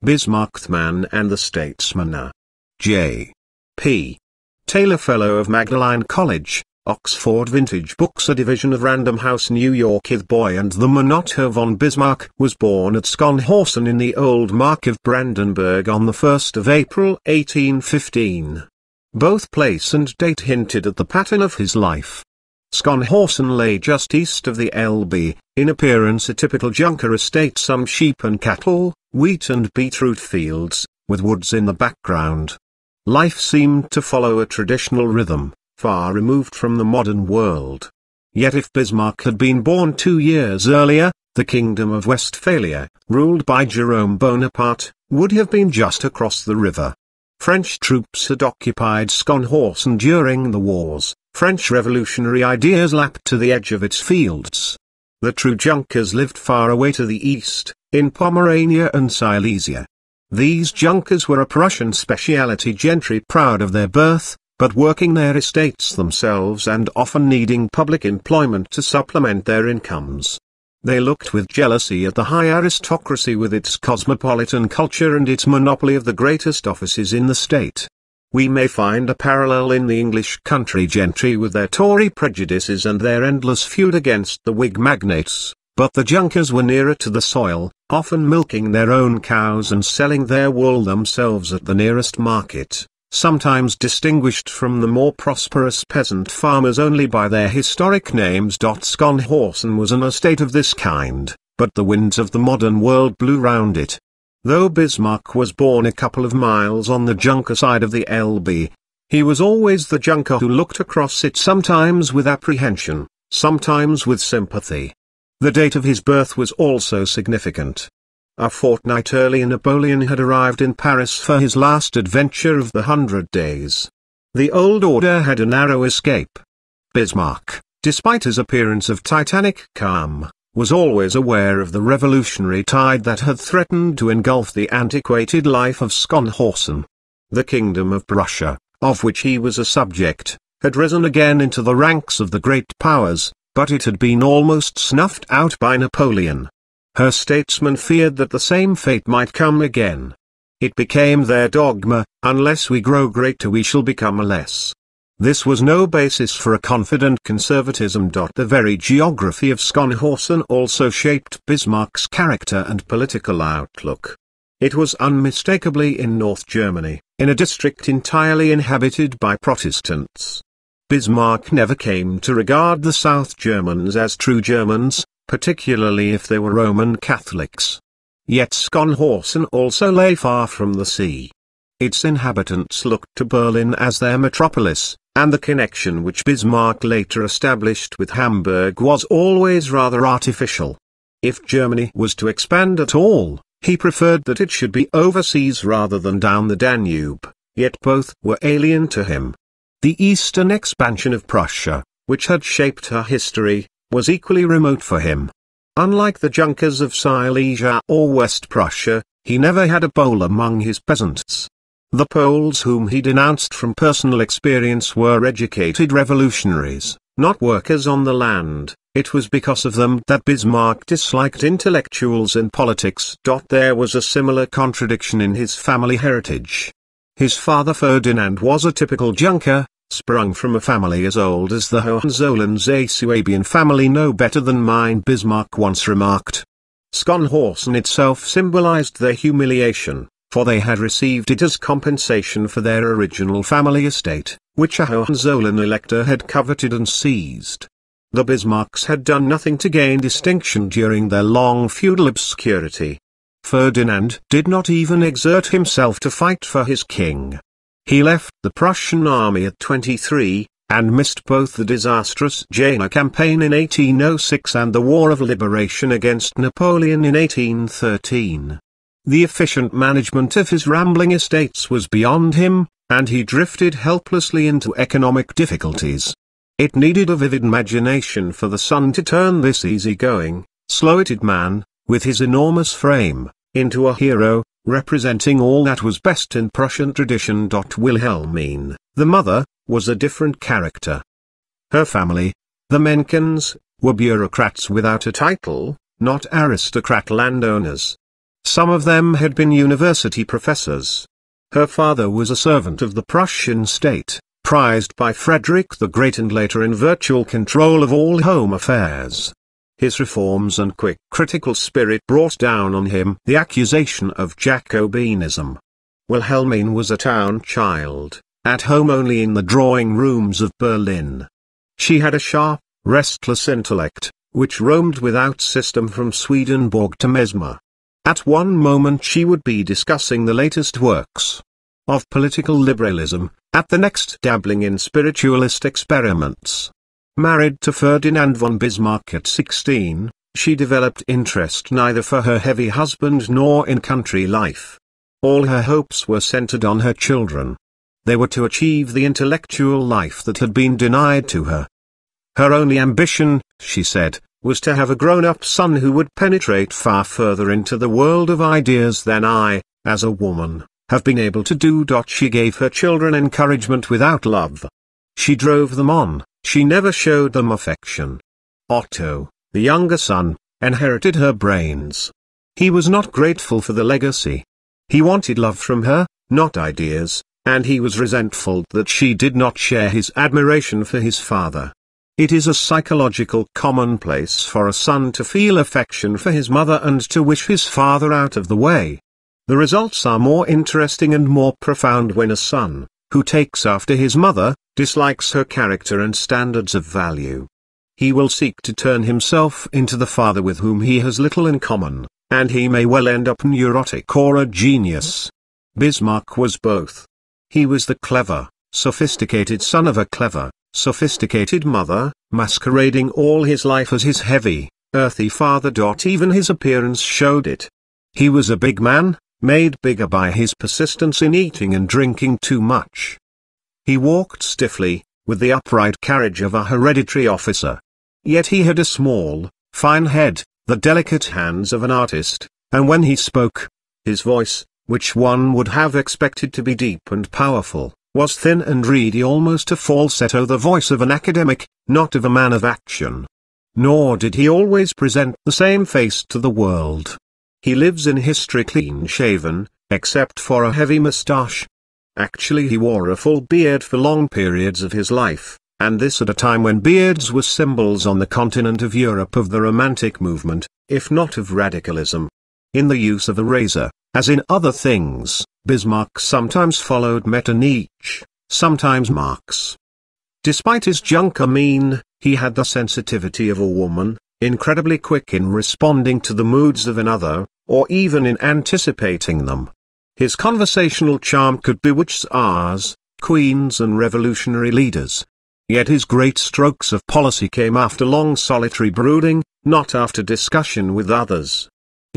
Bismarck the Man and the Statesman. J. P. Taylor Fellow of Magdalene College, Oxford Vintage Books A division of Random House New York Ith Boy and the Monotto von Bismarck was born at Schönhausen in the Old Mark of Brandenburg on the 1st of April 1815. Both place and date hinted at the pattern of his life. Schönhausen lay just east of the Elbe, in appearance a typical Junker estate some sheep and cattle, wheat and beetroot fields, with woods in the background. Life seemed to follow a traditional rhythm, far removed from the modern world. Yet if Bismarck had been born two years earlier, the Kingdom of Westphalia, ruled by Jerome Bonaparte, would have been just across the river. French troops had occupied Schönhausen during the wars, French revolutionary ideas lapped to the edge of its fields. The true Junkers lived far away to the east, in Pomerania and Silesia. These Junkers were a Prussian speciality gentry proud of their birth, but working their estates themselves and often needing public employment to supplement their incomes. They looked with jealousy at the high aristocracy with its cosmopolitan culture and its monopoly of the greatest offices in the state. We may find a parallel in the English country gentry with their Tory prejudices and their endless feud against the Whig magnates, but the Junkers were nearer to the soil, often milking their own cows and selling their wool themselves at the nearest market, sometimes distinguished from the more prosperous peasant farmers only by their historic names. Schönhausen was an estate of this kind, but the winds of the modern world blew round it, Though Bismarck was born a couple of miles on the Junker side of the Elbe, he was always the Junker who looked across it sometimes with apprehension, sometimes with sympathy. The date of his birth was also significant. A fortnight earlier Napoleon had arrived in Paris for his last adventure of the Hundred Days. The old order had a narrow escape. Bismarck, despite his appearance of titanic calm, was always aware of the revolutionary tide that had threatened to engulf the antiquated life of Schönhausen. The kingdom of Prussia, of which he was a subject, had risen again into the ranks of the great powers, but it had been almost snuffed out by Napoleon. Her statesmen feared that the same fate might come again. It became their dogma, unless we grow greater we shall become less. This was no basis for a confident conservatism. The very geography of Schönhausen also shaped Bismarck's character and political outlook. It was unmistakably in North Germany, in a district entirely inhabited by Protestants. Bismarck never came to regard the South Germans as true Germans, particularly if they were Roman Catholics. Yet Schönhausen also lay far from the sea. Its inhabitants looked to Berlin as their metropolis, and the connection which Bismarck later established with Hamburg was always rather artificial. If Germany was to expand at all, he preferred that it should be overseas rather than down the Danube, yet both were alien to him. The eastern expansion of Prussia, which had shaped her history, was equally remote for him. Unlike the Junkers of Silesia or West Prussia, he never had a Pole among his peasants. The Poles whom he denounced from personal experience were educated revolutionaries, not workers on the land. It was because of them that Bismarck disliked intellectuals in politics. There was a similar contradiction in his family heritage. His father Ferdinand was a typical junker, sprung from a family as old as the Hohenzollerns a Suabian family no better than mine Bismarck once remarked. Schönhausen itself symbolized their humiliation, for they had received it as compensation for their original family estate, which a Hohenzollern elector had coveted and seized. The Bismarcks had done nothing to gain distinction during their long feudal obscurity. Ferdinand did not even exert himself to fight for his king. He left the Prussian army at 23, and missed both the disastrous Jena campaign in 1806 and the War of Liberation against Napoleon in 1813. The efficient management of his rambling estates was beyond him, and he drifted helplessly into economic difficulties. It needed a vivid imagination for the son to turn this easy-going, slow-witted man, with his enormous frame, into a hero, representing all that was best in Prussian tradition. Wilhelmine, the mother, was a different character. Her family, the Menckens, were bureaucrats without a title, not aristocrat landowners. Some of them had been university professors. Her father was a servant of the Prussian state, prized by Frederick the Great and later in virtual control of all home affairs. His reforms and quick critical spirit brought down on him the accusation of Jacobinism. Wilhelmine was a town child, at home only in the drawing rooms of Berlin. She had a sharp, restless intellect, which roamed without system from Swedenborg to Mesmer. At one moment she would be discussing the latest works of political liberalism, at the next dabbling in spiritualist experiments. Married to Ferdinand von Bismarck at 16, she developed interest neither for her heavy husband nor in country life. All her hopes were centered on her children. They were to achieve the intellectual life that had been denied to her. Her only ambition, she said, was to have a grown-up son who would penetrate far further into the world of ideas than I, as a woman, have been able to do. She gave her children encouragement without love. She drove them on, she never showed them affection. Otto, the younger son, inherited her brains. He was not grateful for the legacy. He wanted love from her, not ideas, and he was resentful that she did not share his admiration for his father. It is a psychological commonplace for a son to feel affection for his mother and to wish his father out of the way. The results are more interesting and more profound when a son, who takes after his mother, dislikes her character and standards of value. He will seek to turn himself into the father with whom he has little in common, and he may well end up neurotic or a genius. Bismarck was both. He was the clever, sophisticated son of a clever, sophisticated mother, masquerading all his life as his heavy, earthy father. Dot even his appearance showed it. He was a big man, made bigger by his persistence in eating and drinking too much. He walked stiffly, with the upright carriage of a hereditary officer. Yet he had a small, fine head, the delicate hands of an artist, and when he spoke, his voice, which one would have expected to be deep and powerful, was thin and reedy almost a falsetto the voice of an academic, not of a man of action. Nor did he always present the same face to the world. He lives in history clean-shaven, except for a heavy moustache. Actually he wore a full beard for long periods of his life, and this at a time when beards were symbols on the continent of Europe of the Romantic movement, if not of radicalism. In the use of a razor, as in other things, Bismarck sometimes followed Metternich, sometimes Marx. Despite his junker mien, he had the sensitivity of a woman, incredibly quick in responding to the moods of another, or even in anticipating them. His conversational charm could bewitch tsars, queens and revolutionary leaders. Yet his great strokes of policy came after long solitary brooding, not after discussion with others.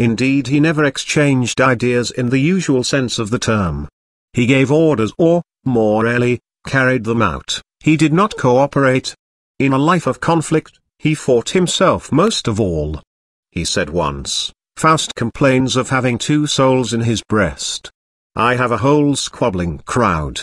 Indeed he never exchanged ideas in the usual sense of the term. He gave orders or, more rarely, carried them out, he did not cooperate. In a life of conflict, he fought himself most of all. He said once, Faust complains of having two souls in his breast. I have a whole squabbling crowd.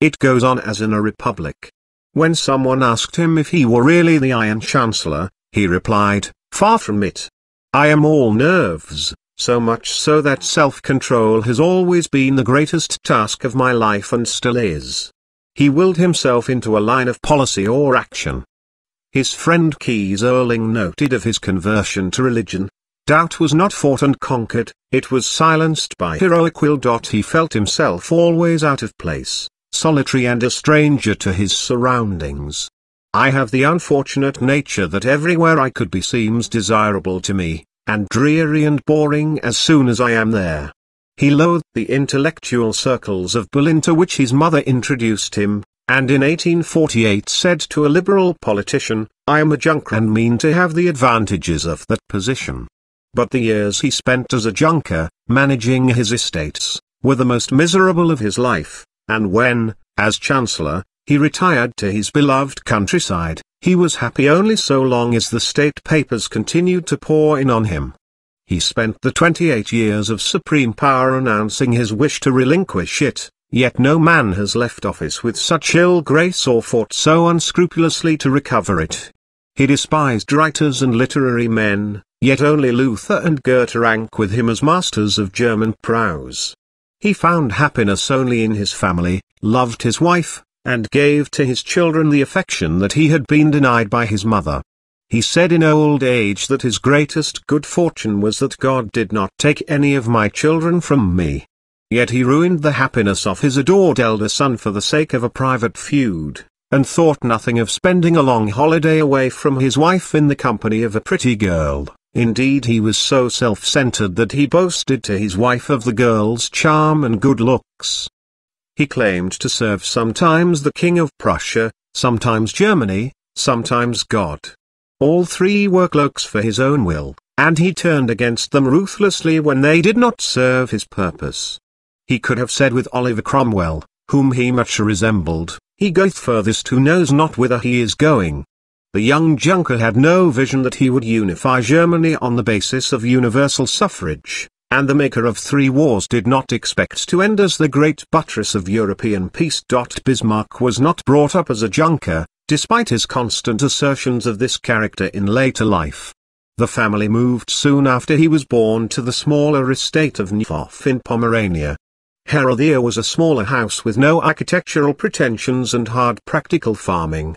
It goes on as in a republic. When someone asked him if he were really the Iron Chancellor, he replied, far from it. I am all nerves, so much so that self-control has always been the greatest task of my life and still is. He willed himself into a line of policy or action. His friend Keyserling noted of his conversion to religion, doubt was not fought and conquered, it was silenced by heroic will. He felt himself always out of place, solitary and a stranger to his surroundings. I have the unfortunate nature that everywhere I could be seems desirable to me, and dreary and boring as soon as I am there. He loathed the intellectual circles of Berlin to which his mother introduced him, and in 1848 said to a liberal politician, I am a junker and mean to have the advantages of that position. But the years he spent as a junker, managing his estates, were the most miserable of his life, and when, as Chancellor, he retired to his beloved countryside, he was happy only so long as the state papers continued to pour in on him. He spent the 28 years of supreme power announcing his wish to relinquish it, Yet no man has left office with such ill grace or fought so unscrupulously to recover it. He despised writers and literary men, Yet only Luther and Goethe rank with him as masters of German prose. He found happiness only in his family, loved his wife, and gave to his children the affection that he had been denied by his mother. He said in old age that his greatest good fortune was that God did not take any of my children from me. Yet he ruined the happiness of his adored elder son for the sake of a private feud, and thought nothing of spending a long holiday away from his wife in the company of a pretty girl. Indeed he was so self-centered that he boasted to his wife of the girl's charm and good looks. He claimed to serve sometimes the King of Prussia, sometimes Germany, sometimes God. All three were cloaks for his own will, and he turned against them ruthlessly when they did not serve his purpose. He could have said with Oliver Cromwell, whom he much resembled, He goeth furthest who knows not whither he is going. The young Junker had no vision that he would unify Germany on the basis of universal suffrage, and the maker of three wars did not expect to end as the great buttress of European peace. Bismarck was not brought up as a Junker, despite his constant assertions of this character in later life. The family moved soon after he was born to the smaller estate of Kniephof in Pomerania. Herodia was a smaller house with no architectural pretensions and hard practical farming.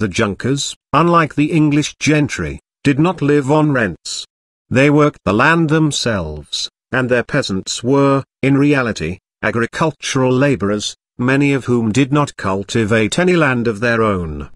The Junkers, unlike the English gentry, did not live on rents. They worked the land themselves, and their peasants were, in reality, agricultural laborers, many of whom did not cultivate any land of their own.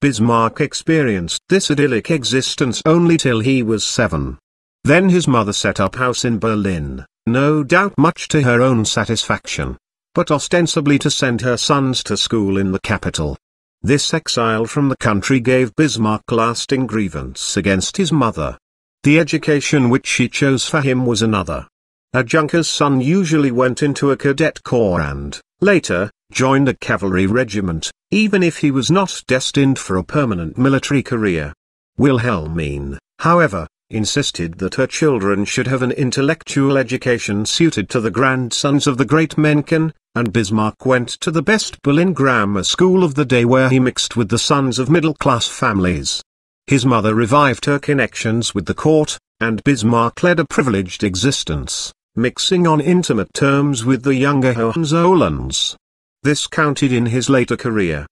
Bismarck experienced this idyllic existence only till he was seven. Then his mother set up house in Berlin, no doubt much to her own satisfaction, but ostensibly to send her sons to school in the capital. This exile from the country gave Bismarck lasting grievance against his mother. The education which she chose for him was another. A junker's son usually went into a cadet corps and, later, joined a cavalry regiment, even if he was not destined for a permanent military career. Wilhelmine, however, insisted that her children should have an intellectual education suited to the grandsons of the great Mencken, and Bismarck went to the best Berlin grammar school of the day where he mixed with the sons of middle-class families. His mother revived her connections with the court, and Bismarck led a privileged existence, mixing on intimate terms with the younger Hohenzollerns. This counted in his later career.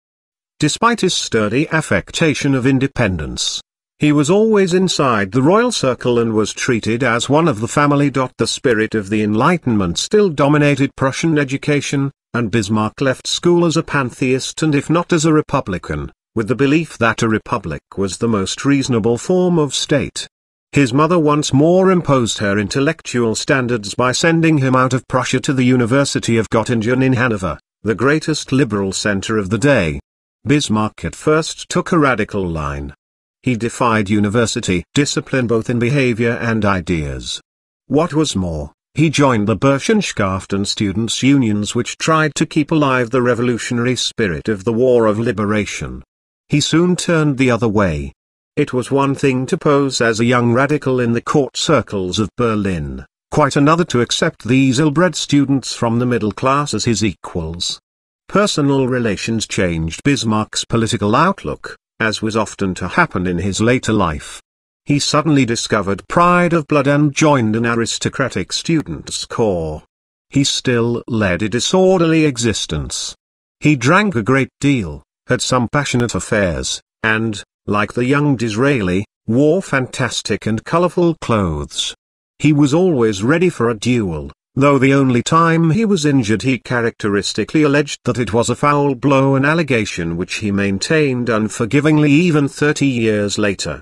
Despite his sturdy affectation of independence, he was always inside the royal circle and was treated as one of the family. The spirit of the Enlightenment still dominated Prussian education, and Bismarck left school as a pantheist and if not as a republican, with the belief that a republic was the most reasonable form of state. His mother once more imposed her intellectual standards by sending him out of Prussia to the University of Göttingen in Hanover, the greatest liberal center of the day. Bismarck at first took a radical line, he defied university discipline both in behavior and ideas. What was more, he joined the Burschenschaft and students' unions which tried to keep alive the revolutionary spirit of the War of Liberation. He soon turned the other way. It was one thing to pose as a young radical in the court circles of Berlin, quite another to accept these ill-bred students from the middle class as his equals. Personal relations changed Bismarck's political outlook as was often to happen in his later life. He suddenly discovered pride of blood and joined an aristocratic students' corps. He still led a disorderly existence. He drank a great deal, had some passionate affairs, and, like the young Disraeli, wore fantastic and colorful clothes. He was always ready for a duel, Though the only time he was injured he characteristically alleged that it was a foul blow an allegation which he maintained unforgivingly even 30 years later.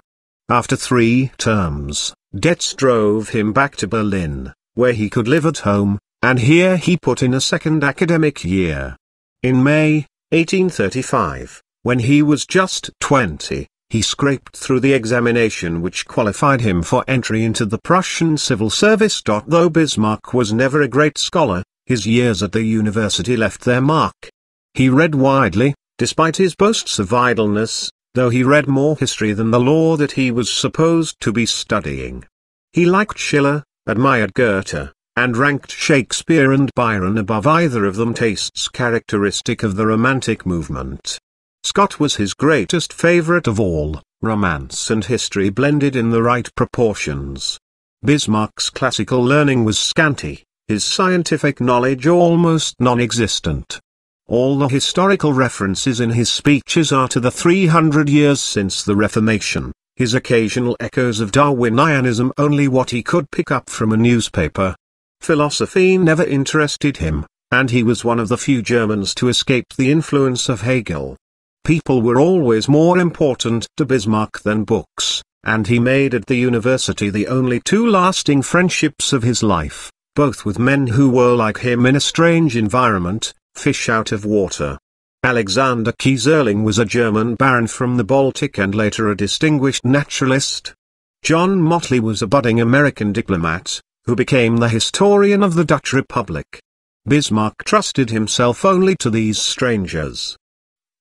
After three terms, debts drove him back to Berlin, where he could live at home, and here he put in a second academic year. In May, 1835, when he was just 20, he scraped through the examination which qualified him for entry into the Prussian civil service. Though Bismarck was never a great scholar, his years at the university left their mark. He read widely, despite his boasts of idleness, though he read more history than the law that he was supposed to be studying. He liked Schiller, admired Goethe, and ranked Shakespeare and Byron above either of them tastes characteristic of the Romantic movement. Scott was his greatest favorite of all, romance and history blended in the right proportions. Bismarck's classical learning was scanty, his scientific knowledge almost non-existent. All the historical references in his speeches are to the 300 years since the Reformation, his occasional echoes of Darwinianism only what he could pick up from a newspaper. Philosophy never interested him, and he was one of the few Germans to escape the influence of Hegel. People were always more important to Bismarck than books, and he made at the university the only two lasting friendships of his life, both with men who were like him in a strange environment, fish out of water. Alexander Keyserling was a German baron from the Baltic and later a distinguished naturalist. John Motley was a budding American diplomat, who became the historian of the Dutch Republic. Bismarck trusted himself only to these strangers.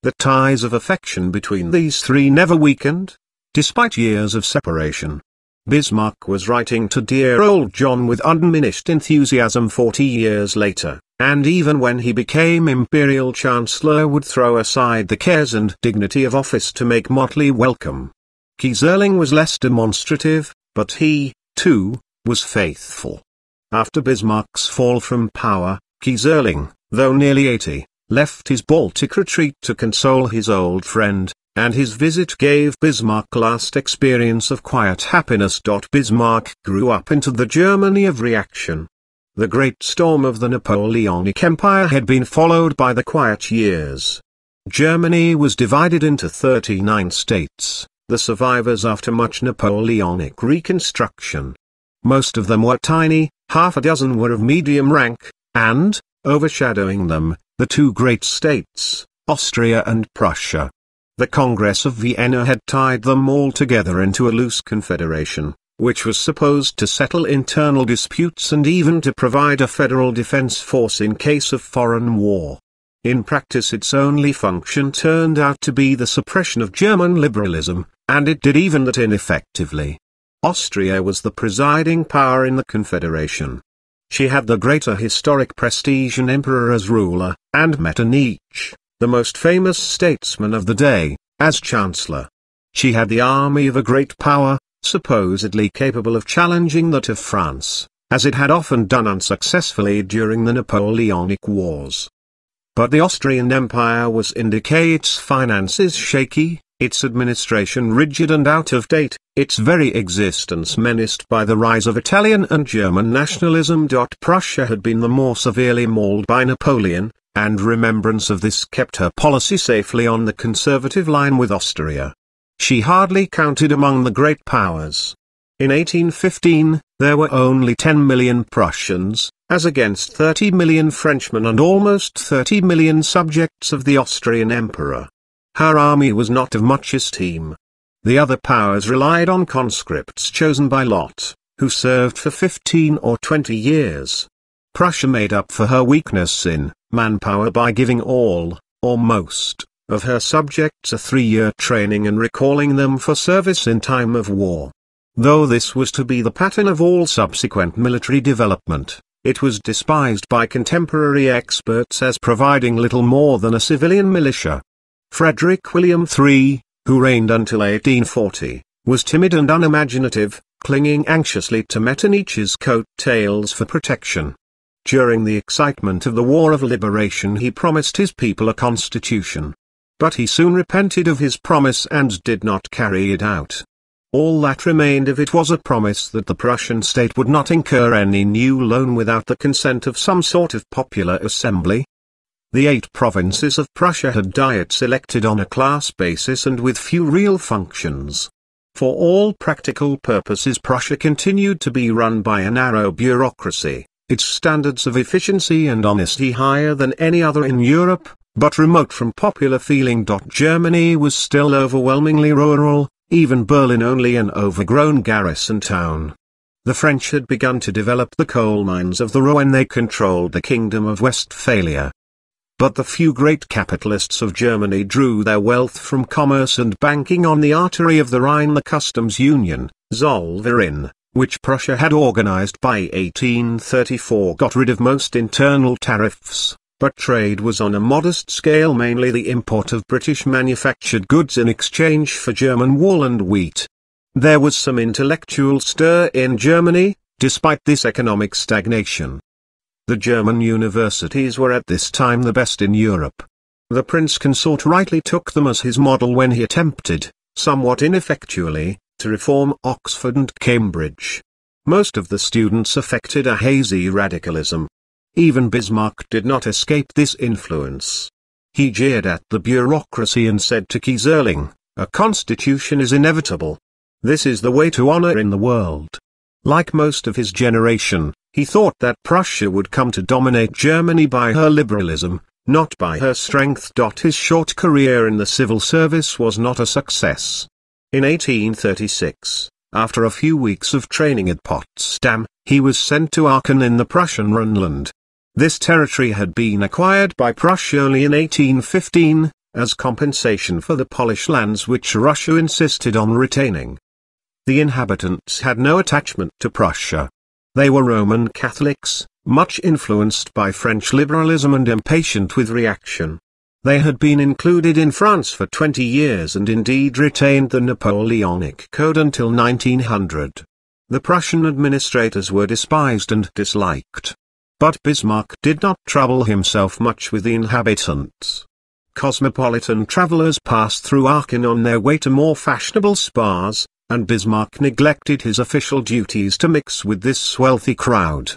The ties of affection between these three never weakened, despite years of separation. Bismarck was writing to dear old John with undiminished enthusiasm 40 years later, and even when he became imperial chancellor would throw aside the cares and dignity of office to make Motley welcome. Keyserling was less demonstrative, but he, too, was faithful. After Bismarck's fall from power, Keyserling, though nearly 80, left his Baltic retreat to console his old friend, and his visit gave Bismarck last experience of quiet happiness. Bismarck grew up into the Germany of reaction. The great storm of the Napoleonic Empire had been followed by the quiet years. Germany was divided into 39 states, the survivors after much Napoleonic reconstruction. Most of them were tiny, half a dozen were of medium rank, and, overshadowing them, the two great states, Austria and Prussia. The Congress of Vienna had tied them all together into a loose confederation, which was supposed to settle internal disputes and even to provide a federal defense force in case of foreign war. In practice its only function turned out to be the suppression of German liberalism, and it did even that ineffectively. Austria was the presiding power in the confederation. She had the greater historic prestige and emperor as ruler, and Metternich, the most famous statesman of the day, as chancellor. She had the army of a great power, supposedly capable of challenging that of France, as it had often done unsuccessfully during the Napoleonic Wars. But the Austrian Empire was in decay its finances shaky, its administration rigid and out of date, its very existence menaced by the rise of Italian and German nationalism. Prussia had been the more severely mauled by Napoleon, and remembrance of this kept her policy safely on the conservative line with Austria. She hardly counted among the great powers. In 1815, there were only 10 million Prussians, as against 30 million Frenchmen and almost 30 million subjects of the Austrian emperor. Her army was not of much esteem. The other powers relied on conscripts chosen by lot, who served for 15 or 20 years. Prussia made up for her weakness in manpower by giving all, or most, of her subjects a three-year training and recalling them for service in time of war. Though this was to be the pattern of all subsequent military development, it was despised by contemporary experts as providing little more than a civilian militia. Frederick William III, who reigned until 1840, was timid and unimaginative, clinging anxiously to Metternich's coat-tails for protection. During the excitement of the War of Liberation he promised his people a constitution. But he soon repented of his promise and did not carry it out. All that remained of it was a promise that the Prussian state would not incur any new loan without the consent of some sort of popular assembly. The eight provinces of Prussia had diets elected on a class basis and with few real functions. For all practical purposes Prussia continued to be run by a narrow bureaucracy its standards of efficiency and honesty higher than any other in Europe, but remote from popular feeling. Germany was still overwhelmingly rural, even Berlin only an overgrown garrison town. The French had begun to develop the coal mines of the Ruhr when they controlled the Kingdom of Westphalia. But the few great capitalists of Germany drew their wealth from commerce and banking on the artery of the Rhine the customs union, Zollverein, which Prussia had organized by 1834 got rid of most internal tariffs, but trade was on a modest scale mainly the import of British manufactured goods in exchange for German wool and wheat. There was some intellectual stir in Germany, despite this economic stagnation. The German universities were at this time the best in Europe. The prince consort rightly took them as his model when he attempted, somewhat ineffectually, to reform Oxford and Cambridge. Most of the students affected a hazy radicalism. Even Bismarck did not escape this influence. He jeered at the bureaucracy and said to Keyserling, a constitution is inevitable. This is the way to honor in the world. Like most of his generation, he thought that Prussia would come to dominate Germany by her liberalism, not by her strength. His short career in the civil service was not a success. In 1836, after a few weeks of training at Potsdam, he was sent to Aachen in the Prussian Rhineland. This territory had been acquired by Prussia only in 1815, as compensation for the Polish lands which Russia insisted on retaining. The inhabitants had no attachment to Prussia. They were Roman Catholics, much influenced by French liberalism and impatient with reaction. They had been included in France for 20 years and indeed retained the Napoleonic Code until 1900. The Prussian administrators were despised and disliked. But Bismarck did not trouble himself much with the inhabitants. Cosmopolitan travelers passed through Aachen on their way to more fashionable spas, and Bismarck neglected his official duties to mix with this wealthy crowd.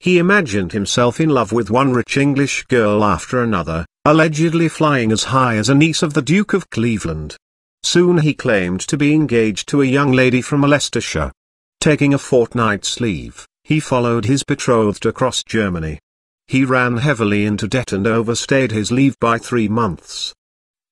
He imagined himself in love with one rich English girl after another, allegedly flying as high as a niece of the Duke of Cleveland. Soon he claimed to be engaged to a young lady from Leicestershire. Taking a fortnight's leave, he followed his betrothed across Germany. He ran heavily into debt and overstayed his leave by three months.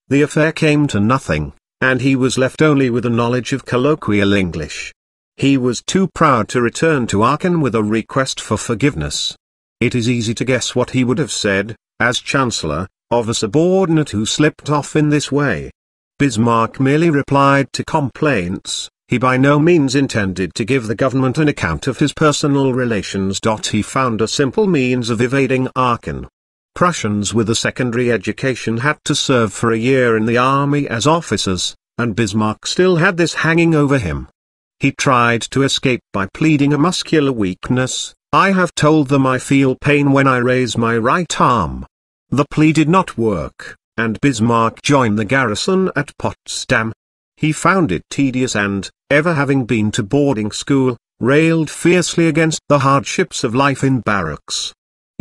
The affair came to nothing, and he was left only with a knowledge of colloquial English. He was too proud to return to Aachen with a request for forgiveness. It is easy to guess what he would have said, as Chancellor, of a subordinate who slipped off in this way. Bismarck merely replied to complaints, he by no means intended to give the government an account of his personal relations. He found a simple means of evading Aachen. Prussians with a secondary education had to serve for a year in the army as officers, and Bismarck still had this hanging over him. He tried to escape by pleading a muscular weakness, I have told them I feel pain when I raise my right arm. The plea did not work, and Bismarck joined the garrison at Potsdam. He found it tedious and, ever having been to boarding school, railed fiercely against the hardships of life in barracks.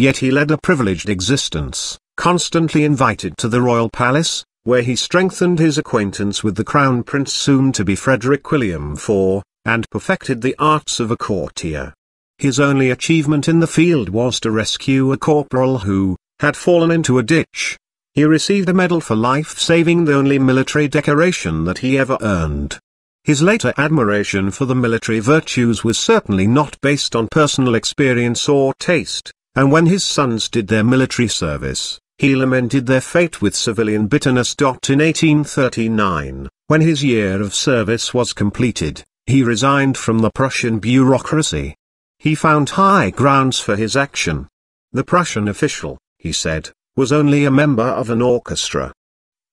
Yet he led a privileged existence, constantly invited to the royal palace, where he strengthened his acquaintance with the crown prince soon to be Frederick William IV, and perfected the arts of a courtier. His only achievement in the field was to rescue a corporal who, had fallen into a ditch. He received a medal for life saving the only military decoration that he ever earned. His later admiration for the military virtues was certainly not based on personal experience or taste, and when his sons did their military service, he lamented their fate with civilian bitterness. In 1839, when his year of service was completed, he resigned from the Prussian bureaucracy. He found high grounds for his action. The Prussian official, he said, was only a member of an orchestra.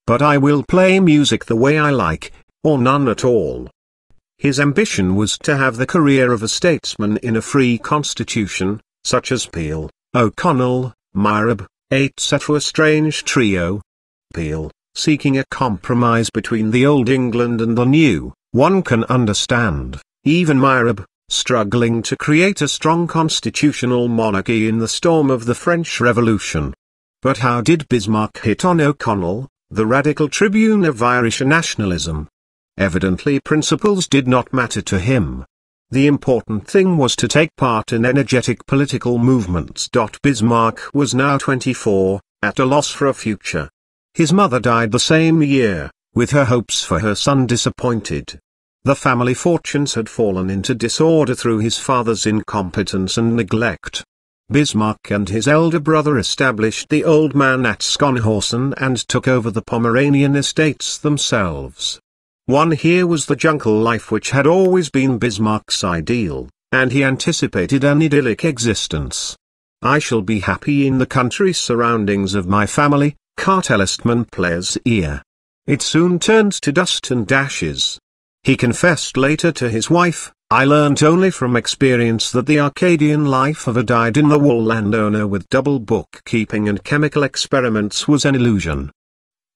But I will play music the way I like, or none at all. His ambition was to have the career of a statesman in a free constitution, such as Peel, O'Connell, Mirabeau, etc. A strange trio. Peel, seeking a compromise between the old England and the new, one can understand, even Mirabeau, struggling to create a strong constitutional monarchy in the storm of the French Revolution. But how did Bismarck hit on O'Connell, the radical tribune of Irish nationalism? Evidently principles did not matter to him. The important thing was to take part in energetic political movements. Bismarck was now 24, at a loss for a future. His mother died the same year, with her hopes for her son disappointed. The family fortunes had fallen into disorder through his father's incompetence and neglect. Bismarck and his elder brother established the old man at Schönhausen and took over the Pomeranian estates themselves. One here was the jungle life which had always been Bismarck's ideal, and he anticipated an idyllic existence. I shall be happy in the country surroundings of my family, Cartelistman player's ear. It soon turns to dust and ashes. He confessed later to his wife, I learnt only from experience that the Arcadian life of a dyed-in-the-wool landowner with double bookkeeping and chemical experiments was an illusion.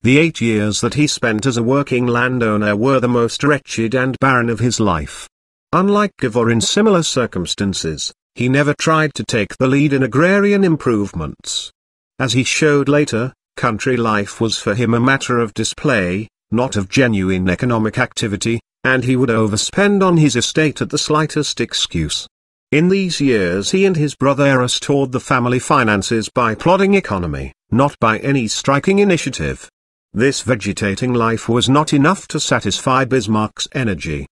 The eight years that he spent as a working landowner were the most wretched and barren of his life. Unlike Cavour in similar circumstances, he never tried to take the lead in agrarian improvements. As he showed later, country life was for him a matter of display, not of genuine economic activity, and he would overspend on his estate at the slightest excuse. In these years he and his brother restored the family finances by plodding economy, not by any striking initiative. This vegetating life was not enough to satisfy Bismarck's energy.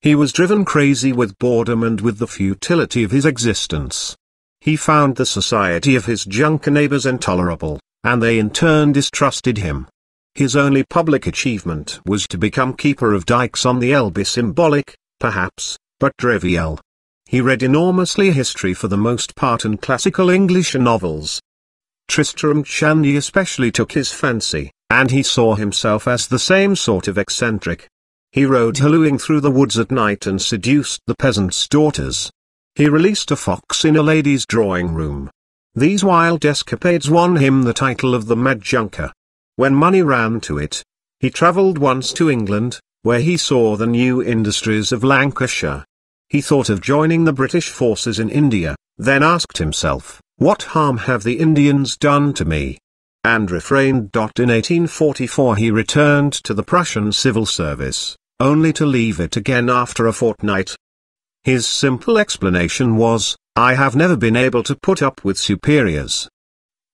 He was driven crazy with boredom and with the futility of his existence. He found the society of his junker neighbors intolerable, and they in turn distrusted him. His only public achievement was to become keeper of dikes on the Elbe symbolic, perhaps, but trivial. He read enormously history for the most part and classical English novels. Tristram Shandy especially took his fancy, and he saw himself as the same sort of eccentric. He rode hallooing through the woods at night and seduced the peasants' daughters. He released a fox in a lady's drawing room. These wild escapades won him the title of the Mad Junker. When money ran to it, he travelled once to England, where he saw the new industries of Lancashire. He thought of joining the British forces in India, then asked himself, what harm have the Indians done to me? And refrained. In 1844 he returned to the Prussian civil service, only to leave it again after a fortnight. His simple explanation was, I have never been able to put up with superiors.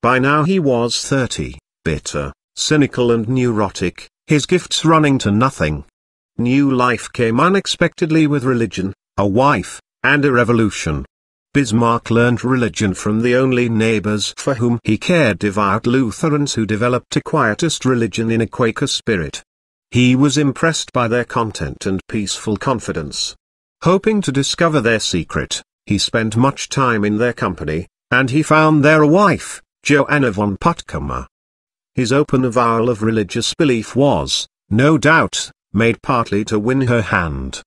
By now he was 30, bitter, cynical and neurotic, his gifts running to nothing. New life came unexpectedly with religion, a wife, and a revolution. Bismarck learned religion from the only neighbors for whom he cared devout Lutherans who developed a quietist religion in a Quaker spirit. He was impressed by their content and peaceful confidence. Hoping to discover their secret, he spent much time in their company, and he found there a wife, Johanna von Puttkamer. His open avowal of religious belief was, no doubt, made partly to win her hand.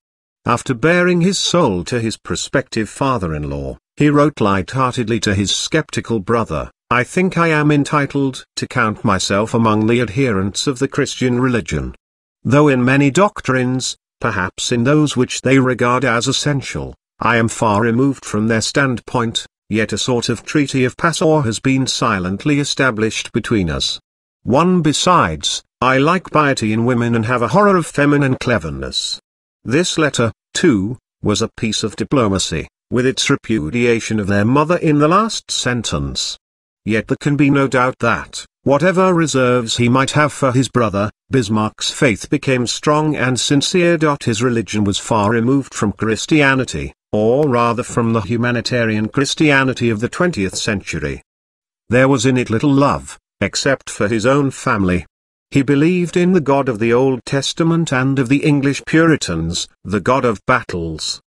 After baring his soul to his prospective father-in-law, he wrote light-heartedly to his skeptical brother, I think I am entitled to count myself among the adherents of the Christian religion. Though in many doctrines, perhaps in those which they regard as essential, I am far removed from their standpoint, yet a sort of treaty of Passau has been silently established between us. One besides, I like piety in women and have a horror of feminine cleverness. This letter, too, was a piece of diplomacy, with its repudiation of their mother in the last sentence. Yet there can be no doubt that, whatever reserves he might have for his brother, Bismarck's faith became strong and sincere. His religion was far removed from Christianity, or rather from the humanitarian Christianity of the 20th century. There was in it little love, except for his own family, he believed in the God of the Old Testament and of the English Puritans, the God of battles.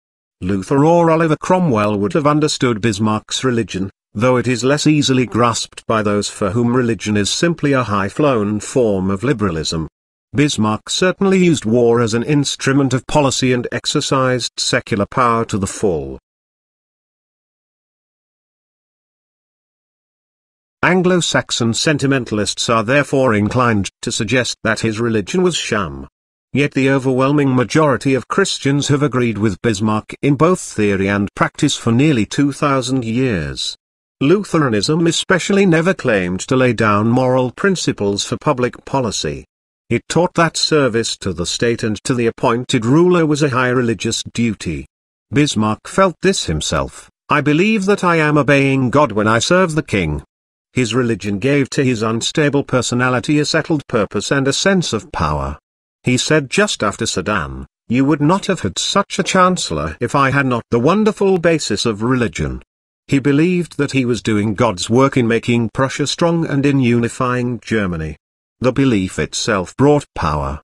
Luther or Oliver Cromwell would have understood Bismarck's religion, though it is less easily grasped by those for whom religion is simply a high-flown form of liberalism. Bismarck certainly used war as an instrument of policy and exercised secular power to the full. Anglo-Saxon sentimentalists are therefore inclined to suggest that his religion was sham. Yet the overwhelming majority of Christians have agreed with Bismarck in both theory and practice for nearly 2,000 years. Lutheranism especially never claimed to lay down moral principles for public policy. It taught that service to the state and to the appointed ruler was a high religious duty. Bismarck felt this himself, I believe that I am obeying God when I serve the king. His religion gave to his unstable personality a settled purpose and a sense of power. He said just after Sedan, you would not have had such a chancellor if I had not the wonderful basis of religion. He believed that he was doing God's work in making Prussia strong and in unifying Germany. The belief itself brought power.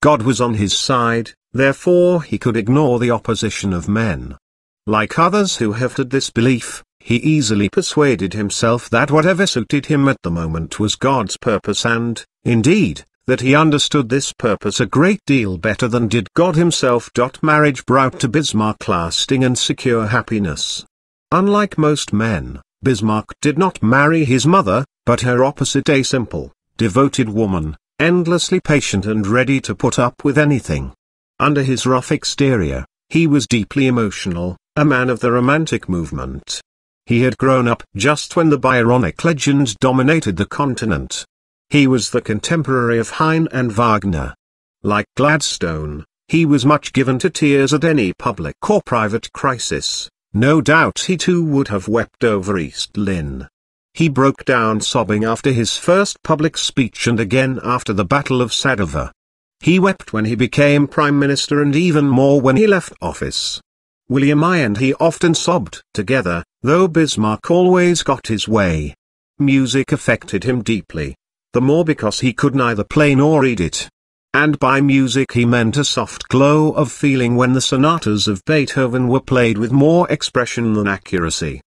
God was on his side, therefore he could ignore the opposition of men. Like others who have had this belief, He easily persuaded himself that whatever suited him at the moment was God's purpose and, indeed, that he understood this purpose a great deal better than did God himself. Marriage brought to Bismarck lasting and secure happiness. Unlike most men, Bismarck did not marry his mother, but her opposite a simple, devoted woman, endlessly patient and ready to put up with anything. Under his rough exterior, he was deeply emotional, a man of the romantic movement. He had grown up just when the Byronic legend dominated the continent. He was the contemporary of Heine and Wagner. Like Gladstone, he was much given to tears at any public or private crisis. No doubt he too would have wept over East Lynne. He broke down sobbing after his first public speech and again after the Battle of Sadowa. He wept when he became Prime Minister and even more when he left office. William I and he often sobbed together, though Bismarck always got his way. Music affected him deeply. The more because he could neither play nor read it. And by music he meant a soft glow of feeling when the sonatas of Beethoven were played with more expression than accuracy.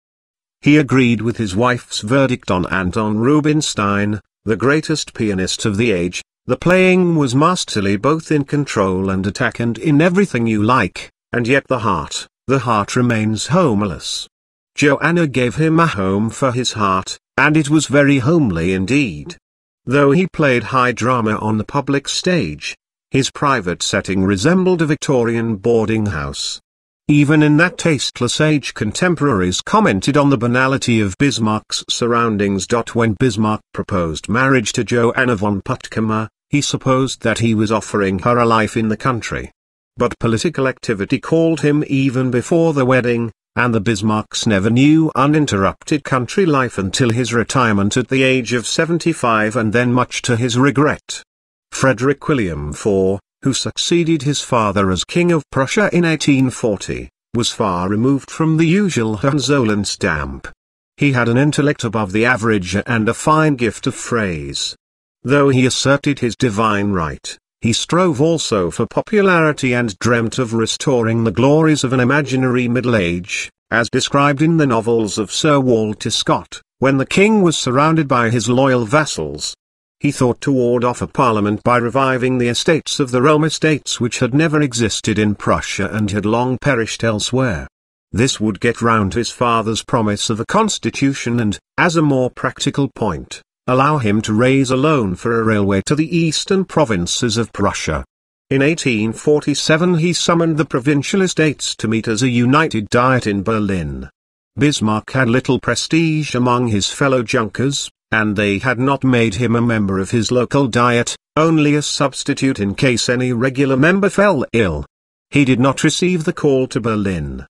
He agreed with his wife's verdict on Anton Rubinstein, the greatest pianist of the age, the playing was masterly both in control and attack and in everything you like, and yet the heart, the heart remains homeless. Johanna gave him a home for his heart, and it was very homely indeed. Though he played high drama on the public stage, his private setting resembled a Victorian boarding house. Even in that tasteless age contemporaries commented on the banality of Bismarck's surroundings. When Bismarck proposed marriage to Johanna von Puttkamer, he supposed that he was offering her a life in the country. But political activity called him even before the wedding, and the Bismarcks never knew uninterrupted country life until his retirement at the age of 75 and then much to his regret. Frederick William IV, who succeeded his father as King of Prussia in 1840, was far removed from the usual Hohenzollern stamp. He had an intellect above the average and a fine gift of phrase. Though he asserted his divine right, he strove also for popularity and dreamt of restoring the glories of an imaginary Middle Age, as described in the novels of Sir Walter Scott, when the king was surrounded by his loyal vassals. He thought to ward off a parliament by reviving the estates of the realm estates which had never existed in Prussia and had long perished elsewhere. This would get round his father's promise of a constitution and, as a more practical point, allow him to raise a loan for a railway to the eastern provinces of Prussia. In 1847 he summoned the provincial estates to meet as a united diet in Berlin. Bismarck had little prestige among his fellow Junkers, and they had not made him a member of his local diet, only a substitute in case any regular member fell ill. He did not receive the call to Berlin.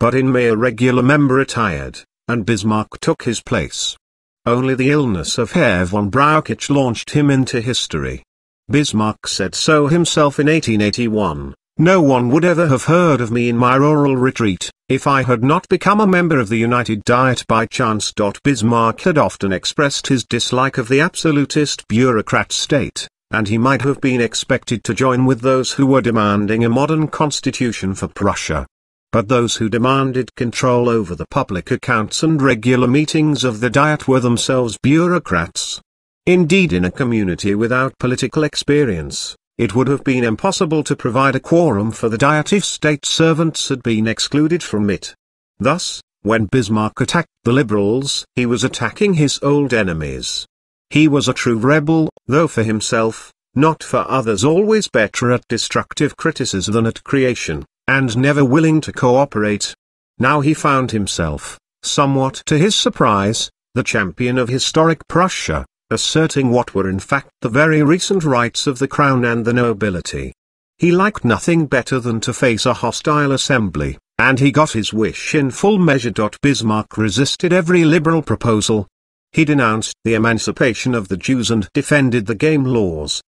But in May a regular member retired, and Bismarck took his place. Only the illness of Herr von Brauchitsch launched him into history. Bismarck said so himself in 1881, no one would ever have heard of me in my rural retreat, if I had not become a member of the United Diet by chance. Bismarck had often expressed his dislike of the absolutist bureaucrat state, and he might have been expected to join with those who were demanding a modern constitution for Prussia. But those who demanded control over the public accounts and regular meetings of the Diet were themselves bureaucrats. Indeed in a community without political experience, it would have been impossible to provide a quorum for the Diet if state servants had been excluded from it. Thus, when Bismarck attacked the liberals, he was attacking his old enemies. He was a true rebel, though for himself, not for others always better at destructive criticism than at creation and never willing to cooperate. Now he found himself, somewhat to his surprise, the champion of historic Prussia, asserting what were in fact the very recent rights of the crown and the nobility. He liked nothing better than to face a hostile assembly, and he got his wish in full measure. Bismarck resisted every liberal proposal. He denounced the emancipation of the Jews and defended the game laws,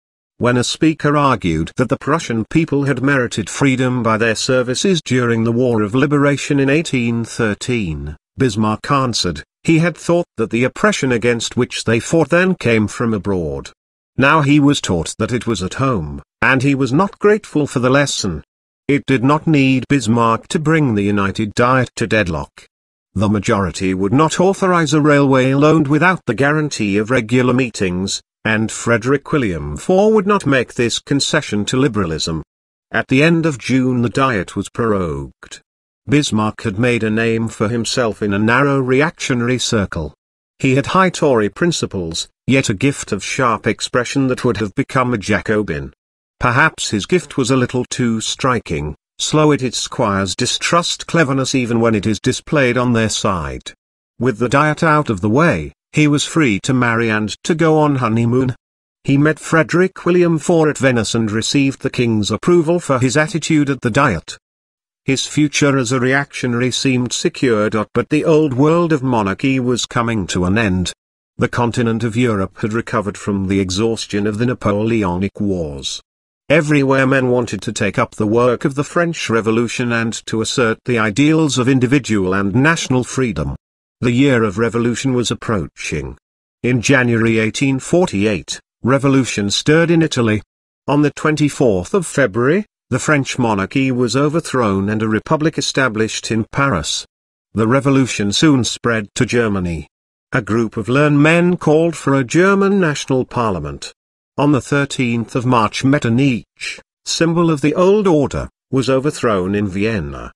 when a speaker argued that the Prussian people had merited freedom by their services during the War of Liberation in 1813, Bismarck answered, he had thought that the oppression against which they fought then came from abroad. Now he was taught that it was at home, and he was not grateful for the lesson. It did not need Bismarck to bring the United Diet to deadlock. The majority would not authorize a railway loaned without the guarantee of regular meetings, and Frederick William IV would not make this concession to liberalism. At the end of June the Diet was prorogued. Bismarck had made a name for himself in a narrow reactionary circle. He had high Tory principles, yet a gift of sharp expression that would have become a Jacobin. Perhaps his gift was a little too striking, slow it its squires distrust cleverness even when it is displayed on their side. With the diet out of the way, he was free to marry and to go on honeymoon. He met Frederick William IV at Venice and received the king's approval for his attitude at the diet. His future as a reactionary seemed secured but the old world of monarchy was coming to an end. The continent of Europe had recovered from the exhaustion of the Napoleonic Wars. Everywhere men wanted to take up the work of the French Revolution and to assert the ideals of individual and national freedom. The year of revolution was approaching. In January 1848, revolution stirred in Italy. On the 24th of February, the French monarchy was overthrown and a republic established in Paris. The revolution soon spread to Germany. A group of learned men called for a German national parliament. On the 13th of March Metternich, symbol of the old order, was overthrown in Vienna.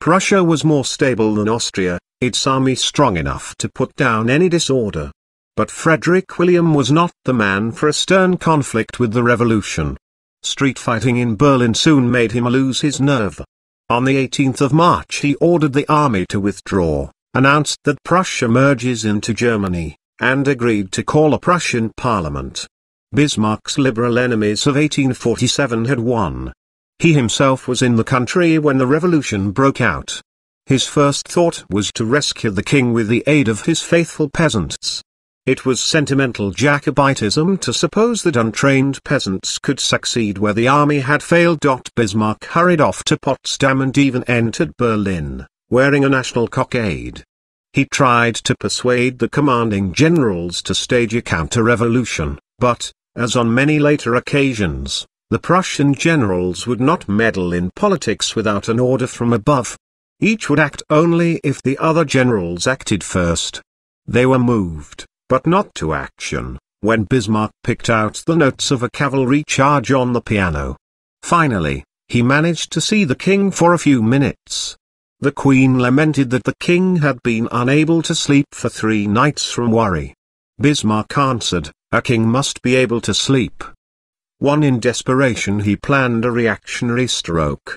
Prussia was more stable than Austria, its army strong enough to put down any disorder. But Frederick William was not the man for a stern conflict with the revolution. Street fighting in Berlin soon made him lose his nerve. On the 18th of March he ordered the army to withdraw, announced that Prussia merges into Germany, and agreed to call a Prussian parliament. Bismarck's liberal enemies of 1847 had won. He himself was in the country when the revolution broke out. His first thought was to rescue the king with the aid of his faithful peasants. It was sentimental Jacobitism to suppose that untrained peasants could succeed where the army had failed. Bismarck hurried off to Potsdam and even entered Berlin, wearing a national cockade. He tried to persuade the commanding generals to stage a counter-revolution, but, as on many later occasions, the Prussian generals would not meddle in politics without an order from above. Each would act only if the other generals acted first. They were moved, but not to action, when Bismarck picked out the notes of a cavalry charge on the piano. Finally, he managed to see the king for a few minutes. The queen lamented that the king had been unable to sleep for three nights from worry. Bismarck answered, a king must be able to sleep. One in desperation he planned a reactionary stroke.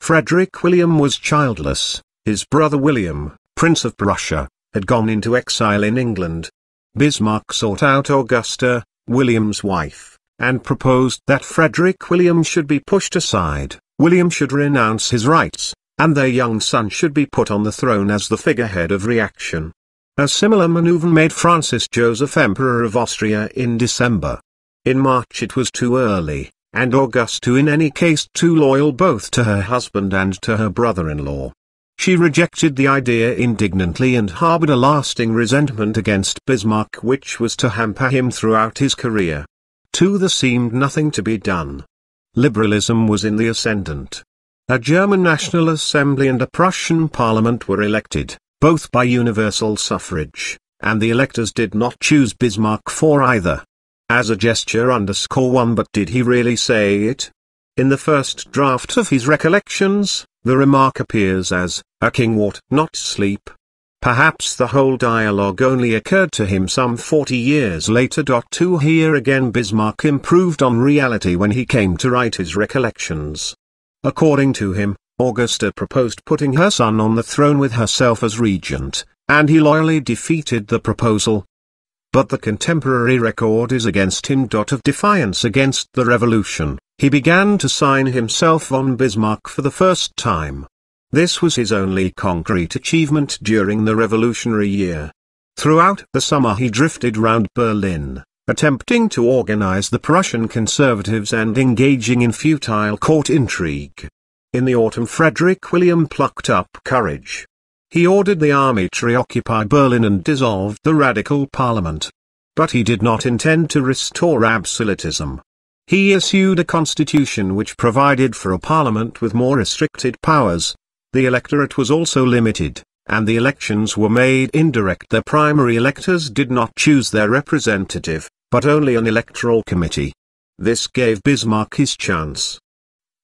Frederick William was childless, his brother William, Prince of Prussia, had gone into exile in England. Bismarck sought out Augusta, William's wife, and proposed that Frederick William should be pushed aside, William should renounce his rights, and their young son should be put on the throne as the figurehead of reaction. A similar maneuver made Francis Joseph Emperor of Austria in December. In March it was too early, and Augusta in any case too loyal both to her husband and to her brother-in-law. She rejected the idea indignantly and harbored a lasting resentment against Bismarck which was to hamper him throughout his career. To there seemed nothing to be done. Liberalism was in the ascendant. A German National Assembly and a Prussian Parliament were elected both by universal suffrage, and the electors did not choose Bismarck for either. As a gesture underscore one but did he really say it? In the first draft of his recollections, the remark appears as, a king ought not sleep. Perhaps the whole dialogue only occurred to him some 40 years later. 2 here again Bismarck improved on reality when he came to write his recollections. According to him, Augusta proposed putting her son on the throne with herself as regent, and he loyally defeated the proposal. But the contemporary record is against him. Of defiance against the revolution, he began to sign himself von Bismarck for the first time. This was his only concrete achievement during the revolutionary year. Throughout the summer he drifted round Berlin, attempting to organize the Prussian conservatives and engaging in futile court intrigue. In the autumn Frederick William plucked up courage. He ordered the army to reoccupy Berlin and dissolved the radical parliament. But he did not intend to restore absolutism. He issued a constitution which provided for a parliament with more restricted powers. The electorate was also limited, and the elections were made indirect. The primary electors did not choose their representative, but only an electoral committee. This gave Bismarck his chance.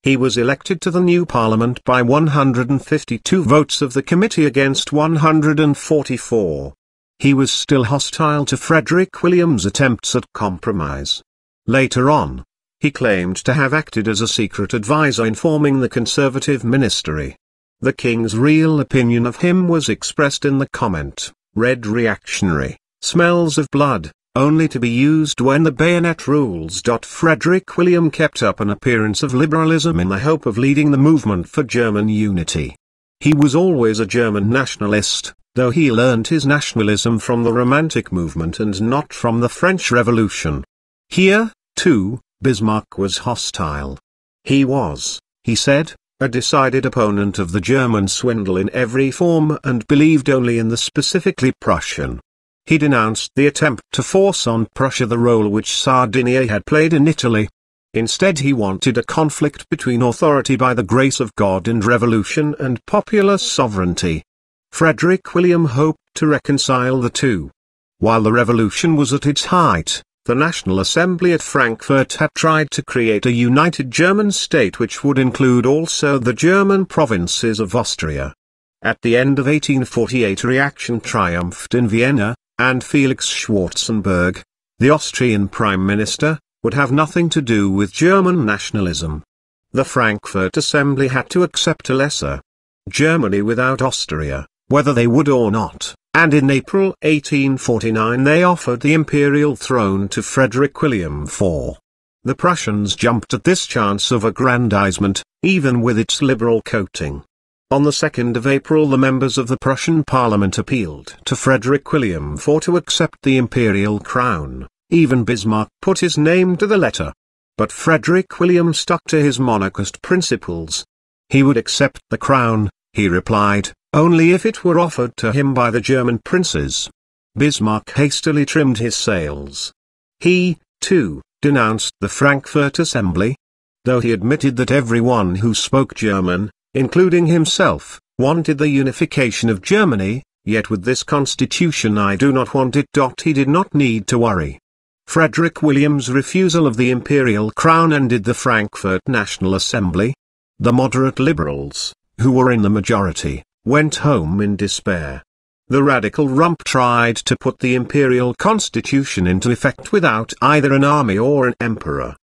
He was elected to the new parliament by 152 votes of the committee against 144. He was still hostile to Frederick William's attempts at compromise. Later on, he claimed to have acted as a secret advisor informing the conservative ministry. The king's real opinion of him was expressed in the comment, red reactionary, smells of blood, only to be used when the bayonet rules. Frederick William kept up an appearance of liberalism in the hope of leading the movement for German unity. He was always a German nationalist, though he learned his nationalism from the Romantic movement and not from the French Revolution. Here, too, Bismarck was hostile. He was, he said, a decided opponent of the German swindle in every form and believed only in the specifically Prussian. He denounced the attempt to force on Prussia the role which Sardinia had played in Italy. Instead he wanted a conflict between authority by the grace of God and revolution and popular sovereignty. Frederick William hoped to reconcile the two. While the revolution was at its height, the National Assembly at Frankfurt had tried to create a united German state which would include also the German provinces of Austria. At the end of 1848 reaction triumphed in Vienna, and Felix Schwarzenberg, the Austrian prime minister, would have nothing to do with German nationalism. The Frankfurt Assembly had to accept a lesser Germany without Austria, whether they would or not and in April 1849 they offered the imperial throne to Frederick William IV. The Prussians jumped at this chance of aggrandizement, even with its liberal coating. On the 2nd of April the members of the Prussian parliament appealed to Frederick William IV to accept the imperial crown, even Bismarck put his name to the letter. But Frederick William stuck to his monarchist principles. He would accept the crown, he replied, only if it were offered to him by the German princes. Bismarck hastily trimmed his sails. He, too, denounced the Frankfurt Assembly. Though he admitted that everyone who spoke German, including himself, wanted the unification of Germany, yet with this constitution I do not want it. He did not need to worry. Frederick William's refusal of the imperial crown ended the Frankfurt National Assembly. The moderate liberals, who were in the majority, went home in despair. The radical Rump tried to put the imperial constitution into effect without either an army or an emperor.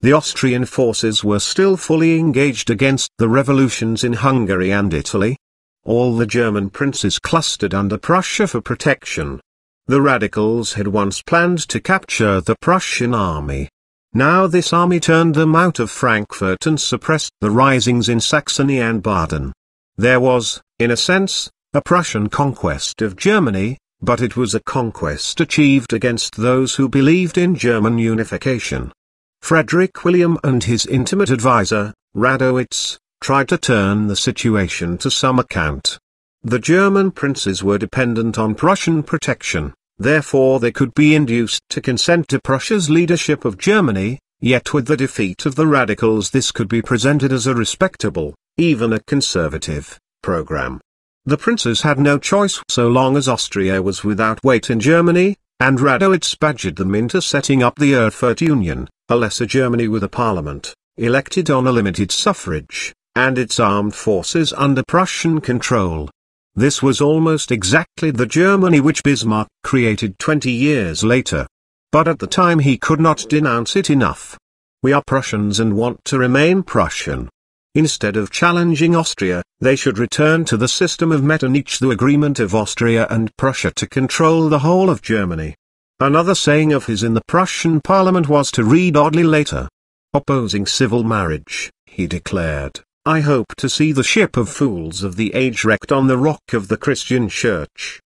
The Austrian forces were still fully engaged against the revolutions in Hungary and Italy. All the German princes clustered under Prussia for protection. The radicals had once planned to capture the Prussian army. Now this army turned them out of Frankfurt and suppressed the risings in Saxony and Baden. There was, in a sense, a Prussian conquest of Germany, but it was a conquest achieved against those who believed in German unification. Frederick William and his intimate advisor, Radowitz, tried to turn the situation to some account. The German princes were dependent on Prussian protection, therefore they could be induced to consent to Prussia's leadership of Germany, yet with the defeat of the radicals this could be presented as a respectable, even a conservative, program. The princes had no choice so long as Austria was without weight in Germany, and Radowitz badgered them into setting up the Erfurt Union, a lesser Germany with a parliament, elected on a limited suffrage, and its armed forces under Prussian control. This was almost exactly the Germany which Bismarck created 20 years later. But at the time he could not denounce it enough. We are Prussians and want to remain Prussian. Instead of challenging Austria, they should return to the system of Metternich the agreement of Austria and Prussia to control the whole of Germany. Another saying of his in the Prussian parliament was to read oddly later. Opposing civil marriage, he declared, I hope to see the ship of fools of the age wrecked on the rock of the Christian church.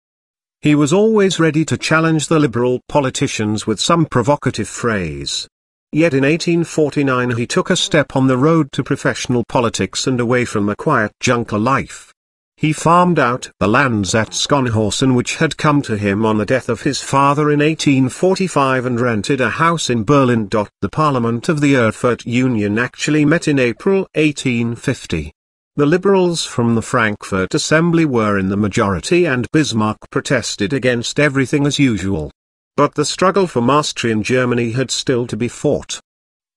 He was always ready to challenge the liberal politicians with some provocative phrase. Yet in 1849 he took a step on the road to professional politics and away from a quiet junker life. He farmed out the lands at Schönhausen which had come to him on the death of his father in 1845 and rented a house in Berlin. The Parliament of the Erfurt Union actually met in April 1850. The liberals from the Frankfurt Assembly were in the majority and Bismarck protested against everything as usual. But the struggle for mastery in Germany had still to be fought.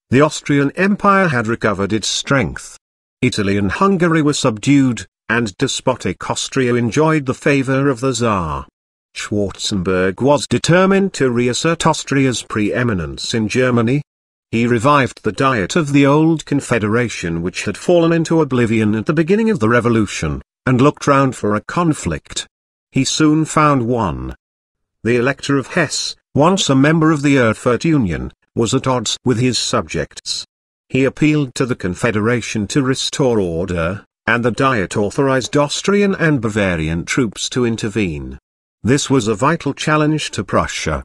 The Austrian Empire had recovered its strength. Italy and Hungary were subdued, and despotic Austria enjoyed the favor of the Tsar. Schwarzenberg was determined to reassert Austria's preeminence in Germany. He revived the Diet of the old confederation which had fallen into oblivion at the beginning of the revolution, and looked round for a conflict. He soon found one. The Elector of Hesse, once a member of the Erfurt Union, was at odds with his subjects. He appealed to the Confederation to restore order, and the Diet authorized Austrian and Bavarian troops to intervene. This was a vital challenge to Prussia.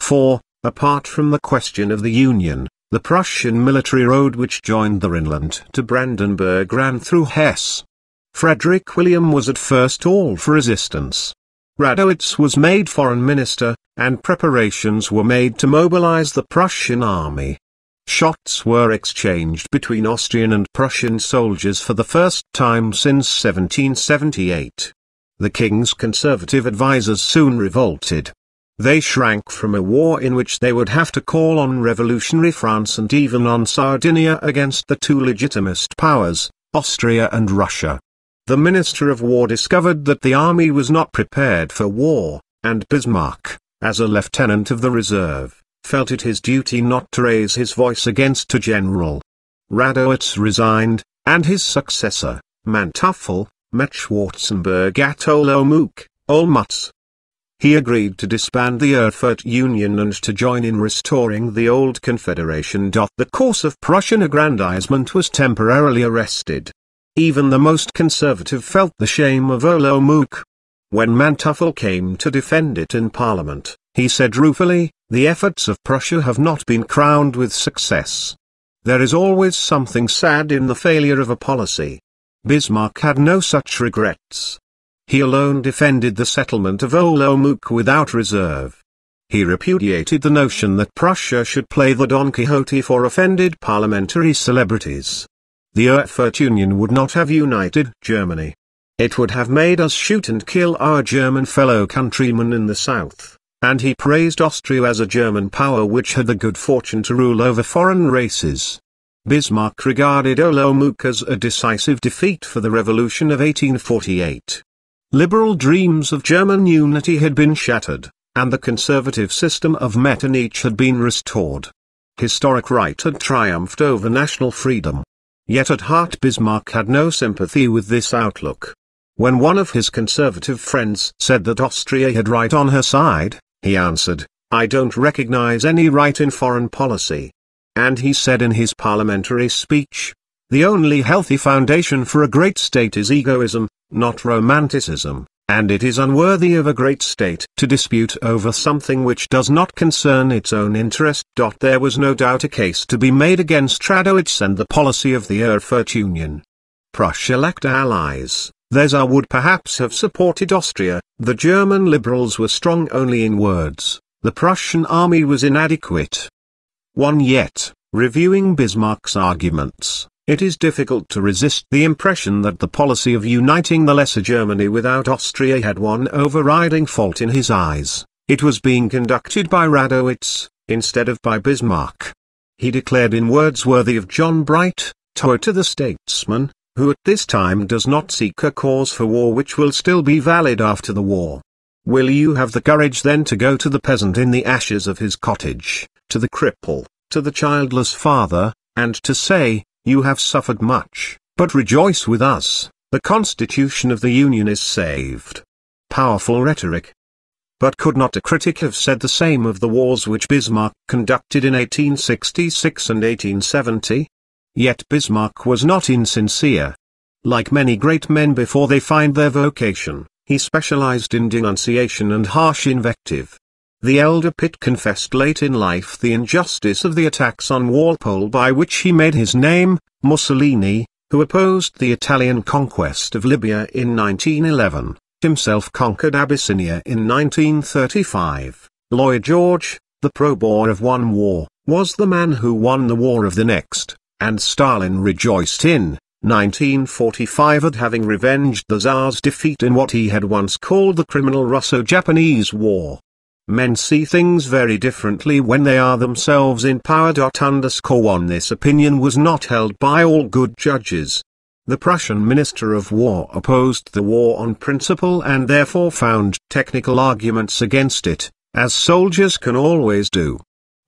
For, apart from the question of the Union, the Prussian military road which joined the Rhineland to Brandenburg ran through Hesse. Frederick William was at first all for resistance. Radowitz was made foreign minister, and preparations were made to mobilize the Prussian army. Shots were exchanged between Austrian and Prussian soldiers for the first time since 1778. The king's conservative advisers soon revolted. They shrank from a war in which they would have to call on revolutionary France and even on Sardinia against the two legitimist powers, Austria and Russia. The Minister of War discovered that the army was not prepared for war, and Bismarck, as a lieutenant of the reserve, felt it his duty not to raise his voice against a general. Radowitz resigned, and his successor, Manteuffel, met Schwarzenberg at Olomouc, Olmutz. He agreed to disband the Erfurt Union and to join in restoring the old confederation. The course of Prussian aggrandizement was temporarily arrested. Even the most conservative felt the shame of Olomouc. When Manteuffel came to defend it in Parliament, he said ruefully, the efforts of Prussia have not been crowned with success. There is always something sad in the failure of a policy. Bismarck had no such regrets. He alone defended the settlement of Olomouc without reserve. He repudiated the notion that Prussia should play the Don Quixote for offended parliamentary celebrities. The Erfurt Union would not have united Germany. It would have made us shoot and kill our German fellow countrymen in the south, and he praised Austria as a German power which had the good fortune to rule over foreign races. Bismarck regarded Olomouc as a decisive defeat for the revolution of 1848. Liberal dreams of German unity had been shattered, and the conservative system of Metternich had been restored. Historic right had triumphed over national freedom. Yet at heart Bismarck had no sympathy with this outlook. When one of his conservative friends said that Austria had right on her side, he answered, I don't recognize any right in foreign policy. And he said in his parliamentary speech, the only healthy foundation for a great state is egoism, not romanticism, and it is unworthy of a great state to dispute over something which does not concern its own interest. There was no doubt a case to be made against Radowitz and the policy of the Erfurt Union. Prussia lacked allies, the Tsar would perhaps have supported Austria, the German liberals were strong only in words, the Prussian army was inadequate, 1 Yet, reviewing Bismarck's arguments, it is difficult to resist the impression that the policy of uniting the Lesser Germany without Austria had one overriding fault in his eyes, it was being conducted by Radowitz, instead of by Bismarck. He declared in words worthy of John Bright, to the statesman, who at this time does not seek a cause for war which will still be valid after the war. Will you have the courage then to go to the peasant in the ashes of his cottage, to the cripple, to the childless father, and to say, You have suffered much, but rejoice with us, the Constitution of the Union is saved. Powerful rhetoric. But could not a critic have said the same of the wars which Bismarck conducted in 1866 and 1870? Yet Bismarck was not insincere. Like many great men before they find their vocation, he specialized in denunciation and harsh invective. The elder Pitt confessed late in life the injustice of the attacks on Walpole by which he made his name, Mussolini, who opposed the Italian conquest of Libya in 1911, himself conquered Abyssinia in 1935. Lloyd George, the pro-Boer of one war, was the man who won the war of the next, and Stalin rejoiced in, 1945 at having revenged the Tsar's defeat in what he had once called the criminal Russo-Japanese War. Men see things very differently when they are themselves in power. Underscore 1 This opinion was not held by all good judges. The Prussian Minister of War opposed the war on principle and therefore found technical arguments against it, as soldiers can always do.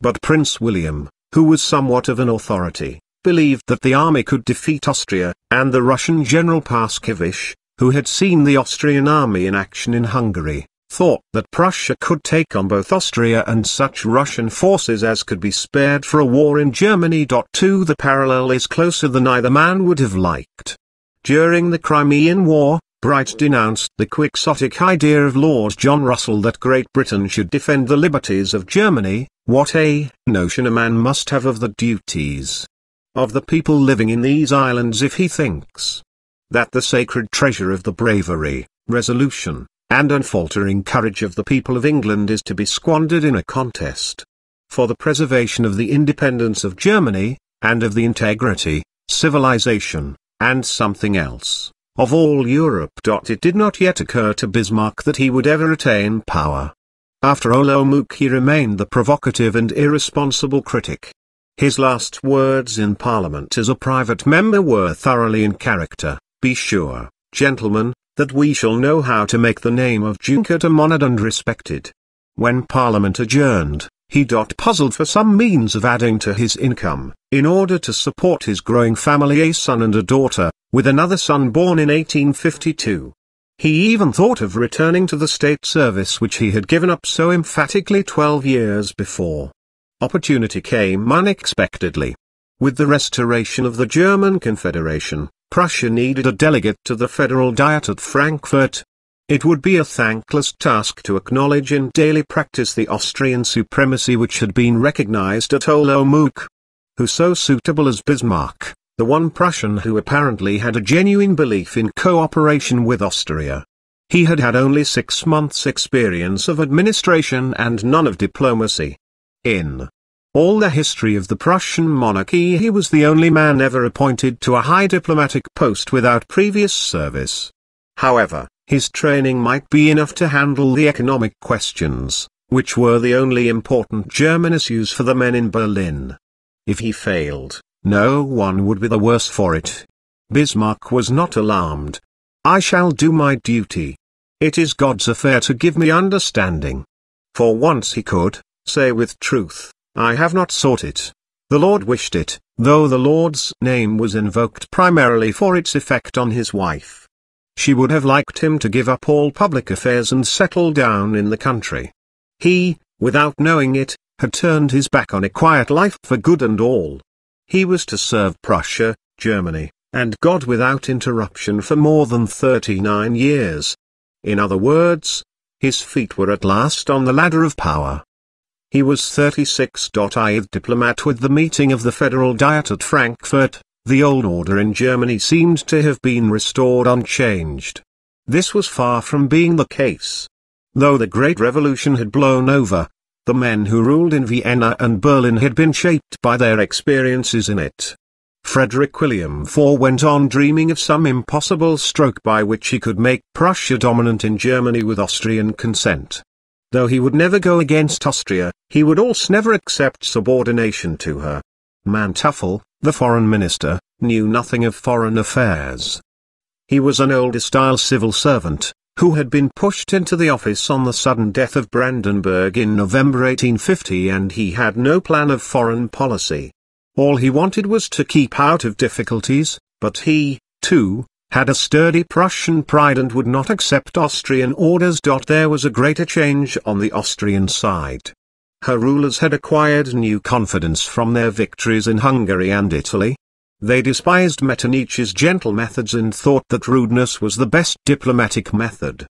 But Prince William, who was somewhat of an authority, believed that the army could defeat Austria, and the Russian general Paskevich, who had seen the Austrian army in action in Hungary, thought that Prussia could take on both Austria and such Russian forces as could be spared for a war in Germany. 2 The parallel is closer than either man would have liked. During the Crimean War, Bright denounced the quixotic idea of Lord John Russell that Great Britain should defend the liberties of Germany, what a notion a man must have of the duties of the people living in these islands if he thinks that the sacred treasure of the bravery, resolution, and unfaltering courage of the people of England is to be squandered in a contest for the preservation of the independence of Germany, and of the integrity, civilization, and something else, of all Europe. It did not yet occur to Bismarck that he would ever attain power. After Olomouc he remained the provocative and irresponsible critic, his last words in Parliament as a private member were thoroughly in character, be sure, gentlemen, that we shall know how to make the name of Junker honoured and respected. When Parliament adjourned, he puzzled for some means of adding to his income, in order to support his growing family a son and a daughter, with another son born in 1852. He even thought of returning to the state service which he had given up so emphatically twelve years before opportunity came unexpectedly. With the restoration of the German Confederation, Prussia needed a delegate to the Federal Diet at Frankfurt. It would be a thankless task to acknowledge in daily practice the Austrian supremacy which had been recognized at Olomouc. Who so suitable as Bismarck, the one Prussian who apparently had a genuine belief in cooperation with Austria. He had had only six months' experience of administration and none of diplomacy. In all the history of the Prussian monarchy he was the only man ever appointed to a high diplomatic post without previous service. However, his training might be enough to handle the economic questions, which were the only important German issues for the men in Berlin. If he failed, no one would be the worse for it. Bismarck was not alarmed. I shall do my duty. It is God's affair to give me understanding. For once he could, say with truth, I have not sought it. The Lord wished it, though the Lord's name was invoked primarily for its effect on his wife. She would have liked him to give up all public affairs and settle down in the country. He, without knowing it, had turned his back on a quiet life for good and all. He was to serve Prussia, Germany, and God without interruption for more than 39 years. In other words, his feet were at last on the ladder of power. He was 36. I diplomat with the meeting of the Federal Diet at Frankfurt, the old order in Germany seemed to have been restored unchanged. This was far from being the case. Though the Great Revolution had blown over, the men who ruled in Vienna and Berlin had been shaped by their experiences in it. Frederick William IV went on dreaming of some impossible stroke by which he could make Prussia dominant in Germany with Austrian consent. Though he would never go against Austria, he would also never accept subordination to her. Manteuffel, the foreign minister, knew nothing of foreign affairs. He was an old-style civil servant, who had been pushed into the office on the sudden death of Brandenburg in November 1850 and he had no plan of foreign policy. All he wanted was to keep out of difficulties, but he, too, had a sturdy Prussian pride and would not accept Austrian orders. There was a greater change on the Austrian side. Her rulers had acquired new confidence from their victories in Hungary and Italy. They despised Metternich's gentle methods and thought that rudeness was the best diplomatic method.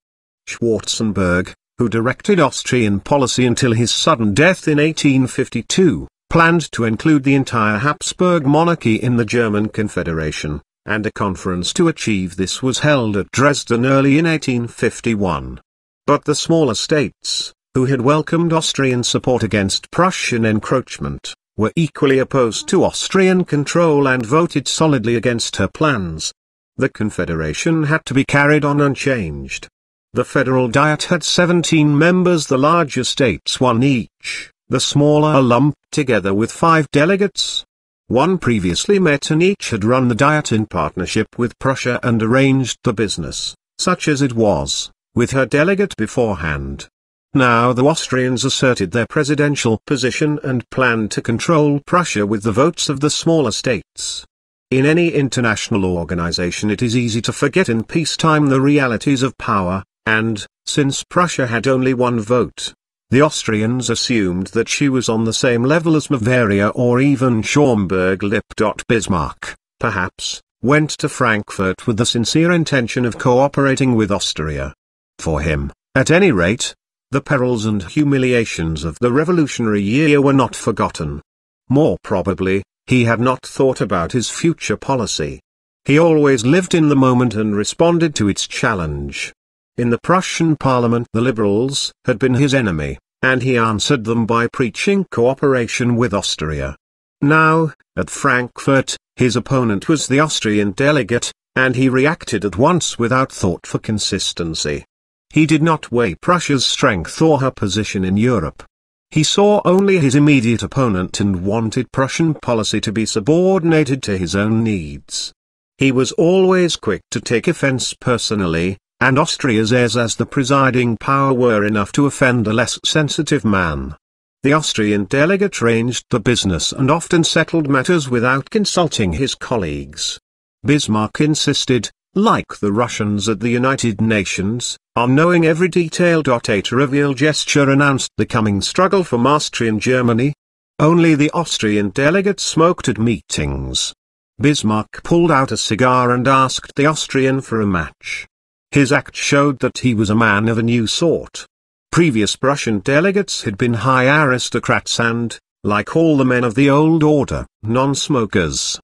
Schwarzenberg, who directed Austrian policy until his sudden death in 1852, planned to include the entire Habsburg monarchy in the German Confederation and a conference to achieve this was held at Dresden early in 1851. But the smaller states, who had welcomed Austrian support against Prussian encroachment, were equally opposed to Austrian control and voted solidly against her plans. The Confederation had to be carried on unchanged. The Federal Diet had 17 members the larger states one each, the smaller lumped together with five delegates. One previously met and each had run the Diet in partnership with Prussia and arranged the business, such as it was, with her delegate beforehand. Now the Austrians asserted their presidential position and planned to control Prussia with the votes of the smaller states. In any international organization it is easy to forget in peacetime the realities of power, and, since Prussia had only one vote, the Austrians assumed that she was on the same level as Bavaria or even Schaumburg-Lippe. Bismarck, perhaps, went to Frankfurt with the sincere intention of cooperating with Austria. For him, at any rate, the perils and humiliations of the revolutionary year were not forgotten. More probably, he had not thought about his future policy. He always lived in the moment and responded to its challenge. In the Prussian parliament the liberals had been his enemy, and he answered them by preaching cooperation with Austria. Now, at Frankfurt, his opponent was the Austrian delegate, and he reacted at once without thought for consistency. He did not weigh Prussia's strength or her position in Europe. He saw only his immediate opponent and wanted Prussian policy to be subordinated to his own needs. He was always quick to take offense personally, and Austria's airs as the presiding power were enough to offend a less sensitive man. The Austrian delegate ranged the business and often settled matters without consulting his colleagues. Bismarck insisted, like the Russians at the United Nations, on knowing every detail. A trivial gesture announced the coming struggle for mastery in Germany. Only the Austrian delegate smoked at meetings. Bismarck pulled out a cigar and asked the Austrian for a match. His act showed that he was a man of a new sort. Previous Prussian delegates had been high aristocrats and, like all the men of the old order, non-smokers.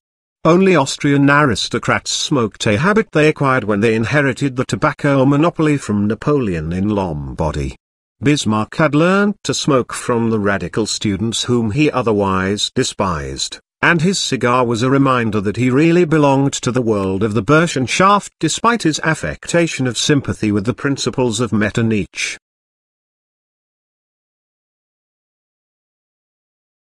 Only Austrian aristocrats smoked a habit they acquired when they inherited the tobacco monopoly from Napoleon in Lombardy. Bismarck had learned to smoke from the radical students whom he otherwise despised, and his cigar was a reminder that he really belonged to the world of the Burschenschaft despite his affectation of sympathy with the principles of Metternich.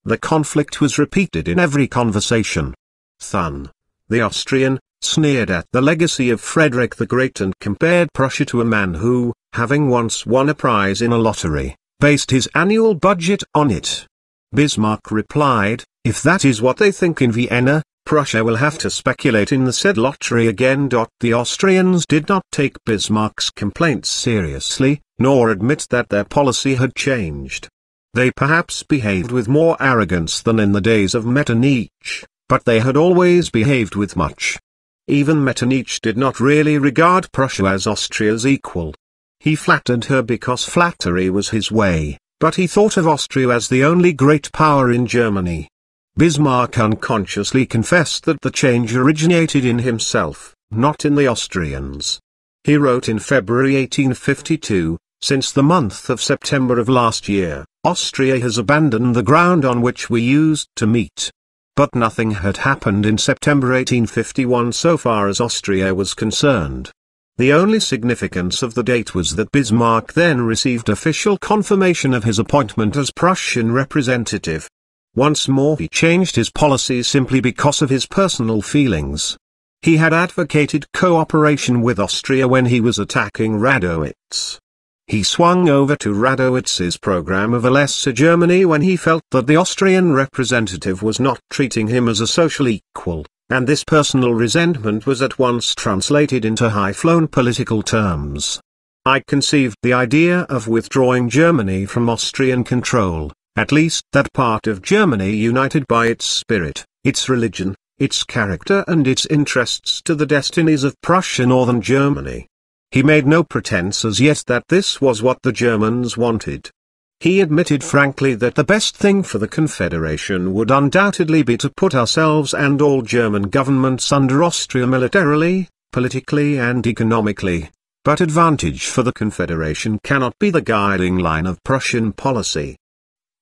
The conflict was repeated in every conversation. Thun, the Austrian, sneered at the legacy of Frederick the Great and compared Prussia to a man who, having once won a prize in a lottery, based his annual budget on it. Bismarck replied, if that is what they think in Vienna, Prussia will have to speculate in the said lottery again. The Austrians did not take Bismarck's complaints seriously, nor admit that their policy had changed. They perhaps behaved with more arrogance than in the days of Metternich, but they had always behaved with much. Even Metternich did not really regard Prussia as Austria's equal. He flattered her because flattery was his way, but he thought of Austria as the only great power in Germany. Bismarck unconsciously confessed that the change originated in himself, not in the Austrians. He wrote in February 1852, since the month of September of last year, Austria has abandoned the ground on which we used to meet. But nothing had happened in September 1851 so far as Austria was concerned. The only significance of the date was that Bismarck then received official confirmation of his appointment as Prussian representative. Once more he changed his policy simply because of his personal feelings. He had advocated cooperation with Austria when he was attacking Radowitz. He swung over to Radowitz's program of a lesser Germany when he felt that the Austrian representative was not treating him as a social equal, and this personal resentment was at once translated into high-flown political terms. I conceived the idea of withdrawing Germany from Austrian control, at least that part of Germany united by its spirit, its religion, its character and its interests to the destinies of Prussia Northern Germany. He made no pretense as yet that this was what the Germans wanted. He admitted frankly that the best thing for the Confederation would undoubtedly be to put ourselves and all German governments under Austria militarily, politically and economically. But advantage for the Confederation cannot be the guiding line of Prussian policy.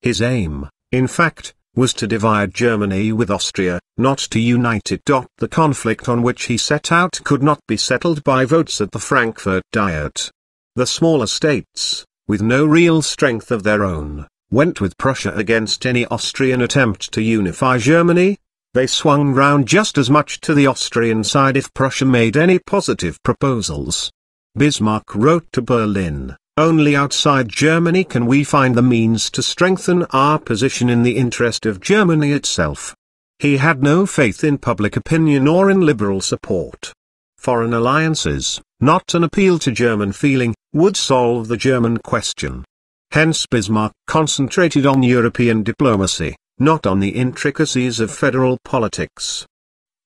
His aim, in fact, was to divide Germany with Austria, not to unite it. The conflict on which he set out could not be settled by votes at the Frankfurt Diet. The smaller states, with no real strength of their own, went with Prussia against any Austrian attempt to unify Germany. They swung round just as much to the Austrian side if Prussia made any positive proposals. Bismarck wrote to Berlin, only outside Germany can we find the means to strengthen our position in the interest of Germany itself. He had no faith in public opinion or in liberal support. Foreign alliances, not an appeal to German feeling, would solve the German question. Hence Bismarck concentrated on European diplomacy, not on the intricacies of federal politics.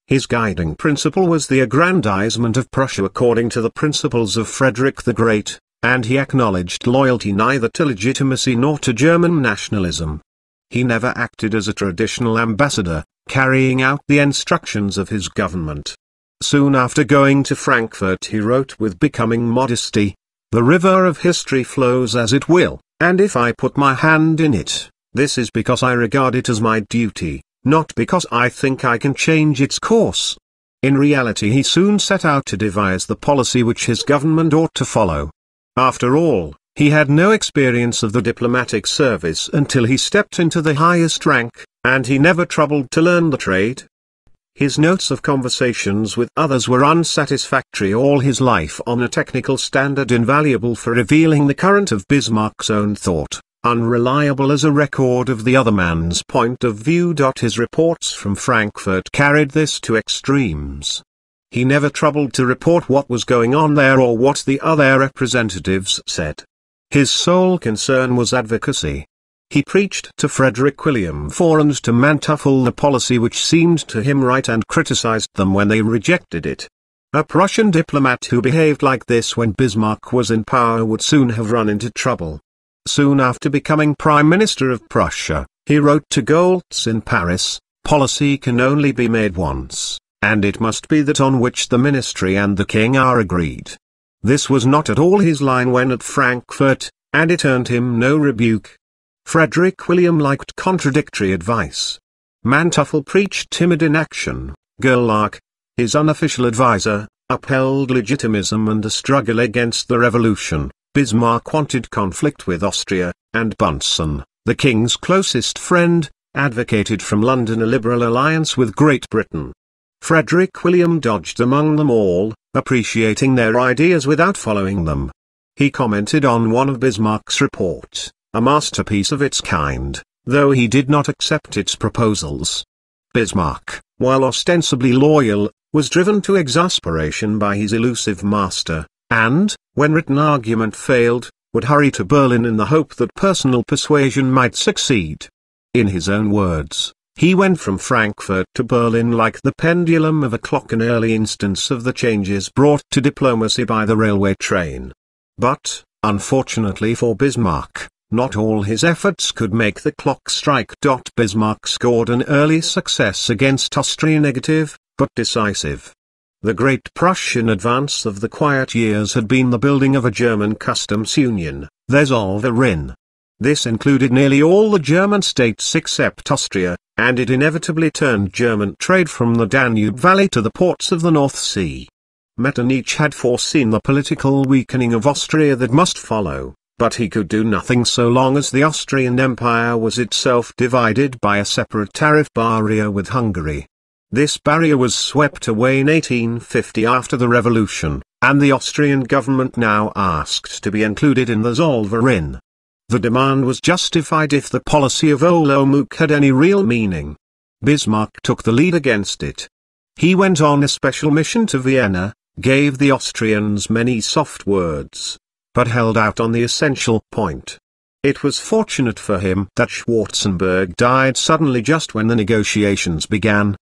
His guiding principle was the aggrandizement of Prussia according to the principles of Frederick the Great, and he acknowledged loyalty neither to legitimacy nor to German nationalism. He never acted as a traditional ambassador, carrying out the instructions of his government. Soon after going to Frankfurt he wrote with becoming modesty, The river of history flows as it will, and if I put my hand in it, this is because I regard it as my duty, not because I think I can change its course. In reality he soon set out to devise the policy which his government ought to follow. After all, he had no experience of the diplomatic service until he stepped into the highest rank, and he never troubled to learn the trade. His notes of conversations with others were unsatisfactory all his life on a technical standard invaluable for revealing the current of Bismarck's own thought, unreliable as a record of the other man's point of view. His reports from Frankfurt carried this to extremes. He never troubled to report what was going on there or what the other representatives said. His sole concern was advocacy. He preached to Frederick William IV and to Manteuffel the policy which seemed to him right and criticized them when they rejected it. A Prussian diplomat who behaved like this when Bismarck was in power would soon have run into trouble. Soon after becoming Prime Minister of Prussia, he wrote to Goltz in Paris, policy can only be made once and it must be that on which the ministry and the king are agreed. This was not at all his line when at Frankfurt, and it earned him no rebuke. Frederick William liked contradictory advice. Manteuffel preached timid inaction, Gerlach, his unofficial adviser, upheld legitimism and a struggle against the revolution. Bismarck wanted conflict with Austria, and Bunsen, the king's closest friend, advocated from London a liberal alliance with Great Britain. Frederick William dodged among them all, appreciating their ideas without following them. He commented on one of Bismarck's reports, a masterpiece of its kind, though he did not accept its proposals. Bismarck, while ostensibly loyal, was driven to exasperation by his elusive master, and, when written argument failed, would hurry to Berlin in the hope that personal persuasion might succeed. In his own words, he went from Frankfurt to Berlin like the pendulum of a clock an early instance of the changes brought to diplomacy by the railway train. But, unfortunately for Bismarck, not all his efforts could make the clock strike. Bismarck scored an early success against Austria negative, but decisive. The great Prussian advance of the quiet years had been the building of a German customs union, the Zollverein. This included nearly all the German states except Austria, and it inevitably turned German trade from the Danube Valley to the ports of the North Sea. Metternich had foreseen the political weakening of Austria that must follow, but he could do nothing so long as the Austrian Empire was itself divided by a separate tariff barrier with Hungary. This barrier was swept away in 1850 after the revolution, and the Austrian government now asked to be included in the Zollverein. The demand was justified if the policy of Olomouc had any real meaning. Bismarck took the lead against it. He went on a special mission to Vienna, gave the Austrians many soft words, but held out on the essential point. It was fortunate for him that Schwarzenberg died suddenly just when the negotiations began.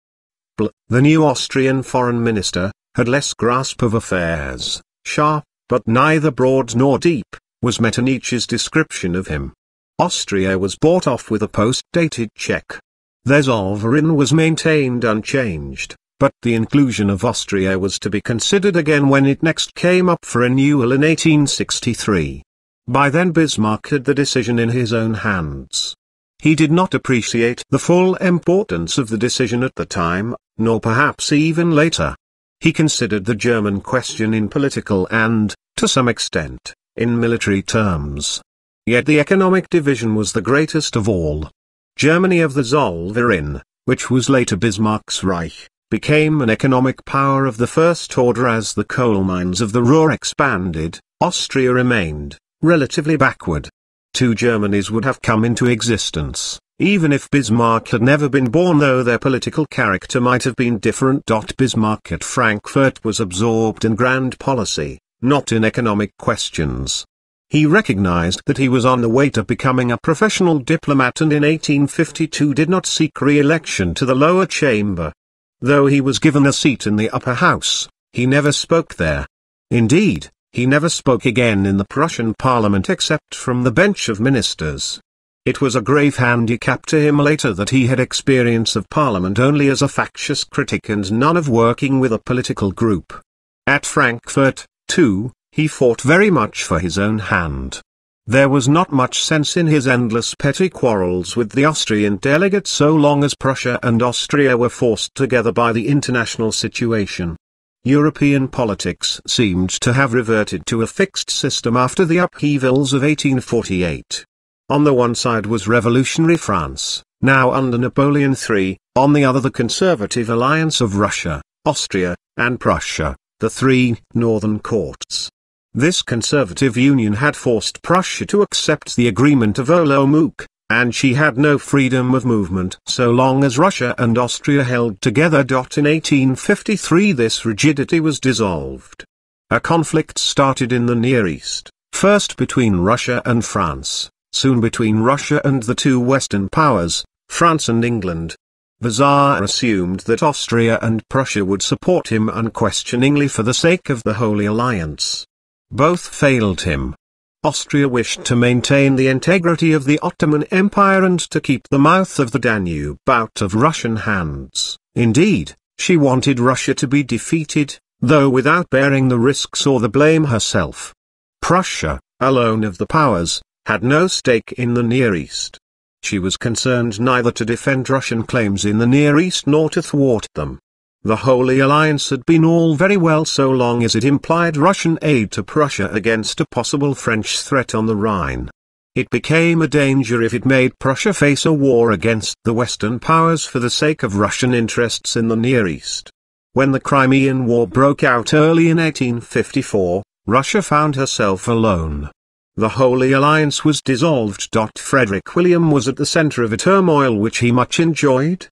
Buol the new Austrian foreign minister, had less grasp of affairs, sharp, but neither broad nor deep was Metternich's description of him. Austria was bought off with a post-dated check. Zollverein was maintained unchanged, but the inclusion of Austria was to be considered again when it next came up for renewal in 1863. By then Bismarck had the decision in his own hands. He did not appreciate the full importance of the decision at the time, nor perhaps even later. He considered the German question in political and, to some extent, in military terms. Yet the economic division was the greatest of all. Germany of the Zollverein, which was later Bismarck's Reich, became an economic power of the first order as the coal mines of the Ruhr expanded, Austria remained, relatively backward. Two Germanys would have come into existence, even if Bismarck had never been born though their political character might have been different. Bismarck at Frankfurt was absorbed in grand policy, not in economic questions. He recognized that he was on the way to becoming a professional diplomat and in 1852 did not seek re-election to the lower chamber. Though he was given a seat in the upper house, he never spoke there. Indeed, he never spoke again in the Prussian parliament except from the bench of ministers. It was a grave handicap to him later that he had experience of parliament only as a factious critic and none of working with a political group. At Frankfurt, too, he fought very much for his own hand. There was not much sense in his endless petty quarrels with the Austrian delegate so long as Prussia and Austria were forced together by the international situation. European politics seemed to have reverted to a fixed system after the upheavals of 1848. On the one side was revolutionary France, now under Napoleon III, on the other the conservative alliance of Russia, Austria, and Prussia, the three northern courts. This conservative union had forced Prussia to accept the agreement of Olomouc, and she had no freedom of movement so long as Russia and Austria held together. In 1853 this rigidity was dissolved. A conflict started in the Near East, first between Russia and France, soon between Russia and the two Western powers, France and England. The Tsar assumed that Austria and Prussia would support him unquestioningly for the sake of the Holy Alliance. Both failed him. Austria wished to maintain the integrity of the Ottoman Empire and to keep the mouth of the Danube out of Russian hands. Indeed, she wanted Russia to be defeated, though without bearing the risks or the blame herself. Prussia, alone of the powers, had no stake in the Near East. She was concerned neither to defend Russian claims in the Near East nor to thwart them. The Holy Alliance had been all very well so long as it implied Russian aid to Prussia against a possible French threat on the Rhine. It became a danger if it made Prussia face a war against the Western powers for the sake of Russian interests in the Near East. When the Crimean War broke out early in 1854, Russia found herself alone. The Holy Alliance was dissolved. Frederick William was at the center of a turmoil which he much enjoyed,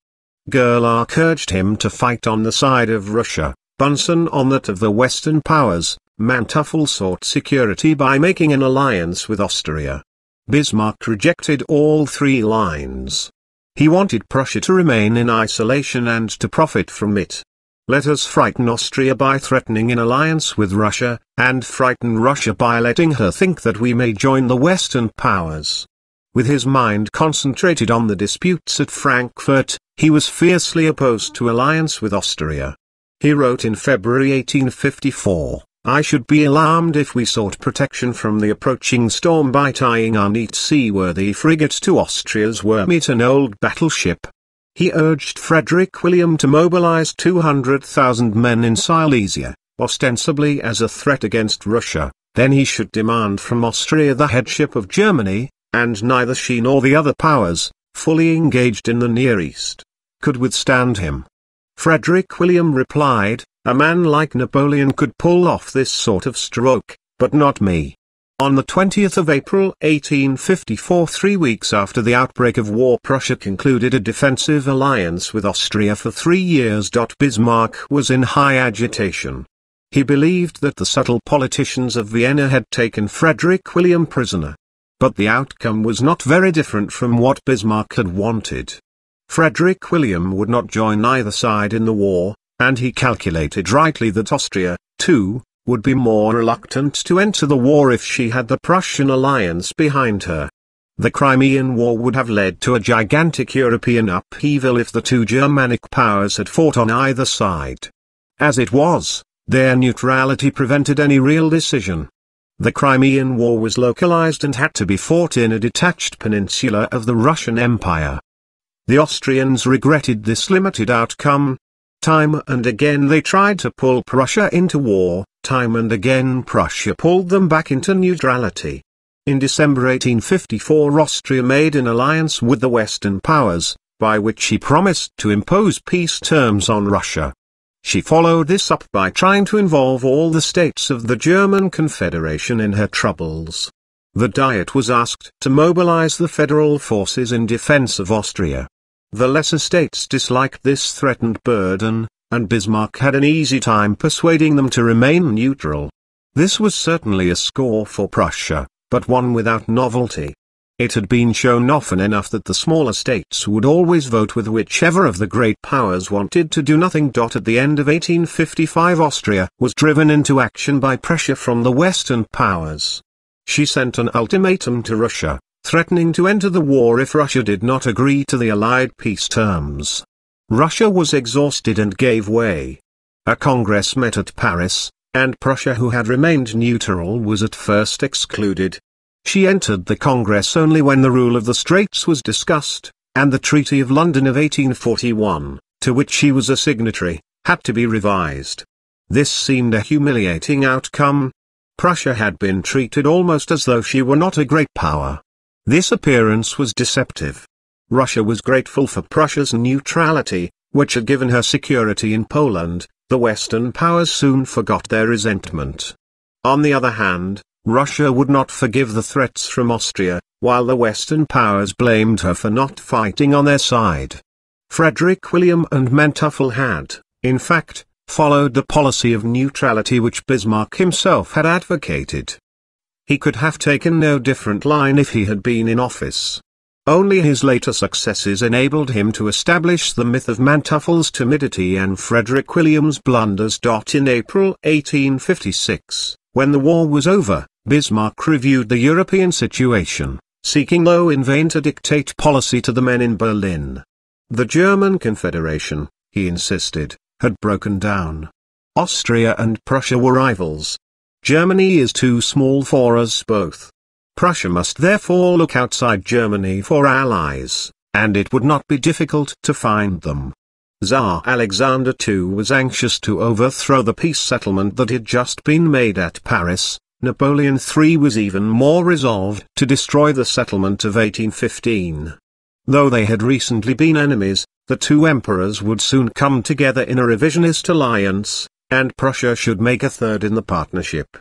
Gerlach urged him to fight on the side of Russia, Bunsen on that of the Western powers, Manteuffel sought security by making an alliance with Austria. Bismarck rejected all three lines. He wanted Prussia to remain in isolation and to profit from it. Let us frighten Austria by threatening an alliance with Russia, and frighten Russia by letting her think that we may join the Western powers. With his mind concentrated on the disputes at Frankfurt, he was fiercely opposed to alliance with Austria. He wrote in February 1854, I should be alarmed if we sought protection from the approaching storm by tying our neat seaworthy frigate to Austria's Wermit an old battleship. He urged Frederick William to mobilize 200,000 men in Silesia, ostensibly as a threat against Russia, then he should demand from Austria the headship of Germany, and neither she nor the other powers, fully engaged in the Near East, could withstand him. Frederick William replied, a man like Napoleon could pull off this sort of stroke, but not me. On the 20th of April 1854 three weeks after the outbreak of war Prussia concluded a defensive alliance with Austria for three years. Bismarck was in high agitation. He believed that the subtle politicians of Vienna had taken Frederick William prisoner. But the outcome was not very different from what Bismarck had wanted. Frederick William would not join either side in the war, and he calculated rightly that Austria, too, would be more reluctant to enter the war if she had the Prussian alliance behind her. The Crimean War would have led to a gigantic European upheaval if the two Germanic powers had fought on either side. As it was, their neutrality prevented any real decision. The Crimean War was localized and had to be fought in a detached peninsula of the Russian Empire. The Austrians regretted this limited outcome. Time and again they tried to pull Prussia into war, time and again Prussia pulled them back into neutrality. In December 1854 Austria made an alliance with the Western powers, by which she promised to impose peace terms on Russia. She followed this up by trying to involve all the states of the German Confederation in her troubles. The Diet was asked to mobilize the federal forces in defense of Austria. The lesser states disliked this threatened burden, and Bismarck had an easy time persuading them to remain neutral. This was certainly a score for Prussia, but one without novelty. It had been shown often enough that the smaller states would always vote with whichever of the great powers wanted to do nothing. At the end of 1855 Austria was driven into action by pressure from the Western powers. She sent an ultimatum to Russia, threatening to enter the war if Russia did not agree to the Allied peace terms. Russia was exhausted and gave way. A congress met at Paris, and Prussia who had remained neutral was at first excluded. She entered the Congress only when the rule of the Straits was discussed, and the Treaty of London of 1841, to which she was a signatory, had to be revised. This seemed a humiliating outcome. Prussia had been treated almost as though she were not a great power. This appearance was deceptive. Russia was grateful for Prussia's neutrality, which had given her security in Poland, the Western powers soon forgot their resentment. On the other hand, Russia would not forgive the threats from Austria, while the Western powers blamed her for not fighting on their side. Frederick William and Manteuffel had, in fact, followed the policy of neutrality which Bismarck himself had advocated. He could have taken no different line if he had been in office. Only his later successes enabled him to establish the myth of Manteuffel's timidity and Frederick William's blunders. In April 1856, when the war was over, Bismarck reviewed the European situation, seeking though in vain to dictate policy to the men in Berlin. The German Confederation, he insisted, had broken down. Austria and Prussia were rivals. Germany is too small for us both. Prussia must therefore look outside Germany for allies, and it would not be difficult to find them. Tsar Alexander II was anxious to overthrow the peace settlement that had just been made at Paris, Napoleon III was even more resolved to destroy the settlement of 1815. Though they had recently been enemies, the two emperors would soon come together in a revisionist alliance, and Prussia should make a third in the partnership.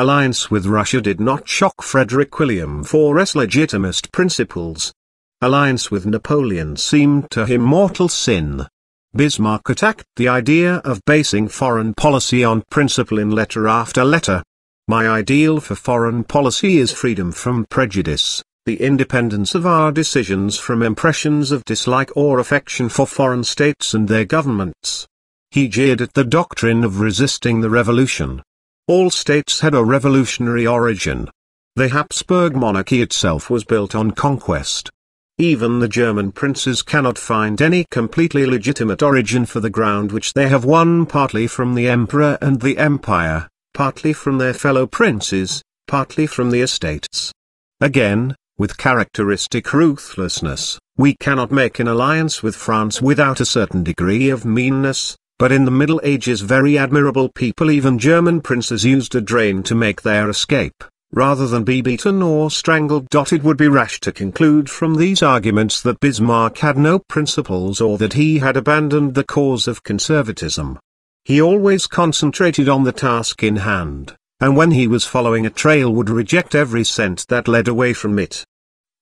Alliance with Russia did not shock Frederick William for its legitimist principles. Alliance with Napoleon seemed to him mortal sin. Bismarck attacked the idea of basing foreign policy on principle in letter after letter, my ideal for foreign policy is freedom from prejudice, the independence of our decisions from impressions of dislike or affection for foreign states and their governments. He jeered at the doctrine of resisting the revolution. All states had a revolutionary origin. The Habsburg monarchy itself was built on conquest. Even the German princes cannot find any completely legitimate origin for the ground which they have won partly from the emperor and the empire, partly from their fellow princes, partly from the estates. Again, with characteristic ruthlessness, we cannot make an alliance with France without a certain degree of meanness, but in the Middle Ages very admirable people even German princes used a drain to make their escape, rather than be beaten or strangled. It would be rash to conclude from these arguments that Bismarck had no principles or that he had abandoned the cause of conservatism. He always concentrated on the task in hand, and when he was following a trail would reject every scent that led away from it.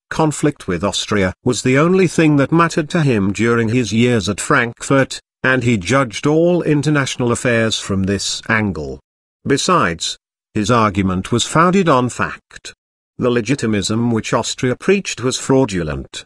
Conflict with Austria was the only thing that mattered to him during his years at Frankfurt, and he judged all international affairs from this angle. Besides, his argument was founded on fact. The legitimism which Austria preached was fraudulent,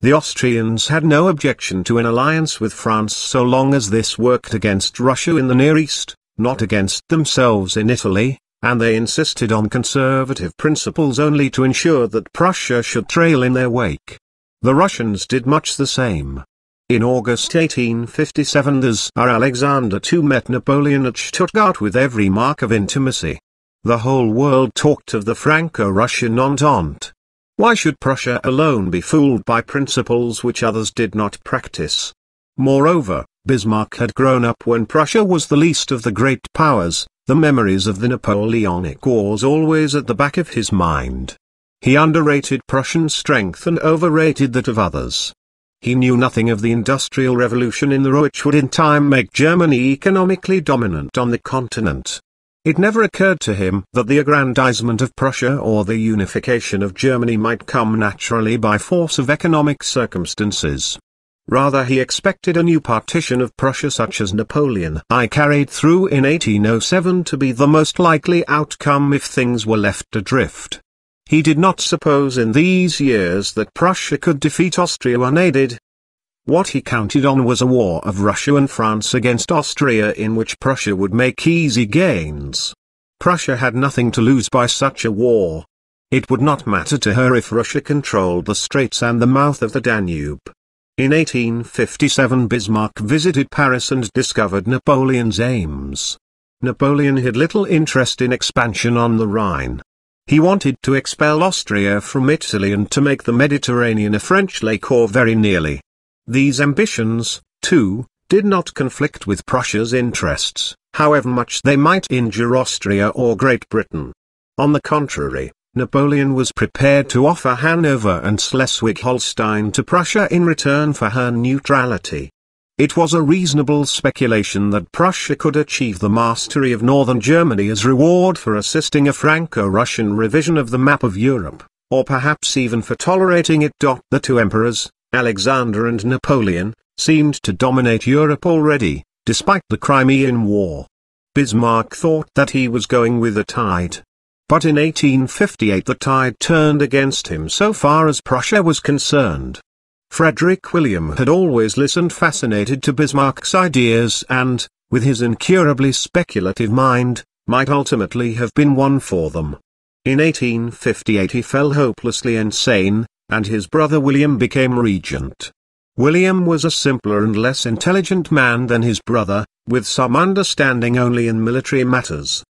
the Austrians had no objection to an alliance with France so long as this worked against Russia in the Near East, not against themselves in Italy, and they insisted on conservative principles only to ensure that Prussia should trail in their wake. The Russians did much the same. In August 1857 the Tsar Alexander II met Napoleon at Stuttgart with every mark of intimacy. The whole world talked of the Franco-Russian Entente. Why should Prussia alone be fooled by principles which others did not practice? Moreover, Bismarck had grown up when Prussia was the least of the great powers, the memories of the Napoleonic Wars always at the back of his mind. He underrated Prussian strength and overrated that of others. He knew nothing of the Industrial Revolution in the which would in time make Germany economically dominant on the continent. It never occurred to him that the aggrandizement of Prussia or the unification of Germany might come naturally by force of economic circumstances. Rather he expected a new partition of Prussia such as Napoleon I carried through in 1807 to be the most likely outcome if things were left adrift. He did not suppose in these years that Prussia could defeat Austria unaided. What he counted on was a war of Russia and France against Austria in which Prussia would make easy gains. Prussia had nothing to lose by such a war. It would not matter to her if Russia controlled the straits and the mouth of the Danube. In 1857 Bismarck visited Paris and discovered Napoleon's aims. Napoleon had little interest in expansion on the Rhine. He wanted to expel Austria from Italy and to make the Mediterranean a French lake or very nearly. These ambitions, too, did not conflict with Prussia's interests, however much they might injure Austria or Great Britain. On the contrary, Napoleon was prepared to offer Hanover and Schleswig-Holstein to Prussia in return for her neutrality. It was a reasonable speculation that Prussia could achieve the mastery of northern Germany as reward for assisting a Franco-Russian revision of the map of Europe, or perhaps even for tolerating it. The two emperors, Alexander and Napoleon, seemed to dominate Europe already, despite the Crimean War. Bismarck thought that he was going with the tide. But in 1858 the tide turned against him so far as Prussia was concerned. Frederick William had always listened fascinated to Bismarck's ideas and, with his incurably speculative mind, might ultimately have been one for them. In 1858 he fell hopelessly insane, and his brother William became regent. William was a simpler and less intelligent man than his brother, with some understanding only in military matters.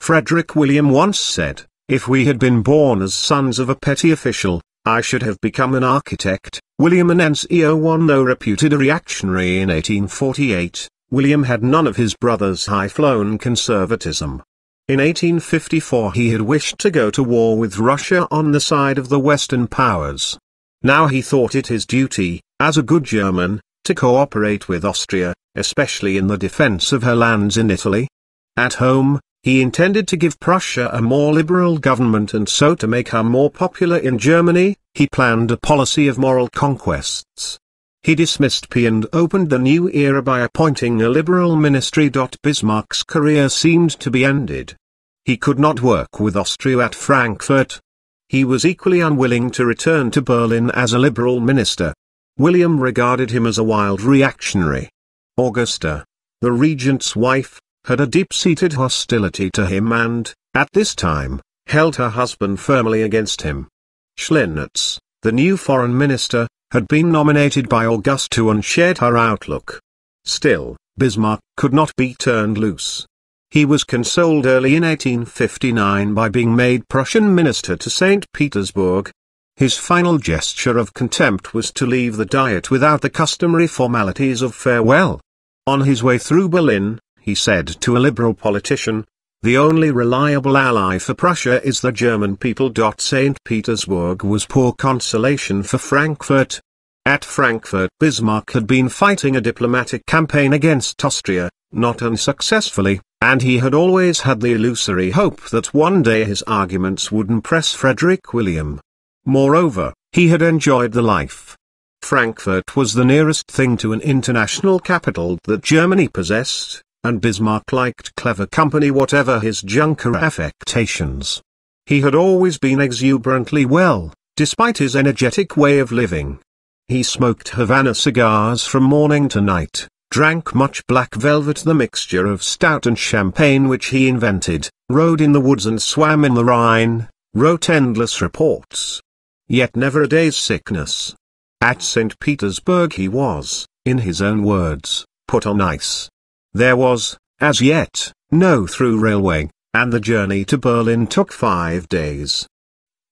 Frederick William once said, If we had been born as sons of a petty official, I should have become an architect. William Annunzio one though reputed a reactionary in 1848, William had none of his brother's high-flown conservatism. In 1854 he had wished to go to war with Russia on the side of the Western powers. Now he thought it his duty, as a good German, to cooperate with Austria, especially in the defense of her lands in Italy. At home, he intended to give Prussia a more liberal government and so to make her more popular in Germany, he planned a policy of moral conquests. He dismissed P and opened the new era by appointing a liberal ministry. Bismarck's career seemed to be ended. He could not work with Austria at Frankfurt. He was equally unwilling to return to Berlin as a liberal minister. William regarded him as a wild reactionary. Augusta, the regent's wife, had a deep-seated hostility to him and, at this time, held her husband firmly against him. Schleinitz, the new foreign minister, had been nominated by Augusta and shared her outlook. Still, Bismarck could not be turned loose. He was consoled early in 1859 by being made Prussian minister to St. Petersburg. His final gesture of contempt was to leave the Diet without the customary formalities of farewell. On his way through Berlin, he said to a liberal politician, the only reliable ally for Prussia is the German people. St. Petersburg was poor consolation for Frankfurt. At Frankfurt Bismarck had been fighting a diplomatic campaign against Austria, not unsuccessfully, and he had always had the illusory hope that one day his arguments would impress Frederick William. Moreover, he had enjoyed the life. Frankfurt was the nearest thing to an international capital that Germany possessed, and Bismarck liked clever company whatever his Junker affectations. He had always been exuberantly well, despite his energetic way of living. He smoked Havana cigars from morning to night, drank much black velvet the mixture of stout and champagne which he invented, rode in the woods and swam in the Rhine, wrote endless reports. Yet never a day's sickness. At St. Petersburg he was, in his own words, put on ice. There was, as yet, no through railway, and the journey to Berlin took five days.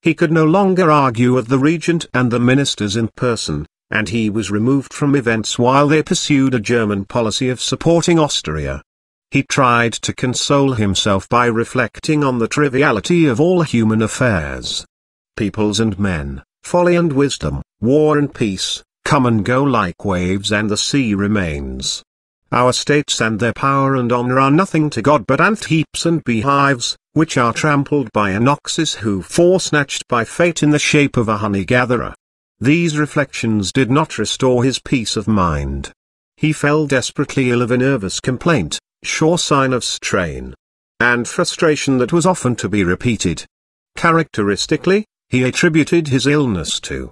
He could no longer argue with the regent and the ministers in person, and he was removed from events while they pursued a German policy of supporting Austria. He tried to console himself by reflecting on the triviality of all human affairs. Peoples and men, folly and wisdom, war and peace, come and go like waves and the sea remains. Our states and their power and honor are nothing to God but ant heaps and beehives, which are trampled by an ox's hoof snatched by fate in the shape of a honey-gatherer. These reflections did not restore his peace of mind. He fell desperately ill of a nervous complaint, sure sign of strain and frustration that was often to be repeated. Characteristically, he attributed his illness to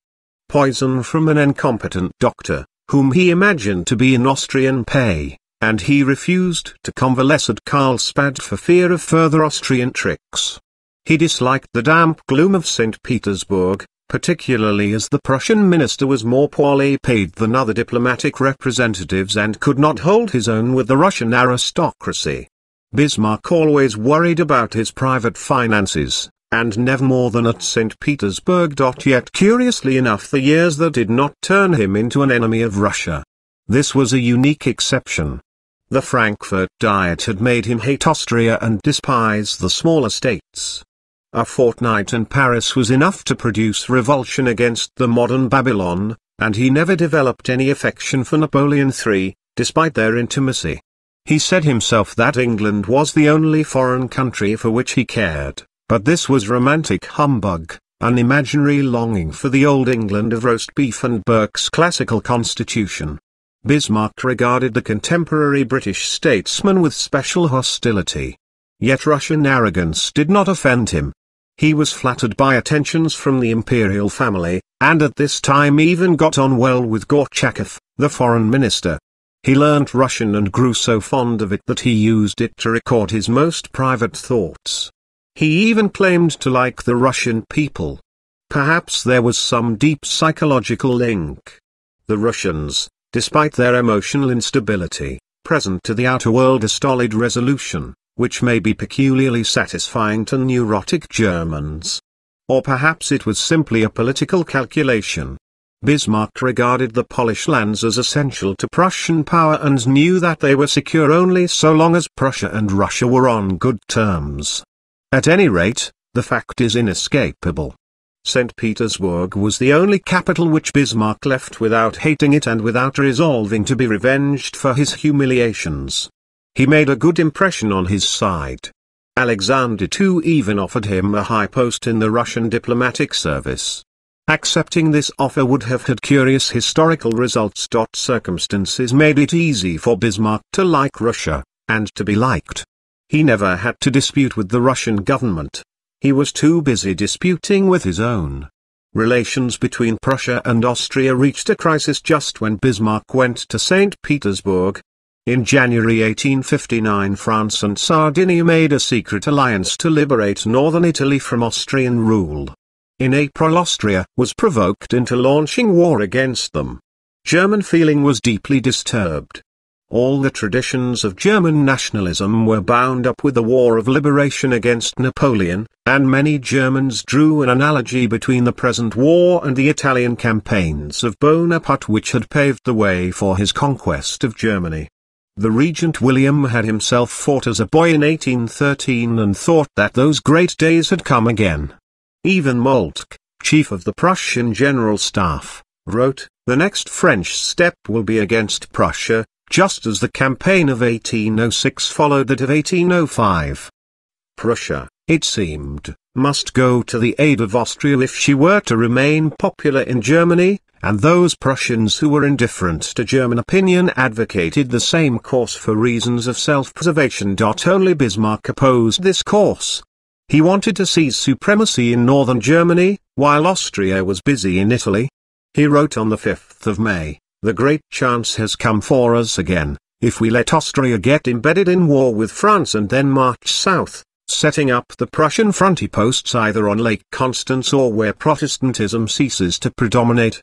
poison from an incompetent doctor, whom he imagined to be in Austrian pay, and he refused to convalesce at Karlsbad for fear of further Austrian tricks. He disliked the damp gloom of St. Petersburg, particularly as the Prussian minister was more poorly paid than other diplomatic representatives and could not hold his own with the Russian aristocracy. Bismarck always worried about his private finances, and never more than at St. Petersburg. Yet curiously enough the years that did not turn him into an enemy of Russia. This was a unique exception. The Frankfurt Diet had made him hate Austria and despise the smaller states. A fortnight in Paris was enough to produce revulsion against the modern Babylon, and he never developed any affection for Napoleon III, despite their intimacy. He said himself that England was the only foreign country for which he cared. But this was romantic humbug, an imaginary longing for the old England of roast beef and Burke's classical constitution. Bismarck regarded the contemporary British statesman with special hostility. Yet Russian arrogance did not offend him. He was flattered by attentions from the imperial family, and at this time even got on well with Gorchakov, the foreign minister. He learnt Russian and grew so fond of it that he used it to record his most private thoughts. He even claimed to like the Russian people. Perhaps there was some deep psychological link. The Russians, despite their emotional instability, present to the outer world a stolid resolution, which may be peculiarly satisfying to neurotic Germans. Or perhaps it was simply a political calculation. Bismarck regarded the Polish lands as essential to Prussian power and knew that they were secure only so long as Prussia and Russia were on good terms. At any rate, the fact is inescapable. St. Petersburg was the only capital which Bismarck left without hating it and without resolving to be revenged for his humiliations. He made a good impression on his side. Alexander II even offered him a high post in the Russian diplomatic service. Accepting this offer would have had curious historical results. Circumstances made it easy for Bismarck to like Russia, and to be liked. He never had to dispute with the Russian government. He was too busy disputing with his own. Relations between Prussia and Austria reached a crisis just when Bismarck went to St. Petersburg. In January 1859 France and Sardinia made a secret alliance to liberate northern Italy from Austrian rule. In April Austria was provoked into launching war against them. German feeling was deeply disturbed all the traditions of German nationalism were bound up with the war of liberation against Napoleon, and many Germans drew an analogy between the present war and the Italian campaigns of Bonaparte which had paved the way for his conquest of Germany. The regent William had himself fought as a boy in 1813 and thought that those great days had come again. Even Moltke, chief of the Prussian General Staff, wrote, The next French step will be against Prussia, just as the campaign of 1806 followed that of 1805. Prussia, it seemed, must go to the aid of Austria if she were to remain popular in Germany, and those Prussians who were indifferent to German opinion advocated the same course for reasons of self-preservation. Only Bismarck opposed this course. He wanted to seize supremacy in northern Germany, while Austria was busy in Italy. He wrote on the 5th of May, the great chance has come for us again, if we let Austria get embedded in war with France and then march south, setting up the Prussian frontiposts either on Lake Constance or where Protestantism ceases to predominate.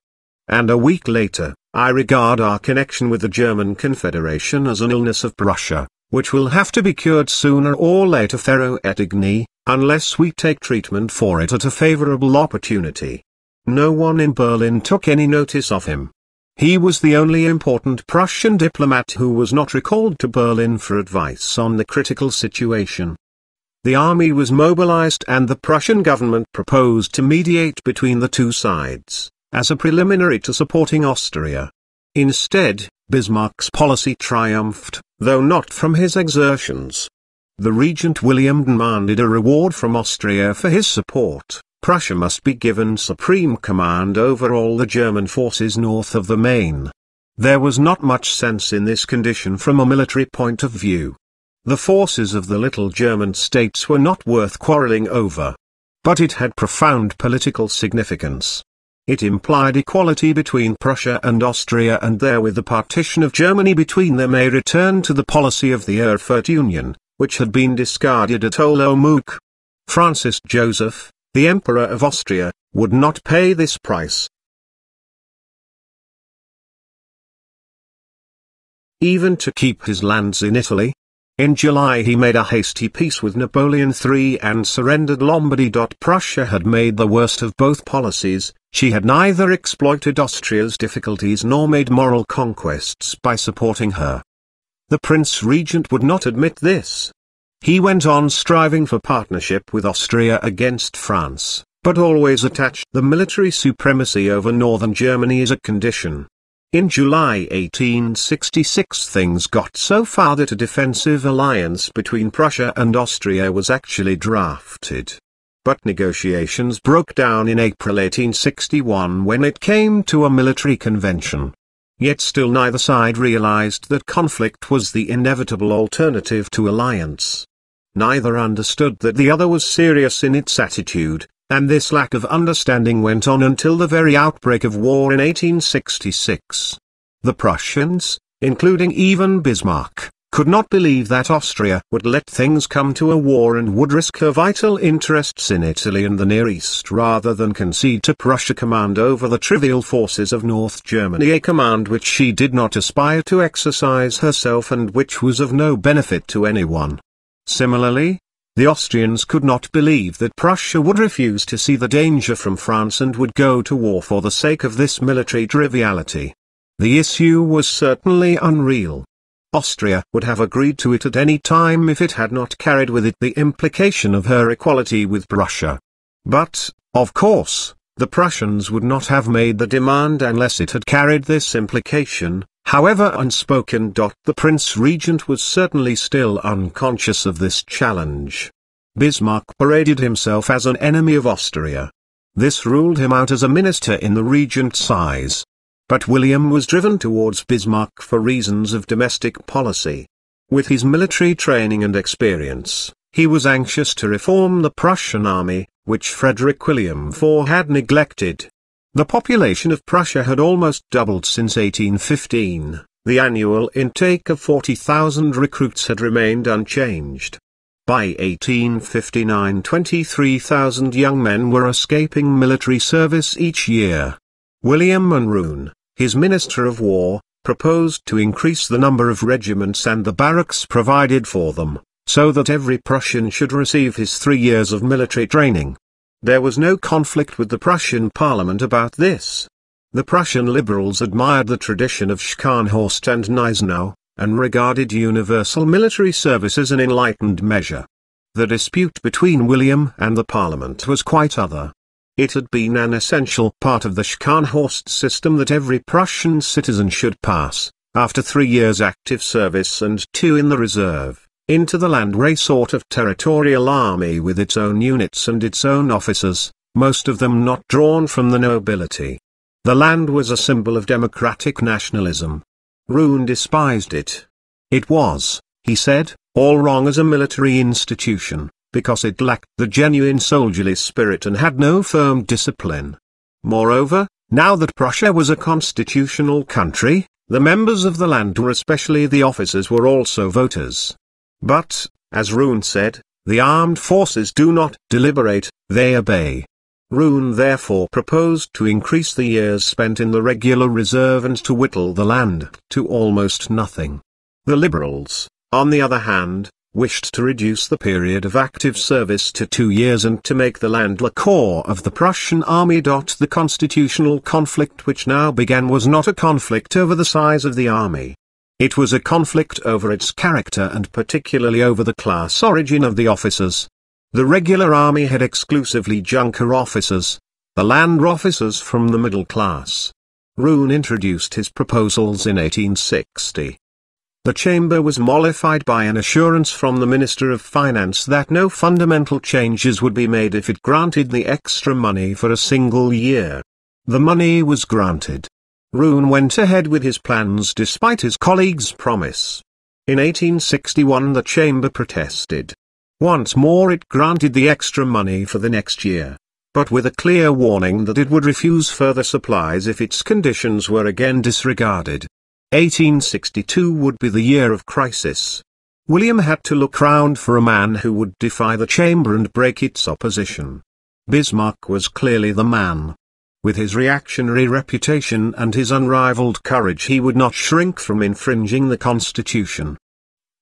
And a week later, I regard our connection with the German Confederation as an illness of Prussia, which will have to be cured sooner or later ferro et igni, unless we take treatment for it at a favorable opportunity. No one in Berlin took any notice of him. He was the only important Prussian diplomat who was not recalled to Berlin for advice on the critical situation. The army was mobilized and the Prussian government proposed to mediate between the two sides, as a preliminary to supporting Austria. Instead, Bismarck's policy triumphed, though not from his exertions. The regent William demanded a reward from Austria for his support. Prussia must be given supreme command over all the German forces north of the Main. There was not much sense in this condition from a military point of view. The forces of the little German states were not worth quarreling over. But it had profound political significance. It implied equality between Prussia and Austria and therewith the partition of Germany between them a return to the policy of the Erfurt Union, which had been discarded at Olomouc. Francis Joseph, the Emperor of Austria, would not pay this price. Even to keep his lands in Italy. In July he made a hasty peace with Napoleon III and surrendered Lombardy. Prussia had made the worst of both policies, she had neither exploited Austria's difficulties nor made moral conquests by supporting her. The Prince Regent would not admit this. He went on striving for partnership with Austria against France, but always attached the military supremacy over northern Germany as a condition. In July 1866 things got so far that a defensive alliance between Prussia and Austria was actually drafted. But negotiations broke down in April 1861 when it came to a military convention. Yet still neither side realized that conflict was the inevitable alternative to alliance. Neither understood that the other was serious in its attitude, and this lack of understanding went on until the very outbreak of war in 1866. The Prussians, including even Bismarck, could not believe that Austria would let things come to a war and would risk her vital interests in Italy and the Near East rather than concede to Prussia command over the trivial forces of North Germany a command which she did not aspire to exercise herself and which was of no benefit to anyone. Similarly, the Austrians could not believe that Prussia would refuse to see the danger from France and would go to war for the sake of this military triviality. The issue was certainly unreal. Austria would have agreed to it at any time if it had not carried with it the implication of her equality with Prussia. But, of course, the Prussians would not have made the demand unless it had carried this implication, however unspoken. The Prince Regent was certainly still unconscious of this challenge. Bismarck paraded himself as an enemy of Austria. This ruled him out as a minister in the regent's eyes. But William was driven towards Bismarck for reasons of domestic policy. With his military training and experience, he was anxious to reform the Prussian army, which Frederick William IV had neglected. The population of Prussia had almost doubled since 1815, the annual intake of 40,000 recruits had remained unchanged. By 1859 23,000 young men were escaping military service each year. William Roon, his Minister of War, proposed to increase the number of regiments and the barracks provided for them, so that every Prussian should receive his three years of military training. There was no conflict with the Prussian parliament about this. The Prussian liberals admired the tradition of Scharnhorst and Gneisenau, and regarded universal military service as an enlightened measure. The dispute between William and the parliament was quite other. It had been an essential part of the Scharnhorst system that every Prussian citizen should pass, after three years active service and two in the reserve, into the Landwehr sort of territorial army with its own units and its own officers, most of them not drawn from the nobility. The land was a symbol of democratic nationalism. Roon despised it. It was, he said, all wrong as a military institution, because it lacked the genuine soldierly spirit and had no firm discipline. Moreover, now that Prussia was a constitutional country, the members of the land were especially the officers were also voters. But, as Roon said, the armed forces do not deliberate, they obey. Roon therefore proposed to increase the years spent in the regular reserve and to whittle the land to almost nothing. The liberals, on the other hand, wished to reduce the period of active service to two years and to make the Landwehr core of the Prussian army. The constitutional conflict which now began was not a conflict over the size of the army. It was a conflict over its character and particularly over the class origin of the officers. The regular army had exclusively junker officers, the land officers from the middle class. Roon introduced his proposals in 1860. The chamber was mollified by an assurance from the Minister of Finance that no fundamental changes would be made if it granted the extra money for a single year. The money was granted. Roon went ahead with his plans despite his colleagues' promise. In 1861 the chamber protested. Once more it granted the extra money for the next year, but with a clear warning that it would refuse further supplies if its conditions were again disregarded. 1862 would be the year of crisis. William had to look round for a man who would defy the chamber and break its opposition. Bismarck was clearly the man. With his reactionary reputation and his unrivaled courage he would not shrink from infringing the constitution.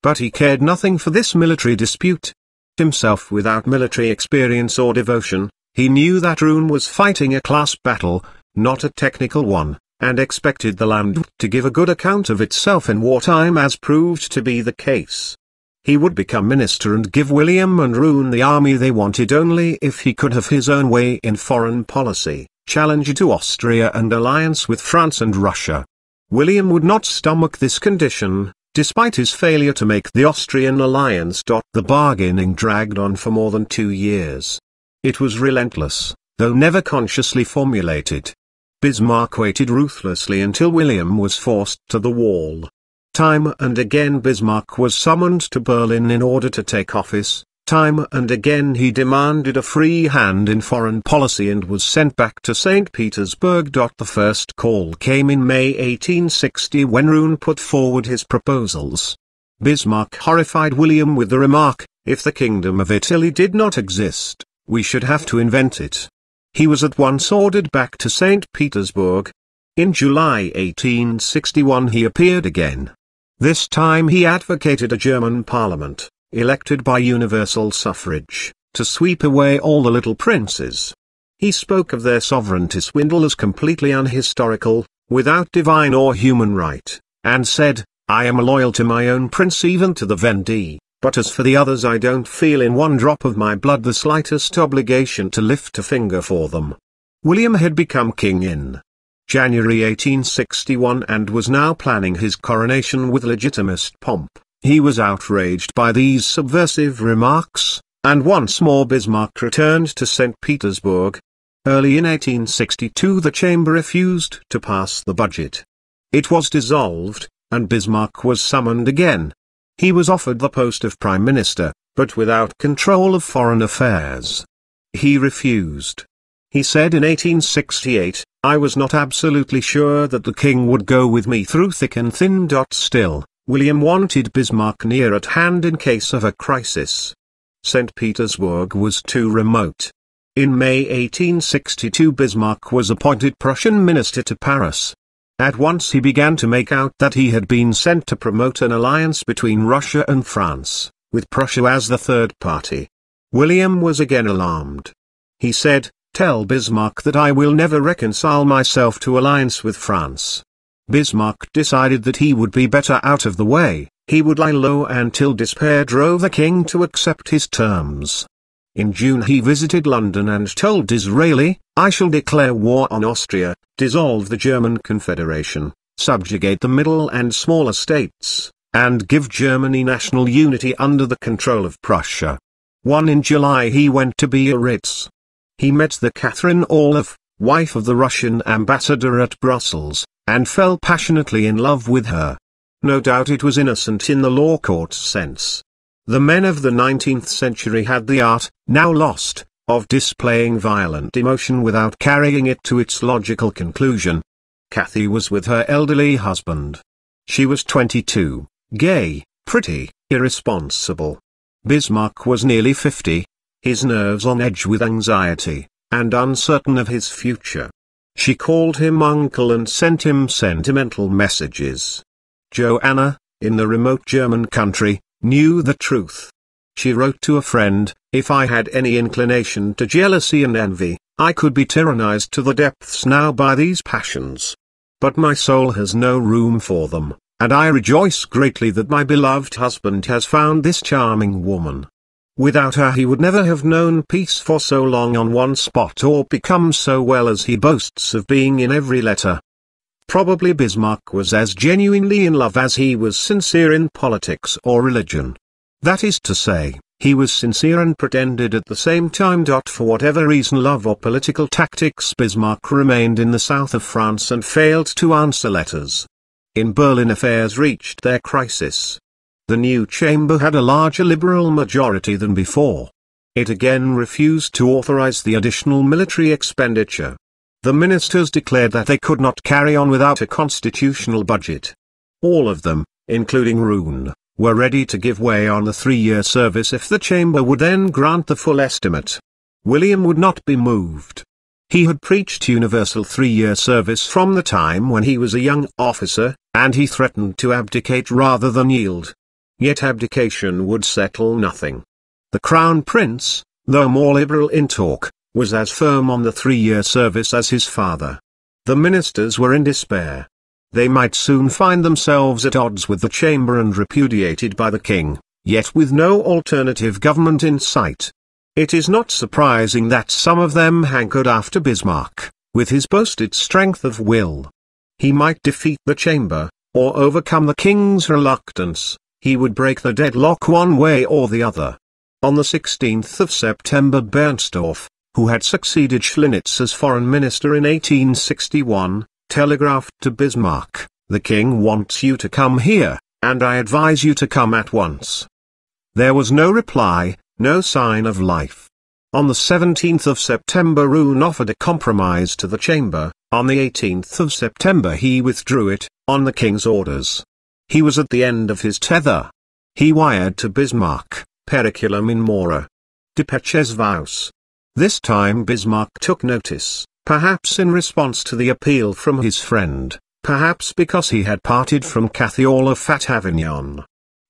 But he cared nothing for this military dispute. Himself without military experience or devotion, he knew that Roon was fighting a class battle, not a technical one and expected the Landwehr to give a good account of itself in wartime as proved to be the case. He would become minister and give William and Roon the army they wanted only if he could have his own way in foreign policy, challenge to Austria and alliance with France and Russia. William would not stomach this condition, despite his failure to make the Austrian alliance. The bargaining dragged on for more than two years. It was relentless, though never consciously formulated. Bismarck waited ruthlessly until William was forced to the wall. Time and again Bismarck was summoned to Berlin in order to take office, time and again he demanded a free hand in foreign policy and was sent back to St. Petersburg. The first call came in May 1860 when Roon put forward his proposals. Bismarck horrified William with the remark, if the Kingdom of Italy did not exist, we should have to invent it. He was at once ordered back to St. Petersburg. In July 1861 he appeared again. This time he advocated a German parliament, elected by universal suffrage, to sweep away all the little princes. He spoke of their sovereignty swindle as completely unhistorical, without divine or human right, and said, I am loyal to my own prince even to the Vendée. But as for the others I don't feel in one drop of my blood the slightest obligation to lift a finger for them. William had become king in January 1861 and was now planning his coronation with legitimist pomp. He was outraged by these subversive remarks, and once more Bismarck returned to St. Petersburg. Early in 1862 the chamber refused to pass the budget. It was dissolved, and Bismarck was summoned again. He was offered the post of prime minister, but without control of foreign affairs. He refused. He said in 1868, I was not absolutely sure that the king would go with me through thick and thin. Still, William wanted Bismarck near at hand in case of a crisis. St. Petersburg was too remote. In May 1862 Bismarck was appointed Prussian minister to Paris. At once he began to make out that he had been sent to promote an alliance between Russia and France, with Prussia as the third party. William was again alarmed. He said, Tell Bismarck that I will never reconcile myself to alliance with France. Bismarck decided that he would be better out of the way, he would lie low until despair drove the king to accept his terms. In June he visited London and told Disraeli, I shall declare war on Austria, dissolve the German Confederation, subjugate the middle and smaller states, and give Germany national unity under the control of Prussia. One in July he went to Biarritz. He met the Catherine Orloff, wife of the Russian ambassador at Brussels, and fell passionately in love with her. No doubt it was innocent in the law court's sense. The men of the 19th century had the art, now lost, of displaying violent emotion without carrying it to its logical conclusion. Cathy was with her elderly husband. She was 22, gay, pretty, irresponsible. Bismarck was nearly 50, his nerves on edge with anxiety, and uncertain of his future. She called him uncle and sent him sentimental messages. Johanna, in the remote German country, knew the truth. She wrote to a friend, If I had any inclination to jealousy and envy, I could be tyrannized to the depths now by these passions. But my soul has no room for them, and I rejoice greatly that my beloved husband has found this charming woman. Without her he would never have known peace for so long on one spot or become so well as he boasts of being in every letter. Probably Bismarck was as genuinely in love as he was sincere in politics or religion. That is to say, he was sincere and pretended at the same time. For whatever reason love or political tactics Bismarck remained in the south of France and failed to answer letters. In Berlin affairs reached their crisis. The new chamber had a larger liberal majority than before. It again refused to authorize the additional military expenditure. The ministers declared that they could not carry on without a constitutional budget. All of them, including Roon, were ready to give way on the three-year service if the chamber would then grant the full estimate. William would not be moved. He had preached universal three-year service from the time when he was a young officer, and he threatened to abdicate rather than yield. Yet abdication would settle nothing. The Crown Prince, though more liberal in talk, was as firm on the three-year service as his father. The ministers were in despair. They might soon find themselves at odds with the chamber and repudiated by the king, yet with no alternative government in sight. It is not surprising that some of them hankered after Bismarck, with his boasted strength of will. He might defeat the chamber, or overcome the king's reluctance, he would break the deadlock one way or the other. On the 16th of September Bernstorff, who had succeeded Schleinitz as foreign minister in 1861, telegraphed to Bismarck, the king wants you to come here, and I advise you to come at once. There was no reply, no sign of life. On the 17th of September Roon offered a compromise to the chamber, on the 18th of September he withdrew it, on the king's orders. He was at the end of his tether. He wired to Bismarck, Periculum in mora. Dépêchez-vous. This time Bismarck took notice, perhaps in response to the appeal from his friend, perhaps because he had parted from Cathy Fat Avignon.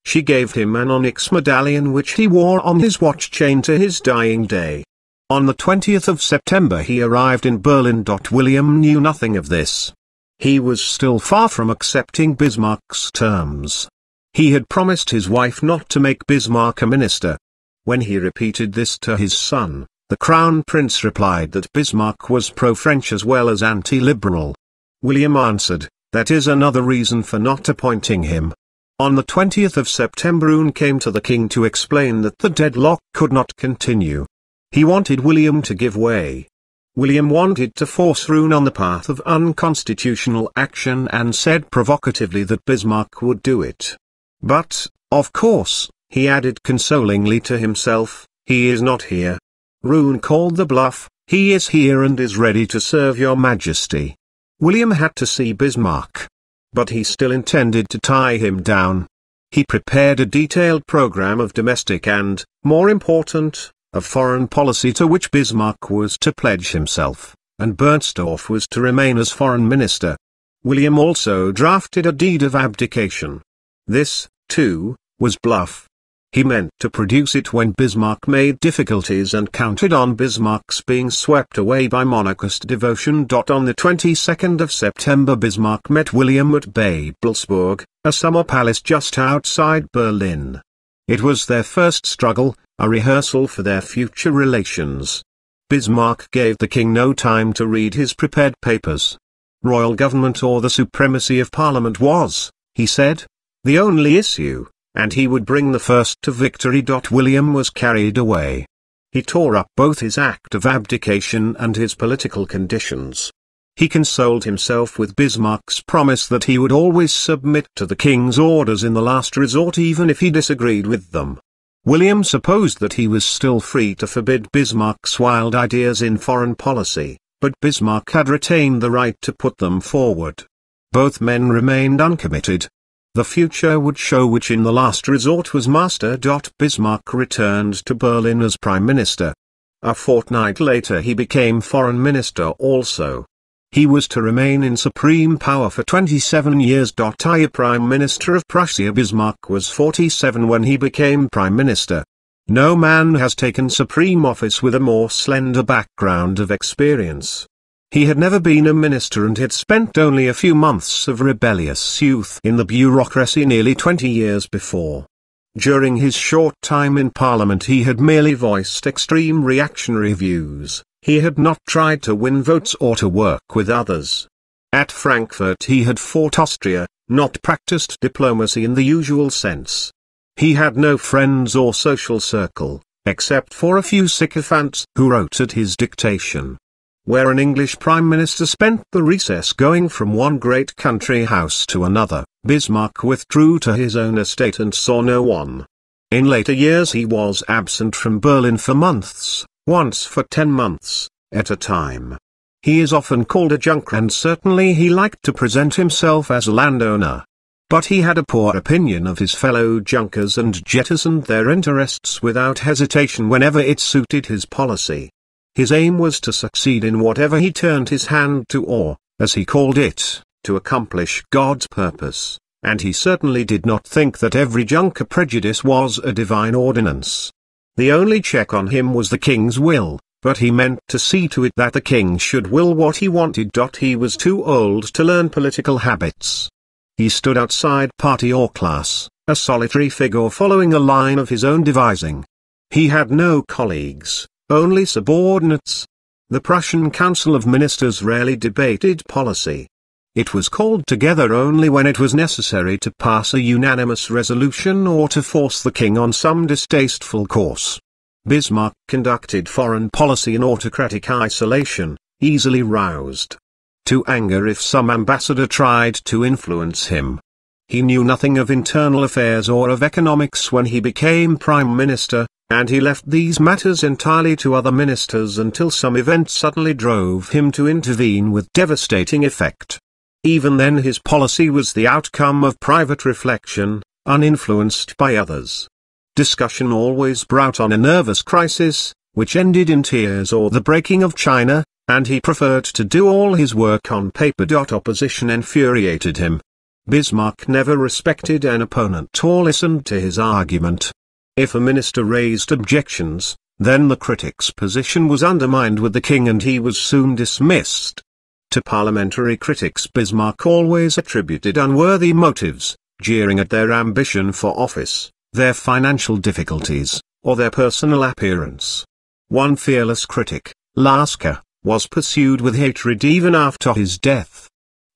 She gave him an onyx medallion which he wore on his watch chain to his dying day. On the 20th of September he arrived in Berlin. William knew nothing of this. He was still far from accepting Bismarck's terms. He had promised his wife not to make Bismarck a minister. When he repeated this to his son, the crown prince replied that Bismarck was pro-French as well as anti-liberal. William answered, that is another reason for not appointing him. On the 20th of September Roon came to the king to explain that the deadlock could not continue. He wanted William to give way. William wanted to force Roon on the path of unconstitutional action and said provocatively that Bismarck would do it. But, of course, he added consolingly to himself, he is not here. Roon called the bluff, he is here and is ready to serve your majesty. William had to see Bismarck. But he still intended to tie him down. He prepared a detailed program of domestic and, more important, foreign policy to which Bismarck was to pledge himself, and Bernstorff was to remain as foreign minister. William also drafted a deed of abdication. This, too, was bluff. He meant to produce it when Bismarck made difficulties and counted on Bismarck's being swept away by monarchist devotion. On the 22nd of September Bismarck met William at Babelsberg, a summer palace just outside Berlin. It was their first struggle, a rehearsal for their future relations. Bismarck gave the king no time to read his prepared papers. Royal government or the supremacy of parliament was, he said, the only issue, and he would bring the first to victory. William was carried away. He tore up both his act of abdication and his political conditions. He consoled himself with Bismarck's promise that he would always submit to the king's orders in the last resort even if he disagreed with them. William supposed that he was still free to forbid Bismarck's wild ideas in foreign policy, but Bismarck had retained the right to put them forward. Both men remained uncommitted. The future would show which in the last resort was master. Bismarck returned to Berlin as prime minister. A fortnight later he became foreign minister also. He was to remain in supreme power for 27 years. I Prime Minister of Prussia Bismarck was 47 when he became Prime Minister. No man has taken supreme office with a more slender background of experience. He had never been a minister and had spent only a few months of rebellious youth in the bureaucracy nearly 20 years before. During his short time in Parliament he had merely voiced extreme reactionary views, he had not tried to win votes or to work with others. At Frankfurt he had fought Austria, not practiced diplomacy in the usual sense. He had no friends or social circle, except for a few sycophants who wrote at his dictation. Where an English Prime Minister spent the recess going from one great country house to another, Bismarck withdrew to his own estate and saw no one. In later years he was absent from Berlin for months, once for ten months, at a time. He is often called a junker and certainly he liked to present himself as a landowner. But he had a poor opinion of his fellow junkers and jettisoned their interests without hesitation whenever it suited his policy. His aim was to succeed in whatever he turned his hand to or, as he called it, to accomplish God's purpose, and he certainly did not think that every junker prejudice was a divine ordinance. The only check on him was the king's will, but he meant to see to it that the king should will what he wanted. He was too old to learn political habits. He stood outside party or class, a solitary figure following a line of his own devising. He had no colleagues, only subordinates. The Prussian Council of Ministers rarely debated policy. It was called together only when it was necessary to pass a unanimous resolution or to force the king on some distasteful course. Bismarck conducted foreign policy in autocratic isolation, easily roused to anger if some ambassador tried to influence him. He knew nothing of internal affairs or of economics when he became prime minister, and he left these matters entirely to other ministers until some event suddenly drove him to intervene with devastating effect. Even then his policy was the outcome of private reflection, uninfluenced by others. Discussion always brought on a nervous crisis, which ended in tears or the breaking of China, and he preferred to do all his work on paper. Opposition infuriated him. Bismarck never respected an opponent or listened to his argument. If a minister raised objections, then the critic's position was undermined with the king and he was soon dismissed. To parliamentary critics Bismarck always attributed unworthy motives, jeering at their ambition for office, their financial difficulties, or their personal appearance. One fearless critic, Lasker, was pursued with hatred even after his death.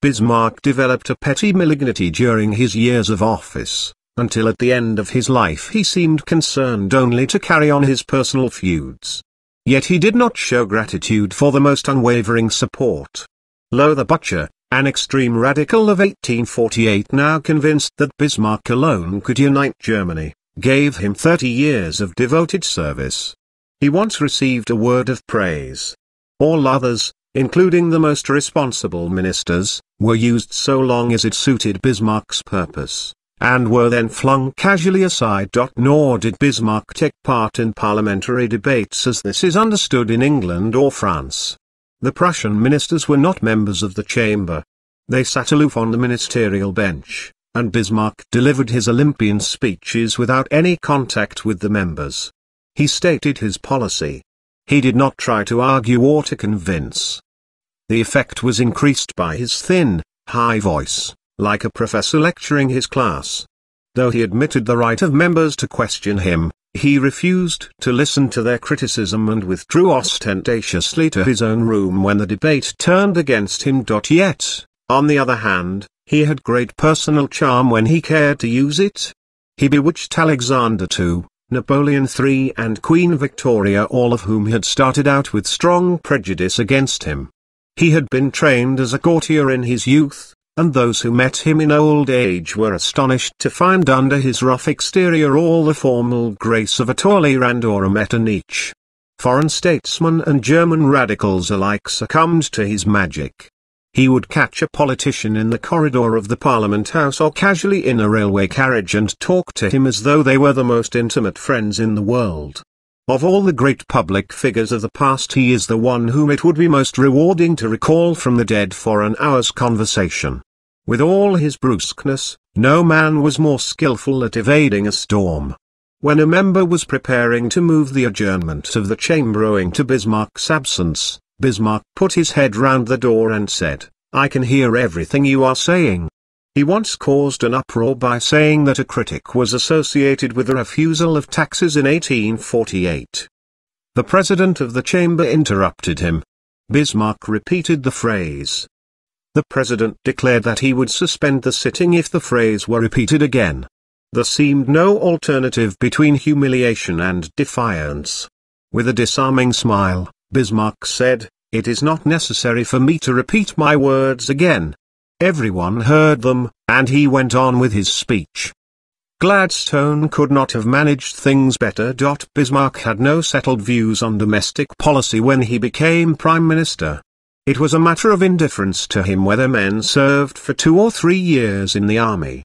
Bismarck developed a petty malignity during his years of office, until at the end of his life he seemed concerned only to carry on his personal feuds. Yet he did not show gratitude for the most unwavering support. Lothar Bucher, an extreme radical of 1848 now convinced that Bismarck alone could unite Germany, gave him 30 years of devoted service. He once received a word of praise. All others, including the most responsible ministers, were used so long as it suited Bismarck's purpose, and were then flung casually aside. Nor did Bismarck take part in parliamentary debates as this is understood in England or France. The Prussian ministers were not members of the chamber. They sat aloof on the ministerial bench, and Bismarck delivered his Olympian speeches without any contact with the members. He stated his policy. He did not try to argue or to convince. The effect was increased by his thin, high voice, like a professor lecturing his class. Though he admitted the right of members to question him, he refused to listen to their criticism and withdrew ostentatiously to his own room when the debate turned against him. Yet, on the other hand, he had great personal charm when he cared to use it. He bewitched Alexander II, Napoleon III and Queen Victoria all of whom had started out with strong prejudice against him. He had been trained as a courtier in his youth, and those who met him in old age were astonished to find under his rough exterior all the formal grace of a Talleyrand or a Metternich. Foreign statesmen and German radicals alike succumbed to his magic. He would catch a politician in the corridor of the Parliament House or casually in a railway carriage and talk to him as though they were the most intimate friends in the world. Of all the great public figures of the past he is the one whom it would be most rewarding to recall from the dead for an hour's conversation. With all his brusqueness, no man was more skillful at evading a storm. When a member was preparing to move the adjournment of the chamber owing to Bismarck's absence, Bismarck put his head round the door and said, I can hear everything you are saying. He once caused an uproar by saying that a critic was associated with the refusal of taxes in 1848. The president of the chamber interrupted him. Bismarck repeated the phrase. The president declared that he would suspend the sitting if the phrase were repeated again. There seemed no alternative between humiliation and defiance. With a disarming smile, Bismarck said, It is not necessary for me to repeat my words again. Everyone heard them, and he went on with his speech. Gladstone could not have managed things better. Bismarck had no settled views on domestic policy when he became Prime Minister. It was a matter of indifference to him whether men served for two or three years in the army.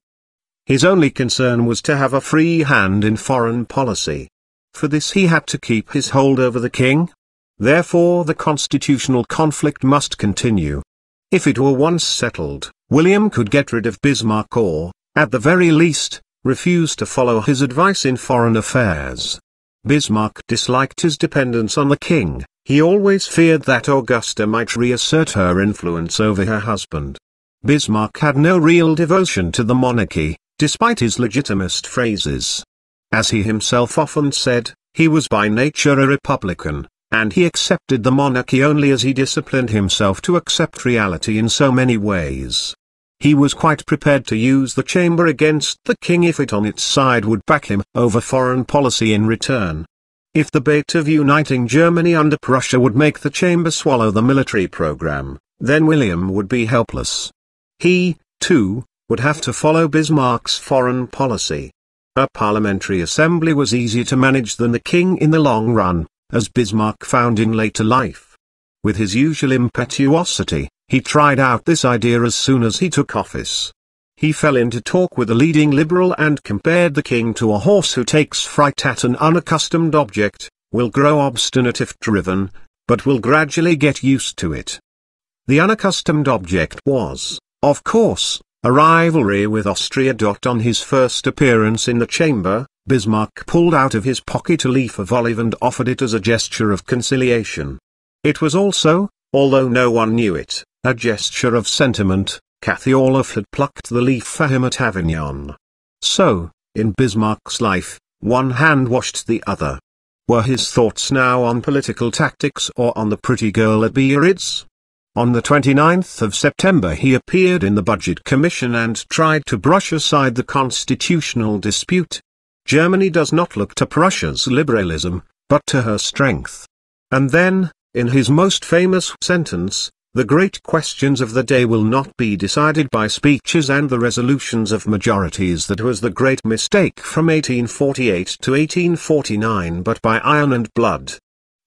His only concern was to have a free hand in foreign policy. For this he had to keep his hold over the king. Therefore the constitutional conflict must continue. If it were once settled, William could get rid of Bismarck or, at the very least, refuse to follow his advice in foreign affairs. Bismarck disliked his dependence on the king, he always feared that Augusta might reassert her influence over her husband. Bismarck had no real devotion to the monarchy, despite his legitimist phrases. As he himself often said, he was by nature a republican, and he accepted the monarchy only as he disciplined himself to accept reality in so many ways. He was quite prepared to use the chamber against the king if it on its side would back him over foreign policy in return. If the bait of uniting Germany under Prussia would make the chamber swallow the military program, then William would be helpless. He, too, would have to follow Bismarck's foreign policy. A parliamentary assembly was easier to manage than the king in the long run, as Bismarck found in later life. With his usual impetuosity, he tried out this idea as soon as he took office. He fell into talk with a leading liberal and compared the king to a horse who takes fright at an unaccustomed object, will grow obstinate if driven, but will gradually get used to it. The unaccustomed object was, of course, a rivalry with Austria. On his first appearance in the chamber, Bismarck pulled out of his pocket a leaf of olive and offered it as a gesture of conciliation. It was also, although no one knew it, a gesture of sentiment, Kathy Orloff had plucked the leaf for him at Avignon. So, in Bismarck's life, one hand washed the other. Were his thoughts now on political tactics or on the pretty girl at Biarritz? On the 29th of September he appeared in the Budget Commission and tried to brush aside the constitutional dispute. Germany does not look to Prussia's liberalism, but to her strength. And then, in his most famous sentence, the great questions of the day will not be decided by speeches and the resolutions of majorities that was the great mistake from 1848 to 1849 but by iron and blood.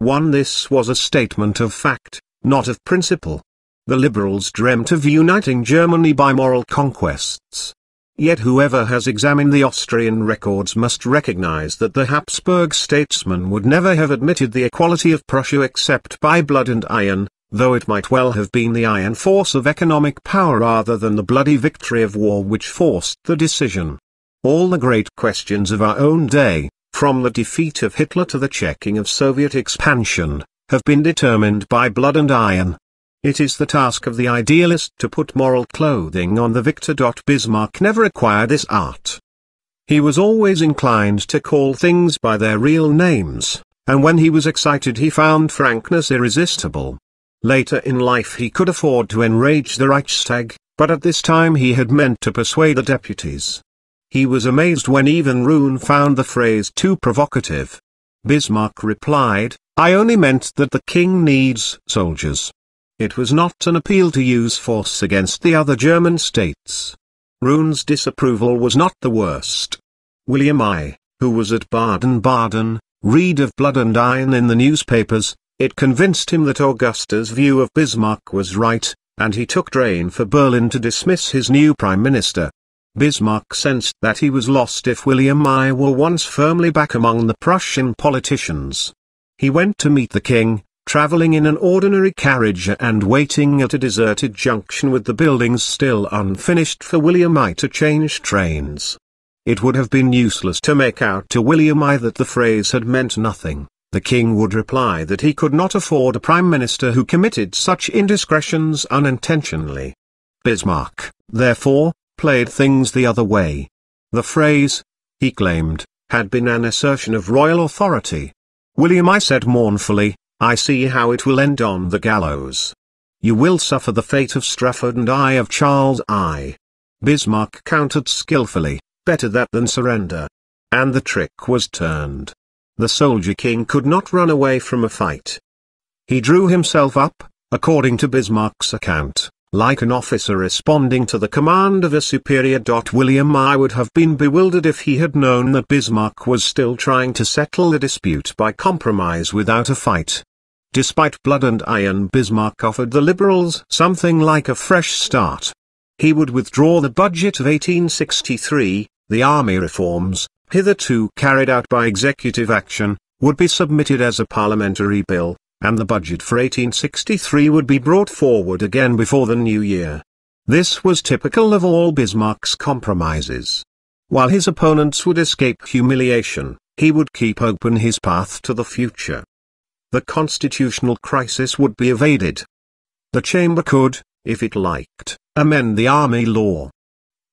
One this was a statement of fact, not of principle. The liberals dreamt of uniting Germany by moral conquests. Yet whoever has examined the Austrian records must recognize that the Habsburg statesmen would never have admitted the equality of Prussia except by blood and iron, though it might well have been the iron force of economic power rather than the bloody victory of war which forced the decision. All the great questions of our own day, from the defeat of Hitler to the checking of Soviet expansion, have been determined by blood and iron. It is the task of the idealist to put moral clothing on the victor. Bismarck never acquired this art. He was always inclined to call things by their real names, and when he was excited he found frankness irresistible. Later in life he could afford to enrage the Reichstag, but at this time he had meant to persuade the deputies. He was amazed when even Roon found the phrase too provocative. Bismarck replied, I only meant that the king needs soldiers. It was not an appeal to use force against the other German states. Roon's disapproval was not the worst. William I, who was at Baden-Baden, read of blood and iron in the newspapers, it convinced him that Augusta's view of Bismarck was right, and he took train for Berlin to dismiss his new prime minister. Bismarck sensed that he was lost if William I were once firmly back among the Prussian politicians. He went to meet the king, traveling in an ordinary carriage and waiting at a deserted junction with the buildings still unfinished for William I to change trains. It would have been useless to make out to William I that the phrase had meant nothing. The king would reply that he could not afford a prime minister who committed such indiscretions unintentionally. Bismarck, therefore, played things the other way. The phrase, he claimed, had been an assertion of royal authority. William I said mournfully, I see how it will end on the gallows. You will suffer the fate of Strafford and I of Charles I. Bismarck countered skillfully, better that than surrender. And the trick was turned. The soldier king could not run away from a fight. He drew himself up, according to Bismarck's account, like an officer responding to the command of a superior. William I would have been bewildered if he had known that Bismarck was still trying to settle the dispute by compromise without a fight. Despite blood and iron Bismarck offered the liberals something like a fresh start. He would withdraw the budget of 1863, the army reforms, hitherto carried out by executive action, would be submitted as a parliamentary bill, and the budget for 1863 would be brought forward again before the new year. This was typical of all Bismarck's compromises. While his opponents would escape humiliation, he would keep open his path to the future. The constitutional crisis would be evaded. The chamber could, if it liked, amend the army law.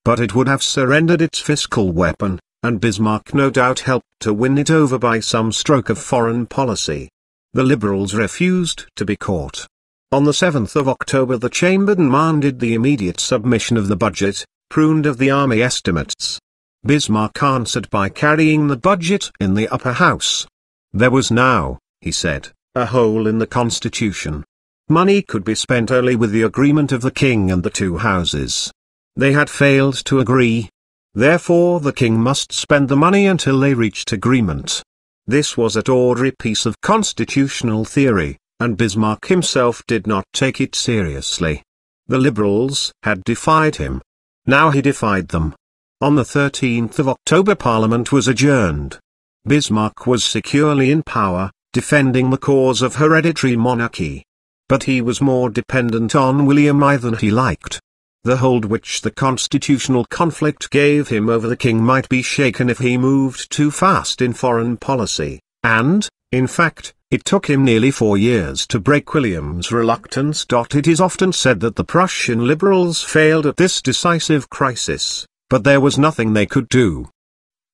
But it would have surrendered its fiscal weapon, and Bismarck no doubt helped to win it over by some stroke of foreign policy. The liberals refused to be caught. On the 7th of October the chamber demanded the immediate submission of the budget, pruned of the army estimates. Bismarck answered by carrying the budget in the upper house. There was now, he said, a hole in the constitution. Money could be spent only with the agreement of the king and the two houses. They had failed to agree, Therefore the king must spend the money until they reached agreement. This was a tawdry piece of constitutional theory, and Bismarck himself did not take it seriously. The liberals had defied him. Now he defied them. On the 13th of October Parliament was adjourned. Bismarck was securely in power, defending the cause of hereditary monarchy. But he was more dependent on William I than he liked. The hold which the constitutional conflict gave him over the king might be shaken if he moved too fast in foreign policy, and, in fact, it took him nearly four years to break William's reluctance. It is often said that the Prussian liberals failed at this decisive crisis, but there was nothing they could do.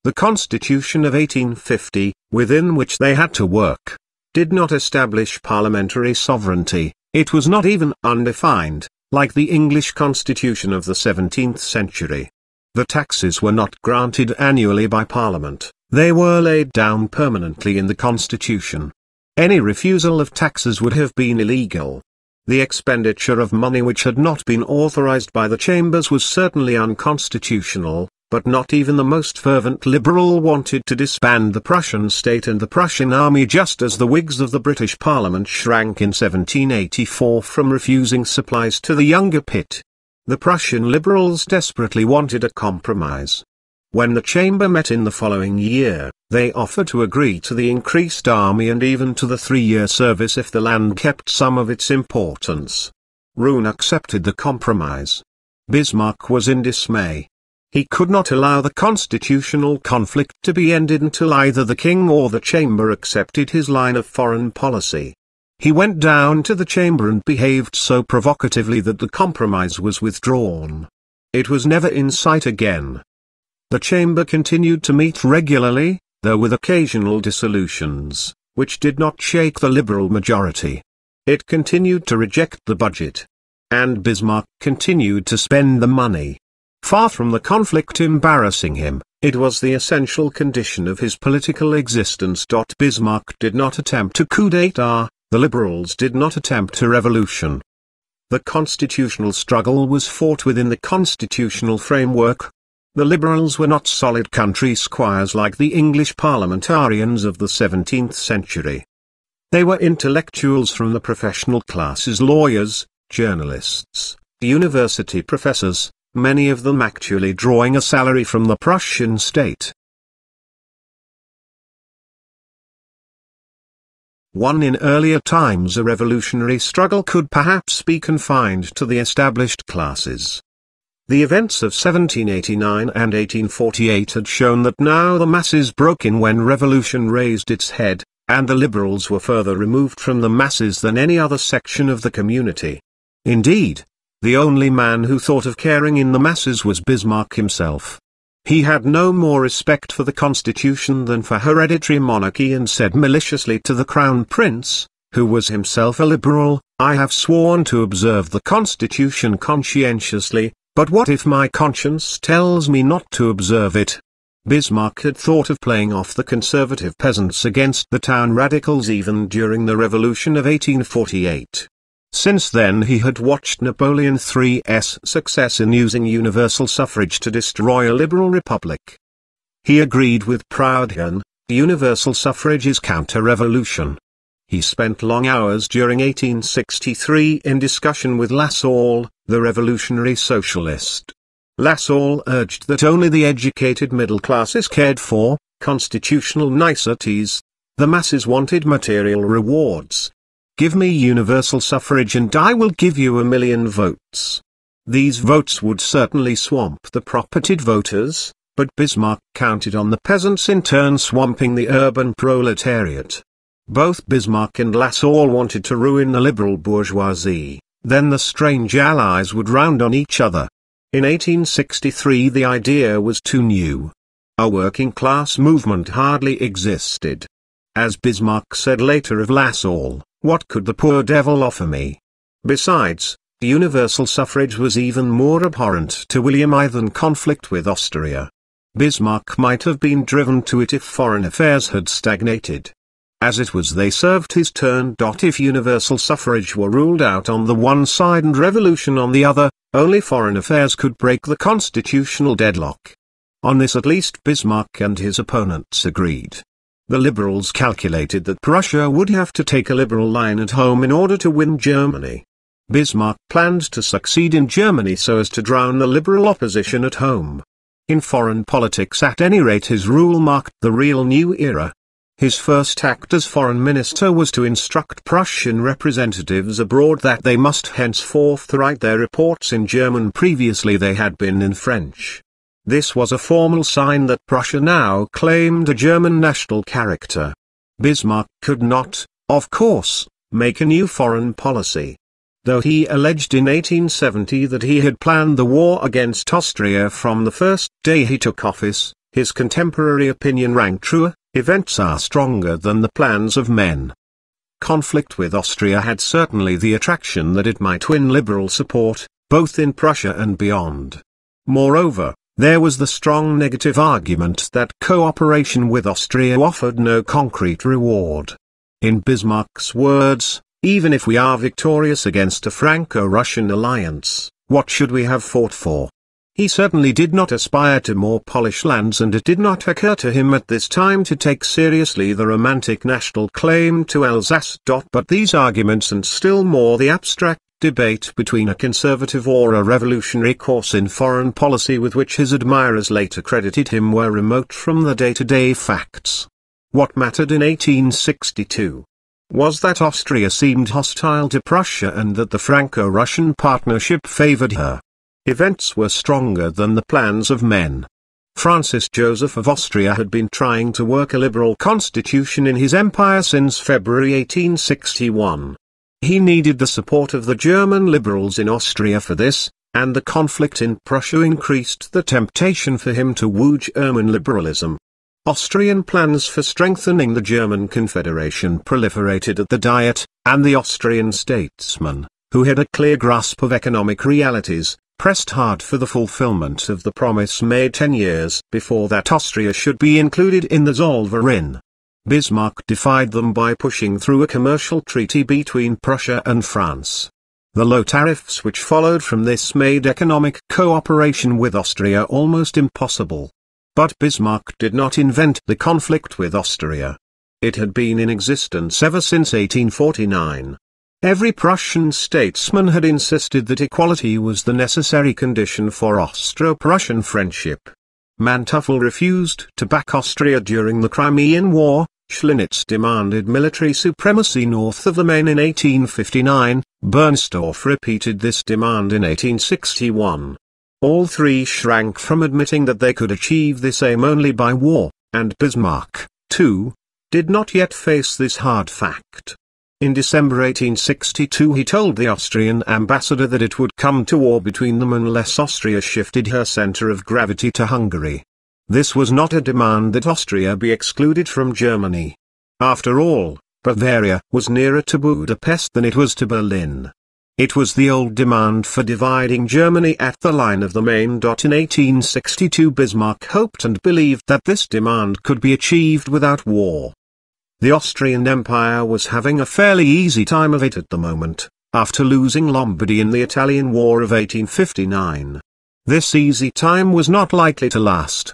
The Constitution of 1850, within which they had to work, did not establish parliamentary sovereignty, it was not even undefined, like the English constitution of the 17th century. The taxes were not granted annually by Parliament, they were laid down permanently in the constitution. Any refusal of taxes would have been illegal. The expenditure of money which had not been authorized by the chambers was certainly unconstitutional, but not even the most fervent liberal wanted to disband the Prussian state and the Prussian army just as the Whigs of the British Parliament shrank in 1784 from refusing supplies to the younger Pitt. The Prussian liberals desperately wanted a compromise. When the chamber met in the following year, they offered to agree to the increased army and even to the three-year service if the Landwehr kept some of its importance. Roon accepted the compromise. Bismarck was in dismay. He could not allow the constitutional conflict to be ended until either the king or the chamber accepted his line of foreign policy. He went down to the chamber and behaved so provocatively that the compromise was withdrawn. It was never in sight again. The chamber continued to meet regularly, though with occasional dissolutions, which did not shake the liberal majority. It continued to reject the budget. And Bismarck continued to spend the money. Far from the conflict embarrassing him, it was the essential condition of his political existence. Bismarck did not attempt a coup d'état, the liberals did not attempt a revolution. The constitutional struggle was fought within the constitutional framework. The liberals were not solid country squires like the English parliamentarians of the 17th century. They were intellectuals from the professional classes lawyers, journalists, university professors, many of them actually drawing a salary from the Prussian state. 1. In earlier times a revolutionary struggle could perhaps be confined to the established classes. The events of 1789 and 1848 had shown that now the masses broke in when revolution raised its head, and the liberals were further removed from the masses than any other section of the community. Indeed, the only man who thought of caring in the masses was Bismarck himself. He had no more respect for the constitution than for hereditary monarchy and said maliciously to the crown prince, who was himself a liberal, I have sworn to observe the constitution conscientiously, but what if my conscience tells me not to observe it? Bismarck had thought of playing off the conservative peasants against the town radicals even during the revolution of 1848. Since then he had watched Napoleon III's success in using universal suffrage to destroy a liberal republic. He agreed with Proudhon, universal suffrage is counter-revolution. He spent long hours during 1863 in discussion with Lassalle, the revolutionary socialist. Lassalle urged that only the educated middle classes cared for constitutional niceties. The masses wanted material rewards, Give me universal suffrage and I will give you a million votes. These votes would certainly swamp the propertied voters, but Bismarck counted on the peasants in turn swamping the urban proletariat. Both Bismarck and Lassalle wanted to ruin the liberal bourgeoisie, then the strange allies would round on each other. In 1863 the idea was too new. A working class movement hardly existed. As Bismarck said later of Lassalle, what could the poor devil offer me? Besides, universal suffrage was even more abhorrent to William I than conflict with Austria. Bismarck might have been driven to it if foreign affairs had stagnated. As it was they served his turn. If universal suffrage were ruled out on the one side and revolution on the other, only foreign affairs could break the constitutional deadlock. On this at least Bismarck and his opponents agreed. The liberals calculated that Prussia would have to take a liberal line at home in order to win Germany. Bismarck planned to succeed in Germany so as to drown the liberal opposition at home. In foreign politics at any rate his rule marked the real new era. His first act as foreign minister was to instruct Prussian representatives abroad that they must henceforth write their reports in German previously they had been in French. This was a formal sign that Prussia now claimed a German national character. Bismarck could not, of course, make a new foreign policy. Though he alleged in 1870 that he had planned the war against Austria from the first day he took office, his contemporary opinion rang truer, events are stronger than the plans of men. Conflict with Austria had certainly the attraction that it might win liberal support, both in Prussia and beyond. Moreover, there was the strong negative argument that cooperation with Austria offered no concrete reward. In Bismarck's words, even if we are victorious against a Franco-Russian alliance, what should we have fought for? He certainly did not aspire to more Polish lands and it did not occur to him at this time to take seriously the romantic national claim to Alsace. But these arguments and still more the abstract debate between a conservative or a revolutionary course in foreign policy with which his admirers later credited him were remote from the day-to-day -day facts. What mattered in 1862 was that Austria seemed hostile to Prussia and that the Franco-Russian partnership favored her. Events were stronger than the plans of men. Francis Joseph of Austria had been trying to work a liberal constitution in his empire since February 1861. He needed the support of the German liberals in Austria for this, and the conflict in Prussia increased the temptation for him to woo German liberalism. Austrian plans for strengthening the German Confederation proliferated at the Diet, and the Austrian statesmen, who had a clear grasp of economic realities, pressed hard for the fulfillment of the promise made ten years before that Austria should be included in the Zollverein. Bismarck defied them by pushing through a commercial treaty between Prussia and France. The low tariffs which followed from this made economic cooperation with Austria almost impossible. But Bismarck did not invent the conflict with Austria. It had been in existence ever since 1849. Every Prussian statesman had insisted that equality was the necessary condition for Austro-Prussian friendship. Manteuffel refused to back Austria during the Crimean War, Schleinitz demanded military supremacy north of the Main in 1859, Bernstorff repeated this demand in 1861. All three shrank from admitting that they could achieve this aim only by war, and Bismarck, too, did not yet face this hard fact. In December 1862 he told the Austrian ambassador that it would come to war between them unless Austria shifted her center of gravity to Hungary. This was not a demand that Austria be excluded from Germany. After all, Bavaria was nearer to Budapest than it was to Berlin. It was the old demand for dividing Germany at the line of the Main. In 1862 Bismarck hoped and believed that this demand could be achieved without war. The Austrian Empire was having a fairly easy time of it at the moment, after losing Lombardy in the Italian War of 1859. This easy time was not likely to last.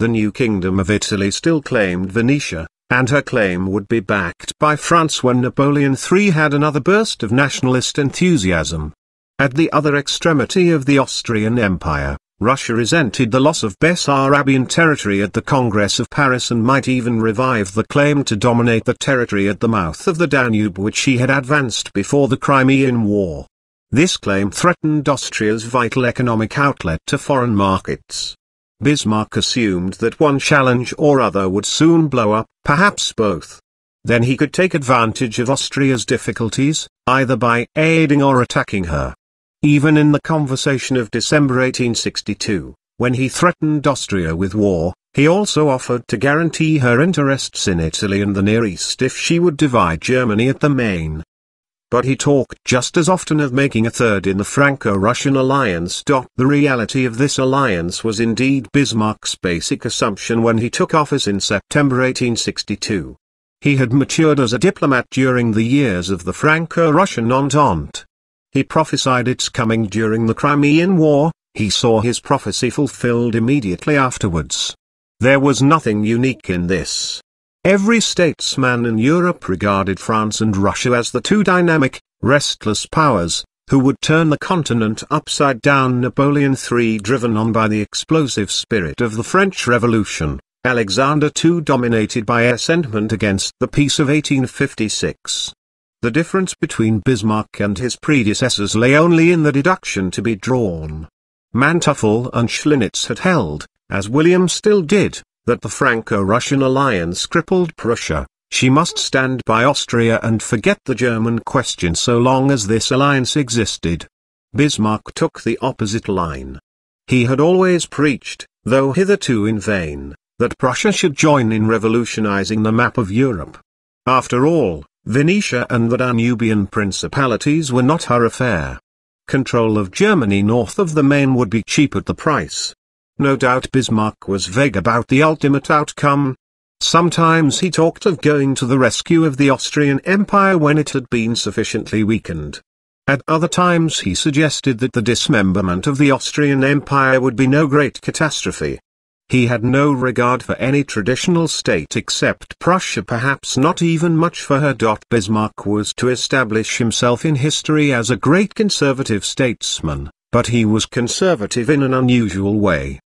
The new kingdom of Italy still claimed Venetia, and her claim would be backed by France when Napoleon III had another burst of nationalist enthusiasm. At the other extremity of the Austrian Empire, Russia resented the loss of Bessarabian territory at the Congress of Paris and might even revive the claim to dominate the territory at the mouth of the Danube which she had advanced before the Crimean War. This claim threatened Austria's vital economic outlet to foreign markets. Bismarck assumed that one challenge or other would soon blow up, perhaps both. Then he could take advantage of Austria's difficulties, either by aiding or attacking her. Even in the conversation of December 1862, when he threatened Austria with war, he also offered to guarantee her interests in Italy and the Near East if she would divide Germany at the Main. But he talked just as often of making a third in the Franco-Russian alliance. The reality of this alliance was indeed Bismarck's basic assumption when he took office in September 1862. He had matured as a diplomat during the years of the Franco-Russian Entente. He prophesied its coming during the Crimean War, he saw his prophecy fulfilled immediately afterwards. There was nothing unique in this. Every statesman in Europe regarded France and Russia as the two dynamic, restless powers, who would turn the continent upside down Napoleon III driven on by the explosive spirit of the French Revolution, Alexander II dominated by a sentiment against the peace of 1856. The difference between Bismarck and his predecessors lay only in the deduction to be drawn. Manteuffel and Schleinitz had held, as William still did, that the Franco-Russian alliance crippled Prussia, she must stand by Austria and forget the German question so long as this alliance existed. Bismarck took the opposite line. He had always preached, though hitherto in vain, that Prussia should join in revolutionizing the map of Europe. After all, Venetia and the Danubian principalities were not her affair. Control of Germany north of the Main would be cheap at the price. No doubt Bismarck was vague about the ultimate outcome. Sometimes he talked of going to the rescue of the Austrian Empire when it had been sufficiently weakened. At other times he suggested that the dismemberment of the Austrian Empire would be no great catastrophe. He had no regard for any traditional state except Prussia perhaps not even much for her. Bismarck was to establish himself in history as a great conservative statesman, but he was conservative in an unusual way.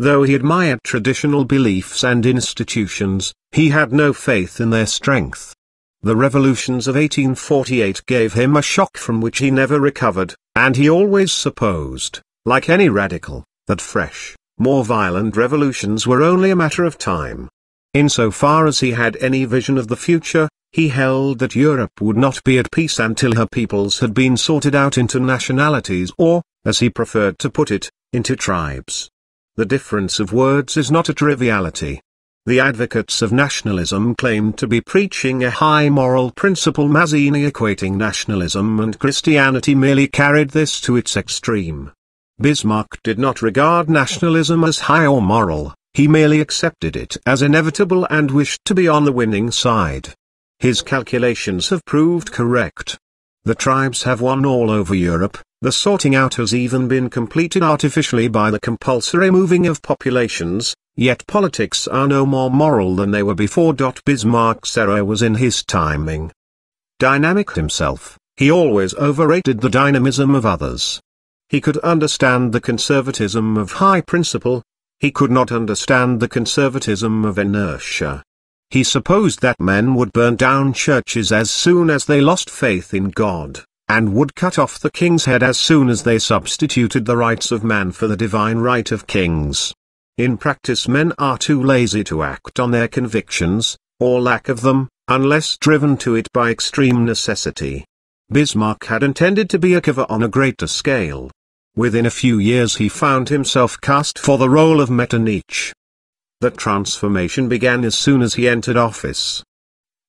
Though he admired traditional beliefs and institutions, he had no faith in their strength. The revolutions of 1848 gave him a shock from which he never recovered, and he always supposed, like any radical, that fresh, more violent revolutions were only a matter of time. Insofar as he had any vision of the future, he held that Europe would not be at peace until her peoples had been sorted out into nationalities or, as he preferred to put it, into tribes. The difference of words is not a triviality. The advocates of nationalism claimed to be preaching a high moral principle Mazzini equating nationalism and Christianity merely carried this to its extreme. Bismarck did not regard nationalism as high or moral, he merely accepted it as inevitable and wished to be on the winning side. His calculations have proved correct. The tribes have won all over Europe, the sorting out has even been completed artificially by the compulsory moving of populations, yet politics are no more moral than they were before. Bismarck's error was in his timing. Dynamic himself, He always overrated the dynamism of others. He could understand the conservatism of high principle, he could not understand the conservatism of inertia. He supposed that men would burn down churches as soon as they lost faith in God, and would cut off the king's head as soon as they substituted the rights of man for the divine right of kings. In practice men are too lazy to act on their convictions, or lack of them, unless driven to it by extreme necessity. Bismarck had intended to be a Cavour on a greater scale. Within a few years he found himself cast for the role of Metternich. The transformation began as soon as he entered office.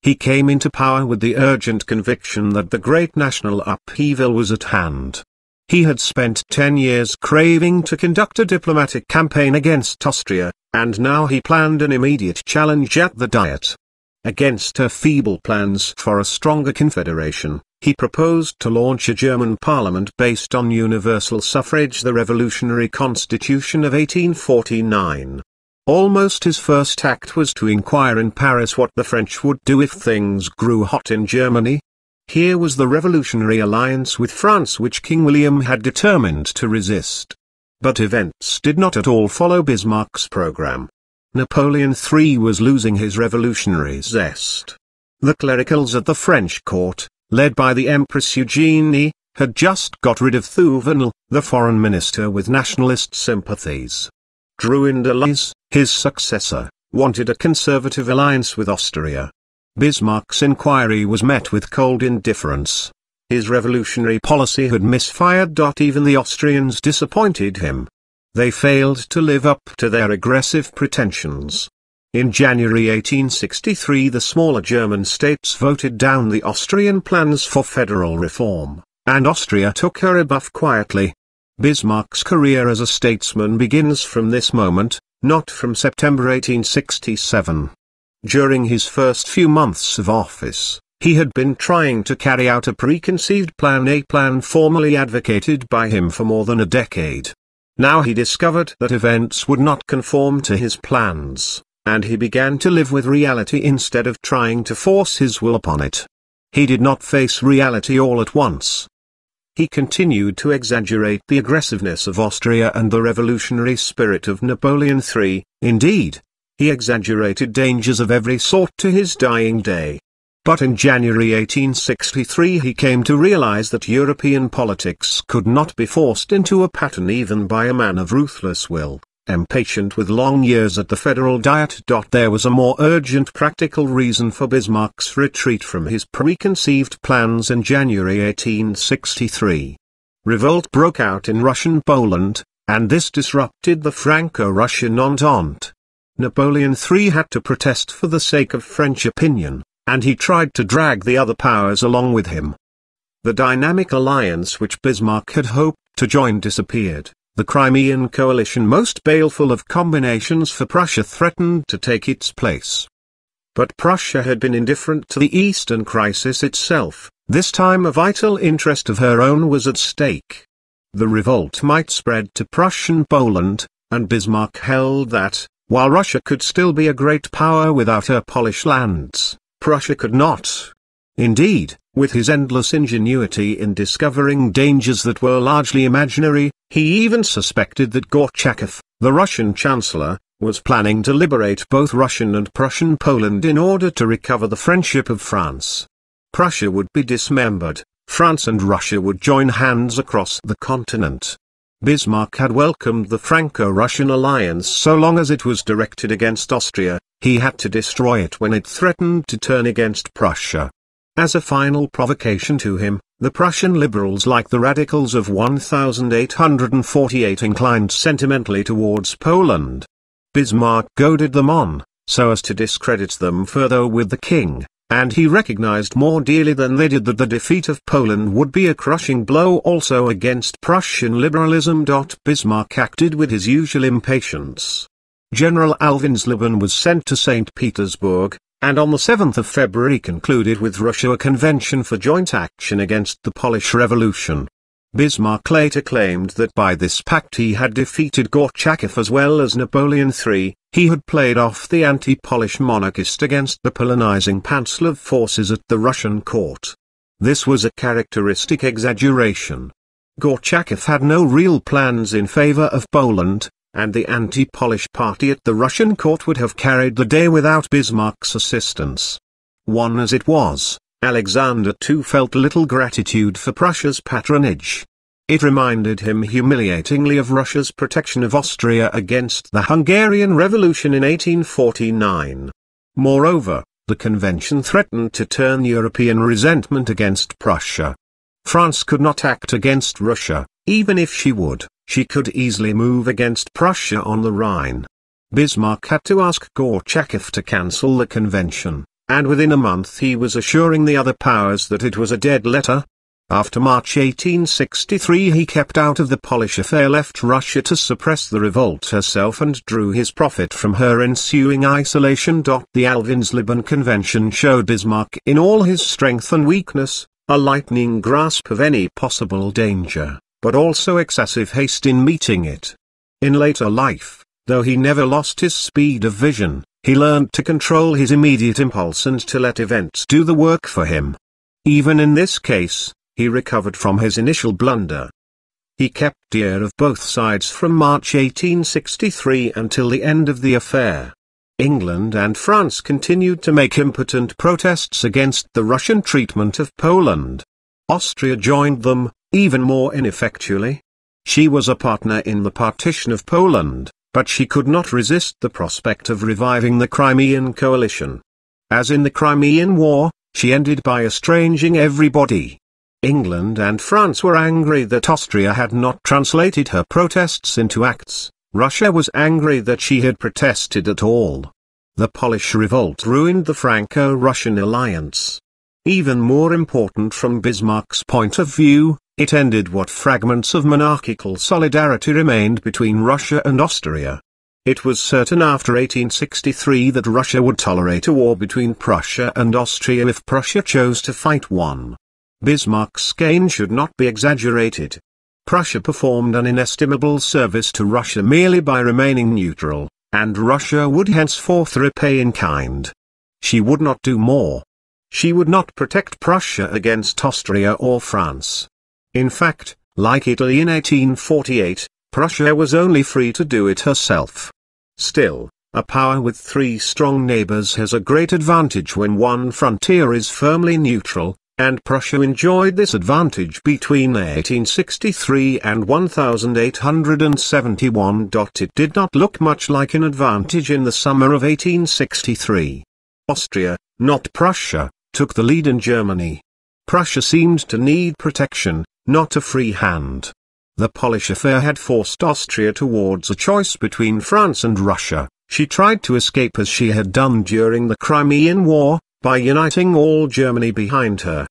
He came into power with the urgent conviction that the great national upheaval was at hand. He had spent ten years craving to conduct a diplomatic campaign against Austria, and now he planned an immediate challenge at the Diet. Against her feeble plans for a stronger confederation, he proposed to launch a German parliament based on universal suffrage the Revolutionary Constitution of 1849. Almost his first act was to inquire in Paris what the French would do if things grew hot in Germany. Here was the revolutionary alliance with France which King William had determined to resist. But events did not at all follow Bismarck's program. Napoleon III was losing his revolutionary zest. The clericals at the French court, led by the Empress Eugenie, had just got rid of Thouvenel, the foreign minister with nationalist sympathies. Drouyn de Lhuys, his successor, wanted a conservative alliance with Austria. Bismarck's inquiry was met with cold indifference. His revolutionary policy had misfired. Even the Austrians disappointed him. They failed to live up to their aggressive pretensions. In January 1863 the smaller German states voted down the Austrian plans for federal reform, and Austria took her rebuff quietly. Bismarck's career as a statesman begins from this moment, not from September 1867. During his first few months of office, he had been trying to carry out a preconceived plan a plan formally advocated by him for more than a decade. Now he discovered that events would not conform to his plans, and he began to live with reality instead of trying to force his will upon it. He did not face reality all at once, he continued to exaggerate the aggressiveness of Austria and the revolutionary spirit of Napoleon III, indeed, he exaggerated dangers of every sort to his dying day. But in January 1863 he came to realize that European politics could not be forced into a pattern even by a man of ruthless will impatient with long years at the Federal Diet. There was a more urgent practical reason for Bismarck's retreat from his preconceived plans in January 1863. Revolt broke out in Russian Poland, and this disrupted the Franco-Russian Entente. Napoleon III had to protest for the sake of French opinion, and he tried to drag the other powers along with him. The dynamic alliance which Bismarck had hoped to join disappeared. The Crimean coalition most baleful of combinations for Prussia threatened to take its place. But Prussia had been indifferent to the Eastern crisis itself, this time a vital interest of her own was at stake. The revolt might spread to Prussian Poland, and Bismarck held that, while Russia could still be a great power without her Polish lands, Prussia could not. Indeed, with his endless ingenuity in discovering dangers that were largely imaginary, he even suspected that Gorchakov, the Russian chancellor, was planning to liberate both Russian and Prussian Poland in order to recover the friendship of France. Prussia would be dismembered, France and Russia would join hands across the continent. Bismarck had welcomed the Franco-Russian alliance so long as it was directed against Austria, he had to destroy it when it threatened to turn against Prussia. As a final provocation to him, the Prussian liberals like the radicals of 1848 inclined sentimentally towards Poland. Bismarck goaded them on, so as to discredit them further with the king, and he recognized more dearly than they did that the defeat of Poland would be a crushing blow also against Prussian liberalism. Bismarck acted with his usual impatience. General Alvensleben was sent to St. Petersburg, and on the 7th of February concluded with Russia a convention for joint action against the Polish Revolution. Bismarck later claimed that by this pact he had defeated Gorchakov as well as Napoleon III, he had played off the anti-Polish monarchist against the Polonizing Panslav forces at the Russian court. This was a characteristic exaggeration. Gorchakov had no real plans in favor of Poland, and the anti-Polish party at the Russian court would have carried the day without Bismarck's assistance. One as it was, Alexander too felt little gratitude for Prussia's patronage. It reminded him humiliatingly of Russia's protection of Austria against the Hungarian Revolution in 1849. Moreover, the convention threatened to turn European resentment against Prussia. France could not act against Russia, even if she would, she could easily move against Prussia on the Rhine. Bismarck had to ask Gorchakov to cancel the convention, and within a month he was assuring the other powers that it was a dead letter, after March 1863 he kept out of the Polish affair left Russia to suppress the revolt herself and drew his profit from her ensuing isolation. The Alvensleben Convention showed Bismarck in all his strength and weakness, a lightning grasp of any possible danger, but also excessive haste in meeting it. In later life, though he never lost his speed of vision, he learned to control his immediate impulse and to let events do the work for him. Even in this case, he recovered from his initial blunder. He kept ear of both sides from March 1863 until the end of the affair. England and France continued to make impotent protests against the Russian treatment of Poland. Austria joined them, even more ineffectually. She was a partner in the partition of Poland, but she could not resist the prospect of reviving the Crimean coalition. As in the Crimean War, she ended by estranging everybody. England and France were angry that Austria had not translated her protests into acts, Russia was angry that she had protested at all. The Polish revolt ruined the Franco-Russian alliance. Even more important from Bismarck's point of view, it ended what fragments of monarchical solidarity remained between Russia and Austria. It was certain after 1863 that Russia would tolerate a war between Prussia and Austria if Prussia chose to fight one. Bismarck's gain should not be exaggerated. Prussia performed an inestimable service to Russia merely by remaining neutral, and Russia would henceforth repay in kind. She would not do more. She would not protect Prussia against Austria or France. In fact, like Italy in 1848, Prussia was only free to do it herself. Still, a power with three strong neighbors has a great advantage when one frontier is firmly neutral, and Prussia enjoyed this advantage between 1863 and 1871. It did not look much like an advantage in the summer of 1863. Austria, not Prussia, took the lead in Germany. Prussia seemed to need protection, not a free hand. The Polish affair had forced Austria towards a choice between France and Russia. She tried to escape as she had done during the Crimean War, by uniting all Germany behind her.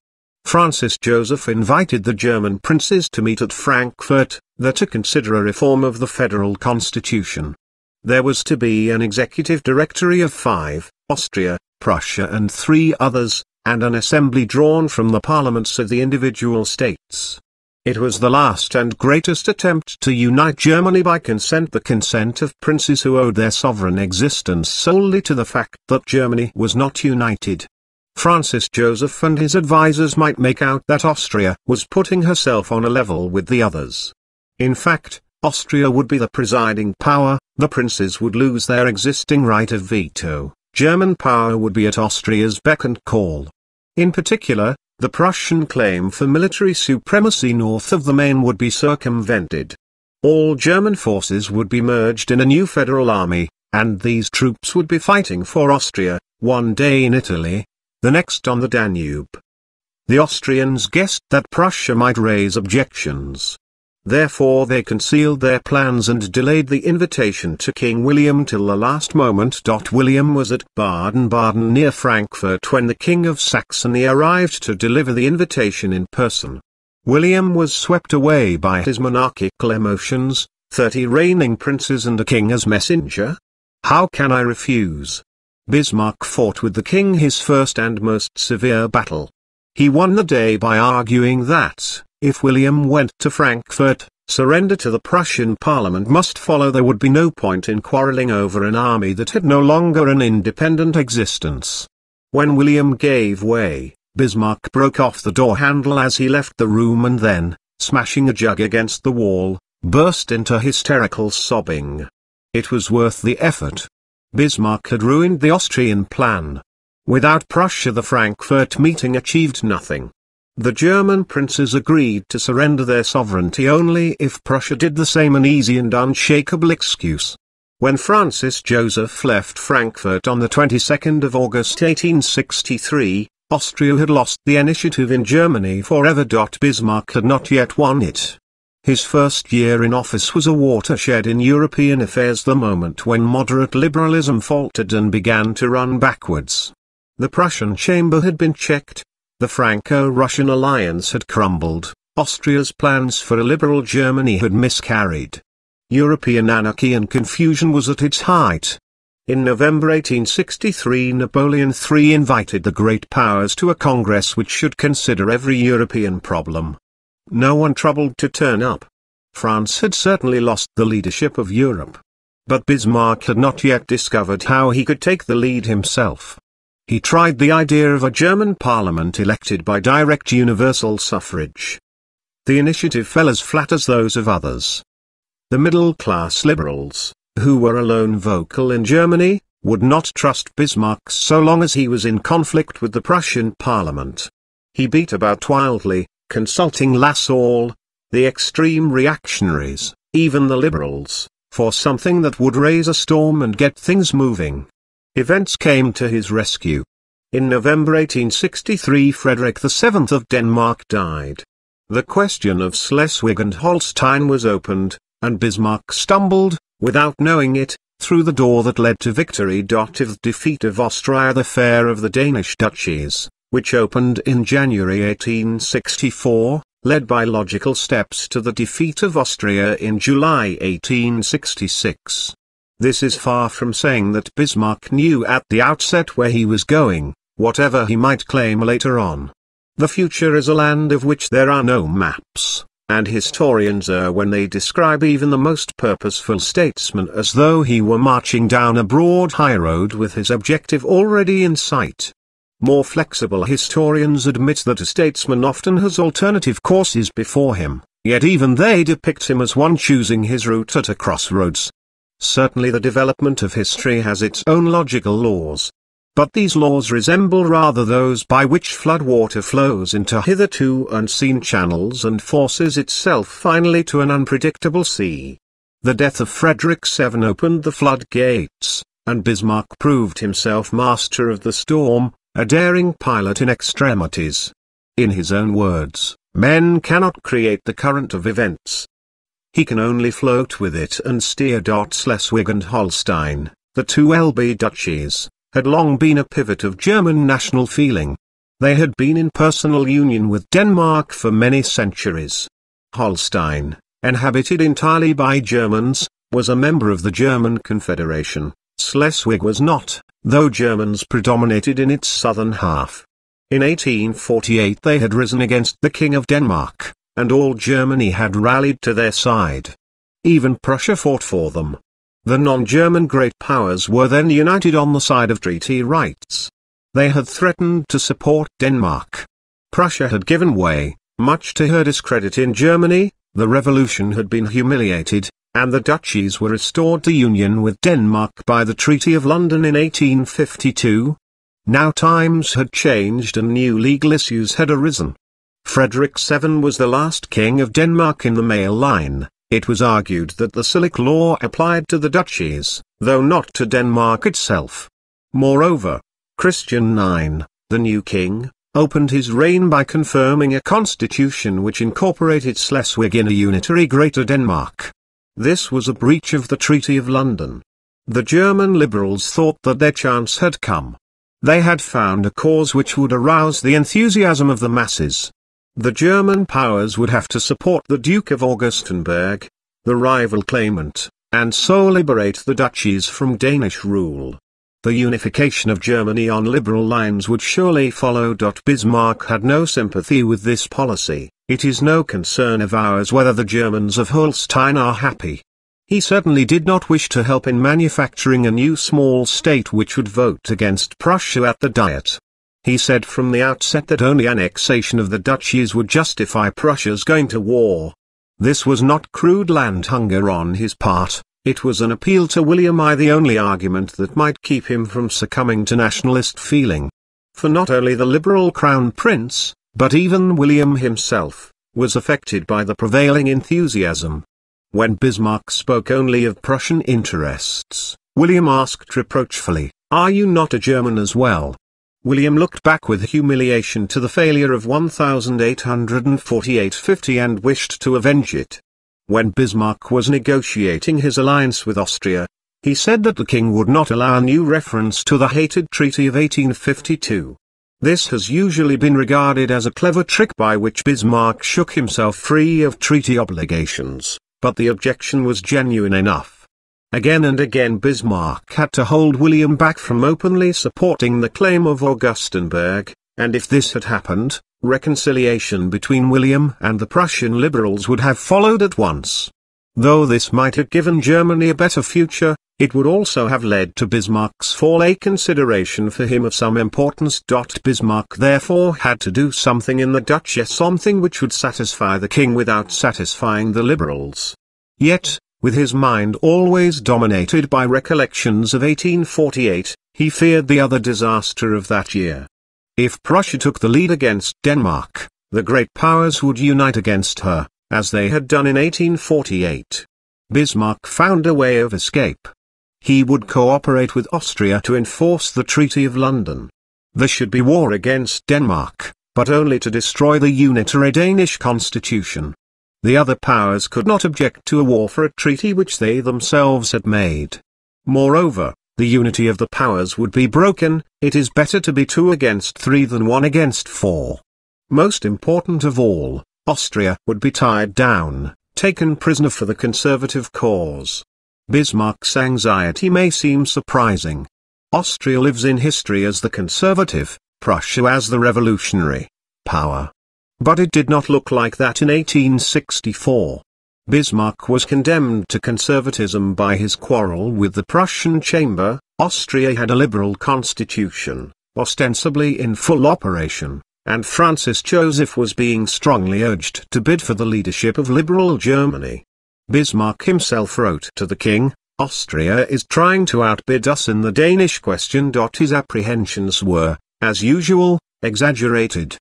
Francis Joseph invited the German princes to meet at Frankfurt, there to consider a reform of the federal constitution. There was to be an executive directory of five, Austria, Prussia and three others, and an assembly drawn from the parliaments of the individual states. It was the last and greatest attempt to unite Germany by consent the consent of princes who owed their sovereign existence solely to the fact that Germany was not united. Francis Joseph and his advisers might make out that Austria was putting herself on a level with the others. In fact, Austria would be the presiding power, the princes would lose their existing right of veto, German power would be at Austria's beck and call. In particular, the Prussian claim for military supremacy north of the Main would be circumvented. All German forces would be merged in a new federal army, and these troops would be fighting for Austria, one day in Italy, the next on the Danube. The Austrians guessed that Prussia might raise objections. Therefore they concealed their plans and delayed the invitation to King William till the last moment. William was at Baden-Baden near Frankfurt when the King of Saxony arrived to deliver the invitation in person. William was swept away by his monarchical emotions, thirty reigning princes and a king as messenger? How can I refuse? Bismarck fought with the king his first and most severe battle. He won the day by arguing that, if William went to Frankfurt, surrender to the Prussian parliament must follow there would be no point in quarrelling over an army that had no longer an independent existence. When William gave way, Bismarck broke off the door handle as he left the room and then, smashing a jug against the wall, burst into hysterical sobbing. It was worth the effort. Bismarck had ruined the Austrian plan. Without Prussia the Frankfurt meeting achieved nothing. The German princes agreed to surrender their sovereignty only if Prussia did the same an easy and unshakable excuse. When Francis Joseph left Frankfurt on the 22nd of August 1863, Austria had lost the initiative in Germany forever. Bismarck had not yet won it. His first year in office was a watershed in European affairs the moment when moderate liberalism faltered and began to run backwards. The Prussian chamber had been checked, the Franco-Russian alliance had crumbled, Austria's plans for a liberal Germany had miscarried. European anarchy and confusion was at its height. In November 1863 Napoleon III invited the great powers to a congress which should consider every European problem. No one troubled to turn up. France had certainly lost the leadership of Europe. But Bismarck had not yet discovered how he could take the lead himself. He tried the idea of a German parliament elected by direct universal suffrage. The initiative fell as flat as those of others. The middle-class liberals, who were alone vocal in Germany, would not trust Bismarck so long as he was in conflict with the Prussian parliament. He beat about wildly, consulting Lassalle, the extreme reactionaries, even the liberals, for something that would raise a storm and get things moving. Events came to his rescue. In November 1863 Frederick VII of Denmark died. The question of Schleswig and Holstein was opened, and Bismarck stumbled, without knowing it, through the door that led to victory. If defeat of Austria the Fair of the Danish Duchies, which opened in January 1864, led by logical steps to the defeat of Austria in July 1866. This is far from saying that Bismarck knew at the outset where he was going, whatever he might claim later on. The future is a land of which there are no maps, and historians err when they describe even the most purposeful statesman as though he were marching down a broad highroad with his objective already in sight. More flexible historians admit that a statesman often has alternative courses before him, yet even they depict him as one choosing his route at a crossroads. Certainly the development of history has its own logical laws. But these laws resemble rather those by which flood water flows into hitherto unseen channels and forces itself finally to an unpredictable sea. The death of Frederick VII opened the floodgates, and Bismarck proved himself master of the storm, a daring pilot in extremities. In his own words, men cannot create the current of events, he can only float with it and steer. Schleswig and Holstein, the two Elbe duchies, had long been a pivot of German national feeling. They had been in personal union with Denmark for many centuries. Holstein, inhabited entirely by Germans, was a member of the German Confederation. Schleswig was not, though Germans predominated in its southern half. In 1848 they had risen against the King of Denmark and all Germany had rallied to their side. Even Prussia fought for them. The non-German great powers were then united on the side of treaty rights. They had threatened to support Denmark. Prussia had given way, much to her discredit in Germany, the revolution had been humiliated, and the duchies were restored to union with Denmark by the Treaty of London in 1852. Now times had changed and new legal issues had arisen. Frederick VII was the last king of Denmark in the male line. It was argued that the Salic law applied to the duchies, though not to Denmark itself. Moreover, Christian IX, the new king, opened his reign by confirming a constitution which incorporated Schleswig in a unitary Greater Denmark. This was a breach of the Treaty of London. The German liberals thought that their chance had come. They had found a cause which would arouse the enthusiasm of the masses. The German powers would have to support the Duke of Augustenburg, the rival claimant, and so liberate the duchies from Danish rule. The unification of Germany on liberal lines would surely follow. Bismarck had no sympathy with this policy, it is no concern of ours whether the Germans of Holstein are happy. He certainly did not wish to help in manufacturing a new small state which would vote against Prussia at the Diet. He said from the outset that only annexation of the duchies would justify Prussia's going to war. This was not crude land hunger on his part, it was an appeal to William I the only argument that might keep him from succumbing to nationalist feeling. For not only the liberal crown prince, but even William himself, was affected by the prevailing enthusiasm. When Bismarck spoke only of Prussian interests, William asked reproachfully, Are you not a German as well? William looked back with humiliation to the failure of 1848-50 and wished to avenge it. When Bismarck was negotiating his alliance with Austria, he said that the king would not allow a new reference to the hated Treaty of 1852. This has usually been regarded as a clever trick by which Bismarck shook himself free of treaty obligations, but the objection was genuine enough. Again and again Bismarck had to hold William back from openly supporting the claim of Augustenburg, and if this had happened, reconciliation between William and the Prussian liberals would have followed at once. Though this might have given Germany a better future, it would also have led to Bismarck's fall a consideration for him of some importance. Bismarck therefore had to do something in the Duchy something which would satisfy the king without satisfying the liberals. Yet, with his mind always dominated by recollections of 1848, he feared the other disaster of that year. If Prussia took the lead against Denmark, the great powers would unite against her, as they had done in 1848. Bismarck found a way of escape. He would cooperate with Austria to enforce the Treaty of London. There should be war against Denmark, but only to destroy the unitary Danish constitution. The other powers could not object to a war for a treaty which they themselves had made. Moreover, the unity of the powers would be broken, it is better to be two against three than one against four. Most important of all, Austria would be tied down, taken prisoner for the conservative cause. Bismarck's anxiety may seem surprising. Austria lives in history as the conservative, Prussia as the revolutionary power. But it did not look like that in 1864. Bismarck was condemned to conservatism by his quarrel with the Prussian Chamber, Austria had a liberal constitution, ostensibly in full operation, and Francis Joseph was being strongly urged to bid for the leadership of liberal Germany. Bismarck himself wrote to the king, Austria is trying to outbid us in the Danish question. His apprehensions were, as usual, exaggerated.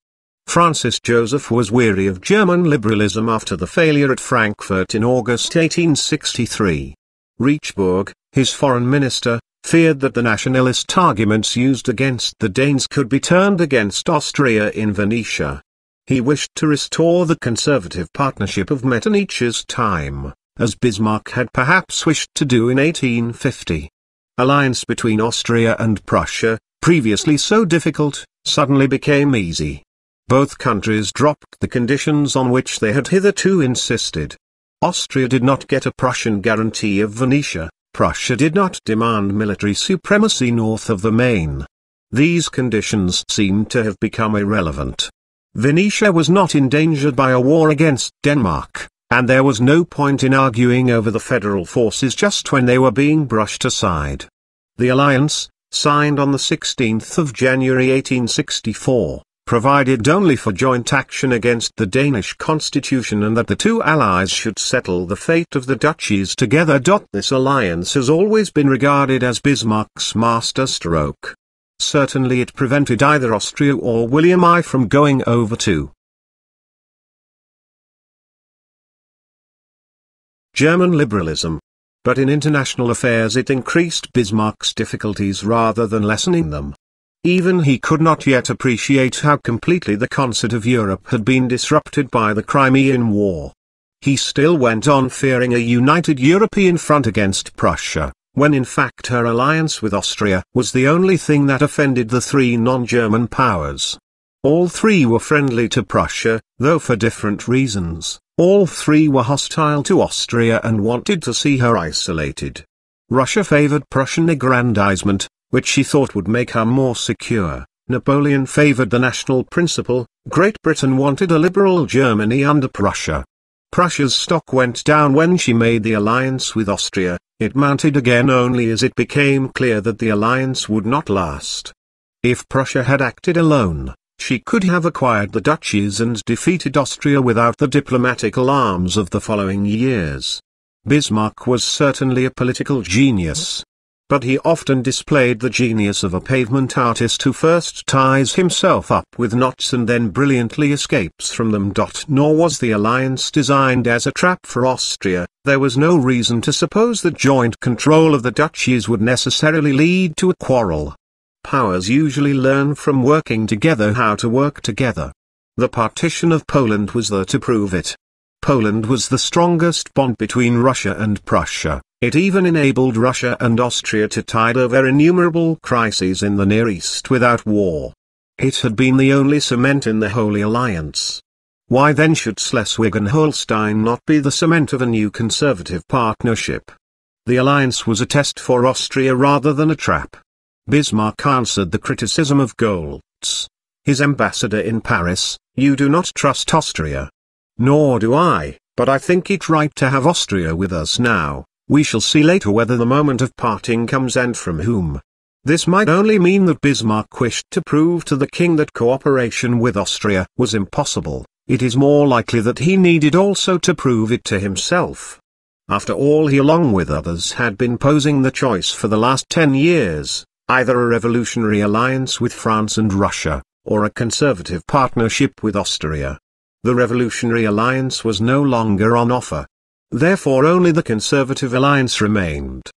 Francis Joseph was weary of German liberalism after the failure at Frankfurt in August 1863. Rechberg, his foreign minister, feared that the nationalist arguments used against the Danes could be turned against Austria in Venetia. He wished to restore the conservative partnership of Metternich's time, as Bismarck had perhaps wished to do in 1850. Alliance between Austria and Prussia, previously so difficult, suddenly became easy. Both countries dropped the conditions on which they had hitherto insisted. Austria did not get a Prussian guarantee of Venetia, Prussia did not demand military supremacy north of the Main. These conditions seemed to have become irrelevant. Venetia was not endangered by a war against Denmark, and there was no point in arguing over the federal forces just when they were being brushed aside. The alliance, signed on the 16th of January 1864, provided only for joint action against the Danish constitution and that the two allies should settle the fate of the duchies together. This alliance has always been regarded as Bismarck's masterstroke. Certainly it prevented either Austria or William I from going over to German liberalism. But in international affairs it increased Bismarck's difficulties rather than lessening them. Even he could not yet appreciate how completely the concert of Europe had been disrupted by the Crimean War. He still went on fearing a united European front against Prussia, when in fact her alliance with Austria was the only thing that offended the three non-German powers. All three were friendly to Prussia, though for different reasons. All three were hostile to Austria and wanted to see her isolated. Russia favored Prussian aggrandizement, which she thought would make her more secure. Napoleon favored the national principle, Great Britain wanted a liberal Germany under Prussia. Prussia's stock went down when she made the alliance with Austria, it mounted again only as it became clear that the alliance would not last. If Prussia had acted alone, she could have acquired the duchies and defeated Austria without the diplomatic alarms of the following years. Bismarck was certainly a political genius. But he often displayed the genius of a pavement artist who first ties himself up with knots and then brilliantly escapes from them. Nor was the alliance designed as a trap for Austria, there was no reason to suppose that joint control of the duchies would necessarily lead to a quarrel. Powers usually learn from working together how to work together. The partition of Poland was there to prove it. Poland was the strongest bond between Russia and Prussia. It even enabled Russia and Austria to tide over innumerable crises in the Near East without war. It had been the only cement in the Holy Alliance. Why then should Schleswig and Holstein not be the cement of a new conservative partnership? The alliance was a test for Austria rather than a trap. Bismarck answered the criticism of Goltz, his ambassador in Paris, you do not trust Austria. Nor do I, but I think it right to have Austria with us now, we shall see later whether the moment of parting comes and from whom. This might only mean that Bismarck wished to prove to the king that cooperation with Austria was impossible, it is more likely that he needed also to prove it to himself. After all he along with others had been posing the choice for the last ten years, either a revolutionary alliance with France and Russia, or a conservative partnership with Austria. The revolutionary alliance was no longer on offer. Therefore only the conservative alliance remained.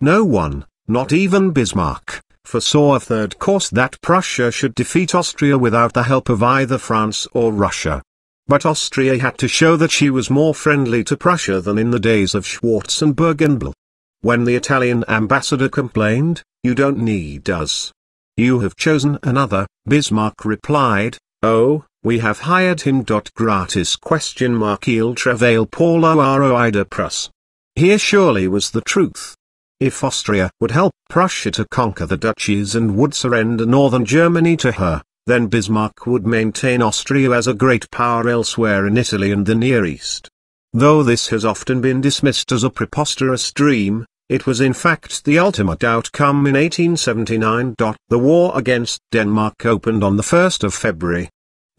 No one, not even Bismarck, foresaw a third course that Prussia should defeat Austria without the help of either France or Russia. But Austria had to show that she was more friendly to Prussia than in the days of Schwarzenberg and Buol. When the Italian ambassador complained, you don't need us. You have chosen another, Bismarck replied, oh, we have hired him. Gratis question mark il travail pour l'oiro de. Here surely was the truth. If Austria would help Prussia to conquer the duchies and would surrender northern Germany to her, then Bismarck would maintain Austria as a great power elsewhere in Italy and the Near East. Though this has often been dismissed as a preposterous dream, it was in fact the ultimate outcome in 1879. The war against Denmark opened on the 1st of February.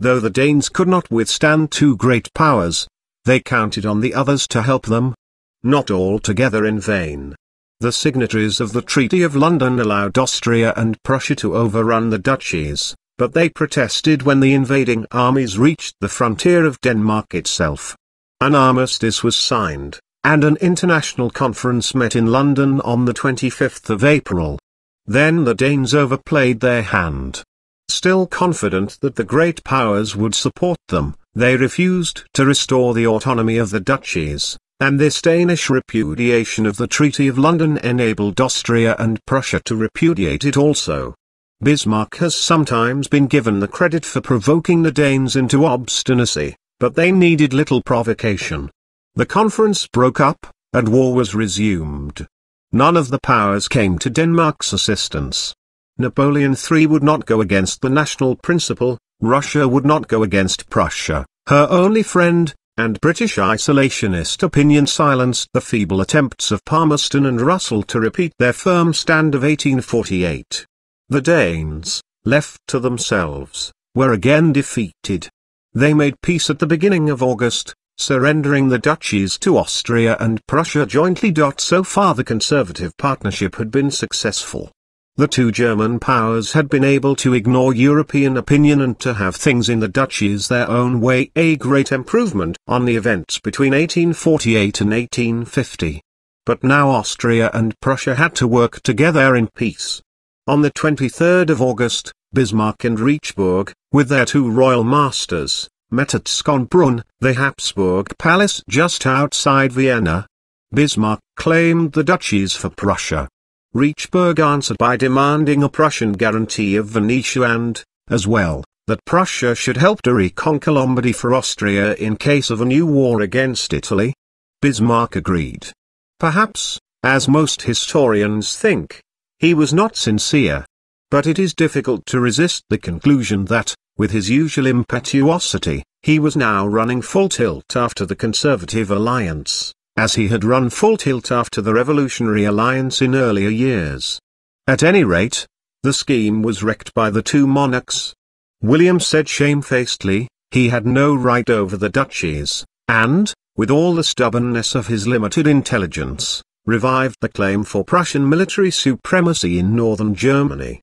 Though the Danes could not withstand two great powers, they counted on the others to help them. Not altogether in vain. The signatories of the Treaty of London allowed Austria and Prussia to overrun the duchies, but they protested when the invading armies reached the frontier of Denmark itself. An armistice was signed, and an international conference met in London on the 25th of April. Then the Danes overplayed their hand. Still confident that the great powers would support them, they refused to restore the autonomy of the duchies, and this Danish repudiation of the Treaty of London enabled Austria and Prussia to repudiate it also. Bismarck has sometimes been given the credit for provoking the Danes into obstinacy, but they needed little provocation. The conference broke up, and war was resumed. None of the powers came to Denmark's assistance. Napoleon III would not go against the national principle, Russia would not go against Prussia, her only friend, and British isolationist opinion silenced the feeble attempts of Palmerston and Russell to repeat their firm stand of 1848. The Danes, left to themselves, were again defeated. They made peace at the beginning of August, surrendering the duchies to Austria and Prussia jointly. So far the conservative partnership had been successful. The two German powers had been able to ignore European opinion and to have things in the duchies their own way a great improvement on the events between 1848 and 1850. But now Austria and Prussia had to work together in peace. On the 23rd of August, Bismarck and Rechberg, with their two royal masters, met at Schönbrunn, the Habsburg palace just outside Vienna. Bismarck claimed the duchies for Prussia. Rechberg answered by demanding a Prussian guarantee of Venetia and, as well, that Prussia should help to reconquer Lombardy for Austria in case of a new war against Italy. Bismarck agreed. Perhaps, as most historians think, he was not sincere. But it is difficult to resist the conclusion that, with his usual impetuosity, he was now running full tilt after the Conservative alliance, as he had run full tilt after the Revolutionary alliance in earlier years. At any rate, The scheme was wrecked by the two monarchs. William said shamefacedly, he had no right over the duchies, and, with all the stubbornness of his limited intelligence, revived the claim for Prussian military supremacy in northern Germany.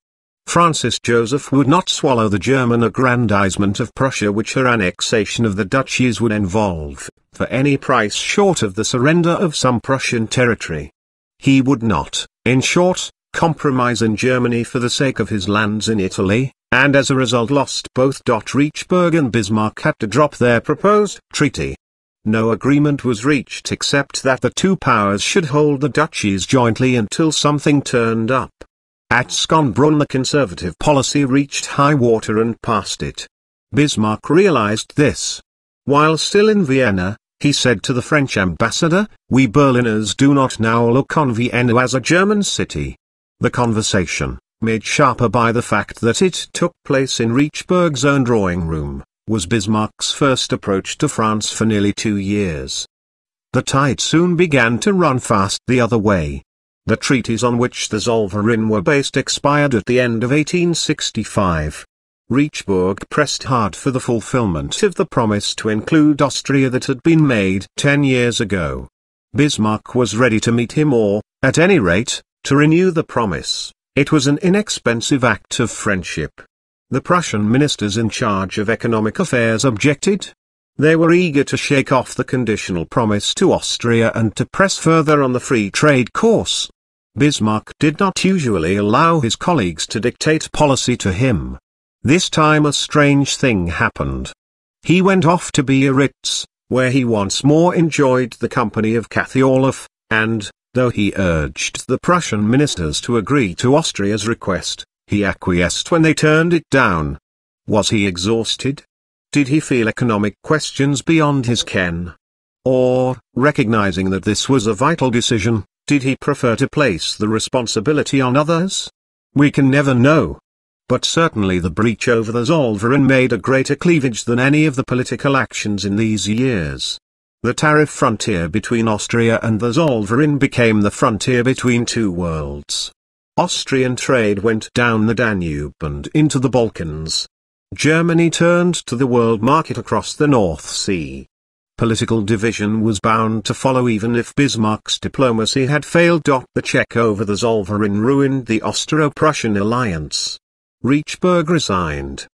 Francis Joseph would not swallow the German aggrandizement of Prussia which her annexation of the duchies would involve, for any price short of the surrender of some Prussian territory. He would not, in short, compromise in Germany for the sake of his lands in Italy, and as a result lost both. Rechberg and Bismarck had to drop their proposed treaty. No agreement was reached except that the two powers should hold the duchies jointly until something turned up. At Schönbrunn the conservative policy reached high water and passed it. Bismarck realized this. While still in Vienna, he said to the French ambassador, We Berliners do not now look on Vienna as a German city. The conversation, made sharper by the fact that it took place in Rechberg's own drawing room, was Bismarck's first approach to France for nearly two years. The tide soon began to run fast the other way. The treaties on which the Zollverein were based expired at the end of 1865. Rechberg pressed hard for the fulfillment of the promise to include Austria that had been made ten years ago. Bismarck was ready to meet him or, at any rate, to renew the promise. It was an inexpensive act of friendship. The Prussian ministers in charge of economic affairs objected. They were eager to shake off the conditional promise to Austria and to press further on the free trade course. Bismarck did not usually allow his colleagues to dictate policy to him. This time a strange thing happened. He went off to Biarritz, where he once more enjoyed the company of Cathy Orloff, and, Though he urged the Prussian ministers to agree to Austria's request, he acquiesced when they turned it down. Was he exhausted? Did he feel economic questions beyond his ken? Or, recognizing that this was a vital decision, did he prefer to place the responsibility on others? We can never know. But certainly the breach over the Zollverein made a greater cleavage than any of the political actions in these years. The tariff frontier between Austria and the Zollverein became the frontier between two worlds. Austrian trade went down the Danube and into the Balkans. Germany turned to the world market across the North Sea. Political division was bound to follow even if Bismarck's diplomacy had failed. The check over the Zollverein ruined the Austro-Prussian alliance. Rechberg resigned.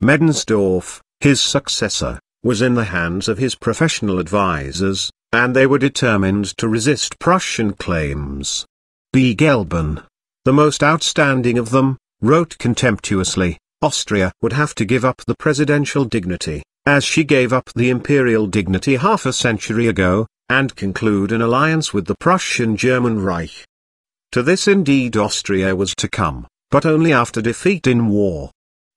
Mensdorff, his successor, was in the hands of his professional advisers, and they were determined to resist Prussian claims. Biegeleben, the most outstanding of them, wrote contemptuously, Austria would have to give up the presidential dignity, as she gave up the imperial dignity half a century ago, and conclude an alliance with the Prussian German Reich. To this indeed Austria was to come, but only after defeat in war.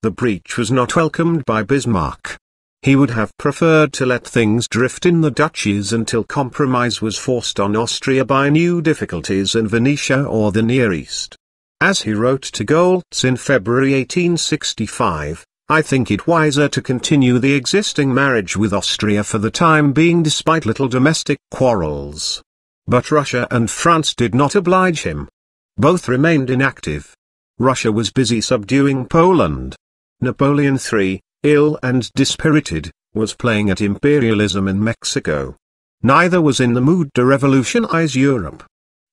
The breach was not welcomed by Bismarck. He would have preferred to let things drift in the duchies until compromise was forced on Austria by new difficulties in Venetia or the Near East. As he wrote to Goltz in February 1865, I think it wiser to continue the existing marriage with Austria for the time being despite little domestic quarrels. But Russia and France did not oblige him. Both remained inactive. Russia was busy subduing Poland. Napoleon III, ill and dispirited, was playing at imperialism in Mexico. Neither was in the mood to revolutionize Europe.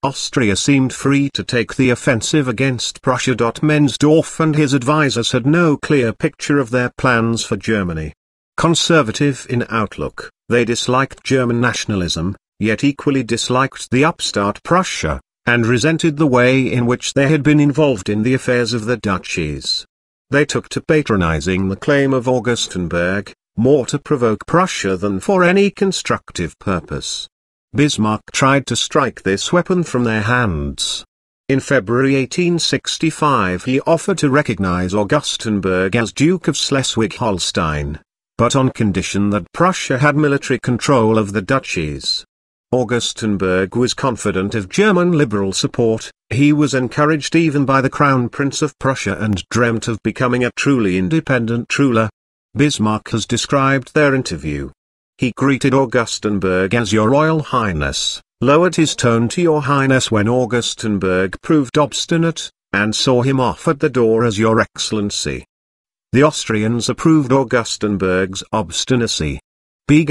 Austria seemed free to take the offensive against Prussia. Mensdorff and his advisers had no clear picture of their plans for Germany. Conservative in outlook, they disliked German nationalism, yet equally disliked the upstart Prussia, and resented the way in which they had been involved in the affairs of the duchies. They took to patronizing the claim of Augustenburg, more to provoke Prussia than for any constructive purpose. Bismarck tried to strike this weapon from their hands. In February 1865 he offered to recognize Augustenburg as Duke of Schleswig-Holstein, but on condition that Prussia had military control of the duchies. Augustenburg was confident of German liberal support, he was encouraged even by the Crown Prince of Prussia and dreamt of becoming a truly independent ruler. Bismarck has described their interview. He greeted Augustenburg as Your Royal Highness, lowered his tone to Your Highness when Augustenburg proved obstinate, and saw him off at the door as Your Excellency. The Austrians approved Augustenburg's obstinacy. B.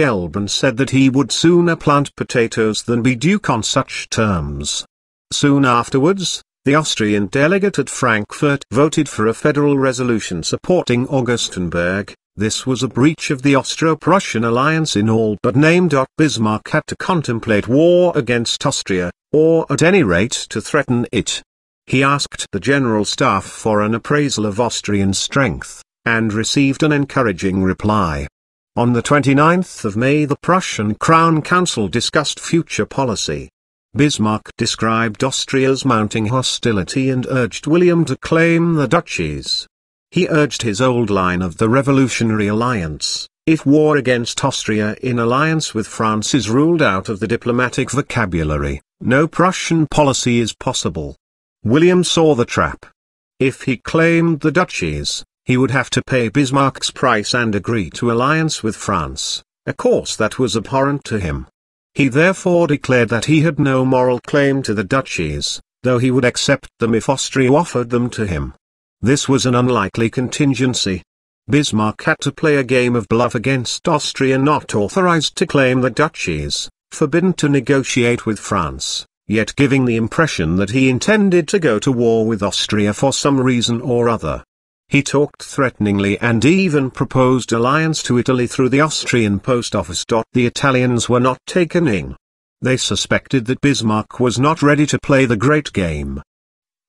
Said that he would sooner plant potatoes than be duke on such terms. Soon afterwards, the Austrian delegate at Frankfurt voted for a federal resolution supporting Augustenburg. This was a breach of the Austro-Prussian alliance in all but name. Bismarck had to contemplate war against Austria, or at any rate to threaten it. He asked the General Staff for an appraisal of Austrian strength, and received an encouraging reply. On the 29th of May the Prussian Crown Council discussed future policy. Bismarck described Austria's mounting hostility and urged William to claim the duchies. He urged his old line of the revolutionary alliance, if war against Austria in alliance with France is ruled out of the diplomatic vocabulary, no Prussian policy is possible. William saw the trap. If he claimed the duchies, he would have to pay Bismarck's price and agree to alliance with France, a course that was abhorrent to him. He therefore declared that he had no moral claim to the duchies, though he would accept them if Austria offered them to him. This was an unlikely contingency. Bismarck had to play a game of bluff against Austria not authorized to claim the duchies, forbidden to negotiate with France, yet giving the impression that he intended to go to war with Austria for some reason or other. He talked threateningly and even proposed alliance to Italy through the Austrian post office. The Italians were not taken in. They suspected that Bismarck was not ready to play the great game.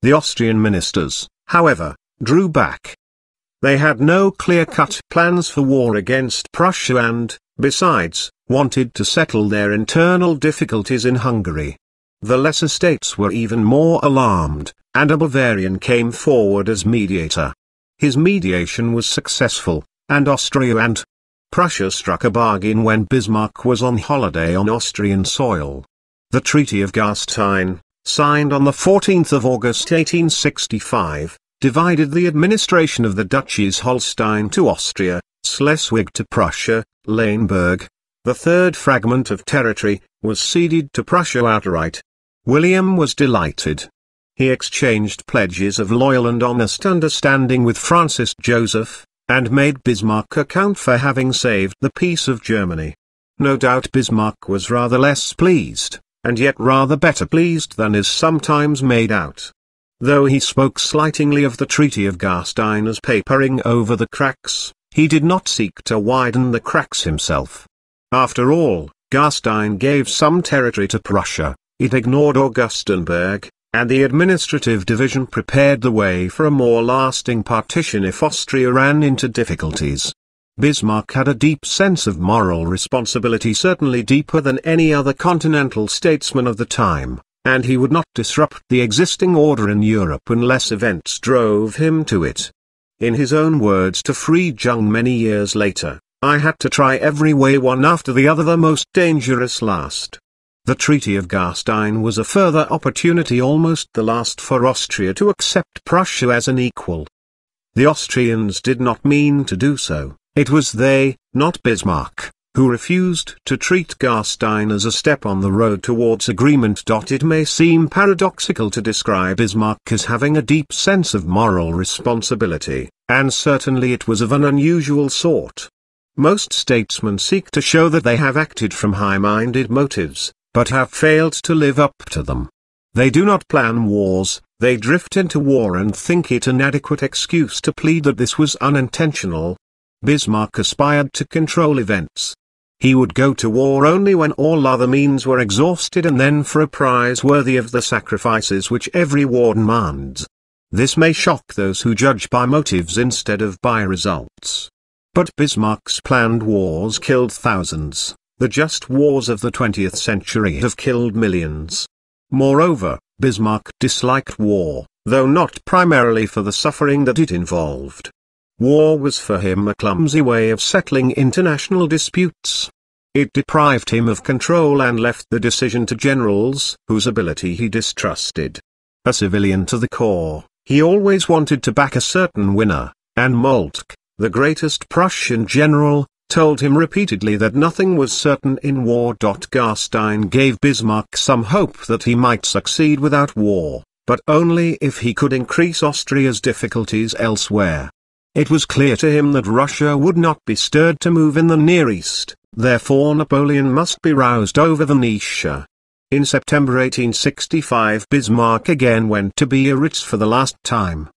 The Austrian ministers, however, drew back. They had no clear-cut plans for war against Prussia and, besides, wanted to settle their internal difficulties in Hungary. The lesser states were even more alarmed, and a Bavarian came forward as mediator. His mediation was successful, and Austria and Prussia struck a bargain when Bismarck was on holiday on Austrian soil. The Treaty of Gastein, signed on 14 August 1865, divided the administration of the duchies Holstein to Austria, Schleswig to Prussia, Lauenburg. The third fragment of territory, was ceded to Prussia outright. William was delighted. He exchanged pledges of loyal and honest understanding with Francis Joseph, and made Bismarck account for having saved the peace of Germany. No doubt Bismarck was rather less pleased, and yet rather better pleased than is sometimes made out. Though he spoke slightingly of the Treaty of Gastein as papering over the cracks, he did not seek to widen the cracks himself. After all, Gastein gave some territory to Prussia, it ignored Augustenburg, and the administrative division prepared the way for a more lasting partition if Austria ran into difficulties. Bismarck had a deep sense of moral responsibility certainly deeper than any other continental statesman of the time, and he would not disrupt the existing order in Europe unless events drove him to it. In his own words to Friedjung many years later, I had to try every way one after the other the most dangerous last. The Treaty of Gastein was a further opportunity almost the last for Austria to accept Prussia as an equal. The Austrians did not mean to do so, it was they, not Bismarck, who refused to treat Gastein as a step on the road towards agreement. It may seem paradoxical to describe Bismarck as having a deep sense of moral responsibility, and certainly it was of an unusual sort. Most statesmen seek to show that they have acted from high-minded motives, but have failed to live up to them. They do not plan wars, they drift into war and think it an adequate excuse to plead that this was unintentional. Bismarck aspired to control events. He would go to war only when all other means were exhausted and then for a prize worthy of the sacrifices which every war demands. This may shock those who judge by motives instead of by results. But Bismarck's planned wars killed thousands. The just wars of the 20th century have killed millions. Moreover, Bismarck disliked war, though not primarily for the suffering that it involved. War was for him a clumsy way of settling international disputes. It deprived him of control and left the decision to generals, whose ability he distrusted. A civilian to the core, he always wanted to back a certain winner, and Moltke, the greatest Prussian general, told him repeatedly that nothing was certain in war. Gastein gave Bismarck some hope that he might succeed without war, but only if he could increase Austria's difficulties elsewhere. It was clear to him that Russia would not be stirred to move in the Near East, therefore Napoleon must be roused over the Venetia. In September 1865 Bismarck again went to Biarritz for the last time.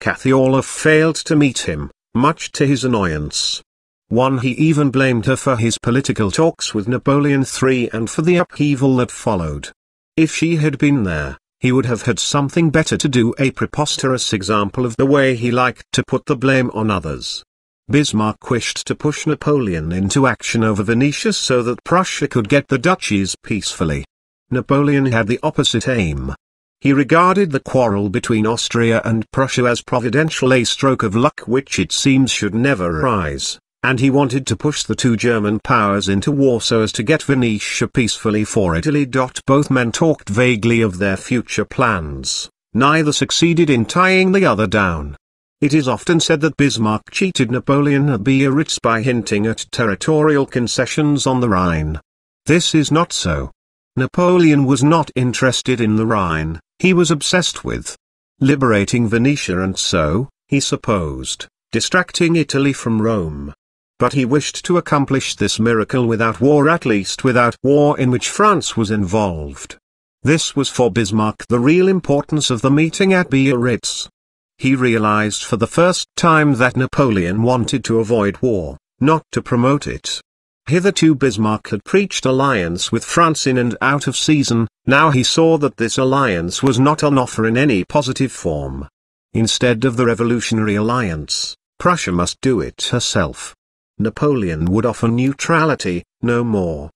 Orloff failed to meet him, much to his annoyance. One he even blamed her for his political talks with Napoleon III and for the upheaval that followed. If she had been there, he would have had something better to do a preposterous example of the way he liked to put the blame on others. Bismarck wished to push Napoleon into action over Venetia so that Prussia could get the duchies peacefully. Napoleon had the opposite aim. He regarded the quarrel between Austria and Prussia as providential a stroke of luck which it seems should never arise and he wanted to push the two German powers into war so as to get Venetia peacefully for Italy. Both men talked vaguely of their future plans, neither succeeded in tying the other down. It is often said that Bismarck cheated Napoleon at Biarritz by hinting at territorial concessions on the Rhine. This is not so. Napoleon was not interested in the Rhine, he was obsessed with liberating Venetia and so, he supposed, distracting Italy from Rome. But he wished to accomplish this miracle without war at least without war in which France was involved. This was for Bismarck the real importance of the meeting at Biarritz. He realized for the first time that Napoleon wanted to avoid war, not to promote it. Hitherto Bismarck had preached alliance with France in and out of season, now he saw that this alliance was not on offer in any positive form. Instead of the revolutionary alliance, Prussia must do it herself. Napoleon would offer neutrality, no more.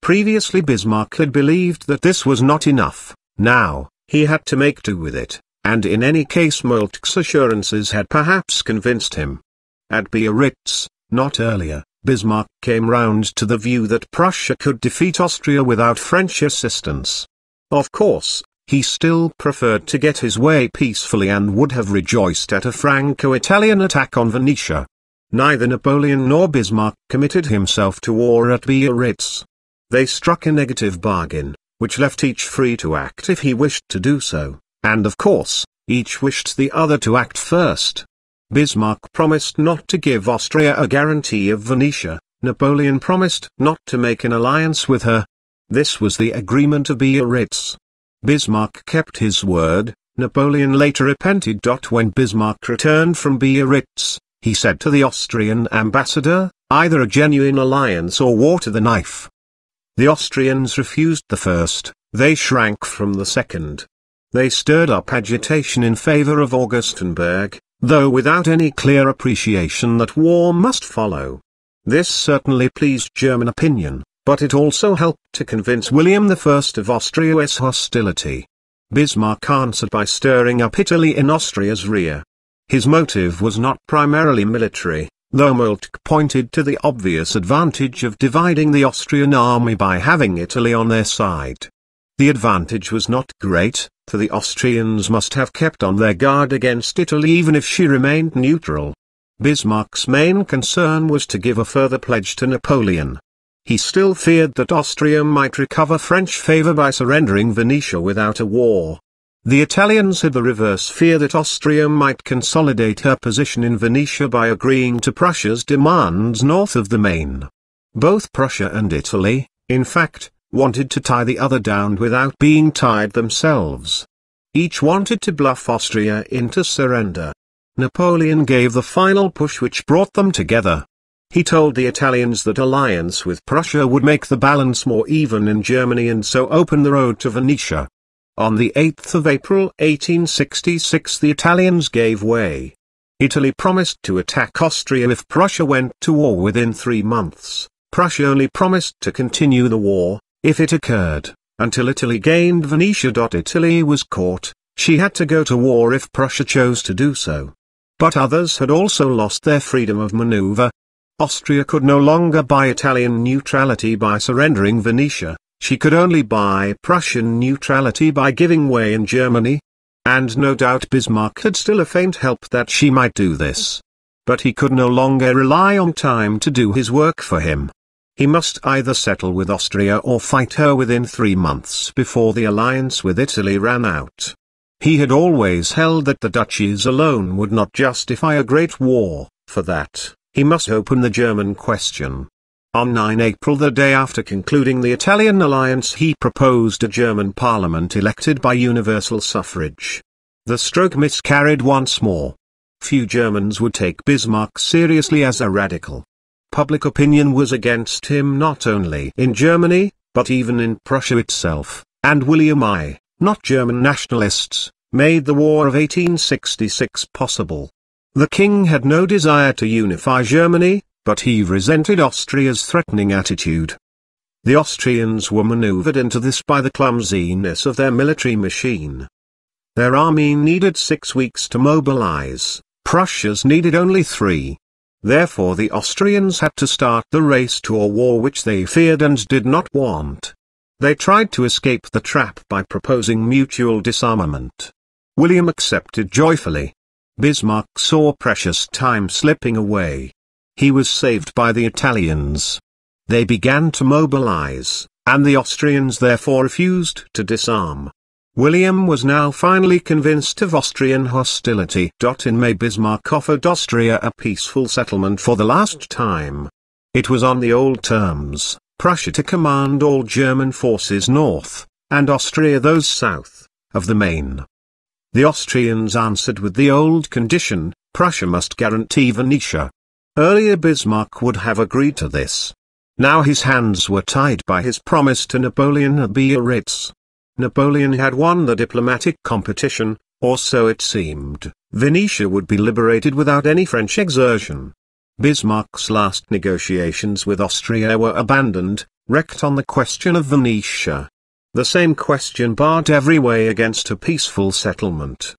Previously Bismarck had believed that this was not enough, now, he had to make do with it, and in any case Moltke's assurances had perhaps convinced him. At Biarritz, not earlier, Bismarck came round to the view that Prussia could defeat Austria without French assistance. Of course, he still preferred to get his way peacefully and would have rejoiced at a Franco-Italian attack on Venetia. Neither Napoleon nor Bismarck committed himself to war at Biarritz. They struck a negative bargain, which left each free to act if he wished to do so, and of course, each wished the other to act first. Bismarck promised not to give Austria a guarantee of Venetia, Napoleon promised not to make an alliance with her. This was the agreement of Biarritz. Bismarck kept his word, Napoleon later repented. When Bismarck returned from Biarritz, he said to the Austrian ambassador, either a genuine alliance or war to the knife. The Austrians refused the first, they shrank from the second. They stirred up agitation in favor of Augustenburg, though without any clear appreciation that war must follow. This certainly pleased German opinion, but it also helped to convince William I of Austria's hostility. Bismarck answered by stirring up Italy in Austria's rear. His motive was not primarily military, though Moltke pointed to the obvious advantage of dividing the Austrian army by having Italy on their side. The advantage was not great, for the Austrians must have kept on their guard against Italy even if she remained neutral. Bismarck's main concern was to give a further pledge to Napoleon. He still feared that Austria might recover French favor by surrendering Venetia without a war. The Italians had the reverse fear that Austria might consolidate her position in Venetia by agreeing to Prussia's demands north of the Main. Both Prussia and Italy, in fact, wanted to tie the other down without being tied themselves. Each wanted to bluff Austria into surrender. Napoleon gave the final push which brought them together. He told the Italians that alliance with Prussia would make the balance more even in Germany and so open the road to Venetia. On the 8th of April 1866 the Italians gave way. Italy promised to attack Austria if Prussia went to war within three months. Prussia only promised to continue the war, if it occurred, until Italy gained Venetia. Italy was caught, she had to go to war if Prussia chose to do so. But others had also lost their freedom of maneuver. Austria could no longer buy Italian neutrality by surrendering Venetia, she could only buy Prussian neutrality by giving way in Germany. And no doubt Bismarck had still a faint hope that she might do this. But he could no longer rely on time to do his work for him. He must either settle with Austria or fight her within three months before the alliance with Italy ran out. He had always held that the duchies alone would not justify a great war, for that, he must open the German question. On 9 April the day after concluding the Italian alliance he proposed a German parliament elected by universal suffrage. The stroke miscarried once more. Few Germans would take Bismarck seriously as a radical. Public opinion was against him not only in Germany, but even in Prussia itself, and William I, not German nationalists, made the War of 1866 possible. The king had no desire to unify Germany, but he resented Austria's threatening attitude. The Austrians were maneuvered into this by the clumsiness of their military machine. Their army needed six weeks to mobilize, Prussia's needed only three. Therefore the Austrians had to start the race to a war which they feared and did not want. They tried to escape the trap by proposing mutual disarmament. William accepted joyfully. Bismarck saw precious time slipping away. He was saved by the Italians. They began to mobilize, and the Austrians therefore refused to disarm. William was now finally convinced of Austrian hostility. In May Bismarck offered Austria a peaceful settlement for the last time. It was on the old terms, Prussia to command all German forces north, and Austria those south, of the Main. The Austrians answered with the old condition, Prussia must guarantee Venetia. Earlier Bismarck would have agreed to this. Now his hands were tied by his promise to Napoleon at Biarritz. Napoleon had won the diplomatic competition, or so it seemed. Venetia would be liberated without any French exertion. Bismarck's last negotiations with Austria were abandoned, wrecked on the question of Venetia. The same question barred every way against a peaceful settlement.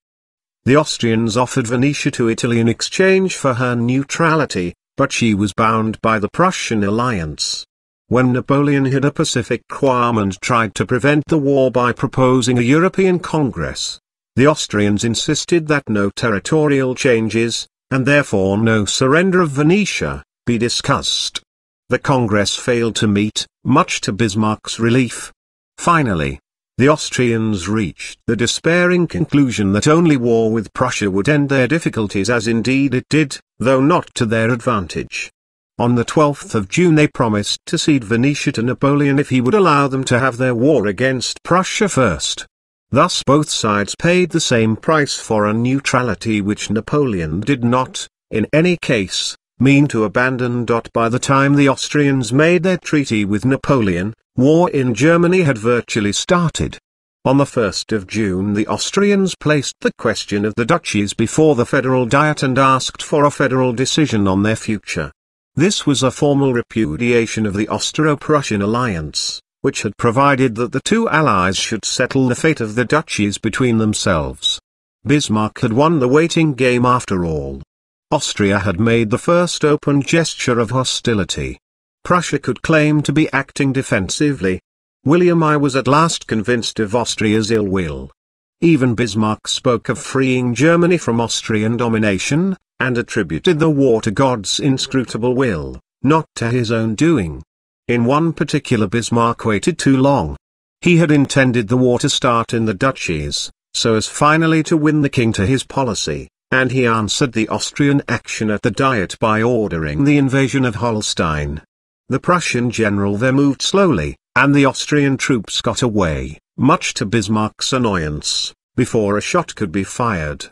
The Austrians offered Venetia to Italy in exchange for her neutrality, but she was bound by the Prussian alliance. When Napoleon hid a Pacific qualm and tried to prevent the war by proposing a European Congress, the Austrians insisted that no territorial changes, and therefore no surrender of Venetia, be discussed. The Congress failed to meet, much to Bismarck's relief. Finally, the Austrians reached the despairing conclusion that only war with Prussia would end their difficulties as indeed it did, though not to their advantage. On the 12th of June they promised to cede Venetia to Napoleon if he would allow them to have their war against Prussia first. Thus both sides paid the same price for a neutrality which Napoleon did not, in any case, mean to abandon. By the time the Austrians made their treaty with Napoleon, War in Germany had virtually started. On the 1st of June the Austrians placed the question of the duchies before the Federal Diet and asked for a federal decision on their future. This was a formal repudiation of the Austro-Prussian alliance, which had provided that the two allies should settle the fate of the duchies between themselves. Bismarck had won the waiting game after all. Austria had made the first open gesture of hostility. Prussia could claim to be acting defensively. William I was at last convinced of Austria's ill will. Even Bismarck spoke of freeing Germany from Austrian domination, and attributed the war to God's inscrutable will, not to his own doing. In one particular Bismarck waited too long. He had intended the war to start in the duchies, so as finally to win the king to his policy, and he answered the Austrian action at the Diet by ordering the invasion of Holstein. The Prussian general there moved slowly, and the Austrian troops got away, much to Bismarck's annoyance, before a shot could be fired.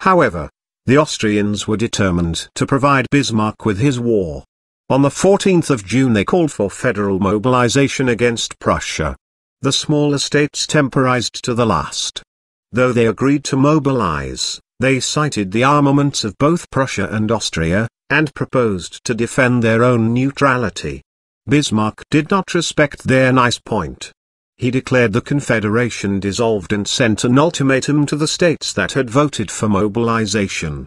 However, the Austrians were determined to provide Bismarck with his war. On the 14th of June they called for federal mobilization against Prussia. The smaller states temporized to the last. Though they agreed to mobilize, they cited the armaments of both Prussia and Austria, and proposed to defend their own neutrality. Bismarck did not respect their nice point. He declared the Confederation dissolved and sent an ultimatum to the states that had voted for mobilization.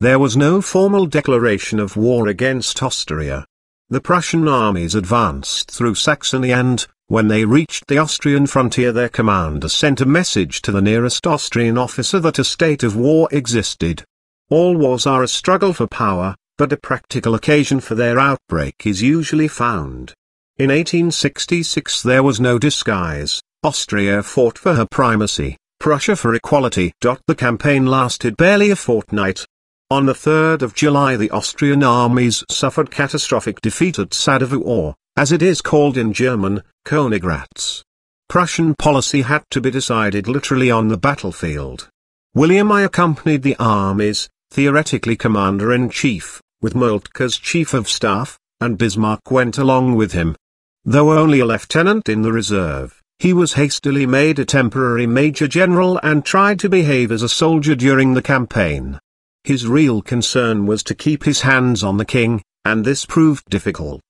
There was no formal declaration of war against Austria. The Prussian armies advanced through Saxony and, when they reached the Austrian frontier their commander sent a message to the nearest Austrian officer that a state of war existed. All wars are a struggle for power, but a practical occasion for their outbreak is usually found. In 1866 there was no disguise, Austria fought for her primacy, Prussia for equality. The campaign lasted barely a fortnight. On the 3rd of July the Austrian armies suffered catastrophic defeat at Sadowa or, as it is called in German, Königgrätz. Prussian policy had to be decided literally on the battlefield. William I accompanied the armies, theoretically commander-in-chief, with Moltke's chief of staff, and Bismarck went along with him. Though only a lieutenant in the reserve, he was hastily made a temporary major general and tried to behave as a soldier during the campaign. His real concern was to keep his hands on the king, and this proved difficult.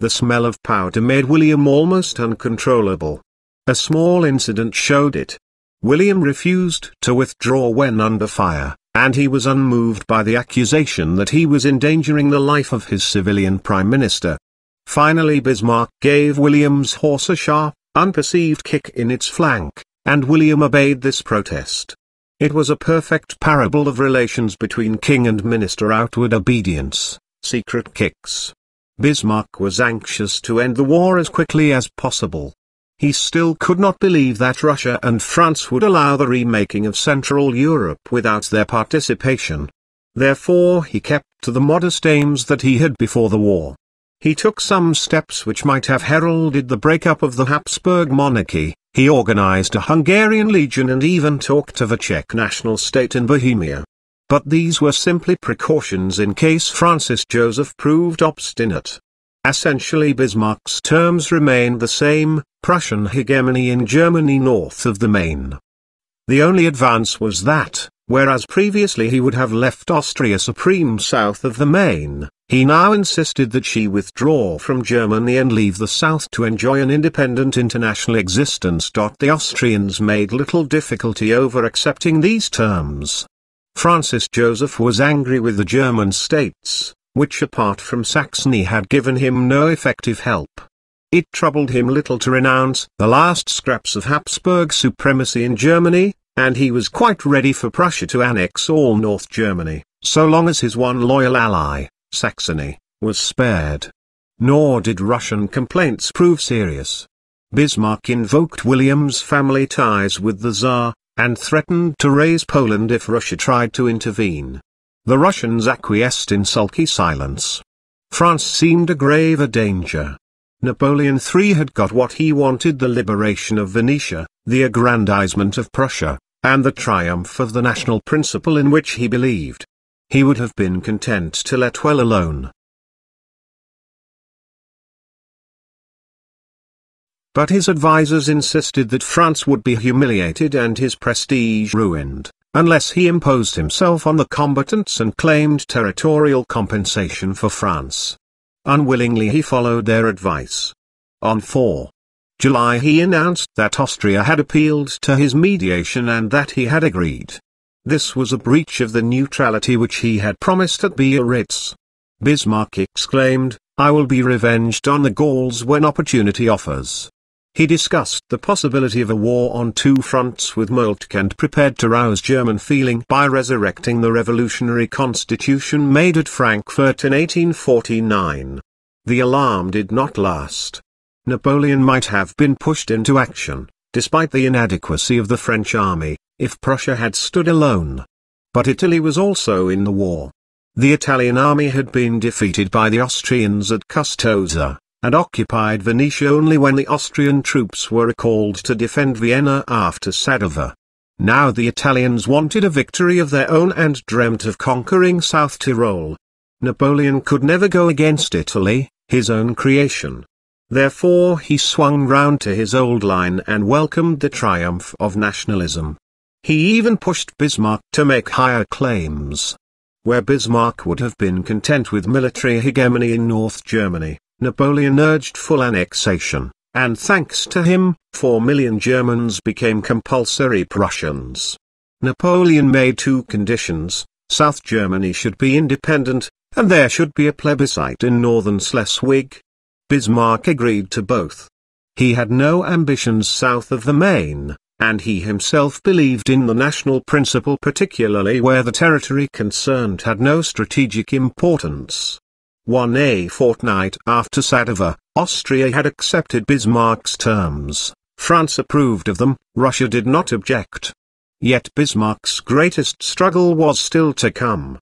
The smell of powder made William almost uncontrollable. A small incident showed it. William refused to withdraw when under fire, and he was unmoved by the accusation that he was endangering the life of his civilian prime minister. Finally Bismarck gave William's horse a sharp, unperceived kick in its flank, and William obeyed this protest. It was a perfect parable of relations between king and minister outward obedience, secret kicks. Bismarck was anxious to end the war as quickly as possible. He still could not believe that Russia and France would allow the remaking of Central Europe without their participation. Therefore he kept to the modest aims that he had before the war. He took some steps which might have heralded the breakup of the Habsburg monarchy, he organized a Hungarian legion and even talked of a Czech national state in Bohemia. But these were simply precautions in case Francis Joseph proved obstinate. Essentially Bismarck's terms remained the same, Prussian hegemony in Germany north of the Main. The only advance was that, whereas previously he would have left Austria supreme south of the Main, he now insisted that she withdraw from Germany and leave the south to enjoy an independent international existence. The Austrians made little difficulty over accepting these terms. Francis Joseph was angry with the German states, which apart from Saxony had given him no effective help. It troubled him little to renounce the last scraps of Habsburg supremacy in Germany, and he was quite ready for Prussia to annex all North Germany, so long as his one loyal ally, Saxony, was spared. Nor did Russian complaints prove serious. Bismarck invoked William's family ties with the Tsar, and threatened to raise Poland if Russia tried to intervene. The Russians acquiesced in sulky silence. France seemed a graver danger. Napoleon III had got what he wanted the liberation of Venetia, the aggrandizement of Prussia, and the triumph of the national principle in which he believed he would have been content to let well alone. But his advisers insisted that France would be humiliated and his prestige ruined, unless he imposed himself on the combatants and claimed territorial compensation for France. Unwillingly he followed their advice. On 4 July he announced that Austria had appealed to his mediation and that he had agreed. This was a breach of the neutrality which he had promised at Biarritz. Bismarck exclaimed, I will be revenged on the Gauls when opportunity offers. He discussed the possibility of a war on two fronts with Moltke and prepared to rouse German feeling by resurrecting the revolutionary constitution made at Frankfurt in 1849. The alarm did not last. Napoleon might have been pushed into action, despite the inadequacy of the French army, if Prussia had stood alone. But Italy was also in the war. The Italian army had been defeated by the Austrians at Custoza, and occupied Venetia only when the Austrian troops were recalled to defend Vienna after Sadowa. Now the Italians wanted a victory of their own and dreamt of conquering South Tyrol. Napoleon could never go against Italy, his own creation. Therefore he swung round to his old line and welcomed the triumph of nationalism. He even pushed Bismarck to make higher claims. Where Bismarck would have been content with military hegemony in North Germany, Napoleon urged full annexation, and thanks to him, four million Germans became compulsory Prussians. Napoleon made two conditions, South Germany should be independent, and there should be a plebiscite in northern Schleswig. Bismarck agreed to both. He had no ambitions south of the Main, and he himself believed in the national principle particularly where the territory concerned had no strategic importance. One a fortnight after Sadowa, Austria had accepted Bismarck's terms, France approved of them, Russia did not object. Yet Bismarck's greatest struggle was still to come.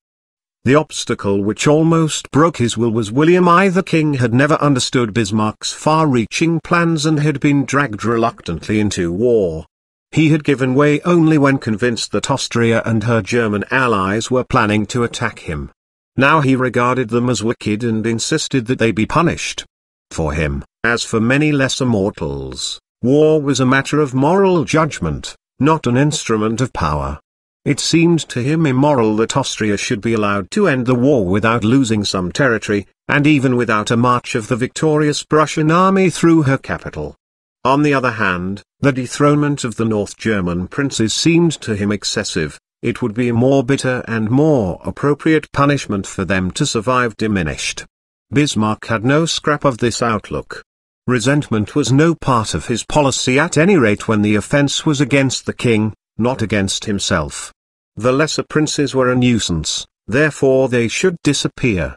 The obstacle which almost broke his will was William I. The king had never understood Bismarck's far-reaching plans and had been dragged reluctantly into war. He had given way only when convinced that Austria and her German allies were planning to attack him. Now he regarded them as wicked and insisted that they be punished. For him, as for many lesser mortals, war was a matter of moral judgment, not an instrument of power. It seemed to him immoral that Austria should be allowed to end the war without losing some territory, and even without a march of the victorious Prussian army through her capital. On the other hand, the dethronement of the North German princes seemed to him excessive, it would be a more bitter and more appropriate punishment for them to survive diminished. Bismarck had no scrap of this outlook. Resentment was no part of his policy at any rate when the offence was against the king, not against himself. The lesser princes were a nuisance, therefore they should disappear.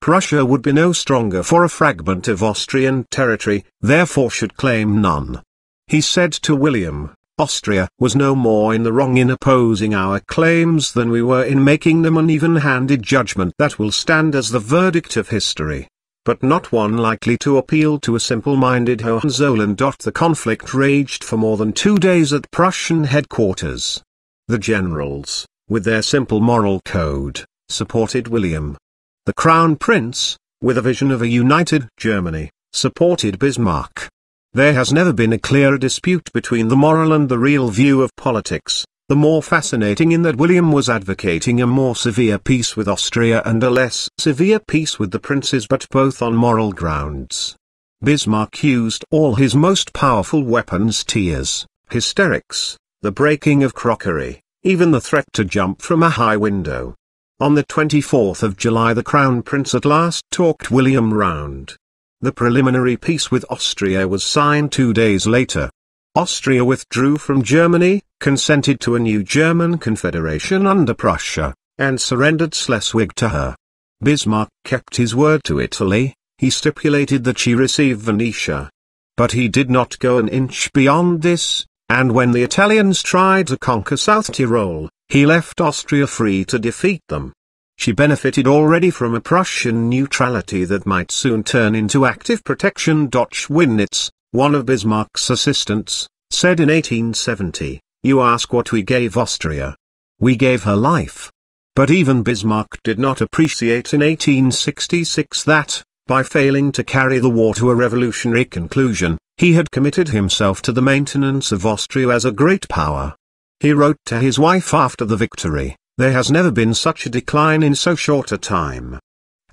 Prussia would be no stronger for a fragment of Austrian territory, therefore should claim none. He said to William, Austria was no more in the wrong in opposing our claims than we were in making them an even-handed judgment that will stand as the verdict of history but not one likely to appeal to a simple-minded Hohenzollern. The conflict raged for more than two days at Prussian headquarters. The generals, with their simple moral code, supported William. The Crown Prince, with a vision of a united Germany, supported Bismarck. There has never been a clearer dispute between the moral and the real view of politics, the more fascinating in that William was advocating a more severe peace with Austria and a less severe peace with the princes but both on moral grounds. Bismarck used all his most powerful weapons tears, hysterics, the breaking of crockery, even the threat to jump from a high window. On the 24th of July the Crown Prince at last talked William round. The preliminary peace with Austria was signed two days later. Austria withdrew from Germany, consented to a new German confederation under Prussia, and surrendered Schleswig to her. Bismarck kept his word to Italy, he stipulated that she receive Venetia. But he did not go an inch beyond this, and when the Italians tried to conquer South Tyrol, he left Austria free to defeat them. She benefited already from a Prussian neutrality that might soon turn into active protection. Schweinitz, one of Bismarck's assistants, said in 1870, you ask what we gave Austria. We gave her life. But even Bismarck did not appreciate in 1866 that, by failing to carry the war to a revolutionary conclusion, he had committed himself to the maintenance of Austria as a great power. He wrote to his wife after the victory, there has never been such a decline in so short a time.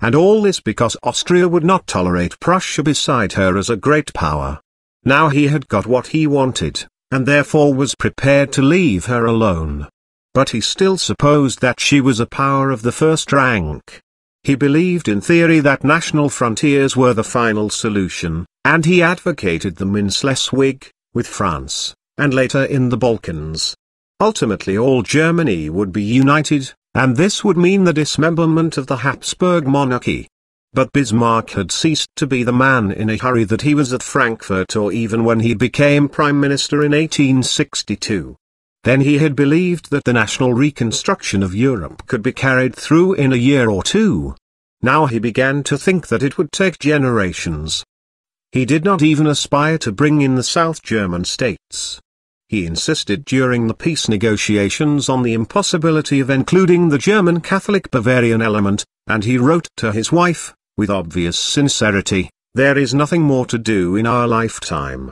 And all this because Austria would not tolerate Prussia beside her as a great power. Now he had got what he wanted and therefore was prepared to leave her alone. But he still supposed that she was a power of the first rank. He believed in theory that national frontiers were the final solution, and he advocated them in Schleswig, with France, and later in the Balkans. Ultimately all Germany would be united, and this would mean the dismemberment of the Habsburg monarchy. But Bismarck had ceased to be the man in a hurry that he was at Frankfurt or even when he became Prime Minister in 1862. Then he had believed that the national reconstruction of Europe could be carried through in a year or two. Now he began to think that it would take generations. He did not even aspire to bring in the South German states. He insisted during the peace negotiations on the impossibility of including the German Catholic Bavarian element, and he wrote to his wife, with obvious sincerity, there is nothing more to do in our lifetime.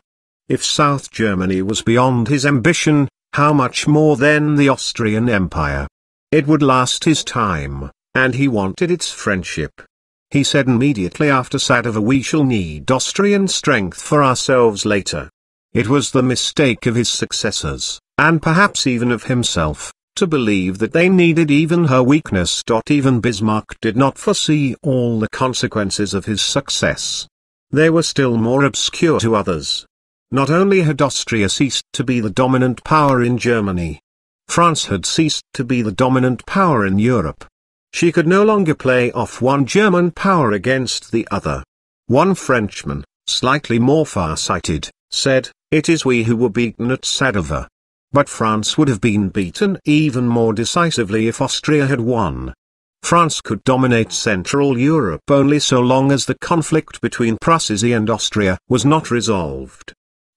If South Germany was beyond his ambition, how much more then the Austrian Empire? It would last his time, and he wanted its friendship. He said immediately after Sadowa we shall need Austrian strength for ourselves later. It was the mistake of his successors, and perhaps even of himself, to believe that they needed even her weakness. Even Bismarck did not foresee all the consequences of his success. They were still more obscure to others. Not only had Austria ceased to be the dominant power in Germany, France had ceased to be the dominant power in Europe. She could no longer play off one German power against the other. One Frenchman, slightly more far-sighted, said, It is we who were beaten at Sadowa. But France would have been beaten even more decisively if Austria had won. France could dominate Central Europe only so long as the conflict between Prussia and Austria was not resolved.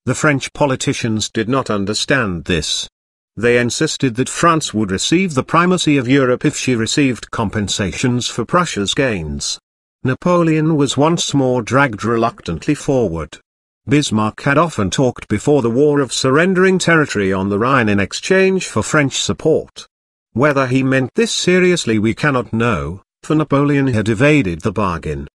The French politicians did not understand this. They insisted that France would receive the primacy of Europe if she received compensations for Prussia's gains. Napoleon was once more dragged reluctantly forward. Bismarck had often talked before the war of surrendering territory on the Rhine in exchange for French support. Whether he meant this seriously we cannot know, for Napoleon had evaded the bargain.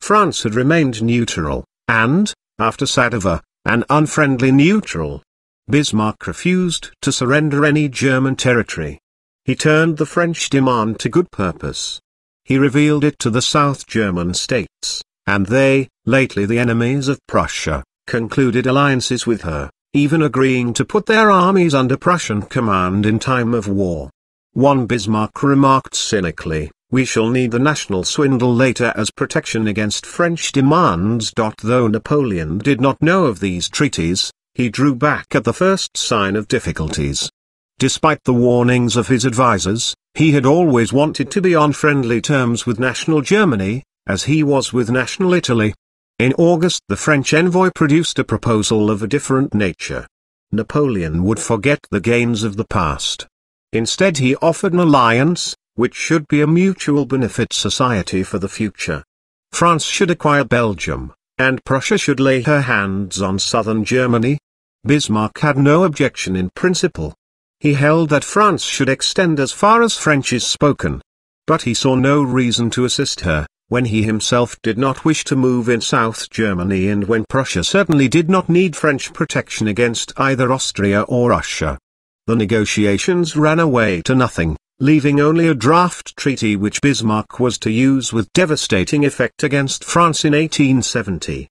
France had remained neutral, and, after Sadowa, an unfriendly neutral. Bismarck refused to surrender any German territory. He turned the French demand to good purpose. He revealed it to the South German states, and they, lately the enemies of Prussia, concluded alliances with her, even agreeing to put their armies under Prussian command in time of war. One Bismarck remarked cynically, we shall need the national swindle later as protection against French demands. Though Napoleon did not know of these treaties, he drew back at the first sign of difficulties. Despite the warnings of his advisers, he had always wanted to be on friendly terms with national Germany, as he was with national Italy. In August the French envoy produced a proposal of a different nature. Napoleon would forget the gains of the past. Instead he offered an alliance, which should be a mutual benefit society for the future. France should acquire Belgium, and Prussia should lay her hands on southern Germany. Bismarck had no objection in principle. He held that France should extend as far as French is spoken. But he saw no reason to assist her, when he himself did not wish to move in South Germany and when Prussia certainly did not need French protection against either Austria or Russia. The negotiations ran away to nothing, leaving only a draft treaty which Bismarck was to use with devastating effect against France in 1870.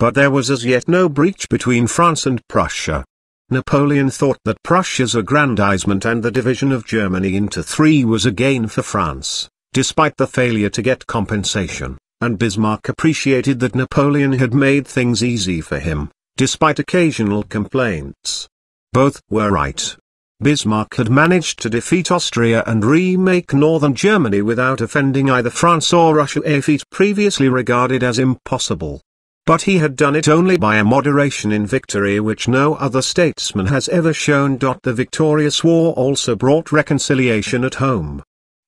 But there was as yet no breach between France and Prussia. Napoleon thought that Prussia's aggrandizement and the division of Germany into three was a gain for France despite the failure to get compensation, and Bismarck appreciated that Napoleon had made things easy for him, despite occasional complaints. Both were right. Bismarck had managed to defeat Austria and remake northern Germany without offending either France or Russia a feat previously regarded as impossible. But he had done it only by a moderation in victory which no other statesman has ever shown. The victorious war also brought reconciliation at home.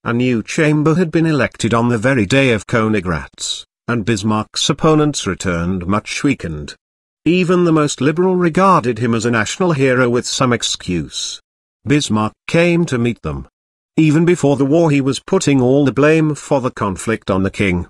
A new chamber had been elected on the very day of Königgrätz, and Bismarck's opponents returned much weakened. Even the most liberal regarded him as a national hero with some excuse. Bismarck came to meet them. Even before the war he was putting all the blame for the conflict on the king.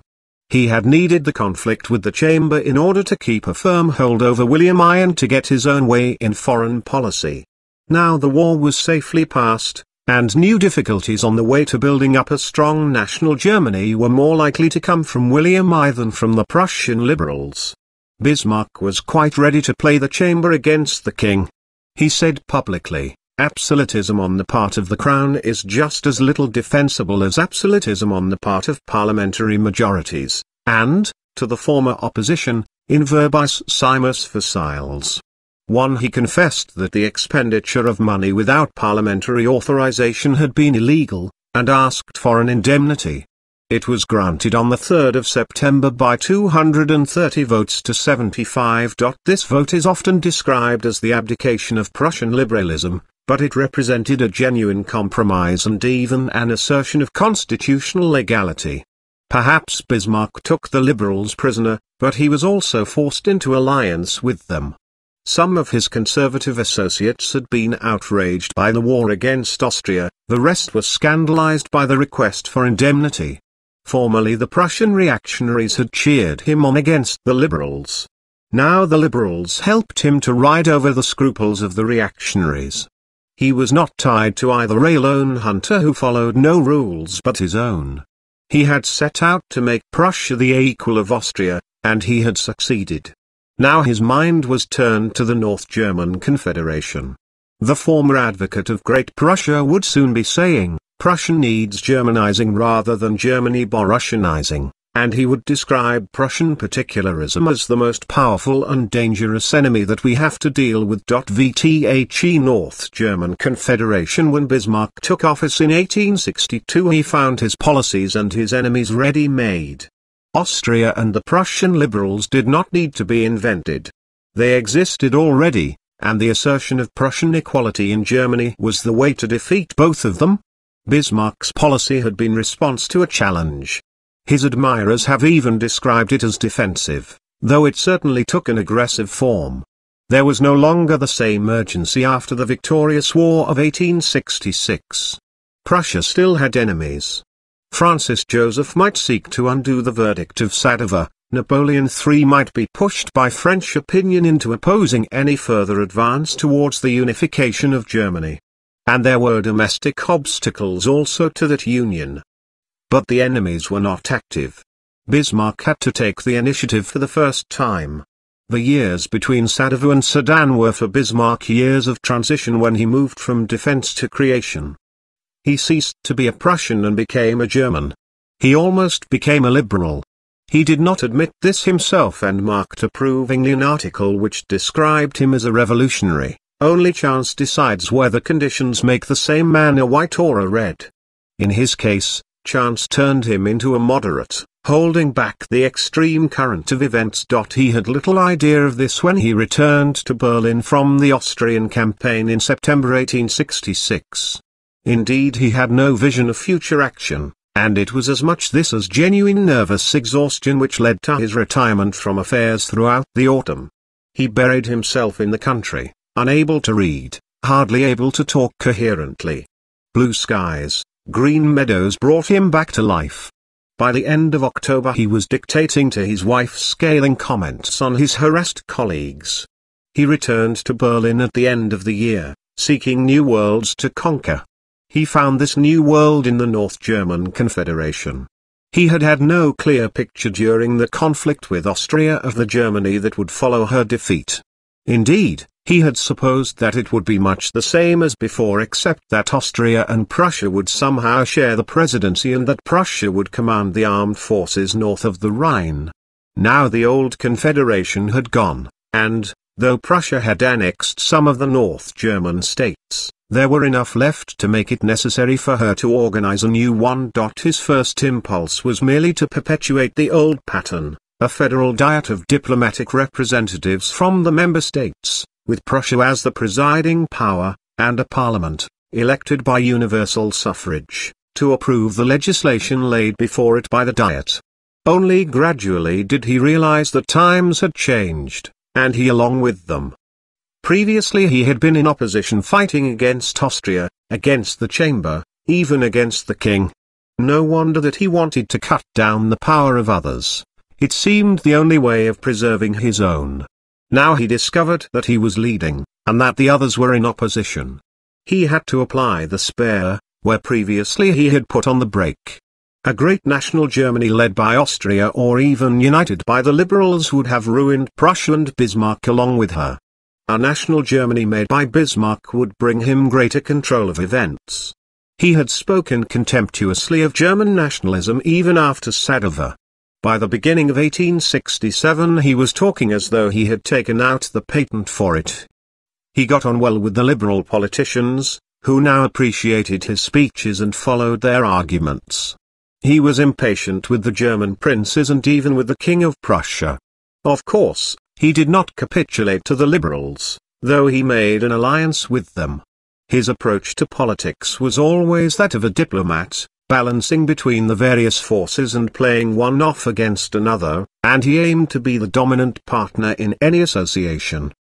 He had needed the conflict with the chamber in order to keep a firm hold over William I and to get his own way in foreign policy. Now the war was safely past, and new difficulties on the way to building up a strong national Germany were more likely to come from William I than from the Prussian liberals. Bismarck was quite ready to play the chamber against the king. He said publicly, absolutism on the part of the crown is just as little defensible as absolutism on the part of parliamentary majorities, and, to the former opposition, in verbis simus faciles. 1. He confessed that the expenditure of money without parliamentary authorization had been illegal, and asked for an indemnity. It was granted on the 3rd of September by 230 votes to 75. This vote is often described as the abdication of Prussian liberalism, but it represented a genuine compromise and even an assertion of constitutional legality. Perhaps Bismarck took the liberals prisoner, but he was also forced into alliance with them. Some of his conservative associates had been outraged by the war against Austria, the rest were scandalized by the request for indemnity. Formerly the Prussian reactionaries had cheered him on against the liberals. Now the liberals helped him to ride over the scruples of the reactionaries. He was not tied to either a lone hunter who followed no rules but his own. He had set out to make Prussia the equal of Austria, and he had succeeded. Now his mind was turned to the North German Confederation. The former advocate of Great Prussia would soon be saying, Prussia needs Germanizing rather than Germany Borussianizing, and he would describe Prussian particularism as the most powerful and dangerous enemy that we have to deal with. VTHE North German Confederation When Bismarck took office in 1862 he found his policies and his enemies ready-made. Austria and the Prussian liberals did not need to be invented. They existed already, and the assertion of Prussian equality in Germany was the way to defeat both of them. Bismarck's policy had been response to a challenge, his admirers have even described it as defensive, though it certainly took an aggressive form. There was no longer the same urgency after the victorious War of 1866. Prussia still had enemies. Francis Joseph might seek to undo the verdict of Sadowa, Napoleon III might be pushed by French opinion into opposing any further advance towards the unification of Germany. And there were domestic obstacles also to that union. But the enemies were not active. Bismarck had to take the initiative for the first time. The years between Sadowa and Sedan were for Bismarck years of transition when he moved from defense to creation. He ceased to be a Prussian and became a German. He almost became a liberal. He did not admit this himself and marked approvingly an article which described him as a revolutionary. Only chance decides whether conditions make the same man a white or a red. In his case, chance turned him into a moderate, holding back the extreme current of events. He had little idea of this when he returned to Berlin from the Austrian campaign in September 1866. Indeed he had no vision of future action, and it was as much this as genuine nervous exhaustion which led to his retirement from affairs throughout the autumn. He buried himself in the country, unable to read, hardly able to talk coherently. Blue skies, Green Meadows brought him back to life. By the end of October he was dictating to his wife scathing comments on his harassed colleagues. He returned to Berlin at the end of the year, seeking new worlds to conquer. He found this new world in the North German Confederation. He had had no clear picture during the conflict with Austria of the Germany that would follow her defeat. Indeed, he had supposed that it would be much the same as before except that Austria and Prussia would somehow share the presidency and that Prussia would command the armed forces north of the Rhine. Now the old confederation had gone, and, though Prussia had annexed some of the North German states, there were enough left to make it necessary for her to organize a new one. His first impulse was merely to perpetuate the old pattern, a federal diet of diplomatic representatives from the member states, with Prussia as the presiding power, and a parliament, elected by universal suffrage, to approve the legislation laid before it by the Diet. Only gradually did he realize that times had changed, and he along with them. Previously he had been in opposition fighting against Austria, against the chamber, even against the king. No wonder that he wanted to cut down the power of others. It seemed the only way of preserving his own. Now he discovered that he was leading, and that the others were in opposition. He had to apply the spare, where previously he had put on the brake. A great national Germany led by Austria or even united by the liberals would have ruined Prussia and Bismarck along with her. A national Germany made by Bismarck would bring him greater control of events. He had spoken contemptuously of German nationalism even after Sadowa. By the beginning of 1867 he was talking as though he had taken out the patent for it. He got on well with the liberal politicians, who now appreciated his speeches and followed their arguments. He was impatient with the German princes and even with the King of Prussia. Of course, he did not capitulate to the liberals, though he made an alliance with them. His approach to politics was always that of a diplomat, balancing between the various forces and playing one off against another, and he aimed to be the dominant partner in any association.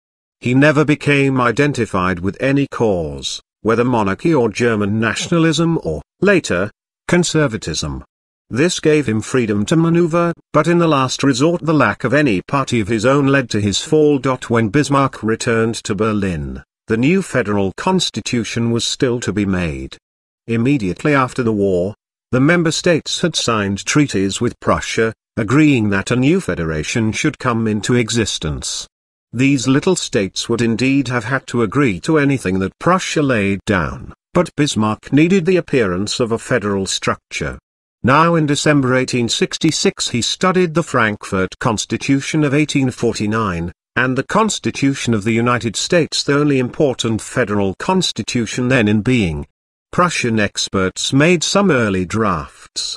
He never became identified with any cause, whether monarchy or German nationalism or, later, conservatism. This gave him freedom to maneuver, but in the last resort the lack of any party of his own led to his fall. When Bismarck returned to Berlin, the new federal constitution was still to be made. Immediately after the war, the member states had signed treaties with Prussia, agreeing that a new federation should come into existence. These little states would indeed have had to agree to anything that Prussia laid down, but Bismarck needed the appearance of a federal structure. Now in December 1866 he studied the Frankfurt Constitution of 1849, and the Constitution of the United States the only important federal constitution then in being. Prussian experts made some early drafts.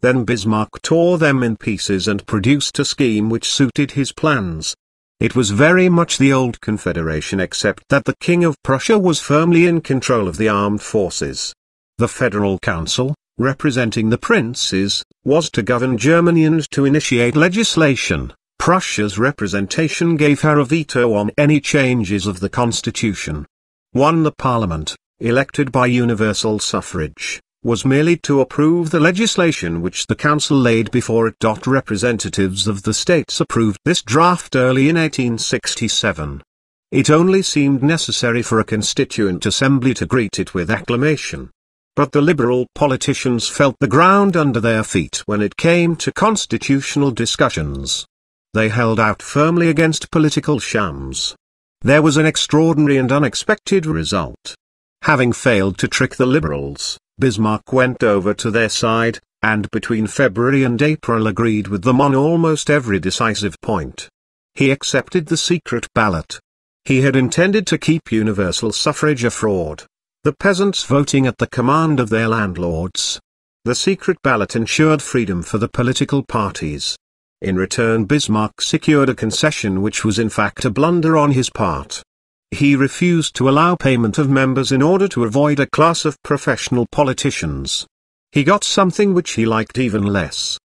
Then Bismarck tore them in pieces and produced a scheme which suited his plans. It was very much the old confederation except that the King of Prussia was firmly in control of the armed forces. The Federal Council, representing the princes, was to govern Germany and to initiate legislation. Prussia's representation gave her a veto on any changes of the constitution. 1. The parliament, elected by universal suffrage, was merely to approve the legislation which the council laid before it. Representatives of the states approved this draft early in 1867. It only seemed necessary for a constituent assembly to greet it with acclamation. But the liberal politicians felt the ground under their feet when it came to constitutional discussions. They held out firmly against political shams. There was an extraordinary and unexpected result. Having failed to trick the liberals, Bismarck went over to their side, and between February and April agreed with them on almost every decisive point. He accepted the secret ballot. He had intended to keep universal suffrage a fraud. The peasants voting at the command of their landlords. The secret ballot ensured freedom for the political parties. In return Bismarck secured a concession which was in fact a blunder on his part. He refused to allow payment of members in order to avoid a class of professional politicians. He got something which he liked even less.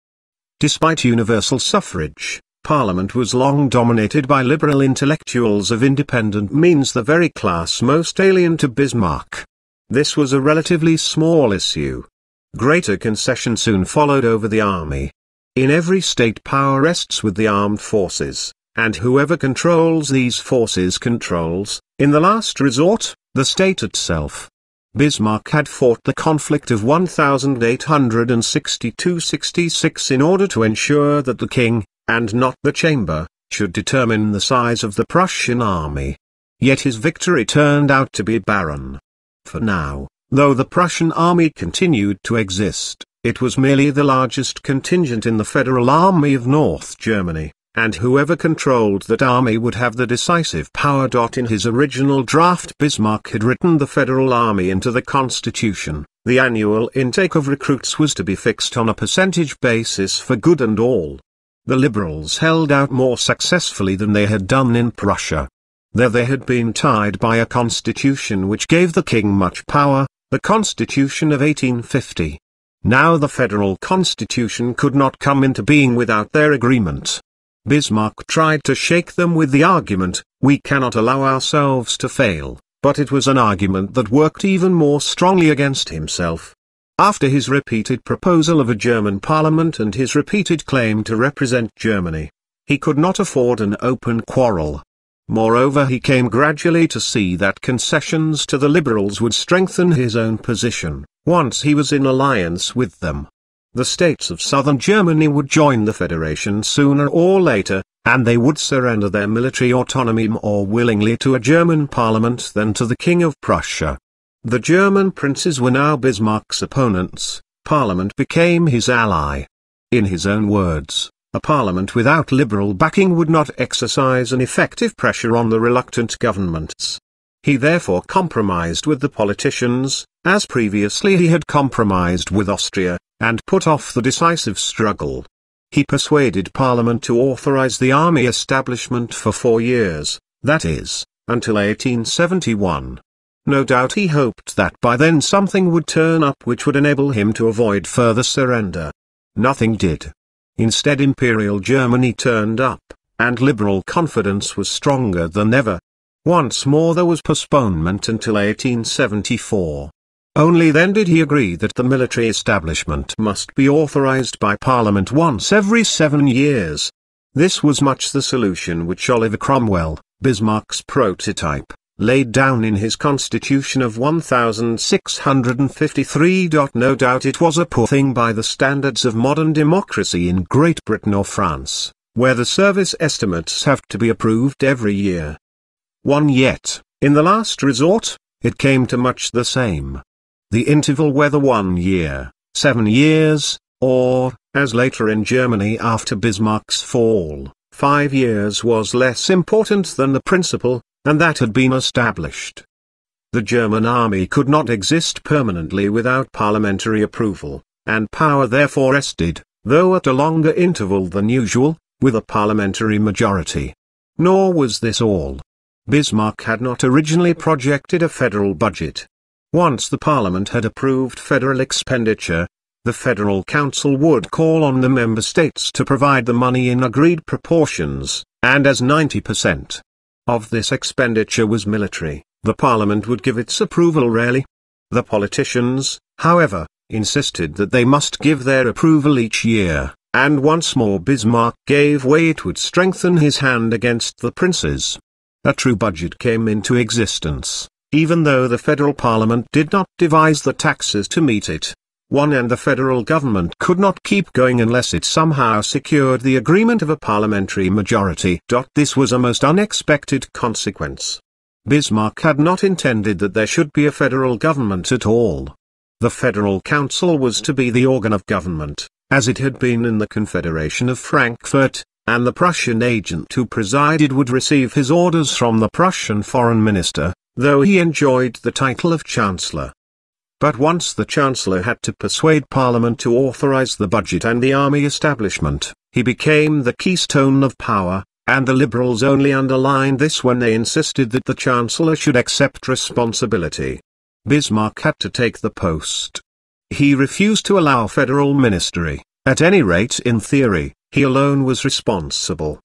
Despite universal suffrage, Parliament was long dominated by liberal intellectuals of independent means the very class most alien to Bismarck. This was a relatively small issue. Greater concession soon followed over the army. In every state power rests with the armed forces and whoever controls these forces controls, in the last resort, the state itself. Bismarck had fought the conflict of 1862-66 in order to ensure that the king, and not the chamber, should determine the size of the Prussian army. Yet his victory turned out to be barren. For now, though the Prussian army continued to exist, it was merely the largest contingent in the Federal Army of North Germany and whoever controlled that army would have the decisive power. In his original draft Bismarck had written the Federal Army into the Constitution. The annual intake of recruits was to be fixed on a percentage basis for good and all. The liberals held out more successfully than they had done in Prussia. There they had been tied by a constitution which gave the king much power, the Constitution of 1850. Now the federal constitution could not come into being without their agreement. Bismarck tried to shake them with the argument, we cannot allow ourselves to fail, but it was an argument that worked even more strongly against himself. After his repeated proposal of a German parliament and his repeated claim to represent Germany, he could not afford an open quarrel. Moreover he came gradually to see that concessions to the liberals would strengthen his own position, once he was in alliance with them. The states of southern Germany would join the federation sooner or later, and they would surrender their military autonomy more willingly to a German parliament than to the King of Prussia. The German princes were now Bismarck's opponents, parliament became his ally. In his own words, a parliament without liberal backing would not exercise an effective pressure on the reluctant governments. He therefore compromised with the politicians, as previously he had compromised with Austria, and put off the decisive struggle. He persuaded Parliament to authorize the army establishment for four years, that is, until 1871. No doubt he hoped that by then something would turn up which would enable him to avoid further surrender. Nothing did. Instead Imperial Germany turned up, and liberal confidence was stronger than ever. Once more there was postponement until 1874. Only then did he agree that the military establishment must be authorized by Parliament once every seven years. This was much the solution which Oliver Cromwell, Bismarck's prototype, laid down in his constitution of 1653. No doubt it was a poor thing by the standards of modern democracy in Great Britain or France, where the service estimates have to be approved every year. One yet, in the last resort, it came to much the same. The interval whether one year, seven years, Or, as later in Germany after Bismarck's fall, five years was less important than the principle, and that had been established. The German army could not exist permanently without parliamentary approval, and power therefore rested, though at a longer interval than usual, with a parliamentary majority. Nor was this all. Bismarck had not originally projected a federal budget. Once the parliament had approved federal expenditure, the Federal Council would call on the member states to provide the money in agreed proportions, and as 90% of this expenditure was military, the parliament would give its approval rarely. The politicians, however, insisted that they must give their approval each year, and once more Bismarck gave way it would strengthen his hand against the princes. A true budget came into existence, even though the federal parliament did not devise the taxes to meet it one and the federal government could not keep going unless it somehow secured the agreement of a parliamentary majority. This was a most unexpected consequence. Bismarck had not intended that there should be a federal government at all. The Federal Council was to be the organ of government, as it had been in the Confederation of Frankfurt, and the Prussian agent who presided would receive his orders from the Prussian foreign minister, though he enjoyed the title of Chancellor. But once the Chancellor had to persuade Parliament to authorize the budget and the army establishment, he became the keystone of power, and the Liberals only underlined this when they insisted that the Chancellor should accept responsibility. Bismarck had to take the post. He refused to allow federal ministry, at any rate in theory, he alone was responsible.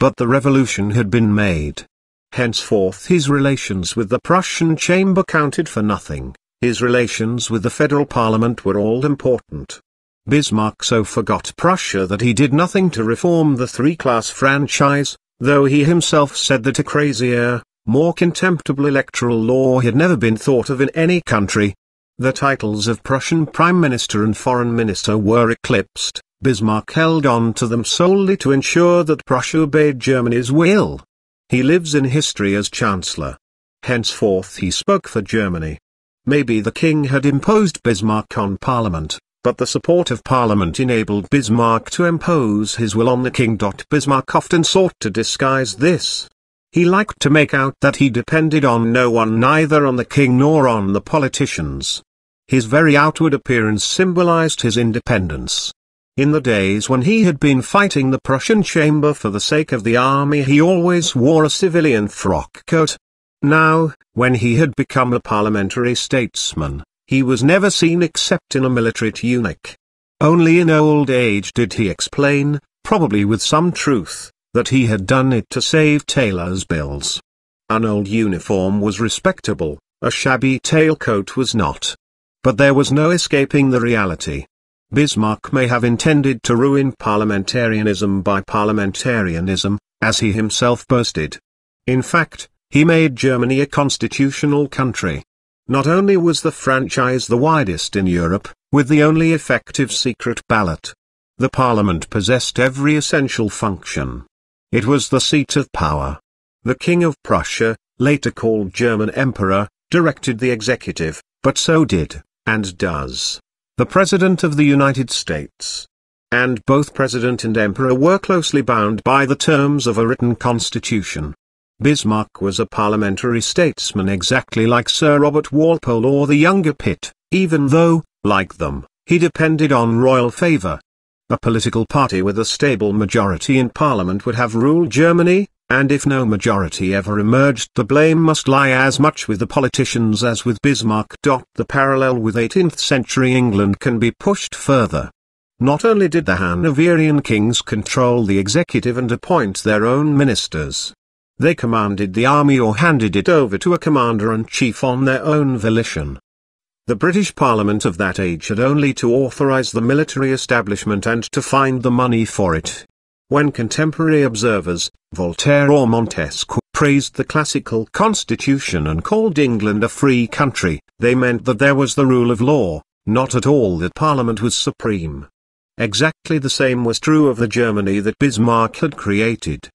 But the revolution had been made. Henceforth his relations with the Prussian chamber counted for nothing. His relations with the federal parliament were all important. Bismarck so forgot Prussia that he did nothing to reform the three-class franchise, though he himself said that a crazier, more contemptible electoral law had never been thought of in any country. The titles of Prussian Prime Minister and Foreign Minister were eclipsed, Bismarck held on to them solely to ensure that Prussia obeyed Germany's will. He lives in history as Chancellor. Henceforth he spoke for Germany. Maybe the king had imposed Bismarck on parliament, but the support of parliament enabled Bismarck to impose his will on the king. Bismarck often sought to disguise this. He liked to make out that he depended on no one neither on the king nor on the politicians. His very outward appearance symbolized his independence. In the days when he had been fighting the Prussian chamber for the sake of the army he always wore a civilian frock coat, now, when he had become a parliamentary statesman, he was never seen except in a military tunic. Only in old age did he explain, probably with some truth, that he had done it to save tailor's bills. An old uniform was respectable, a shabby tailcoat was not. But there was no escaping the reality. Bismarck may have intended to ruin parliamentarianism by parliamentarianism, as he himself boasted. In fact, he made Germany a constitutional country. Not only was the franchise the widest in Europe, with the only effective secret ballot. The parliament possessed every essential function. It was the seat of power. The King of Prussia, later called German Emperor, directed the executive, but so did, and does, the President of the United States. And both President and Emperor were closely bound by the terms of a written constitution. Bismarck was a parliamentary statesman exactly like Sir Robert Walpole or the younger Pitt, even though, like them, he depended on royal favour. A political party with a stable majority in parliament would have ruled Germany, and if no majority ever emerged the blame must lie as much with the politicians as with Bismarck. The parallel with 18th century England can be pushed further. Not only did the Hanoverian kings control the executive and appoint their own ministers, they commanded the army or handed it over to a commander-in-chief on their own volition. The British Parliament of that age had only to authorize the military establishment and to find the money for it. When contemporary observers, Voltaire or Montesquieu, praised the classical constitution and called England a free country, they meant that there was the rule of law, not at all that Parliament was supreme. Exactly the same was true of the Germany that Bismarck had created.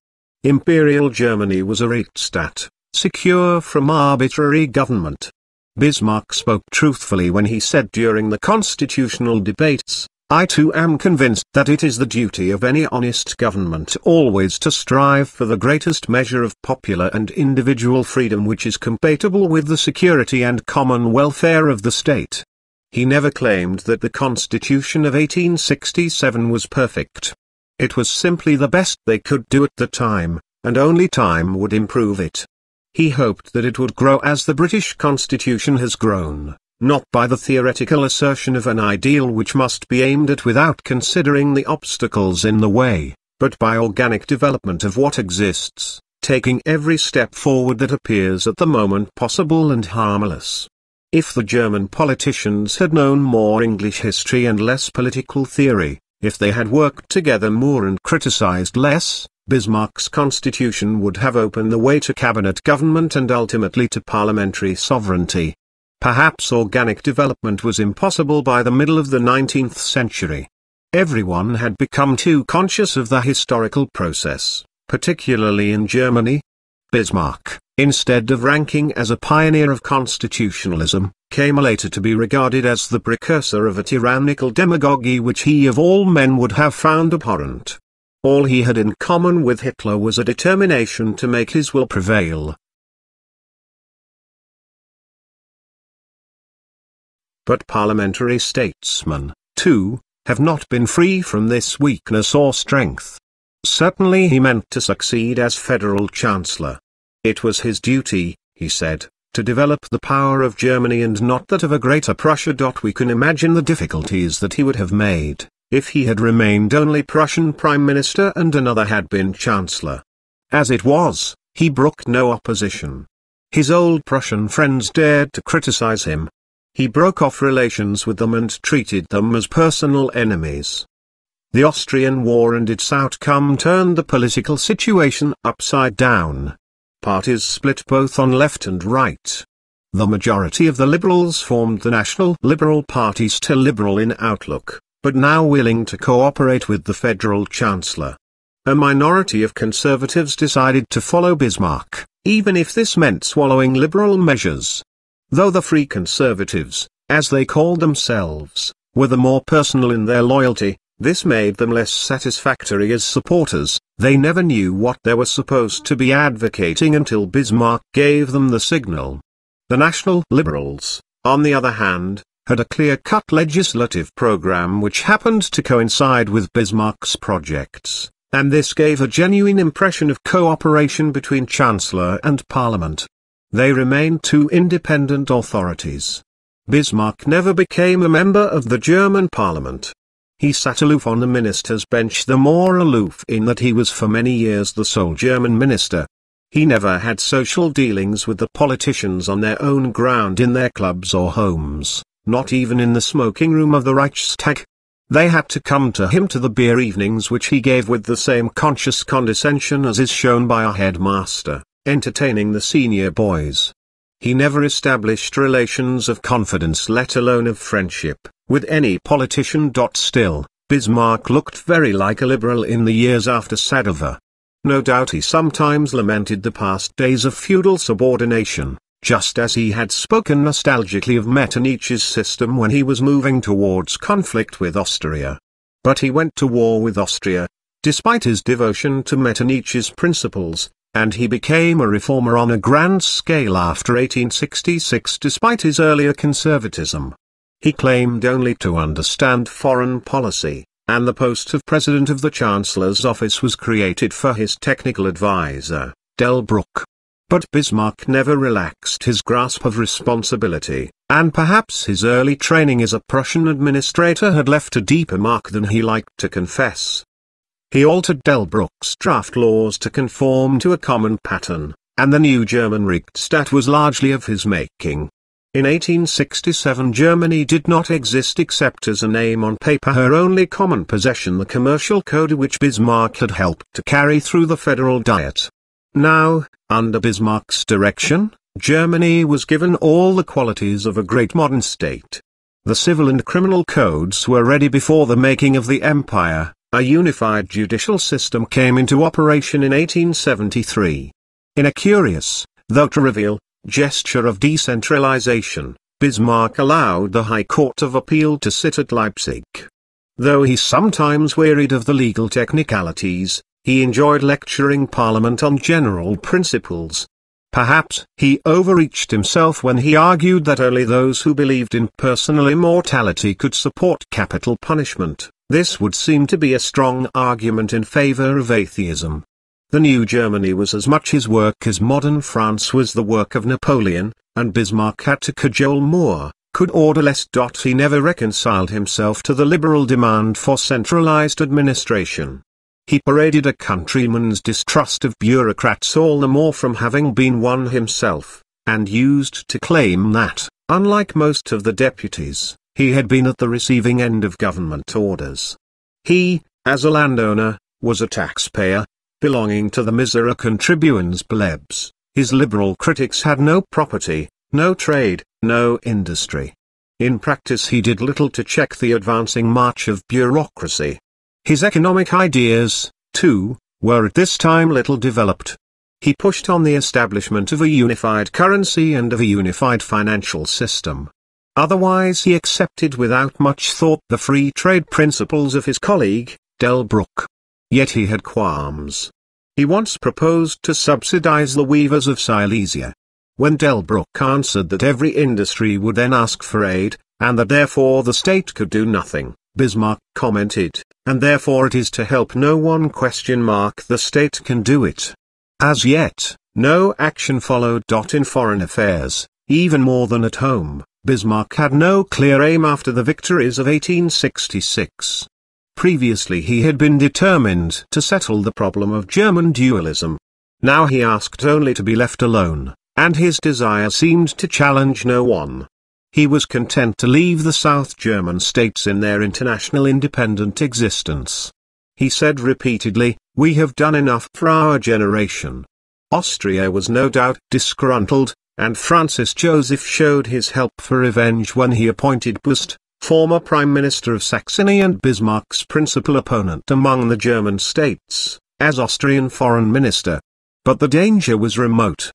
Imperial Germany was a Rechtsstaat, secure from arbitrary government. Bismarck spoke truthfully when he said during the constitutional debates, I too am convinced that it is the duty of any honest government always to strive for the greatest measure of popular and individual freedom which is compatible with the security and common welfare of the state. He never claimed that the Constitution of 1867 was perfect. It was simply the best they could do at the time, and only time would improve it. He hoped that it would grow as the British Constitution has grown, not by the theoretical assertion of an ideal which must be aimed at without considering the obstacles in the way, but by organic development of what exists, taking every step forward that appears at the moment possible and harmless. If the German politicians had known more English history and less political theory, if they had worked together more and criticized less, Bismarck's constitution would have opened the way to cabinet government and ultimately to parliamentary sovereignty. Perhaps organic development was impossible by the middle of the 19th century. Everyone had become too conscious of the historical process, particularly in Germany. Bismarck, instead of ranking as a pioneer of constitutionalism, came later to be regarded as the precursor of a tyrannical demagogy which he of all men would have found abhorrent. All he had in common with Hitler was a determination to make his will prevail. But parliamentary statesmen, too, have not been free from this weakness or strength. Certainly he meant to succeed as federal chancellor. It was his duty, he said, to develop the power of Germany and not that of a greater Prussia. We can imagine the difficulties that he would have made, if he had remained only Prussian prime minister and another had been chancellor. As it was, he brooked no opposition. His old Prussian friends dared to criticize him. He broke off relations with them and treated them as personal enemies. The Austrian War and its outcome turned the political situation upside down. Parties split both on left and right. The majority of the liberals formed the National Liberal Party still liberal in outlook, but now willing to cooperate with the federal chancellor. A minority of conservatives decided to follow Bismarck, even if this meant swallowing liberal measures. Though the Free Conservatives, as they called themselves, were the more personal in their loyalty, this made them less satisfactory as supporters, they never knew what they were supposed to be advocating until Bismarck gave them the signal. The National Liberals, on the other hand, had a clear-cut legislative program which happened to coincide with Bismarck's projects, and this gave a genuine impression of cooperation between Chancellor and Parliament. They remained two independent authorities. Bismarck never became a member of the German Parliament. He sat aloof on the minister's bench the more aloof in that he was for many years the sole German minister. He never had social dealings with the politicians on their own ground in their clubs or homes, not even in the smoking room of the Reichstag. They had to come to him to the beer evenings which he gave with the same conscious condescension as is shown by a headmaster, entertaining the senior boys. He never established relations of confidence let alone of friendship with any politician. Dot still, Bismarck looked very like a liberal in the years after Sadowa. No doubt he sometimes lamented the past days of feudal subordination, just as he had spoken nostalgically of Metternich's system when he was moving towards conflict with Austria. But he went to war with Austria, despite his devotion to Metternich's principles, and he became a reformer on a grand scale after 1866 despite his earlier conservatism. He claimed only to understand foreign policy, and the post of President of the Chancellor's office was created for his technical advisor, Delbruck. But Bismarck never relaxed his grasp of responsibility, and perhaps his early training as a Prussian administrator had left a deeper mark than he liked to confess. He altered Delbruck's draft laws to conform to a common pattern, and the new German Reichstat was largely of his making. In 1867 Germany did not exist except as a name on paper her only common possession the commercial code which Bismarck had helped to carry through the Federal Diet. Now, under Bismarck's direction, Germany was given all the qualities of a great modern state. The civil and criminal codes were ready before the making of the empire, a unified judicial system came into operation in 1873. In a curious, though trivial, gesture of decentralization, Bismarck allowed the High Court of Appeal to sit at Leipzig. Though he sometimes wearied of the legal technicalities, he enjoyed lecturing Parliament on general principles. Perhaps he overreached himself when he argued that only those who believed in personal immortality could support capital punishment. This would seem to be a strong argument in favor of atheism. The New Germany was as much his work as modern France was the work of Napoleon, and Bismarck had to cajole more, could order less. He never reconciled himself to the liberal demand for centralized administration. He paraded a countryman's distrust of bureaucrats all the more from having been one himself, and used to claim that, unlike most of the deputies, he had been at the receiving end of government orders. He, as a landowner, was a taxpayer, belonging to the misera contribuens plebs. His liberal critics had no property, no trade, no industry. In practice he did little to check the advancing march of bureaucracy. His economic ideas, too, were at this time little developed. He pushed on the establishment of a unified currency and of a unified financial system. Otherwise he accepted without much thought the free trade principles of his colleague, Delbruck. Yet he had qualms. He once proposed to subsidize the weavers of Silesia. When Delbruck answered that every industry would then ask for aid, and that therefore the state could do nothing, Bismarck commented, and therefore it is to help no one question mark the state can do it. As yet, no action followed. In foreign affairs, even more than at home, Bismarck had no clear aim after the victories of 1866. Previously he had been determined to settle the problem of German dualism. Now he asked only to be left alone, and his desire seemed to challenge no one. He was content to leave the South German states in their international independent existence. He said repeatedly, we have done enough for our generation. Austria was no doubt disgruntled, and Francis Joseph showed his help for revenge when he appointed Beust, former Prime Minister of Saxony and Bismarck's principal opponent among the German states, as Austrian Foreign Minister. But the danger was remote.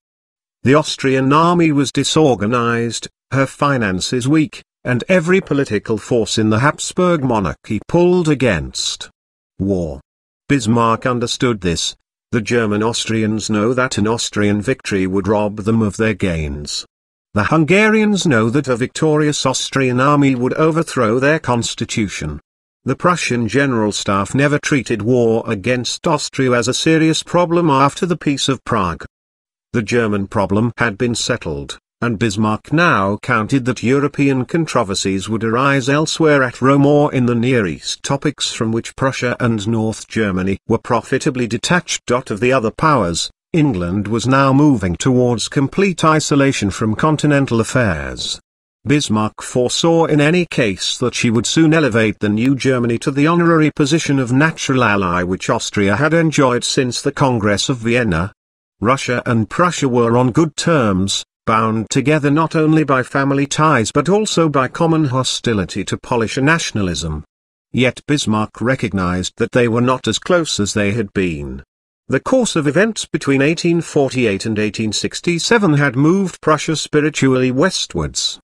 The Austrian army was disorganized, her finances weak, and every political force in the Habsburg monarchy pulled against war. Bismarck understood this. The German Austrians know that an Austrian victory would rob them of their gains. The Hungarians know that a victorious Austrian army would overthrow their constitution. The Prussian General Staff never treated war against Austria as a serious problem after the Peace of Prague. The German problem had been settled and Bismarck now counted that European controversies would arise elsewhere at Rome or in the Near East topics from which Prussia and North Germany were profitably detached. Of the other powers, England was now moving towards complete isolation from continental affairs. Bismarck foresaw in any case that she would soon elevate the new Germany to the honorary position of natural ally which Austria had enjoyed since the Congress of Vienna. Russia and Prussia were on good terms, bound together not only by family ties but also by common hostility to Polish nationalism. Yet Bismarck recognized that they were not as close as they had been. The course of events between 1848 and 1867 had moved Prussia spiritually westwards.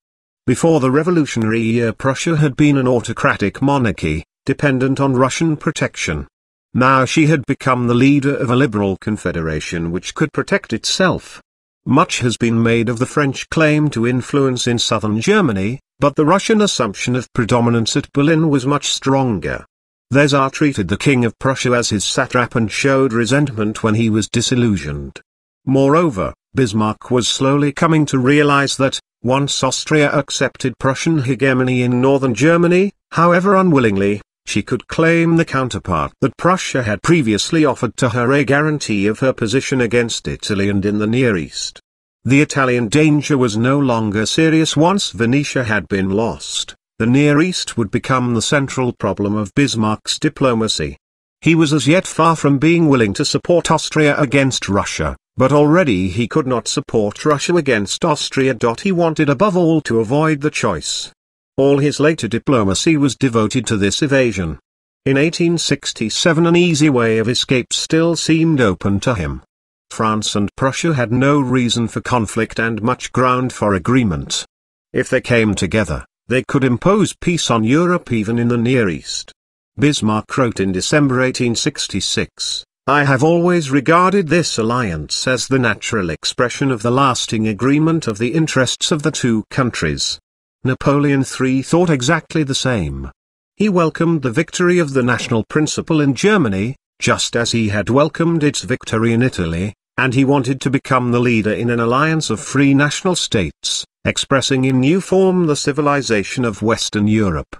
Before the revolutionary year Prussia had been an autocratic monarchy, dependent on Russian protection. Now she had become the leader of a liberal confederation which could protect itself. Much has been made of the French claim to influence in southern Germany, but the Russian assumption of predominance at Berlin was much stronger. The Tsar treated the King of Prussia as his satrap and showed resentment when he was disillusioned. Moreover, Bismarck was slowly coming to realize that, once Austria accepted Prussian hegemony in northern Germany, however unwillingly, she could claim the counterpart that Prussia had previously offered to her a guarantee of her position against Italy and in the Near East. The Italian danger was no longer serious once Venetia had been lost, the Near East would become the central problem of Bismarck's diplomacy. He was as yet far from being willing to support Austria against Russia, but already he could not support Russia against Austria. He wanted above all to avoid the choice. All his later diplomacy was devoted to this evasion. In 1867 an easy way of escape still seemed open to him. France and Prussia had no reason for conflict and much ground for agreement. If they came together, they could impose peace on Europe even in the Near East. Bismarck wrote in December 1866, I have always regarded this alliance as the natural expression of the lasting agreement of the interests of the two countries. Napoleon III thought exactly the same. He welcomed the victory of the national principle in Germany, just as he had welcomed its victory in Italy, and he wanted to become the leader in an alliance of free national states, expressing in new form the civilization of Western Europe.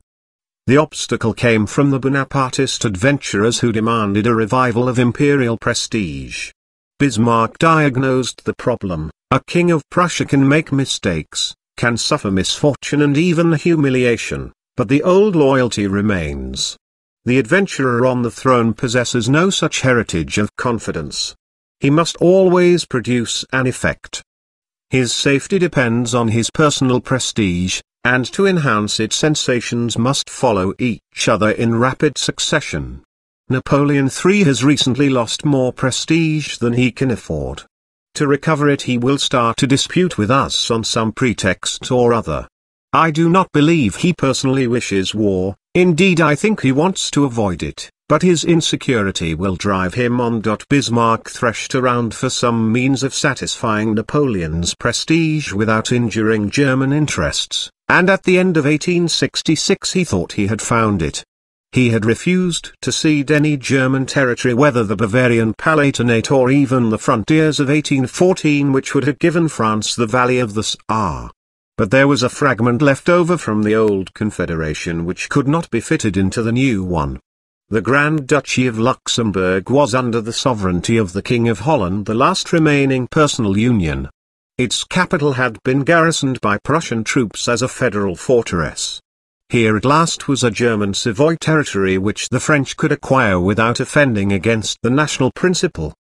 The obstacle came from the Bonapartist adventurers who demanded a revival of imperial prestige. Bismarck diagnosed the problem, a king of Prussia can make mistakes, can suffer misfortune and even humiliation, but the old loyalty remains. The adventurer on the throne possesses no such heritage of confidence. He must always produce an effect. His safety depends on his personal prestige, and to enhance it sensations must follow each other in rapid succession. Napoleon III has recently lost more prestige than he can afford. To recover it he will start to dispute with us on some pretext or other. I do not believe he personally wishes war, indeed I think he wants to avoid it, but his insecurity will drive him on. Bismarck threshed around for some means of satisfying Napoleon's prestige without injuring German interests and at the end of 1866 he thought he had found it. He had refused to cede any German territory whether the Bavarian Palatinate or even the frontiers of 1814 which would have given France the valley of the Saar. But there was a fragment left over from the old confederation which could not be fitted into the new one. The Grand Duchy of Luxembourg was under the sovereignty of the King of Holland the last remaining personal union, its capital had been garrisoned by Prussian troops as a federal fortress. Here at last was a German Savoy territory which the French could acquire without offending against the national principle.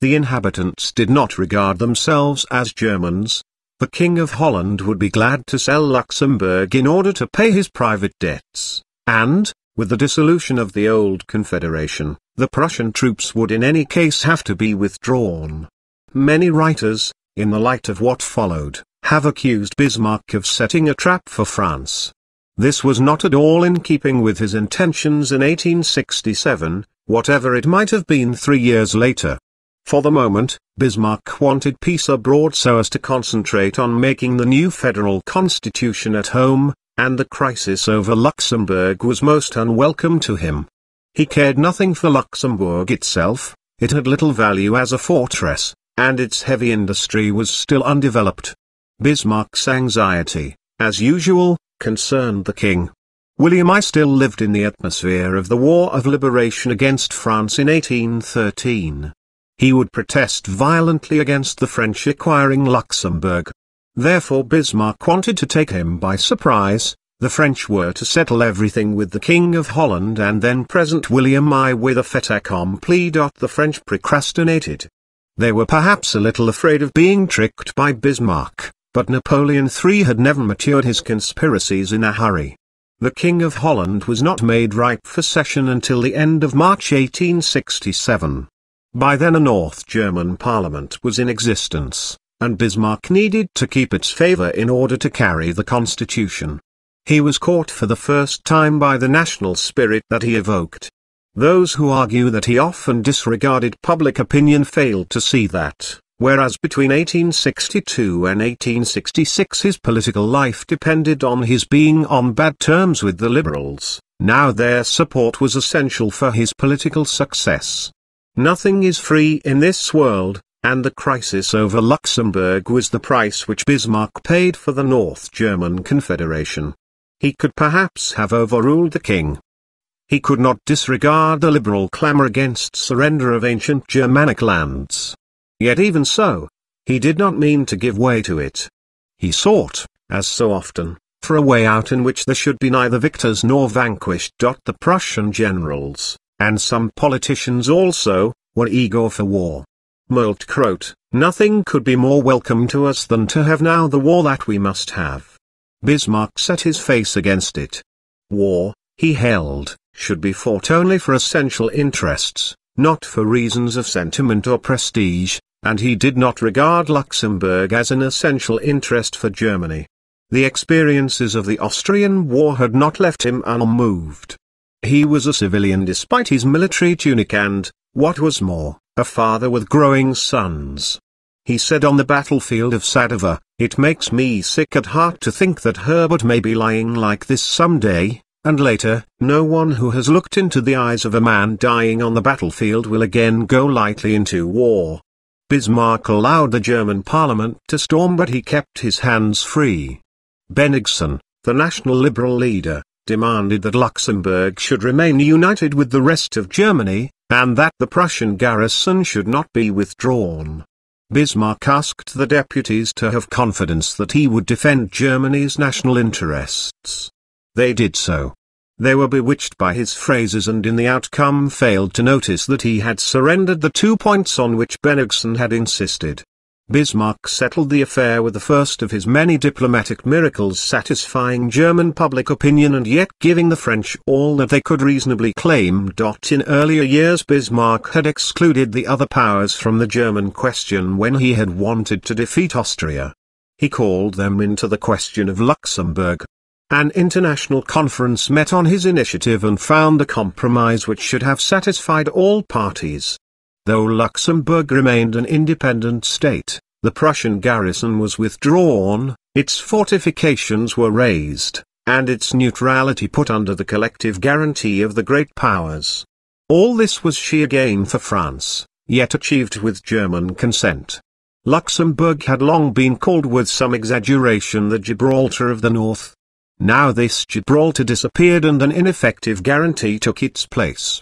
The inhabitants did not regard themselves as Germans. The King of Holland would be glad to sell Luxembourg in order to pay his private debts, and, with the dissolution of the old confederation, the Prussian troops would in any case have to be withdrawn. Many writers, in the light of what followed, have accused Bismarck of setting a trap for France. This was not at all in keeping with his intentions in 1867, whatever it might have been three years later. For the moment, Bismarck wanted peace abroad so as to concentrate on making the new federal constitution at home, and the crisis over Luxembourg was most unwelcome to him. He cared nothing for Luxembourg itself, it had little value as a fortress, and its heavy industry was still undeveloped. Bismarck's anxiety, as usual, concerned the king. William I still lived in the atmosphere of the War of Liberation against France in 1813. He would protest violently against the French acquiring Luxembourg. Therefore Bismarck wanted to take him by surprise, the French were to settle everything with the King of Holland and then present William I with a fait accompli. The French procrastinated. They were perhaps a little afraid of being tricked by Bismarck, but Napoleon III had never matured his conspiracies in a hurry. The King of Holland was not made ripe for cession until the end of March 1867. By then a North German parliament was in existence, and Bismarck needed to keep its favor in order to carry the constitution. He was caught for the first time by the national spirit that he evoked. Those who argue that he often disregarded public opinion failed to see that, whereas between 1862 and 1866 his political life depended on his being on bad terms with the liberals, now their support was essential for his political success. Nothing is free in this world, and the crisis over Luxembourg was the price which Bismarck paid for the North German Confederation. He could perhaps have overruled the king, he could not disregard the liberal clamor against surrender of ancient Germanic lands. Yet even so, he did not mean to give way to it. He sought, as so often, for a way out in which there should be neither victors nor vanquished. The Prussian generals, and some politicians also, were eager for war. Moltke wrote, Nothing could be more welcome to us than to have now the war that we must have. Bismarck set his face against it. War, he held, should be fought only for essential interests, not for reasons of sentiment or prestige, and he did not regard Luxembourg as an essential interest for Germany. The experiences of the Austrian War had not left him unmoved. He was a civilian despite his military tunic and, what was more, a father with growing sons. He said on the battlefield of Sadowa, It makes me sick at heart to think that Herbert may be lying like this someday, and later, no one who has looked into the eyes of a man dying on the battlefield will again go lightly into war. Bismarck allowed the German parliament to storm but he kept his hands free. Bennigsen, the national liberal leader, demanded that Luxembourg should remain united with the rest of Germany, and that the Prussian garrison should not be withdrawn. Bismarck asked the deputies to have confidence that he would defend Germany's national interests. They did so. They were bewitched by his phrases and in the outcome failed to notice that he had surrendered the two points on which Bennigsen had insisted. Bismarck settled the affair with the first of his many diplomatic miracles satisfying German public opinion and yet giving the French all that they could reasonably claim. In earlier years Bismarck had excluded the other powers from the German question when he had wanted to defeat Austria. He called them into the question of Luxembourg. An international conference met on his initiative and found a compromise which should have satisfied all parties. Though Luxembourg remained an independent state, the Prussian garrison was withdrawn, its fortifications were razed, and its neutrality put under the collective guarantee of the great powers. All this was sheer gain for France, yet achieved with German consent. Luxembourg had long been called with some exaggeration the Gibraltar of the North. Now this Gibraltar disappeared and an ineffective guarantee took its place.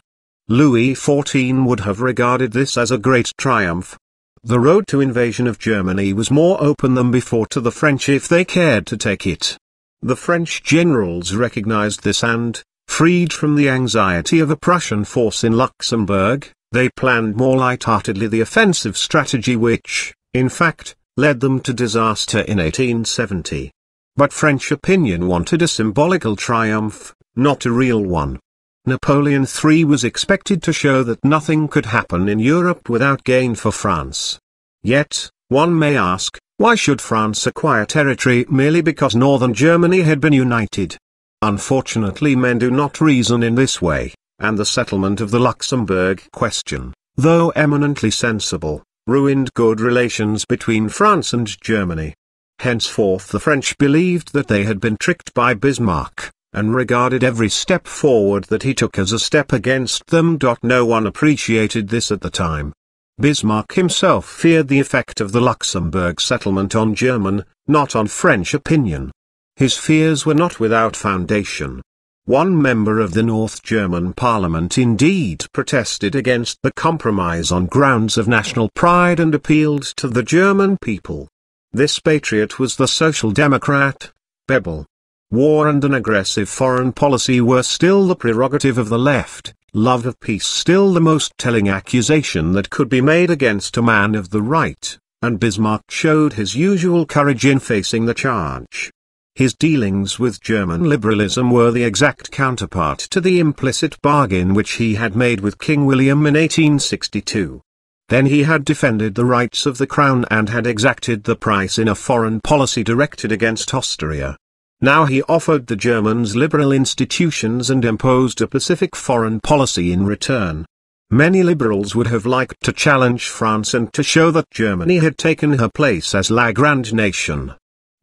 Louis XIV would have regarded this as a great triumph. The road to invasion of Germany was more open than before to the French if they cared to take it. The French generals recognized this and, freed from the anxiety of a Prussian force in Luxembourg, they planned more light-heartedly the offensive strategy which, in fact, led them to disaster in 1870. But French opinion wanted a symbolical triumph, not a real one. Napoleon III was expected to show that nothing could happen in Europe without gain for France. Yet, one may ask, why should France acquire territory merely because northern Germany had been united? Unfortunately men do not reason in this way, and the settlement of the Luxembourg question, though eminently sensible, ruined good relations between France and Germany. Henceforth the French believed that they had been tricked by Bismarck, and regarded every step forward that he took as a step against them. No one appreciated this at the time. Bismarck himself feared the effect of the Luxembourg settlement on German, not on French opinion. His fears were not without foundation. One member of the North German parliament indeed protested against the compromise on grounds of national pride and appealed to the German people. This patriot was the Social Democrat, Bebel. War and an aggressive foreign policy were still the prerogative of the left, love of peace still the most telling accusation that could be made against a man of the right, and Bismarck showed his usual courage in facing the charge. His dealings with German liberalism were the exact counterpart to the implicit bargain which he had made with King William in 1862. Then he had defended the rights of the crown and had exacted the price in a foreign policy directed against Austria. Now he offered the Germans liberal institutions and imposed a pacific foreign policy in return. Many liberals would have liked to challenge France and to show that Germany had taken her place as la grande nation.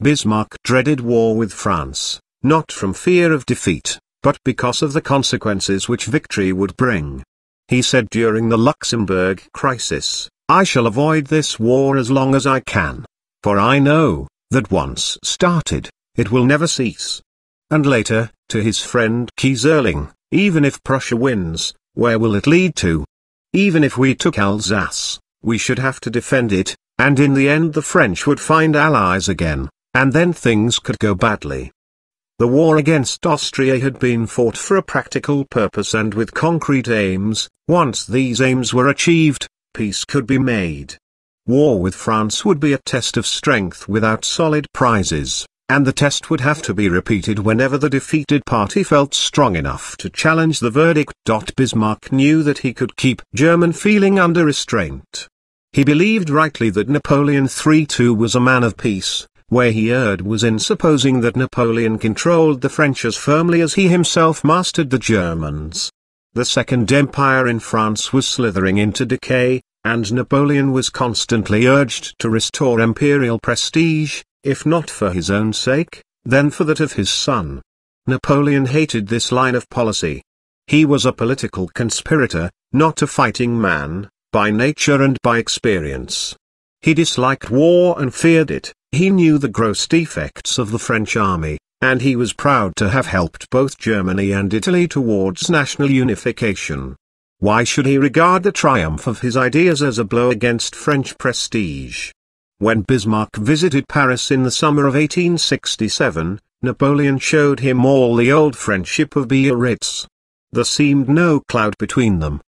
Bismarck dreaded war with France, not from fear of defeat, but because of the consequences which victory would bring. He said during the Luxembourg crisis, I shall avoid this war as long as I can. For I know, that once started, it will never cease. And later, to his friend Keyserling, even if Prussia wins, where will it lead to? Even if we took Alsace, we should have to defend it, and in the end the French would find allies again, and then things could go badly. The war against Austria had been fought for a practical purpose and with concrete aims, once these aims were achieved, peace could be made. War with France would be a test of strength without solid prizes and the test would have to be repeated whenever the defeated party felt strong enough to challenge the verdict. Bismarck knew that he could keep German feeling under restraint. He believed rightly that Napoleon III too was a man of peace, where he erred was in supposing that Napoleon controlled the French as firmly as he himself mastered the Germans. The Second Empire in France was slithering into decay, and Napoleon was constantly urged to restore imperial prestige, if not for his own sake, then for that of his son. Napoleon hated this line of policy. He was a political conspirator, not a fighting man, by nature and by experience. He disliked war and feared it, he knew the gross defects of the French army, and he was proud to have helped both Germany and Italy towards national unification. Why should he regard the triumph of his ideas as a blow against French prestige? When Bismarck visited Paris in the summer of 1867, Napoleon showed him all the old friendship of Biarritz. There seemed no cloud between them.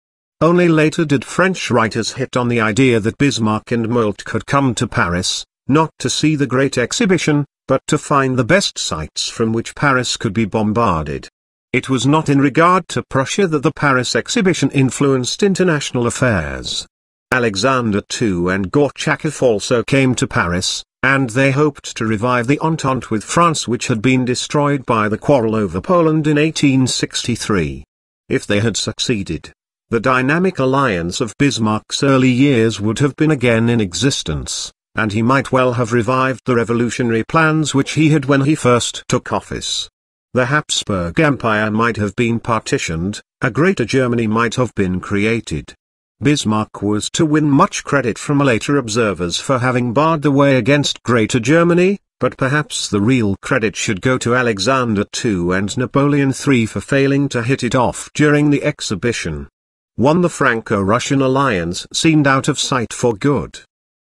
Only later did French writers hit on the idea that Bismarck and Moltke had come to Paris, not to see the great exhibition, but to find the best sites from which Paris could be bombarded. It was not in regard to Prussia that the Paris exhibition influenced international affairs. Alexander II and Gorchakoff also came to Paris, and they hoped to revive the Entente with France which had been destroyed by the quarrel over Poland in 1863. If they had succeeded, the dynamic alliance of Bismarck's early years would have been again in existence and he might well have revived the revolutionary plans which he had when he first took office. The Habsburg Empire might have been partitioned, a Greater Germany might have been created. Bismarck was to win much credit from later observers for having barred the way against Greater Germany, but perhaps the real credit should go to Alexander II and Napoleon III for failing to hit it off during the exhibition. One the Franco-Russian alliance seemed out of sight for good.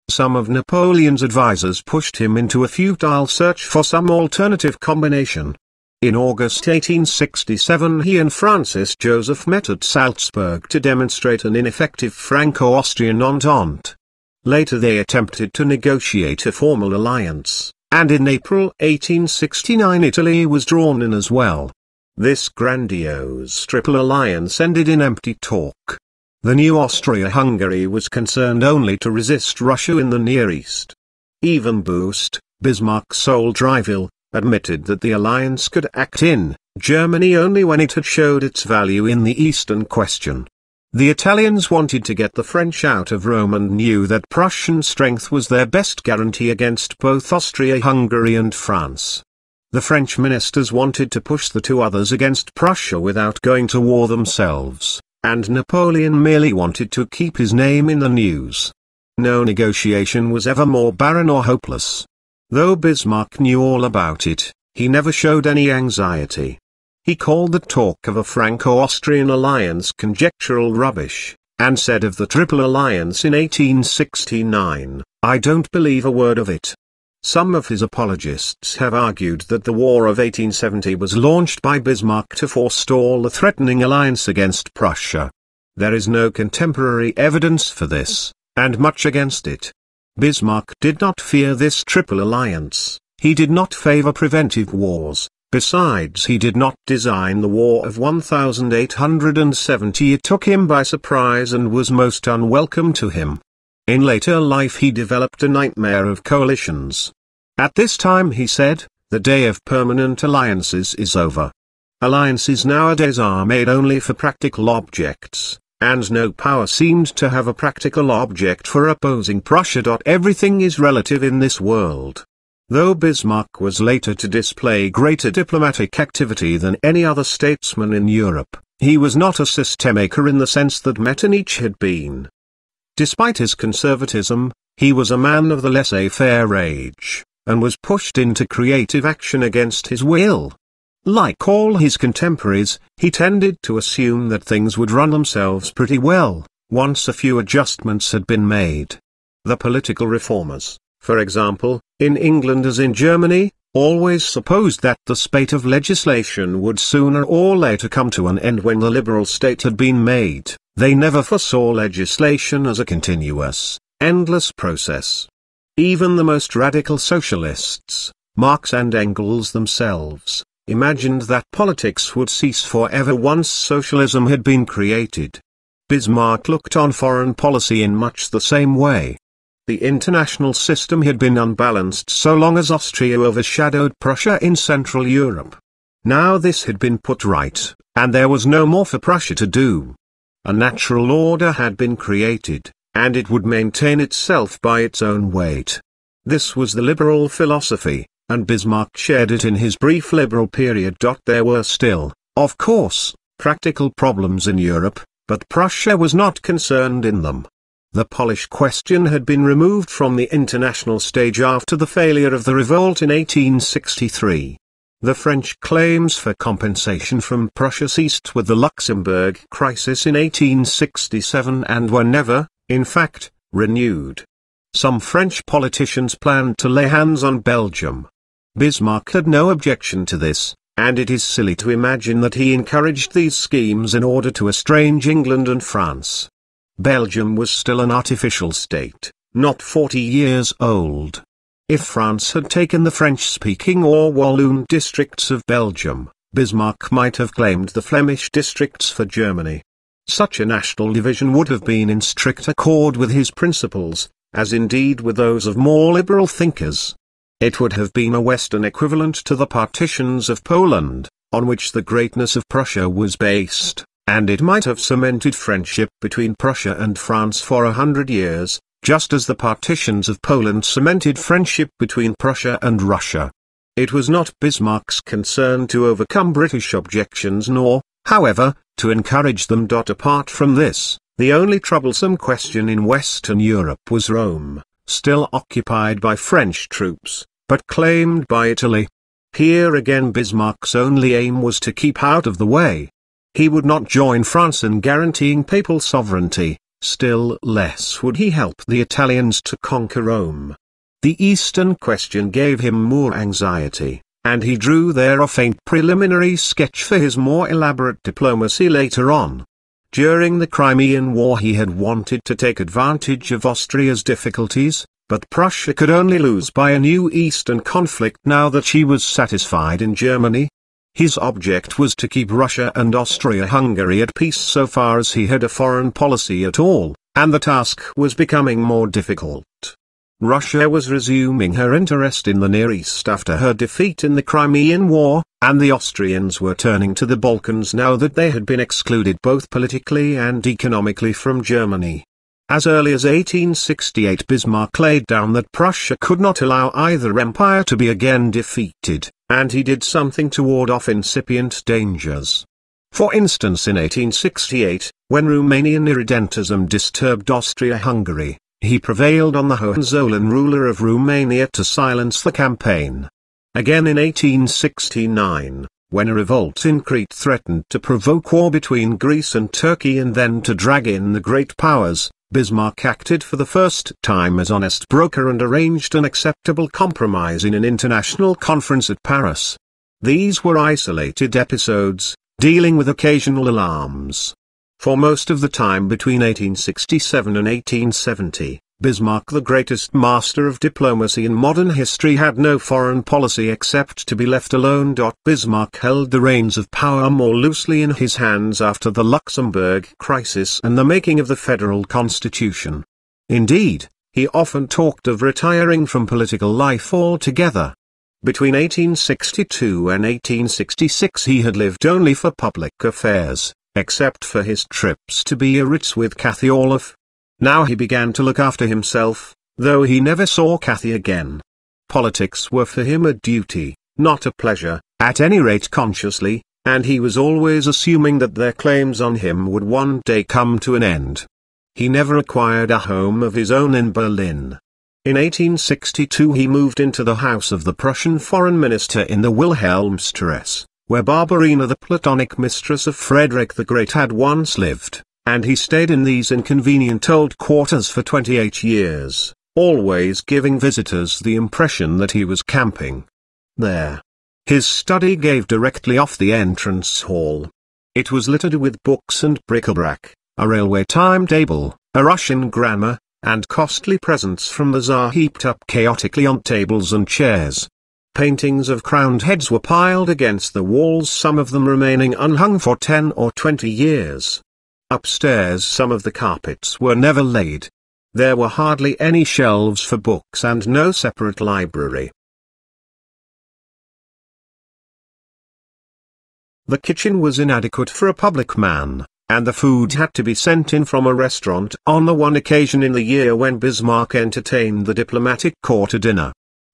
Some of Napoleon's advisers pushed him into a futile search for some alternative combination. In August 1867 he and Francis Joseph met at Salzburg to demonstrate an ineffective Franco-Austrian entente. Later they attempted to negotiate a formal alliance, and in April 1869 Italy was drawn in as well. This grandiose triple alliance ended in empty talk. The new Austria-Hungary was concerned only to resist Russia in the Near East. Even Beust, Bismarck's old rival, admitted that the alliance could act in Germany only when it had showed its value in the Eastern question. The Italians wanted to get the French out of Rome and knew that Prussian strength was their best guarantee against both Austria-Hungary and France. The French ministers wanted to push the two others against Prussia without going to war themselves and Napoleon merely wanted to keep his name in the news. No negotiation was ever more barren or hopeless. Though Bismarck knew all about it, he never showed any anxiety. He called the talk of a Franco-Austrian alliance conjectural rubbish, and said of the Triple Alliance in 1869, I don't believe a word of it. Some of his apologists have argued that the War of 1870 was launched by Bismarck to forestall the threatening alliance against Prussia. There is no contemporary evidence for this, and much against it. Bismarck did not fear this triple alliance, he did not favor preventive wars, besides he did not design the War of 1870 it took him by surprise and was most unwelcome to him. In later life he developed a nightmare of coalitions. At this time he said, the day of permanent alliances is over. Alliances nowadays are made only for practical objects, and no power seemed to have a practical object for opposing Prussia. Everything is relative in this world. Though Bismarck was later to display greater diplomatic activity than any other statesman in Europe, he was not a systemaker in the sense that Metternich had been. Despite his conservatism, he was a man of the laissez-faire age, and was pushed into creative action against his will. Like all his contemporaries, he tended to assume that things would run themselves pretty well, once a few adjustments had been made. The political reformers, for example, in England as in Germany, always supposed that the spate of legislation would sooner or later come to an end when the liberal state had been made. They never foresaw legislation as a continuous, endless process. Even the most radical socialists, Marx and Engels themselves, imagined that politics would cease forever once socialism had been created. Bismarck looked on foreign policy in much the same way. the international system had been unbalanced so long as Austria overshadowed Prussia in Central Europe. Now this had been put right, and there was no more for Prussia to do. A natural order had been created, and it would maintain itself by its own weight. This was the liberal philosophy, and Bismarck shared it in his brief liberal period. There were still, of course, practical problems in Europe, but Prussia was not concerned in them. The Polish question had been removed from the international stage after the failure of the revolt in 1863. The French claims for compensation from Prussia ceased with the Luxembourg crisis in 1867 and were never, in fact, renewed. Some French politicians planned to lay hands on Belgium. Bismarck had no objection to this, and it is silly to imagine that he encouraged these schemes in order to estrange England and France. Belgium was still an artificial state, not 40 years old. If France had taken the French-speaking or Walloon districts of Belgium, Bismarck might have claimed the Flemish districts for Germany. Such a national division would have been in strict accord with his principles, as indeed with those of more liberal thinkers. It would have been a Western equivalent to the partitions of Poland, on which the greatness of Prussia was based, and it might have cemented friendship between Prussia and France for a hundred years, just as the partitions of Poland cemented friendship between Prussia and Russia. It was not Bismarck's concern to overcome British objections nor, however, to encourage them. Apart from this, the only troublesome question in Western Europe was Rome, still occupied by French troops, but claimed by Italy. Here again Bismarck's only aim was to keep out of the way. He would not join France in guaranteeing papal sovereignty, Still less would he help the Italians to conquer Rome. The Eastern question gave him more anxiety, and he drew there a faint preliminary sketch for his more elaborate diplomacy later on. During the Crimean War he had wanted to take advantage of Austria's difficulties, but Prussia could only lose by a new Eastern conflict now that she was satisfied in Germany, his object was to keep Russia and Austria-Hungary at peace so far as he had a foreign policy at all, and the task was becoming more difficult. Russia was resuming her interest in the Near East after her defeat in the Crimean War, and the Austrians were turning to the Balkans now that they had been excluded both politically and economically from Germany. As early as 1868 Bismarck laid down that Prussia could not allow either empire to be again defeated, and he did something to ward off incipient dangers. For instance in 1868, when Romanian irredentism disturbed Austria-Hungary, he prevailed on the Hohenzollern ruler of Romania to silence the campaign. Again in 1869, when a revolt in Crete threatened to provoke war between Greece and Turkey and then to drag in the great powers, Bismarck acted for the first time as honest broker and arranged an acceptable compromise in an international conference at Paris. These were isolated episodes, dealing with occasional alarms. For most of the time between 1867 and 1870, Bismarck the greatest master of diplomacy in modern history had no foreign policy except to be left alone. Bismarck held the reins of power more loosely in his hands after the Luxembourg crisis and the making of the federal constitution. Indeed, he often talked of retiring from political life altogether. Between 1862 and 1866 he had lived only for public affairs, except for his trips to Biarritz with Kathy Orloff, now he began to look after himself, though he never saw Kathy again. Politics were for him a duty, not a pleasure, at any rate consciously, and he was always assuming that their claims on him would one day come to an end. He never acquired a home of his own in Berlin. In 1862 he moved into the house of the Prussian foreign minister in the Wilhelmstrasse, where Barbarina the platonic mistress of Frederick the Great had once lived and he stayed in these inconvenient old quarters for 28 years, always giving visitors the impression that he was camping there. His study gave directly off the entrance hall. It was littered with books and bric-a-brac, a railway timetable, a Russian grammar, and costly presents from the Tsar heaped up chaotically on tables and chairs. Paintings of crowned heads were piled against the walls some of them remaining unhung for 10 or 20 years. Upstairs some of the carpets were never laid. There were hardly any shelves for books and no separate library. The kitchen was inadequate for a public man, and the food had to be sent in from a restaurant on the one occasion in the year when Bismarck entertained the diplomatic corps to dinner.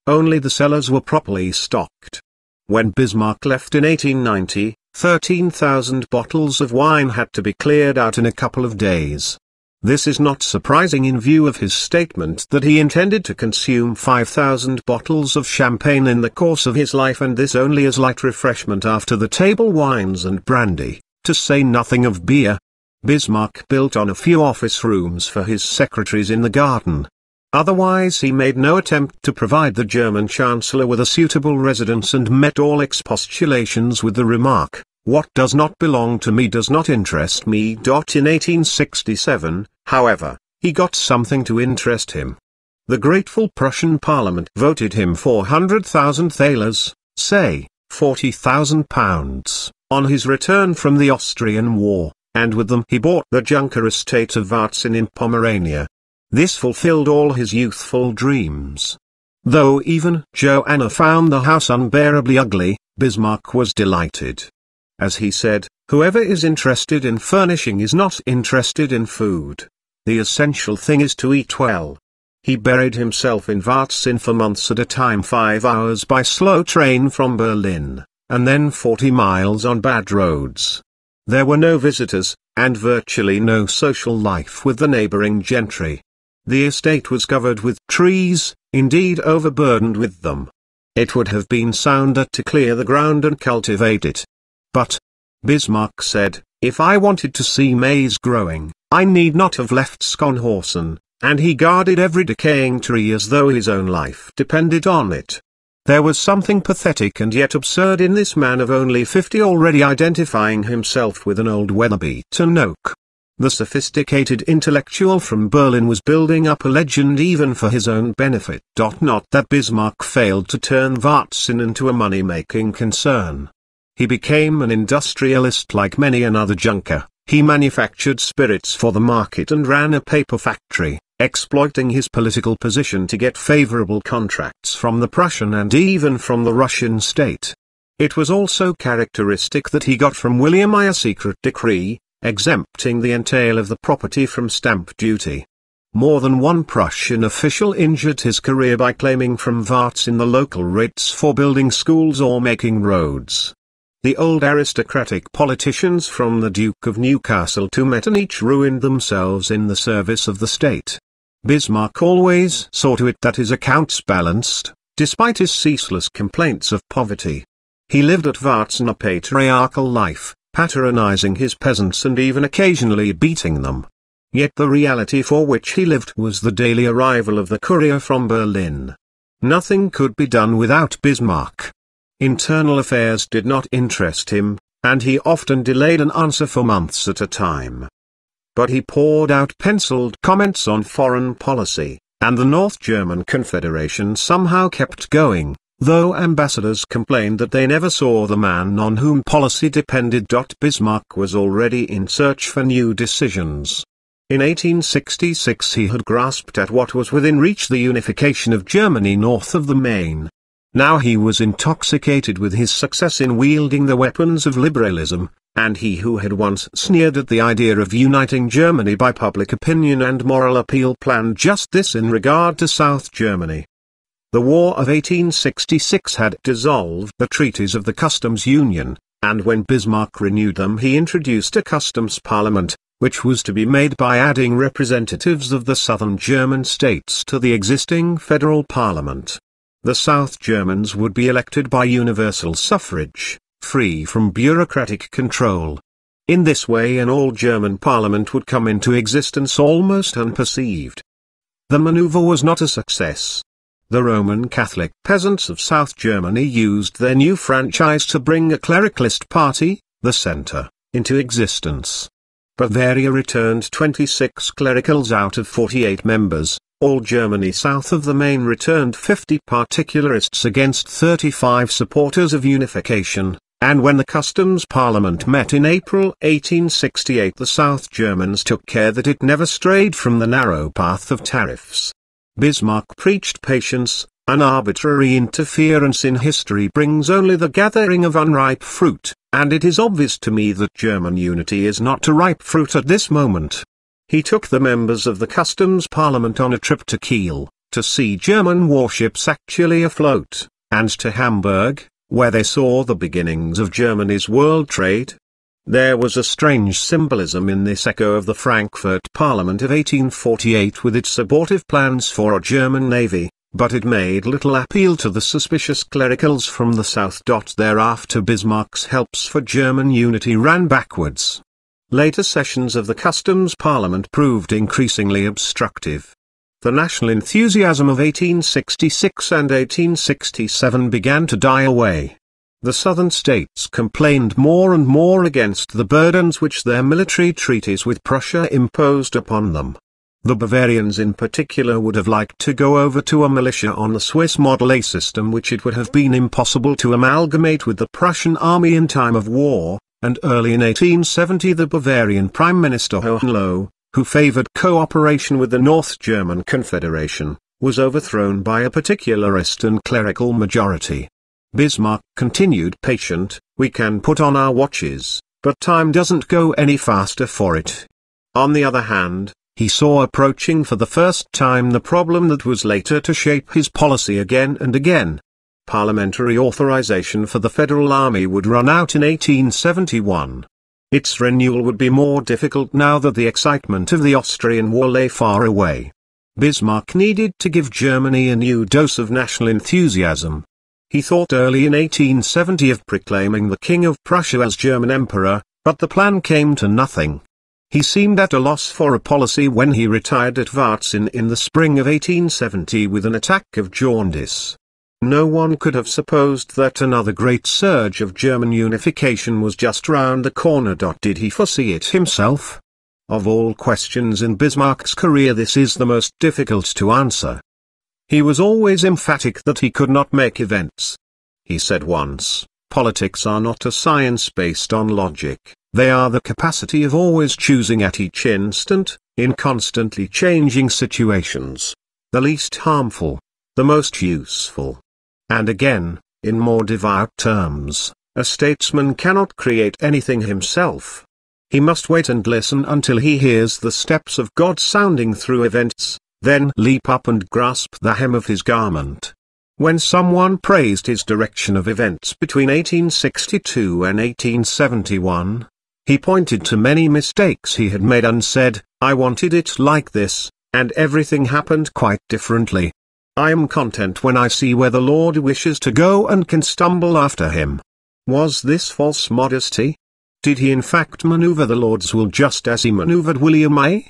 Only the cellars were properly stocked. When Bismarck left in 1890, 13,000 bottles of wine had to be cleared out in a couple of days. This is not surprising in view of his statement that he intended to consume 5,000 bottles of champagne in the course of his life and this only as light refreshment after the table wines and brandy, to say nothing of beer. Bismarck built on a few office rooms for his secretaries in the garden. Otherwise he made no attempt to provide the German Chancellor with a suitable residence and met all expostulations with the remark, what does not belong to me does not interest me. In 1867, however, he got something to interest him. The grateful Prussian parliament voted him 400,000 thalers, say, 40,000 pounds, on his return from the Austrian War, and with them he bought the Junker estate of Varzin in Pomerania. This fulfilled all his youthful dreams. Though even Johanna found the house unbearably ugly, Bismarck was delighted. As he said, whoever is interested in furnishing is not interested in food. The essential thing is to eat well. He buried himself in Varzin for months at a time five hours by slow train from Berlin, and then 40 miles on bad roads. There were no visitors, and virtually no social life with the neighboring gentry. The estate was covered with trees, indeed overburdened with them. It would have been sounder to clear the ground and cultivate it, but, Bismarck said, if I wanted to see maize growing, I need not have left Schönhausen, and he guarded every decaying tree as though his own life depended on it. There was something pathetic and yet absurd in this man of only fifty already identifying himself with an old weather-beaten oak. The sophisticated intellectual from Berlin was building up a legend even for his own benefit. Not that Bismarck failed to turn Varzin into a money-making concern. He became an industrialist like many another junker. He manufactured spirits for the market and ran a paper factory, exploiting his political position to get favorable contracts from the Prussian and even from the Russian state. It was also characteristic that he got from William I a secret decree, exempting the entail of the property from stamp duty. More than one Prussian official injured his career by claiming from Varzin the local rates for building schools or making roads. The old aristocratic politicians from the Duke of Newcastle to Metternich ruined themselves in the service of the state. Bismarck always saw to it that his accounts balanced, despite his ceaseless complaints of poverty. He lived at Varzin a patriarchal life, patronizing his peasants and even occasionally beating them. Yet the reality for which he lived was the daily arrival of the courier from Berlin. Nothing could be done without Bismarck. Internal affairs did not interest him, and he often delayed an answer for months at a time. But he poured out penciled comments on foreign policy, and the North German Confederation somehow kept going, though ambassadors complained that they never saw the man on whom policy depended. Bismarck was already in search for new decisions. In 1866 he had grasped at what was within reach the unification of Germany north of the Main. Now he was intoxicated with his success in wielding the weapons of liberalism, and he who had once sneered at the idea of uniting Germany by public opinion and moral appeal planned just this in regard to South Germany. The War of 1866 had dissolved the treaties of the customs union, and when Bismarck renewed them he introduced a customs parliament, which was to be made by adding representatives of the southern German states to the existing federal parliament. The South Germans would be elected by universal suffrage, free from bureaucratic control. In this way an all-German parliament would come into existence almost unperceived. The maneuver was not a success. The Roman Catholic peasants of South Germany used their new franchise to bring a clericalist party, the Centre, into existence. Bavaria returned 26 clericals out of 48 members, all Germany south of the Main returned 50 particularists against 35 supporters of unification, and when the Customs Parliament met in April 1868 the South Germans took care that it never strayed from the narrow path of tariffs. Bismarck preached patience, an arbitrary interference in history brings only the gathering of unripe fruit, and it is obvious to me that German unity is not a ripe fruit at this moment. He took the members of the Customs Parliament on a trip to Kiel, to see German warships actually afloat, and to Hamburg, where they saw the beginnings of Germany's world trade. There was a strange symbolism in this echo of the Frankfurt Parliament of 1848 with its abortive plans for a German navy, but it made little appeal to the suspicious clericals from the south. Dot thereafter Bismarck's helps for German unity ran backwards. Later sessions of the Customs Parliament proved increasingly obstructive. The national enthusiasm of 1866 and 1867 began to die away. The southern states complained more and more against the burdens which their military treaties with Prussia imposed upon them. The Bavarians in particular would have liked to go over to a militia on the Swiss Model A system which it would have been impossible to amalgamate with the Prussian army in time of war, and early in 1870 the Bavarian Prime Minister Hohenlohe, who favored cooperation with the North German Confederation, was overthrown by a particularist and clerical majority. Bismarck continued patient, we can put on our watches, but time doesn't go any faster for it. On the other hand, he saw approaching for the first time the problem that was later to shape his policy again and again. Parliamentary authorization for the Federal Army would run out in 1871. Its renewal would be more difficult now that the excitement of the Austrian War lay far away. Bismarck needed to give Germany a new dose of national enthusiasm. He thought early in 1870 of proclaiming the King of Prussia as German Emperor, but the plan came to nothing. He seemed at a loss for a policy when he retired at Varzin in the spring of 1870 with an attack of jaundice. No one could have supposed that another great surge of German unification was just round the corner. Did he foresee it himself? Of all questions in Bismarck's career this is the most difficult to answer. He was always emphatic that he could not make events. He said once, politics are not a science based on logic, they are the capacity of always choosing at each instant, in constantly changing situations, the least harmful, the most useful. And again, in more devout terms, a statesman cannot create anything himself. He must wait and listen until he hears the steps of God sounding through events, then leap up and grasp the hem of his garment. When someone praised his direction of events between 1862 and 1871, he pointed to many mistakes he had made and said, I wanted it like this, and everything happened quite differently. I am content when I see where the Lord wishes to go and can stumble after him. Was this false modesty? Did he in fact maneuver the Lord's will just as he maneuvered William A?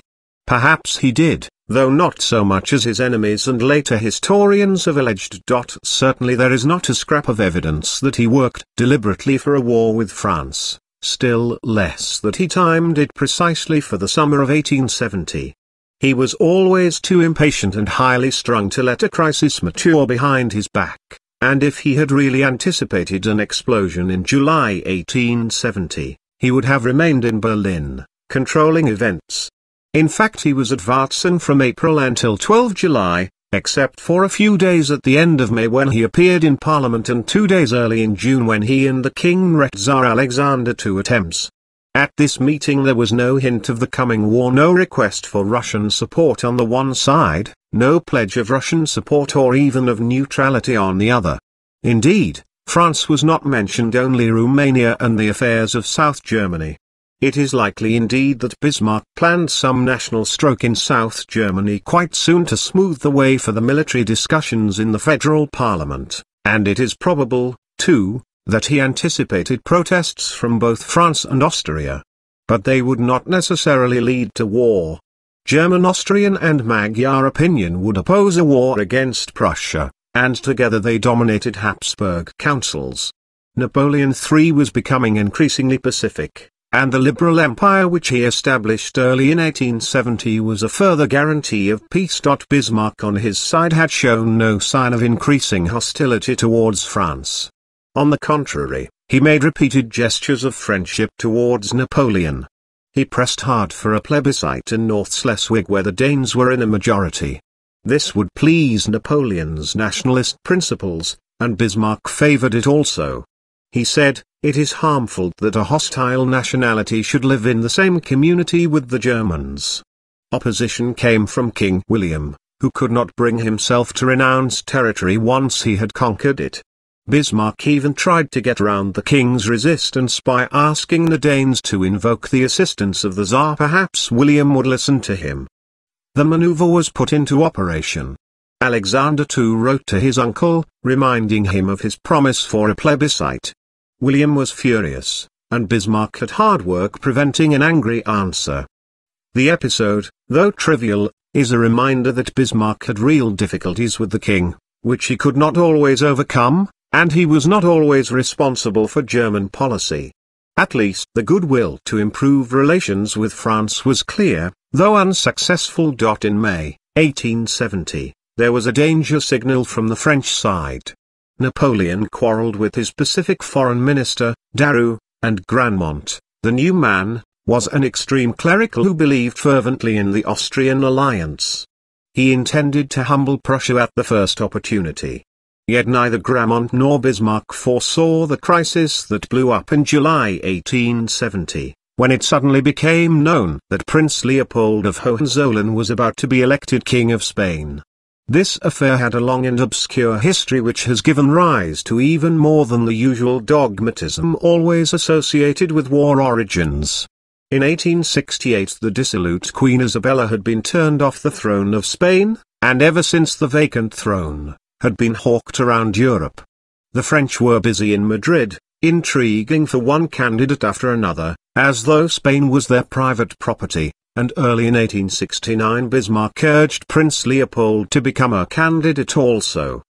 Perhaps he did, though not so much as his enemies and later historians have alleged. Certainly there is not a scrap of evidence that he worked deliberately for a war with France, still less that he timed it precisely for the summer of 1870. He was always too impatient and highly strung to let a crisis mature behind his back, and if he had really anticipated an explosion in July 1870, he would have remained in Berlin, controlling events. In fact he was at Varzin from April until 12 July, except for a few days at the end of May when he appeared in Parliament and two days early in June when he and the King met Tsar Alexander II at Ems. At this meeting there was no hint of the coming war no request for Russian support on the one side, no pledge of Russian support or even of neutrality on the other. Indeed, France was not mentioned only Romania and the affairs of South Germany. It is likely indeed that Bismarck planned some national stroke in South Germany quite soon to smooth the way for the military discussions in the federal parliament, and it is probable, too, that he anticipated protests from both France and Austria. But they would not necessarily lead to war. German Austrian and Magyar opinion would oppose a war against Prussia, and together they dominated Habsburg councils. Napoleon III was becoming increasingly pacific, and the liberal empire which he established early in 1870 was a further guarantee of peace. Bismarck on his side had shown no sign of increasing hostility towards France. On the contrary, He made repeated gestures of friendship towards Napoleon. He pressed hard for a plebiscite in North Schleswig where the Danes were in a majority. This would please Napoleon's nationalist principles, and Bismarck favored it also. He said, it is harmful that a hostile nationality should live in the same community with the Germans. Opposition came from King William, who could not bring himself to renounce territory once he had conquered it. Bismarck even tried to get around the king's resistance by asking the Danes to invoke the assistance of the Tsar perhaps William would listen to him. The maneuver was put into operation. Alexander II wrote to his uncle, reminding him of his promise for a plebiscite. William was furious, and Bismarck had hard work preventing an angry answer. The episode, though trivial, is a reminder that Bismarck had real difficulties with the king, which he could not always overcome, and he was not always responsible for German policy. At least the goodwill to improve relations with France was clear, though unsuccessful. In May, 1870, there was a danger signal from the French side. Napoleon quarreled with his Pacific foreign minister, Daru, and Gramont, the new man, was an extreme clerical who believed fervently in the Austrian alliance. He intended to humble Prussia at the first opportunity. Yet neither Gramont nor Bismarck foresaw the crisis that blew up in July 1870, when it suddenly became known that Prince Leopold of Hohenzollern was about to be elected King of Spain. This affair had a long and obscure history which has given rise to even more than the usual dogmatism always associated with war origins. In 1868 the dissolute Queen Isabella had been turned off the throne of Spain, and ever since the vacant throne, had been hawked around Europe. The French were busy in Madrid, intriguing for one candidate after another, as though Spain was their private property, and early in 1869 Bismarck urged Prince Leopold to become a candidate also.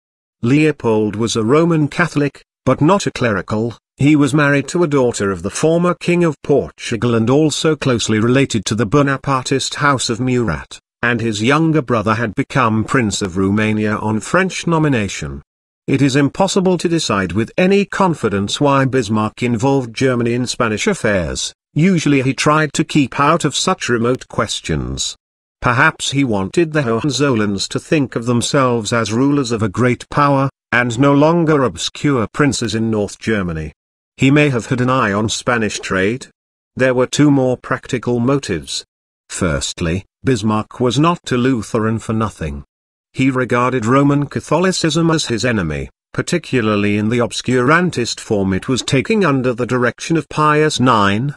Leopold was a Roman Catholic, but not a clerical, he was married to a daughter of the former King of Portugal and also closely related to the Bonapartist House of Murat, and his younger brother had become Prince of Romania on French nomination. It is impossible to decide with any confidence why Bismarck involved Germany in Spanish affairs, usually he tried to keep out of such remote questions. Perhaps he wanted the Hohenzollerns to think of themselves as rulers of a great power, and no longer obscure princes in North Germany. He may have had an eye on Spanish trade. There were two more practical motives. Firstly, Bismarck was not a Lutheran for nothing. He regarded Roman Catholicism as his enemy, particularly in the obscurantist form it was taking under the direction of Pius IX.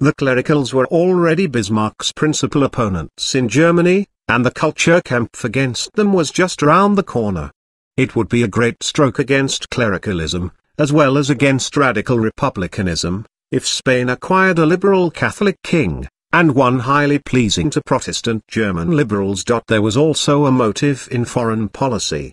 The clericals were already Bismarck's principal opponents in Germany, and the culture Kulturkampf against them was just around the corner. It would be a great stroke against clericalism, as well as against radical republicanism, if Spain acquired a liberal Catholic king, and one highly pleasing to Protestant German liberals. There was also a motive in foreign policy.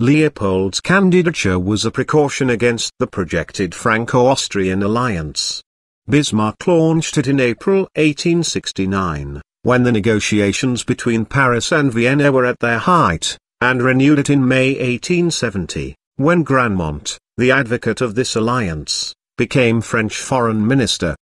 Leopold's candidature was a precaution against the projected Franco-Austrian alliance. Bismarck launched it in April 1869, when the negotiations between Paris and Vienna were at their height, and renewed it in May 1870, when Gramont, the advocate of this alliance, became French foreign minister.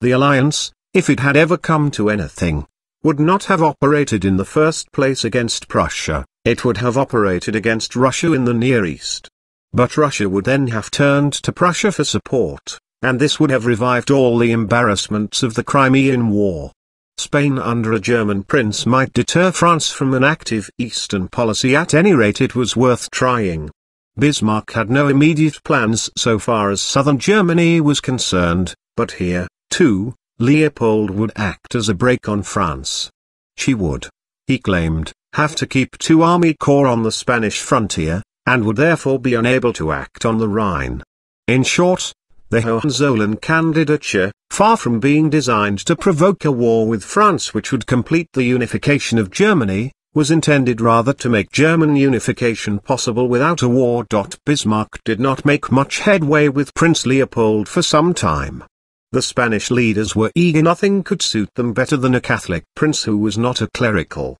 The alliance, if it had ever come to anything, would not have operated in the first place against Prussia, it would have operated against Russia in the Near East. But Russia would then have turned to Prussia for support, and this would have revived all the embarrassments of the Crimean War. Spain under a German prince might deter France from an active Eastern policy at any rate it was worth trying. Bismarck had no immediate plans so far as southern Germany was concerned, but here, too, Leopold would act as a brake on France. She would, he claimed, have to keep two army corps on the Spanish frontier, and would therefore be unable to act on the Rhine. In short, the Hohenzollern candidature, far from being designed to provoke a war with France which would complete the unification of Germany, was intended rather to make German unification possible without a war. Bismarck did not make much headway with Prince Leopold for some time. The Spanish leaders were eager nothing could suit them better than a Catholic prince who was not a clerical.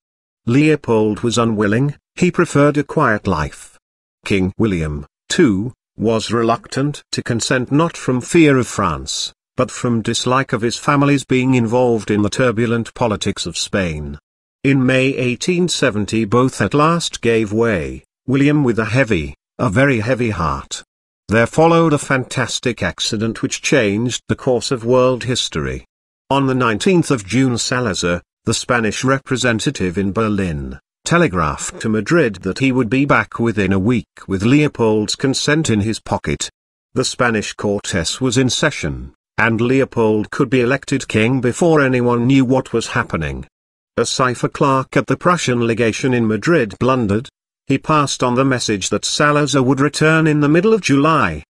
Leopold was unwilling, he preferred a quiet life. King William, too, was reluctant to consent not from fear of France, but from dislike of his family's being involved in the turbulent politics of Spain. In May 1870 both at last gave way, William with a heavy, a very heavy heart. There followed a fantastic accident which changed the course of world history. On the 19th of June Salazar, the Spanish representative in Berlin, telegraphed to Madrid that he would be back within a week with Leopold's consent in his pocket. The Spanish Cortes was in session, and Leopold could be elected king before anyone knew what was happening. A cipher clerk at the Prussian legation in Madrid blundered. He passed on the message that Salazar would return in the middle of July.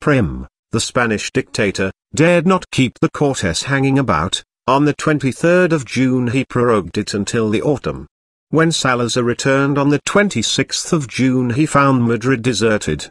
Prim, the Spanish dictator, dared not keep the Cortes hanging about, on the 23rd of June he prorogued it until the autumn. When Salazar returned on the 26th of June he found Madrid deserted.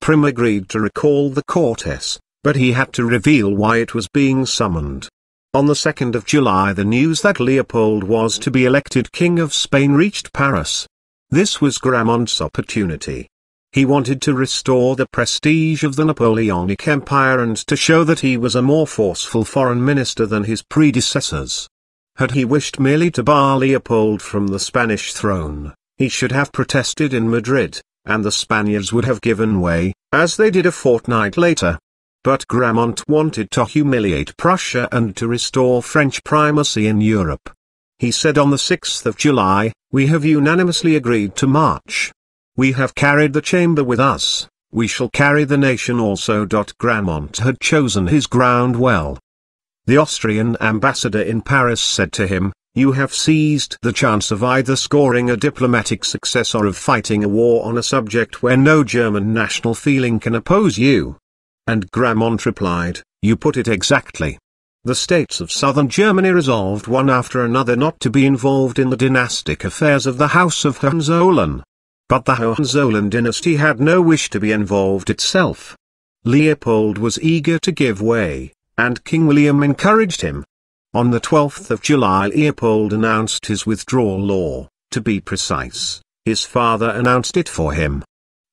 Prim agreed to recall the Cortes, but he had to reveal why it was being summoned. On the 2nd of July the news that Leopold was to be elected King of Spain reached Paris. This was Gramont's opportunity. He wanted to restore the prestige of the Napoleonic Empire and to show that he was a more forceful foreign minister than his predecessors. Had he wished merely to bar Leopold from the Spanish throne, he should have protested in Madrid, and the Spaniards would have given way, as they did a fortnight later. But Gramont wanted to humiliate Prussia and to restore French primacy in Europe. He said on the 6th of July, We have unanimously agreed to march. We have carried the chamber with us, we shall carry the nation also. Gramont had chosen his ground well. The Austrian ambassador in Paris said to him, You have seized the chance of either scoring a diplomatic success or of fighting a war on a subject where no German national feeling can oppose you. And Gramont replied, You put it exactly. The states of southern Germany resolved one after another not to be involved in the dynastic affairs of the House of Hohenzollern. But the Hohenzollern dynasty had no wish to be involved itself. Leopold was eager to give way, and King William encouraged him. On the 12th of July Leopold announced his withdrawal law, to be precise, his father announced it for him.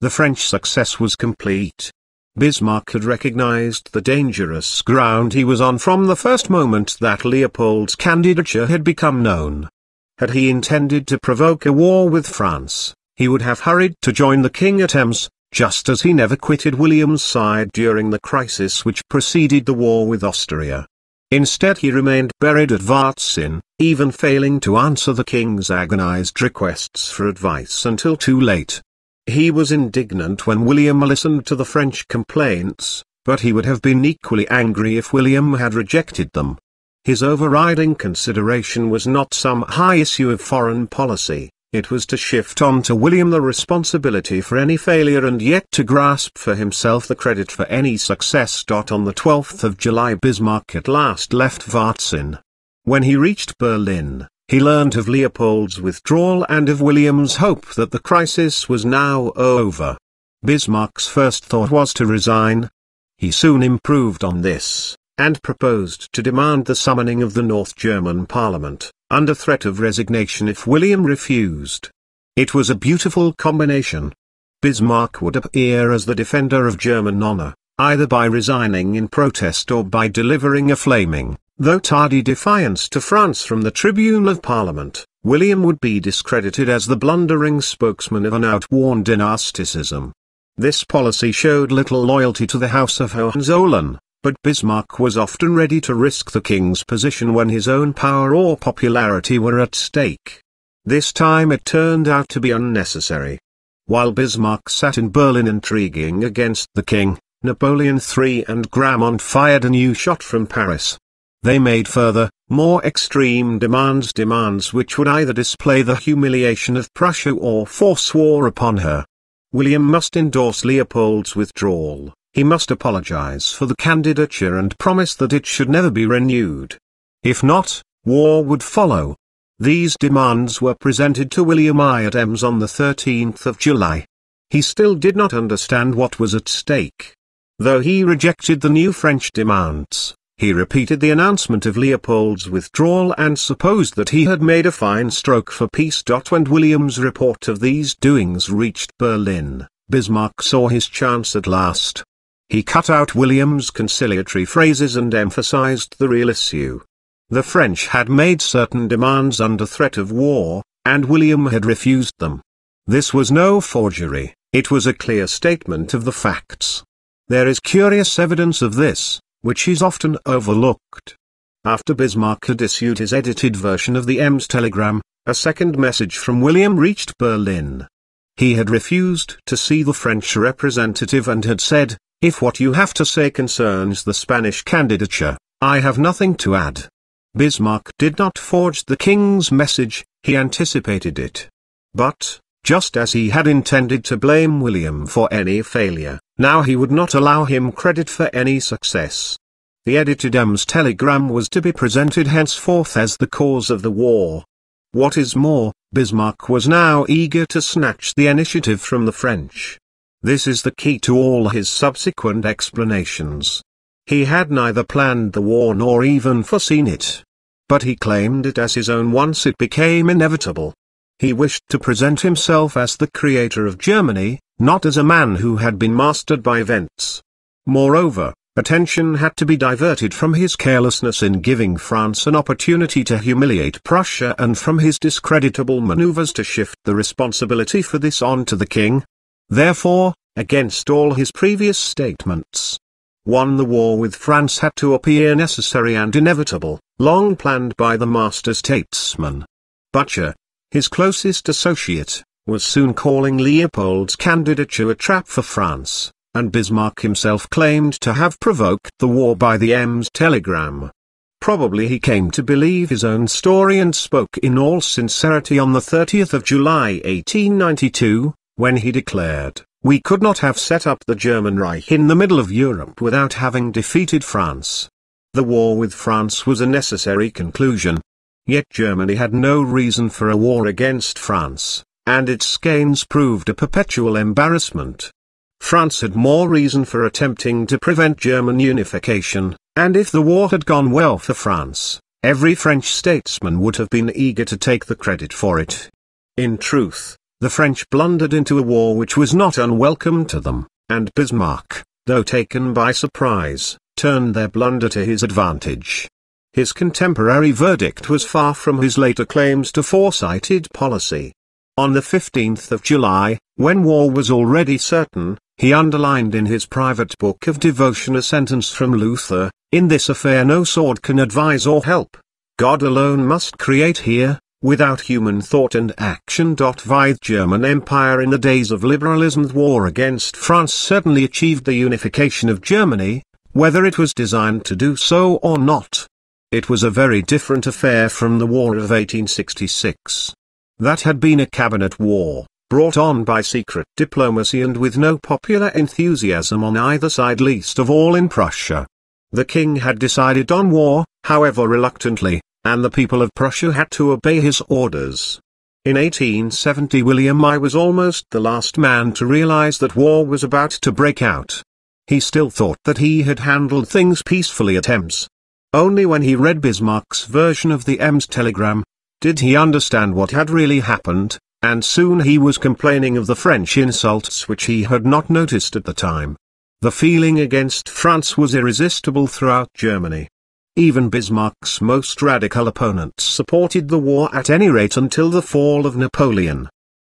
The French success was complete. Bismarck had recognized the dangerous ground he was on from the first moment that Leopold's candidature had become known. Had he intended to provoke a war with France, he would have hurried to join the king at Ems, just as he never quitted William's side during the crisis which preceded the war with Austria. Instead he remained buried at Varzin, even failing to answer the king's agonized requests for advice until too late. He was indignant when William listened to the French complaints, but he would have been equally angry if William had rejected them. His overriding consideration was not some high issue of foreign policy, it was to shift on to William the responsibility for any failure and yet to grasp for himself the credit for any success. On the 12th of July Bismarck at last left Varzin. When he reached Berlin, he learned of Leopold's withdrawal and of William's hope that the crisis was now over. Bismarck's first thought was to resign. He soon improved on this, and proposed to demand the summoning of the North German parliament under threat of resignation if William refused. It was a beautiful combination. Bismarck would appear as the defender of German honor, either by resigning in protest or by delivering a flaming, though tardy defiance to France from the tribune of Parliament. William would be discredited as the blundering spokesman of an outworn dynasticism. This policy showed little loyalty to the House of Hohenzollern, but Bismarck was often ready to risk the king's position when his own power or popularity were at stake. This time it turned out to be unnecessary. While Bismarck sat in Berlin intriguing against the king, Napoleon III and Gramont fired a new shot from Paris. They made further, more extreme demands demands which would either display the humiliation of Prussia or force war upon her. William must endorse Leopold's withdrawal. He must apologize for the candidature and promise that it should never be renewed. If not, war would follow. These demands were presented to William I at Ems on the 13th of July. He still did not understand what was at stake. Though he rejected the new French demands, he repeated the announcement of Leopold's withdrawal and supposed that he had made a fine stroke for peace. When William's report of these doings reached Berlin, Bismarck saw his chance at last. He cut out William's conciliatory phrases and emphasized the real issue. The French had made certain demands under threat of war, and William had refused them. This was no forgery, it was a clear statement of the facts. There is curious evidence of this, which is often overlooked. After Bismarck had issued his edited version of the Ems telegram, a second message from William reached Berlin. He had refused to see the French representative and had said, if what you have to say concerns the Spanish candidature, I have nothing to add. Bismarck did not forge the king's message, he anticipated it. But, just as he had intended to blame William for any failure, now he would not allow him credit for any success. The edited Ems telegram was to be presented henceforth as the cause of the war. What is more, Bismarck was now eager to snatch the initiative from the French. This is the key to all his subsequent explanations. He had neither planned the war nor even foreseen it. But he claimed it as his own once it became inevitable. He wished to present himself as the creator of Germany, not as a man who had been mastered by events. Moreover, attention had to be diverted from his carelessness in giving France an opportunity to humiliate Prussia and from his discreditable maneuvers to shift the responsibility for this on to the king. Therefore, against all his previous statements, one the war with France had to appear necessary and inevitable, long planned by the master statesman. Bucher, his closest associate, was soon calling Leopold's candidature a trap for France, and Bismarck himself claimed to have provoked the war by the Ems telegram. Probably he came to believe his own story and spoke in all sincerity on the 30th of July 1892, when he declared, We could not have set up the German Reich in the middle of Europe without having defeated France. The war with France was a necessary conclusion, Yet Germany had no reason for a war against France, and its gains proved a perpetual embarrassment. France had more reason for attempting to prevent German unification, and if the war had gone well for France, every French statesman would have been eager to take the credit for it. In truth, the French blundered into a war which was not unwelcome to them, and Bismarck, though taken by surprise, turned their blunder to his advantage. His contemporary verdict was far from his later claims to foresighted policy. On the 15th of July, when war was already certain, he underlined in his private book of devotion a sentence from Luther, In this affair no sword can advise or help. God alone must create here, without human thought and action. The German Empire in the days of liberalism's war against France certainly achieved the unification of Germany, whether it was designed to do so or not. It was a very different affair from the War of 1866. That had been a cabinet war, brought on by secret diplomacy and with no popular enthusiasm on either side least of all in Prussia. The king had decided on war, however reluctantly, and the people of Prussia had to obey his orders. In 1870 William I was almost the last man to realize that war was about to break out. He still thought that he had handled things peacefully at Ems, only when he read Bismarck's version of the Ems telegram, did he understand what had really happened, and soon he was complaining of the French insults which he had not noticed at the time. The feeling against France was irresistible throughout Germany. Even Bismarck's most radical opponents supported the war at any rate until the fall of Napoleon.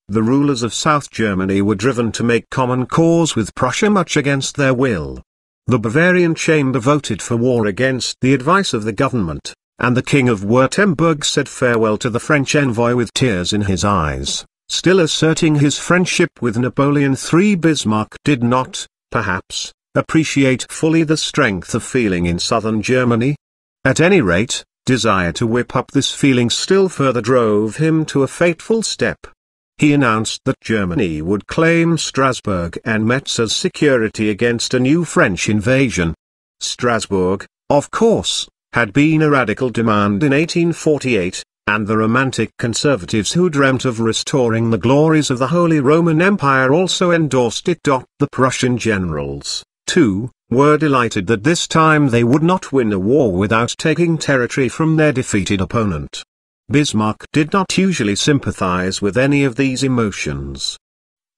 The rulers of South Germany were driven to make common cause with Prussia much against their will. The Bavarian chamber voted for war against the advice of the government, and the King of Württemberg said farewell to the French envoy with tears in his eyes, still asserting his friendship with Napoleon III. Bismarck did not, perhaps, appreciate fully the strength of feeling in southern Germany. At any rate, desire to whip up this feeling still further drove him to a fateful step. He announced that Germany would claim Strasbourg and Metz as security against a new French invasion. Strasbourg, of course, had been a radical demand in 1848, and the romantic conservatives who dreamt of restoring the glories of the Holy Roman Empire also endorsed it. The Prussian generals, too, were delighted that this time they would not win a war without taking territory from their defeated opponent. Bismarck did not usually sympathize with any of these emotions.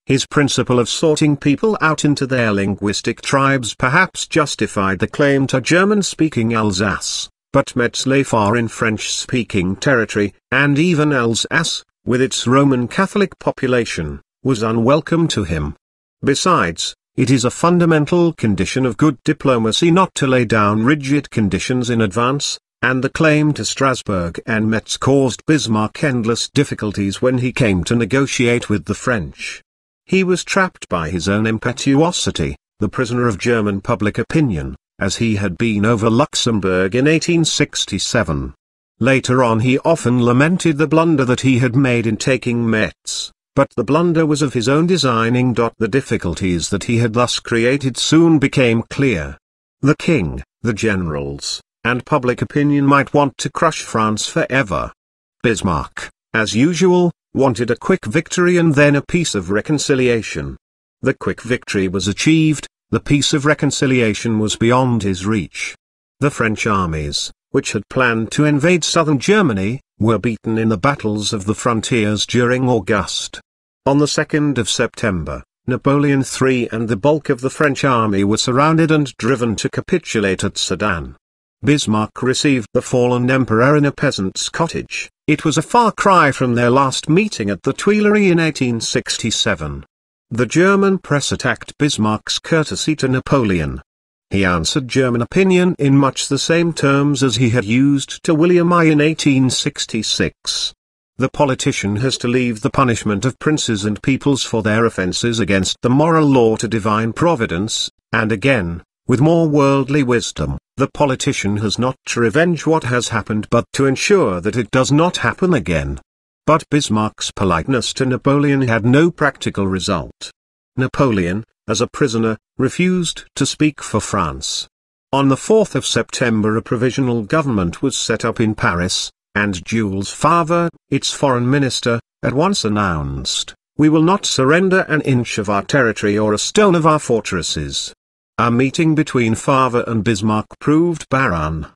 His principle of sorting people out into their linguistic tribes perhaps justified the claim to German-speaking Alsace, but Metz lay far in French-speaking territory, and even Alsace, with its Roman Catholic population, was unwelcome to him. Besides, it is a fundamental condition of good diplomacy not to lay down rigid conditions in advance, and the claim to Strasbourg and Metz caused Bismarck endless difficulties when he came to negotiate with the French. He was trapped by his own impetuosity, the prisoner of German public opinion, as he had been over Luxembourg in 1867. Later on he often lamented the blunder that he had made in taking Metz, but the blunder was of his own designing. The difficulties that he had thus created soon became clear. The king, the generals, and public opinion might want to crush France forever. Bismarck, as usual, wanted a quick victory and then a peace of reconciliation. The quick victory was achieved, the peace of reconciliation was beyond his reach. The French armies, which had planned to invade southern Germany, were beaten in the battles of the frontiers during August. On the 2nd of September, Napoleon III and the bulk of the French army were surrounded and driven to capitulate at Sedan. Bismarck received the fallen emperor in a peasant's cottage. It was a far cry from their last meeting at the Tuileries in 1867. The German press attacked Bismarck's courtesy to Napoleon. He answered German opinion in much the same terms as he had used to William I in 1866. The politician has to leave the punishment of princes and peoples for their offences against the moral law to divine providence, and again, with more worldly wisdom, the politician has not to revenge what has happened but to ensure that it does not happen again. But Bismarck's politeness to Napoleon had no practical result. Napoleon, as a prisoner, refused to speak for France. On the 4th of September a provisional government was set up in Paris, and Jules Favre, its foreign minister, at once announced, We will not surrender an inch of our territory or a stone of our fortresses. A meeting between Favre and Bismarck proved barren.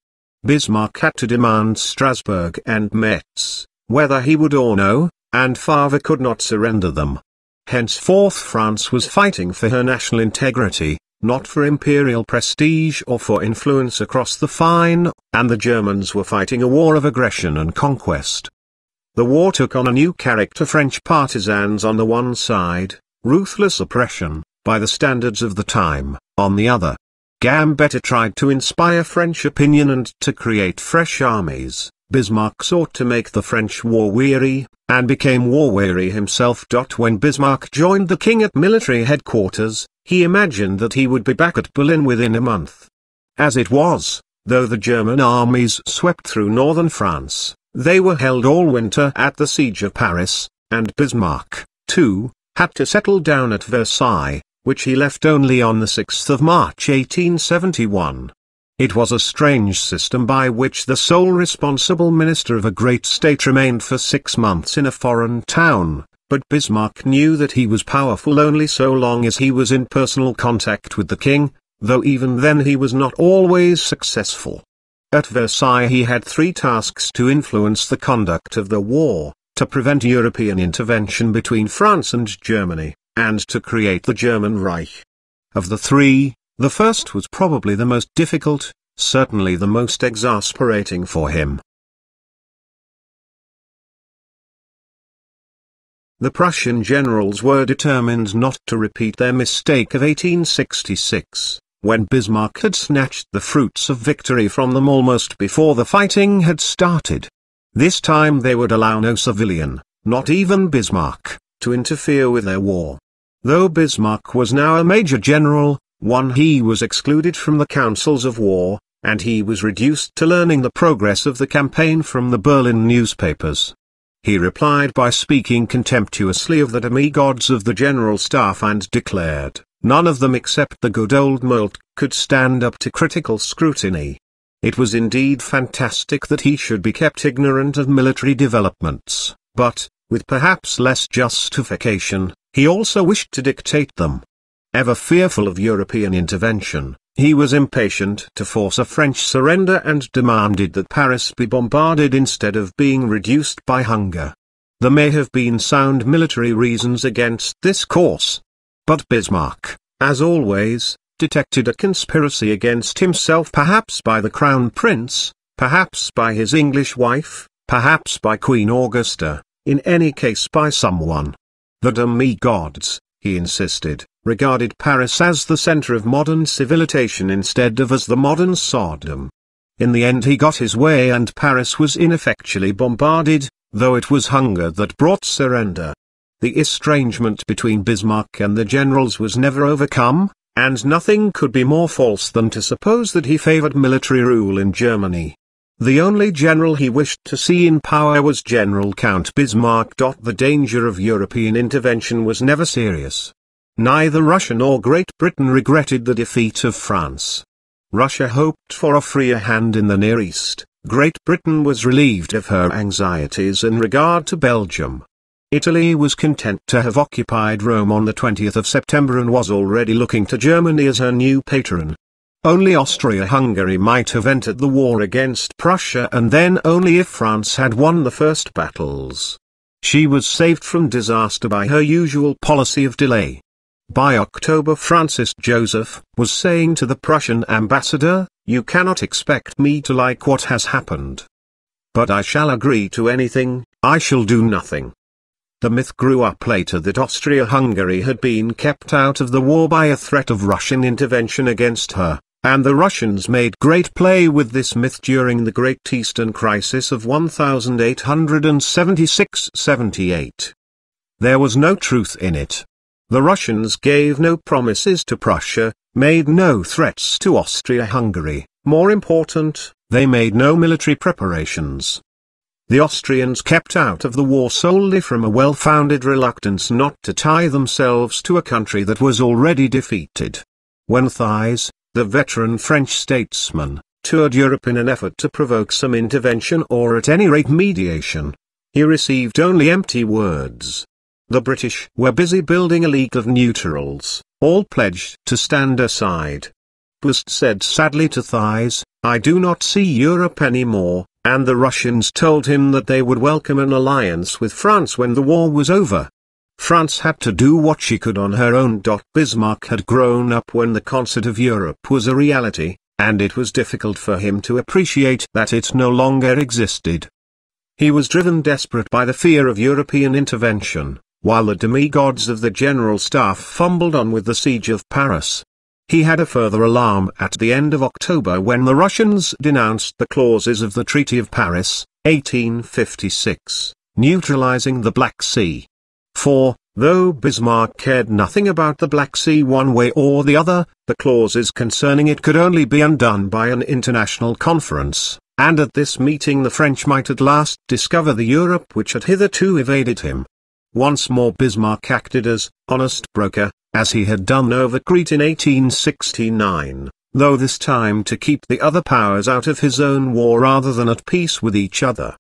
Bismarck had to demand Strasbourg and Metz, whether he would or no, and Favre could not surrender them. Henceforth France was fighting for her national integrity, not for imperial prestige or for influence across the Rhine, and the Germans were fighting a war of aggression and conquest. The war took on a new character French partisans on the one side, ruthless oppression, by the standards of the time, on the other. Gambetta tried to inspire French opinion and to create fresh armies. Bismarck sought to make the French war-weary, and became war-weary himself. When Bismarck joined the king at military headquarters, he imagined that he would be back at Berlin within a month. As it was, though the German armies swept through northern France, they were held all winter at the siege of Paris, and Bismarck, too, had to settle down at Versailles, which he left only on the 6th of March 1871. It was a strange system by which the sole responsible minister of a great state remained for six months in a foreign town, but Bismarck knew that he was powerful only so long as he was in personal contact with the king, though even then he was not always successful. At Versailles he had three tasks to influence the conduct of the war, to prevent European intervention between France and Germany, and to create the German Reich. Of the three, the first was probably the most difficult, certainly the most exasperating for him. The Prussian generals were determined not to repeat their mistake of 1866, when Bismarck had snatched the fruits of victory from them almost before the fighting had started. This time they would allow no civilian, not even Bismarck, to interfere with their war. Though Bismarck was now a major general, one he was excluded from the councils of war, and he was reduced to learning the progress of the campaign from the Berlin newspapers. He replied by speaking contemptuously of the demigods of the general staff and declared, none of them except the good old Moltke could stand up to critical scrutiny. It was indeed fantastic that he should be kept ignorant of military developments, but, with perhaps less justification, he also wished to dictate them. Ever fearful of European intervention, he was impatient to force a French surrender and demanded that Paris be bombarded instead of being reduced by hunger. There may have been sound military reasons against this course. But Bismarck, as always, detected a conspiracy against himself perhaps by the Crown Prince, perhaps by his English wife, perhaps by Queen Augusta, in any case by someone. The demigods, he insisted, regarded Paris as the center of modern civilization instead of as the modern Sodom. In the end he got his way and Paris was ineffectually bombarded, though it was hunger that brought surrender. The estrangement between Bismarck and the generals was never overcome, and nothing could be more false than to suppose that he favored military rule in Germany. The only general he wished to see in power was General Count Bismarck. The danger of European intervention was never serious. Neither Russia nor Great Britain regretted the defeat of France. Russia hoped for a freer hand in the Near East, Great Britain was relieved of her anxieties in regard to Belgium. Italy was content to have occupied Rome on the 20th of September and was already looking to Germany as her new patron. Only Austria-Hungary might have entered the war against Prussia and then only if France had won the first battles. She was saved from disaster by her usual policy of delay. By October Francis Joseph was saying to the Prussian ambassador, you cannot expect me to like what has happened. But I shall agree to anything, I shall do nothing. The myth grew up later that Austria-Hungary had been kept out of the war by a threat of Russian intervention against her, and the Russians made great play with this myth during the Great Eastern Crisis of 1876-78. There was no truth in it. The Russians gave no promises to Prussia, made no threats to Austria-Hungary, more important, they made no military preparations. The Austrians kept out of the war solely from a well-founded reluctance not to tie themselves to a country that was already defeated. When Thiers, the veteran French statesman, toured Europe in an effort to provoke some intervention or at any rate mediation, he received only empty words. The British were busy building a league of neutrals, all pledged to stand aside. Beust said sadly to Thiers, I do not see Europe anymore, and the Russians told him that they would welcome an alliance with France when the war was over. France had to do what she could on her own. Bismarck had grown up when the concert of Europe was a reality, and it was difficult for him to appreciate that it no longer existed. He was driven desperate by the fear of European intervention, while the demigods of the General Staff fumbled on with the siege of Paris. He had a further alarm at the end of October when the Russians denounced the clauses of the Treaty of Paris, 1856, neutralizing the Black Sea. For, though Bismarck cared nothing about the Black Sea one way or the other, the clauses concerning it could only be undone by an international conference, and at this meeting the French might at last discover the Europe which had hitherto evaded him. Once more Bismarck acted as honest broker, as he had done over Crete in 1869, though this time to keep the other powers out of his own war rather than at peace with each other.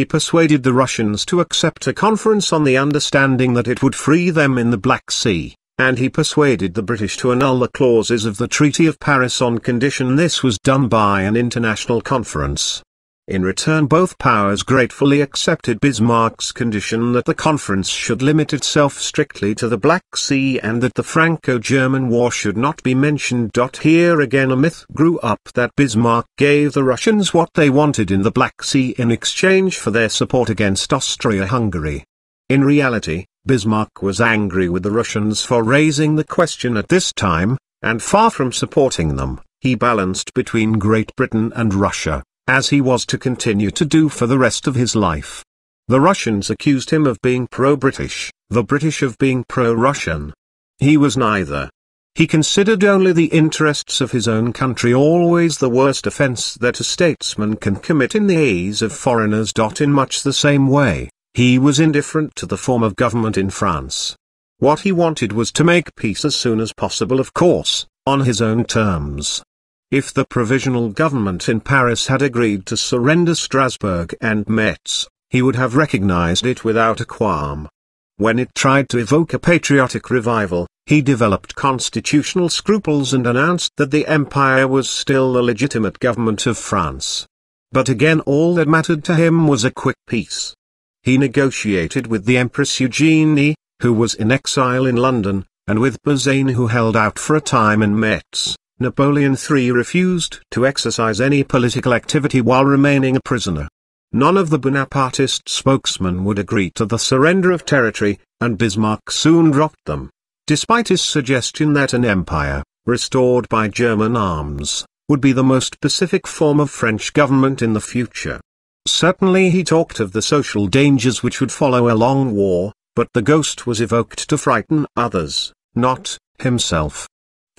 He persuaded the Russians to accept a conference on the understanding that it would free them in the Black Sea, and he persuaded the British to annul the clauses of the Treaty of Paris on condition this was done by an international conference. In return both powers gratefully accepted Bismarck's condition that the conference should limit itself strictly to the Black Sea and that the Franco-German War should not be mentioned. Here again a myth grew up that Bismarck gave the Russians what they wanted in the Black Sea in exchange for their support against Austria-Hungary. In reality, Bismarck was angry with the Russians for raising the question at this time, and far from supporting them, he balanced between Great Britain and Russia as he was to continue to do for the rest of his life. The Russians accused him of being pro-British, the British of being pro-Russian. He was neither. He considered only the interests of his own country always the worst offence that a statesman can commit in the eyes of foreigners. In much the same way, he was indifferent to the form of government in France. What he wanted was to make peace as soon as possible of course, on his own terms. If the provisional government in Paris had agreed to surrender Strasbourg and Metz, he would have recognized it without a qualm. When it tried to evoke a patriotic revival, he developed constitutional scruples and announced that the empire was still the legitimate government of France. But again all that mattered to him was a quick peace. he negotiated with the Empress Eugenie, who was in exile in London, and with Bazaine who held out for a time in Metz. Napoleon III refused to exercise any political activity while remaining a prisoner. None of the Bonapartist spokesmen would agree to the surrender of territory, and Bismarck soon dropped them. Despite his suggestion that an empire, restored by German arms, would be the most pacific form of French government in the future. Certainly he talked of the social dangers which would follow a long war, but the ghost was evoked to frighten others, not himself.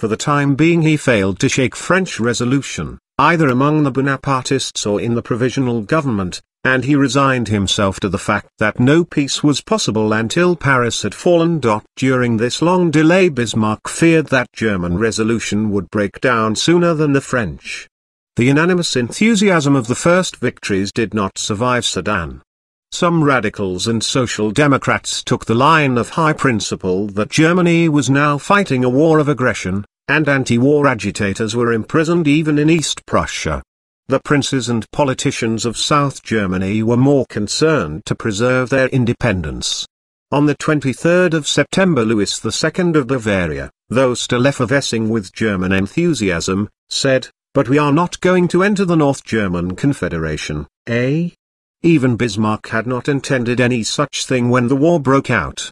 For the time being he failed to shake French resolution, either among the Bonapartists or in the provisional government, and he resigned himself to the fact that no peace was possible until Paris had fallen. During this long delay Bismarck feared that German resolution would break down sooner than the French. The unanimous enthusiasm of the first victories did not survive Sedan. Some radicals and social democrats took the line of high principle that Germany was now fighting a war of aggression, and anti-war agitators were imprisoned even in East Prussia. The princes and politicians of South Germany were more concerned to preserve their independence. On the 23rd of September Louis II of Bavaria, though still effervescing with German enthusiasm, said, but we are not going to enter the North German Confederation, eh? Even Bismarck had not intended any such thing when the war broke out.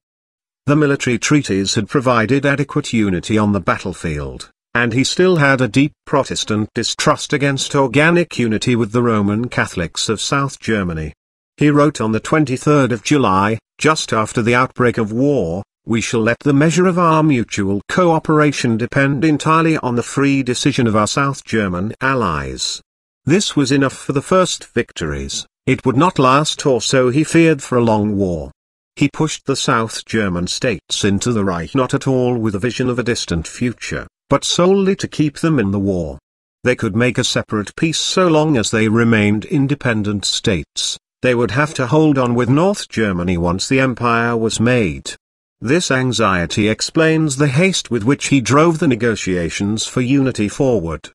The military treaties had provided adequate unity on the battlefield and he still had a deep Protestant distrust against organic unity with the Roman Catholics of South Germany. He wrote on the 23rd of July, just after the outbreak of war, we shall let the measure of our mutual cooperation depend entirely on the free decision of our South German allies. This was enough for the first victories, it would not last or so he feared for a long war. He pushed the South German states into the Reich not at all with a vision of a distant future but solely to keep them in the war. They could make a separate peace so long as they remained independent states, they would have to hold on with North Germany once the empire was made. This anxiety explains the haste with which he drove the negotiations for unity forward.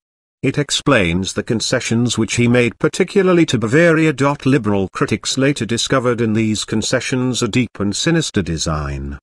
It explains the concessions which he made particularly to Bavaria. Liberal critics later discovered in these concessions a deep and sinister design.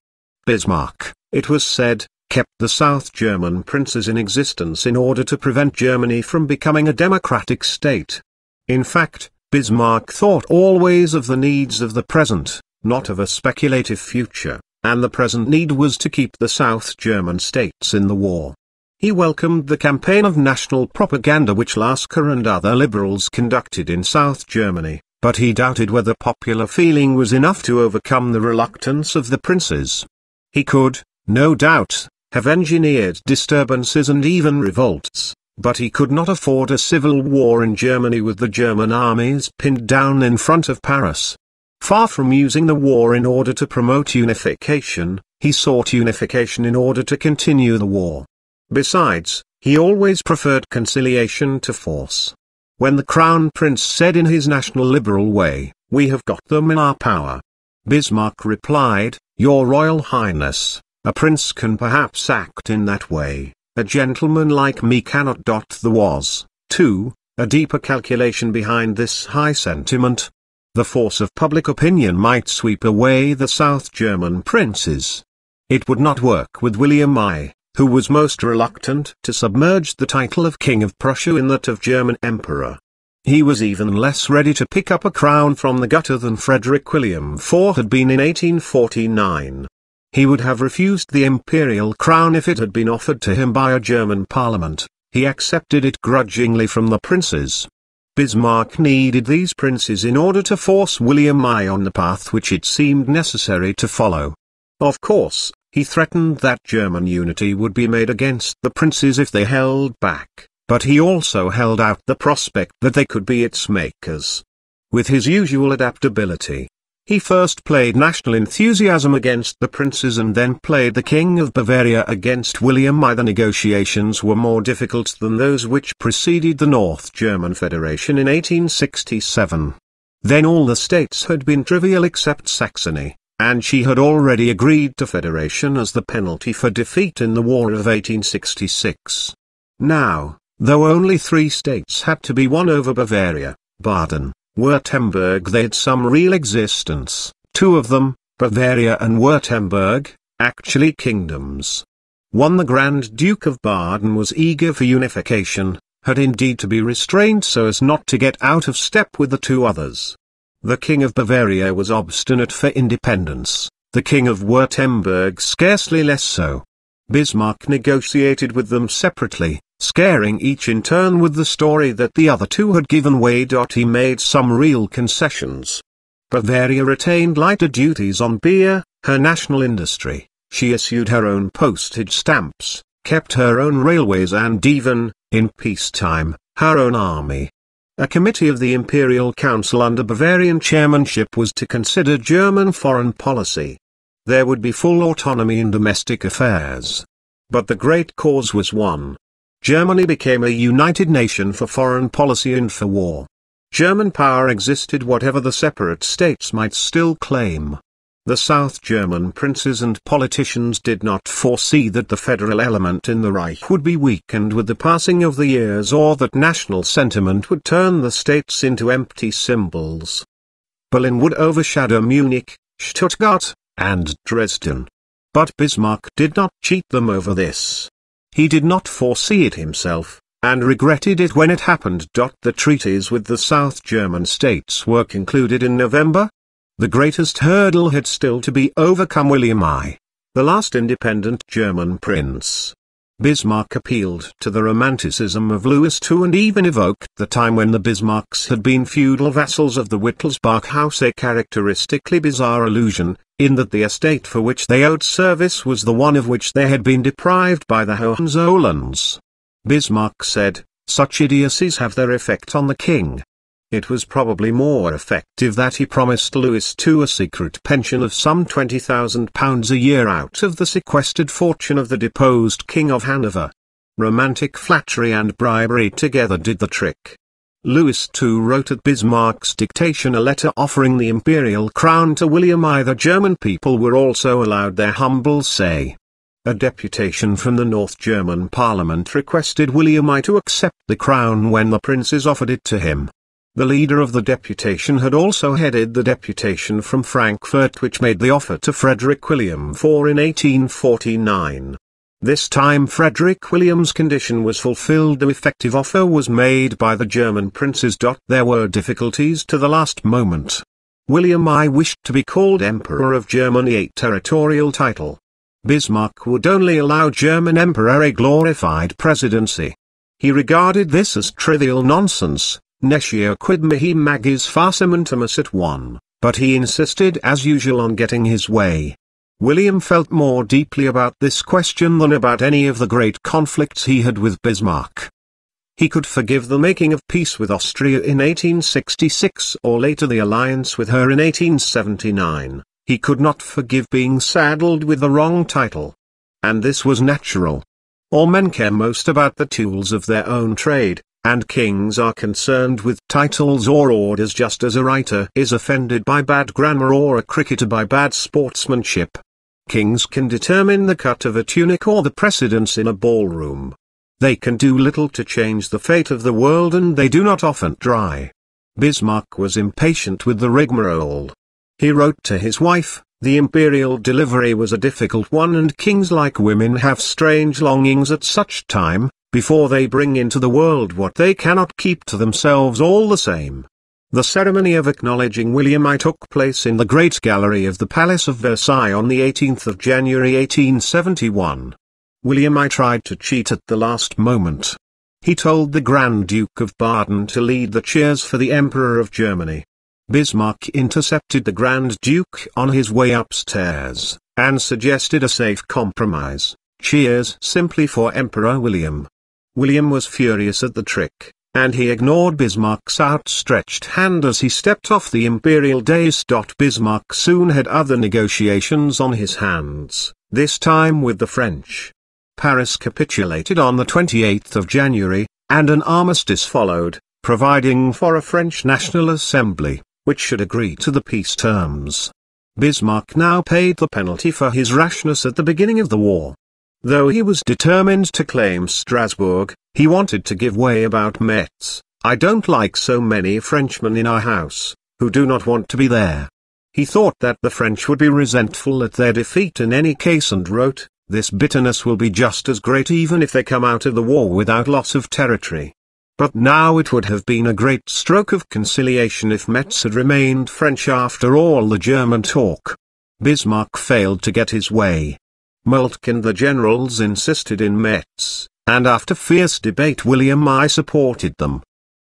Bismarck, it was said, kept the South German princes in existence in order to prevent Germany from becoming a democratic state. In fact, Bismarck thought always of the needs of the present, not of a speculative future, and the present need was to keep the South German states in the war. He welcomed the campaign of national propaganda which Lasker and other liberals conducted in South Germany, but he doubted whether popular feeling was enough to overcome the reluctance of the princes. He could, no doubt, have engineered disturbances and even revolts, but he could not afford a civil war in Germany with the German armies pinned down in front of Paris. Far from using the war in order to promote unification, he sought unification in order to continue the war. Besides, he always preferred conciliation to force. When the Crown Prince said in his national liberal way, we have got them in our power. Bismarck replied, Your Royal Highness, a prince can perhaps act in that way, a gentleman like me cannot. There was, too, a deeper calculation behind this high sentiment. The force of public opinion might sweep away the South German princes. It would not work with William I, who was most reluctant to submerge the title of King of Prussia in that of German Emperor. He was even less ready to pick up a crown from the gutter than Frederick William IV had been in 1849. He would have refused the imperial crown if it had been offered to him by a German parliament, he accepted it grudgingly from the princes. Bismarck needed these princes in order to force William I on the path which it seemed necessary to follow. Of course, he threatened that German unity would be made against the princes if they held back, but he also held out the prospect that they could be its makers. With his usual adaptability, he first played national enthusiasm against the princes and then played the King of Bavaria against William I. The negotiations were more difficult than those which preceded the North German Federation in 1867. Then all the states had been trivial except Saxony, and she had already agreed to federation as the penalty for defeat in the War of 1866. Now, though only three states had to be won over Bavaria, Baden, Württemberg they had some real existence, two of them, Bavaria and Württemberg, actually kingdoms. One the Grand Duke of Baden was eager for unification, had indeed to be restrained so as not to get out of step with the two others. The King of Bavaria was obstinate for independence, the King of Württemberg scarcely less so. Bismarck negotiated with them separately, scaring each in turn with the story that the other two had given way. He made some real concessions. Bavaria retained lighter duties on beer, her national industry, she issued her own postage stamps, kept her own railways and even, in peacetime, her own army. A committee of the Imperial Council under Bavarian chairmanship was to consider German foreign policy. There would be full autonomy in domestic affairs. But the great cause was won. Germany became a united nation for foreign policy and for war. German power existed whatever the separate states might still claim. The South German princes and politicians did not foresee that the federal element in the Reich would be weakened with the passing of the years or that national sentiment would turn the states into empty symbols. Berlin would overshadow Munich, Stuttgart, and Dresden. But Bismarck did not cheat them over this. He did not foresee it himself, and regretted it when it happened. The treaties with the South German states were concluded in November, the greatest hurdle had still to be overcome William I, the last independent German prince. Bismarck appealed to the romanticism of Louis II and even evoked the time when the Bismarcks had been feudal vassals of the Wittelsbach house a characteristically bizarre illusion, in that the estate for which they owed service was the one of which they had been deprived by the Hohenzollerns. Bismarck said, such idiocies have their effect on the king. It was probably more effective that he promised Louis II a secret pension of some £20,000 a year out of the sequestered fortune of the deposed King of Hanover. Romantic flattery and bribery together did the trick. Louis II wrote at Bismarck's dictation a letter offering the imperial crown to William I. The German people were also allowed their humble say. A deputation from the North German parliament requested William I to accept the crown when the princes offered it to him. The leader of the deputation had also headed the deputation from Frankfurt which made the offer to Frederick William IV in 1849. This time Frederick William's condition was fulfilled the effective offer was made by the German princes. There were difficulties to the last moment. William I wished to be called Emperor of Germany a territorial title. Bismarck would only allow German Emperor a glorified presidency. He regarded this as trivial nonsense, Nescio quid mihi magis farcimentumus at one, but he insisted as usual on getting his way. William felt more deeply about this question than about any of the great conflicts he had with Bismarck. He could forgive the making of peace with Austria in 1866 or later the alliance with her in 1879, he could not forgive being saddled with the wrong title. And this was natural. All men care most about the tools of their own trade, and kings are concerned with titles or orders just as a writer is offended by bad grammar or a cricketer by bad sportsmanship. Kings can determine the cut of a tunic or the precedence in a ballroom. They can do little to change the fate of the world and they do not often try. Bismarck was impatient with the rigmarole. He wrote to his wife, the imperial delivery was a difficult one and kings like women have strange longings at such time, before they bring into the world what they cannot keep to themselves all the same. The ceremony of acknowledging William I took place in the Great Gallery of the Palace of Versailles on the 18th of January 1871. William I tried to cheat at the last moment. He told the Grand Duke of Baden to lead the cheers for the Emperor of Germany. Bismarck intercepted the Grand Duke on his way upstairs, and suggested a safe compromise, cheers simply for Emperor William. William was furious at the trick, and he ignored Bismarck's outstretched hand as he stepped off the imperial dais. Bismarck soon had other negotiations on his hands, this time with the French. Paris capitulated on the 28th of January, and an armistice followed, providing for a French National Assembly, which should agree to the peace terms. Bismarck now paid the penalty for his rashness at the beginning of the war. Though he was determined to claim Strasbourg, he wanted to give way about Metz, I don't like so many Frenchmen in our house, who do not want to be there. He thought that the French would be resentful at their defeat in any case and wrote, this bitterness will be just as great even if they come out of the war without loss of territory. But now it would have been a great stroke of conciliation if Metz had remained French after all the German talk. Bismarck failed to get his way. Moltke and the generals insisted in Metz, and after fierce debate William I supported them.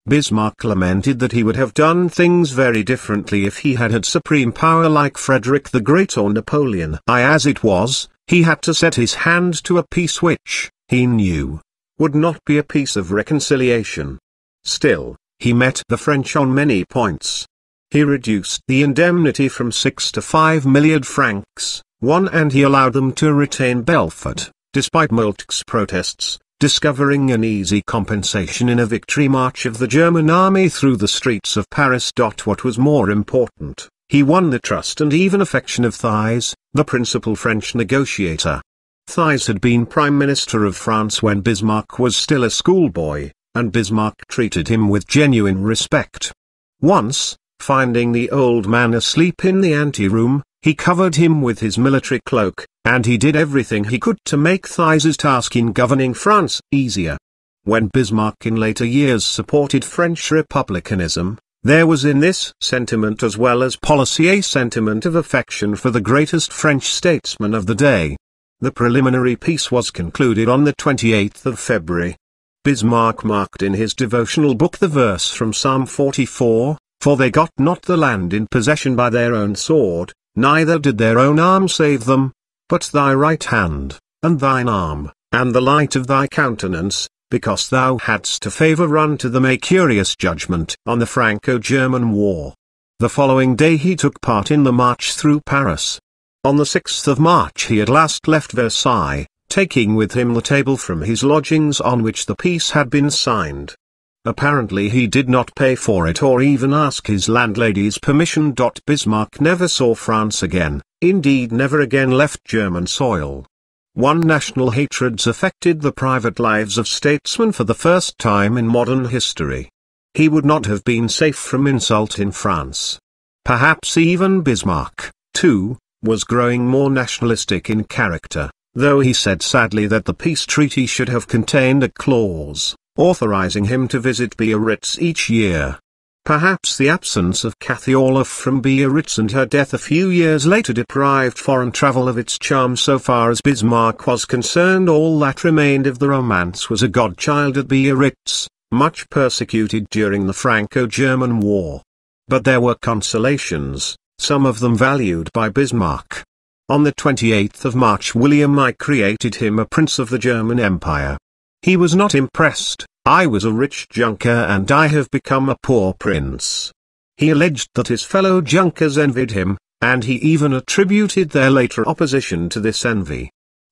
Bismarck lamented that he would have done things very differently if he had had supreme power like Frederick the Great or Napoleon I. As it was, he had to set his hand to a peace which, he knew, would not be a peace of reconciliation. Still, he met the French on many points. He reduced the indemnity from six to five million francs, one and he allowed them to retain Belfort, despite Moltke's protests, discovering an easy compensation in a victory march of the German army through the streets of Paris. What was more important, he won the trust and even affection of Thiers, the principal French negotiator. Thiers had been Prime Minister of France when Bismarck was still a schoolboy, and Bismarck treated him with genuine respect. Once, finding the old man asleep in the anteroom, he covered him with his military cloak, and he did everything he could to make Thiers's task in governing France easier. When Bismarck in later years supported French republicanism, there was in this sentiment as well as policy a sentiment of affection for the greatest French statesman of the day. The preliminary peace was concluded on the 28th of February. Bismarck marked in his devotional book the verse from Psalm 44, For they got not the land in possession by their own sword, neither did their own arm save them, but thy right hand, and thine arm, and the light of thy countenance, because thou hadst a favour unto them a curious judgment on the Franco-German war. The following day he took part in the march through Paris. On the 6th of March he at last left Versailles, taking with him the table from his lodgings on which the peace had been signed. Apparently he did not pay for it or even ask his landlady's permission. Bismarck never saw France again, indeed never again left German soil. One national hatreds affected the private lives of statesmen for the first time in modern history. He would not have been safe from insult in France. Perhaps even Bismarck, too, was growing more nationalistic in character, though he said sadly that the peace treaty should have contained a clause authorizing him to visit Biarritz each year. Perhaps the absence of Kathy Orloff from Biarritz and her death a few years later deprived foreign travel of its charm so far as Bismarck was concerned all that remained of the romance was a godchild at Biarritz, much persecuted during the Franco-German War. But there were consolations, some of them valued by Bismarck. On the 28th of March William I created him a Prince of the German Empire. He was not impressed, I was a rich junker and I have become a poor prince. He alleged that his fellow junkers envied him, and he even attributed their later opposition to this envy.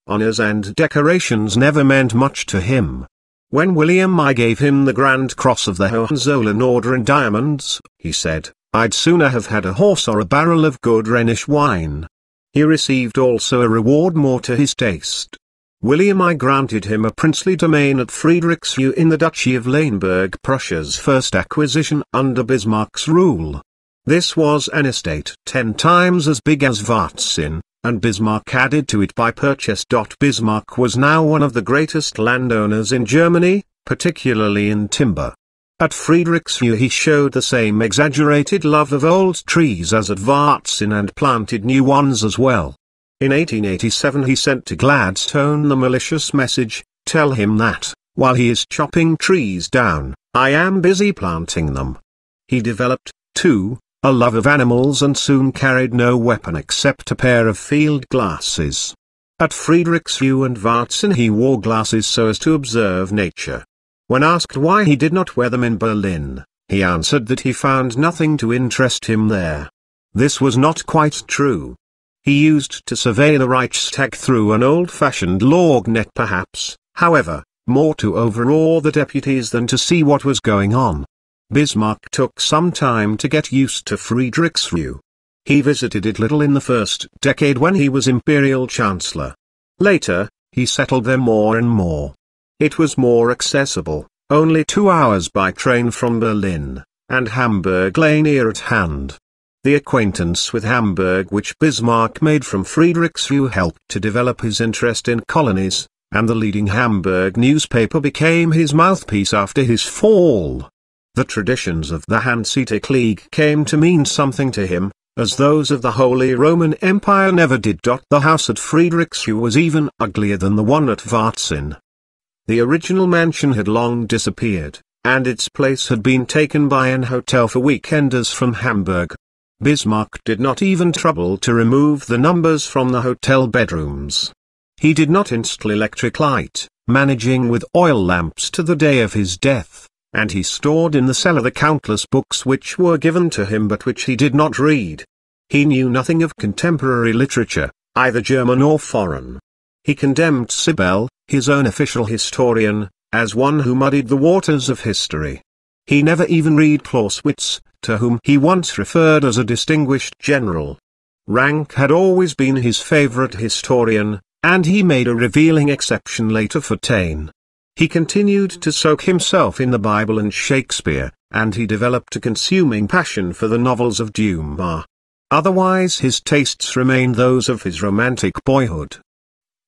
Honours and decorations never meant much to him. When William I gave him the Grand Cross of the Hohenzollern Order in diamonds, he said, I'd sooner have had a horse or a barrel of good Rhenish wine. He received also a reward more to his taste. William I granted him a princely domain at Friedrichsruh in the Duchy of Lauenburg Prussia's first acquisition under Bismarck's rule. This was an estate ten times as big as Varzin, and Bismarck added to it by purchase. Bismarck was now one of the greatest landowners in Germany, particularly in timber. At Friedrichsruh he showed the same exaggerated love of old trees as at Varzin and planted new ones as well. In 1887 he sent to Gladstone the malicious message, tell him that, while he is chopping trees down, I am busy planting them. He developed, too, a love of animals and soon carried no weapon except a pair of field glasses. At Friedrichsruh and Varzin he wore glasses so as to observe nature. When asked why he did not wear them in Berlin, he answered that he found nothing to interest him there. This was not quite true. He used to survey the Reichstag through an old-fashioned lorgnette perhaps, however, more to overawe the deputies than to see what was going on. Bismarck took some time to get used to Friedrichsruh. He visited it little in the first decade when he was imperial chancellor. Later, he settled there more and more. It was more accessible, only two hours by train from Berlin, and Hamburg lay near at hand. The acquaintance with Hamburg which Bismarck made from Friedrichsruh helped to develop his interest in colonies, and the leading Hamburg newspaper became his mouthpiece after his fall. The traditions of the Hanseatic League came to mean something to him, as those of the Holy Roman Empire never did. The house at Friedrichsruh was even uglier than the one at Varzin. The original mansion had long disappeared, and its place had been taken by an hotel for weekenders from Hamburg. Bismarck did not even trouble to remove the numbers from the hotel bedrooms. He did not install electric light, managing with oil lamps to the day of his death, and he stored in the cellar the countless books which were given to him but which he did not read. He knew nothing of contemporary literature, either German or foreign. He condemned Sybel, his own official historian, as one who muddied the waters of history. He never even read Clausewitz, to whom he once referred as a distinguished general. Ranke had always been his favorite historian, and he made a revealing exception later for Taine. He continued to soak himself in the Bible and Shakespeare, and he developed a consuming passion for the novels of Dumas. Otherwise his tastes remained those of his romantic boyhood.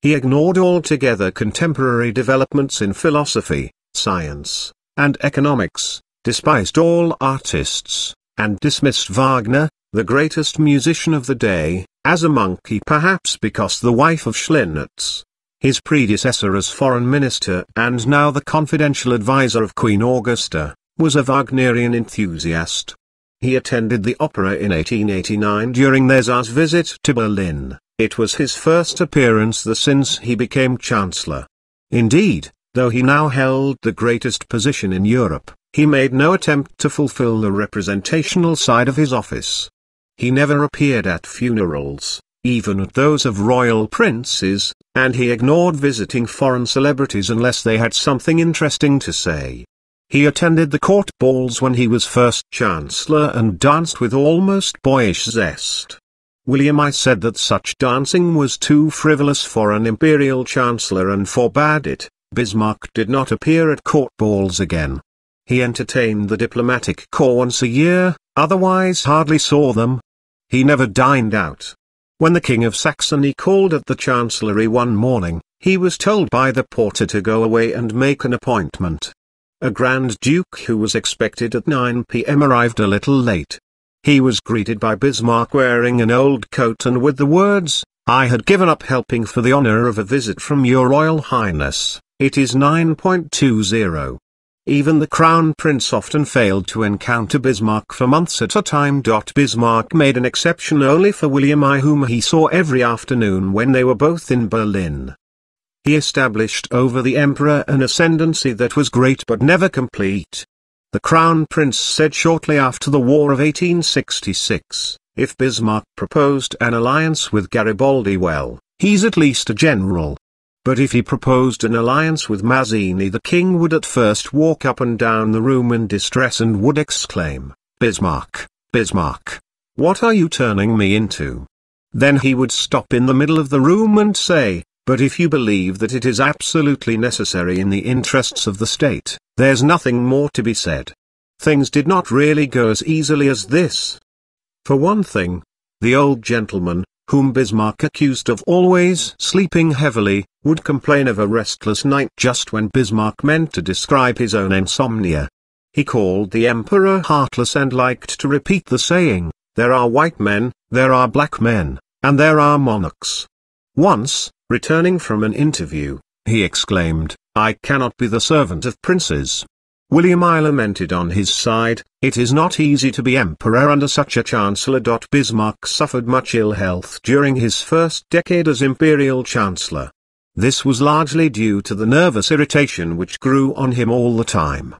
He ignored altogether contemporary developments in philosophy, science, and economics, despised all artists, and dismissed Wagner, the greatest musician of the day, as a monkey perhaps because the wife of Schleinitz, his predecessor as foreign minister and now the confidential advisor of Queen Augusta, was a Wagnerian enthusiast. He attended the opera in 1889 during their Tsar's visit to Berlin. It was his first appearance there since he became chancellor. Indeed, though he now held the greatest position in Europe, he made no attempt to fulfill the representational side of his office. He never appeared at funerals, even at those of royal princes, and he ignored visiting foreign celebrities unless they had something interesting to say. He attended the court balls when he was first chancellor and danced with almost boyish zest. William I said that such dancing was too frivolous for an imperial chancellor and forbade it. Bismarck did not appear at court balls again. He entertained the diplomatic corps once a year, otherwise hardly saw them. He never dined out. When the King of Saxony called at the Chancellery one morning, he was told by the porter to go away and make an appointment. A Grand Duke who was expected at 9 p.m. arrived a little late. He was greeted by Bismarck wearing an old coat and with the words, I had given up helping for the honor of a visit from your Royal Highness, it is 9.20. Even the Crown Prince often failed to encounter Bismarck for months at a time. Bismarck made an exception only for William I whom he saw every afternoon when they were both in Berlin. He established over the emperor an ascendancy that was great but never complete. The Crown Prince said shortly after the War of 1866, if Bismarck proposed an alliance with Garibaldi well, he's at least a general. But if he proposed an alliance with Mazzini the king would at first walk up and down the room in distress and would exclaim, Bismarck, Bismarck, what are you turning me into? Then he would stop in the middle of the room and say, but if you believe that it is absolutely necessary in the interests of the state, there's nothing more to be said. Things did not really go as easily as this. For one thing, the old gentleman, whom Bismarck accused of always sleeping heavily, would complain of a restless night just when Bismarck meant to describe his own insomnia. He called the emperor heartless and liked to repeat the saying, there are white men, there are black men, and there are monarchs. Once, returning from an interview, he exclaimed, I cannot be the servant of princes. William I lamented on his side, it is not easy to be emperor under such a chancellor. Bismarck suffered much ill health during his first decade as imperial chancellor. This was largely due to the nervous irritation which grew on him all the time.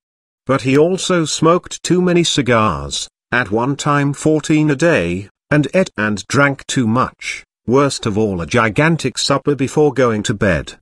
But he also smoked too many cigars, at one time 14 a day, and ate and drank too much, worst of all a gigantic supper before going to bed.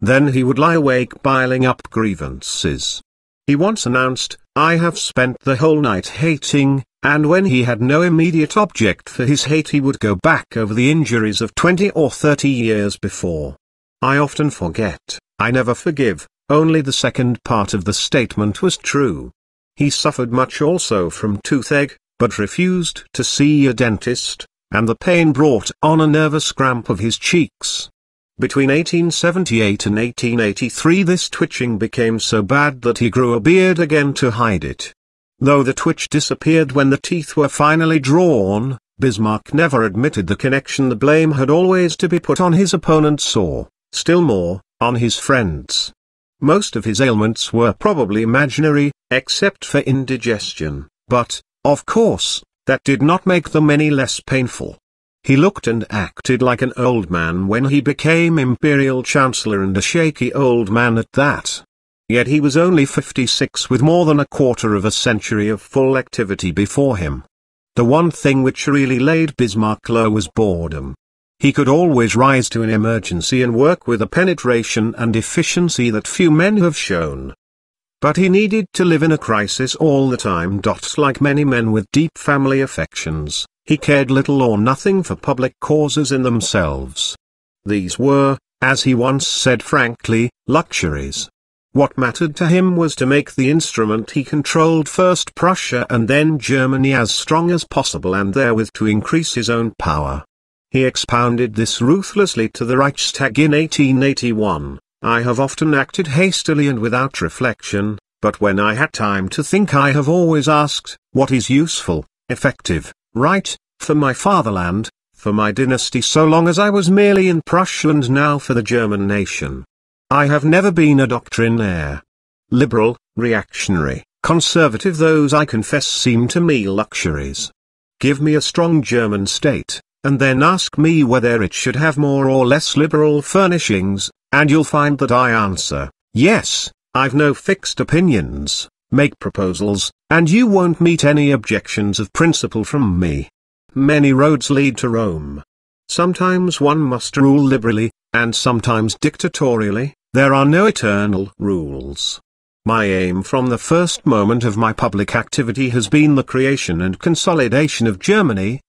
Then he would lie awake piling up grievances. He once announced, I have spent the whole night hating, and when he had no immediate object for his hate he would go back over the injuries of 20 or 30 years before. I often forget, I never forgive, only the second part of the statement was true. He suffered much also from toothache, but refused to see a dentist, and the pain brought on a nervous cramp of his cheeks. Between 1878 and 1883 this twitching became so bad that he grew a beard again to hide it. Though the twitch disappeared when the teeth were finally drawn, Bismarck never admitted the connection the blame had always to be put on his opponents or, still more, on his friends. Most of his ailments were probably imaginary, except for indigestion, but, of course, that did not make them any less painful. He looked and acted like an old man when he became imperial chancellor and a shaky old man at that. Yet he was only 56 with more than a quarter of a century of full activity before him. The one thing which really laid Bismarck low was boredom. He could always rise to an emergency and work with a penetration and efficiency that few men have shown. But he needed to live in a crisis all the time. Like many men with deep family affections, he cared little or nothing for public causes in themselves. These were, as he once said frankly, luxuries. What mattered to him was to make the instrument he controlled first Prussia and then Germany as strong as possible and therewith to increase his own power. He expounded this ruthlessly to the Reichstag in 1881. I have often acted hastily and without reflection, but when I had time to think I have always asked, what is useful, effective, right, for my fatherland, for my dynasty so long as I was merely in Prussia and now for the German nation. I have never been a doctrinaire. Liberal, reactionary, conservative those I confess seem to me luxuries. Give me a strong German state, and then ask me whether it should have more or less liberal furnishings, and you'll find that I answer, yes, I've no fixed opinions, make proposals, and you won't meet any objections of principle from me. Many roads lead to Rome. Sometimes one must rule liberally, and sometimes dictatorially, there are no eternal rules. My aim from the first moment of my public activity has been the creation and consolidation of Germany,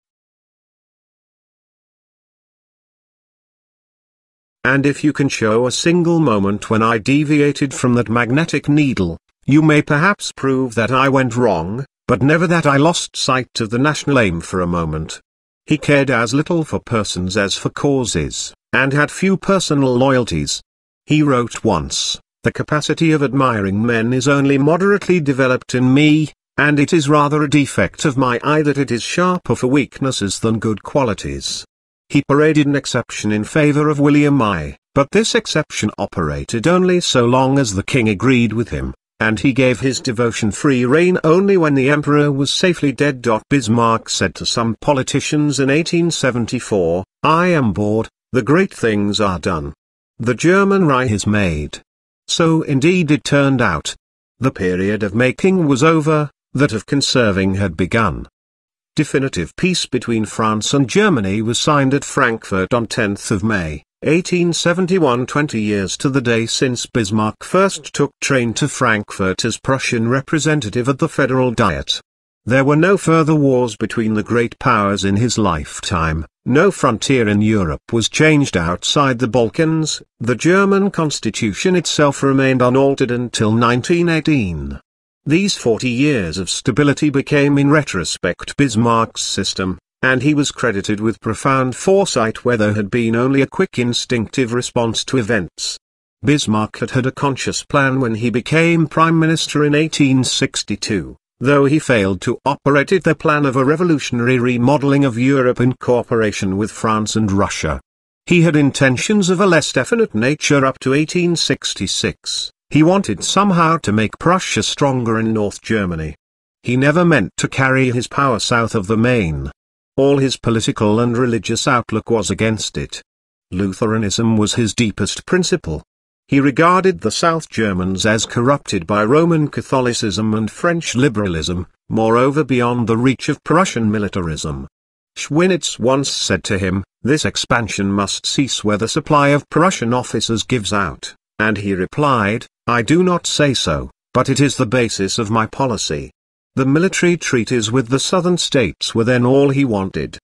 And if you can show a single moment when I deviated from that magnetic needle, you may perhaps prove that I went wrong, but never that I lost sight of the national aim for a moment. He cared as little for persons as for causes, and had few personal loyalties. He wrote once, The capacity of admiring men is only moderately developed in me, and it is rather a defect of my eye that it is sharper for weaknesses than good qualities. He paraded an exception in favor of William I, but this exception operated only so long as the king agreed with him, and he gave his devotion free rein only when the emperor was safely dead. Bismarck said to some politicians in 1874, I am bored, the great things are done. The German Reich is made. So indeed it turned out. The period of making was over, that of conserving had begun definitive peace between France and Germany was signed at Frankfurt on 10 May, 1871 20 years to the day since Bismarck first took train to Frankfurt as Prussian representative at the Federal Diet. There were no further wars between the great powers in his lifetime, no frontier in Europe was changed outside the Balkans, the German constitution itself remained unaltered until 1918. These 40 years of stability became in retrospect Bismarck's system, and he was credited with profound foresight where there had been only a quick instinctive response to events. Bismarck had had a conscious plan when he became prime minister in 1862, though he failed to operate it the plan of a revolutionary remodeling of Europe in cooperation with France and Russia. He had intentions of a less definite nature up to 1866. He wanted somehow to make Prussia stronger in North Germany. He never meant to carry his power south of the Main. All his political and religious outlook was against it. Lutheranism was his deepest principle. He regarded the South Germans as corrupted by Roman Catholicism and French liberalism, moreover beyond the reach of Prussian militarism. Schweinitz once said to him, this expansion must cease where the supply of Prussian officers gives out, and he replied, I do not say so, but it is the basis of my policy. The military treaties with the southern states were then all he wanted.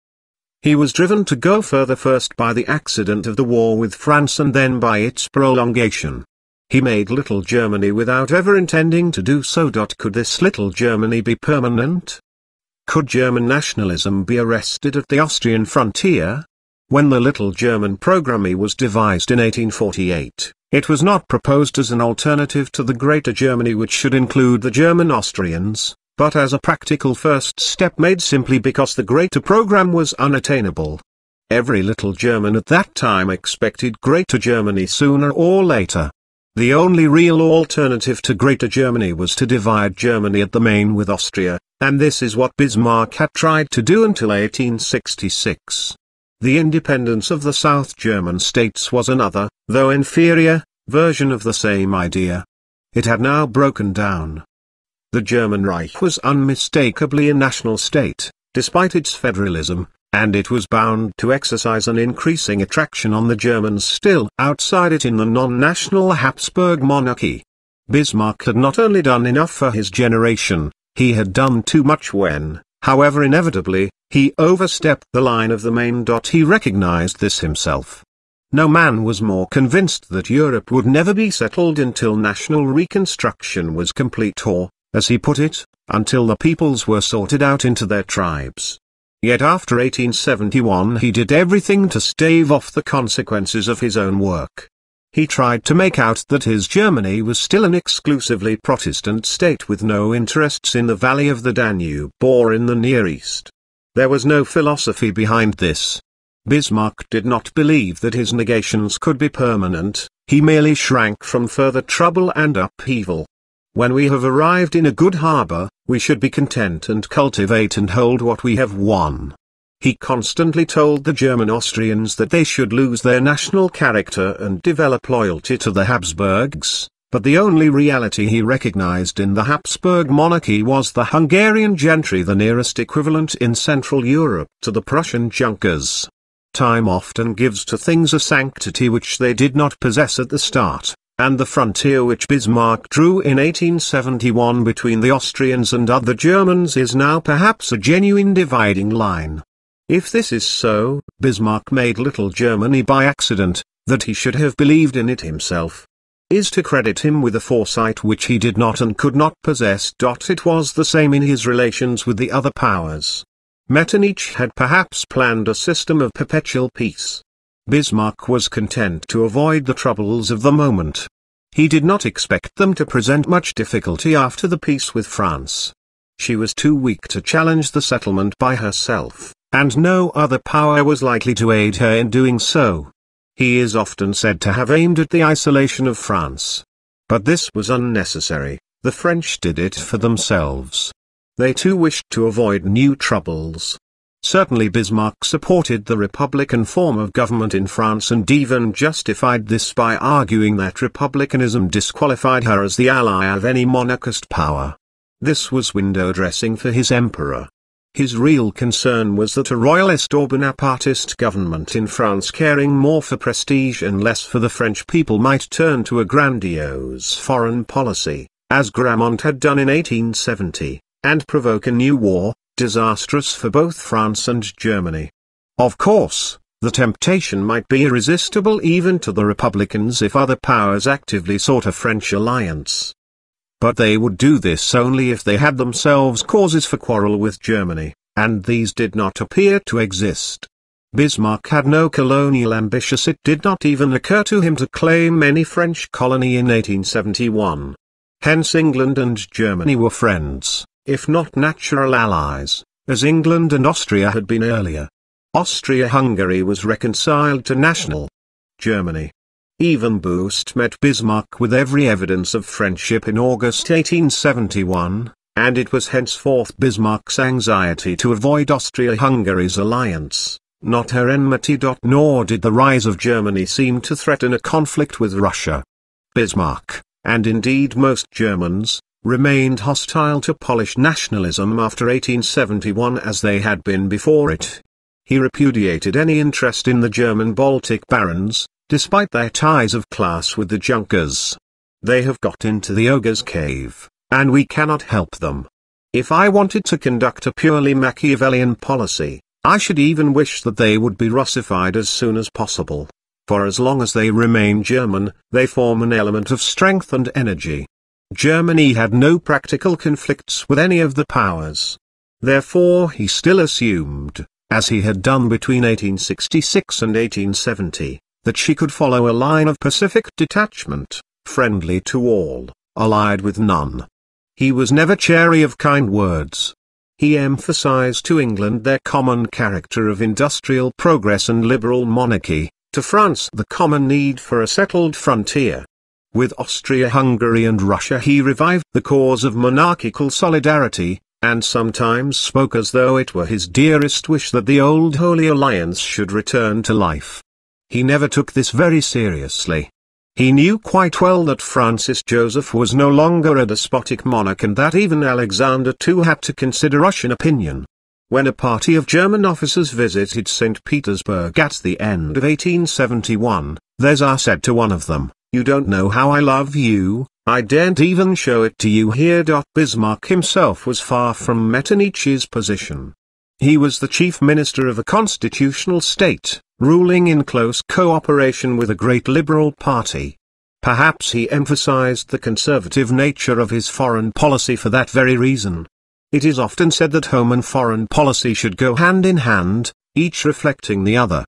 He was driven to go further first by the accident of the war with France and then by its prolongation. He made Little Germany without ever intending to do so. Could this Little Germany be permanent? Could German nationalism be arrested at the Austrian frontier? When the Little German Programme was devised in 1848, it was not proposed as an alternative to the Greater Germany which should include the German Austrians, but as a practical first step made simply because the Greater Programme was unattainable. Every little German at that time expected Greater Germany sooner or later. The only real alternative to Greater Germany was to divide Germany at the Main with Austria, and this is what Bismarck had tried to do until 1866. The independence of the South German states was another, though inferior, version of the same idea. It had now broken down. The German Reich was unmistakably a national state, despite its federalism, and it was bound to exercise an increasing attraction on the Germans still outside it in the non-national Habsburg monarchy. Bismarck had not only done enough for his generation, he had done too much when, however inevitably, he overstepped the line of the Main. He recognized this himself. No man was more convinced that Europe would never be settled until national reconstruction was complete or, as he put it, until the peoples were sorted out into their tribes. Yet after 1871 he did everything to stave off the consequences of his own work. He tried to make out that his Germany was still an exclusively Protestant state with no interests in the valley of the Danube or in the Near East. There was no philosophy behind this. Bismarck did not believe that his negations could be permanent, he merely shrank from further trouble and upheaval. When we have arrived in a good harbor, we should be content and cultivate and hold what we have won. He constantly told the German Austrians that they should lose their national character and develop loyalty to the Habsburgs, but the only reality he recognized in the Habsburg monarchy was the Hungarian gentry the nearest equivalent in Central Europe to the Prussian Junkers. Time often gives to things a sanctity which they did not possess at the start, and the frontier which Bismarck drew in 1871 between the Austrians and other Germans is now perhaps a genuine dividing line. If this is so, Bismarck made Little Germany by accident, that he should have believed in it himself, is to credit him with a foresight which he did not and could not possess. It was the same in his relations with the other powers. Metternich had perhaps planned a system of perpetual peace. Bismarck was content to avoid the troubles of the moment. He did not expect them to present much difficulty after the peace with France. She was too weak to challenge the settlement by herself, and no other power was likely to aid her in doing so. He is often said to have aimed at the isolation of France. But this was unnecessary, the French did it for themselves. They too wished to avoid new troubles. Certainly Bismarck supported the republican form of government in France and even justified this by arguing that republicanism disqualified her as the ally of any monarchist power. This was window dressing for his emperor. His real concern was that a royalist or Bonapartist government in France caring more for prestige and less for the French people might turn to a grandiose foreign policy, as Gramont had done in 1870, and provoke a new war, disastrous for both France and Germany. Of course, the temptation might be irresistible even to the Republicans if other powers actively sought a French alliance. But they would do this only if they had themselves causes for quarrel with Germany, and these did not appear to exist. Bismarck had no colonial ambitions it did not even occur to him to claim any French colony in 1871. Hence England and Germany were friends, if not natural allies, as England and Austria had been earlier. Austria-Hungary was reconciled to national Germany, even Beust met Bismarck with every evidence of friendship in August 1871, and it was henceforth Bismarck's anxiety to avoid Austria-Hungary's alliance, not her enmity. Nor did the rise of Germany seem to threaten a conflict with Russia. Bismarck, and indeed most Germans, remained hostile to Polish nationalism after 1871 as they had been before it. He repudiated any interest in the German Baltic barons, despite their ties of class with the Junkers. They have got into the ogre's cave, and we cannot help them. If I wanted to conduct a purely Machiavellian policy, I should even wish that they would be Russified as soon as possible. For as long as they remain German, they form an element of strength and energy. Germany had no practical conflicts with any of the powers. Therefore he still assumed, as he had done between 1866 and 1870, that she could follow a line of pacific detachment, friendly to all, allied with none. He was never chary of kind words. He emphasized to England their common character of industrial progress and liberal monarchy, to France the common need for a settled frontier. With Austria-Hungary and Russia he revived the cause of monarchical solidarity, and sometimes spoke as though it were his dearest wish that the old Holy Alliance should return to life. He never took this very seriously. He knew quite well that Francis Joseph was no longer a despotic monarch and that even Alexander II had to consider Russian opinion. When a party of German officers visited St. Petersburg at the end of 1871, the Tsar said to one of them, You don't know how I love you, I daren't even show it to you here. Bismarck himself was far from Metternich's position. He was the chief minister of a constitutional state, ruling in close cooperation with a great liberal party. Perhaps he emphasized the conservative nature of his foreign policy for that very reason. It is often said that home and foreign policy should go hand in hand, each reflecting the other.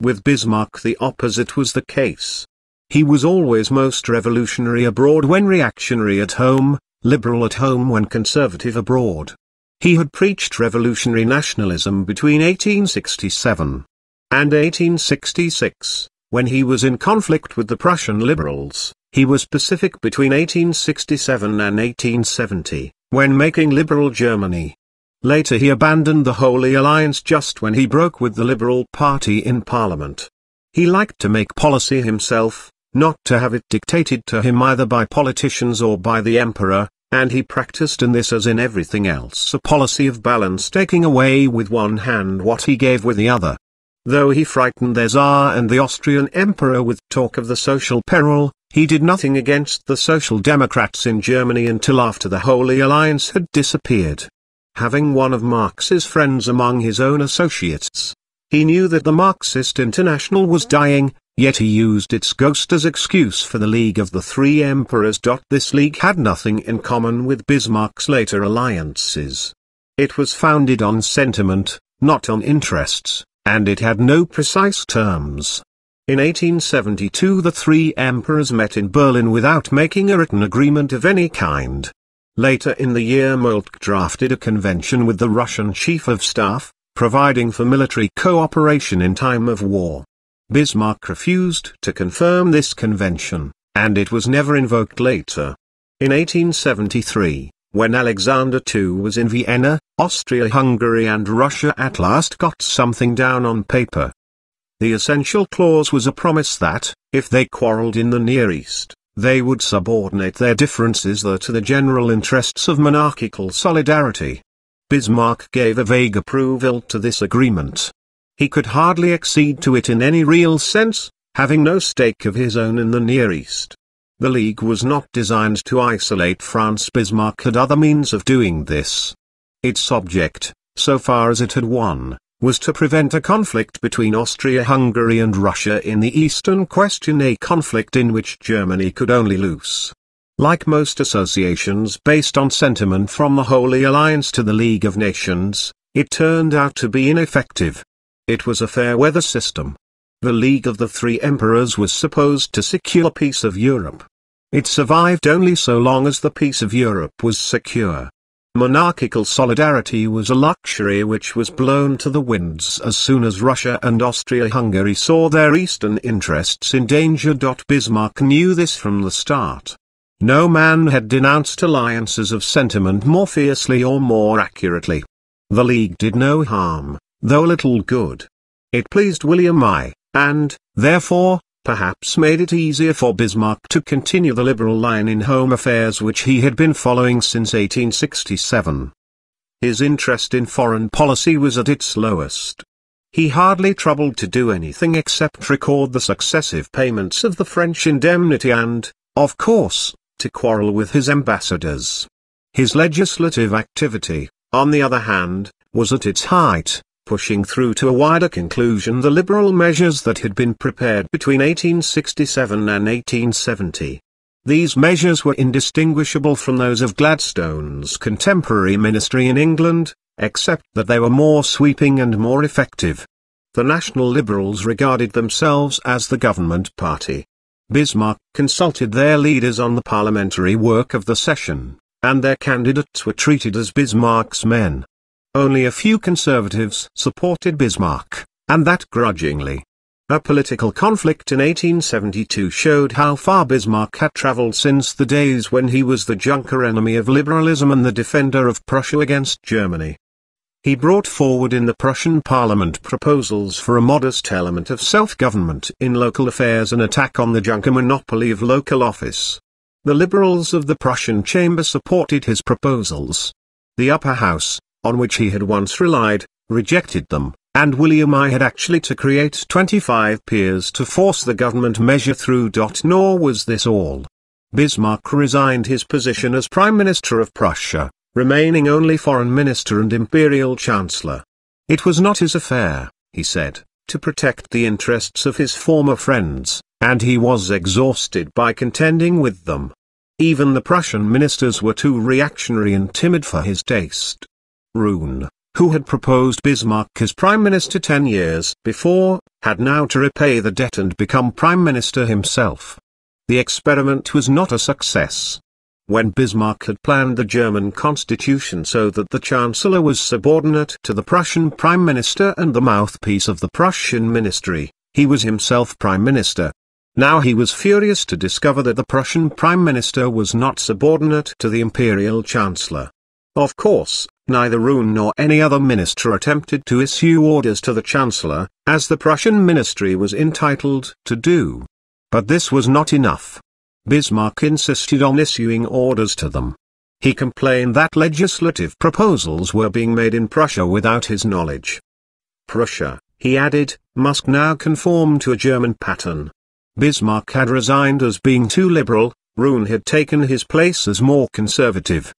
With Bismarck the opposite was the case. He was always most revolutionary abroad when reactionary at home, liberal at home when conservative abroad. He had preached revolutionary nationalism between 1867 and 1866, when he was in conflict with the Prussian liberals, he was pacific between 1867 and 1870 when making liberal Germany. Later he abandoned the Holy Alliance just when he broke with the Liberal Party in Parliament. He liked to make policy himself, not to have it dictated to him either by politicians or by the Emperor, and he practiced in this as in everything else a policy of balance taking away with one hand what he gave with the other. Though he frightened the Tsar and the Austrian Emperor with talk of the social peril, he did nothing against the Social Democrats in Germany until after the Holy Alliance had disappeared. Having one of Marx's friends among his own associates, he knew that the Marxist International was dying, yet he used its ghost as excuse for the League of the Three Emperors. This league had nothing in common with Bismarck's later alliances. It was founded on sentiment, not on interests, and it had no precise terms. In 1872 the three emperors met in Berlin without making a written agreement of any kind. Later in the year Moltke drafted a convention with the Russian chief of staff, providing for military cooperation in time of war. Bismarck refused to confirm this convention, and it was never invoked later. In 1873, when Alexander II was in Vienna, Austria-Hungary and Russia at last got something down on paper. The essential clause was a promise that, if they quarreled in the Near East, they would subordinate their differences there to the general interests of monarchical solidarity. Bismarck gave a vague approval to this agreement. He could hardly accede to it in any real sense, having no stake of his own in the Near East. The League was not designed to isolate France. Bismarck had other means of doing this. Its object, so far as it had won, was to prevent a conflict between Austria-Hungary and Russia in the Eastern question a conflict in which Germany could only lose. Like most associations based on sentiment from the Holy Alliance to the League of Nations, it turned out to be ineffective. It was a fair-weather system. The League of the Three Emperors was supposed to secure peace of Europe. It survived only so long as the peace of Europe was secure. Monarchical solidarity was a luxury which was blown to the winds as soon as Russia and Austria-Hungary saw their eastern interests in danger. Bismarck knew this from the start. No man had denounced alliances of sentiment more fiercely or more accurately. The League did no harm, though little good. It pleased William I, and, therefore, perhaps made it easier for Bismarck to continue the liberal line in home affairs which he had been following since 1867. His interest in foreign policy was at its lowest. He hardly troubled to do anything except record the successive payments of the French indemnity and, of course, to quarrel with his ambassadors. His legislative activity, on the other hand, was at its height, pushing through to a wider conclusion the liberal measures that had been prepared between 1867 and 1870. These measures were indistinguishable from those of Gladstone's contemporary ministry in England, except that they were more sweeping and more effective. The National Liberals regarded themselves as the government party. Bismarck consulted their leaders on the parliamentary work of the session, and their candidates were treated as Bismarck's men. Only a few conservatives supported Bismarck, and that grudgingly. A political conflict in 1872 showed how far Bismarck had travelled since the days when he was the Junker enemy of liberalism and the defender of Prussia against Germany. He brought forward in the Prussian parliament proposals for a modest element of self-government in local affairs an attack on the Junker monopoly of local office. The liberals of the Prussian chamber supported his proposals. The upper house, on which he had once relied, rejected them and William I had actually to create 25 peers to force the government measure through. Nor was this all. Bismarck resigned his position as Prime Minister of Prussia, remaining only Foreign Minister and Imperial Chancellor. It was not his affair, he said, to protect the interests of his former friends, and he was exhausted by contending with them. Even the Prussian ministers were too reactionary and timid for his taste. Roon, who had proposed Bismarck as prime minister ten years before, had now to repay the debt and become prime minister himself. The experiment was not a success. When Bismarck had planned the German constitution so that the chancellor was subordinate to the Prussian prime minister and the mouthpiece of the Prussian ministry, he was himself prime minister. Now he was furious to discover that the Prussian prime minister was not subordinate to the imperial chancellor. Of course, neither Roon nor any other minister attempted to issue orders to the Chancellor, as the Prussian ministry was entitled to do. But this was not enough. Bismarck insisted on issuing orders to them. He complained that legislative proposals were being made in Prussia without his knowledge. Prussia, he added, must now conform to a German pattern. Bismarck had resigned as being too liberal, Roon had taken his place as more conservative.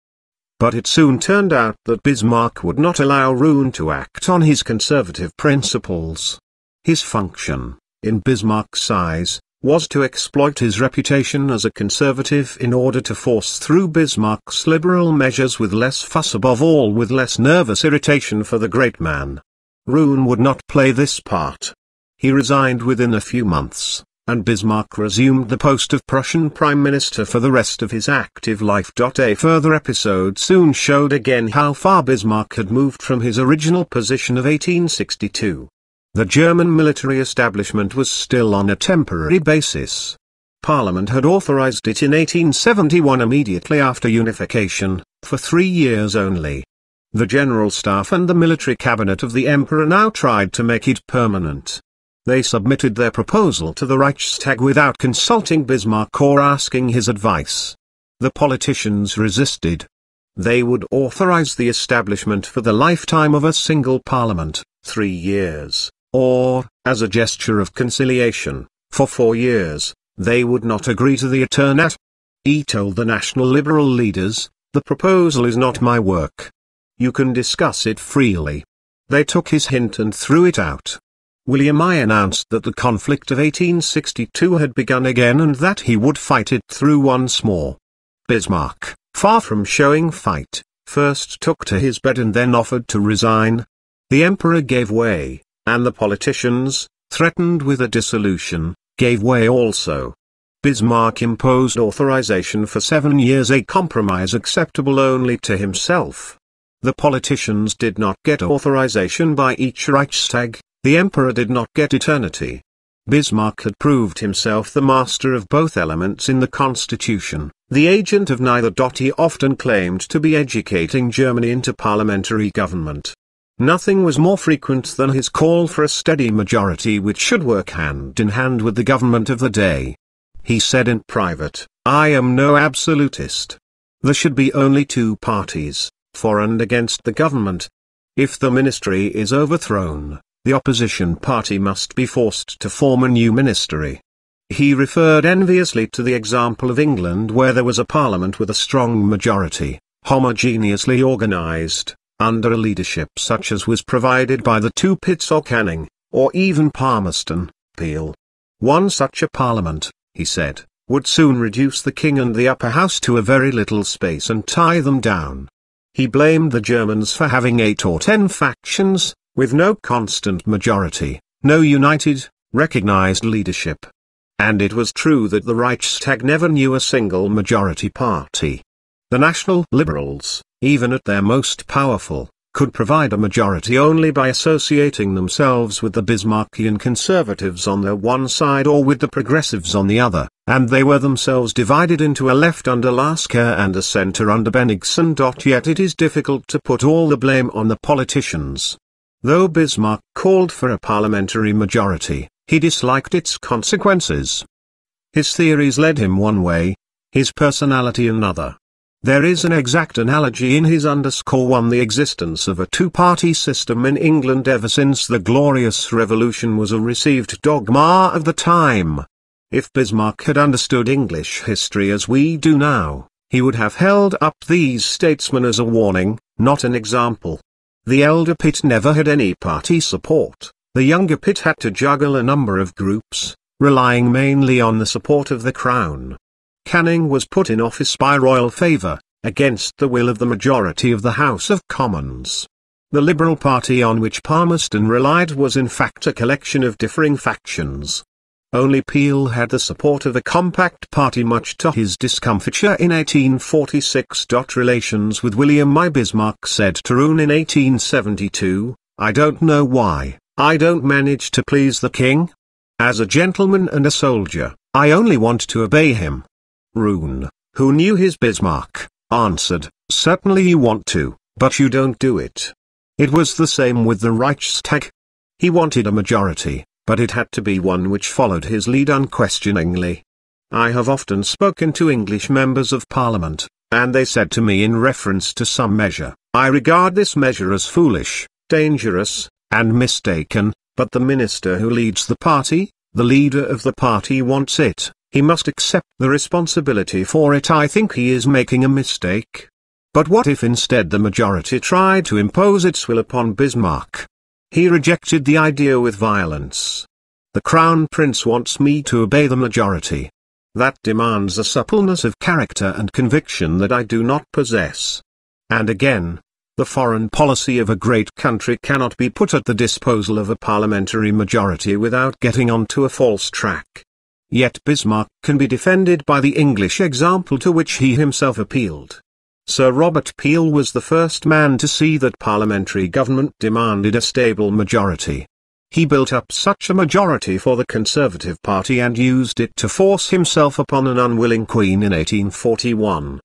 But it soon turned out that Bismarck would not allow Roon to act on his conservative principles. His function, in Bismarck's eyes, was to exploit his reputation as a conservative in order to force through Bismarck's liberal measures with less fuss above all with less nervous irritation for the great man. Roon would not play this part. He resigned within a few months and Bismarck resumed the post of Prussian Prime Minister for the rest of his active life. A further episode soon showed again how far Bismarck had moved from his original position of 1862. The German military establishment was still on a temporary basis. Parliament had authorized it in 1871 immediately after unification, for three years only. The General Staff and the military cabinet of the Emperor now tried to make it permanent. They submitted their proposal to the Reichstag without consulting Bismarck or asking his advice. The politicians resisted. They would authorize the establishment for the lifetime of a single parliament, three years, or, as a gesture of conciliation, for four years, they would not agree to the Eternat. He told the national liberal leaders, the proposal is not my work. You can discuss it freely. They took his hint and threw it out. William I announced that the conflict of 1862 had begun again and that he would fight it through once more. Bismarck, far from showing fight, first took to his bed and then offered to resign. The emperor gave way, and the politicians, threatened with a dissolution, gave way also. Bismarck imposed authorization for seven years a compromise acceptable only to himself. The politicians did not get authorization by each Reichstag, the emperor did not get eternity. Bismarck had proved himself the master of both elements in the constitution, the agent of neither. He often claimed to be educating Germany into parliamentary government. Nothing was more frequent than his call for a steady majority which should work hand in hand with the government of the day. He said in private, I am no absolutist. There should be only two parties, for and against the government. If the ministry is overthrown, the opposition party must be forced to form a new ministry. He referred enviously to the example of England where there was a parliament with a strong majority, homogeneously organized, under a leadership such as was provided by the two Pitts or Canning, or even Palmerston, Peel. One such a parliament, he said, would soon reduce the king and the upper house to a very little space and tie them down. He blamed the Germans for having eight or ten factions, with no constant majority, no united, recognized leadership. And it was true that the Reichstag never knew a single majority party. The National Liberals, even at their most powerful, could provide a majority only by associating themselves with the Bismarckian conservatives on their one side or with the progressives on the other, and they were themselves divided into a left under Lasker and a centre under Bennigsen. Yet it is difficult to put all the blame on the politicians. Though Bismarck called for a parliamentary majority, he disliked its consequences. His theories led him one way, his personality another. There is an exact analogy in his underscore one the existence of a two-party system in England ever since the Glorious Revolution was a received dogma of the time. If Bismarck had understood English history as we do now, he would have held up these statesmen as a warning, not an example. The elder Pitt never had any party support, the younger Pitt had to juggle a number of groups, relying mainly on the support of the Crown. Canning was put in office by royal favour, against the will of the majority of the House of Commons. The Liberal Party on which Palmerston relied was in fact a collection of differing factions. Only Peel had the support of a compact party much to his discomfiture in 1846. Relations with William I. Bismarck said to Roon in 1872, I don't know why, I don't manage to please the king. As a gentleman and a soldier, I only want to obey him. Roon, who knew his Bismarck, answered, Certainly you want to, but you don't do it. It was the same with the Reichstag. He wanted a majority, but it had to be one which followed his lead unquestioningly. I have often spoken to English members of Parliament, and they said to me in reference to some measure, I regard this measure as foolish, dangerous, and mistaken, but the minister who leads the party, the leader of the party wants it, he must accept the responsibility for it I think he is making a mistake. But what if instead the majority tried to impose its will upon Bismarck? He rejected the idea with violence. The Crown Prince wants me to obey the majority. That demands a suppleness of character and conviction that I do not possess. And again, the foreign policy of a great country cannot be put at the disposal of a parliamentary majority without getting onto a false track. Yet Bismarck can be defended by the English example to which he himself appealed. Sir Robert Peel was the first man to see that parliamentary government demanded a stable majority. He built up such a majority for the Conservative Party and used it to force himself upon an unwilling Queen in 1841.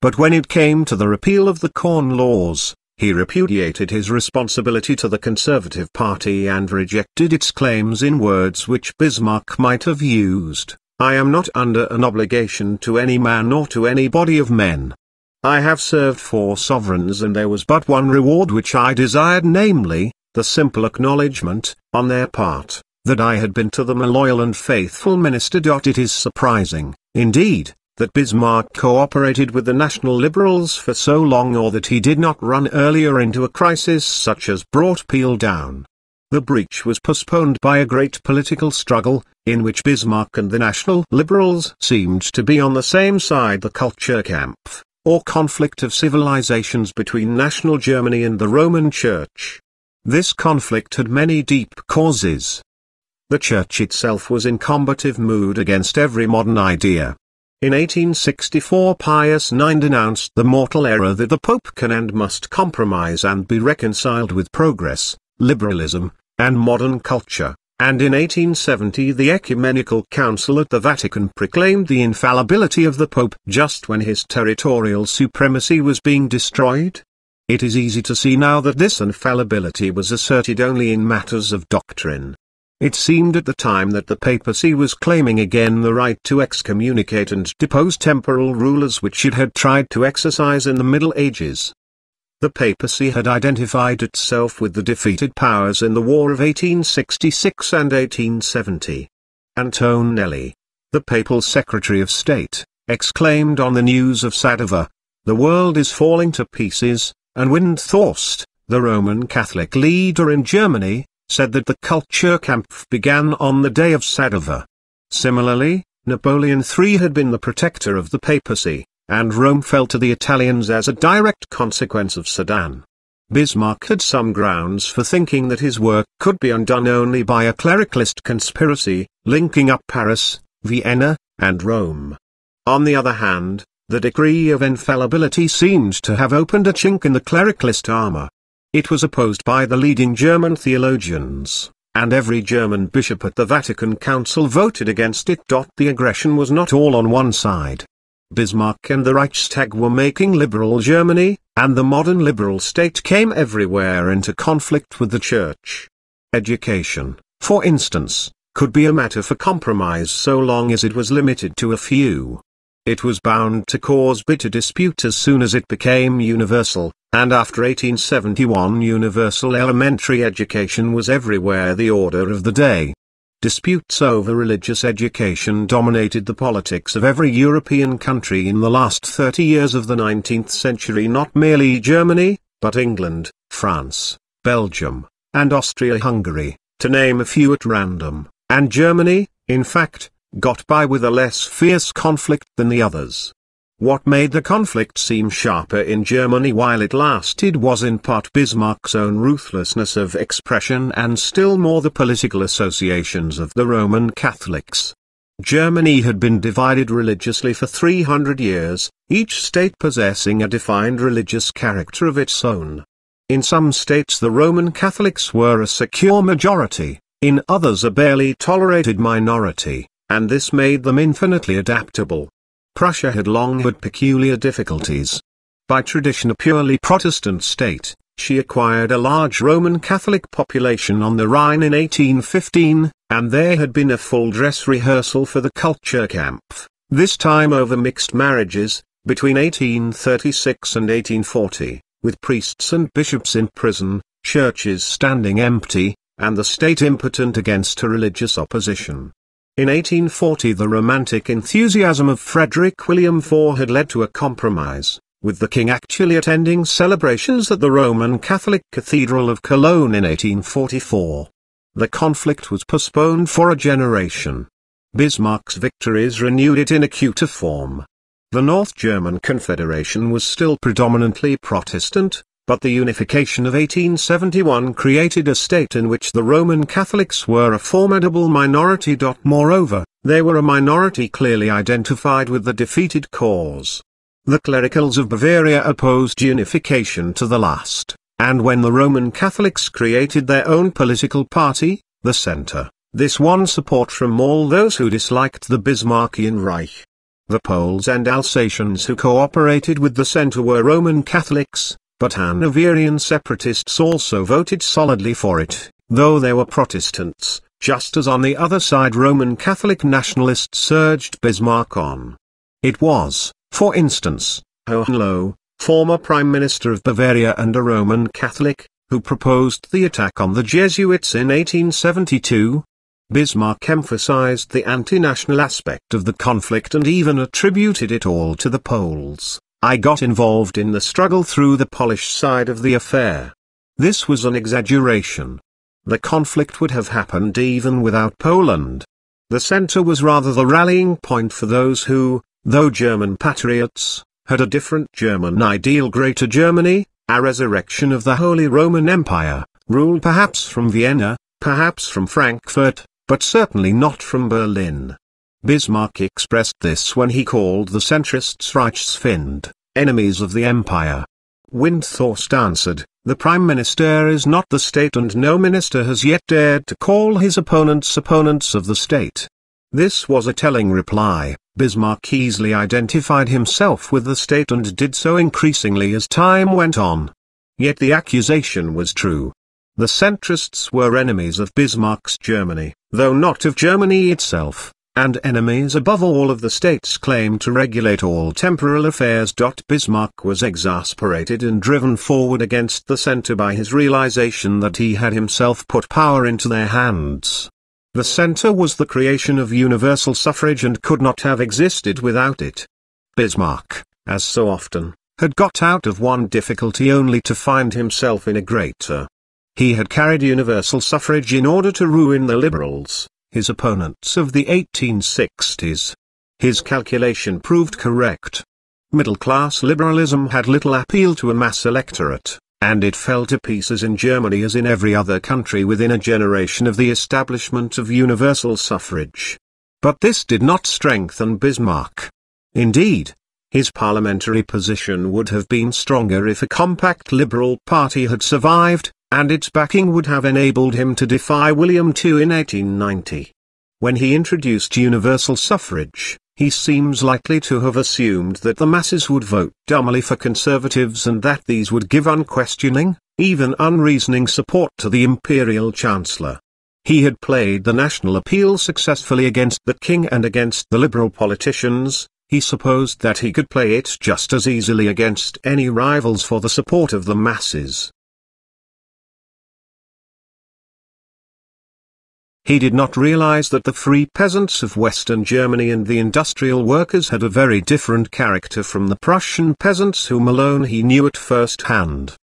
But when it came to the repeal of the Corn Laws, he repudiated his responsibility to the Conservative Party and rejected its claims in words which Bismarck might have used, I am not under an obligation to any man or to any body of men. I have served four sovereigns and there was but one reward which I desired namely, the simple acknowledgment, on their part, that I had been to them a loyal and faithful minister. It is surprising, indeed, that Bismarck cooperated with the National Liberals for so long or that he did not run earlier into a crisis such as brought Peel down. The breach was postponed by a great political struggle, in which Bismarck and the National Liberals seemed to be on the same side the Kulturkampf, or conflict of civilizations between national Germany and the Roman Church. This conflict had many deep causes. The Church itself was in combative mood against every modern idea, in 1864 Pius IX denounced the mortal error that the Pope can and must compromise and be reconciled with progress, liberalism, and modern culture, and in 1870 the Ecumenical Council at the Vatican proclaimed the infallibility of the Pope just when his territorial supremacy was being destroyed. It is easy to see now that this infallibility was asserted only in matters of doctrine. It seemed at the time that the papacy was claiming again the right to excommunicate and depose temporal rulers which it had tried to exercise in the Middle Ages. The papacy had identified itself with the defeated powers in the War of 1866 and 1870. Antonelli, the papal secretary of state, exclaimed on the news of Sadowa, the world is falling to pieces, and Windthorst, the Roman Catholic leader in Germany, said that the Kulturkampf began on the day of Sadowa. Similarly, Napoleon III had been the protector of the papacy, and Rome fell to the Italians as a direct consequence of Sedan. Bismarck had some grounds for thinking that his work could be undone only by a clericalist conspiracy, linking up Paris, Vienna, and Rome. On the other hand, the decree of infallibility seemed to have opened a chink in the clericalist armor. It was opposed by the leading German theologians, and every German bishop at the Vatican Council voted against it. The aggression was not all on one side. Bismarck and the Reichstag were making liberal Germany, and the modern liberal state came everywhere into conflict with the church. Education, for instance, could be a matter for compromise so long as it was limited to a few. It was bound to cause bitter dispute as soon as it became universal, and after 1871 universal elementary education was everywhere the order of the day. Disputes over religious education dominated the politics of every European country in the last 30 years of the 19th century not merely Germany, but England, France, Belgium, and Austria-Hungary, to name a few at random, and Germany, in fact, got by with a less fierce conflict than the others. What made the conflict seem sharper in Germany while it lasted was in part Bismarck's own ruthlessness of expression and still more the political associations of the Roman Catholics. Germany had been divided religiously for 300 years, each state possessing a defined religious character of its own. In some states the Roman Catholics were a secure majority, in others a barely tolerated minority, and this made them infinitely adaptable. Prussia had long had peculiar difficulties. By tradition a purely Protestant state, she acquired a large Roman Catholic population on the Rhine in 1815, and there had been a full dress rehearsal for the Kulturkampf, this time over mixed marriages, between 1836 and 1840, with priests and bishops in prison, churches standing empty, and the state impotent against a religious opposition. In 1840 the romantic enthusiasm of Frederick William IV had led to a compromise, with the king actually attending celebrations at the Roman Catholic Cathedral of Cologne in 1844. The conflict was postponed for a generation. Bismarck's victories renewed it in acuter form. The North German Confederation was still predominantly Protestant, but the unification of 1871 created a state in which the Roman Catholics were a formidable minority. Moreover, they were a minority clearly identified with the defeated cause. The clericals of Bavaria opposed unification to the last, and when the Roman Catholics created their own political party, the Centre, this won support from all those who disliked the Bismarckian Reich. The Poles and Alsatians who cooperated with the Centre were Roman Catholics, but Hanoverian separatists also voted solidly for it, though they were Protestants, just as on the other side Roman Catholic nationalists urged Bismarck on. It was, for instance, Hohenlohe, former Prime Minister of Bavaria and a Roman Catholic, who proposed the attack on the Jesuits in 1872. Bismarck emphasized the anti-national aspect of the conflict and even attributed it all to the Poles. I got involved in the struggle through the Polish side of the affair. This was an exaggeration. The conflict would have happened even without Poland. The center was rather the rallying point for those who, though German patriots, had a different German ideal Greater Germany, a resurrection of the Holy Roman Empire, ruled perhaps from Vienna, perhaps from Frankfurt, but certainly not from Berlin. Bismarck expressed this when he called the centrists Reichsfeinde, enemies of the empire. Windthorst answered, the Prime Minister is not the state and no minister has yet dared to call his opponents opponents of the state. This was a telling reply, Bismarck easily identified himself with the state and did so increasingly as time went on. Yet the accusation was true. The centrists were enemies of Bismarck's Germany, though not of Germany itself and enemies above all of the state's claim to regulate all temporal affairs. Bismarck was exasperated and driven forward against the center by his realization that he had himself put power into their hands. The center was the creation of universal suffrage and could not have existed without it. Bismarck, as so often, had got out of one difficulty only to find himself in a greater. He had carried universal suffrage in order to ruin the liberals, his opponents of the 1860s. His calculation proved correct. Middle-class liberalism had little appeal to a mass electorate, and it fell to pieces in Germany as in every other country within a generation of the establishment of universal suffrage. But this did not strengthen Bismarck. Indeed, his parliamentary position would have been stronger if a compact Liberal Party had survived, and its backing would have enabled him to defy William II in 1890. When he introduced universal suffrage, he seems likely to have assumed that the masses would vote dumbly for conservatives and that these would give unquestioning, even unreasoning support to the imperial chancellor. He had played the national appeal successfully against the king and against the liberal politicians, he supposed that he could play it just as easily against any rivals for the support of the masses. He did not realize that the free peasants of Western Germany and the industrial workers had a very different character from the Prussian peasants whom alone he knew at first hand.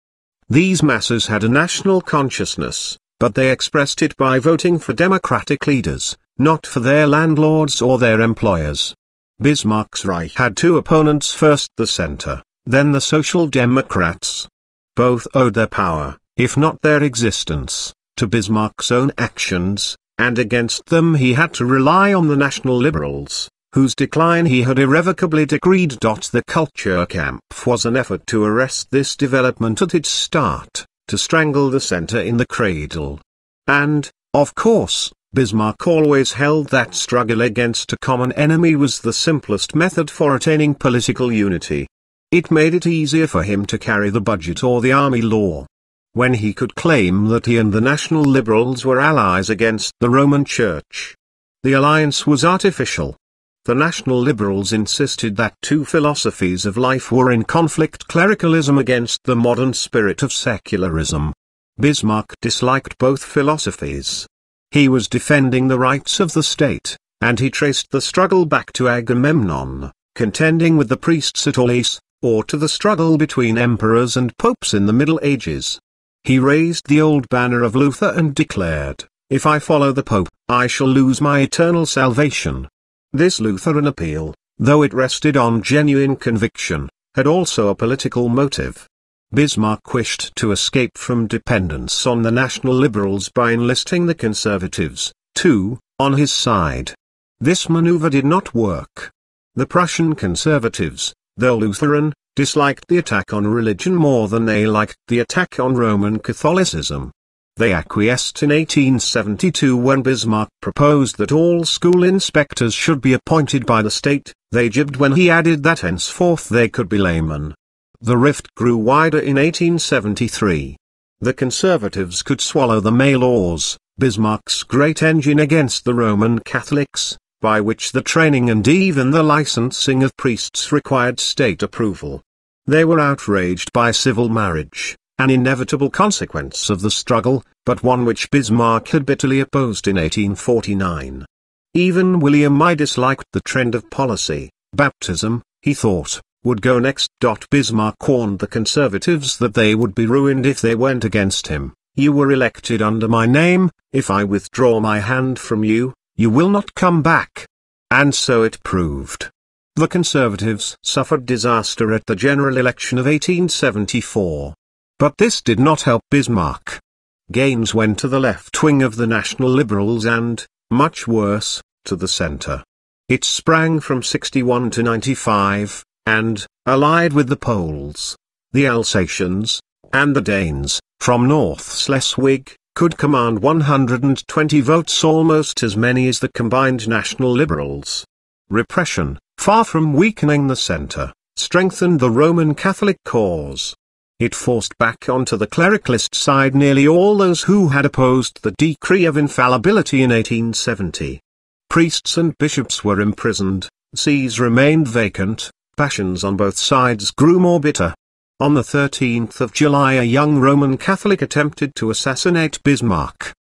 These masses had a national consciousness, but they expressed it by voting for democratic leaders, not for their landlords or their employers. Bismarck's Reich had two opponents first the Centre, then the Social Democrats. Both owed their power, if not their existence, to Bismarck's own actions, and against them he had to rely on the National Liberals, whose decline he had irrevocably decreed. The Kulturkampf was an effort to arrest this development at its start, to strangle the centre in the cradle. And, of course, Bismarck always held that struggle against a common enemy was the simplest method for attaining political unity. It made it easier for him to carry the budget or the army law. When he could claim that he and the National Liberals were allies against the Roman Church. The alliance was artificial. The National Liberals insisted that two philosophies of life were in conflict clericalism against the modern spirit of secularism. Bismarck disliked both philosophies. He was defending the rights of the state, and he traced the struggle back to Agamemnon, contending with the priests at Aulis, or to the struggle between emperors and popes in the Middle Ages. He raised the old banner of Luther and declared, If I follow the Pope, I shall lose my eternal salvation. This Lutheran appeal, though it rested on genuine conviction, had also a political motive. Bismarck wished to escape from dependence on the National Liberals by enlisting the Conservatives, too, on his side. This maneuver did not work. The Prussian Conservatives, though Lutheran, disliked the attack on religion more than they liked the attack on Roman Catholicism. They acquiesced in 1872 when Bismarck proposed that all school inspectors should be appointed by the state, they jibbed when he added that henceforth they could be laymen. The rift grew wider in 1873. The conservatives could swallow the May laws, Bismarck's great engine against the Roman Catholics, by which the training and even the licensing of priests required state approval. They were outraged by civil marriage, an inevitable consequence of the struggle, but one which Bismarck had bitterly opposed in 1849. Even William I disliked the trend of policy, baptism, he thought, would go next. Bismarck warned the conservatives that they would be ruined if they went against him. You were elected under my name, if I withdraw my hand from you, you will not come back. And so it proved. The conservatives suffered disaster at the general election of 1874. But this did not help Bismarck. Gains went to the left wing of the National Liberals and, much worse, to the centre. It sprang from 61 to 95, and, allied with the Poles, the Alsatians, and the Danes, from North Schleswig, could command 120 votes almost as many as the combined National Liberals. Repression, far from weakening the centre, strengthened the Roman Catholic cause. It forced back onto the clericalist side nearly all those who had opposed the decree of infallibility in 1870. Priests and bishops were imprisoned, sees remained vacant, passions on both sides grew more bitter. On the 13th of July a young Roman Catholic attempted to assassinate Bismarck.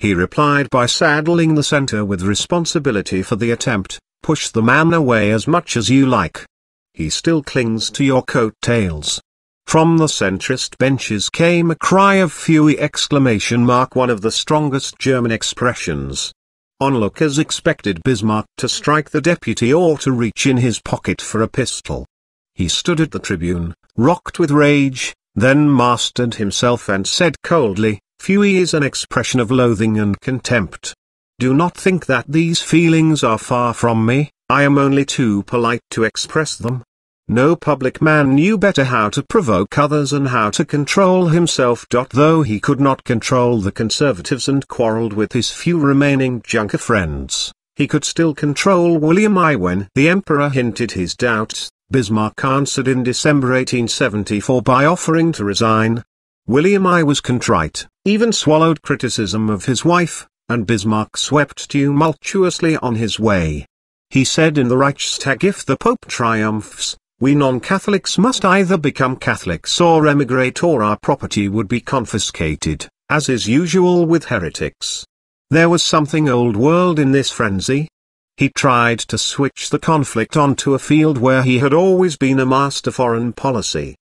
He replied by saddling the centre with responsibility for the attempt, push the man away as much as you like. he still clings to your coattails. From the centrist benches came a cry of fury exclamation mark one of the strongest German expressions. Onlookers expected Bismarck to strike the deputy or to reach in his pocket for a pistol. He stood at the tribune, rocked with rage, then mastered himself and said coldly, Fury is an expression of loathing and contempt. Do not think that these feelings are far from me, I am only too polite to express them. No public man knew better how to provoke others and how to control himself. Though he could not control the conservatives and quarrelled with his few remaining Junker friends, he could still control William I. When the emperor hinted his doubts, Bismarck answered in December 1874 by offering to resign. William I was contrite, even swallowed criticism of his wife, and Bismarck swept tumultuously on his way. He said in the Reichstag if the Pope triumphs, we non-Catholics must either become Catholics or emigrate or our property would be confiscated, as is usual with heretics. There was something old world in this frenzy. He tried to switch the conflict onto a field where he had always been a master foreign policy.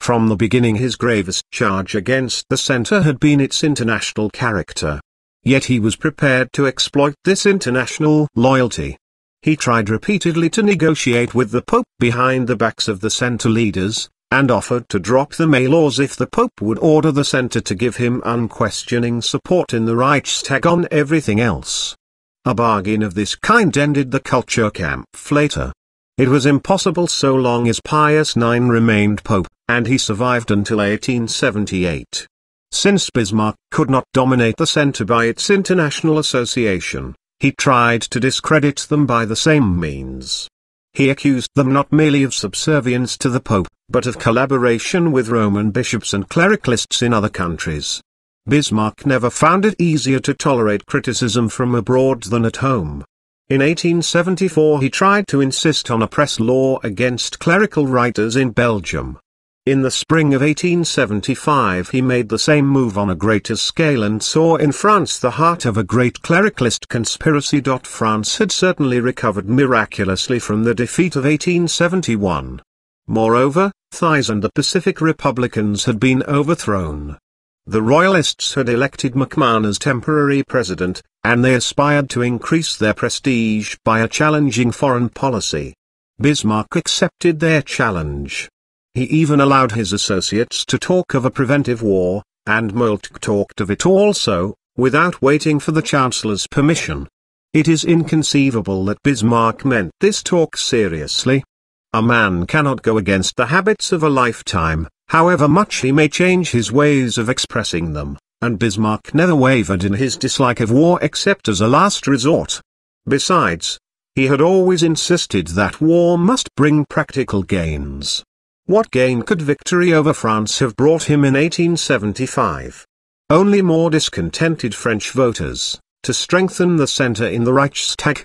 From the beginning his gravest charge against the centre had been its international character. Yet he was prepared to exploit this international loyalty. He tried repeatedly to negotiate with the Pope behind the backs of the centre leaders, and offered to drop the May laws if the Pope would order the centre to give him unquestioning support in the Reichstag on everything else. A bargain of this kind ended the Kulturkampf later. It was impossible so long as Pius IX remained Pope, and he survived until 1878. Since Bismarck could not dominate the centre by its international association, he tried to discredit them by the same means. He accused them not merely of subservience to the Pope, but of collaboration with Roman bishops and clericalists in other countries. Bismarck never found it easier to tolerate criticism from abroad than at home. In 1874 he tried to insist on a press law against clerical writers in Belgium. In the spring of 1875 he made the same move on a greater scale and saw in France the heart of a great clericalist conspiracy. France had certainly recovered miraculously from the defeat of 1871. Moreover, Thiers and the Pacific Republicans had been overthrown. The Royalists had elected MacMahon as temporary president, and they aspired to increase their prestige by a challenging foreign policy. Bismarck accepted their challenge. He even allowed his associates to talk of a preventive war, and Moltke talked of it also, without waiting for the Chancellor's permission. It is inconceivable that Bismarck meant this talk seriously. A man cannot go against the habits of a lifetime, however much he may change his ways of expressing them, and Bismarck never wavered in his dislike of war except as a last resort. Besides, he had always insisted that war must bring practical gains. What gain could victory over France have brought him in 1875? Only more discontented French voters, to strengthen the centre in the Reichstag.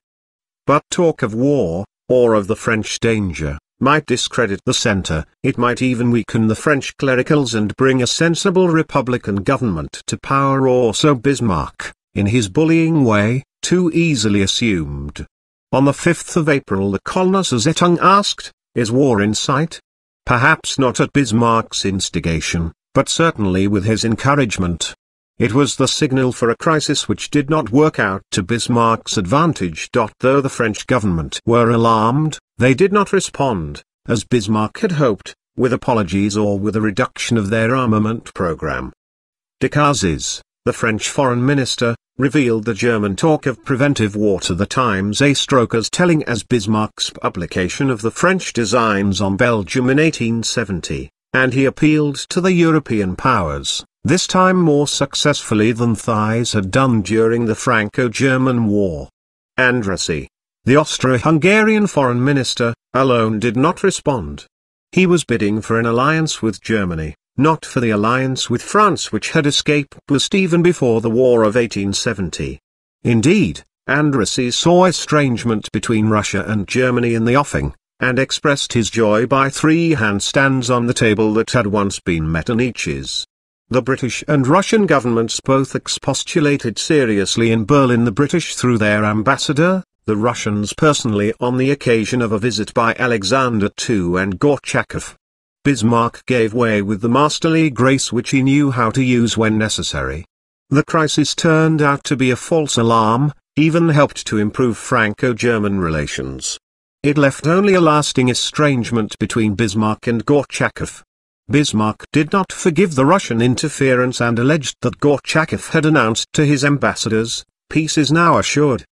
But talk of war, or of the French danger, might discredit the centre, it might even weaken the French clericals and bring a sensible republican government to power or so Bismarck, in his bullying way, too easily assumed. On the 5th of April the Kölner asked, is war in sight? Perhaps not at Bismarck's instigation, but certainly with his encouragement. It was the signal for a crisis which did not work out to Bismarck's advantage. Though the French government were alarmed, they did not respond, as Bismarck had hoped, with apologies or with a reduction of their armament program. Decazes, the French foreign minister, revealed the German talk of preventive war to the Times a stroke as telling as Bismarck's publication of the French designs on Belgium in 1870, and he appealed to the European powers, this time more successfully than Thiers had done during the Franco-German War. Andrássy, the Austro-Hungarian foreign minister, alone did not respond. He was bidding for an alliance with Germany, not for the alliance with France which had escaped was even before the War of 1870. Indeed, Andrássy saw estrangement between Russia and Germany in the offing, and expressed his joy by three handstands on the table that had once been Metternich's. The British and Russian governments both expostulated seriously in Berlin the British through their ambassador, the Russians personally on the occasion of a visit by Alexander II and Gorchakov. Bismarck gave way with the masterly grace which he knew how to use when necessary. The crisis turned out to be a false alarm, even helped to improve Franco-German relations. It left only a lasting estrangement between Bismarck and Gorchakov. Bismarck did not forgive the Russian interference and alleged that Gorchakov had announced to his ambassadors, peace is now assured.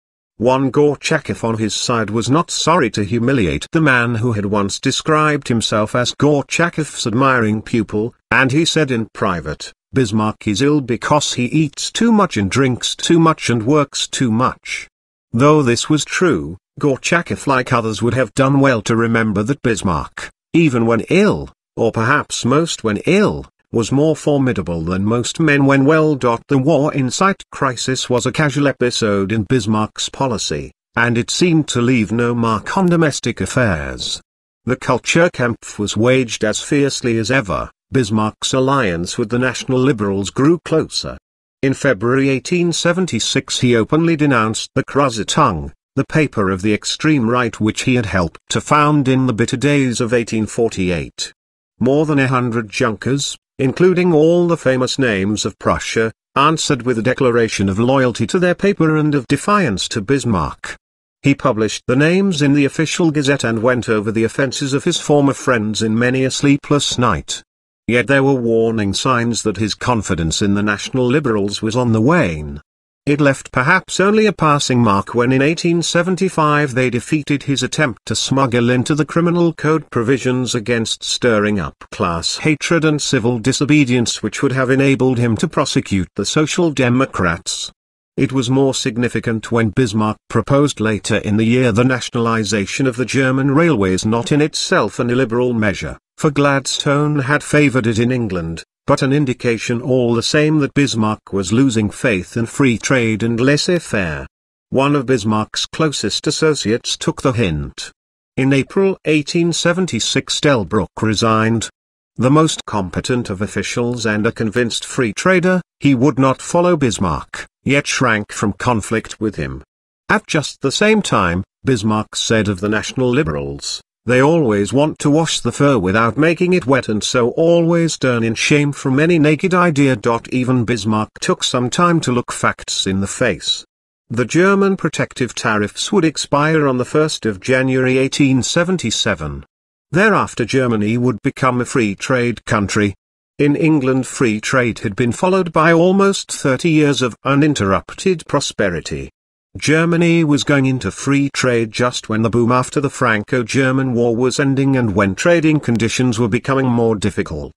One Gorchakov on his side was not sorry to humiliate the man who had once described himself as Gorchakov's admiring pupil, and he said in private, Bismarck is ill because he eats too much and drinks too much and works too much. Though this was true, Gorchakov like others would have done well to remember that Bismarck, even when ill, or perhaps most when ill, was more formidable than most men when well. The war in sight crisis was a casual episode in Bismarck's policy, and it seemed to leave no mark on domestic affairs. The Kulturkampf was waged as fiercely as ever, Bismarck's alliance with the National Liberals grew closer. In February 1876 he openly denounced the Kreuzzeitung, the paper of the extreme right which he had helped to found in the bitter days of 1848. More than a hundred Junkers, including all the famous names of Prussia, answered with a declaration of loyalty to their paper and of defiance to Bismarck. He published the names in the official gazette and went over the offences of his former friends in many a sleepless night. Yet there were warning signs that his confidence in the National Liberals was on the wane. It left perhaps only a passing mark when in 1875 they defeated his attempt to smuggle into the criminal code provisions against stirring up class hatred and civil disobedience which would have enabled him to prosecute the Social Democrats. It was more significant when Bismarck proposed later in the year the nationalization of the German railways not in itself an illiberal measure, for Gladstone had favored it in England, but an indication all the same that Bismarck was losing faith in free trade and laissez-faire. One of Bismarck's closest associates took the hint. In April 1876 Delbruck resigned. The most competent of officials and a convinced free trader, he would not follow Bismarck, yet shrank from conflict with him. At just the same time, Bismarck said of the National Liberals, they always want to wash the fur without making it wet and so always turn in shame from any naked idea. Even Bismarck took some time to look facts in the face. The German protective tariffs would expire on the 1st of January 1877. Thereafter Germany would become a free trade country. In England free trade had been followed by almost 30 years of uninterrupted prosperity. Germany was going into free trade just when the boom after the Franco-German War was ending and when trading conditions were becoming more difficult.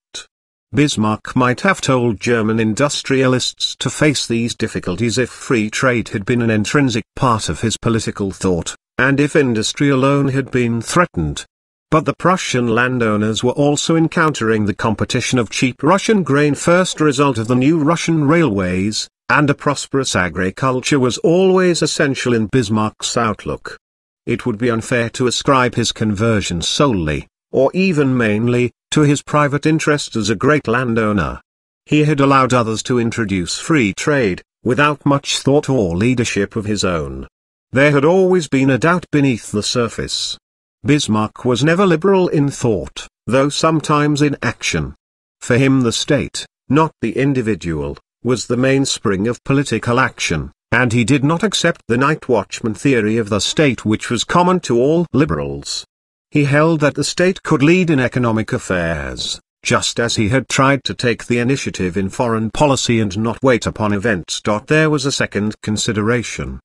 Bismarck might have told German industrialists to face these difficulties if free trade had been an intrinsic part of his political thought, and if industry alone had been threatened. But the Prussian landowners were also encountering the competition of cheap Russian grain first result of the new Russian railways, and a prosperous agriculture was always essential in Bismarck's outlook. It would be unfair to ascribe his conversion solely, or even mainly, to his private interest as a great landowner. He had allowed others to introduce free trade, without much thought or leadership of his own. There had always been a doubt beneath the surface. Bismarck was never liberal in thought, though sometimes in action. For him the state, not the individual, was the mainspring of political action, and he did not accept the night watchman theory of the state which was common to all liberals. He held that the state could lead in economic affairs, just as he had tried to take the initiative in foreign policy and not wait upon events. There was a second consideration.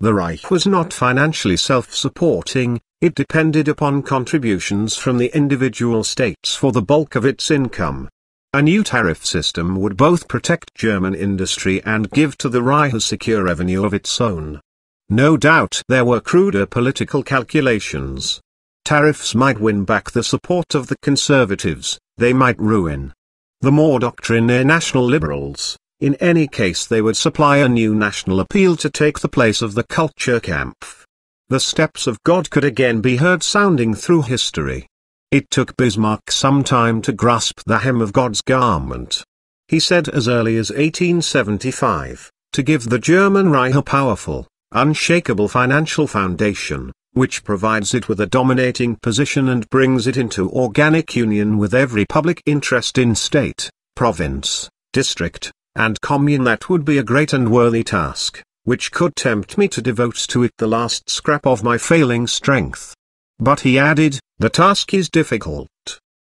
The Reich was not financially self-supporting, it depended upon contributions from the individual states for the bulk of its income. A new tariff system would both protect German industry and give to the Reich a secure revenue of its own. No doubt there were cruder political calculations. Tariffs might win back the support of the conservatives, they might ruin the more doctrinaire national liberals. In any case they would supply a new national appeal to take the place of the Kulturkampf. The steps of God could again be heard sounding through history. It took Bismarck some time to grasp the hem of God's garment. He said as early as 1875, to give the German Reich a powerful, unshakable financial foundation, which provides it with a dominating position and brings it into organic union with every public interest in state, province, district, and commune that would be a great and worthy task, which could tempt me to devote to it the last scrap of my failing strength. But he added, the task is difficult.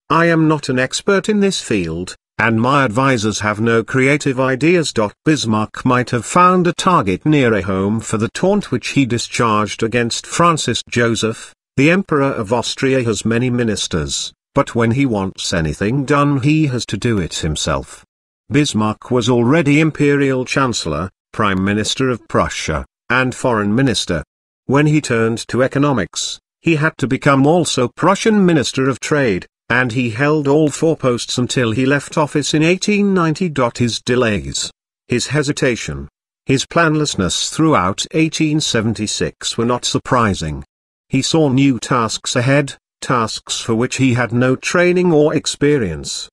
I am not an expert in this field, and my advisers have no creative ideas. Bismarck might have found a target nearer home for the taunt which he discharged against Francis Joseph. The Emperor of Austria has many ministers, but when he wants anything done he has to do it himself. Bismarck was already Imperial Chancellor, Prime Minister of Prussia, and Foreign Minister. When he turned to economics, he had to become also Prussian Minister of Trade, and he held all four posts until he left office in 1890. His delays, his hesitation, his planlessness throughout 1876 were not surprising. He saw new tasks ahead, tasks for which he had no training or experience.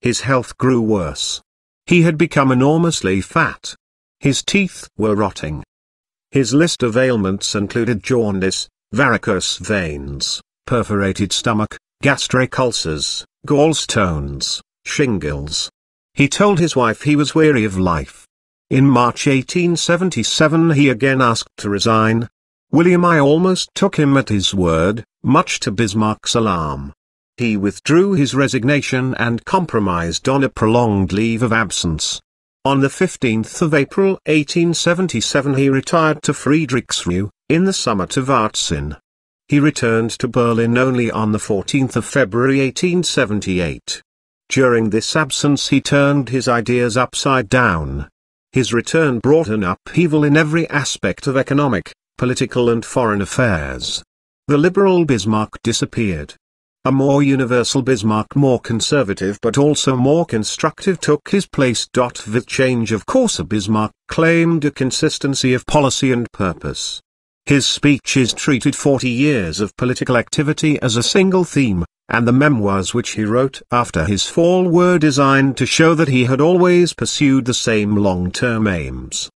His health grew worse. He had become enormously fat. His teeth were rotting. His list of ailments included jaundice, varicose veins, perforated stomach, gastric ulcers, gallstones, shingles. He told his wife he was weary of life. In March 1877 he again asked to resign. William I almost took him at his word, much to Bismarck's alarm. He withdrew his resignation and compromised on a prolonged leave of absence. On the 15th of April 1877 he retired to Friedrichsruh, in the summit to Varzin. He returned to Berlin only on the 14th of February 1878. During this absence he turned his ideas upside down. His return brought an upheaval in every aspect of economic, political and foreign affairs. The liberal Bismarck disappeared. A more universal Bismarck more conservative but also more constructive took his place. With change of course a Bismarck claimed a consistency of policy and purpose. His speeches treated 40 years of political activity as a single theme, and the memoirs which he wrote after his fall were designed to show that he had always pursued the same long-term aims.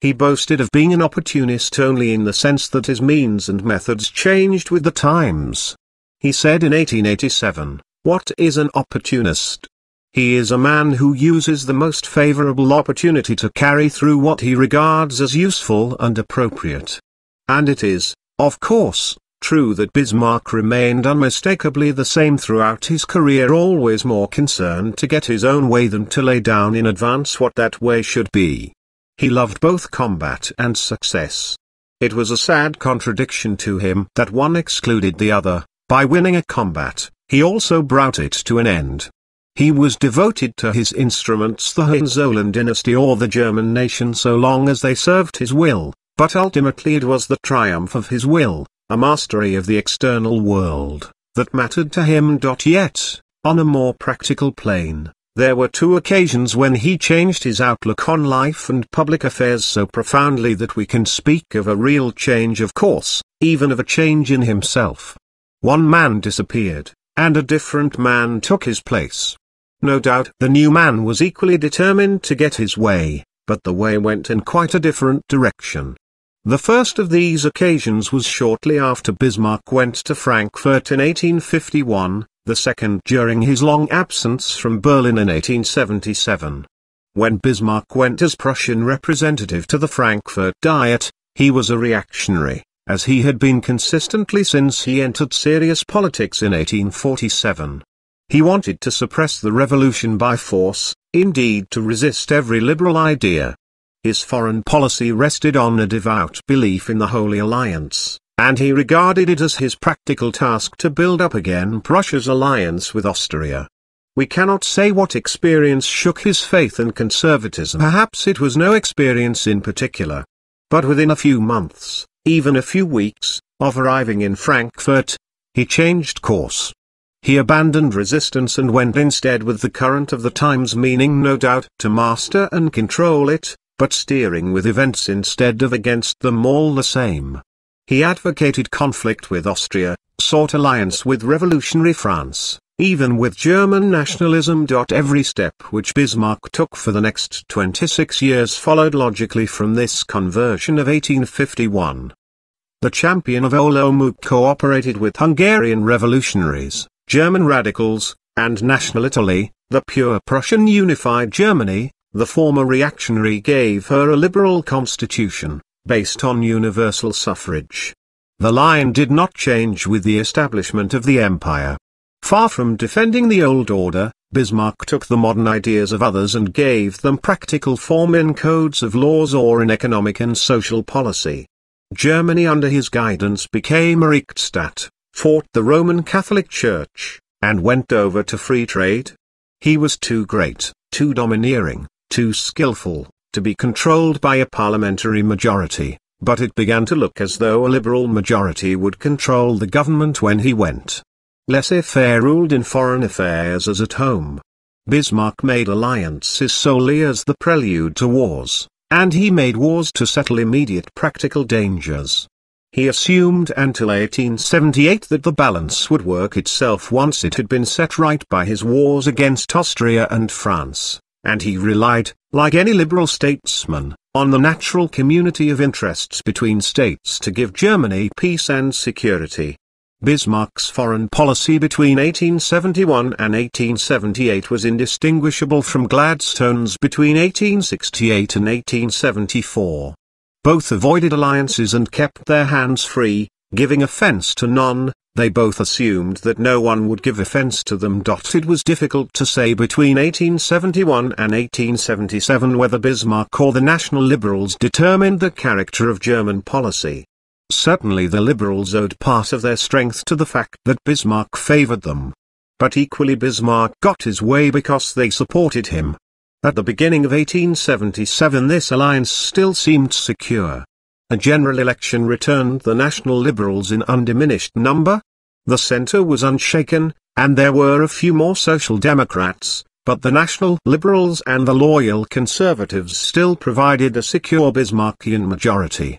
He boasted of being an opportunist only in the sense that his means and methods changed with the times. He said in 1887, What is an opportunist? He is a man who uses the most favorable opportunity to carry through what he regards as useful and appropriate. And it is, of course, true that Bismarck remained unmistakably the same throughout his career always more concerned to get his own way than to lay down in advance what that way should be. He loved both combat and success. It was a sad contradiction to him that one excluded the other, by winning a combat, he also brought it to an end. He was devoted to his instruments the Hohenzollern dynasty or the German nation so long as they served his will, but ultimately it was the triumph of his will, a mastery of the external world, that mattered to him. Yet, on a more practical plane, there were two occasions when he changed his outlook on life and public affairs so profoundly that we can speak of a real change of course, even of a change in himself. One man disappeared, and a different man took his place. No doubt the new man was equally determined to get his way, but the way went in quite a different direction. The first of these occasions was shortly after Bismarck went to Frankfurt in 1851, the second during his long absence from Berlin in 1877. When Bismarck went as Prussian representative to the Frankfurt Diet, he was a reactionary, as he had been consistently since he entered serious politics in 1847. He wanted to suppress the revolution by force, indeed to resist every liberal idea, his foreign policy rested on a devout belief in the Holy Alliance, and he regarded it as his practical task to build up again Prussia's alliance with Austria. We cannot say what experience shook his faith in conservatism. Perhaps it was no experience in particular. But within a few months, even a few weeks, of arriving in Frankfurt, he changed course. He abandoned resistance and went instead with the current of the times meaning no doubt to master and control it, but steering with events instead of against them all the same. He advocated conflict with Austria, sought alliance with revolutionary France, even with German nationalism. Every step which Bismarck took for the next 26 years followed logically from this conversion of 1851. The champion of Olomouc cooperated with Hungarian revolutionaries, German radicals, and National Italy, the pure Prussian unified Germany, the former reactionary gave her a liberal constitution, based on universal suffrage. The line did not change with the establishment of the empire. Far from defending the old order, Bismarck took the modern ideas of others and gave them practical form in codes of laws or in economic and social policy. Germany under his guidance became a Rechtsstaat, fought the Roman Catholic Church, and went over to free trade. He was too great, too domineering, too skillful, to be controlled by a parliamentary majority, but it began to look as though a liberal majority would control the government when he went. Laissez-faire ruled in foreign affairs as at home. Bismarck made alliances solely as the prelude to wars, and he made wars to settle immediate practical dangers. He assumed until 1878 that the balance would work itself once it had been set right by his wars against Austria and France, and he relied, like any liberal statesman, on the natural community of interests between states to give Germany peace and security. Bismarck's foreign policy between 1871 and 1878 was indistinguishable from Gladstone's between 1868 and 1874. Both avoided alliances and kept their hands free, giving offence to none, they both assumed that no one would give offence to them. It was difficult to say between 1871 and 1877 whether Bismarck or the National Liberals determined the character of German policy. Certainly the liberals owed part of their strength to the fact that Bismarck favored them. But equally Bismarck got his way because they supported him. At the beginning of 1877 this alliance still seemed secure. A general election returned the National Liberals in undiminished number. The centre was unshaken, and there were a few more Social Democrats, but the National Liberals and the loyal Conservatives still provided a secure Bismarckian majority.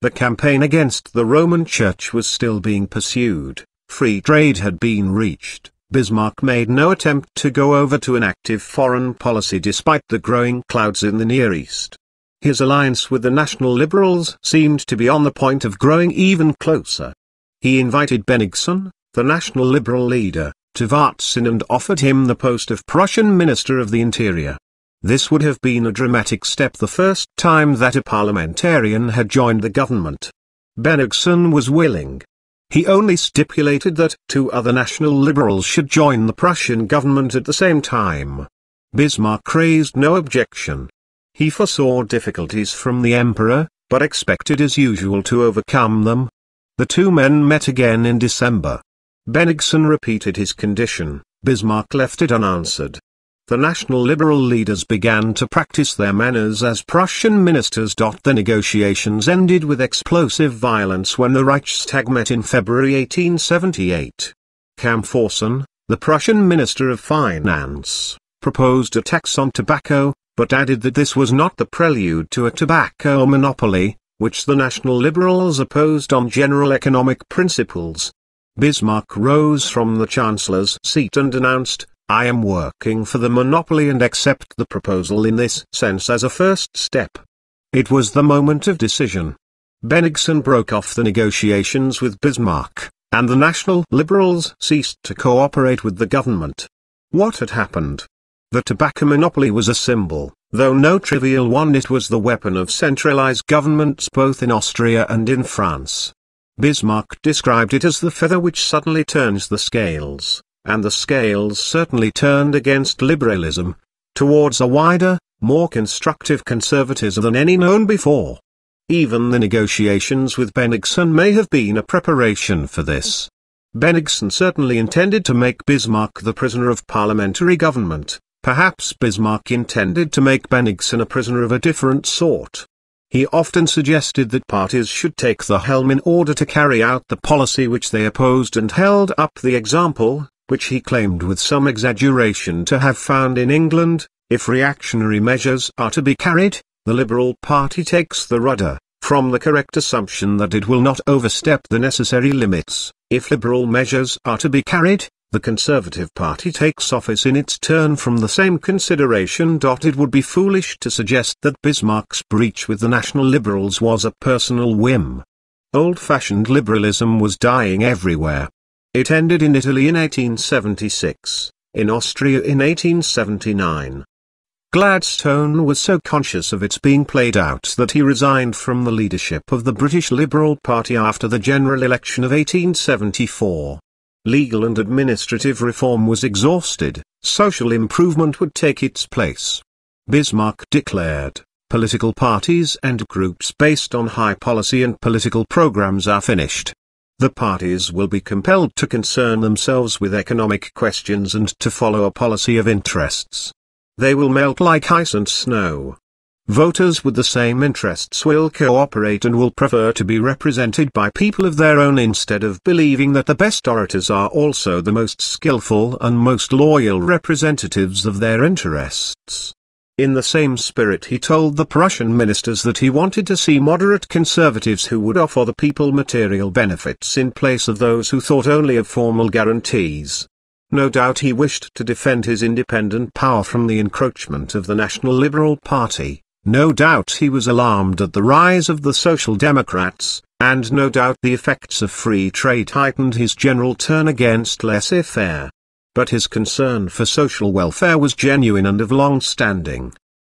The campaign against the Roman Church was still being pursued, free trade had been reached, Bismarck made no attempt to go over to an active foreign policy despite the growing clouds in the Near East. His alliance with the National Liberals seemed to be on the point of growing even closer. He invited Bennigsen, the National Liberal leader, to Varzin and offered him the post of Prussian Minister of the Interior. This would have been a dramatic step the first time that a parliamentarian had joined the government. Bennigsen was willing. He only stipulated that two other national liberals should join the Prussian government at the same time. Bismarck raised no objection. He foresaw difficulties from the emperor, but expected as usual to overcome them. The two men met again in December. Bennigsen repeated his condition, Bismarck left it unanswered the National Liberal leaders began to practice their manners as Prussian ministers. The negotiations ended with explosive violence when the Reichstag met in February 1878. Camphausen, the Prussian Minister of Finance, proposed a tax on tobacco, but added that this was not the prelude to a tobacco monopoly, which the National Liberals opposed on general economic principles. Bismarck rose from the Chancellor's seat and announced, I am working for the monopoly and accept the proposal in this sense as a first step. It was the moment of decision. Bennigsen broke off the negotiations with Bismarck, and the National Liberals ceased to cooperate with the government. What had happened? The tobacco monopoly was a symbol, though no trivial one it was the weapon of centralized governments both in Austria and in France. Bismarck described it as the feather which suddenly turns the scales and the scales certainly turned against liberalism, towards a wider, more constructive conservatism than any known before. Even the negotiations with Bennigsen may have been a preparation for this. Bennigsen certainly intended to make Bismarck the prisoner of parliamentary government, perhaps Bismarck intended to make Bennigsen a prisoner of a different sort. He often suggested that parties should take the helm in order to carry out the policy which they opposed and held up the example, which he claimed with some exaggeration to have found in England, if reactionary measures are to be carried, the Liberal Party takes the rudder, from the correct assumption that it will not overstep the necessary limits. If liberal measures are to be carried, the Conservative Party takes office in its turn from the same consideration. It would be foolish to suggest that Bismarck's breach with the National Liberals was a personal whim. Old-fashioned liberalism was dying everywhere. It ended in Italy in 1876, in Austria in 1879, Gladstone was so conscious of its being played out that he resigned from the leadership of the British Liberal Party after the general election of 1874. Legal and administrative reform was exhausted, social improvement would take its place. Bismarck declared, political parties and groups based on high policy and political programs are finished. The parties will be compelled to concern themselves with economic questions and to follow a policy of interests. They will melt like ice and snow. Voters with the same interests will cooperate and will prefer to be represented by people of their own instead of believing that the best orators are also the most skillful and most loyal representatives of their interests. In the same spirit he told the Prussian ministers that he wanted to see moderate conservatives who would offer the people material benefits in place of those who thought only of formal guarantees. No doubt he wished to defend his independent power from the encroachment of the National Liberal Party, no doubt he was alarmed at the rise of the Social Democrats, and no doubt the effects of free trade heightened his general turn against laissez-faire. But his concern for social welfare was genuine and of long standing.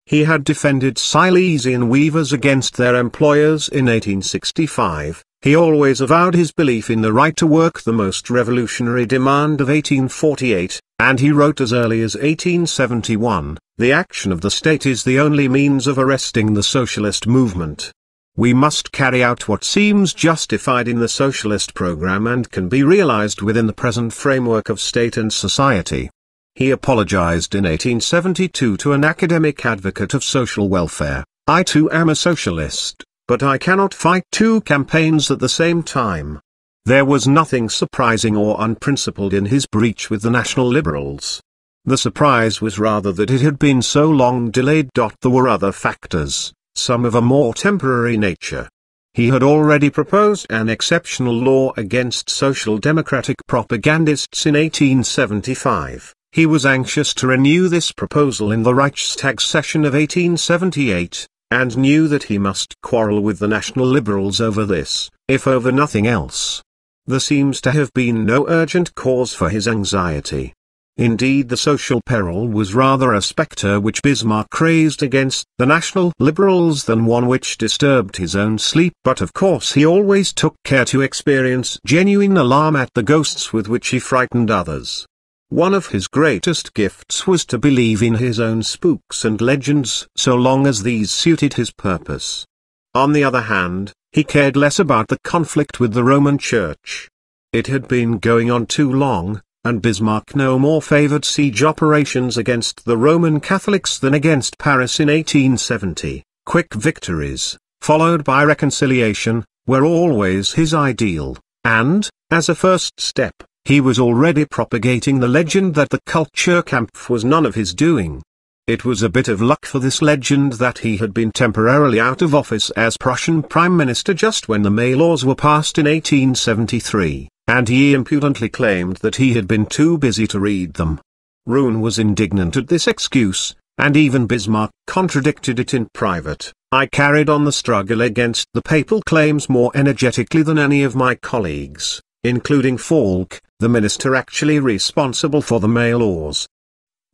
He had defended Silesian weavers against their employers in 1865, he always avowed his belief in the right to work the most revolutionary demand of 1848, and he wrote as early as 1871, the action of the state is the only means of arresting the socialist movement. We must carry out what seems justified in the socialist program and can be realized within the present framework of state and society. He apologized in 1872 to an academic advocate of social welfare, I too am a socialist. But I cannot fight two campaigns at the same time. There was nothing surprising or unprincipled in his breach with the National Liberals. The surprise was rather that it had been so long delayed. There were other factors, some of a more temporary nature. He had already proposed an exceptional law against social democratic propagandists in 1875. He was anxious to renew this proposal in the Reichstag session of 1878 and knew that he must quarrel with the National Liberals over this, if over nothing else. There seems to have been no urgent cause for his anxiety. Indeed the social peril was rather a spectre which Bismarck raised against the National Liberals than one which disturbed his own sleep but of course he always took care to experience genuine alarm at the ghosts with which he frightened others. One of his greatest gifts was to believe in his own spooks and legends so long as these suited his purpose. On the other hand, he cared less about the conflict with the Roman Church. It had been going on too long, and Bismarck no more favored siege operations against the Roman Catholics than against Paris in 1870. Quick victories, followed by reconciliation, were always his ideal, and, as a first step, he was already propagating the legend that the Kulturkampf was none of his doing. It was a bit of luck for this legend that he had been temporarily out of office as Prussian Prime Minister just when the May laws were passed in 1873, and he impudently claimed that he had been too busy to read them. Roon was indignant at this excuse, and even Bismarck contradicted it in private. I carried on the struggle against the papal claims more energetically than any of my colleagues, including Falk, the minister actually responsible for the May laws.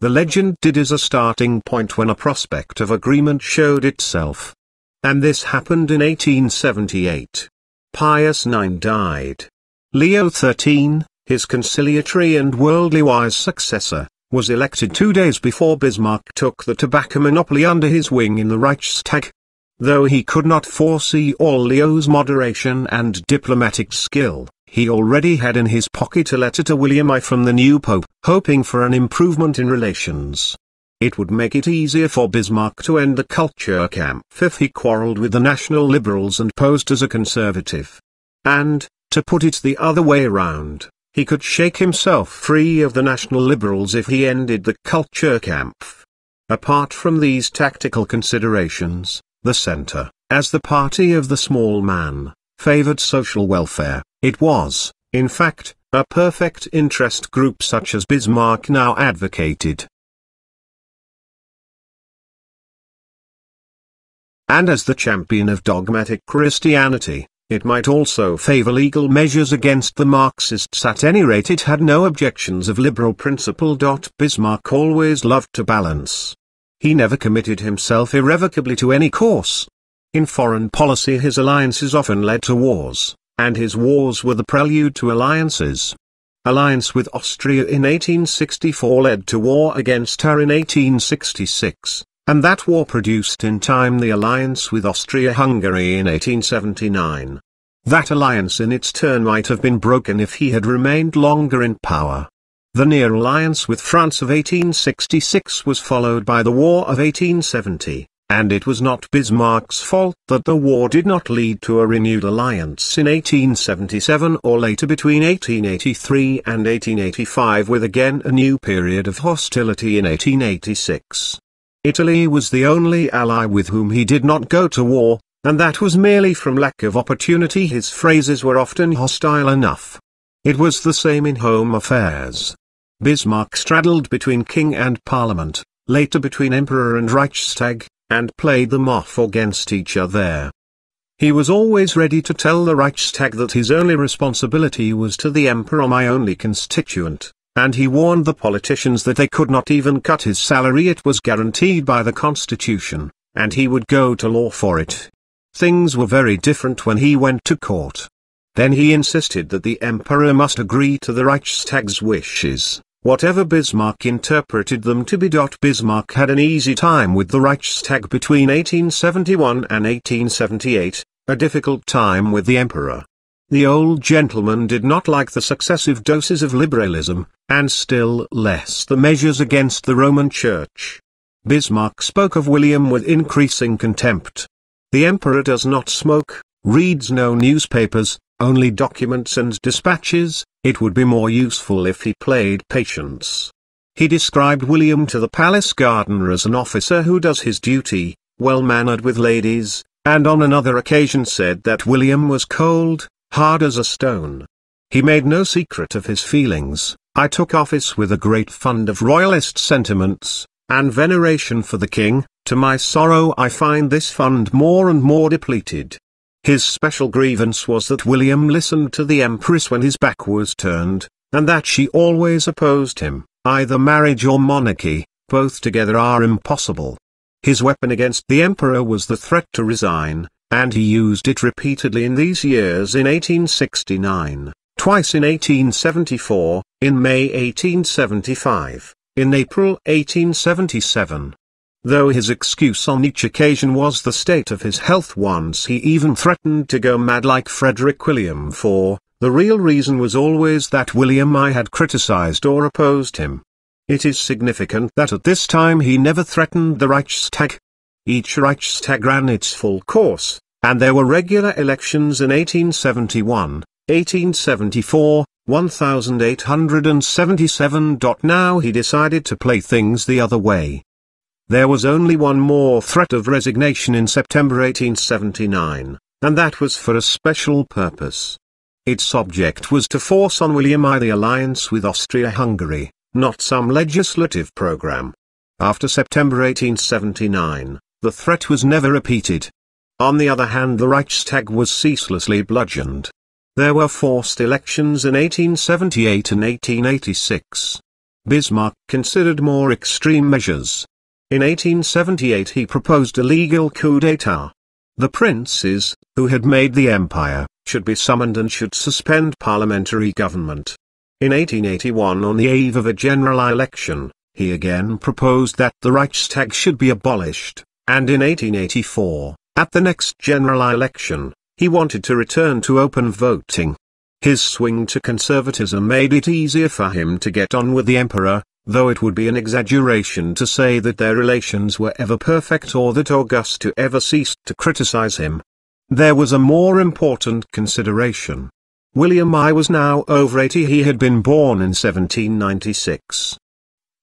The legend did as a starting point when a prospect of agreement showed itself. And this happened in 1878. Pius IX died. Leo XIII, his conciliatory and worldly wise successor, was elected two days before Bismarck took the tobacco monopoly under his wing in the Reichstag. Though he could not foresee all Leo's moderation and diplomatic skill, he already had in his pocket a letter to William I from the new pope, hoping for an improvement in relations. It would make it easier for Bismarck to end the Kulturkampf if he quarreled with the national liberals and posed as a conservative. And, to put it the other way round, he could shake himself free of the national liberals if he ended the Kulturkampf. Apart from these tactical considerations, the centre, as the party of the small man, favored social welfare. It was, in fact, a perfect interest group such as Bismarck now advocated. And as the champion of dogmatic Christianity, it might also favor legal measures against the Marxists at any rate it had no objections of liberal principle. Bismarck always loved to balance. He never committed himself irrevocably to any course. In foreign policy his alliances often led to wars and his wars were the prelude to alliances. Alliance with Austria in 1864 led to war against her in 1866, and that war produced in time the alliance with Austria-Hungary in 1879. That alliance in its turn might have been broken if he had remained longer in power. The near alliance with France of 1866 was followed by the War of 1870 and it was not Bismarck's fault that the war did not lead to a renewed alliance in 1877 or later between 1883 and 1885 with again a new period of hostility in 1886. Italy was the only ally with whom he did not go to war, and that was merely from lack of opportunity his phrases were often hostile enough. It was the same in home affairs. Bismarck straddled between king and parliament, later between emperor and Reichstag, and played them off against each other. He was always ready to tell the Reichstag that his only responsibility was to the emperor my only constituent, and he warned the politicians that they could not even cut his salary it was guaranteed by the constitution, and he would go to law for it. Things were very different when he went to court. Then he insisted that the emperor must agree to the Reichstag's wishes. Whatever Bismarck interpreted them to be. Bismarck had an easy time with the Reichstag between 1871 and 1878, a difficult time with the emperor. The old gentleman did not like the successive doses of liberalism, and still less the measures against the Roman Church. Bismarck spoke of William with increasing contempt. The emperor does not smoke, reads no newspapers, only documents and dispatches, it would be more useful if he played patience. He described William to the palace gardener as an officer who does his duty, well-mannered with ladies, and on another occasion said that William was cold, hard as a stone. He made no secret of his feelings, I took office with a great fund of royalist sentiments, and veneration for the king, to my sorrow I find this fund more and more depleted. His special grievance was that William listened to the Empress when his back was turned, and that she always opposed him, either marriage or monarchy, both together are impossible. His weapon against the Emperor was the threat to resign, and he used it repeatedly in these years in 1869, twice in 1874, in May 1875, in April 1877. Though his excuse on each occasion was the state of his health once he even threatened to go mad like Frederick William for, the real reason was always that William I had criticized or opposed him. It is significant that at this time he never threatened the Reichstag. Each Reichstag ran its full course, and there were regular elections in 1871, 1874, 1877. Now he decided to play things the other way. There was only one more threat of resignation in September 1879, and that was for a special purpose. Its object was to force on William I the alliance with Austria-Hungary, not some legislative program. After September 1879, the threat was never repeated. On the other hand the Reichstag was ceaselessly bludgeoned. There were forced elections in 1878 and 1886. Bismarck considered more extreme measures. In 1878 he proposed a legal coup d'état. The princes, who had made the empire, should be summoned and should suspend parliamentary government. In 1881 on the eve of a general election, he again proposed that the Reichstag should be abolished, and in 1884, at the next general election, he wanted to return to open voting. His swing to conservatism made it easier for him to get on with the emperor, though it would be an exaggeration to say that their relations were ever perfect or that Augusta ever ceased to criticize him. There was a more important consideration. William I was now over 80 he had been born in 1796.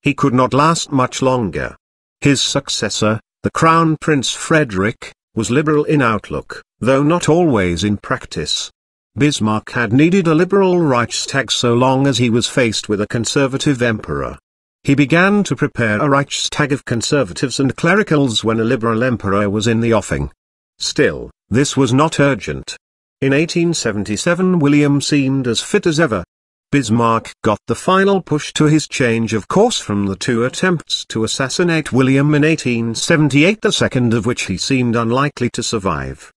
He could not last much longer. His successor, the Crown Prince Frederick, was liberal in outlook, though not always in practice. Bismarck had needed a liberal Reichstag so long as he was faced with a conservative emperor. He began to prepare a Reichstag of conservatives and clericals when a liberal emperor was in the offing. Still, this was not urgent. In 1877 William seemed as fit as ever. Bismarck got the final push to his change of course from the two attempts to assassinate William in 1878 the second of which he seemed unlikely to survive.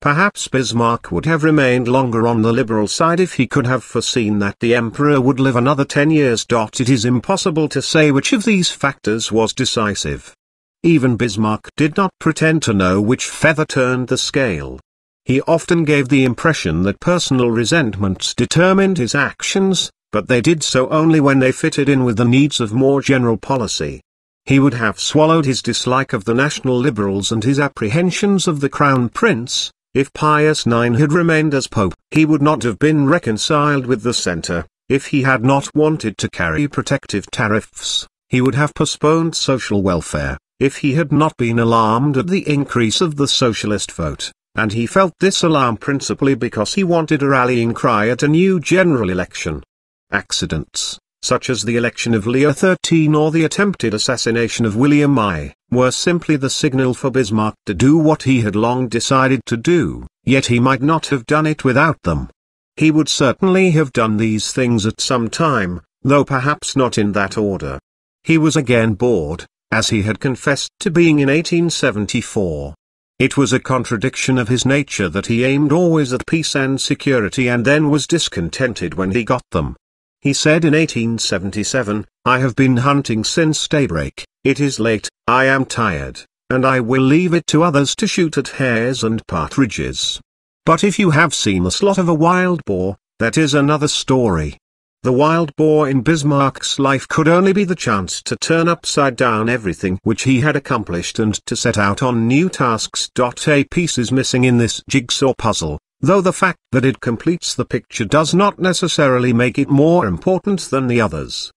Perhaps Bismarck would have remained longer on the liberal side if he could have foreseen that the emperor would live another ten years. It is impossible to say which of these factors was decisive. Even Bismarck did not pretend to know which feather turned the scale. He often gave the impression that personal resentments determined his actions, but they did so only when they fitted in with the needs of more general policy. He would have swallowed his dislike of the National Liberals and his apprehensions of the Crown Prince, if Pius IX had remained as Pope, he would not have been reconciled with the centre. If he had not wanted to carry protective tariffs, he would have postponed social welfare. If he had not been alarmed at the increase of the socialist vote, and he felt this alarm principally because he wanted a rallying cry at a new general election. Accidents, such as the election of Leo XIII or the attempted assassination of William I, were simply the signal for Bismarck to do what he had long decided to do, yet he might not have done it without them. He would certainly have done these things at some time, though perhaps not in that order. He was again bored, as he had confessed to being in 1874. It was a contradiction of his nature that he aimed always at peace and security and then was discontented when he got them. He said in 1877, I have been hunting since daybreak, it is late, I am tired, and I will leave it to others to shoot at hares and partridges. But if you have seen the slot of a wild boar, that is another story. The wild boar in Bismarck's life could only be the chance to turn upside down everything which he had accomplished and to set out on new tasks. A piece is missing in this jigsaw puzzle, though the fact that it completes the picture does not necessarily make it more important than the others.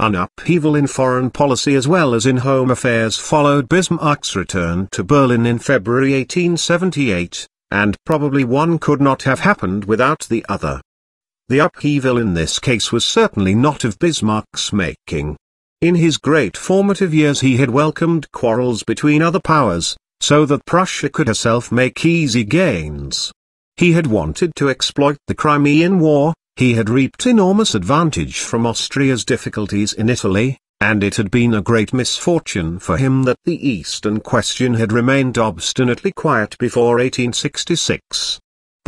An upheaval in foreign policy as well as in home affairs followed Bismarck's return to Berlin in February 1878, and probably one could not have happened without the other. The upheaval in this case was certainly not of Bismarck's making. In his great formative years he had welcomed quarrels between other powers, so that Prussia could herself make easy gains. He had wanted to exploit the Crimean War, he had reaped enormous advantage from Austria's difficulties in Italy, and it had been a great misfortune for him that the Eastern question had remained obstinately quiet before 1866.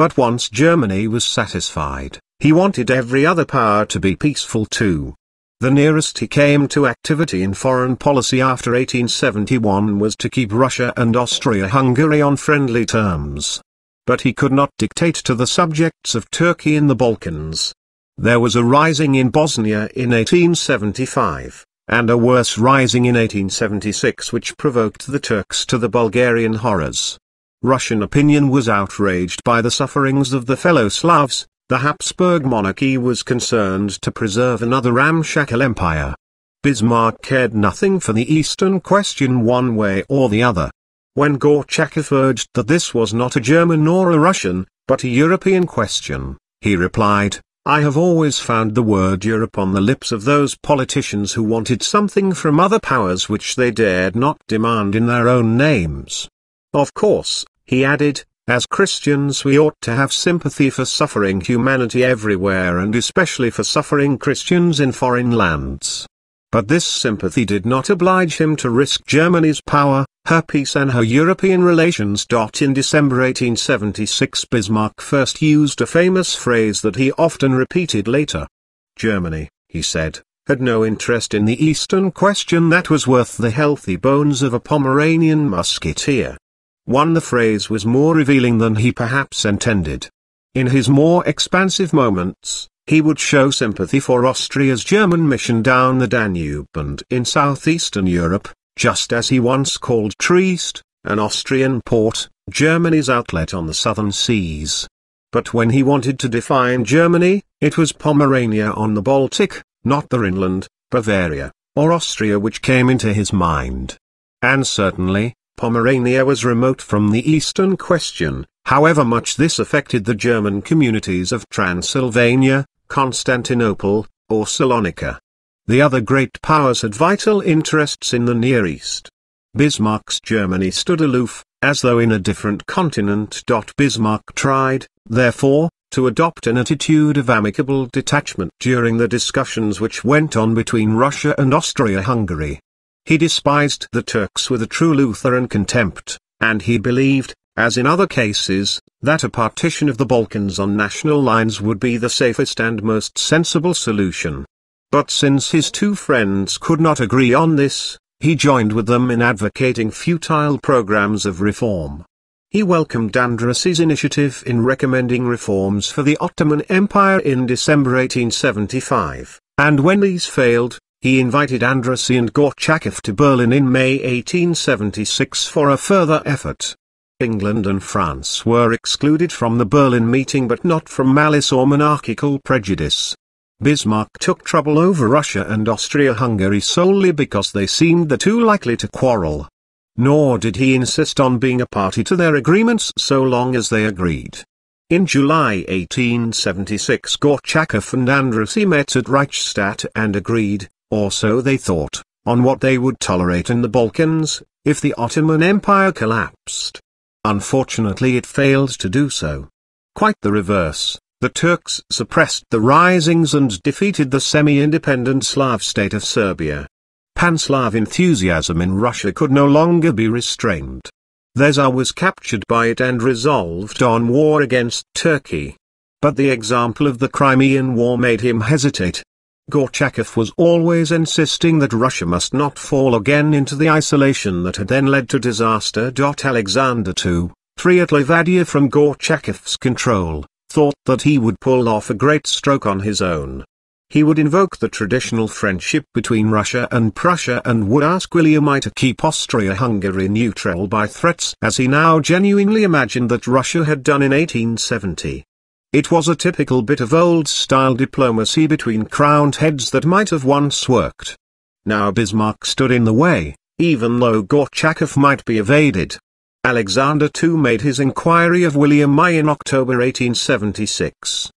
But once Germany was satisfied, he wanted every other power to be peaceful too. The nearest he came to activity in foreign policy after 1871 was to keep Russia and Austria-Hungary on friendly terms but he could not dictate to the subjects of Turkey in the Balkans. There was a rising in Bosnia in 1875, and a worse rising in 1876 which provoked the Turks to the Bulgarian horrors. Russian opinion was outraged by the sufferings of the fellow Slavs, the Habsburg monarchy was concerned to preserve another ramshackle empire. Bismarck cared nothing for the Eastern question one way or the other. When Gorchakov urged that this was not a German nor a Russian, but a European question, he replied, I have always found the word Europe on the lips of those politicians who wanted something from other powers which they dared not demand in their own names. Of course, he added, as Christians we ought to have sympathy for suffering humanity everywhere and especially for suffering Christians in foreign lands. But this sympathy did not oblige him to risk Germany's power, her peace and her European relations. In December 1876 Bismarck first used a famous phrase that he often repeated later. Germany, he said, had no interest in the Eastern question that was worth the healthy bones of a Pomeranian musketeer. One the phrase was more revealing than he perhaps intended. In his more expansive moments, he would show sympathy for Austria's German mission down the Danube and in southeastern Europe, just as he once called Trieste, an Austrian port, Germany's outlet on the southern seas. But when he wanted to define Germany, it was Pomerania on the Baltic, not the Rhineland, Bavaria, or Austria which came into his mind. And certainly, Pomerania was remote from the Eastern question, however much this affected the German communities of Transylvania, Constantinople, or Salonika. The other great powers had vital interests in the Near East. Bismarck's Germany stood aloof, as though in a different continent. Bismarck tried, therefore, to adopt an attitude of amicable detachment during the discussions which went on between Russia and Austria-Hungary. He despised the Turks with a true Lutheran contempt, and he believed, as in other cases, that a partition of the Balkans on national lines would be the safest and most sensible solution. But since his two friends could not agree on this, he joined with them in advocating futile programs of reform. He welcomed Andrássy's initiative in recommending reforms for the Ottoman Empire in December 1875, and when these failed, he invited Andrássy and Gorchakov to Berlin in May 1876 for a further effort. England and France were excluded from the Berlin meeting but not from malice or monarchical prejudice. Bismarck took trouble over Russia and Austria-Hungary solely because they seemed the too likely to quarrel. Nor did he insist on being a party to their agreements so long as they agreed. In July 1876 Gorchakov and Andrássy met at Reichstadt and agreed, or so they thought, on what they would tolerate in the Balkans, if the Ottoman Empire collapsed. Unfortunately it failed to do so. Quite the reverse. The Turks suppressed the risings and defeated the semi-independent Slav state of Serbia. Pan-Slav enthusiasm in Russia could no longer be restrained. The Tsar was captured by it and resolved on war against Turkey. But the example of the Crimean War made him hesitate. Gorchakov was always insisting that Russia must not fall again into the isolation that had then led to disaster. Alexander II, free at Livadia from Gorchakov's control, thought that he would pull off a great stroke on his own. He would invoke the traditional friendship between Russia and Prussia and would ask William I to keep Austria-Hungary neutral by threats as he now genuinely imagined that Russia had done in 1870. It was a typical bit of old-style diplomacy between crowned heads that might have once worked. Now Bismarck stood in the way, even though Gorchakov might be evaded. Alexander II made his inquiry of William I in October 1876.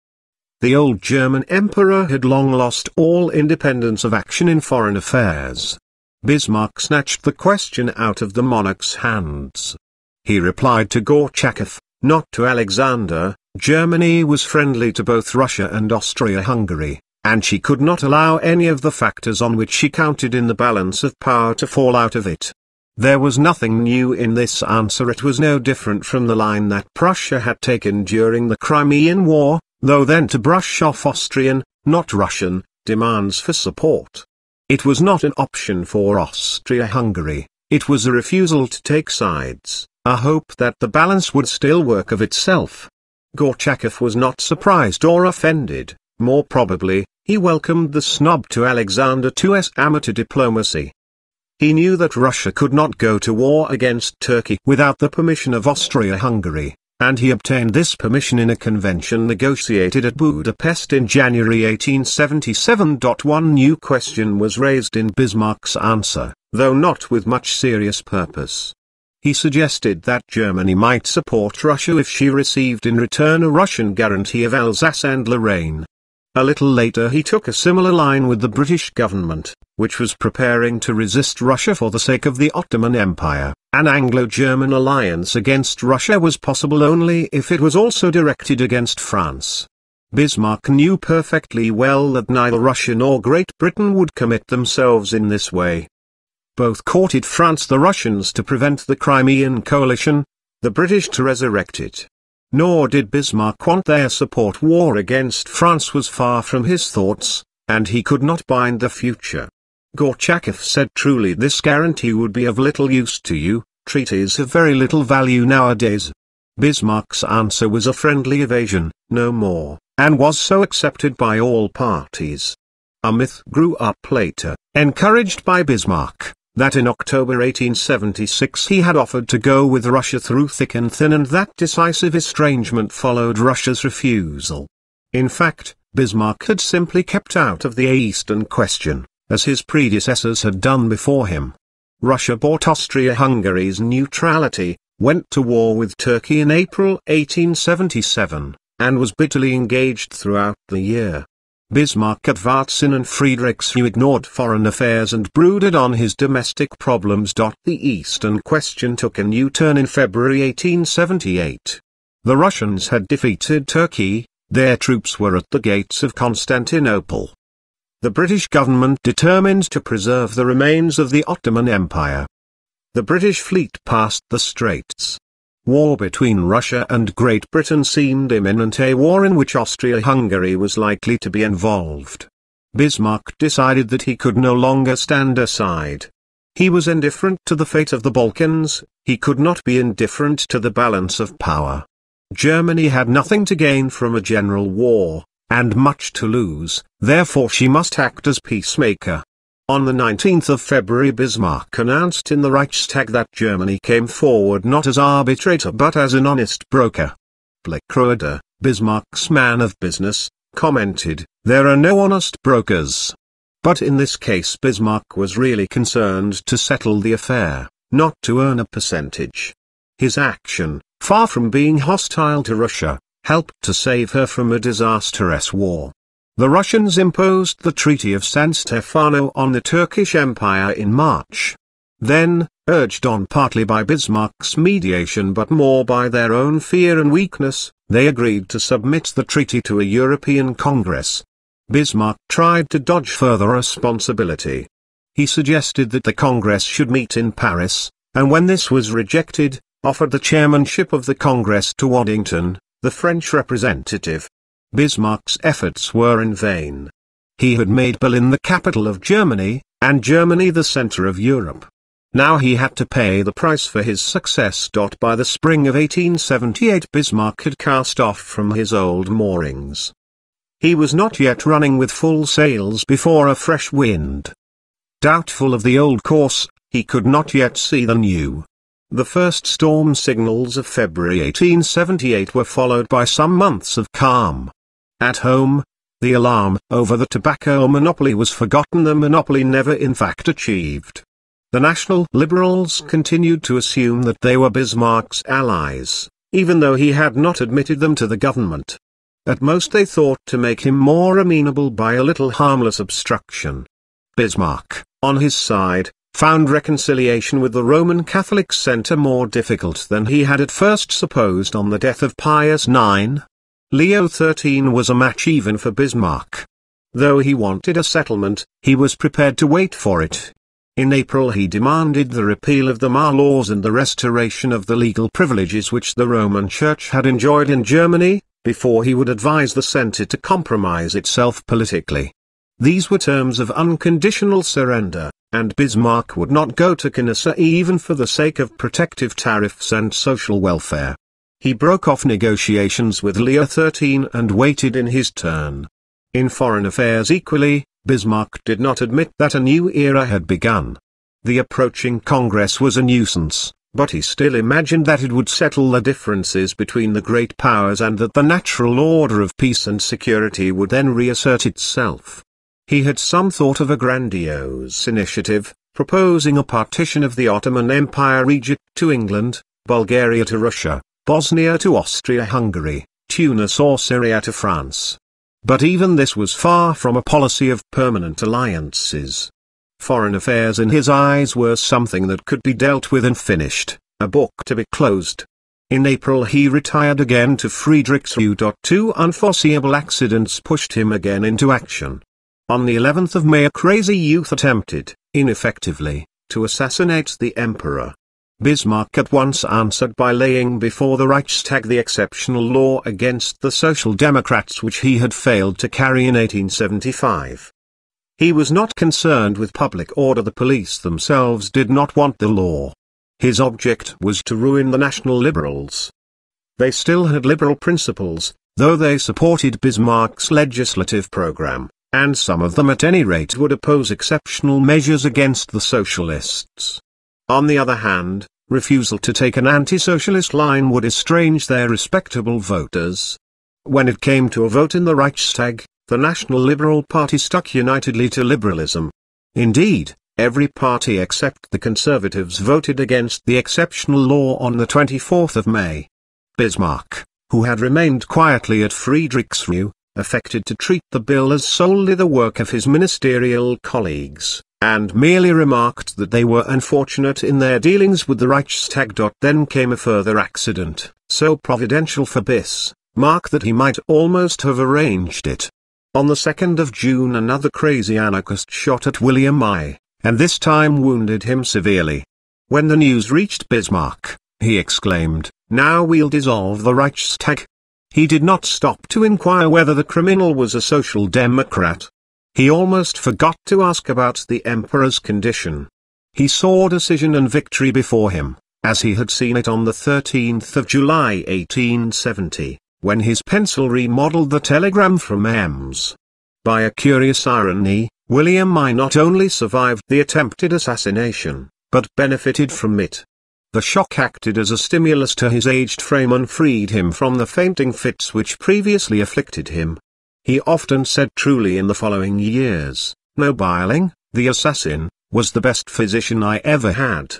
The old German emperor had long lost all independence of action in foreign affairs. Bismarck snatched the question out of the monarch's hands. He replied to Gorchakov, not to Alexander, Germany was friendly to both Russia and Austria-Hungary, and she could not allow any of the factors on which she counted in the balance of power to fall out of it. There was nothing new in this answer it was no different from the line that Prussia had taken during the Crimean War, though then to brush off Austrian, not Russian, demands for support. It was not an option for Austria-Hungary, it was a refusal to take sides, a hope that the balance would still work of itself. Gorchakov was not surprised or offended, more probably, he welcomed the snub to Alexander II's amateur diplomacy. He knew that Russia could not go to war against Turkey without the permission of Austria-Hungary, and he obtained this permission in a convention negotiated at Budapest in January 1877. One new question was raised in Bismarck's answer, though not with much serious purpose. He suggested that Germany might support Russia if she received in return a Russian guarantee of Alsace and Lorraine. A little later he took a similar line with the British government, which was preparing to resist Russia for the sake of the Ottoman Empire. An Anglo-German alliance against Russia was possible only if it was also directed against France. Bismarck knew perfectly well that neither Russia nor Great Britain would commit themselves in this way. Both courted France the Russians to prevent the Crimean coalition, the British to resurrect it. Nor did Bismarck want their support war against France was far from his thoughts, and he could not bind the future. Gorchakov said truly this guarantee would be of little use to you, treaties have very little value nowadays. Bismarck's answer was a friendly evasion, no more, and was so accepted by all parties. A myth grew up later, encouraged by Bismarck, that in October 1876 he had offered to go with Russia through thick and thin and that decisive estrangement followed Russia's refusal. In fact, Bismarck had simply kept out of the Eastern question, as his predecessors had done before him. Russia bought Austria-Hungary's neutrality, went to war with Turkey in April 1877, and was bitterly engaged throughout the year. Bismarck at Varzin and Friedrichsruh ignored foreign affairs and brooded on his domestic problems. The Eastern question took a new turn in February 1878. The Russians had defeated Turkey, their troops were at the gates of Constantinople. The British government determined to preserve the remains of the Ottoman Empire. The British fleet passed the straits. War between Russia and Great Britain seemed imminent a war in which Austria-Hungary was likely to be involved. Bismarck decided that he could no longer stand aside. He was indifferent to the fate of the Balkans, he could not be indifferent to the balance of power. Germany had nothing to gain from a general war, and much to lose, therefore she must act as peacemaker. On the 19th of February Bismarck announced in the Reichstag that Germany came forward not as arbitrator but as an honest broker. Bleichröder, Bismarck's man of business, commented, there are no honest brokers. But in this case Bismarck was really concerned to settle the affair, not to earn a percentage. His action, far from being hostile to Russia, helped to save her from a disastrous war. The Russians imposed the Treaty of San Stefano on the Turkish Empire in March. Then, urged on partly by Bismarck's mediation but more by their own fear and weakness, they agreed to submit the treaty to a European Congress. Bismarck tried to dodge further responsibility. He suggested that the Congress should meet in Paris, and when this was rejected, offered the chairmanship of the Congress to Waddington, the French representative. Bismarck's efforts were in vain. He had made Berlin the capital of Germany, and Germany the center of Europe. Now he had to pay the price for his success. By the spring of 1878 Bismarck had cast off from his old moorings. He was not yet running with full sails before a fresh wind. Doubtful of the old course, he could not yet see the new. The first storm signals of February 1878 were followed by some months of calm. At home, the alarm over the tobacco monopoly was forgotten the monopoly never in fact achieved. The National Liberals continued to assume that they were Bismarck's allies, even though he had not admitted them to the government. At most they thought to make him more amenable by a little harmless obstruction. Bismarck, on his side, found reconciliation with the Roman Catholic Centre more difficult than he had at first supposed on the death of Pius IX. Leo XIII was a match even for Bismarck. Though he wanted a settlement, he was prepared to wait for it. In April he demanded the repeal of the May laws and the restoration of the legal privileges which the Roman Church had enjoyed in Germany, before he would advise the Centre to compromise itself politically. These were terms of unconditional surrender, and Bismarck would not go to Canossa even for the sake of protective tariffs and social welfare. He broke off negotiations with Leo XIII and waited in his turn. In foreign affairs equally, Bismarck did not admit that a new era had begun. The approaching Congress was a nuisance, but he still imagined that it would settle the differences between the great powers and that the natural order of peace and security would then reassert itself. He had some thought of a grandiose initiative, proposing a partition of the Ottoman Empire Egypt to England, Bulgaria to Russia, Bosnia to Austria-Hungary, Tunis or Syria to France. But even this was far from a policy of permanent alliances. Foreign affairs in his eyes were something that could be dealt with and finished, a book to be closed. In April he retired again to Friedrichsruh. Two unforeseeable accidents pushed him again into action. On the 11th of May a crazy youth attempted, ineffectively, to assassinate the emperor. Bismarck at once answered by laying before the Reichstag the exceptional law against the Social Democrats which he had failed to carry in 1875. He was not concerned with public order the police themselves did not want the law. His object was to ruin the National Liberals. They still had liberal principles, though they supported Bismarck's legislative program and some of them at any rate would oppose exceptional measures against the socialists. On the other hand, refusal to take an anti-socialist line would estrange their respectable voters. When it came to a vote in the Reichstag, the National Liberal Party stuck unitedly to liberalism. Indeed, every party except the Conservatives voted against the exceptional law on the 24th of May. Bismarck, who had remained quietly at Friedrichsruh, affected to treat the bill as solely the work of his ministerial colleagues, and merely remarked that they were unfortunate in their dealings with the Reichstag. Then came a further accident, so providential for Bismarck that he might almost have arranged it. On the 2nd of June another crazy anarchist shot at William I, and this time wounded him severely. When the news reached Bismarck, he exclaimed, Now we'll dissolve the Reichstag. He did not stop to inquire whether the criminal was a social democrat. He almost forgot to ask about the emperor's condition. He saw decision and victory before him, as he had seen it on the 13th of July 1870, when his pencil remodeled the telegram from Ems. By a curious irony, William I not only survived the attempted assassination, but benefited from it. The shock acted as a stimulus to his aged frame and freed him from the fainting fits which previously afflicted him. He often said truly in the following years, Nobiling, the assassin, was the best physician I ever had.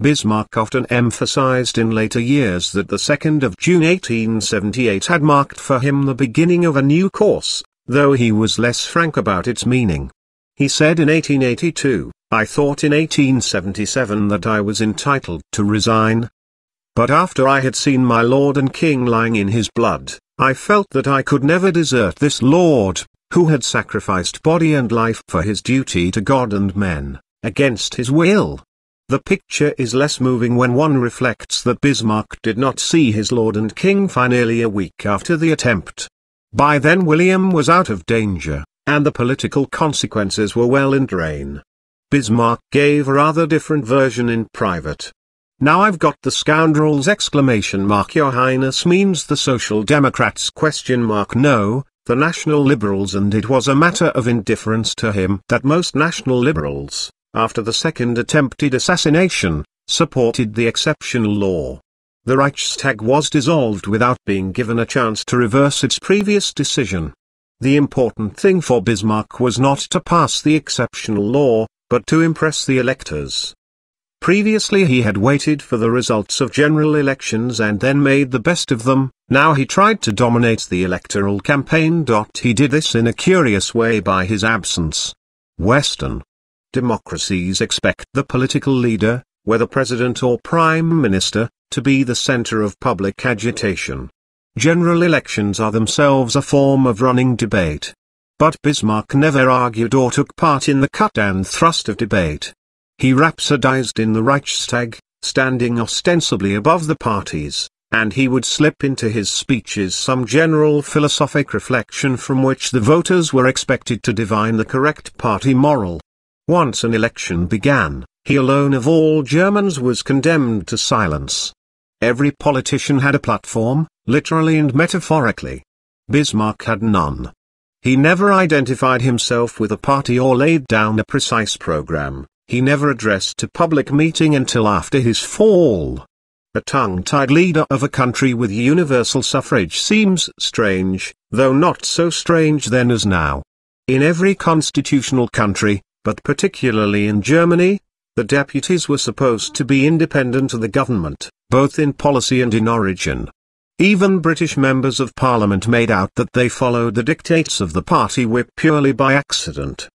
Bismarck often emphasized in later years that the 2nd of June 1878 had marked for him the beginning of a new course, though he was less frank about its meaning. He said in 1882, I thought in 1877 that I was entitled to resign. But after I had seen my lord and king lying in his blood, I felt that I could never desert this lord, who had sacrificed body and life for his duty to God and men, against his will. The picture is less moving when one reflects that Bismarck did not see his lord and king for nearly a week after the attempt. By then William was out of danger, and the political consequences were well in drain. Bismarck gave a rather different version in private. Now I've got the scoundrels exclamation mark your highness means the social democrats question mark no, the national liberals and it was a matter of indifference to him that most national liberals, after the second attempted assassination, supported the exceptional law. The Reichstag was dissolved without being given a chance to reverse its previous decision. The important thing for Bismarck was not to pass the exceptional law, but to impress the electors. Previously he had waited for the results of general elections and then made the best of them, now he tried to dominate the electoral campaign. He did this in a curious way by his absence. Western democracies expect the political leader, whether president or prime minister, to be the center of public agitation. General elections are themselves a form of running debate. But Bismarck never argued or took part in the cut and thrust of debate. He rhapsodized in the Reichstag, standing ostensibly above the parties, and he would slip into his speeches some general philosophic reflection from which the voters were expected to divine the correct party moral. Once an election began, he alone of all Germans was condemned to silence. Every politician had a platform, literally and metaphorically. Bismarck had none. He never identified himself with a party or laid down a precise program, he never addressed a public meeting until after his fall. A tongue-tied leader of a country with universal suffrage seems strange, though not so strange then as now. In every constitutional country, but particularly in Germany, the deputies were supposed to be independent of the government, both in policy and in origin. Even British members of parliament made out that they followed the dictates of the party whip purely by accident.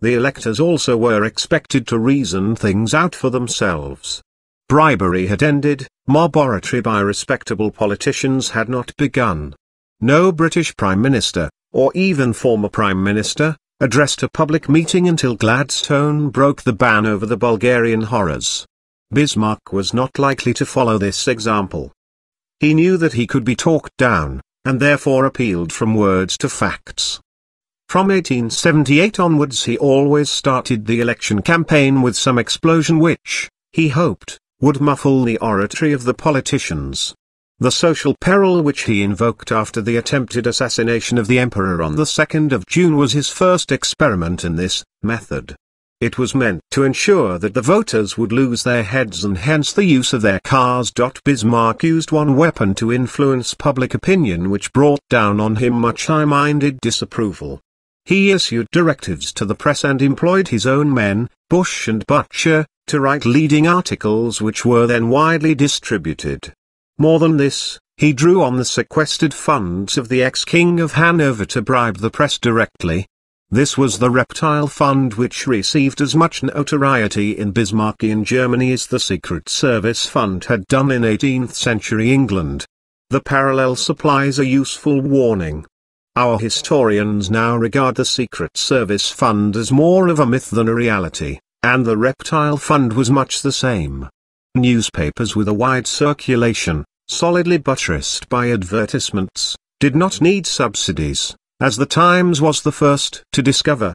The electors also were expected to reason things out for themselves. Bribery had ended, mob oratory by respectable politicians had not begun. No British Prime Minister, or even former Prime Minister, addressed a public meeting until Gladstone broke the ban over the Bulgarian horrors. Bismarck was not likely to follow this example. He knew that he could be talked down, and therefore appealed from words to facts. From 1878 onwards he always started the election campaign with some explosion which, he hoped, would muffle the oratory of the politicians. The social peril which he invoked after the attempted assassination of the emperor on the 2nd of June was his first experiment in this method. It was meant to ensure that the voters would lose their heads and hence the use of their cars. Bismarck used one weapon to influence public opinion which brought down on him much high-minded disapproval. He issued directives to the press and employed his own men, Busch and Bucher, to write leading articles which were then widely distributed. More than this, he drew on the sequestered funds of the ex-king of Hanover to bribe the press directly. This was the reptile fund which received as much notoriety in Bismarckian Germany as the Secret Service fund had done in 18th century England. The parallel supplies a useful warning. Our historians now regard the Secret Service fund as more of a myth than a reality, and the reptile fund was much the same. Newspapers with a wide circulation, solidly buttressed by advertisements, did not need subsidies, as the Times was the first to discover.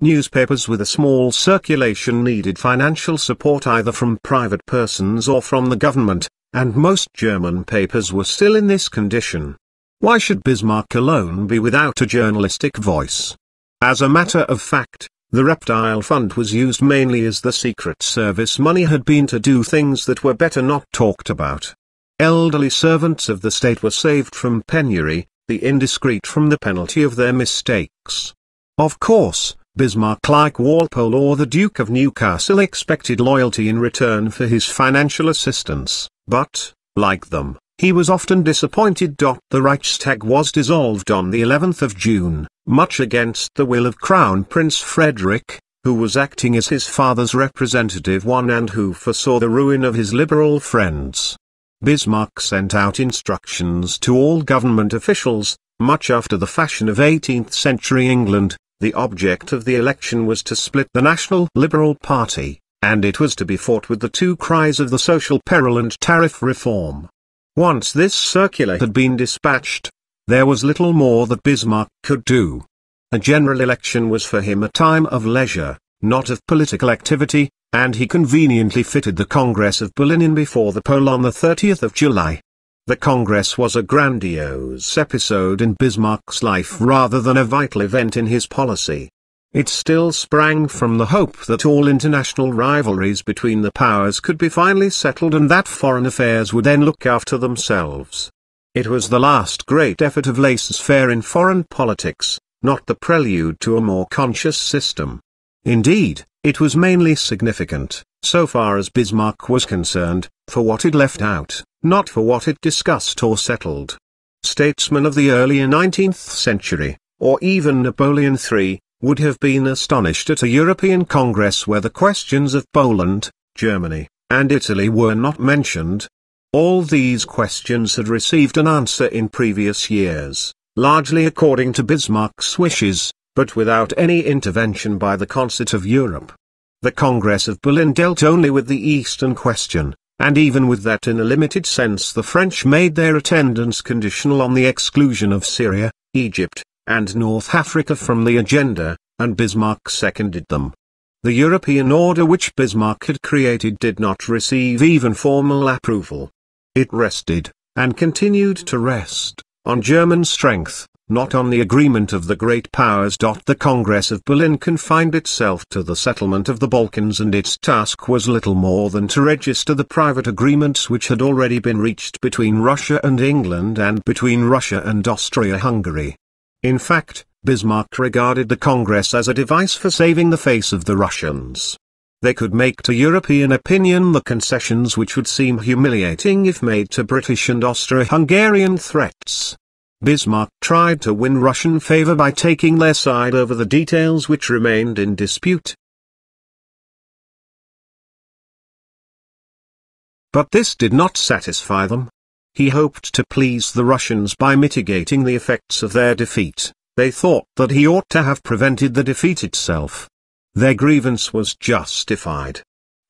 Newspapers with a small circulation needed financial support either from private persons or from the government, and most German papers were still in this condition. Why should Bismarck alone be without a journalistic voice? As a matter of fact, the Reptile Fund was used mainly as the Secret Service money had been to do things that were better not talked about. Elderly servants of the state were saved from penury, the indiscreet from the penalty of their mistakes. Of course, Bismarck like Walpole or the Duke of Newcastle expected loyalty in return for his financial assistance, but, like them, he was often disappointed. The Reichstag was dissolved on the 11th of June, much against the will of Crown Prince Frederick, who was acting as his father's representative one and who foresaw the ruin of his liberal friends. Bismarck sent out instructions to all government officials, much after the fashion of 18th century England, the object of the election was to split the National Liberal Party, and it was to be fought with the two cries of the social peril and tariff reform. Once this circular had been dispatched, there was little more that Bismarck could do. A general election was for him a time of leisure, not of political activity, and he conveniently fitted the Congress of Berlin in before the poll on the 30th of July. The Congress was a grandiose episode in Bismarck's life rather than a vital event in his policy. It still sprang from the hope that all international rivalries between the powers could be finally settled and that foreign affairs would then look after themselves. It was the last great effort of laissez-faire in foreign politics, not the prelude to a more conscious system. Indeed, it was mainly significant, so far as Bismarck was concerned, for what it left out, not for what it discussed or settled. Statesmen of the earlier 19th century, or even Napoleon III, would have been astonished at a European Congress where the questions of Poland, Germany, and Italy were not mentioned. All these questions had received an answer in previous years, largely according to Bismarck's wishes, but without any intervention by the Concert of Europe. The Congress of Berlin dealt only with the Eastern question, and even with that in a limited sense the French made their attendance conditional on the exclusion of Syria, Egypt, and North Africa from the agenda, and Bismarck seconded them. The European order which Bismarck had created did not receive even formal approval. It rested, and continued to rest, on German strength, not on the agreement of the great powers. The Congress of Berlin confined itself to the settlement of the Balkans and its task was little more than to register the private agreements which had already been reached between Russia and England and between Russia and Austria-Hungary. In fact, Bismarck regarded the Congress as a device for saving the face of the Russians. They could make to European opinion the concessions which would seem humiliating if made to British and Austro-Hungarian threats. Bismarck tried to win Russian favor by taking their side over the details which remained in dispute. But this did not satisfy them. He hoped to please the Russians by mitigating the effects of their defeat. They thought that he ought to have prevented the defeat itself. Their grievance was justified.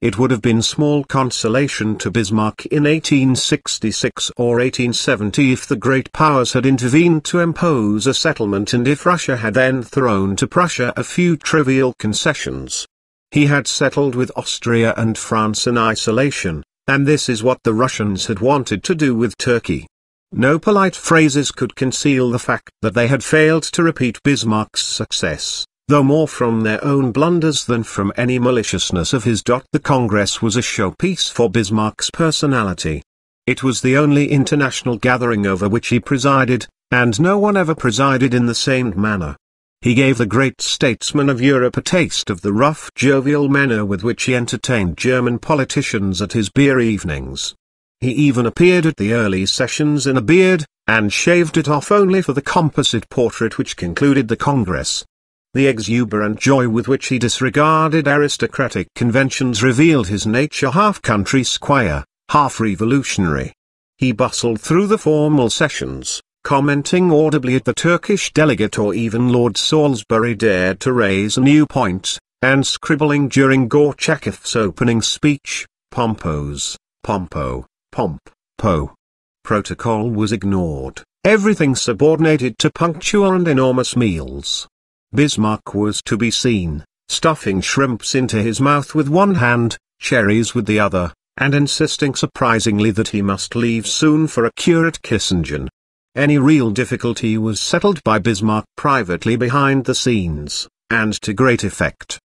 It would have been small consolation to Bismarck in 1866 or 1870 if the great powers had intervened to impose a settlement and if Russia had then thrown to Prussia a few trivial concessions. He had settled with Austria and France in isolation, and this is what the Russians had wanted to do with Turkey. No polite phrases could conceal the fact that they had failed to repeat Bismarck's success though more from their own blunders than from any maliciousness of his. The Congress was a showpiece for Bismarck's personality. It was the only international gathering over which he presided, and no one ever presided in the same manner. He gave the great statesmen of Europe a taste of the rough jovial manner with which he entertained German politicians at his beer evenings. He even appeared at the early sessions in a beard, and shaved it off only for the composite portrait which concluded the Congress. The exuberant joy with which he disregarded aristocratic conventions revealed his nature half country squire, half revolutionary. He bustled through the formal sessions, commenting audibly at the Turkish delegate or even Lord Salisbury dared to raise a new point, and scribbling during Gorchakov's opening speech, pompos, pompo, pomp, po. Protocol was ignored, everything subordinated to punctual and enormous meals. Bismarck was to be seen, stuffing shrimps into his mouth with one hand, cherries with the other, and insisting surprisingly that he must leave soon for a cure at Kissingen. Any real difficulty was settled by Bismarck privately behind the scenes, and to great effect.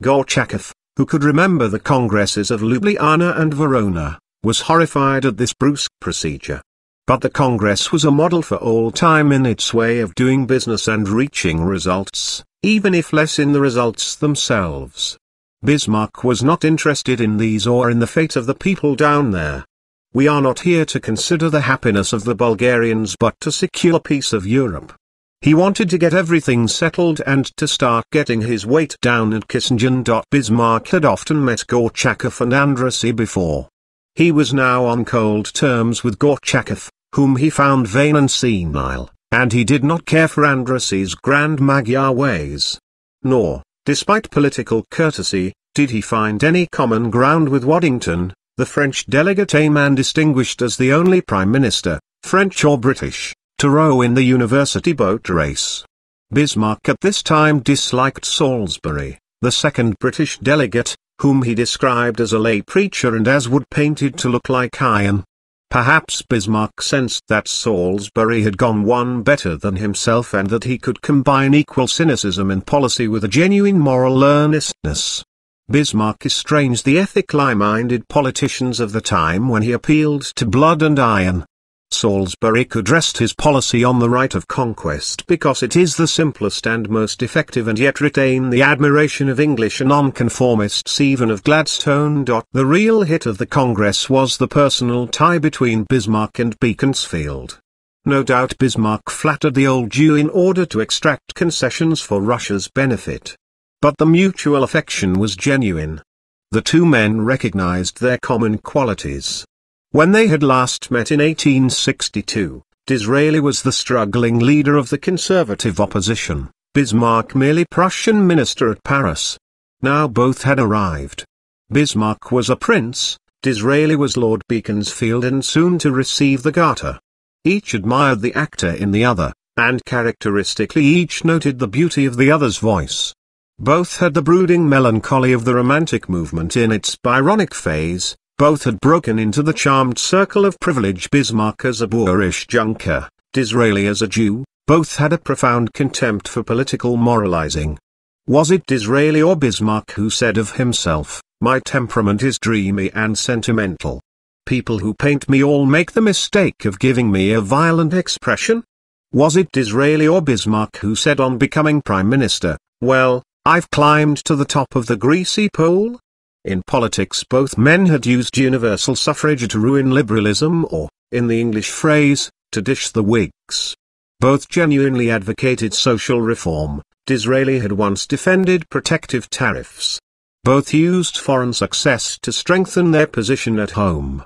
Gorchakov, who could remember the congresses of Ljubljana and Verona, was horrified at this brusque procedure. But the Congress was a model for all time in its way of doing business and reaching results, even if less in the results themselves. Bismarck was not interested in these or in the fate of the people down there. We are not here to consider the happiness of the Bulgarians but to secure peace of Europe. He wanted to get everything settled and to start getting his weight down at Kissingen. Bismarck had often met Gorchakov and Andrassy before. He was now on cold terms with Gorchakov, whom he found vain and senile, and he did not care for Andrassy's grand Magyar ways. Nor, despite political courtesy, did he find any common ground with Waddington, the French delegate a man distinguished as the only prime minister, French or British, to row in the university boat race. Bismarck at this time disliked Salisbury, the second British delegate, whom he described as a lay preacher and as would painted to look like iron. Perhaps Bismarck sensed that Salisbury had gone one better than himself and that he could combine equal cynicism in policy with a genuine moral earnestness. Bismarck estranged the ethically-minded politicians of the time when he appealed to blood and iron. Salisbury could rest his policy on the right of conquest because it is the simplest and most effective and yet retain the admiration of English nonconformists even of Gladstone. The real hit of the Congress was the personal tie between Bismarck and Beaconsfield. No doubt Bismarck flattered the old Jew in order to extract concessions for Russia's benefit. But the mutual affection was genuine. The two men recognized their common qualities. When they had last met in 1862, Disraeli was the struggling leader of the conservative opposition, Bismarck merely Prussian minister at Paris. Now both had arrived. Bismarck was a prince, Disraeli was Lord Beaconsfield and soon to receive the Garter. Each admired the actor in the other, and characteristically each noted the beauty of the other's voice. Both had the brooding melancholy of the Romantic movement in its Byronic phase, both had broken into the charmed circle of privilege Bismarck as a boorish junker, Disraeli as a Jew, both had a profound contempt for political moralizing. Was it Disraeli or Bismarck who said of himself, my temperament is dreamy and sentimental. People who paint me all make the mistake of giving me a violent expression? Was it Disraeli or Bismarck who said on becoming Prime Minister, well, I've climbed to the top of the greasy pole? In politics both men had used universal suffrage to ruin liberalism or, in the English phrase, to dish the Whigs. Both genuinely advocated social reform, Disraeli had once defended protective tariffs. Both used foreign success to strengthen their position at home.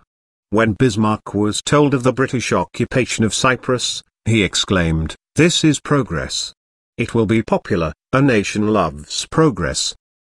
When Bismarck was told of the British occupation of Cyprus, he exclaimed, This is progress. It will be popular, a nation loves progress.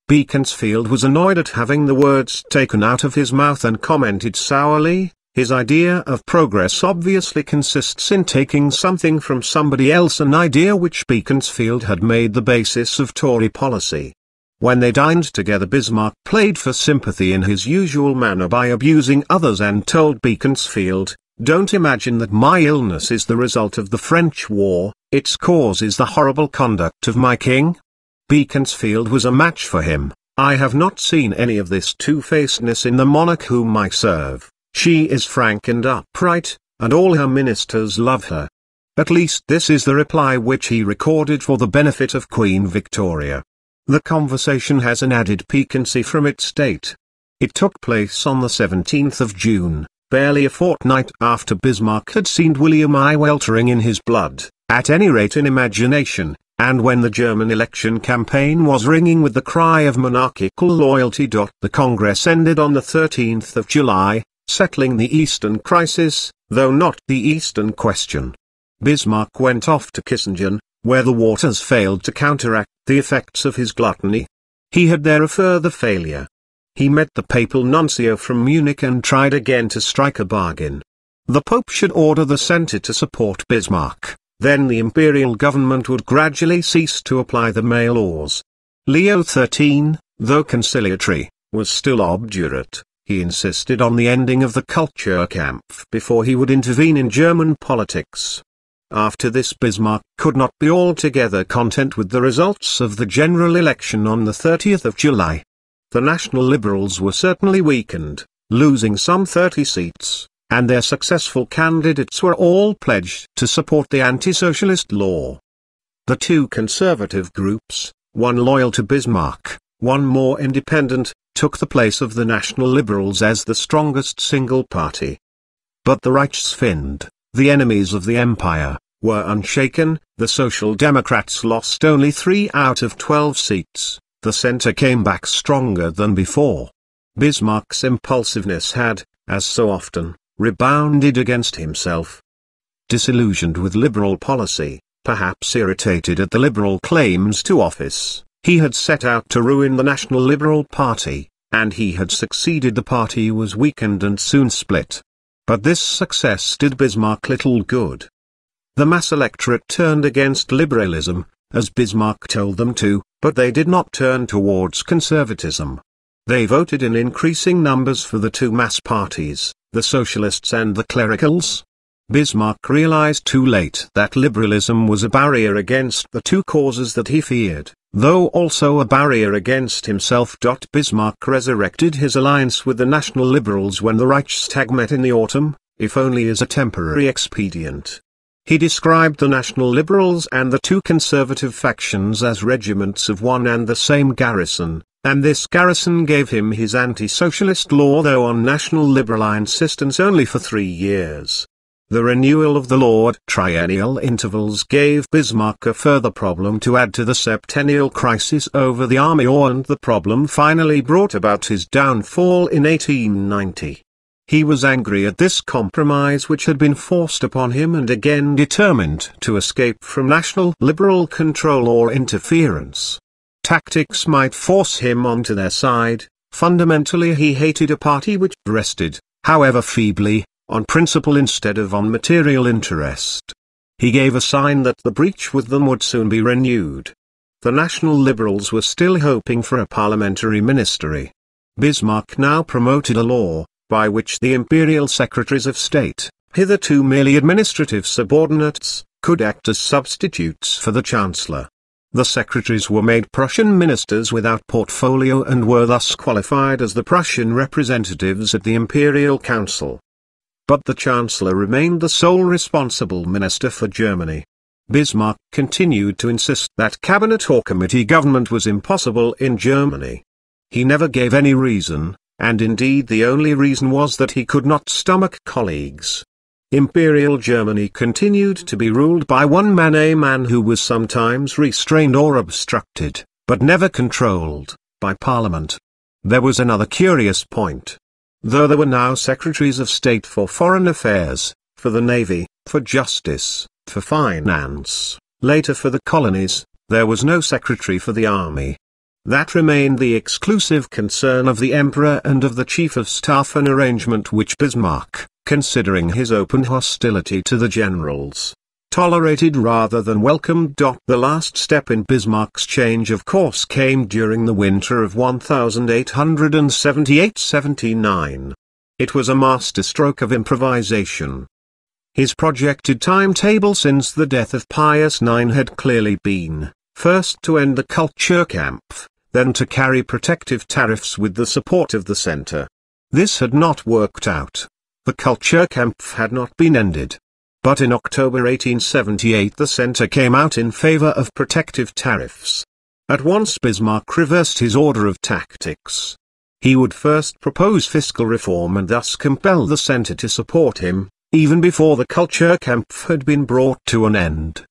Beaconsfield was annoyed at having the words taken out of his mouth and commented sourly, his idea of progress obviously consists in taking something from somebody else an idea which Beaconsfield had made the basis of Tory policy. When they dined together Bismarck played for sympathy in his usual manner by abusing others and told Beaconsfield, don't imagine that my illness is the result of the French war, its cause is the horrible conduct of my king. Beaconsfield was a match for him. I have not seen any of this two-facedness in the monarch whom I serve. She is frank and upright, and all her ministers love her. At least this is the reply which he recorded for the benefit of Queen Victoria. The conversation has an added piquancy from its date. It took place on the 17th of June, barely a fortnight after Bismarck had seen William I weltering in his blood, at any rate in imagination, and when the German election campaign was ringing with the cry of monarchical loyalty. The Congress ended on the 13th of July, settling the Eastern crisis, though not the Eastern question. Bismarck went off to Kissingen, where the waters failed to counteract the effects of his gluttony. He had there a further failure. He met the papal nuncio from Munich and tried again to strike a bargain. The Pope should order the Centre to support Bismarck then the imperial government would gradually cease to apply the May laws. Leo XIII, though conciliatory, was still obdurate. He insisted on the ending of the Kulturkampf before he would intervene in German politics. After this Bismarck could not be altogether content with the results of the general election on the 30th of July. The National Liberals were certainly weakened, losing some 30 seats, and their successful candidates were all pledged to support the anti-socialist law. The two conservative groups, one loyal to Bismarck, one more independent, took the place of the National Liberals as the strongest single party. But the Reichsfeinde, the enemies of the empire, were unshaken, the Social Democrats lost only three out of twelve seats, the centre came back stronger than before. Bismarck's impulsiveness had, as so often, rebounded against himself. Disillusioned with liberal policy, perhaps irritated at the liberal claims to office, he had set out to ruin the National Liberal Party, and he had succeeded the party was weakened and soon split. But this success did Bismarck little good. The mass electorate turned against liberalism, as Bismarck told them to, but they did not turn towards conservatism. They voted in increasing numbers for the two mass parties, the socialists and the clericals? Bismarck realized too late that liberalism was a barrier against the two causes that he feared, though also a barrier against himself. Bismarck resurrected his alliance with the National Liberals when the Reichstag met in the autumn, if only as a temporary expedient. He described the National Liberals and the two conservative factions as regiments of one and the same garrison, and this garrison gave him his anti-socialist law though on national liberal insistence only for three years. The renewal of the law at triennial intervals gave Bismarck a further problem to add to the septennial crisis over the army and the problem finally brought about his downfall in 1890. He was angry at this compromise which had been forced upon him and again determined to escape from national liberal control or interference tactics might force him onto their side, fundamentally he hated a party which rested, however feebly, on principle instead of on material interest. He gave a sign that the breach with them would soon be renewed. The National Liberals were still hoping for a parliamentary ministry. Bismarck now promoted a law, by which the imperial secretaries of state, hitherto merely administrative subordinates, could act as substitutes for the chancellor. The secretaries were made Prussian ministers without portfolio and were thus qualified as the Prussian representatives at the Imperial Council. But the Chancellor remained the sole responsible minister for Germany. Bismarck continued to insist that cabinet or committee government was impossible in Germany. He never gave any reason, and indeed the only reason was that he could not stomach colleagues. Imperial Germany continued to be ruled by one man a man who was sometimes restrained or obstructed, but never controlled, by Parliament. There was another curious point. Though there were now secretaries of state for foreign affairs, for the navy, for justice, for finance, later for the colonies, there was no secretary for the army. That remained the exclusive concern of the emperor and of the chief of staff an arrangement which Bismarck, considering his open hostility to the generals, tolerated rather than welcomed. The last step in Bismarck's change of course came during the winter of 1878-79. It was a masterstroke of improvisation. His projected timetable since the death of Pius IX had clearly been, first to end the Kulturkampf, then to carry protective tariffs with the support of the center. This had not worked out. The Kulturkampf had not been ended. But in October 1878 the center came out in favor of protective tariffs. At once Bismarck reversed his order of tactics. He would first propose fiscal reform and thus compel the center to support him, even before the Kulturkampf had been brought to an end.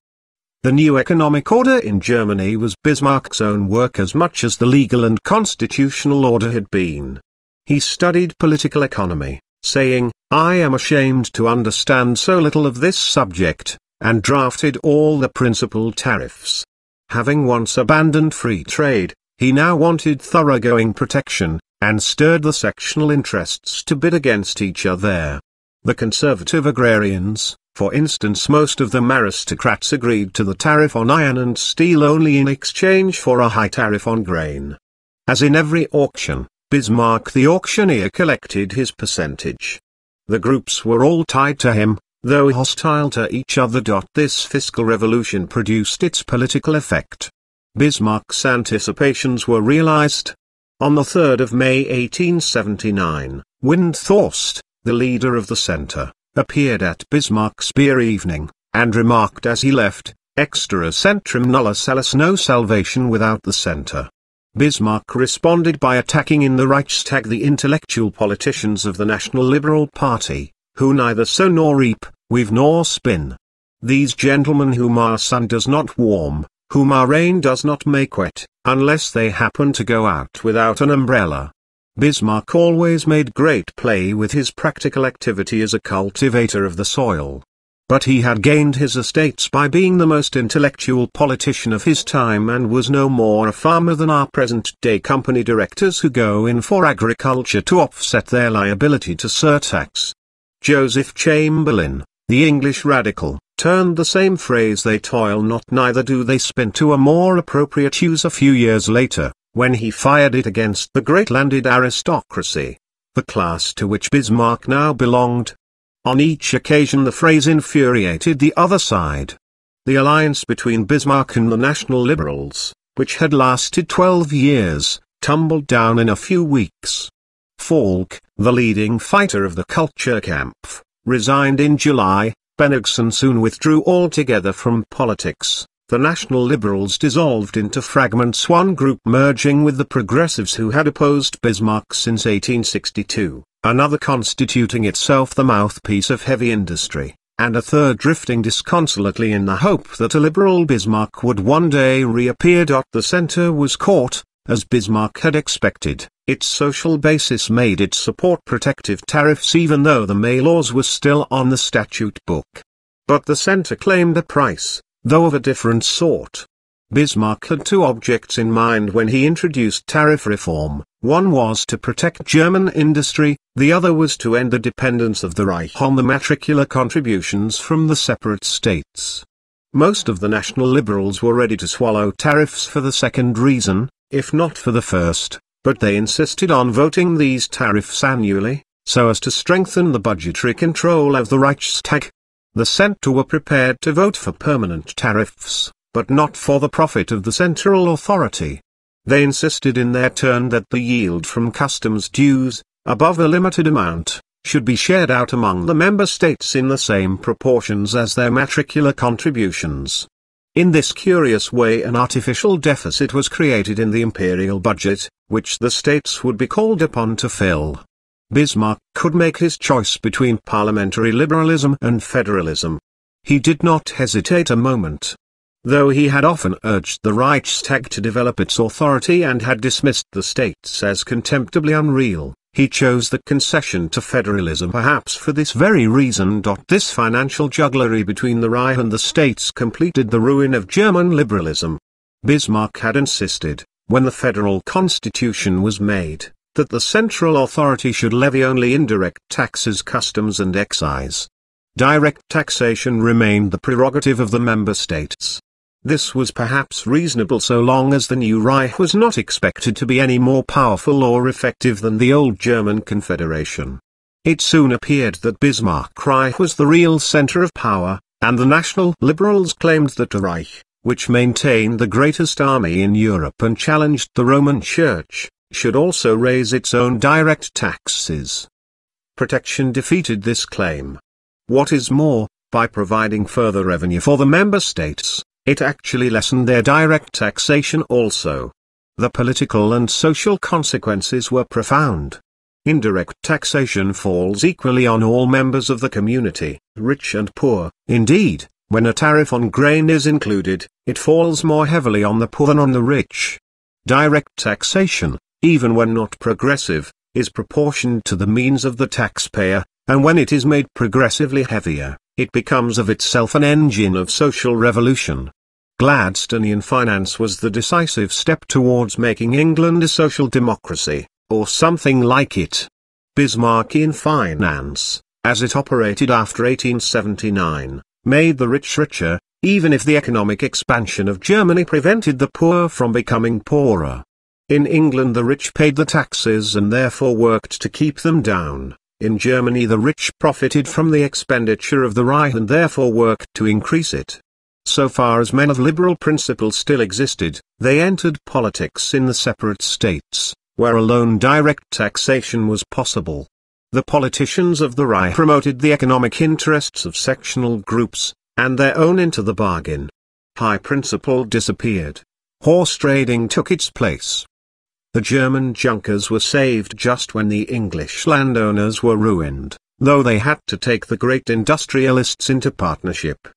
The new economic order in Germany was Bismarck's own work as much as the legal and constitutional order had been. He studied political economy, saying, I am ashamed to understand so little of this subject, and drafted all the principal tariffs. Having once abandoned free trade, he now wanted thoroughgoing protection, and stirred the sectional interests to bid against each other. The conservative agrarians, for instance most of them aristocrats agreed to the tariff on iron and steel only in exchange for a high tariff on grain. As in every auction, Bismarck the auctioneer collected his percentage. The groups were all tied to him, though hostile to each other. This fiscal revolution produced its political effect. Bismarck's anticipations were realized. On the 3rd of May 1879, Windthorst, the leader of the Centre, appeared at Bismarck's beer evening, and remarked as he left, Extra centrum nulla salus no salvation without the centre. Bismarck responded by attacking in the Reichstag the intellectual politicians of the National Liberal Party, who neither sow nor reap, weave nor spin. These gentlemen whom our sun does not warm, whom our rain does not make wet, unless they happen to go out without an umbrella, Bismarck always made great play with his practical activity as a cultivator of the soil. But he had gained his estates by being the most intellectual politician of his time and was no more a farmer than our present-day company directors who go in for agriculture to offset their liability to surtax. Joseph Chamberlain, the English radical, turned the same phrase they toil not neither do they spin to a more appropriate use a few years later when he fired it against the great landed aristocracy, the class to which Bismarck now belonged. On each occasion the phrase infuriated the other side. The alliance between Bismarck and the National Liberals, which had lasted 12 years, tumbled down in a few weeks. Falk, the leading fighter of the Kulturkampf, resigned in July, Bennigsen soon withdrew altogether from politics, the National Liberals dissolved into fragments one group merging with the Progressives who had opposed Bismarck since 1862, another constituting itself the mouthpiece of heavy industry, and a third drifting disconsolately in the hope that a liberal Bismarck would one day reappear. The center was caught, as Bismarck had expected, its social basis made it support protective tariffs even though the May laws were still on the statute book. But the center claimed a price, though of a different sort. Bismarck had two objects in mind when he introduced tariff reform, one was to protect German industry, the other was to end the dependence of the Reich on the matricular contributions from the separate states. Most of the national liberals were ready to swallow tariffs for the second reason, if not for the first, but they insisted on voting these tariffs annually, so as to strengthen the budgetary control of the Reichstag. The center were prepared to vote for permanent tariffs, but not for the profit of the central authority. They insisted in their turn that the yield from customs dues, above a limited amount, should be shared out among the member states in the same proportions as their matricular contributions. In this curious way an artificial deficit was created in the imperial budget, which the states would be called upon to fill. Bismarck could make his choice between parliamentary liberalism and federalism. He did not hesitate a moment. Though he had often urged the Reichstag to develop its authority and had dismissed the states as contemptibly unreal, he chose the concession to federalism perhaps for this very reason. This financial jugglery between the Reich and the states completed the ruin of German liberalism. Bismarck had insisted, when the federal constitution was made, that the central authority should levy only indirect taxes customs and excise. Direct taxation remained the prerogative of the member states. This was perhaps reasonable so long as the new Reich was not expected to be any more powerful or effective than the old German Confederation. It soon appeared that Bismarck Reich was the real center of power, and the national liberals claimed that a Reich, which maintained the greatest army in Europe and challenged the Roman Church, should also raise its own direct taxes. Protection defeated this claim. What is more, By providing further revenue for the member states, it actually lessened their direct taxation also. The political and social consequences were profound. Indirect taxation falls equally on all members of the community, rich and poor. Indeed, when a tariff on grain is included, it falls more heavily on the poor than on the rich. Direct taxation, even when not progressive, is proportioned to the means of the taxpayer, and when it is made progressively heavier, it becomes of itself an engine of social revolution. Gladstonian finance was the decisive step towards making England a social democracy, or something like it. Bismarckian finance, as it operated after 1879, made the rich richer, even if the economic expansion of Germany prevented the poor from becoming poorer. In England the rich paid the taxes and therefore worked to keep them down. In Germany the rich profited from the expenditure of the Reich and therefore worked to increase it. So far as men of liberal principle still existed, they entered politics in the separate states, where alone direct taxation was possible. The politicians of the Reich promoted the economic interests of sectional groups, and their own into the bargain. High principle disappeared. Horse trading took its place. The German Junkers were saved just when the English landowners were ruined, though they had to take the great industrialists into partnership.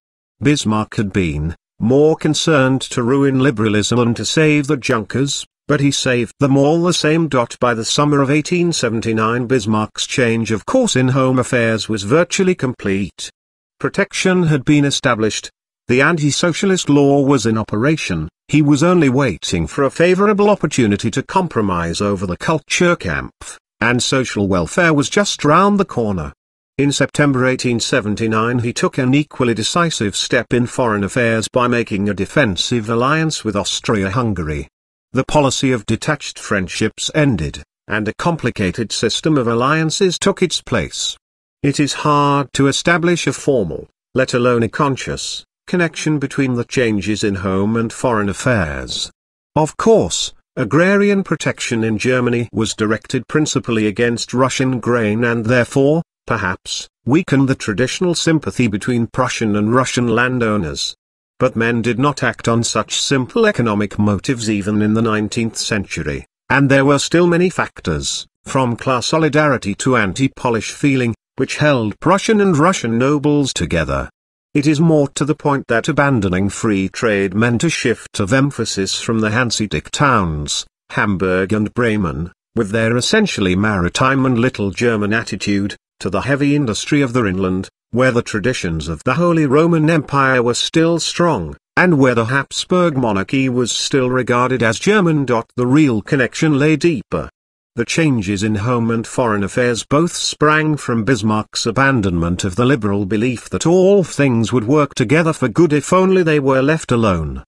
Bismarck had been more concerned to ruin liberalism than to save the Junkers, but he saved them all the same. Dot by the summer of 1879 Bismarck's change of course in home affairs was virtually complete. Protection had been established, the anti-socialist law was in operation, he was only waiting for a favorable opportunity to compromise over the Kulturkampf, and social welfare was just round the corner. In September 1879 he took an equally decisive step in foreign affairs by making a defensive alliance with Austria-Hungary. The policy of detached friendships ended, and a complicated system of alliances took its place. It is hard to establish a formal, let alone a conscious, connection between the changes in home and foreign affairs. Of course, agrarian protection in Germany was directed principally against Russian grain and therefore, perhaps, weakened the traditional sympathy between Prussian and Russian landowners. But men did not act on such simple economic motives even in the 19th century, and there were still many factors, from class solidarity to anti-Polish feeling, which held Prussian and Russian nobles together. It is more to the point that abandoning free trade meant a shift of emphasis from the Hanseatic towns, Hamburg and Bremen, with their essentially maritime and little German attitude, to the heavy industry of the Rhineland, where the traditions of the Holy Roman Empire were still strong, and where the Habsburg monarchy was still regarded as German. The real connection lay deeper. The changes in home and foreign affairs both sprang from Bismarck's abandonment of the liberal belief that all things would work together for good if only they were left alone.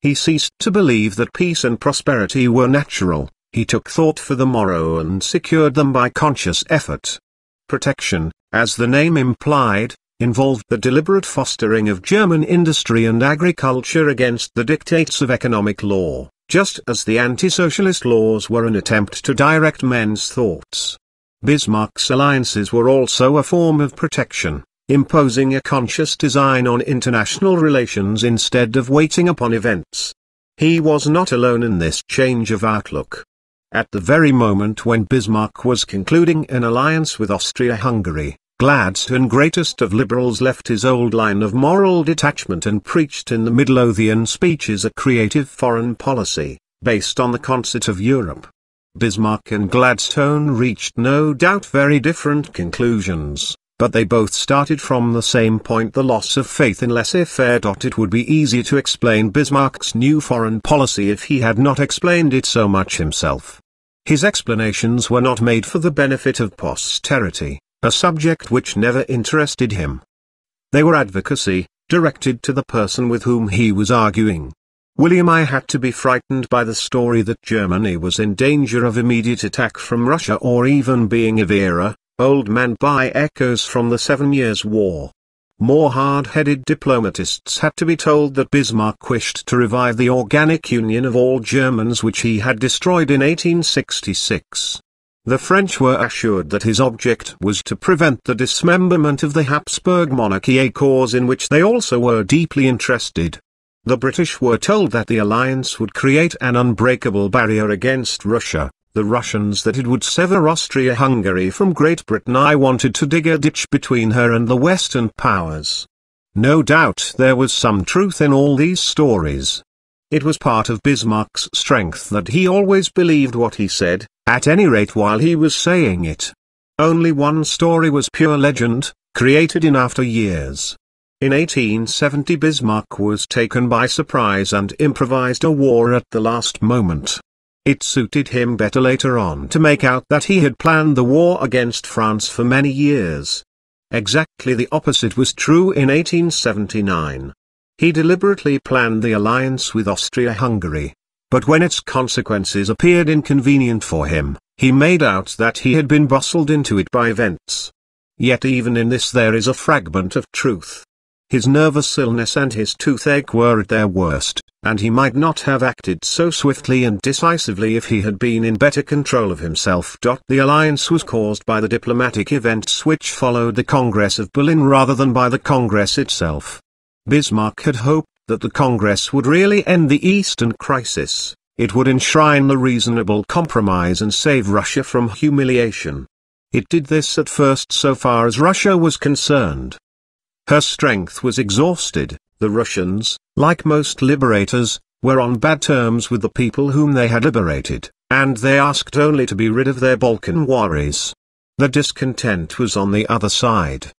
He ceased to believe that peace and prosperity were natural, he took thought for the morrow and secured them by conscious effort. Protection, as the name implied, involved the deliberate fostering of German industry and agriculture against the dictates of economic law, just as the anti-socialist laws were an attempt to direct men's thoughts. Bismarck's alliances were also a form of protection, imposing a conscious design on international relations instead of waiting upon events. He was not alone in this change of outlook. At the very moment when Bismarck was concluding an alliance with Austria-Hungary, Gladstone greatest of liberals left his old line of moral detachment and preached in the Midlothian speeches a creative foreign policy, based on the concert of Europe. Bismarck and Gladstone reached no doubt very different conclusions, but they both started from the same point the loss of faith in laissez-faire. It would be easy to explain Bismarck's new foreign policy if he had not explained it so much himself. His explanations were not made for the benefit of posterity, a subject which never interested him. They were advocacy, directed to the person with whom he was arguing. William I had to be frightened by the story that Germany was in danger of immediate attack from Russia or even being a Vera, old man by echoes from the Seven Years' War. More hard-headed diplomatists had to be told that Bismarck wished to revive the organic union of all Germans which he had destroyed in 1866. The French were assured that his object was to prevent the dismemberment of the Habsburg monarchy a cause in which they also were deeply interested. The British were told that the alliance would create an unbreakable barrier against Russia, the Russians that it would sever Austria-Hungary from Great Britain I wanted to dig a ditch between her and the Western powers. No doubt there was some truth in all these stories. It was part of Bismarck's strength that he always believed what he said, at any rate while he was saying it. Only one story was pure legend, created in after years. In 1870 Bismarck was taken by surprise and improvised a war at the last moment. It suited him better later on to make out that he had planned the war against France for many years. Exactly the opposite was true in 1879. He deliberately planned the alliance with Austria-Hungary. But when its consequences appeared inconvenient for him, he made out that he had been bustled into it by events. Yet even in this there is a fragment of truth. His nervous illness and his toothache were at their worst, and he might not have acted so swiftly and decisively if he had been in better control of himself. The alliance was caused by the diplomatic events which followed the Congress of Berlin rather than by the Congress itself. Bismarck had hoped that the Congress would really end the Eastern crisis, it would enshrine the reasonable compromise and save Russia from humiliation. It did this at first so far as Russia was concerned. Her strength was exhausted, the Russians, like most liberators, were on bad terms with the people whom they had liberated, and they asked only to be rid of their Balkan worries. The discontent was on the other side.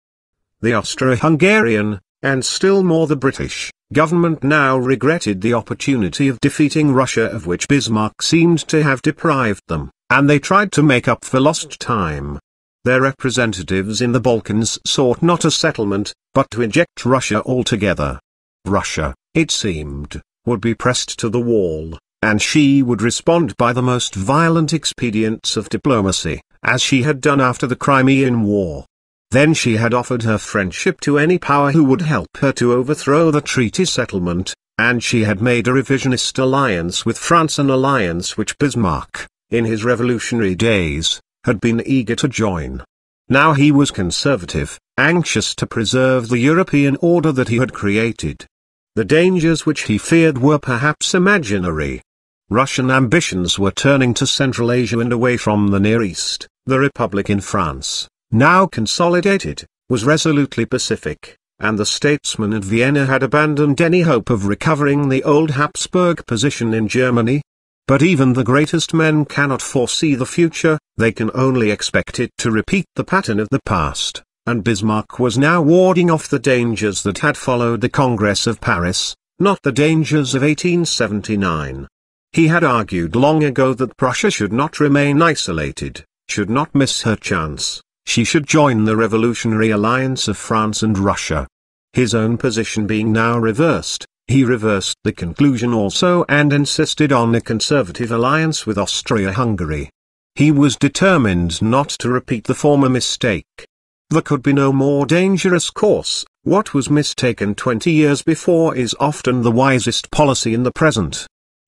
The Austro-Hungarian, and still more the British, government now regretted the opportunity of defeating Russia of which Bismarck seemed to have deprived them, and they tried to make up for lost time. Their representatives in the Balkans sought not a settlement, but to eject Russia altogether. Russia, it seemed, would be pressed to the wall, and she would respond by the most violent expedients of diplomacy, as she had done after the Crimean War. Then she had offered her friendship to any power who would help her to overthrow the treaty settlement, and she had made a revisionist alliance with France an alliance which Bismarck, in his revolutionary days, had been eager to join. Now he was conservative, anxious to preserve the European order that he had created. The dangers which he feared were perhaps imaginary. Russian ambitions were turning to Central Asia and away from the Near East. The Republic in France, now consolidated, was resolutely pacific, and the statesmen at Vienna had abandoned any hope of recovering the old Habsburg position in Germany, but even the greatest men cannot foresee the future, they can only expect it to repeat the pattern of the past, and Bismarck was now warding off the dangers that had followed the Congress of Paris, not the dangers of 1879. He had argued long ago that Prussia should not remain isolated, should not miss her chance, she should join the revolutionary alliance of France and Russia. His own position being now reversed, he reversed the conclusion also and insisted on a conservative alliance with Austria-Hungary. He was determined not to repeat the former mistake. There could be no more dangerous course, what was mistaken 20 years before is often the wisest policy in the present.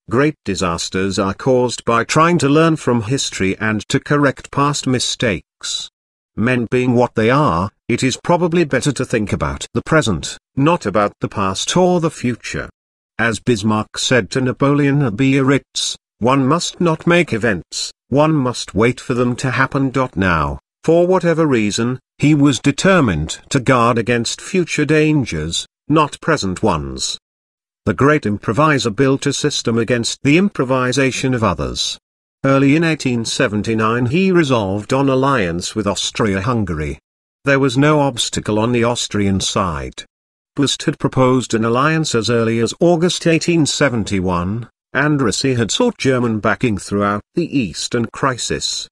Great disasters are caused by trying to learn from history and to correct past mistakes. Men being what they are, it is probably better to think about the present, not about the past or the future. As Bismarck said to Napoleon at Biarritz, one must not make events, one must wait for them to happen. Now, for whatever reason, he was determined to guard against future dangers, not present ones. The great improviser built a system against the improvisation of others. Early in 1879 he resolved on alliance with Austria-Hungary. There was no obstacle on the Austrian side. Beust had proposed an alliance as early as August 1871, and Andrassy had sought German backing throughout the Eastern crisis.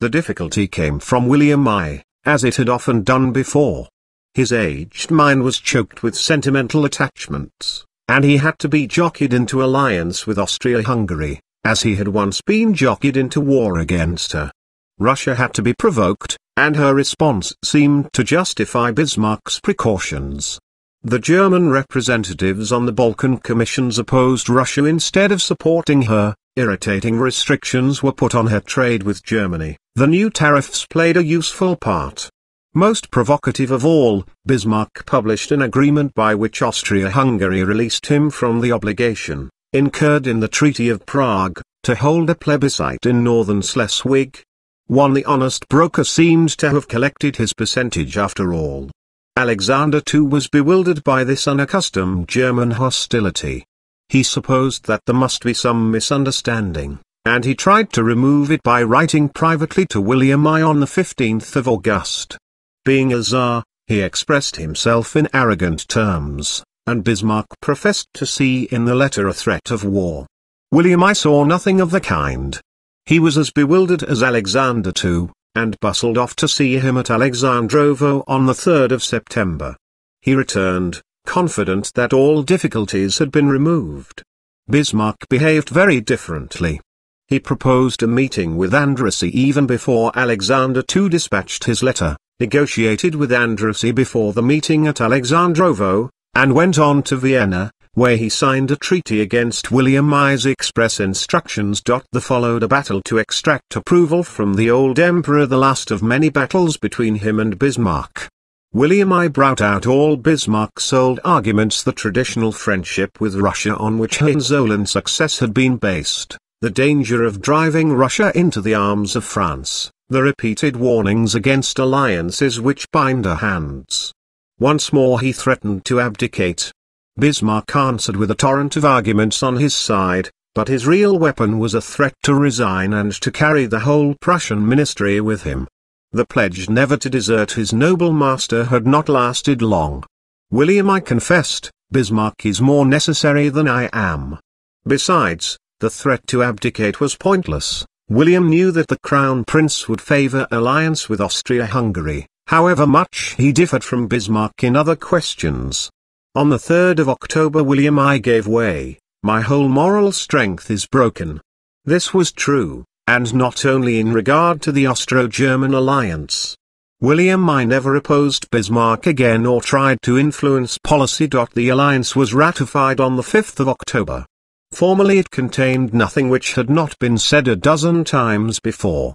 The difficulty came from William I, as it had often done before. His aged mind was choked with sentimental attachments, and he had to be jockeyed into alliance with Austria-Hungary as he had once been jockeyed into war against her. Russia had to be provoked, and her response seemed to justify Bismarck's precautions. The German representatives on the Balkan commissions opposed Russia instead of supporting her, irritating restrictions were put on her trade with Germany, the new tariffs played a useful part. Most provocative of all, Bismarck published an agreement by which Austria-Hungary released him from the obligation, incurred in the Treaty of Prague, to hold a plebiscite in northern Schleswig. One the honest broker seemed to have collected his percentage after all. Alexander too was bewildered by this unaccustomed German hostility. He supposed that there must be some misunderstanding, and he tried to remove it by writing privately to William I on the 15th of August. Being a czar, he expressed himself in arrogant terms, and Bismarck professed to see in the letter a threat of war. William I saw nothing of the kind. He was as bewildered as Alexander II, and bustled off to see him at Alexandrovo on the 3rd of September. He returned, confident that all difficulties had been removed. Bismarck behaved very differently. He proposed a meeting with Andrassy even before Alexander II dispatched his letter, negotiated with Andrassy before the meeting at Alexandrovo, and went on to Vienna, where he signed a treaty against William I's express instructions. The followed a battle to extract approval from the old emperor the last of many battles between him and Bismarck. William I brought out all Bismarck's old arguments the traditional friendship with Russia on which Hohenzollern's success had been based, the danger of driving Russia into the arms of France, the repeated warnings against alliances which bind her hands. Once more he threatened to abdicate. Bismarck answered with a torrent of arguments on his side, but his real weapon was a threat to resign and to carry the whole Prussian ministry with him. The pledge never to desert his noble master had not lasted long. William I confessed, Bismarck is more necessary than I am. Besides, the threat to abdicate was pointless. William knew that the crown prince would favor alliance with Austria-Hungary, however much he differed from Bismarck in other questions. On the 3rd of October William I gave way, my whole moral strength is broken. This was true, and not only in regard to the Austro-German alliance. William I never opposed Bismarck again or tried to influence policy. The alliance was ratified on the 5th of October. Formally it contained nothing which had not been said a dozen times before.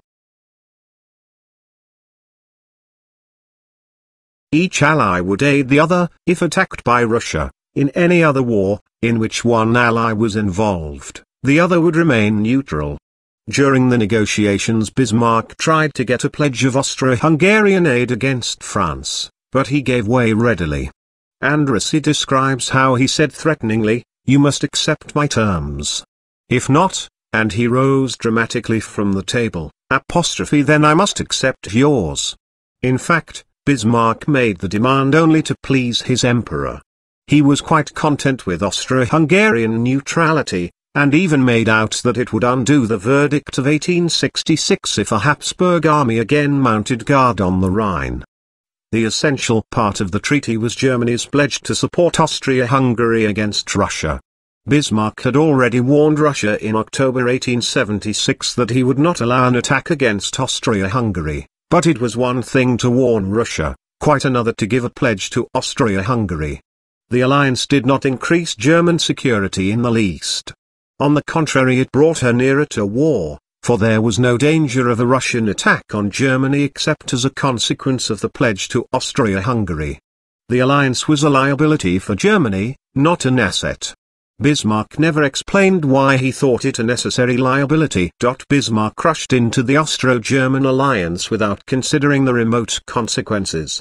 Each ally would aid the other, if attacked by Russia, in any other war, in which one ally was involved, the other would remain neutral. During the negotiations Bismarck tried to get a pledge of Austro-Hungarian aid against France, but he gave way readily. Andrassy describes how he said threateningly, you must accept my terms. If not, and he rose dramatically from the table, apostrophe then I must accept yours. In fact, Bismarck made the demand only to please his emperor. He was quite content with Austro-Hungarian neutrality, and even made out that it would undo the verdict of 1866 if a Habsburg army again mounted guard on the Rhine. The essential part of the treaty was Germany's pledge to support Austria-Hungary against Russia. Bismarck had already warned Russia in October 1876 that he would not allow an attack against Austria-Hungary, but it was one thing to warn Russia, quite another to give a pledge to Austria-Hungary. The alliance did not increase German security in the least. On the contrary it brought her nearer to war, for there was no danger of a Russian attack on Germany except as a consequence of the pledge to Austria-Hungary. The alliance was a liability for Germany, not an asset. Bismarck never explained why he thought it a necessary liability. Bismarck crushed into the Austro-German alliance without considering the remote consequences.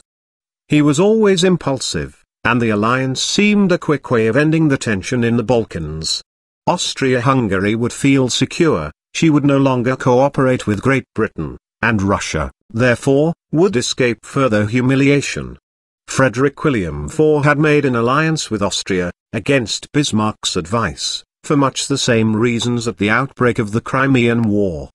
He was always impulsive, and the alliance seemed a quick way of ending the tension in the Balkans. Austria-Hungary would feel secure, she would no longer cooperate with Great Britain, and Russia, therefore, would escape further humiliation. Frederick William IV had made an alliance with Austria, against Bismarck's advice, for much the same reasons at the outbreak of the Crimean War.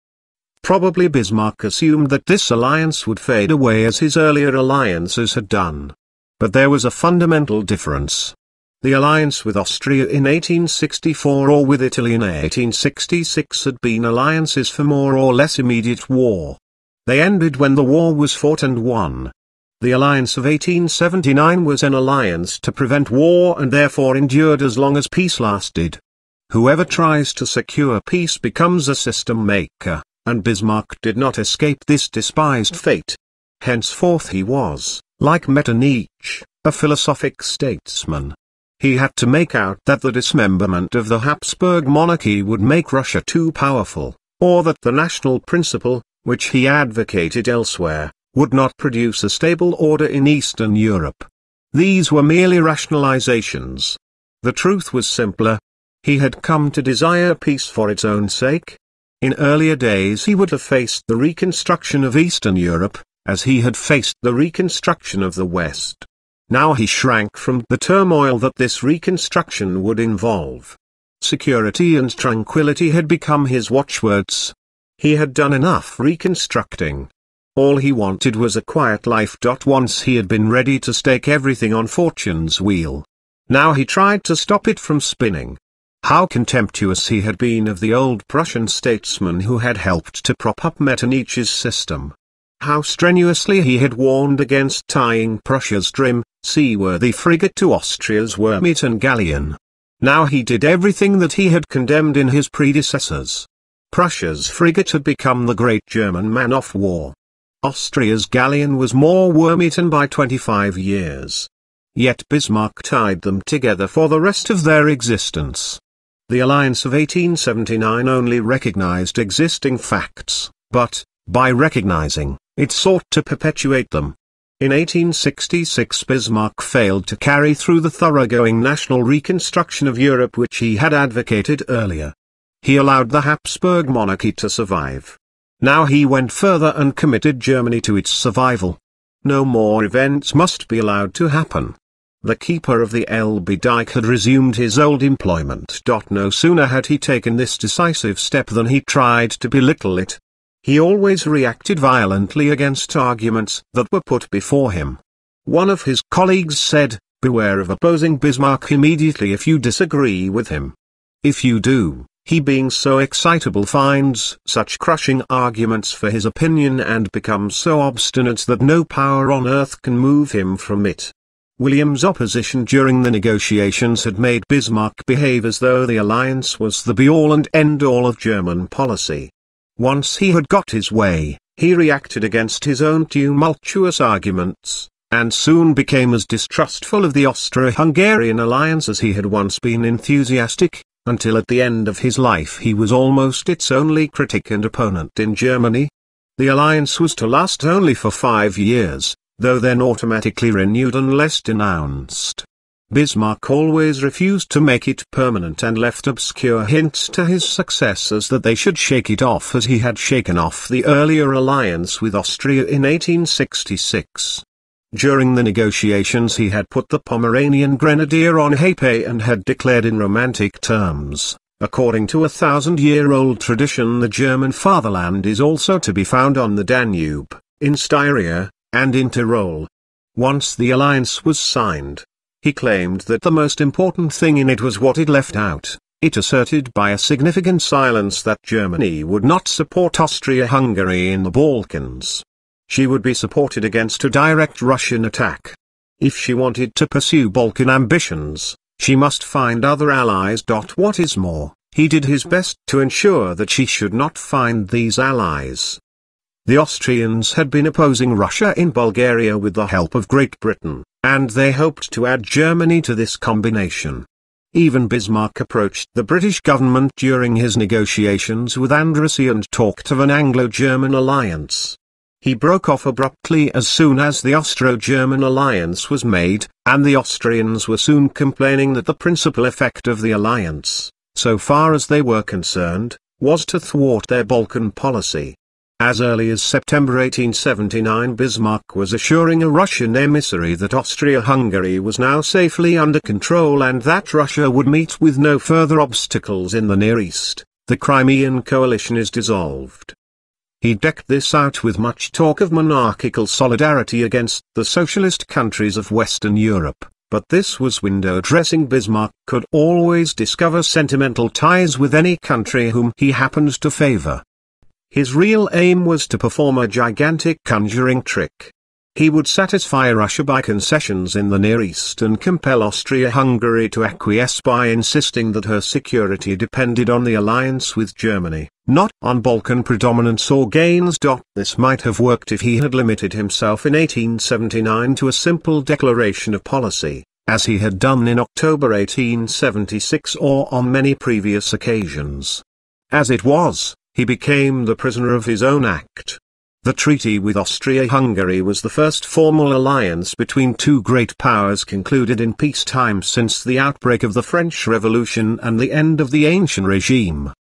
Probably Bismarck assumed that this alliance would fade away as his earlier alliances had done. But there was a fundamental difference. The alliance with Austria in 1864 or with Italy in 1866 had been alliances for more or less immediate war. They ended when the war was fought and won. The alliance of 1879 was an alliance to prevent war and therefore endured as long as peace lasted. Whoever tries to secure peace becomes a system maker, and Bismarck did not escape this despised fate. Henceforth he was, like Metternich, a philosophic statesman. He had to make out that the dismemberment of the Habsburg monarchy would make Russia too powerful, or that the national principle, which he advocated elsewhere, would not produce a stable order in Eastern Europe. These were merely rationalizations. The truth was simpler. He had come to desire peace for its own sake. In earlier days he would have faced the reconstruction of Eastern Europe, as he had faced the reconstruction of the West. Now he shrank from the turmoil that this reconstruction would involve. Security and tranquility had become his watchwords. He had done enough reconstructing. All he wanted was a quiet life. Once he had been ready to stake everything on fortune's wheel. Now he tried to stop it from spinning. How contemptuous he had been of the old Prussian statesman who had helped to prop up Metternich's system. How strenuously he had warned against tying Prussia's trim, seaworthy frigate to Austria's Wormitten galleon. Now he did everything that he had condemned in his predecessors. Prussia's frigate had become the great German man-of-war. Austria's galleon was more worm-eaten by 25 years. Yet Bismarck tied them together for the rest of their existence. The alliance of 1879 only recognized existing facts, but, by recognizing, it sought to perpetuate them. In 1866 Bismarck failed to carry through the thoroughgoing national reconstruction of Europe which he had advocated earlier. He allowed the Habsburg monarchy to survive. Now he went further and committed Germany to its survival. No more events must be allowed to happen. The keeper of the Elbe dike had resumed his old employment. No sooner had he taken this decisive step than he tried to belittle it. He always reacted violently against arguments that were put before him. One of his colleagues said, beware of opposing Bismarck immediately if you disagree with him. If you do, he being so excitable finds such crushing arguments for his opinion and becomes so obstinate that no power on earth can move him from it. William's opposition during the negotiations had made Bismarck behave as though the alliance was the be-all and end-all of German policy. Once he had got his way, he reacted against his own tumultuous arguments, and soon became as distrustful of the Austro-Hungarian alliance as he had once been enthusiastic, until at the end of his life he was almost its only critic and opponent in Germany. The alliance was to last only for five years, though then automatically renewed unless denounced. Bismarck always refused to make it permanent and left obscure hints to his successors that they should shake it off as he had shaken off the earlier alliance with Austria in 1866. During the negotiations he had put the Pomeranian Grenadier on hay and had declared in romantic terms, according to a thousand-year-old tradition the German fatherland is also to be found on the Danube, in Styria, and in Tyrol. Once the alliance was signed, he claimed that the most important thing in it was what it left out. It asserted by a significant silence that Germany would not support Austria-Hungary in the Balkans. She would be supported against a direct Russian attack. If she wanted to pursue Balkan ambitions, she must find other allies. What is more, he did his best to ensure that she should not find these allies. The Austrians had been opposing Russia in Bulgaria with the help of Great Britain and they hoped to add Germany to this combination. Even Bismarck approached the British government during his negotiations with Andrassy and talked of an Anglo-German alliance. He broke off abruptly as soon as the Austro-German alliance was made, and the Austrians were soon complaining that the principal effect of the alliance, so far as they were concerned, was to thwart their Balkan policy. As early as September 1879 Bismarck was assuring a Russian emissary that Austria-Hungary was now safely under control and that Russia would meet with no further obstacles in the Near East, the Crimean coalition is dissolved. He decked this out with much talk of monarchical solidarity against the socialist countries of Western Europe, but this was window dressing Bismarck could always discover sentimental ties with any country whom he happened to favor. His real aim was to perform a gigantic conjuring trick. He would satisfy Russia by concessions in the Near East and compel Austria-Hungary to acquiesce by insisting that her security depended on the alliance with Germany, not on Balkan predominance or gains. This might have worked if he had limited himself in 1879 to a simple declaration of policy, as he had done in October 1876 or on many previous occasions. As it was, he became the prisoner of his own act. The treaty with Austria-Hungary was the first formal alliance between two great powers concluded in peacetime since the outbreak of the French Revolution and the end of the ancient regime.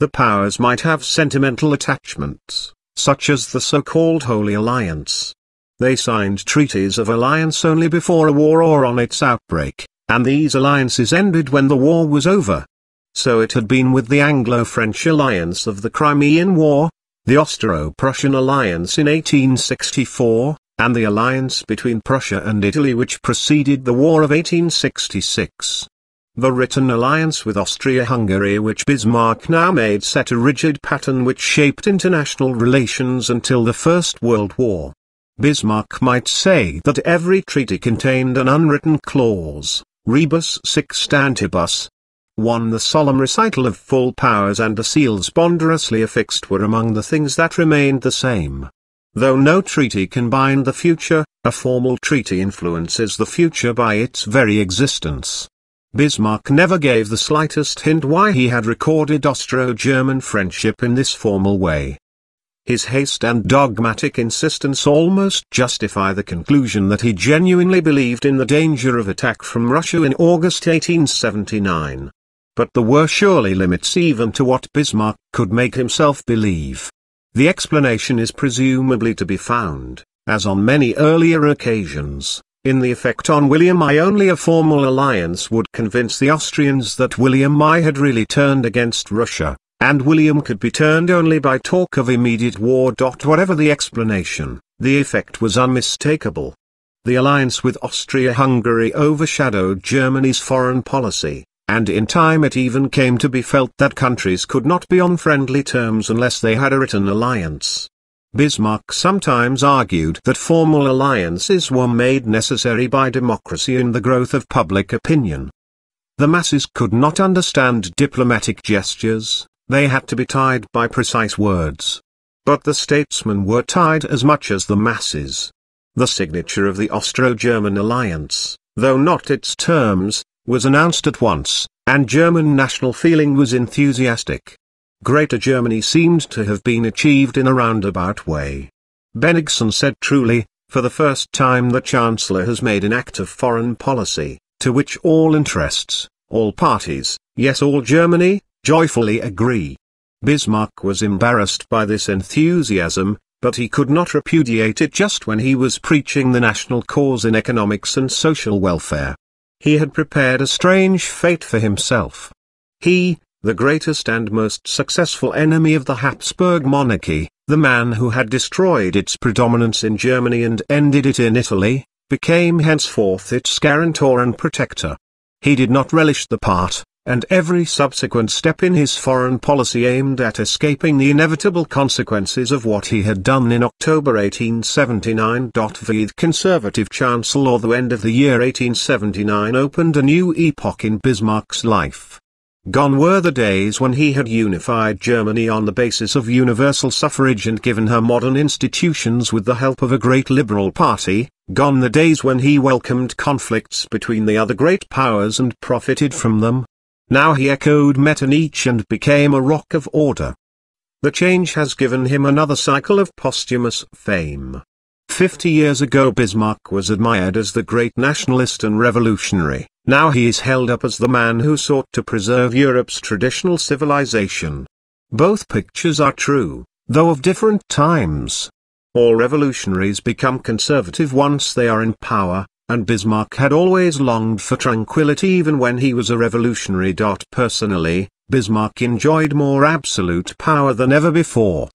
The powers might have sentimental attachments, such as the so-called Holy Alliance. They signed treaties of alliance only before a war or on its outbreak, and these alliances ended when the war was over. So it had been with the Anglo-French alliance of the Crimean War, the Austro-Prussian alliance in 1864, and the alliance between Prussia and Italy which preceded the War of 1866. The written alliance with Austria-Hungary which Bismarck now made set a rigid pattern which shaped international relations until the First World War. Bismarck might say that every treaty contained an unwritten clause, rebus sic stantibus, 1. The solemn recital of full powers and the seals ponderously affixed were among the things that remained the same. Though no treaty can bind the future, a formal treaty influences the future by its very existence. Bismarck never gave the slightest hint why he had recorded Austro-German friendship in this formal way. His haste and dogmatic insistence almost justify the conclusion that he genuinely believed in the danger of attack from Russia in August 1879. But there were surely limits even to what Bismarck could make himself believe. The explanation is presumably to be found, as on many earlier occasions, in the effect on William I. Only a formal alliance would convince the Austrians that William I had really turned against Russia, and William could be turned only by talk of immediate war. Whatever the explanation, the effect was unmistakable. The alliance with Austria-Hungary overshadowed Germany's foreign policy, and in time it even came to be felt that countries could not be on friendly terms unless they had a written alliance. Bismarck sometimes argued that formal alliances were made necessary by democracy and the growth of public opinion. The masses could not understand diplomatic gestures, they had to be tied by precise words. But the statesmen were tied as much as the masses. The signature of the Austro-German alliance, though not its terms, was announced at once, and German national feeling was enthusiastic. Greater Germany seemed to have been achieved in a roundabout way. Bennigsen said truly, for the first time the Chancellor has made an act of foreign policy, to which all interests, all parties, yes all Germany, joyfully agree. Bismarck was embarrassed by this enthusiasm, but he could not repudiate it just when he was preaching the national cause in economics and social welfare. He had prepared a strange fate for himself. He, the greatest and most successful enemy of the Habsburg monarchy, the man who had destroyed its predominance in Germany and ended it in Italy, became henceforth its guarantor and protector. He did not relish the part, and every subsequent step in his foreign policy aimed at escaping the inevitable consequences of what he had done in October 1879. The conservative chancellor the end of the year 1879 opened a new epoch in Bismarck's life. Gone were the days when he had unified Germany on the basis of universal suffrage and given her modern institutions with the help of a great liberal party, gone the days when he welcomed conflicts between the other great powers and profited from them, now he echoed Metternich and became a rock of order. The change has given him another cycle of posthumous fame. Fifty years ago Bismarck was admired as the great nationalist and revolutionary, now he is held up as the man who sought to preserve Europe's traditional civilization. Both pictures are true, though of different times. All revolutionaries become conservative once they are in power, and Bismarck had always longed for tranquility even when he was a revolutionary. Personally, Bismarck enjoyed more absolute power than ever before.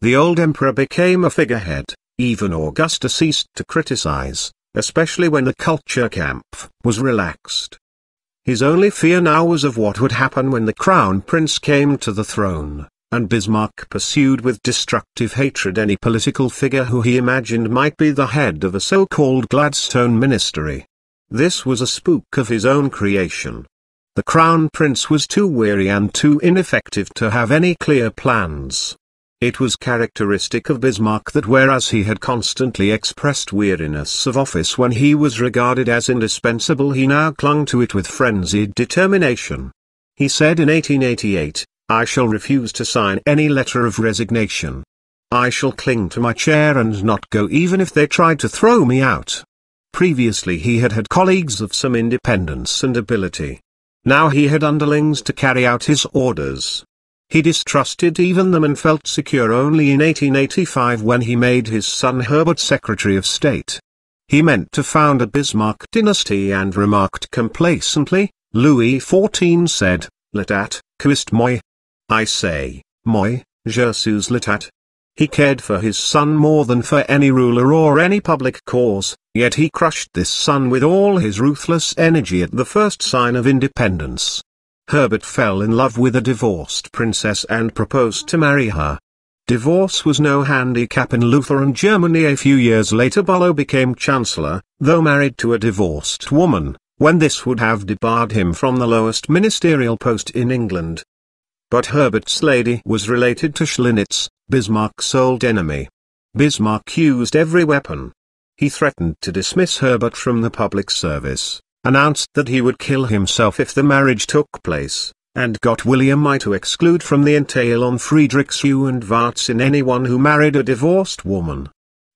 The old emperor became a figurehead, even Augusta ceased to criticize, especially when the Kulturkampf was relaxed. His only fear now was of what would happen when the crown prince came to the throne. And Bismarck pursued with destructive hatred any political figure who he imagined might be the head of a so-called Gladstone ministry. This was a spook of his own creation. The Crown Prince was too weary and too ineffective to have any clear plans. It was characteristic of Bismarck that whereas he had constantly expressed weariness of office when he was regarded as indispensable he now clung to it with frenzied determination. He said in 1888, I shall refuse to sign any letter of resignation. I shall cling to my chair and not go even if they tried to throw me out. Previously he had had colleagues of some independence and ability. Now he had underlings to carry out his orders. He distrusted even them and felt secure only in 1885 when he made his son Herbert Secretary of State. He meant to found a Bismarck dynasty and remarked complacently, Louis XIV said, L'état, qu'est moi? I say, moi, je suis l'état. He cared for his son more than for any ruler or any public cause, yet he crushed this son with all his ruthless energy at the first sign of independence. Herbert fell in love with a divorced princess and proposed to marry her. Divorce was no handicap in Lutheran Germany a few years later Bülow became chancellor, though married to a divorced woman, when this would have debarred him from the lowest ministerial post in England. But Herbert's lady was related to Schleinitz, Bismarck's old enemy. Bismarck used every weapon. He threatened to dismiss Herbert from the public service, announced that he would kill himself if the marriage took place, and got William I to exclude from the entail on Friedrichsruh and Varzin anyone who married a divorced woman.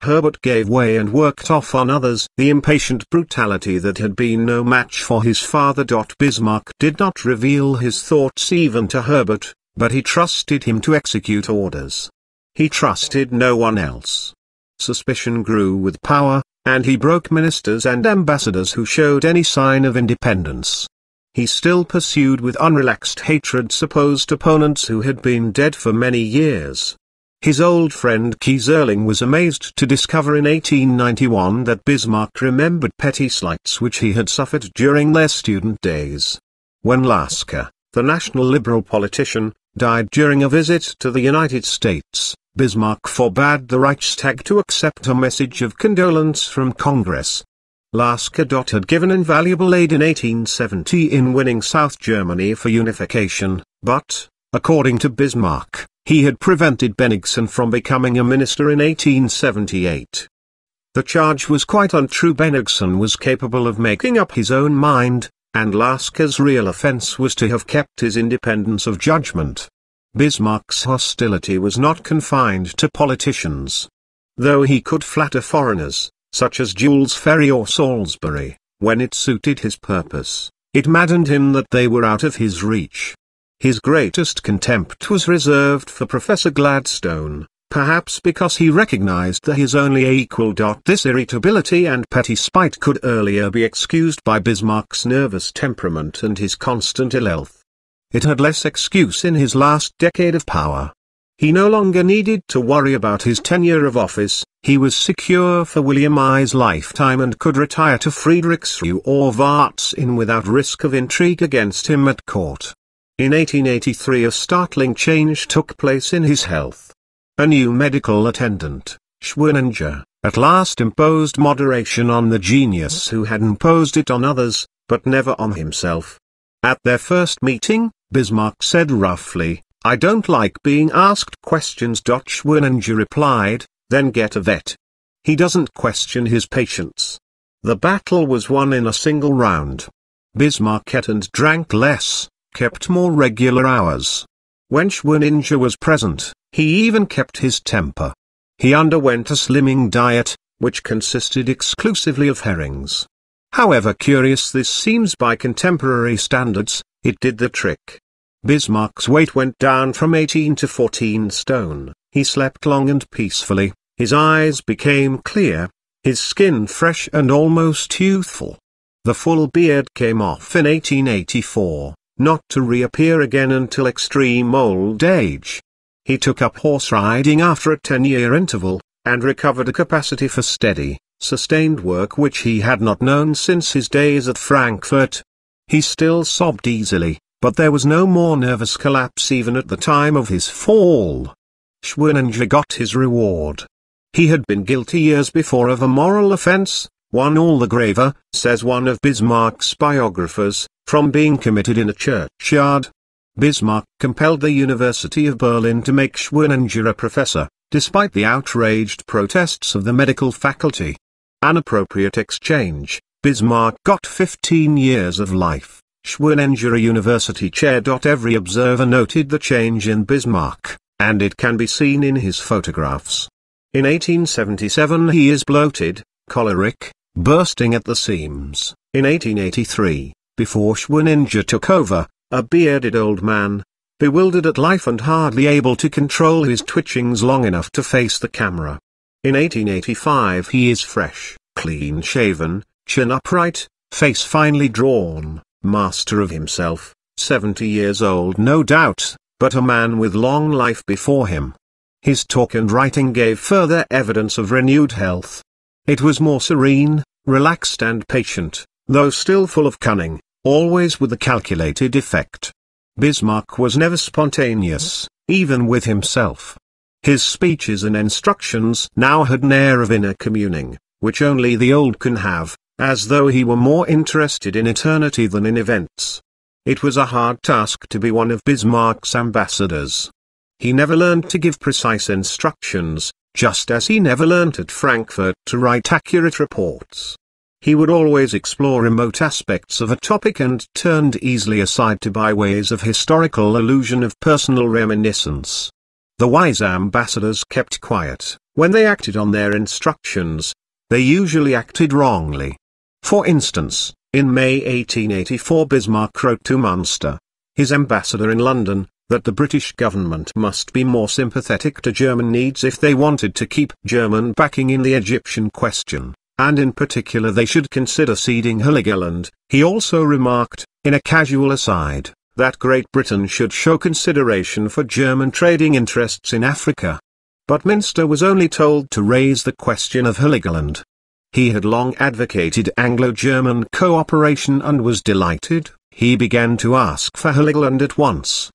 Herbert gave way and worked off on others the impatient brutality that had been no match for his father. Bismarck did not reveal his thoughts even to Herbert, but he trusted him to execute orders. He trusted no one else. Suspicion grew with power, and he broke ministers and ambassadors who showed any sign of independence. He still pursued with unrelaxed hatred supposed opponents who had been dead for many years. His old friend Keyserling was amazed to discover in 1891 that Bismarck remembered petty slights which he had suffered during their student days. When Lasker, the national liberal politician, died during a visit to the United States, Bismarck forbade the Reichstag to accept a message of condolence from Congress. Lasker had given invaluable aid in 1870 in winning South Germany for unification, but, according to Bismarck, he had prevented Bennigsen from becoming a minister in 1878. The charge was quite untrue Bennigsen was capable of making up his own mind, and Lasker's real offense was to have kept his independence of judgment. Bismarck's hostility was not confined to politicians. Though he could flatter foreigners, such as Jules Ferry or Salisbury, when it suited his purpose, it maddened him that they were out of his reach. His greatest contempt was reserved for Professor Gladstone, perhaps because he recognized that his only equal. This irritability and petty spite could earlier be excused by Bismarck's nervous temperament and his constant ill health. It had less excuse in his last decade of power. He no longer needed to worry about his tenure of office, he was secure for William I's lifetime and could retire to Friedrichsruh or Varzin without risk of intrigue against him at court. In 1883 a startling change took place in his health. A new medical attendant, Schweninger, at last imposed moderation on the genius who had imposed it on others, but never on himself. At their first meeting, Bismarck said roughly, I don't like being asked questions. Schweninger replied, then get a vet. He doesn't question his patients. The battle was won in a single round. Bismarck ate and drank less, kept more regular hours. When Schweninger was present, he even kept his temper. He underwent a slimming diet, which consisted exclusively of herrings. However curious this seems by contemporary standards, it did the trick. Bismarck's weight went down from 18 to 14 stone, he slept long and peacefully, his eyes became clear, his skin fresh and almost youthful. The full beard came off in 1884 not to reappear again until extreme old age. He took up horse riding after a 10-year interval, and recovered a capacity for steady, sustained work which he had not known since his days at Frankfurt. He still sobbed easily, But there was no more nervous collapse even at the time of his fall. Schweninger got his reward. He had been guilty years before of a moral offense, one all the graver, says one of Bismarck's biographers, from being committed in a churchyard. Bismarck compelled the University of Berlin to make Schweninger a professor, despite the outraged protests of the medical faculty. An appropriate exchange, Bismarck got 15 years of life, Schweninger a university chair. Every observer noted the change in Bismarck, and it can be seen in his photographs. In 1877 he is bloated, choleric, bursting at the seams. In 1883, before Schweninger took over, a bearded old man, bewildered at life and hardly able to control his twitchings long enough to face the camera. In 1885 he is fresh, clean-shaven, chin upright, face finely drawn, master of himself, 70 years old no doubt, but a man with long life before him. His talk and writing gave further evidence of renewed health. It was more serene, relaxed and patient, though still full of cunning, always with a calculated effect. Bismarck was never spontaneous, even with himself. His speeches and instructions now had an air of inner communing, which only the old can have, as though he were more interested in eternity than in events. It was a hard task to be one of Bismarck's ambassadors. He never learned to give precise instructions, just as he never learnt at Frankfurt to write accurate reports. He would always explore remote aspects of a topic and turned easily aside to byways of historical allusion of personal reminiscence. The wise ambassadors kept quiet, when they acted on their instructions, they usually acted wrongly. For instance, in May 1884 Bismarck wrote to Munster, his ambassador in London, that the British government must be more sympathetic to German needs if they wanted to keep German backing in the Egyptian question and in particular they should consider ceding Heligoland. He also remarked, in a casual aside, that Great Britain should show consideration for German trading interests in Africa. But Munster was only told to raise the question of Heligoland. He had long advocated Anglo-German cooperation and was delighted, he began to ask for Heligoland at once.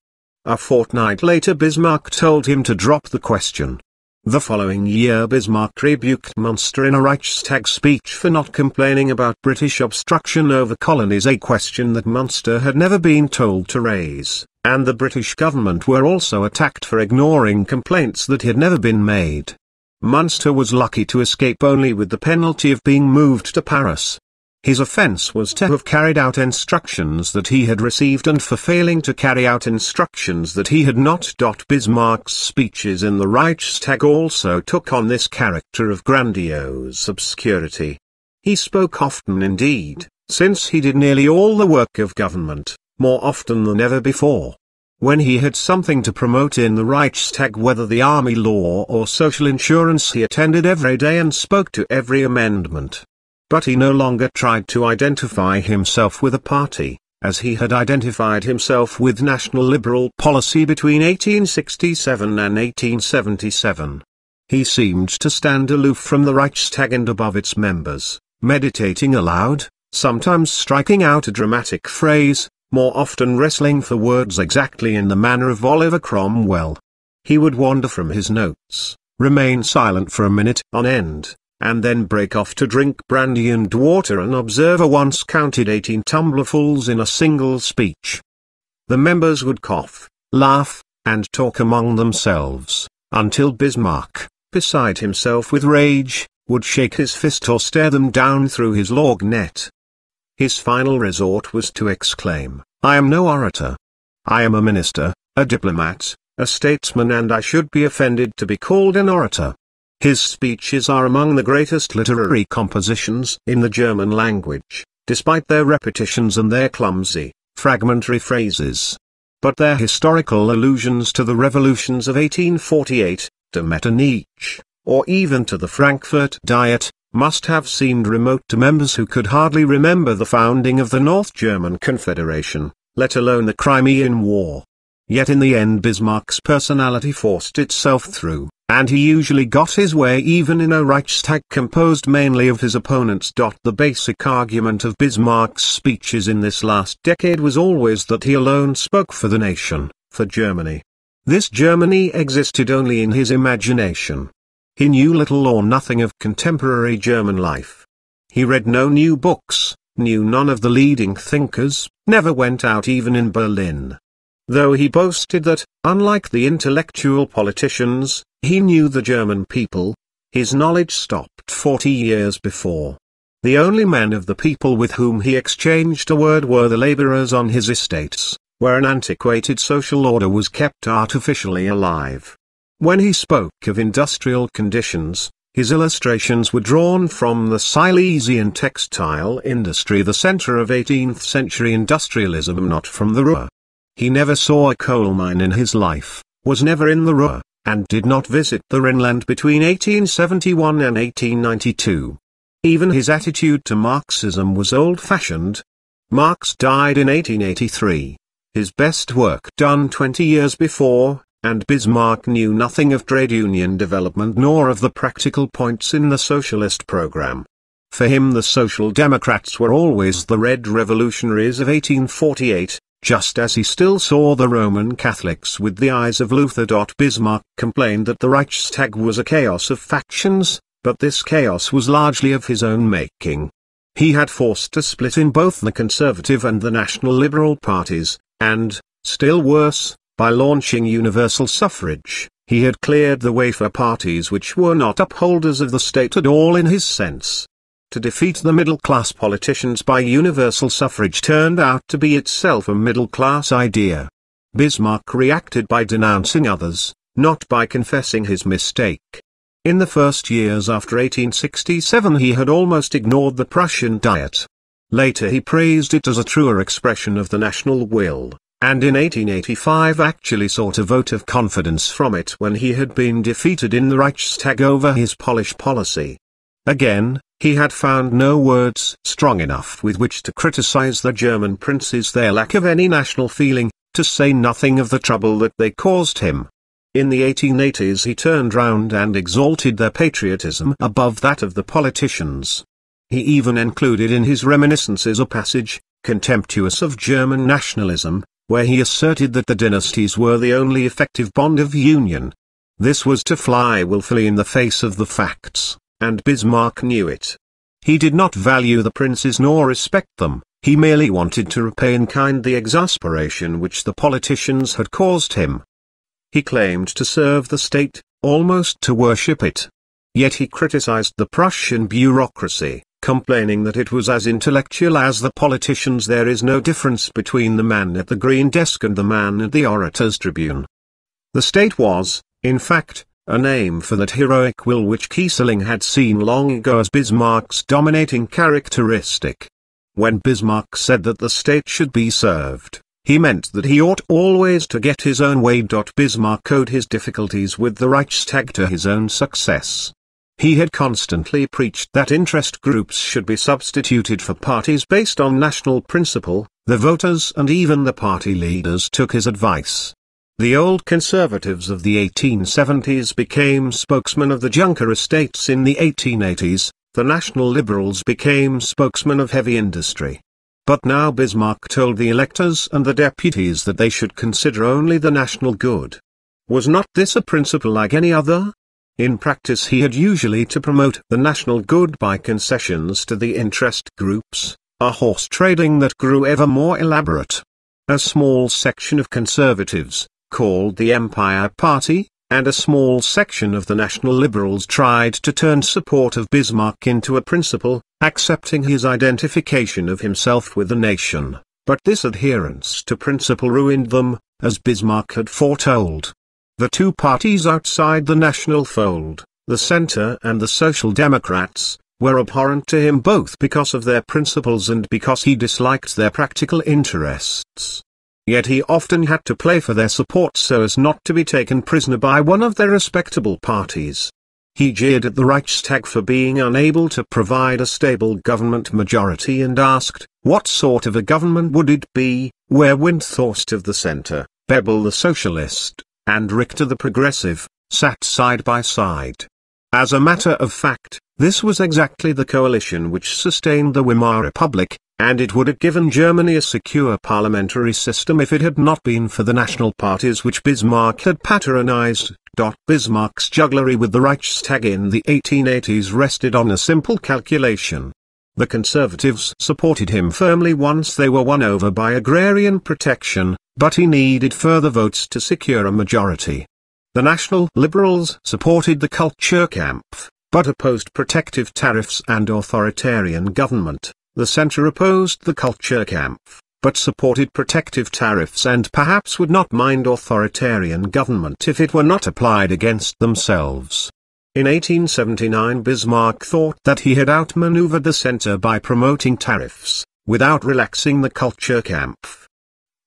A fortnight later Bismarck told him to drop the question. The following year Bismarck rebuked Munster in a Reichstag speech for not complaining about British obstruction over colonies a question that Munster had never been told to raise, and the British government were also attacked for ignoring complaints that had never been made. Munster was lucky to escape only with the penalty of being moved to Paris. His offense was to have carried out instructions that he had received and for failing to carry out instructions that he had not. Bismarck's speeches in the Reichstag also took on this character of grandiose obscurity. He spoke often indeed, since he did nearly all the work of government, more often than ever before. When he had something to promote in the Reichstag whether the army law or social insurance he attended every day and spoke to every amendment. But he no longer tried to identify himself with a party, as he had identified himself with national liberal policy between 1867 and 1877. He seemed to stand aloof from the Reichstag and above its members, meditating aloud, sometimes striking out a dramatic phrase, more often wrestling for words exactly in the manner of Oliver Cromwell. He would wander from his notes, remain silent for a minute on end, and then break off to drink brandy and water an observer once counted 18 tumblerfuls in a single speech. The members would cough, laugh, and talk among themselves, until Bismarck, beside himself with rage, would shake his fist or stare them down through his lorgnette. His final resort was to exclaim, I am no orator. I am a minister, a diplomat, a statesman and I should be offended to be called an orator. His speeches are among the greatest literary compositions in the German language, despite their repetitions and their clumsy, fragmentary phrases. But their historical allusions to the revolutions of 1848, to Metternich, or even to the Frankfurt Diet, must have seemed remote to members who could hardly remember the founding of the North German Confederation, let alone the Crimean War. Yet in the end Bismarck's personality forced itself through and he usually got his way even in a Reichstag composed mainly of his opponents. The basic argument of Bismarck's speeches in this last decade was always that he alone spoke for the nation, for Germany. This Germany existed only in his imagination. He knew little or nothing of contemporary German life. He read no new books, knew none of the leading thinkers, never went out even in Berlin. Though he boasted that, unlike the intellectual politicians, he knew the German people, his knowledge stopped 40 years before. The only men of the people with whom he exchanged a word were the laborers on his estates, where an antiquated social order was kept artificially alive. When he spoke of industrial conditions, his illustrations were drawn from the Silesian textile industry the center of 18th century industrialism not from the Ruhr. He never saw a coal mine in his life, was never in the Ruhr, and did not visit the Rhineland between 1871 and 1892. Even his attitude to Marxism was old-fashioned. Marx died in 1883. His best work done 20 years before, and Bismarck knew nothing of trade union development nor of the practical points in the socialist program. For him the Social Democrats were always the Red Revolutionaries of 1848, just as he still saw the Roman Catholics with the eyes of Luther. Bismarck complained that the Reichstag was a chaos of factions, but this chaos was largely of his own making. He had forced a split in both the conservative and the national liberal parties, and, still worse, by launching universal suffrage, he had cleared the way for parties which were not upholders of the state at all in his sense. To defeat the middle-class politicians by universal suffrage turned out to be itself a middle-class idea. Bismarck reacted by denouncing others, not by confessing his mistake. In the first years after 1867 he had almost ignored the Prussian Diet. Later he praised it as a truer expression of the national will, and in 1885 actually sought a vote of confidence from it when he had been defeated in the Reichstag over his Polish policy. Again, he had found no words strong enough with which to criticize the German princes their lack of any national feeling, to say nothing of the trouble that they caused him. In the 1880s he turned round and exalted their patriotism above that of the politicians. He even included in his reminiscences a passage, contemptuous of German nationalism, where he asserted that the dynasties were the only effective bond of union. This was to fly wilfully in the face of the facts and Bismarck knew it. He did not value the princes nor respect them, he merely wanted to repay in kind the exasperation which the politicians had caused him. He claimed to serve the state, almost to worship it. Yet he criticized the Prussian bureaucracy, complaining that it was as intellectual as the politicians there is no difference between the man at the green desk and the man at the orator's tribune. The state was, in fact, a name for that heroic will which Keyserling had seen long ago as Bismarck's dominating characteristic. When Bismarck said that the state should be served, he meant that he ought always to get his own way. Bismarck owed his difficulties with the Reichstag to his own success. He had constantly preached that interest groups should be substituted for parties based on national principle, the voters and even the party leaders took his advice. The old conservatives of the 1870s became spokesmen of the Junker estates in the 1880s, the national liberals became spokesmen of heavy industry. But now Bismarck told the electors and the deputies that they should consider only the national good. Was not this a principle like any other? In practice he had usually to promote the national good by concessions to the interest groups, a horse trading that grew ever more elaborate. A small section of conservatives, called the Empire Party, and a small section of the National Liberals tried to turn support of Bismarck into a principle, accepting his identification of himself with the nation, but this adherence to principle ruined them, as Bismarck had foretold. The two parties outside the national fold, the Centre and the Social Democrats, were abhorrent to him both because of their principles and because he disliked their practical interests. Yet he often had to play for their support so as not to be taken prisoner by one of their respectable parties. He jeered at the Reichstag for being unable to provide a stable government majority and asked, what sort of a government would it be, where Windthorst of the Centre, Bebel the Socialist, and Richter the Progressive, sat side by side. As a matter of fact, this was exactly the coalition which sustained the Weimar Republic, and it would have given Germany a secure parliamentary system if it had not been for the national parties which Bismarck had patronized. Bismarck's jugglery with the Reichstag in the 1880s rested on a simple calculation. The conservatives supported him firmly once they were won over by agrarian protection, but he needed further votes to secure a majority. The National Liberals supported the Kulturkampf, but opposed protective tariffs and authoritarian government. The Centre opposed the Kulturkampf, but supported protective tariffs and perhaps would not mind authoritarian government if it were not applied against themselves. In 1879 Bismarck thought that he had outmaneuvered the center by promoting tariffs, without relaxing the Kulturkampf.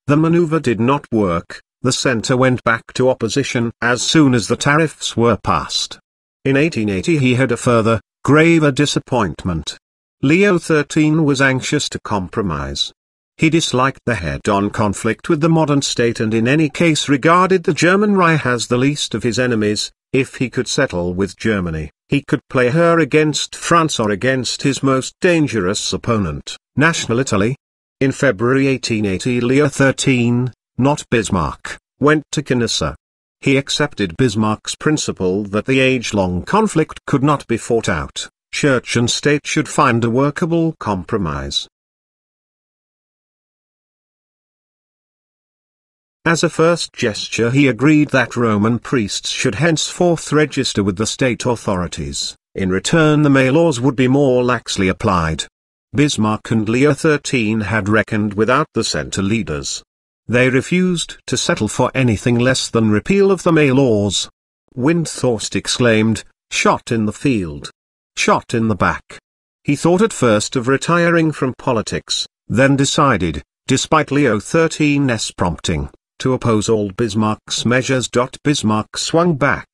The maneuver did not work, the center went back to opposition as soon as the tariffs were passed. In 1880 he had a further, graver disappointment. Leo XIII was anxious to compromise. He disliked the head-on conflict with the modern state and in any case regarded the German Reich as the least of his enemies, if he could settle with Germany, he could play her against France or against his most dangerous opponent, National Italy. In February 1880 Leo XIII, not Bismarck, went to Canossa. He accepted Bismarck's principle that the age-long conflict could not be fought out, church and state should find a workable compromise. As a first gesture he agreed that Roman priests should henceforth register with the state authorities, in return the May laws would be more laxly applied. Bismarck and Leo XIII had reckoned without the center leaders. They refused to settle for anything less than repeal of the May laws. Windthorst exclaimed, shot in the field. Shot in the back. He thought at first of retiring from politics, then decided, despite Leo XIII's prompting, to oppose all Bismarck's measures. Bismarck swung back.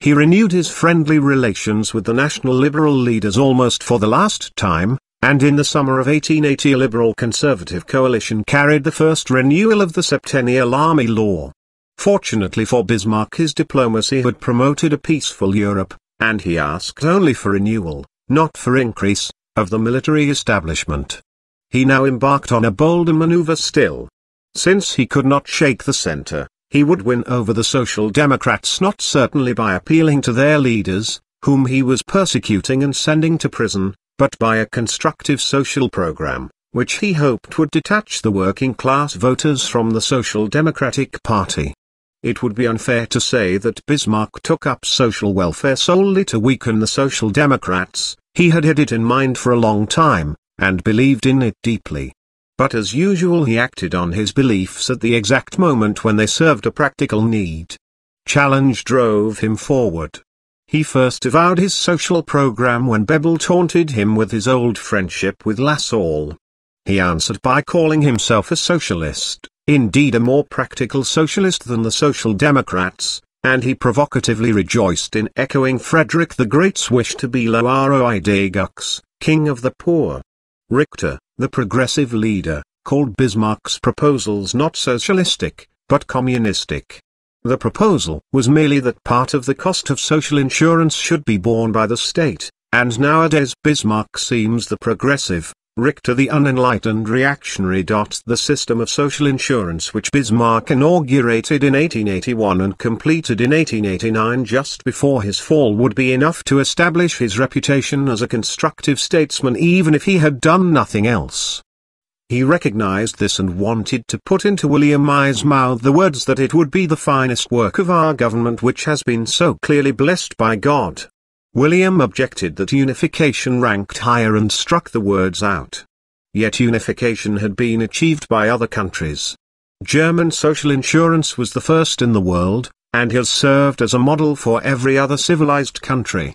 He renewed his friendly relations with the National Liberal leaders almost for the last time, and in the summer of 1880 a Liberal-Conservative coalition carried the first renewal of the Septennial Army Law. Fortunately for Bismarck his diplomacy had promoted a peaceful Europe, and he asked only for renewal, not for increase, of the military establishment. He now embarked on a bolder maneuver still. Since he could not shake the center, he would win over the Social Democrats not certainly by appealing to their leaders, whom he was persecuting and sending to prison, but by a constructive social program, which he hoped would detach the working class voters from the Social Democratic Party. It would be unfair to say that Bismarck took up social welfare solely to weaken the Social Democrats, he had had it in mind for a long time, and believed in it deeply. But as usual he acted on his beliefs at the exact moment when they served a practical need. Challenge drove him forward. He first avowed his social program when Bebel taunted him with his old friendship with Lassalle. He answered by calling himself a socialist, indeed a more practical socialist than the Social Democrats, and he provocatively rejoiced in echoing Frederick the Great's wish to be le roi des gueux, king of the poor. Richter, the progressive leader, called Bismarck's proposals not socialistic, but communistic. The proposal was merely that part of the cost of social insurance should be borne by the state, and nowadays Bismarck seems the progressive, Richter the unenlightened reactionary. The system of social insurance which Bismarck inaugurated in 1881 and completed in 1889 just before his fall would be enough to establish his reputation as a constructive statesman even if he had done nothing else. He recognized this and wanted to put into William I's mouth the words that it would be the finest work of our government which has been so clearly blessed by God. William objected that unification ranked higher and struck the words out. Yet unification had been achieved by other countries. German social insurance was the first in the world, and has served as a model for every other civilized country.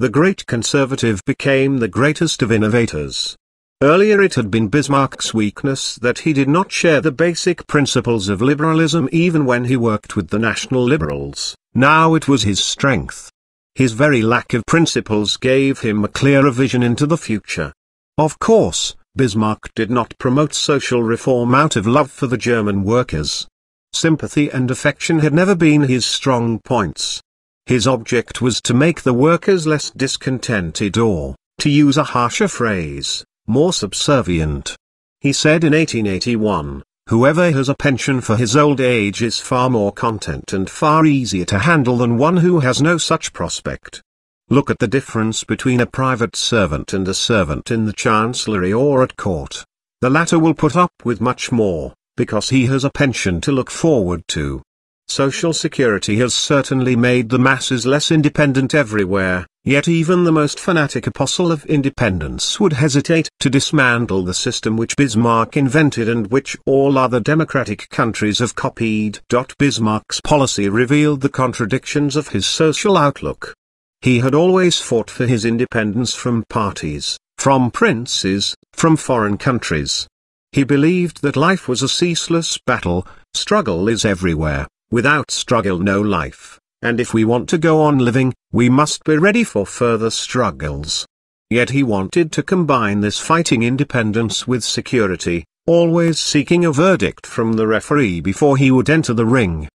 The great conservative became the greatest of innovators. Earlier it had been Bismarck's weakness that he did not share the basic principles of liberalism even when he worked with the national liberals, now it was his strength. His very lack of principles gave him a clearer vision into the future. Of course, Bismarck did not promote social reform out of love for the German workers. Sympathy and affection had never been his strong points. His object was to make the workers less discontented or, to use a harsher phrase, more subservient. He said in 1881, Whoever has a pension for his old age is far more content and far easier to handle than one who has no such prospect. Look at the difference between a private servant and a servant in the chancellery or at court. The latter will put up with much more, because he has a pension to look forward to. Social security has certainly made the masses less independent everywhere, yet even the most fanatic apostle of independence would hesitate to dismantle the system which Bismarck invented and which all other democratic countries have copied. Bismarck's policy revealed the contradictions of his social outlook. He had always fought for his independence from parties, from princes, from foreign countries. He believed that life was a ceaseless battle, struggle is everywhere. Without struggle no life, and if we want to go on living, we must be ready for further struggles. Yet he wanted to combine this fighting independence with security, always seeking a verdict from the referee before he would enter the ring.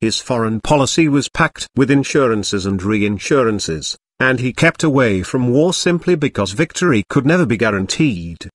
His foreign policy was packed with insurances and reinsurances, and he kept away from war simply because victory could never be guaranteed.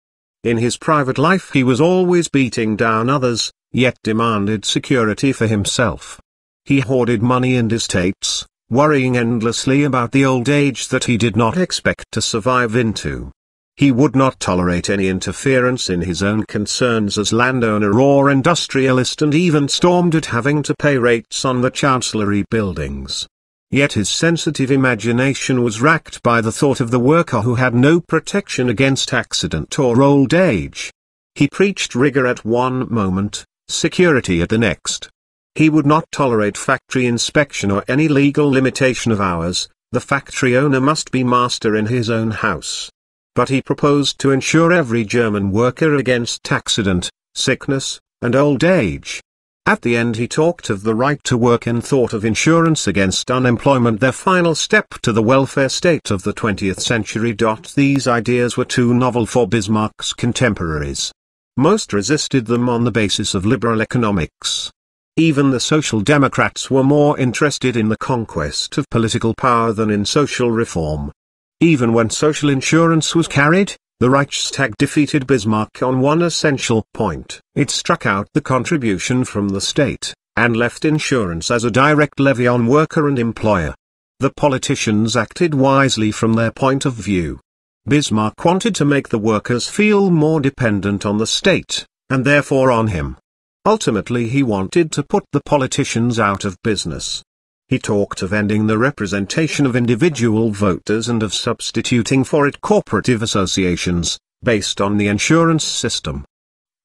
In his private life he was always beating down others, yet demanded security for himself. He hoarded money and estates, worrying endlessly about the old age that he did not expect to survive into. He would not tolerate any interference in his own concerns as landowner or industrialist and even stormed at having to pay rates on the chancellery buildings. Yet his sensitive imagination was racked by the thought of the worker who had no protection against accident or old age. He preached rigor at one moment, security at the next. He would not tolerate factory inspection or any legal limitation of hours, the factory owner must be master in his own house. But he proposed to insure every German worker against accident, sickness, and old age. At the end he talked of the right to work and thought of insurance against unemployment their final step to the welfare state of the 20th century. These ideas were too novel for Bismarck's contemporaries. Most resisted them on the basis of liberal economics. Even the Social Democrats were more interested in the conquest of political power than in social reform. Even when social insurance was carried, the Reichstag defeated Bismarck on one essential point. It struck out the contribution from the state, and left insurance as a direct levy on worker and employer. The politicians acted wisely from their point of view. Bismarck wanted to make the workers feel more dependent on the state, and therefore on him. Ultimately he wanted to put the politicians out of business. He talked of ending the representation of individual voters and of substituting for it cooperative associations, based on the insurance system.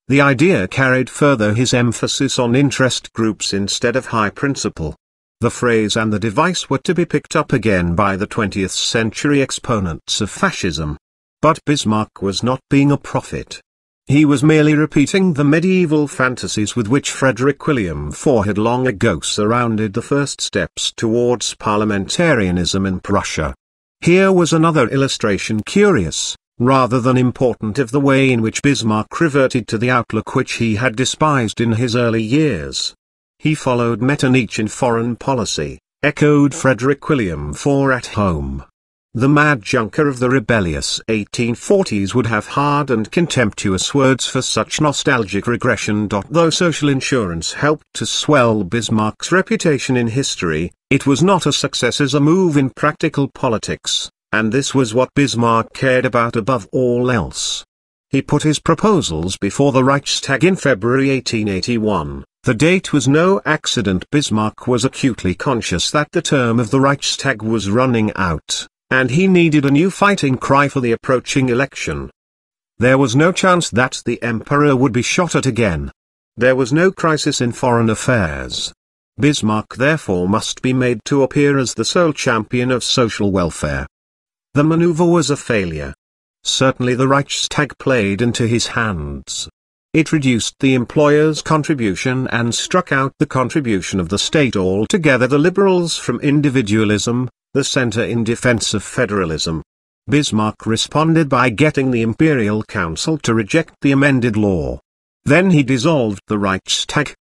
The idea carried further his emphasis on interest groups instead of high principle. The phrase and the device were to be picked up again by the 20th century exponents of fascism. But Bismarck was not being a prophet. He was merely repeating the medieval fantasies with which Frederick William IV had long ago surrounded the first steps towards parliamentarianism in Prussia. Here was another illustration curious, rather than important of the way in which Bismarck reverted to the outlook which he had despised in his early years. He followed Metternich in foreign policy, echoed Frederick William IV at home. The mad junker of the rebellious 1840s would have hard and contemptuous words for such nostalgic regression. Though social insurance helped to swell Bismarck's reputation in history, it was not a success as a move in practical politics, and this was what Bismarck cared about above all else. He put his proposals before the Reichstag in February 1881. The date was no accident Bismarck was acutely conscious that the term of the Reichstag was running out, and he needed a new fighting cry for the approaching election. There was no chance that the emperor would be shot at again. There was no crisis in foreign affairs. Bismarck therefore must be made to appear as the sole champion of social welfare. The maneuver was a failure. Certainly the Reichstag played into his hands. It reduced the employer's contribution and struck out the contribution of the state altogether the liberals from individualism, the center in defense of federalism. Bismarck responded by getting the Imperial Council to reject the amended law. Then he dissolved the Reichstag.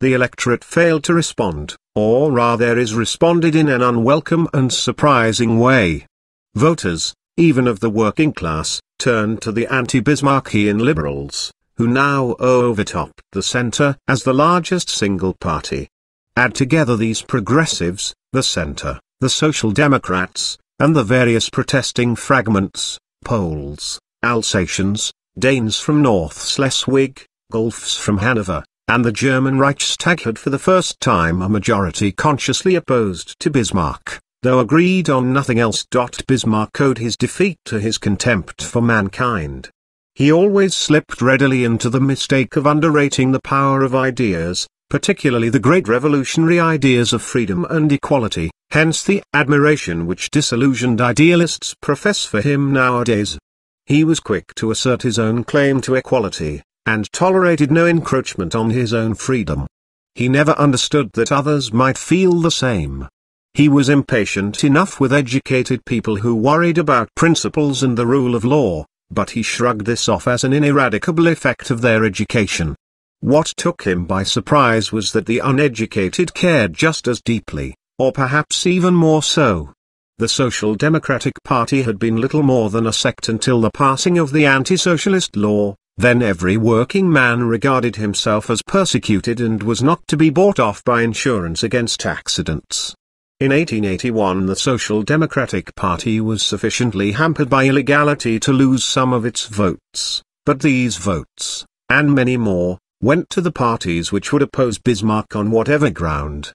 the electorate failed to respond, or rather is responded in an unwelcome and surprising way. Voters, even of the working class, turned to the anti-Bismarckian liberals, who now overtopped the centre as the largest single party. Add together these progressives, the centre, the Social Democrats, and the various protesting fragments, Poles, Alsatians, Danes from North Schleswig, Guelphs from Hanover, and the German Reichstag had for the first time a majority consciously opposed to Bismarck, though agreed on nothing else. Bismarck owed his defeat to his contempt for mankind. He always slipped readily into the mistake of underrating the power of ideas, particularly the great revolutionary ideas of freedom and equality, hence the admiration which disillusioned idealists profess for him nowadays. He was quick to assert his own claim to equality, and tolerated no encroachment on his own freedom. He never understood that others might feel the same. He was impatient enough with educated people who worried about principles and the rule of law, but he shrugged this off as an ineradicable effect of their education. What took him by surprise was that the uneducated cared just as deeply, or perhaps even more so. The Social Democratic Party had been little more than a sect until the passing of the anti-socialist law, then every working man regarded himself as persecuted and was not to be bought off by insurance against accidents. In 1881 the Social Democratic Party was sufficiently hampered by illegality to lose some of its votes, but these votes, and many more, went to the parties which would oppose Bismarck on whatever ground.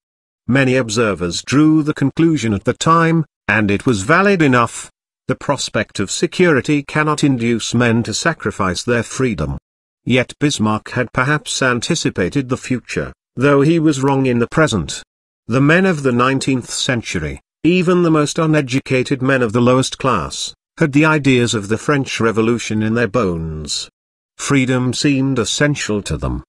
Many observers drew the conclusion at the time, and it was valid enough, the prospect of security cannot induce men to sacrifice their freedom. Yet Bismarck had perhaps anticipated the future, though he was wrong in the present. The men of the 19th century, even the most uneducated men of the lowest class, had the ideas of the French Revolution in their bones. Freedom seemed essential to them.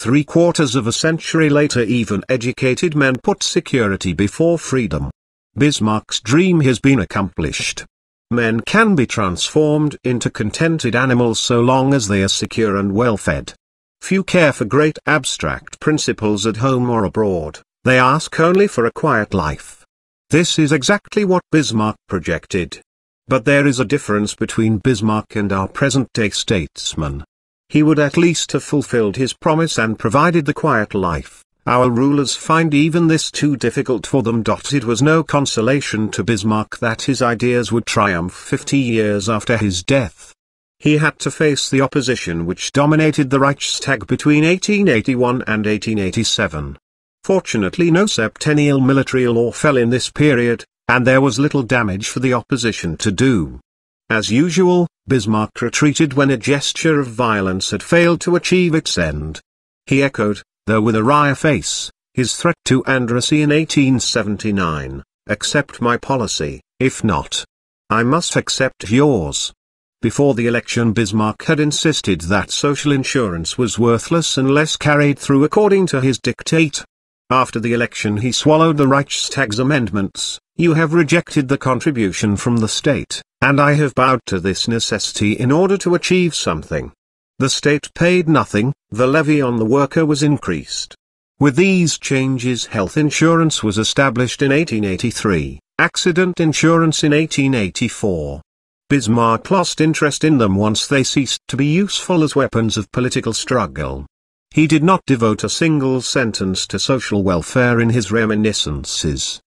Three quarters of a century later even educated men put security before freedom. Bismarck's dream has been accomplished. Men can be transformed into contented animals so long as they are secure and well fed. Few care for great abstract principles at home or abroad, they ask only for a quiet life. This is exactly what Bismarck projected. But there is a difference between Bismarck and our present-day statesmen. He would at least have fulfilled his promise and provided the quiet life. Our rulers find even this too difficult for them. It was no consolation to Bismarck that his ideas would triumph 50 years after his death. He had to face the opposition which dominated the Reichstag between 1881 and 1887. Fortunately no septennial military law fell in this period, and there was little damage for the opposition to do. As usual, Bismarck retreated when a gesture of violence had failed to achieve its end. He echoed, though with a wry face, his threat to Andrassy in 1879, accept my policy, if not, I must accept yours. Before the election Bismarck had insisted that social insurance was worthless unless carried through according to his dictate. After the election he swallowed the Reichstag's amendments, you have rejected the contribution from the state, and I have bowed to this necessity in order to achieve something. The state paid nothing, the levy on the worker was increased. With these changes health insurance was established in 1883, accident insurance in 1884. Bismarck lost interest in them once they ceased to be useful as weapons of political struggle. He did not devote a single sentence to social welfare in his reminiscences.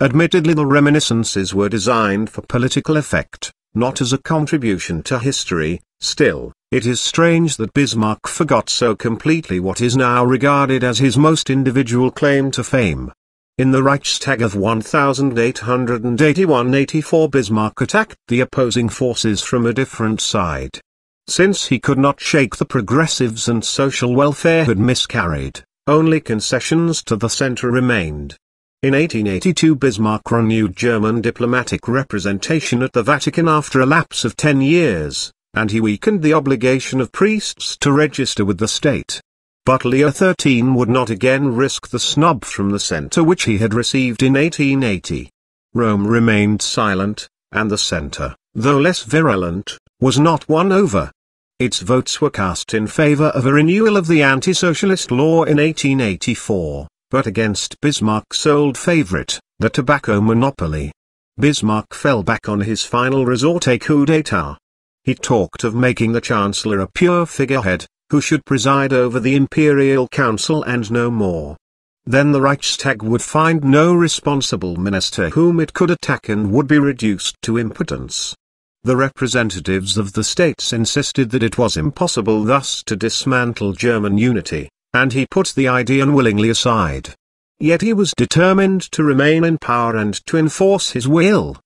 Admittedly the reminiscences were designed for political effect, not as a contribution to history, still, it is strange that Bismarck forgot so completely what is now regarded as his most individual claim to fame. In the Reichstag of 1881-84 Bismarck attacked the opposing forces from a different side. Since he could not shake the progressives and social welfare had miscarried, only concessions to the center remained. In 1882 Bismarck renewed German diplomatic representation at the Vatican after a lapse of ten years, and he weakened the obligation of priests to register with the state. But Leo XIII would not again risk the snub from the center which he had received in 1880. Rome remained silent, and the center, though less virulent, was not won over. its votes were cast in favor of a renewal of the anti-socialist law in 1884, but against Bismarck's old favorite, the tobacco monopoly. Bismarck fell back on his final resort a coup d'etat. He talked of making the Chancellor a pure figurehead, who should preside over the Imperial Council and no more. Then the Reichstag would find no responsible minister whom it could attack and would be reduced to impotence. The representatives of the states insisted that it was impossible thus to dismantle German unity, and he put the idea unwillingly aside. Yet he was determined to remain in power and to enforce his will.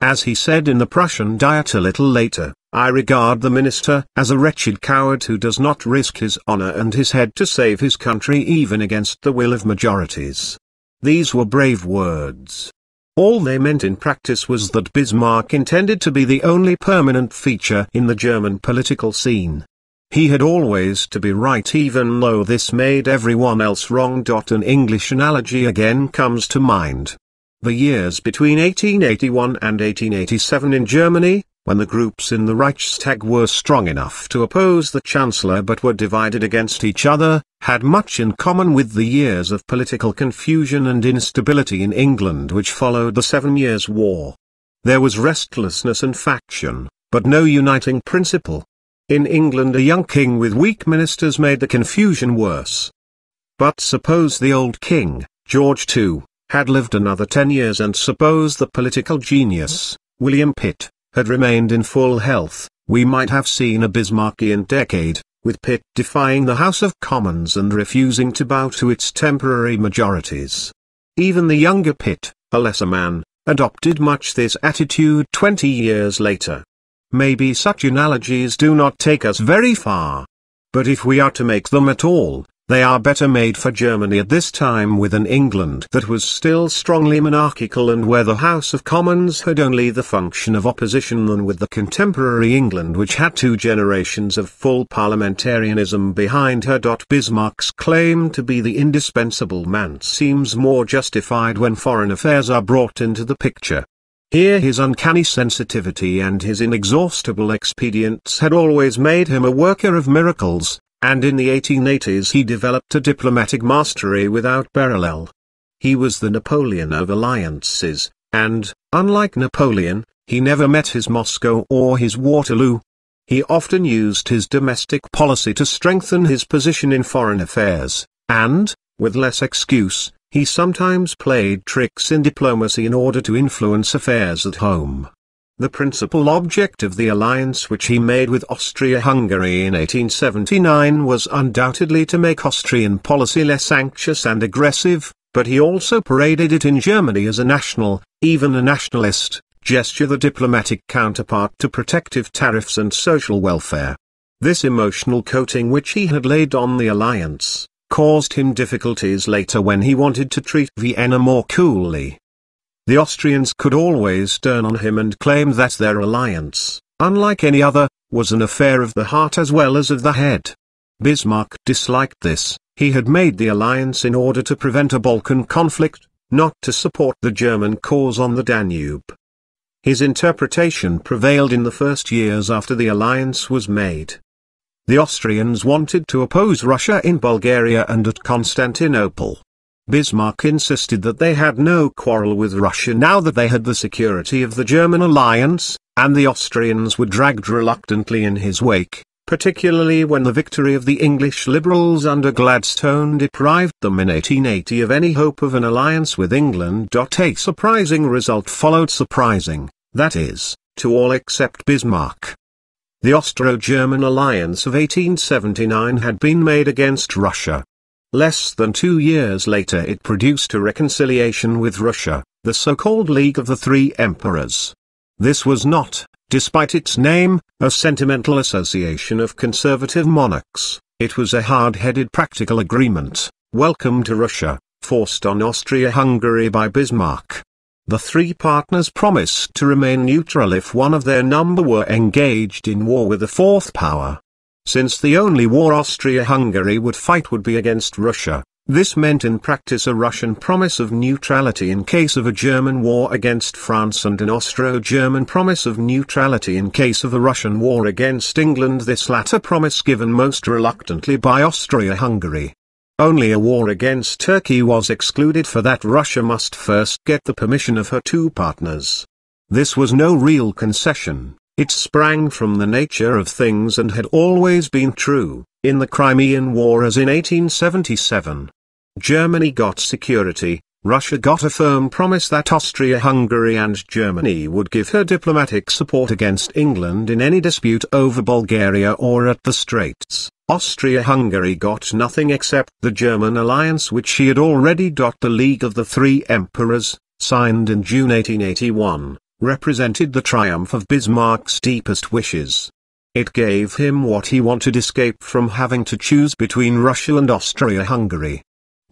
As he said in the Prussian Diet a little later, I regard the minister as a wretched coward who does not risk his honor and his head to save his country even against the will of majorities. These were brave words. All they meant in practice was that Bismarck intended to be the only permanent feature in the German political scene. He had always to be right even though this made everyone else wrong. An English analogy again comes to mind. The years between 1881 and 1887 in Germany, when the groups in the Reichstag were strong enough to oppose the Chancellor but were divided against each other, had much in common with the years of political confusion and instability in England which followed the Seven Years' War. There was restlessness and faction, but no uniting principle. In England a young king with weak ministers made the confusion worse. But suppose the old king, George II, had lived another ten years and suppose the political genius, William Pitt, had remained in full health, we might have seen a Bismarckian decade, with Pitt defying the House of Commons and refusing to bow to its temporary majorities. Even the younger Pitt, a lesser man, adopted much this attitude 20 years later. Maybe such analogies do not take us very far. But if we are to make them at all, they are better made for Germany at this time with an England that was still strongly monarchical and where the House of Commons had only the function of opposition than with the contemporary England which had two generations of full parliamentarianism behind her. Bismarck's claim to be the indispensable man seems more justified when foreign affairs are brought into the picture. Here his uncanny sensitivity and his inexhaustible expedients had always made him a worker of miracles, and in the 1880s he developed a diplomatic mastery without parallel. He was the Napoleon of alliances, and, unlike Napoleon, he never met his Moscow or his Waterloo. He often used his domestic policy to strengthen his position in foreign affairs, and, with less excuse, he sometimes played tricks in diplomacy in order to influence affairs at home. The principal object of the alliance which he made with Austria-Hungary in 1879 was undoubtedly to make Austrian policy less anxious and aggressive, but he also paraded it in Germany as a national, even a nationalist, gesture the diplomatic counterpart to protective tariffs and social welfare. This emotional coating which he had laid on the alliance, caused him difficulties later when he wanted to treat Vienna more coolly. The Austrians could always turn on him and claim that their alliance, unlike any other, was an affair of the heart as well as of the head. Bismarck disliked this, he had made the alliance in order to prevent a Balkan conflict, not to support the German cause on the Danube. His interpretation prevailed in the first years after the alliance was made. The Austrians wanted to oppose Russia in Bulgaria and at Constantinople. Bismarck insisted that they had no quarrel with Russia now that they had the security of the German alliance, and the Austrians were dragged reluctantly in his wake, particularly when the victory of the English liberals under Gladstone deprived them in 1880 of any hope of an alliance with England. A surprising result followed surprising, that is, to all except Bismarck. The Austro-German alliance of 1879 had been made against Russia, Less than two years later it produced a reconciliation with Russia, the so-called League of the Three Emperors. This was not, despite its name, a sentimental association of conservative monarchs, it was a hard-headed practical agreement, welcome to Russia, forced on Austria-Hungary by Bismarck. The three partners promised to remain neutral if one of their number were engaged in war with a fourth power. Since the only war Austria-Hungary would fight would be against Russia, This meant in practice a Russian promise of neutrality in case of a German war against France and an Austro-German promise of neutrality in case of a Russian war against England this latter promise given most reluctantly by Austria-Hungary. Only a war against Turkey was excluded for that Russia must first get the permission of her two partners. This was no real concession, it sprang from the nature of things and had always been true, in the Crimean War as in 1877. Germany got security, Russia got a firm promise that Austria-Hungary and Germany would give her diplomatic support against England in any dispute over Bulgaria or at the Straits. Austria-Hungary got nothing except the German alliance which she had already got the League of the Three Emperors, signed in June 1881, represented the triumph of Bismarck's deepest wishes. It gave him what he wanted escape from having to choose between Russia and Austria-Hungary.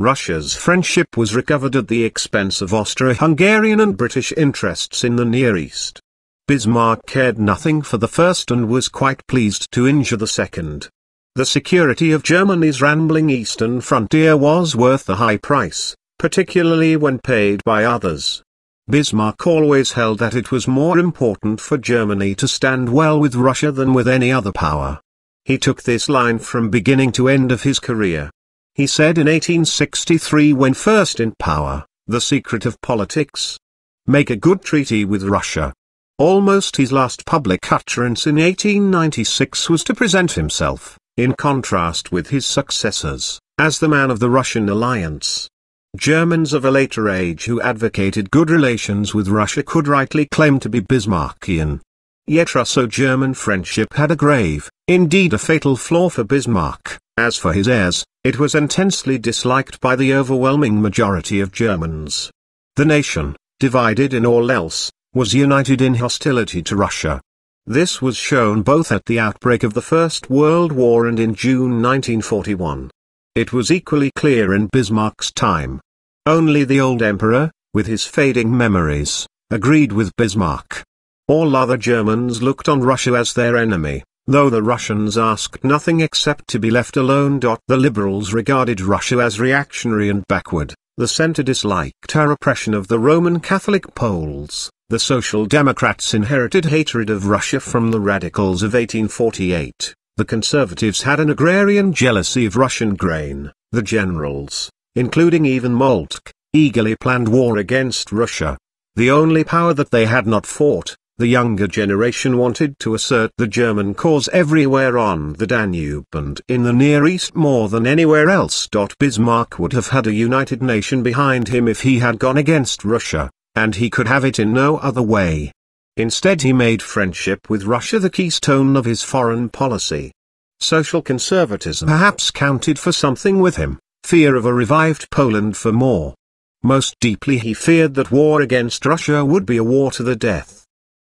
Russia's friendship was recovered at the expense of Austro-Hungarian and British interests in the Near East. Bismarck cared nothing for the first and was quite pleased to injure the second. The security of Germany's rambling eastern frontier was worth the high price, particularly when paid by others. Bismarck always held that it was more important for Germany to stand well with Russia than with any other power. He took this line from beginning to end of his career. He said in 1863 when first in power, the secret of politics. Make a good treaty with Russia. Almost his last public utterance in 1896 was to present himself, in contrast with his successors, as the man of the Russian alliance. Germans of a later age who advocated good relations with Russia could rightly claim to be Bismarckian. Yet Russo-German friendship had a grave, indeed a fatal flaw for Bismarck. As for his heirs, it was intensely disliked by the overwhelming majority of Germans. The nation, divided in all else, was united in hostility to Russia. This was shown both at the outbreak of the First World War and in June 1941. It was equally clear in Bismarck's time. Only the old emperor, with his fading memories, agreed with Bismarck. All other Germans looked on Russia as their enemy though the Russians asked nothing except to be left alone. The liberals regarded Russia as reactionary and backward, the center disliked her oppression of the Roman Catholic Poles, the Social Democrats inherited hatred of Russia from the radicals of 1848, the conservatives had an agrarian jealousy of Russian grain, the generals, including even Moltke, eagerly planned war against Russia. The only power that they had not fought, the younger generation wanted to assert the German cause everywhere on the Danube and in the Near East more than anywhere else. Bismarck would have had a united nation behind him if he had gone against Russia, and he could have it in no other way. Instead he made friendship with Russia the keystone of his foreign policy. Social conservatism perhaps counted for something with him, fear of a revived Poland for more. Most deeply he feared that war against Russia would be a war to the death.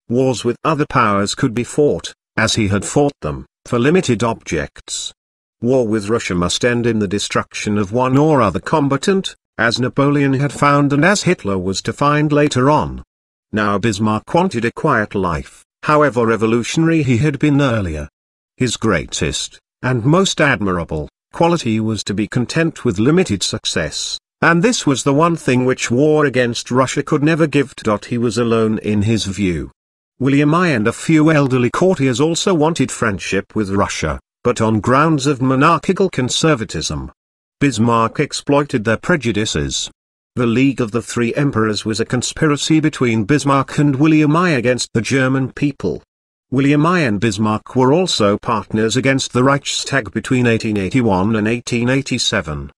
Wars with other powers could be fought, as he had fought them, for limited objects. War with Russia must end in the destruction of one or other combatant, as Napoleon had found and as Hitler was to find later on. Now Bismarck wanted a quiet life, however revolutionary he had been earlier. His greatest, and most admirable, quality was to be content with limited success, and this was the one thing which war against Russia could never give. He was alone in his view. William I and a few elderly courtiers also wanted friendship with Russia, but on grounds of monarchical conservatism. Bismarck exploited their prejudices. The League of the Three Emperors was a conspiracy between Bismarck and William I against the German people. William I and Bismarck were also partners against the Reichstag between 1881 and 1887.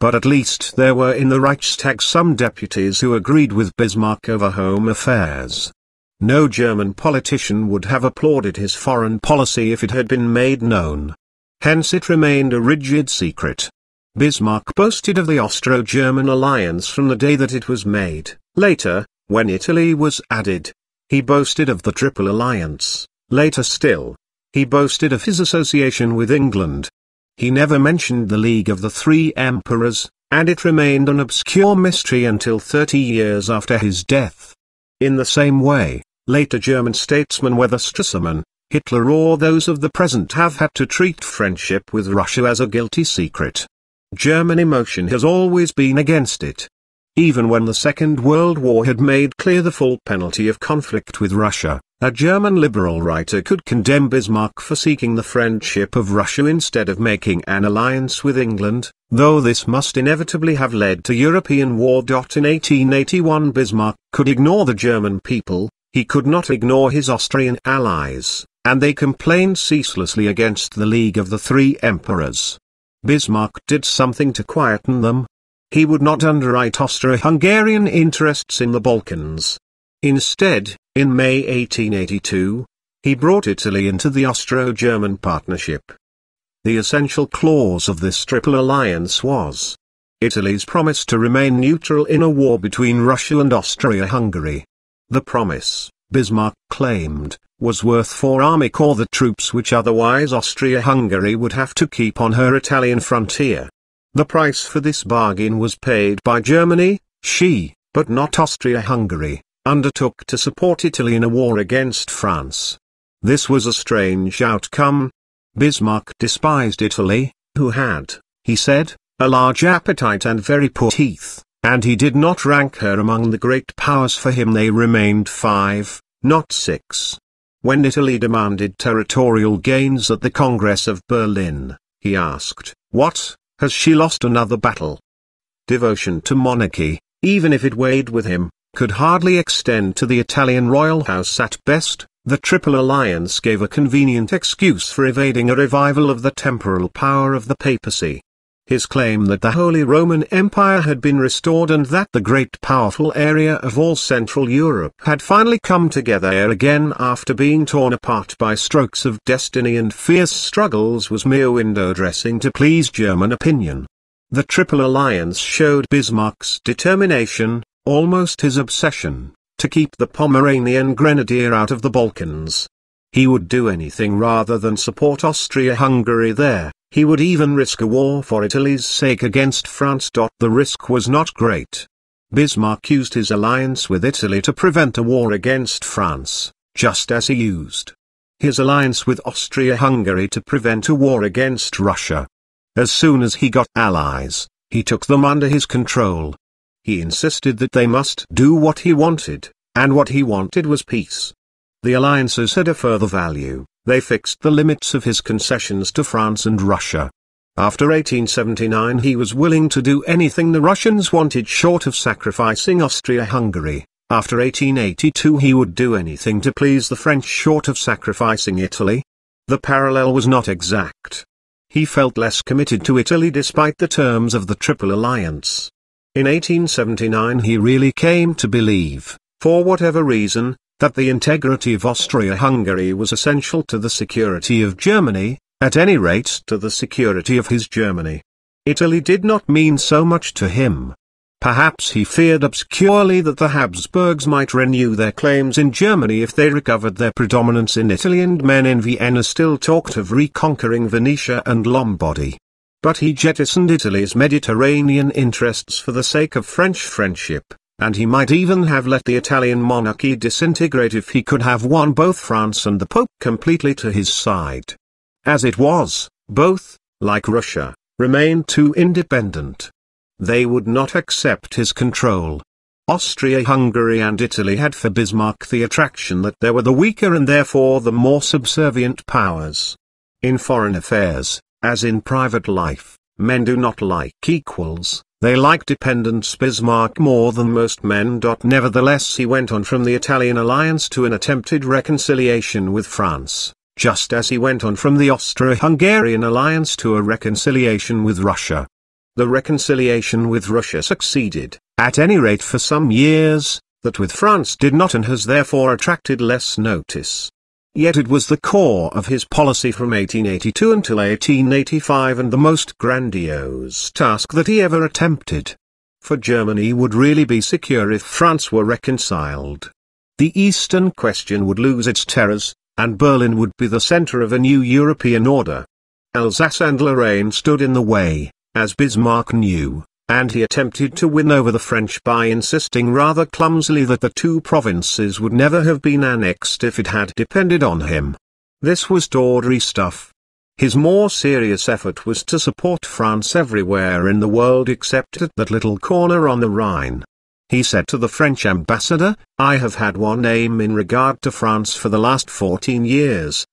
But at least there were in the Reichstag some deputies who agreed with Bismarck over home affairs. No German politician would have applauded his foreign policy if it had been made known. Hence it remained a rigid secret. Bismarck boasted of the Austro-German alliance from the day that it was made. Later, when Italy was added, he boasted of the Triple Alliance. Later still, he boasted of his association with England. He never mentioned the League of the Three Emperors, and it remained an obscure mystery until 30 years after his death. In the same way, later German statesmen whether Stresemann, Hitler or those of the present have had to treat friendship with Russia as a guilty secret. German emotion has always been against it. Even when the Second World War had made clear the full penalty of conflict with Russia, a German liberal writer could condemn Bismarck for seeking the friendship of Russia instead of making an alliance with England, though this must inevitably have led to European war. In 1881 Bismarck could ignore the German people, he could not ignore his Austrian allies, and they complained ceaselessly against the League of the Three Emperors. Bismarck did something to quieten them. He would not underwrite Austro-Hungarian interests in the Balkans. Instead, in May 1882, he brought Italy into the Austro-German partnership. The essential clause of this triple alliance was Italy's promise to remain neutral in a war between Russia and Austria-Hungary. The promise, Bismarck claimed, was worth four army corps the troops which otherwise Austria-Hungary would have to keep on her Italian frontier. The price for this bargain was paid by Germany, she, but not Austria-Hungary, undertook to support Italy in a war against France. This was a strange outcome. Bismarck despised Italy, who had, he said, a large appetite and very poor teeth and he did not rank her among the great powers for him they remained five, not six. When Italy demanded territorial gains at the Congress of Berlin, he asked, what, has she lost another battle? Devotion to monarchy, even if it weighed with him, could hardly extend to the Italian royal house at best, the Triple Alliance gave a convenient excuse for evading a revival of the temporal power of the papacy. His claim that the Holy Roman Empire had been restored and that the great powerful area of all Central Europe had finally come together again after being torn apart by strokes of destiny and fierce struggles was mere window dressing to please German opinion. The Triple Alliance showed Bismarck's determination, almost his obsession, to keep the Pomeranian Grenadier out of the Balkans. He would do anything rather than support Austria-Hungary there. He would even risk a war for Italy's sake against France. The risk was not great. Bismarck used his alliance with Italy to prevent a war against France, just as he used his alliance with Austria-Hungary to prevent a war against Russia. As soon as he got allies, he took them under his control. He insisted that they must do what he wanted, and what he wanted was peace. The alliances had a further value they fixed the limits of his concessions to France and Russia. After 1879 he was willing to do anything the Russians wanted short of sacrificing Austria-Hungary. After 1882 he would do anything to please the French short of sacrificing Italy. The parallel was not exact. He felt less committed to Italy despite the terms of the Triple Alliance. In 1879 he really came to believe, for whatever reason, that the integrity of Austria-Hungary was essential to the security of Germany, at any rate to the security of his Germany. Italy did not mean so much to him. Perhaps he feared obscurely that the Habsburgs might renew their claims in Germany if they recovered their predominance in Italy and men in Vienna still talked of reconquering Venetia and Lombardy. But he jettisoned Italy's Mediterranean interests for the sake of French friendship and he might even have let the Italian monarchy disintegrate if he could have won both France and the Pope completely to his side. As it was, both, like Russia, remained too independent. They would not accept his control. Austria-Hungary and Italy had for Bismarck the attraction that they were the weaker and therefore the more subservient powers. In foreign affairs, as in private life, men do not like equals, they like dependents Bismarck more than most men. Nevertheless he went on from the Italian alliance to an attempted reconciliation with France, just as he went on from the Austro-Hungarian alliance to a reconciliation with Russia. The reconciliation with Russia succeeded, at any rate for some years, that with France did not and has therefore attracted less notice. Yet it was the core of his policy from 1882 until 1885 and the most grandiose task that he ever attempted. For Germany would really be secure if France were reconciled. The Eastern question would lose its terrors, and Berlin would be the center of a new European order. Alsace and Lorraine stood in the way, as Bismarck knew and he attempted to win over the French by insisting rather clumsily that the two provinces would never have been annexed if it had depended on him. This was tawdry stuff. His more serious effort was to support France everywhere in the world except at that little corner on the Rhine. He said to the French ambassador, I have had one aim in regard to France for the last 14 years.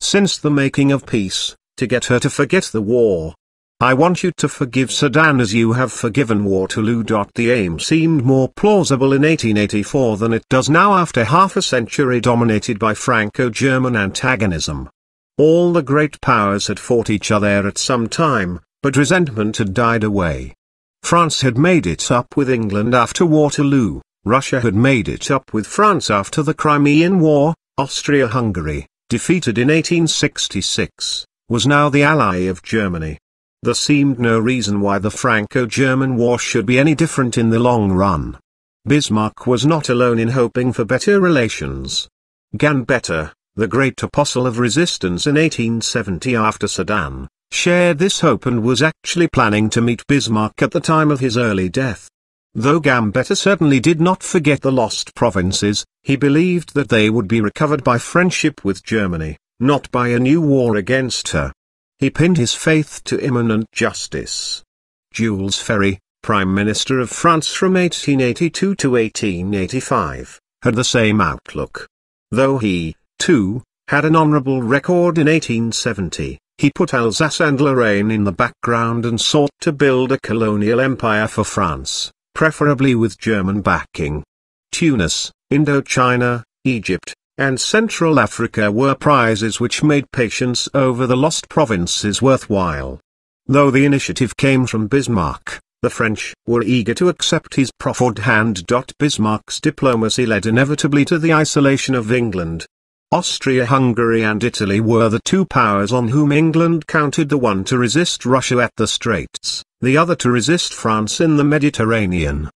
Since the making of peace, to get her to forget the war. I want you to forgive Sedan as you have forgiven Waterloo. The aim seemed more plausible in 1884 than it does now after half a century dominated by Franco-German antagonism. All the great powers had fought each other at some time, but resentment had died away. France had made it up with England after Waterloo, Russia had made it up with France after the Crimean War, Austria-Hungary, defeated in 1866, was now the ally of Germany. There seemed no reason why the Franco-German War should be any different in the long run. Bismarck was not alone in hoping for better relations. Gambetta, the great apostle of resistance in 1870 after Sedan, shared this hope and was actually planning to meet Bismarck at the time of his early death. Though Gambetta certainly did not forget the lost provinces, he believed that they would be recovered by friendship with Germany, not by a new war against her. He pinned his faith to immanent justice. Jules Ferry, Prime Minister of France from 1882 to 1885, had the same outlook. Though he, too, had an honourable record in 1870, he put Alsace and Lorraine in the background and sought to build a colonial empire for France, preferably with German backing. Tunis, Indochina, Egypt, and Central Africa were prizes which made patience over the lost provinces worthwhile. Though the initiative came from Bismarck, the French were eager to accept his proffered hand. Bismarck's diplomacy led inevitably to the isolation of England, Austria-Hungary and Italy were the two powers on whom England counted the one to resist Russia at the Straits, the other to resist France in the Mediterranean.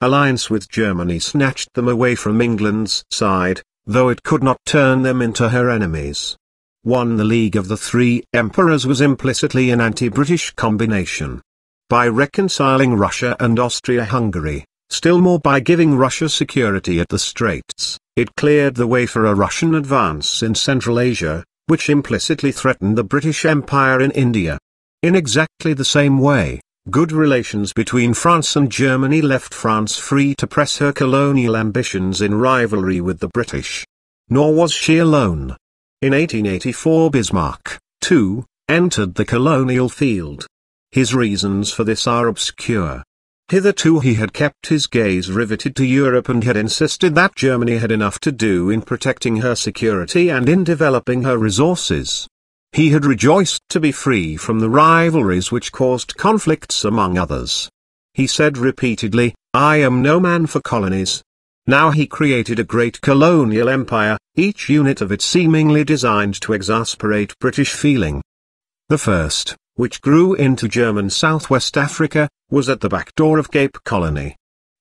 Alliance with Germany snatched them away from England's side, though it could not turn them into her enemies. One the League of the Three Emperors was implicitly an anti-British combination. By reconciling Russia and Austria-Hungary, still more by giving Russia security at the Straits, it cleared the way for a Russian advance in Central Asia, which implicitly threatened the British Empire in India. In exactly the same way, good relations between France and Germany left France free to press her colonial ambitions in rivalry with the British. Nor was she alone. In 1884 Bismarck, too, entered the colonial field. His reasons for this are obscure. Hitherto he had kept his gaze riveted to Europe and had insisted that Germany had enough to do in protecting her security and in developing her resources. He had rejoiced to be free from the rivalries which caused conflicts among others. He said repeatedly, I am no man for colonies. Now he created a great colonial empire, each unit of it seemingly designed to exasperate British feeling. The first, which grew into German Southwest Africa, was at the back door of Cape Colony.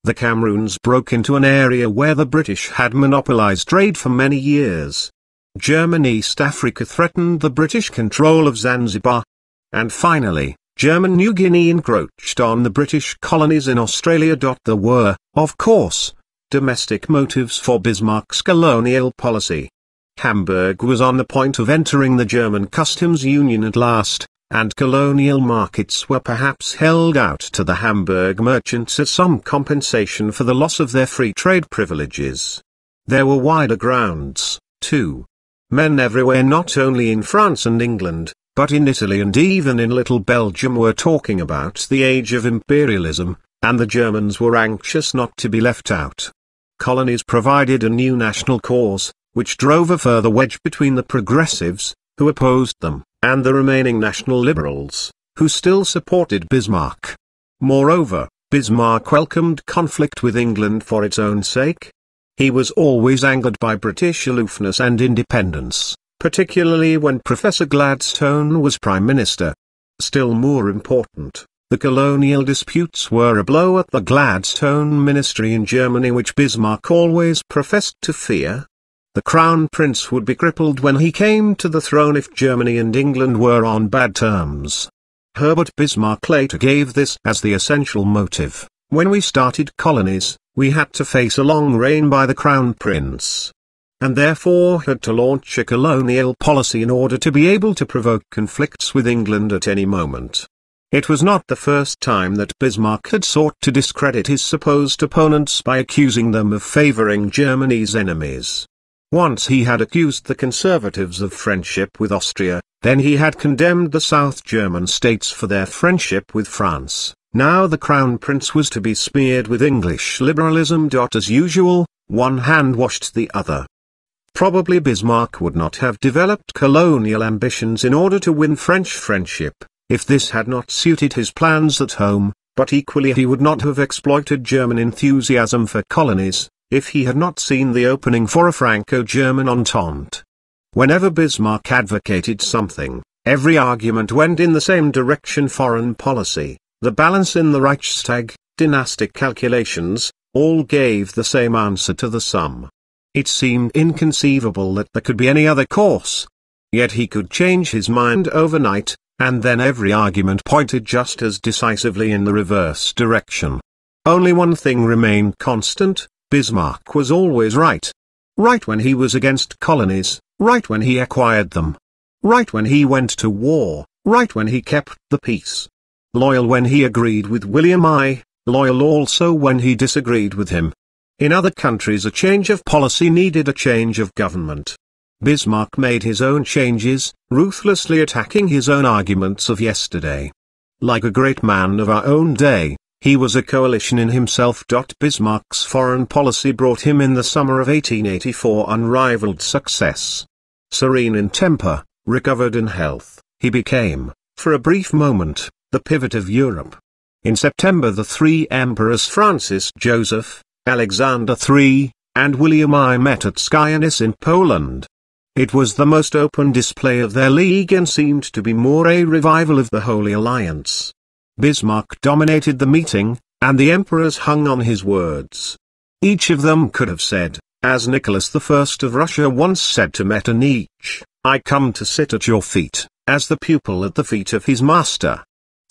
The Cameroons broke into an area where the British had monopolized trade for many years. German East Africa threatened the British control of Zanzibar. And finally, German New Guinea encroached on the British colonies in Australia. There were, of course, domestic motives for Bismarck's colonial policy. Hamburg was on the point of entering the German customs union at last, and colonial markets were perhaps held out to the Hamburg merchants as some compensation for the loss of their free trade privileges. There were wider grounds, too. Men everywhere not only in France and England, but in Italy and even in Little Belgium were talking about the age of imperialism, and the Germans were anxious not to be left out. Colonies provided a new national cause, which drove a further wedge between the progressives, who opposed them, and the remaining national liberals, who still supported Bismarck. Moreover, Bismarck welcomed conflict with England for its own sake. He was always angered by British aloofness and independence, particularly when Professor Gladstone was Prime Minister. Still more important, the colonial disputes were a blow at the Gladstone ministry in Germany which Bismarck always professed to fear. The crown prince would be crippled when he came to the throne if Germany and England were on bad terms. Herbert Bismarck later gave this as the essential motive. When we started colonies, we had to face a long reign by the crown prince. and therefore had to launch a colonial policy in order to be able to provoke conflicts with England at any moment. It was not the first time that Bismarck had sought to discredit his supposed opponents by accusing them of favoring Germany's enemies. Once he had accused the conservatives of friendship with Austria, then he had condemned the South German states for their friendship with France. Now the Crown Prince was to be smeared with English liberalism. As usual, one hand washed the other. Probably Bismarck would not have developed colonial ambitions in order to win French friendship, if this had not suited his plans at home, but equally he would not have exploited German enthusiasm for colonies, if he had not seen the opening for a Franco-German entente. Whenever Bismarck advocated something, every argument went in the same direction foreign policy, the balance in the Reichstag, dynastic calculations, all gave the same answer to the sum. It seemed inconceivable that there could be any other course. Yet he could change his mind overnight, and then every argument pointed just as decisively in the reverse direction. Only one thing remained constant, Bismarck was always right. Right when he was against colonies, right when he acquired them. Right when he went to war, right when he kept the peace. Loyal when he agreed with William I, loyal also when he disagreed with him. In other countries a change of policy needed a change of government. Bismarck made his own changes, ruthlessly attacking his own arguments of yesterday. Like a great man of our own day, he was a coalition in himself. Bismarck's foreign policy brought him in the summer of 1884 unrivaled success. Serene in temper, recovered in health, he became, for a brief moment, the pivot of Europe. In September the three emperors Francis Joseph, Alexander III, and William I met at Skierniewice in Poland. It was the most open display of their league and seemed to be more a revival of the Holy Alliance. Bismarck dominated the meeting, and the emperors hung on his words. Each of them could have said, as Nicholas I of Russia once said to Metternich, I come to sit at your feet, as the pupil at the feet of his master.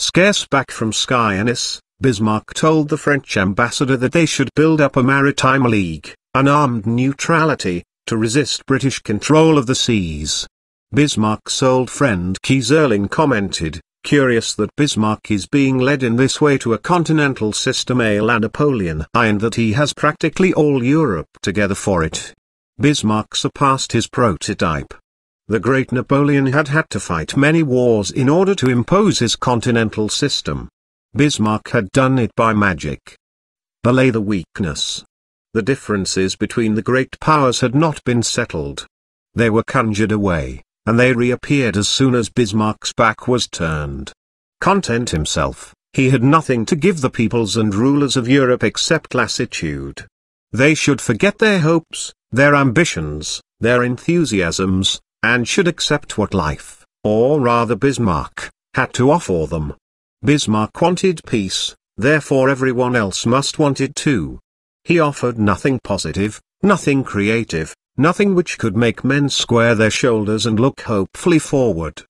Scarce back from Skierniewice, Bismarck told the French ambassador that they should build up a maritime league, an armed neutrality, to resist British control of the seas. Bismarck's old friend Keyserling commented, curious that Bismarck is being led in this way to a continental system a la Napoleon I and that he has practically all Europe together for it. Bismarck surpassed his prototype. The great Napoleon had had to fight many wars in order to impose his continental system. Bismarck had done it by magic. The lay the weakness. The differences between the great powers had not been settled. They were conjured away, and they reappeared as soon as Bismarck's back was turned. Content himself, he had nothing to give the peoples and rulers of Europe except lassitude. They should forget their hopes, their ambitions, their enthusiasms, and should accept what life, or rather Bismarck, had to offer them. Bismarck wanted peace, therefore everyone else must want it too. He offered nothing positive, nothing creative, nothing which could make men square their shoulders and look hopefully forward.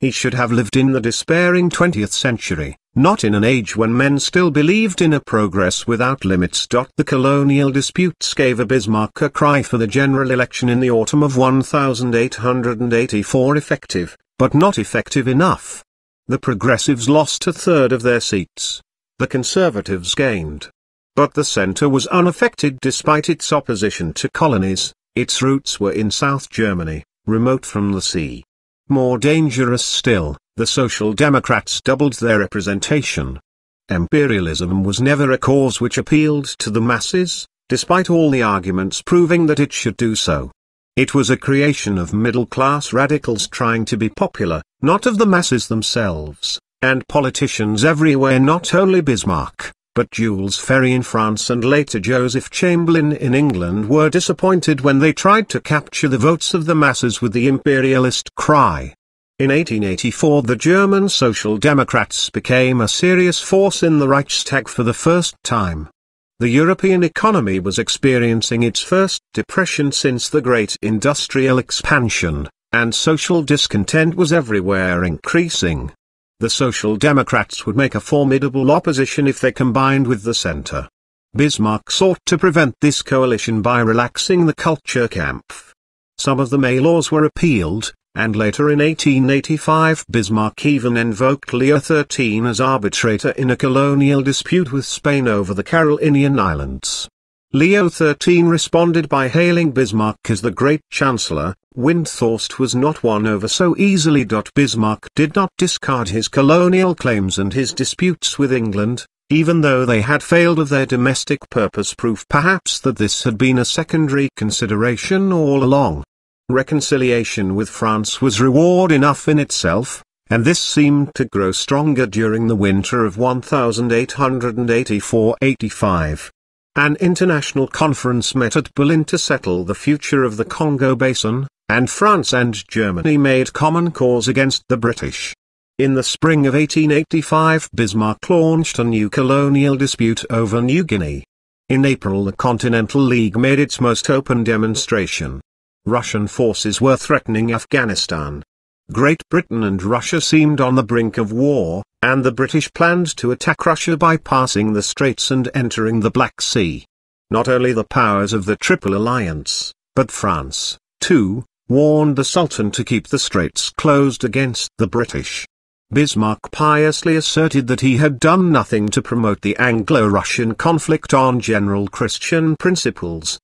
He should have lived in the despairing 20th century, not in an age when men still believed in a progress without limits. The colonial disputes gave a Bismarck a cry for the general election in the autumn of 1884 effective, but not effective enough. The progressives lost a third of their seats. The conservatives gained. But the centre was unaffected despite its opposition to colonies, its roots were in South Germany, remote from the sea. More dangerous still, the Social Democrats doubled their representation. Imperialism was never a cause which appealed to the masses, despite all the arguments proving that it should do so. It was a creation of middle-class radicals trying to be popular, not of the masses themselves, and politicians everywhere not only Bismarck, but Jules Ferry in France and later Joseph Chamberlain in England were disappointed when they tried to capture the votes of the masses with the imperialist cry. In 1884 the German Social Democrats became a serious force in the Reichstag for the first time. The European economy was experiencing its first depression since the great industrial expansion, and social discontent was everywhere increasing. The Social Democrats would make a formidable opposition if they combined with the center. Bismarck sought to prevent this coalition by relaxing the Kulturkampf, Some of the May laws were appealed, and later in 1885 Bismarck even invoked Leo XIII as arbitrator in a colonial dispute with Spain over the Carolinian Islands. Leo XIII responded by hailing Bismarck as the great chancellor, Windthorst was not won over so easily. Bismarck did not discard his colonial claims and his disputes with England, even though they had failed of their domestic purpose proof perhaps that this had been a secondary consideration all along. Reconciliation with France was reward enough in itself, and this seemed to grow stronger during the winter of 1884-85. An international conference met at Berlin to settle the future of the Congo Basin, and France and Germany made common cause against the British. In the spring of 1885 Bismarck launched a new colonial dispute over New Guinea. In April the Continental League made its most open demonstration. Russian forces were threatening Afghanistan. Great Britain and Russia seemed on the brink of war, and the British planned to attack Russia by passing the Straits and entering the Black Sea. Not only the powers of the Triple Alliance, but France, too, warned the Sultan to keep the Straits closed against the British. Bismarck piously asserted that he had done nothing to promote the Anglo-Russian conflict on general Christian principles,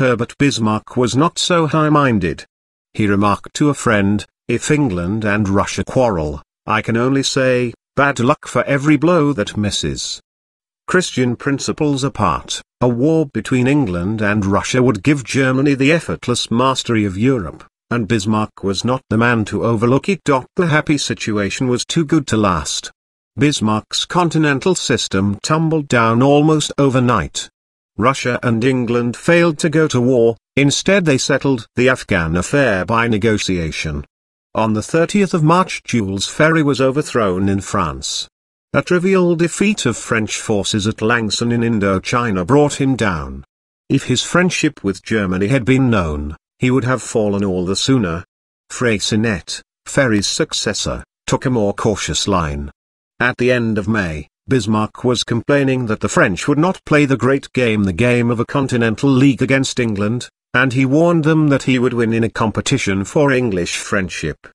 Herbert Bismarck was not so high-minded. He remarked to a friend, if England and Russia quarrel, I can only say, bad luck for every blow that misses. Christian principles apart, a war between England and Russia would give Germany the effortless mastery of Europe, and Bismarck was not the man to overlook it. The happy situation was too good to last. Bismarck's continental system tumbled down almost overnight. Russia and England failed to go to war, instead they settled the Afghan affair by negotiation. On the 30th of March Jules Ferry was overthrown in France. A trivial defeat of French forces at Langson in Indochina brought him down. If his friendship with Germany had been known, he would have fallen all the sooner. Freycinet, Ferry's successor, took a more cautious line. At the end of May, Bismarck was complaining that the French would not play the great game the game of a continental league against England, and he warned them that he would win in a competition for English friendship.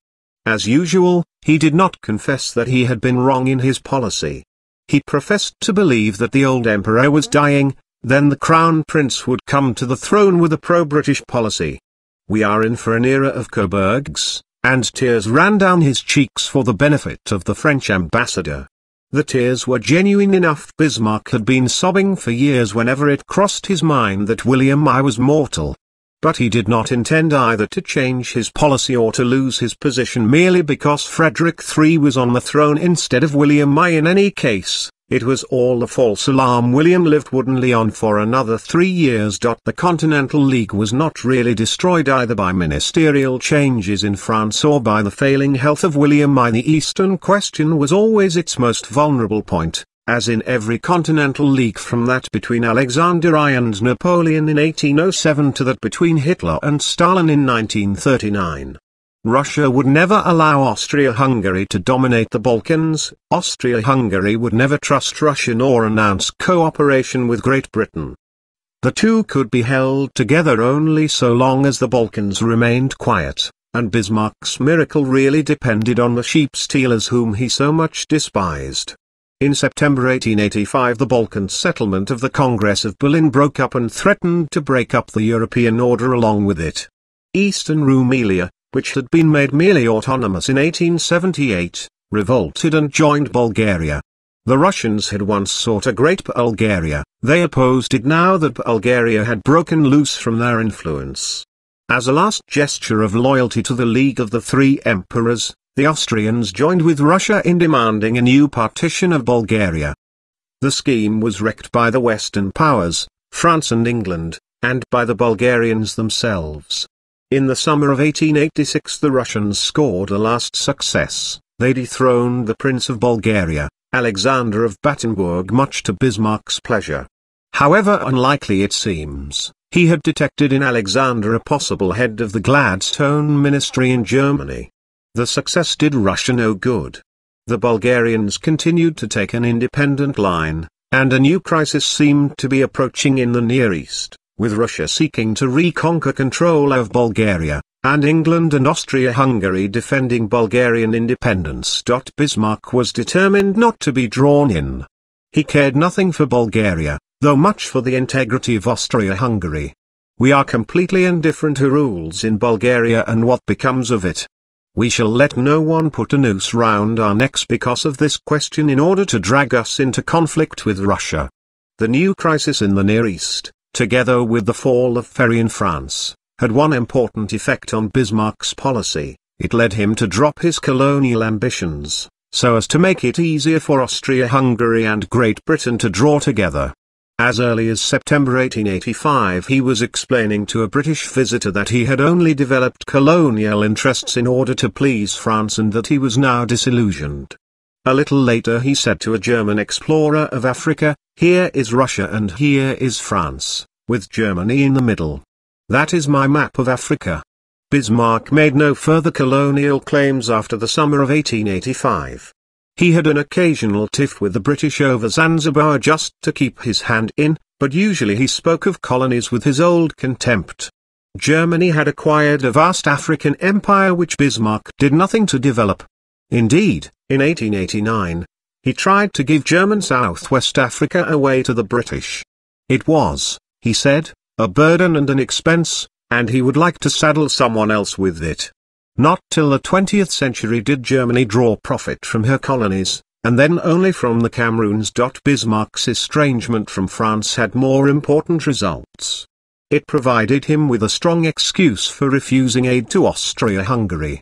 As usual, he did not confess that he had been wrong in his policy. He professed to believe that the old emperor was dying, then the crown prince would come to the throne with a pro-British policy. We are in for an era of Coburgs, and tears ran down his cheeks for the benefit of the French ambassador. The tears were genuine enough. Bismarck had been sobbing for years whenever it crossed his mind that William I was mortal. But he did not intend either to change his policy or to lose his position merely because Frederick III was on the throne instead of William I in any case. It was all a false alarm William lived woodenly on for another three years. The Continental League was not really destroyed either by ministerial changes in France or by the failing health of William I. The Eastern question was always its most vulnerable point, as in every Continental League from that between Alexander I and Napoleon in 1807 to that between Hitler and Stalin in 1939. Russia would never allow Austria-Hungary to dominate the Balkans, Austria-Hungary would never trust Russia nor announce cooperation with Great Britain. The two could be held together only so long as the Balkans remained quiet, and Bismarck's miracle really depended on the sheep stealers whom he so much despised. In September 1885 the Balkan settlement of the Congress of Berlin broke up and threatened to break up the European order along with it. Eastern Rumelia, which had been made merely autonomous in 1878, revolted and joined Bulgaria. The Russians had once sought a great Bulgaria, they opposed it now that Bulgaria had broken loose from their influence. As a last gesture of loyalty to the League of the Three Emperors, the Austrians joined with Russia in demanding a new partition of Bulgaria. The scheme was wrecked by the Western powers, France and England, and by the Bulgarians themselves. In the summer of 1886 the Russians scored a last success, they dethroned the Prince of Bulgaria, Alexander of Battenberg much to Bismarck's pleasure. However unlikely it seems, he had detected in Alexander a possible head of the Gladstone ministry in Germany. The success did Russia no good. The Bulgarians continued to take an independent line, and a new crisis seemed to be approaching in the Near East. With Russia seeking to reconquer control of Bulgaria, and England and Austria-Hungary defending Bulgarian independence. Bismarck was determined not to be drawn in. He cared nothing for Bulgaria, though much for the integrity of Austria-Hungary. We are completely indifferent to rules in Bulgaria and what becomes of it. We shall let no one put a noose round our necks because of this question in order to drag us into conflict with Russia. The new crisis in the Near East, together with the fall of Ferry in France, had one important effect on Bismarck's policy, it led him to drop his colonial ambitions, so as to make it easier for Austria-Hungary and Great Britain to draw together. As early as September 1885 he was explaining to a British visitor that he had only developed colonial interests in order to please France and that he was now disillusioned. A little later he said to a German explorer of Africa, here is Russia and here is France, with Germany in the middle. That is my map of Africa. Bismarck made no further colonial claims after the summer of 1885. He had an occasional tiff with the British over Zanzibar just to keep his hand in, but usually he spoke of colonies with his old contempt. Germany had acquired a vast African empire which Bismarck did nothing to develop. Indeed, in 1889, he tried to give German Southwest Africa away to the British. It was, he said, a burden and an expense, and he would like to saddle someone else with it. Not till the 20th century did Germany draw profit from her colonies, and then only from the Cameroons. Bismarck's estrangement from France had more important results. It provided him with a strong excuse for refusing aid to Austria-Hungary.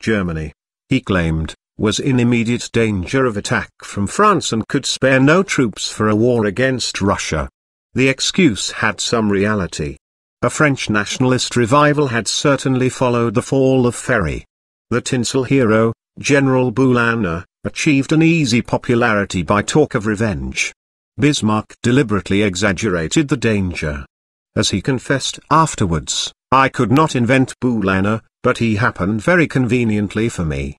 Germany, he claimed, was in immediate danger of attack from France and could spare no troops for a war against Russia. The excuse had some reality. A French nationalist revival had certainly followed the fall of Ferry. The tinsel hero, General Boulanger, achieved an easy popularity by talk of revenge. Bismarck deliberately exaggerated the danger. As he confessed afterwards, I could not invent Boulanger, but he happened very conveniently for me.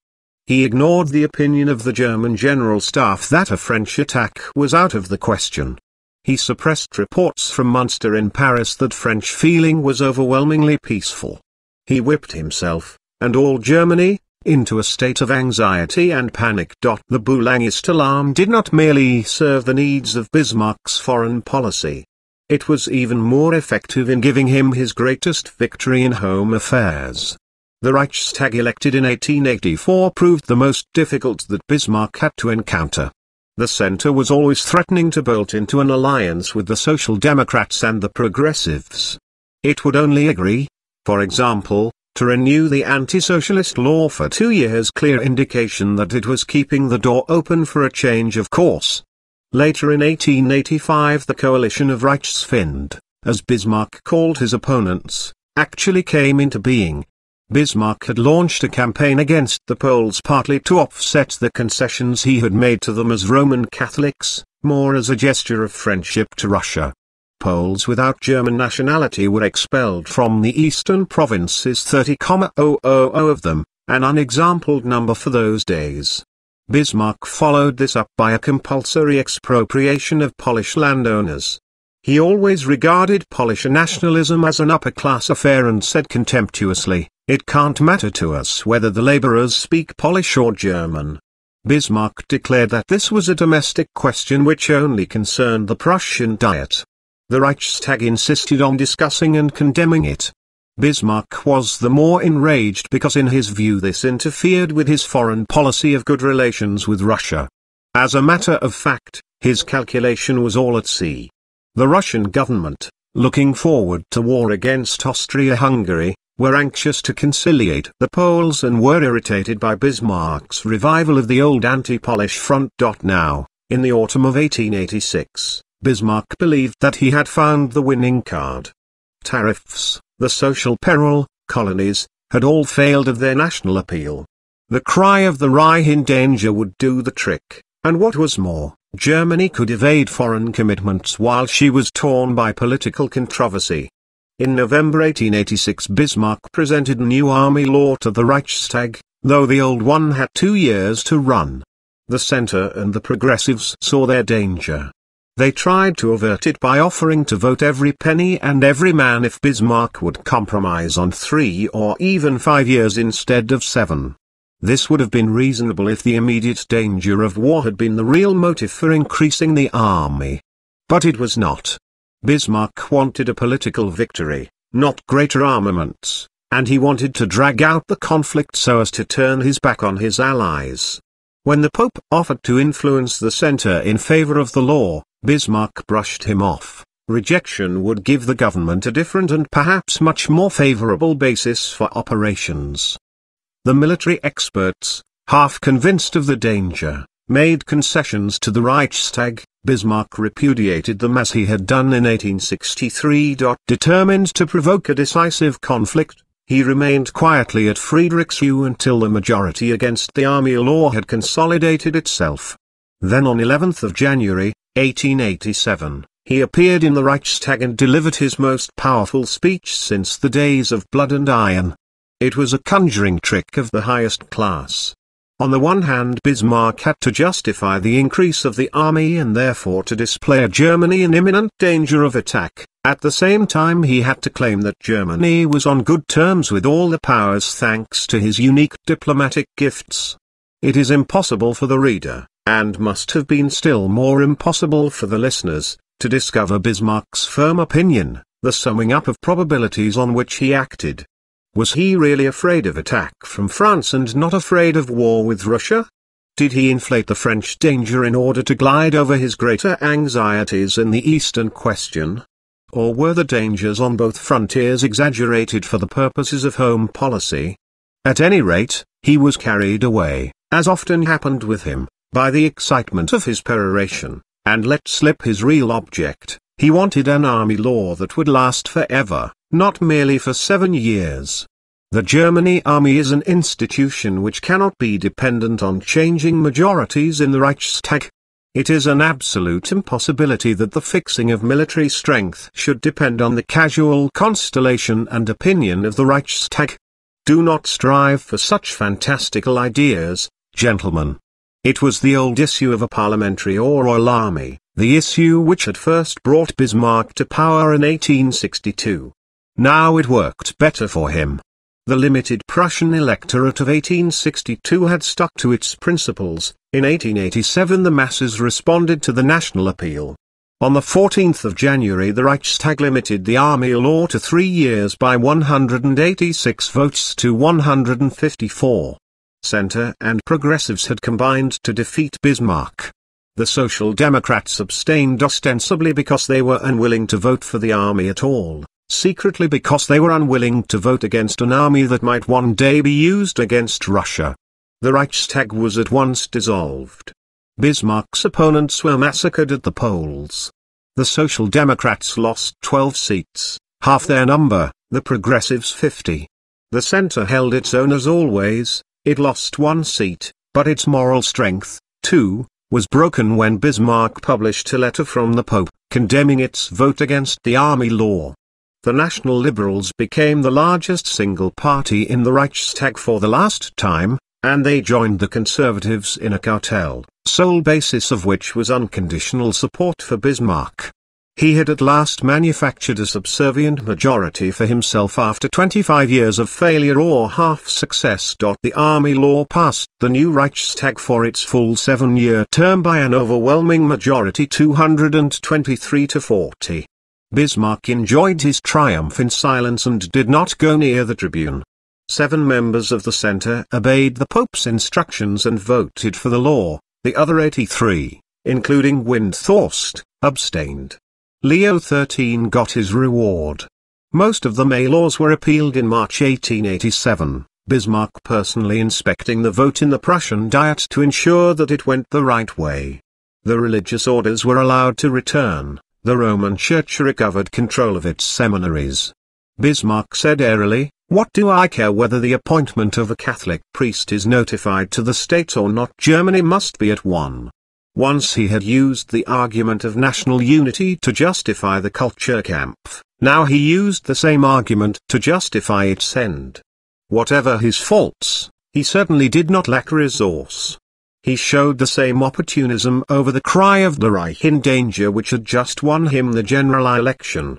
He ignored the opinion of the German General Staff that a French attack was out of the question. He suppressed reports from Munster in Paris that French feeling was overwhelmingly peaceful. He whipped himself, and all Germany, into a state of anxiety and panic. The Boulangist alarm did not merely serve the needs of Bismarck's foreign policy. It was even more effective in giving him his greatest victory in home affairs. The Reichstag elected in 1884 proved the most difficult that Bismarck had to encounter. The center was always threatening to bolt into an alliance with the Social Democrats and the Progressives. It would only agree, for example, to renew the anti-socialist law for two years clear indication that it was keeping the door open for a change of course. Later in 1885 the coalition of Reichsfeinde, as Bismarck called his opponents, actually came into being, Bismarck had launched a campaign against the Poles partly to offset the concessions he had made to them as Roman Catholics, more as a gesture of friendship to Russia. Poles without German nationality were expelled from the eastern provinces 30,000 of them, an unexampled number for those days. Bismarck followed this up by a compulsory expropriation of Polish landowners. He always regarded Polish nationalism as an upper-class affair and said contemptuously, it can't matter to us whether the laborers speak Polish or German. Bismarck declared that this was a domestic question which only concerned the Prussian Diet. The Reichstag insisted on discussing and condemning it. Bismarck was the more enraged because in his view this interfered with his foreign policy of good relations with Russia. As a matter of fact, his calculation was all at sea. The Russian government, looking forward to war against Austria-Hungary, were anxious to conciliate the Poles and were irritated by Bismarck's revival of the old anti-Polish front. Now, in the autumn of 1886, Bismarck believed that he had found the winning card. Tariffs, the social peril, colonies, had all failed of their national appeal. The cry of the Reich in danger would do the trick, and what was more, Germany could evade foreign commitments while she was torn by political controversy. In November 1886 Bismarck presented new army law to the Reichstag, though the old one had two years to run. The center and the progressives saw their danger. They tried to avert it by offering to vote every penny and every man if Bismarck would compromise on three or even five years instead of seven. This would have been reasonable if the immediate danger of war had been the real motive for increasing the army. But it was not. Bismarck wanted a political victory, not greater armaments, and he wanted to drag out the conflict so as to turn his back on his allies. When the Pope offered to influence the center in favor of the law, Bismarck brushed him off. Rejection would give the government a different and perhaps much more favorable basis for operations. The military experts, half convinced of the danger, made concessions to the Reichstag. Bismarck repudiated them as he had done in 1863. Determined to provoke a decisive conflict, he remained quietly at Friedrichsruh until the majority against the army law had consolidated itself. Then on 11th of January, 1887, he appeared in the Reichstag and delivered his most powerful speech since the days of blood and iron. It was a conjuring trick of the highest class. On the one hand Bismarck had to justify the increase of the army and therefore to display Germany in imminent danger of attack. At the same time he had to claim that Germany was on good terms with all the powers thanks to his unique diplomatic gifts. It is impossible for the reader, and must have been still more impossible for the listeners, to discover Bismarck's firm opinion, the summing up of probabilities on which he acted. Was he really afraid of attack from France and not afraid of war with Russia? Did he inflate the French danger in order to glide over his greater anxieties in the Eastern question? Or were the dangers on both frontiers exaggerated for the purposes of home policy? At any rate, he was carried away, as often happened with him, by the excitement of his peroration, and let slip his real object. He wanted an army law that would last forever, not merely for seven years. The Germany army is an institution which cannot be dependent on changing majorities in the Reichstag. It is an absolute impossibility that the fixing of military strength should depend on the casual constellation and opinion of the Reichstag. Do not strive for such fantastical ideas, gentlemen. It was the old issue of a parliamentary or royal army, the issue which had first brought Bismarck to power in 1862. Now it worked better for him. The limited Prussian electorate of 1862 had stuck to its principles. In 1887 the masses responded to the national appeal. On the 14th of January the Reichstag limited the army law to three years by 186 votes to 154. Centre and progressives had combined to defeat Bismarck. The Social Democrats abstained ostensibly because they were unwilling to vote for the army at all secretly because they were unwilling to vote against an army that might one day be used against Russia. The Reichstag was at once dissolved. Bismarck's opponents were massacred at the polls. The Social Democrats lost 12 seats, half their number, the Progressives 50. The Centre held its own as always, it lost one seat, but its moral strength, too, was broken when Bismarck published a letter from the Pope, condemning its vote against the army law the National Liberals became the largest single party in the Reichstag for the last time, and they joined the Conservatives in a cartel, sole basis of which was unconditional support for Bismarck. He had at last manufactured a subservient majority for himself after 25 years of failure or half-success. The army law passed the new Reichstag for its full seven-year term by an overwhelming majority 223 to 40. Bismarck enjoyed his triumph in silence and did not go near the tribune. Seven members of the Centre obeyed the Pope's instructions and voted for the law, the other 83, including Windthorst, abstained. Leo XIII got his reward. Most of the May laws were appealed in March 1887, Bismarck personally inspecting the vote in the Prussian Diet to ensure that it went the right way. The religious orders were allowed to return, the Roman Church recovered control of its seminaries. Bismarck said airily, What do I care whether the appointment of a Catholic priest is notified to the state or not Germany must be at one. Once he had used the argument of national unity to justify the Kulturkampf, now he used the same argument to justify its end. Whatever his faults, he certainly did not lack resource. He showed the same opportunism over the cry of the Reich in danger which had just won him the general election.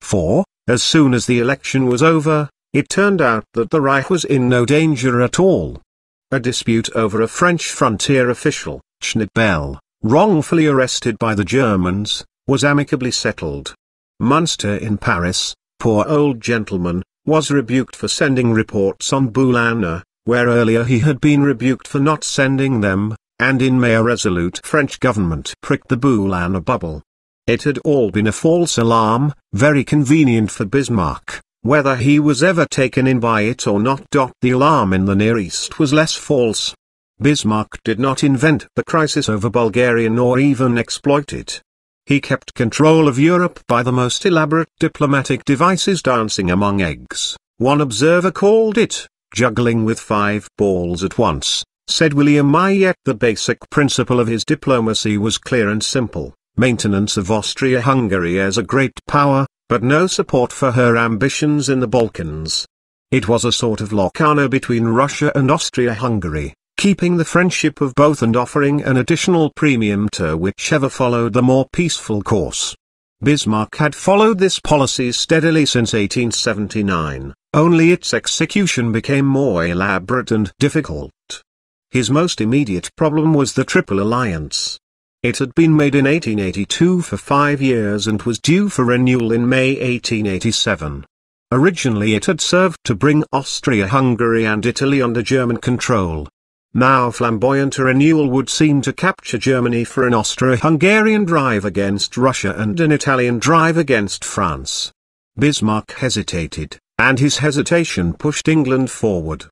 For, as soon as the election was over, it turned out that the Reich was in no danger at all. A dispute over a French frontier official, Schnaebelé, wrongfully arrested by the Germans, was amicably settled. Munster in Paris, poor old gentleman, was rebuked for sending reports on Boulanger, where earlier he had been rebuked for not sending them, and in May a resolute French government pricked the Boulanger bubble. It had all been a false alarm, very convenient for Bismarck, whether he was ever taken in by it or not. The alarm in the Near East was less false. Bismarck did not invent the crisis over Bulgaria nor even exploit it. He kept control of Europe by the most elaborate diplomatic devices dancing among eggs. One observer called it, juggling with five balls at once, said William I. Yet the basic principle of his diplomacy was clear and simple, maintenance of Austria-Hungary as a great power, but no support for her ambitions in the Balkans. It was a sort of Locarno between Russia and Austria-Hungary, keeping the friendship of both and offering an additional premium to whichever followed the more peaceful course. Bismarck had followed this policy steadily since 1879, only its execution became more elaborate and difficult. His most immediate problem was the Triple Alliance. It had been made in 1882 for five years and was due for renewal in May 1887. Originally it had served to bring Austria-Hungary and Italy under German control, now flamboyant a renewal would seem to capture Germany for an Austro-Hungarian drive against Russia and an Italian drive against France. Bismarck hesitated, and his hesitation pushed England forward.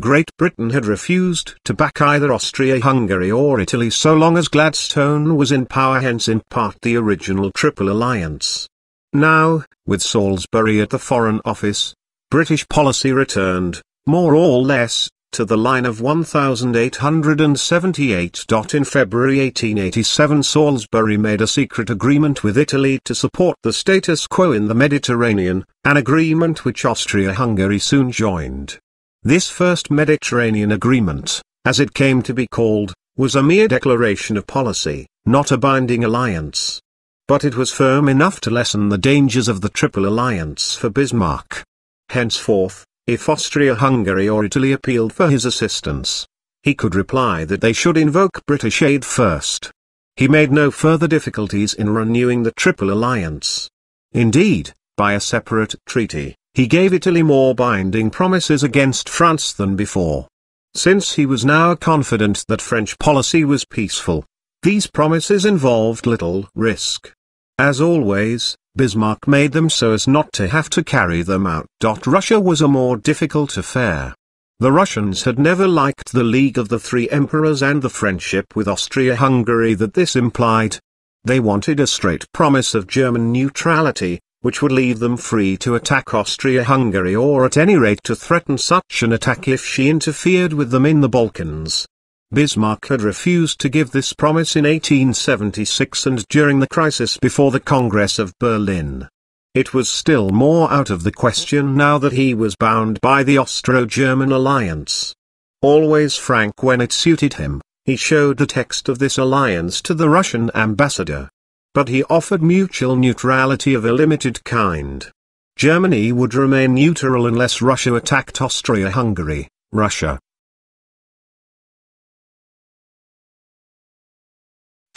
Great Britain had refused to back either Austria-Hungary or Italy so long as Gladstone was in power hence in part the original Triple Alliance. Now, with Salisbury at the Foreign Office, British policy returned, more or less, to the line of 1878. In February 1887 Salisbury made a secret agreement with Italy to support the status quo in the Mediterranean, an agreement which Austria-Hungary soon joined. This first Mediterranean agreement, as it came to be called, was a mere declaration of policy, not a binding alliance. But it was firm enough to lessen the dangers of the Triple Alliance for Bismarck. Henceforth, if Austria-Hungary or Italy appealed for his assistance, he could reply that they should invoke British aid first. He made no further difficulties in renewing the Triple Alliance. Indeed, by a separate treaty, he gave Italy more binding promises against France than before. Since he was now confident that French policy was peaceful, these promises involved little risk. As always, Bismarck made them so as not to have to carry them out. Russia was a more difficult affair. The Russians had never liked the League of the Three Emperors and the friendship with Austria-Hungary that this implied. They wanted a straight promise of German neutrality, which would leave them free to attack Austria-Hungary or at any rate to threaten such an attack if she interfered with them in the Balkans. Bismarck had refused to give this promise in 1876 and during the crisis before the Congress of Berlin. It was still more out of the question now that he was bound by the Austro-German alliance. Always frank when it suited him, he showed the text of this alliance to the Russian ambassador. But he offered mutual neutrality of a limited kind. Germany would remain neutral unless Russia attacked Austria-Hungary, Russia,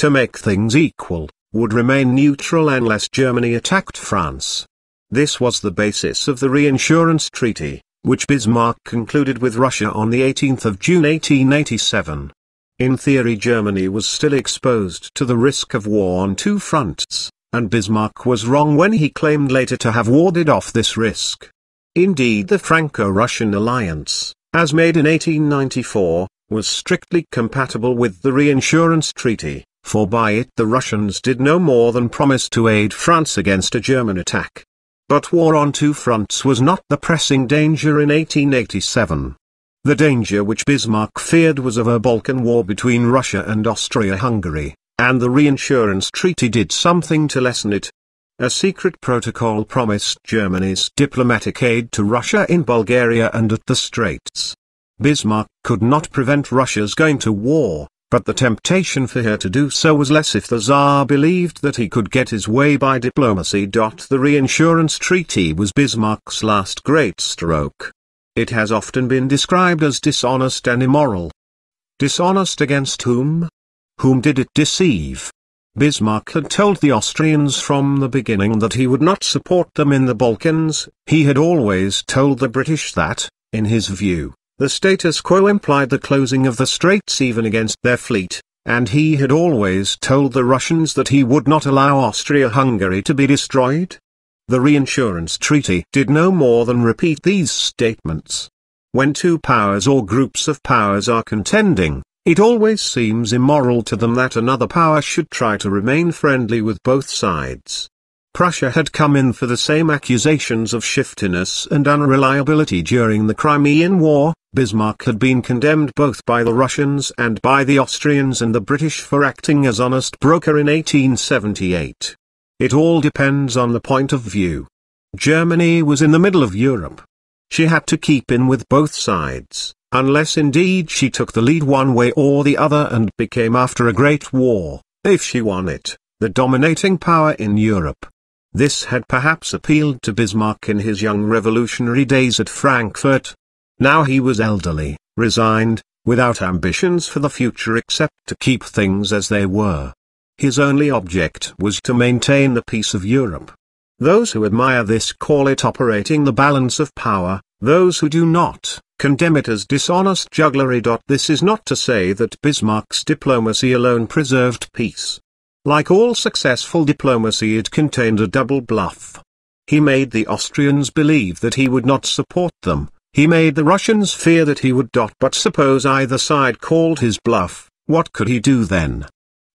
to make things equal, would remain neutral unless Germany attacked France. This was the basis of the reinsurance treaty, which Bismarck concluded with Russia on the 18th of June 1887. In theory Germany was still exposed to the risk of war on two fronts, and Bismarck was wrong when he claimed later to have warded off this risk. Indeed the Franco-Russian alliance, as made in 1894, was strictly compatible with the reinsurance treaty for by it the Russians did no more than promise to aid France against a German attack. But war on two fronts was not the pressing danger in 1887. The danger which Bismarck feared was of a Balkan war between Russia and Austria-Hungary, and the reinsurance treaty did something to lessen it. A secret protocol promised Germany's diplomatic aid to Russia in Bulgaria and at the Straits. Bismarck could not prevent Russia's going to war, but the temptation for her to do so was less if the Tsar believed that he could get his way by diplomacy. The reinsurance treaty was Bismarck's last great stroke. It has often been described as dishonest and immoral. Dishonest against whom? Whom did it deceive? Bismarck had told the Austrians from the beginning that he would not support them in the Balkans, he had always told the British that, in his view, the status quo implied the closing of the straits even against their fleet, and he had always told the Russians that he would not allow Austria-Hungary to be destroyed. The reinsurance treaty did no more than repeat these statements. When two powers or groups of powers are contending, it always seems immoral to them that another power should try to remain friendly with both sides. Prussia had come in for the same accusations of shiftiness and unreliability during the Crimean War, Bismarck had been condemned both by the Russians and by the Austrians and the British for acting as honest broker in 1878. It all depends on the point of view. Germany was in the middle of Europe. She had to keep in with both sides unless indeed she took the lead one way or the other and became after a great war, if she won it, the dominating power in Europe. This had perhaps appealed to Bismarck in his young revolutionary days at Frankfurt. Now he was elderly, resigned, without ambitions for the future except to keep things as they were. His only object was to maintain the peace of Europe. Those who admire this call it operating the balance of power, those who do not, condemn it as dishonest jugglery. This is not to say that Bismarck's diplomacy alone preserved peace. Like all successful diplomacy it contained a double bluff. He made the Austrians believe that he would not support them, he made the Russians fear that he would. dot, But suppose either side called his bluff, what could he do then?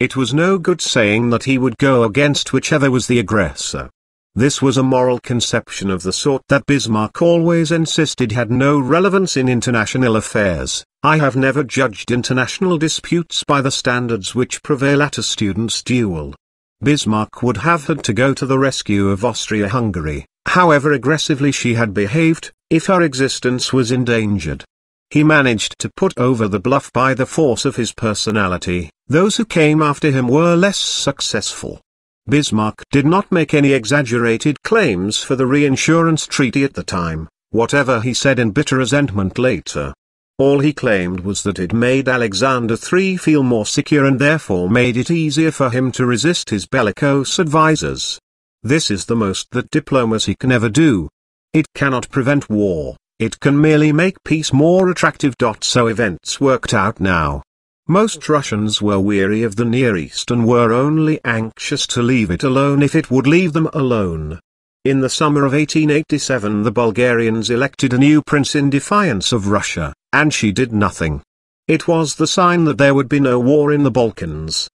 It was no good saying that he would go against whichever was the aggressor. This was a moral conception of the sort that Bismarck always insisted had no relevance in international affairs. I have never judged international disputes by the standards which prevail at a student's duel. Bismarck would have had to go to the rescue of Austria-Hungary, however aggressively she had behaved, if her existence was endangered. He managed to put over the bluff by the force of his personality, those who came after him were less successful. Bismarck did not make any exaggerated claims for the reinsurance treaty at the time, whatever he said in bitter resentment later. All he claimed was that it made Alexander III feel more secure and therefore made it easier for him to resist his bellicose advisers. This is the most that diplomacy can ever do. It cannot prevent war, it can merely make peace more attractive. So events worked out now. Most Russians were weary of the Near East and were only anxious to leave it alone if it would leave them alone. In the summer of 1887 the Bulgarians elected a new prince in defiance of Russia, and she did nothing. It was the sign that there would be no war in the Balkans.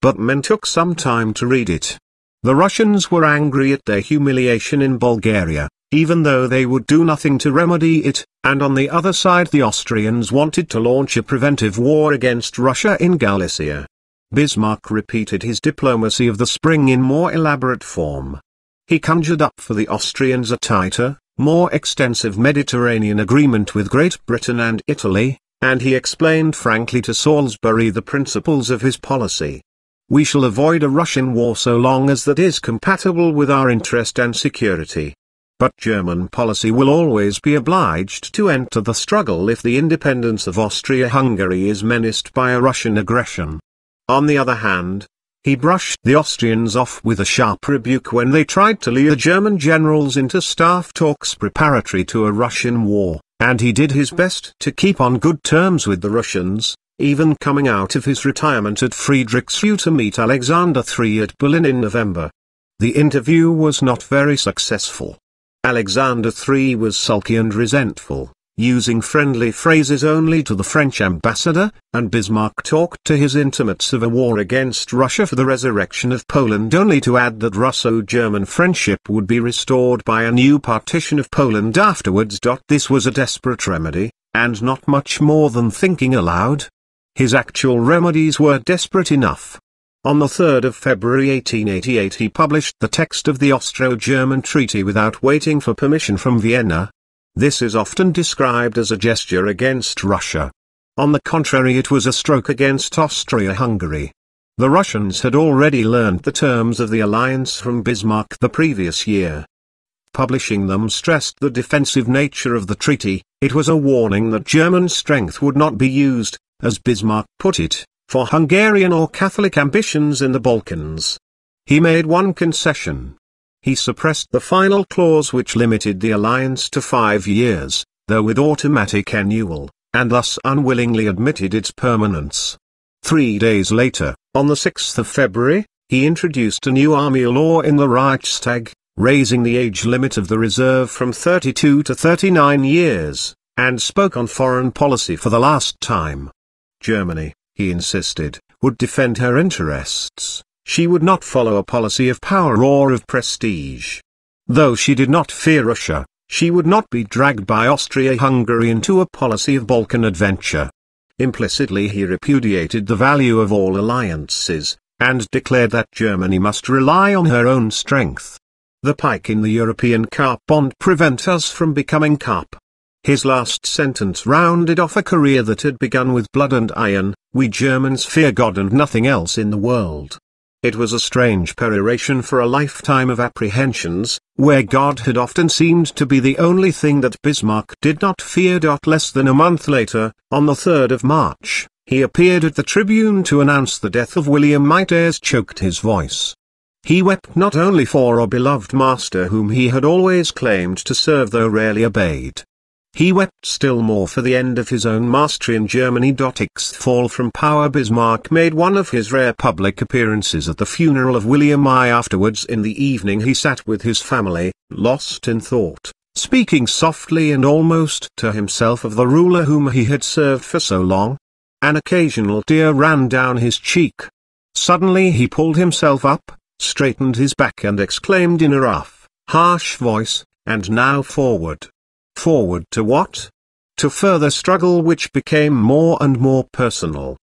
But men took some time to read it. The Russians were angry at their humiliation in Bulgaria, even though they would do nothing to remedy it, and on the other side the Austrians wanted to launch a preventive war against Russia in Galicia. Bismarck repeated his diplomacy of the spring in more elaborate form. He conjured up for the Austrians a tighter, more extensive Mediterranean agreement with Great Britain and Italy, and he explained frankly to Salisbury the principles of his policy. We shall avoid a Russian war so long as that is compatible with our interest and security. But German policy will always be obliged to enter the struggle if the independence of Austria-Hungary is menaced by a Russian aggression. On the other hand, he brushed the Austrians off with a sharp rebuke when they tried to lure German generals into staff talks preparatory to a Russian war, and he did his best to keep on good terms with the Russians, even coming out of his retirement at Friedrichsruh to meet Alexander III at Berlin in November. The interview was not very successful. Alexander III was sulky and resentful, using friendly phrases only to the French ambassador, and Bismarck talked to his intimates of a war against Russia for the resurrection of Poland only to add that Russo-German friendship would be restored by a new partition of Poland afterwards. This was a desperate remedy, and not much more than thinking aloud. His actual remedies were desperate enough. On the 3rd of February 1888 he published the text of the Austro-German treaty without waiting for permission from Vienna. This is often described as a gesture against Russia. On the contrary it was a stroke against Austria-Hungary. The Russians had already learned the terms of the alliance from Bismarck the previous year. Publishing them stressed the defensive nature of the treaty, it was a warning that German strength would not be used, as Bismarck put it, for Hungarian or Catholic ambitions in the Balkans. He made one concession. He suppressed the final clause which limited the alliance to five years, though with automatic annul, and thus unwillingly admitted its permanence. Three days later, on the 6th of February, he introduced a new army law in the Reichstag, raising the age limit of the reserve from 32 to 39 years, and spoke on foreign policy for the last time. Germany, he insisted, would defend her interests, she would not follow a policy of power or of prestige. Though she did not fear Russia, she would not be dragged by Austria-Hungary into a policy of Balkan adventure. Implicitly he repudiated the value of all alliances, and declared that Germany must rely on her own strength. The pike in the European carp bond prevent us from becoming carp. His last sentence rounded off a career that had begun with blood and iron, we Germans fear God and nothing else in the world. It was a strange peroration for a lifetime of apprehensions, where God had often seemed to be the only thing that Bismarck did not fear. Less than a month later, on the 3rd of March, he appeared at the Tribune to announce the death of William tears choked his voice. He wept not only for a beloved master whom he had always claimed to serve though rarely obeyed, he wept still more for the end of his own mastery in Germany. Ix fall from power Bismarck made one of his rare public appearances at the funeral of William I. Afterwards in the evening he sat with his family, lost in thought, speaking softly and almost to himself of the ruler whom he had served for so long. An occasional tear ran down his cheek. Suddenly he pulled himself up, straightened his back and exclaimed in a rough, harsh voice, and now forward. Forward to what? To further struggle which became more and more personal.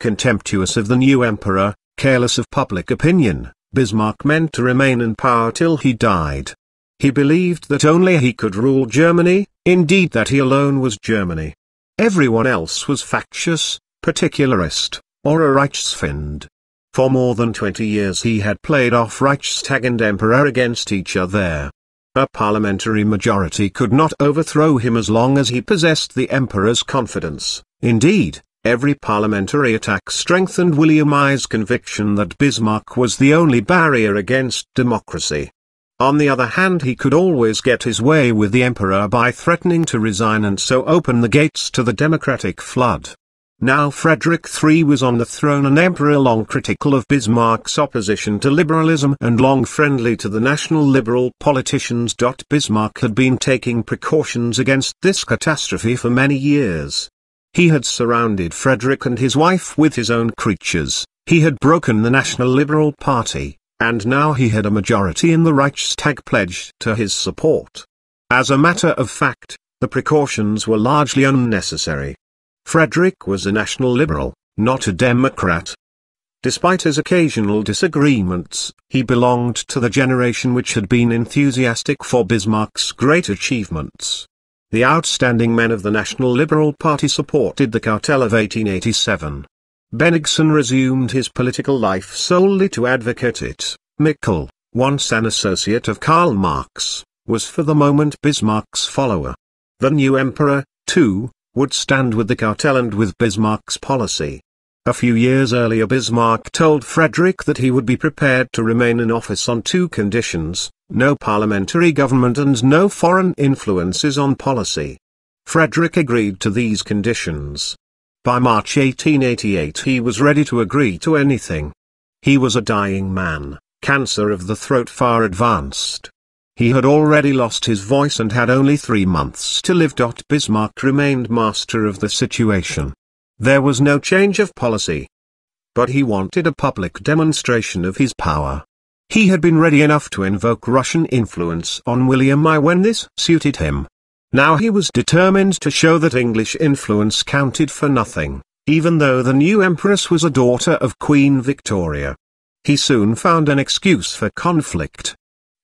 Contemptuous of the new emperor, careless of public opinion, Bismarck meant to remain in power till he died. He believed that only he could rule Germany, indeed that he alone was Germany. Everyone else was factious, particularist, or a Reichsfeind. For more than twenty years he had played off Reichstag and Emperor against each other. A parliamentary majority could not overthrow him as long as he possessed the emperor's confidence. Indeed, every parliamentary attack strengthened William I's conviction that Bismarck was the only barrier against democracy. On the other hand he could always get his way with the emperor by threatening to resign and so open the gates to the democratic flood. Now Frederick III was on the throne an emperor long critical of Bismarck's opposition to liberalism and long friendly to the national liberal politicians. Bismarck had been taking precautions against this catastrophe for many years. He had surrounded Frederick and his wife with his own creatures, he had broken the National Liberal Party, and now he had a majority in the Reichstag pledged to his support. As a matter of fact, the precautions were largely unnecessary. Frederick was a national liberal, not a Democrat. Despite his occasional disagreements, he belonged to the generation which had been enthusiastic for Bismarck's great achievements. The outstanding men of the National Liberal Party supported the cartel of 1887. Bennigsen resumed his political life solely to advocate it. Miquel, once an associate of Karl Marx, was for the moment Bismarck's follower. The new emperor, too, would stand with the cartel and with Bismarck's policy. A few years earlier Bismarck told Frederick that he would be prepared to remain in office on two conditions, no parliamentary government and no foreign influences on policy. Frederick agreed to these conditions. By March 1888 he was ready to agree to anything. He was a dying man, cancer of the throat far advanced. He had already lost his voice and had only three months to live. Bismarck remained master of the situation. There was no change of policy. But he wanted a public demonstration of his power. He had been ready enough to invoke Russian influence on William I when this suited him. Now he was determined to show that English influence counted for nothing, even though the new empress was a daughter of Queen Victoria. He soon found an excuse for conflict.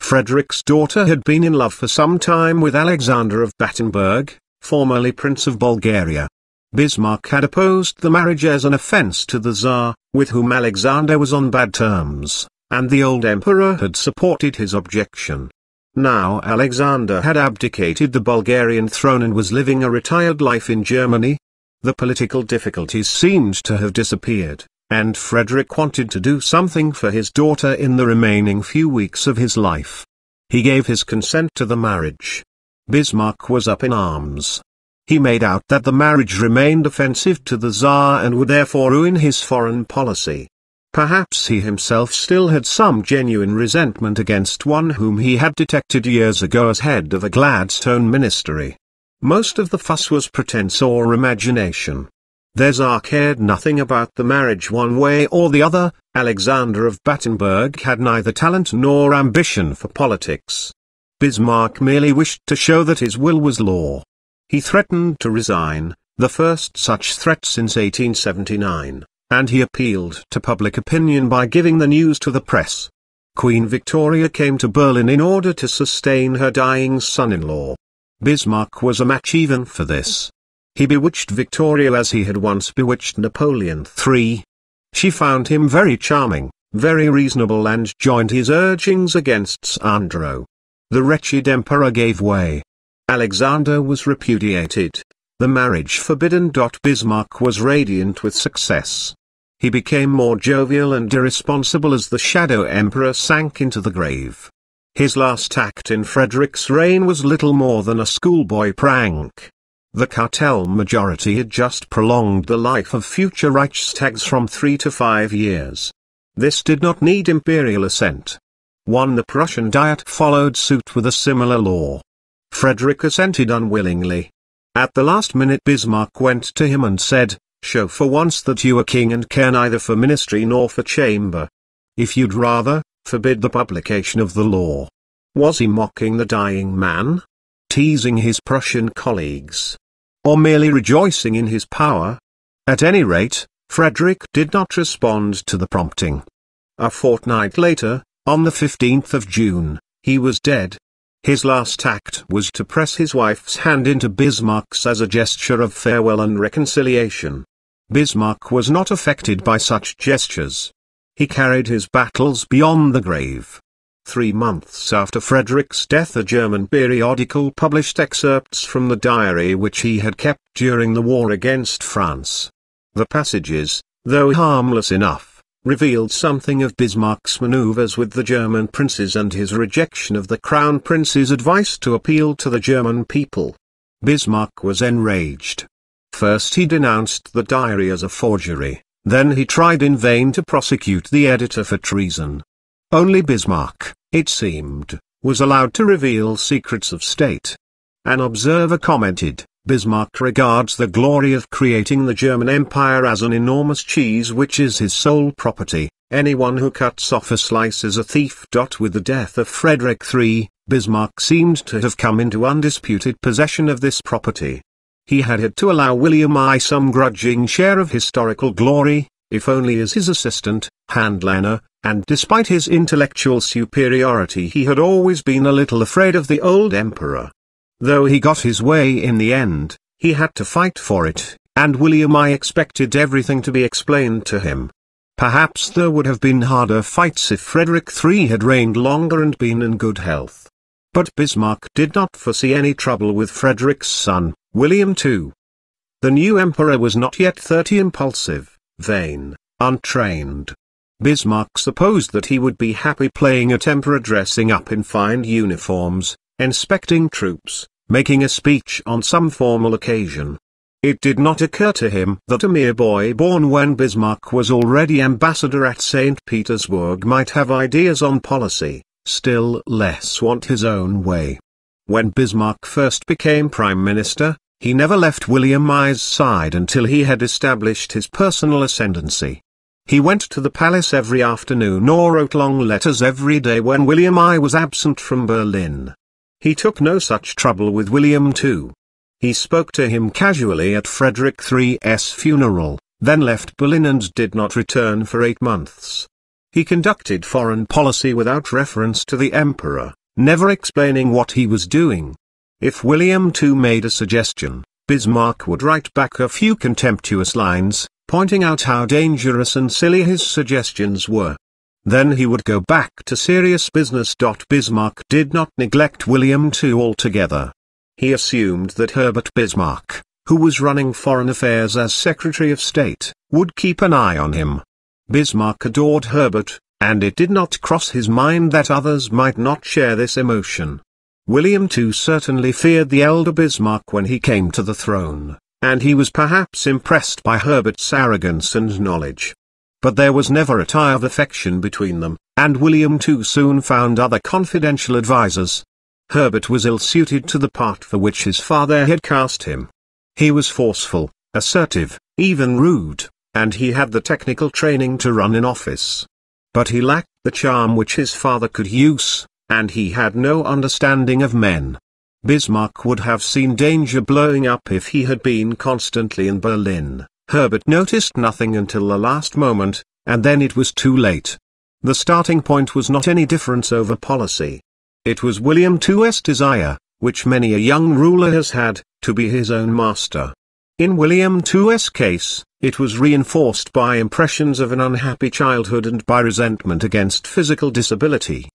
Frederick's daughter had been in love for some time with Alexander of Battenberg, formerly Prince of Bulgaria. Bismarck had opposed the marriage as an offense to the Tsar, with whom Alexander was on bad terms, and the old emperor had supported his objection. Now Alexander had abdicated the Bulgarian throne and was living a retired life in Germany. The political difficulties seemed to have disappeared, and Frederick wanted to do something for his daughter in the remaining few weeks of his life. He gave his consent to the marriage. Bismarck was up in arms. He made out that the marriage remained offensive to the Tsar and would therefore ruin his foreign policy. Perhaps he himself still had some genuine resentment against one whom he had detected years ago as head of a Gladstone ministry. Most of the fuss was pretense or imagination. Tsar cared nothing about the marriage one way or the other, Alexander of Battenberg had neither talent nor ambition for politics. Bismarck merely wished to show that his will was law. He threatened to resign, the first such threat since 1879 and he appealed to public opinion by giving the news to the press. Queen Victoria came to Berlin in order to sustain her dying son-in-law. Bismarck was a match even for this. He bewitched Victoria as he had once bewitched Napoleon III. She found him very charming, very reasonable and joined his urgings against Sandro. The wretched emperor gave way. Alexander was repudiated, the marriage forbidden. Bismarck was radiant with success. He became more jovial and irresponsible as the shadow emperor sank into the grave. His last act in Frederick's reign was little more than a schoolboy prank. The cartel majority had just prolonged the life of future Reichstags from three to five years. This did not need imperial assent. One the Prussian Diet followed suit with a similar law. Frederick assented unwillingly. At the last minute Bismarck went to him and said, Show for once that you are king and care neither for ministry nor for chamber. If you'd rather, forbid the publication of the law. Was he mocking the dying man? Teasing his Prussian colleagues? Or merely rejoicing in his power? At any rate, Frederick did not respond to the prompting. A fortnight later, on the 15th of June, he was dead. His last act was to press his wife's hand into Bismarck's as a gesture of farewell and reconciliation. Bismarck was not affected by such gestures. He carried his battles beyond the grave. Three months after Frederick's death a German periodical published excerpts from the diary which he had kept during the war against France. The passages, though harmless enough, revealed something of Bismarck's maneuvers with the German princes and his rejection of the Crown Prince's advice to appeal to the German people. Bismarck was enraged. First he denounced the diary as a forgery, then he tried in vain to prosecute the editor for treason. Only Bismarck, it seemed, was allowed to reveal secrets of state. An observer commented, Bismarck regards the glory of creating the German Empire as an enormous cheese which is his sole property. Anyone who cuts off a slice is a thief. With the death of Frederick III, Bismarck seemed to have come into undisputed possession of this property. He had had to allow William I some grudging share of historical glory, if only as his assistant, handlanger, and despite his intellectual superiority he had always been a little afraid of the old emperor. Though he got his way in the end, he had to fight for it, and William I expected everything to be explained to him. Perhaps there would have been harder fights if Frederick III had reigned longer and been in good health. But Bismarck did not foresee any trouble with Frederick's son, William II. The new emperor was not yet thirty impulsive, vain, untrained. Bismarck supposed that he would be happy playing a emperor dressing up in fine uniforms, inspecting troops, making a speech on some formal occasion. It did not occur to him that a mere boy born when Bismarck was already ambassador at St. Petersburg might have ideas on policy, still less want his own way. When Bismarck first became prime minister, he never left William I's side until he had established his personal ascendancy. He went to the palace every afternoon or wrote long letters every day when William I was absent from Berlin. He took no such trouble with William II. He spoke to him casually at Frederick III's funeral, then left Berlin and did not return for eight months. He conducted foreign policy without reference to the emperor, never explaining what he was doing. If William II made a suggestion, Bismarck would write back a few contemptuous lines, pointing out how dangerous and silly his suggestions were. Then he would go back to serious business. Bismarck did not neglect William II altogether. He assumed that Herbert Bismarck, who was running foreign affairs as Secretary of State, would keep an eye on him. Bismarck adored Herbert, and it did not cross his mind that others might not share this emotion. William II certainly feared the elder Bismarck when he came to the throne, and he was perhaps impressed by Herbert's arrogance and knowledge. But there was never a tie of affection between them, and William too soon found other confidential advisers. Herbert was ill-suited to the part for which his father had cast him. He was forceful, assertive, even rude, and he had the technical training to run an office. But he lacked the charm which his father could use, and he had no understanding of men. Bismarck would have seen danger blowing up if he had been constantly in Berlin. Herbert noticed nothing until the last moment, and then it was too late. The starting point was not any difference over policy. It was William II's desire, which many a young ruler has had, to be his own master. In William II's case, it was reinforced by impressions of an unhappy childhood and by resentment against physical disability.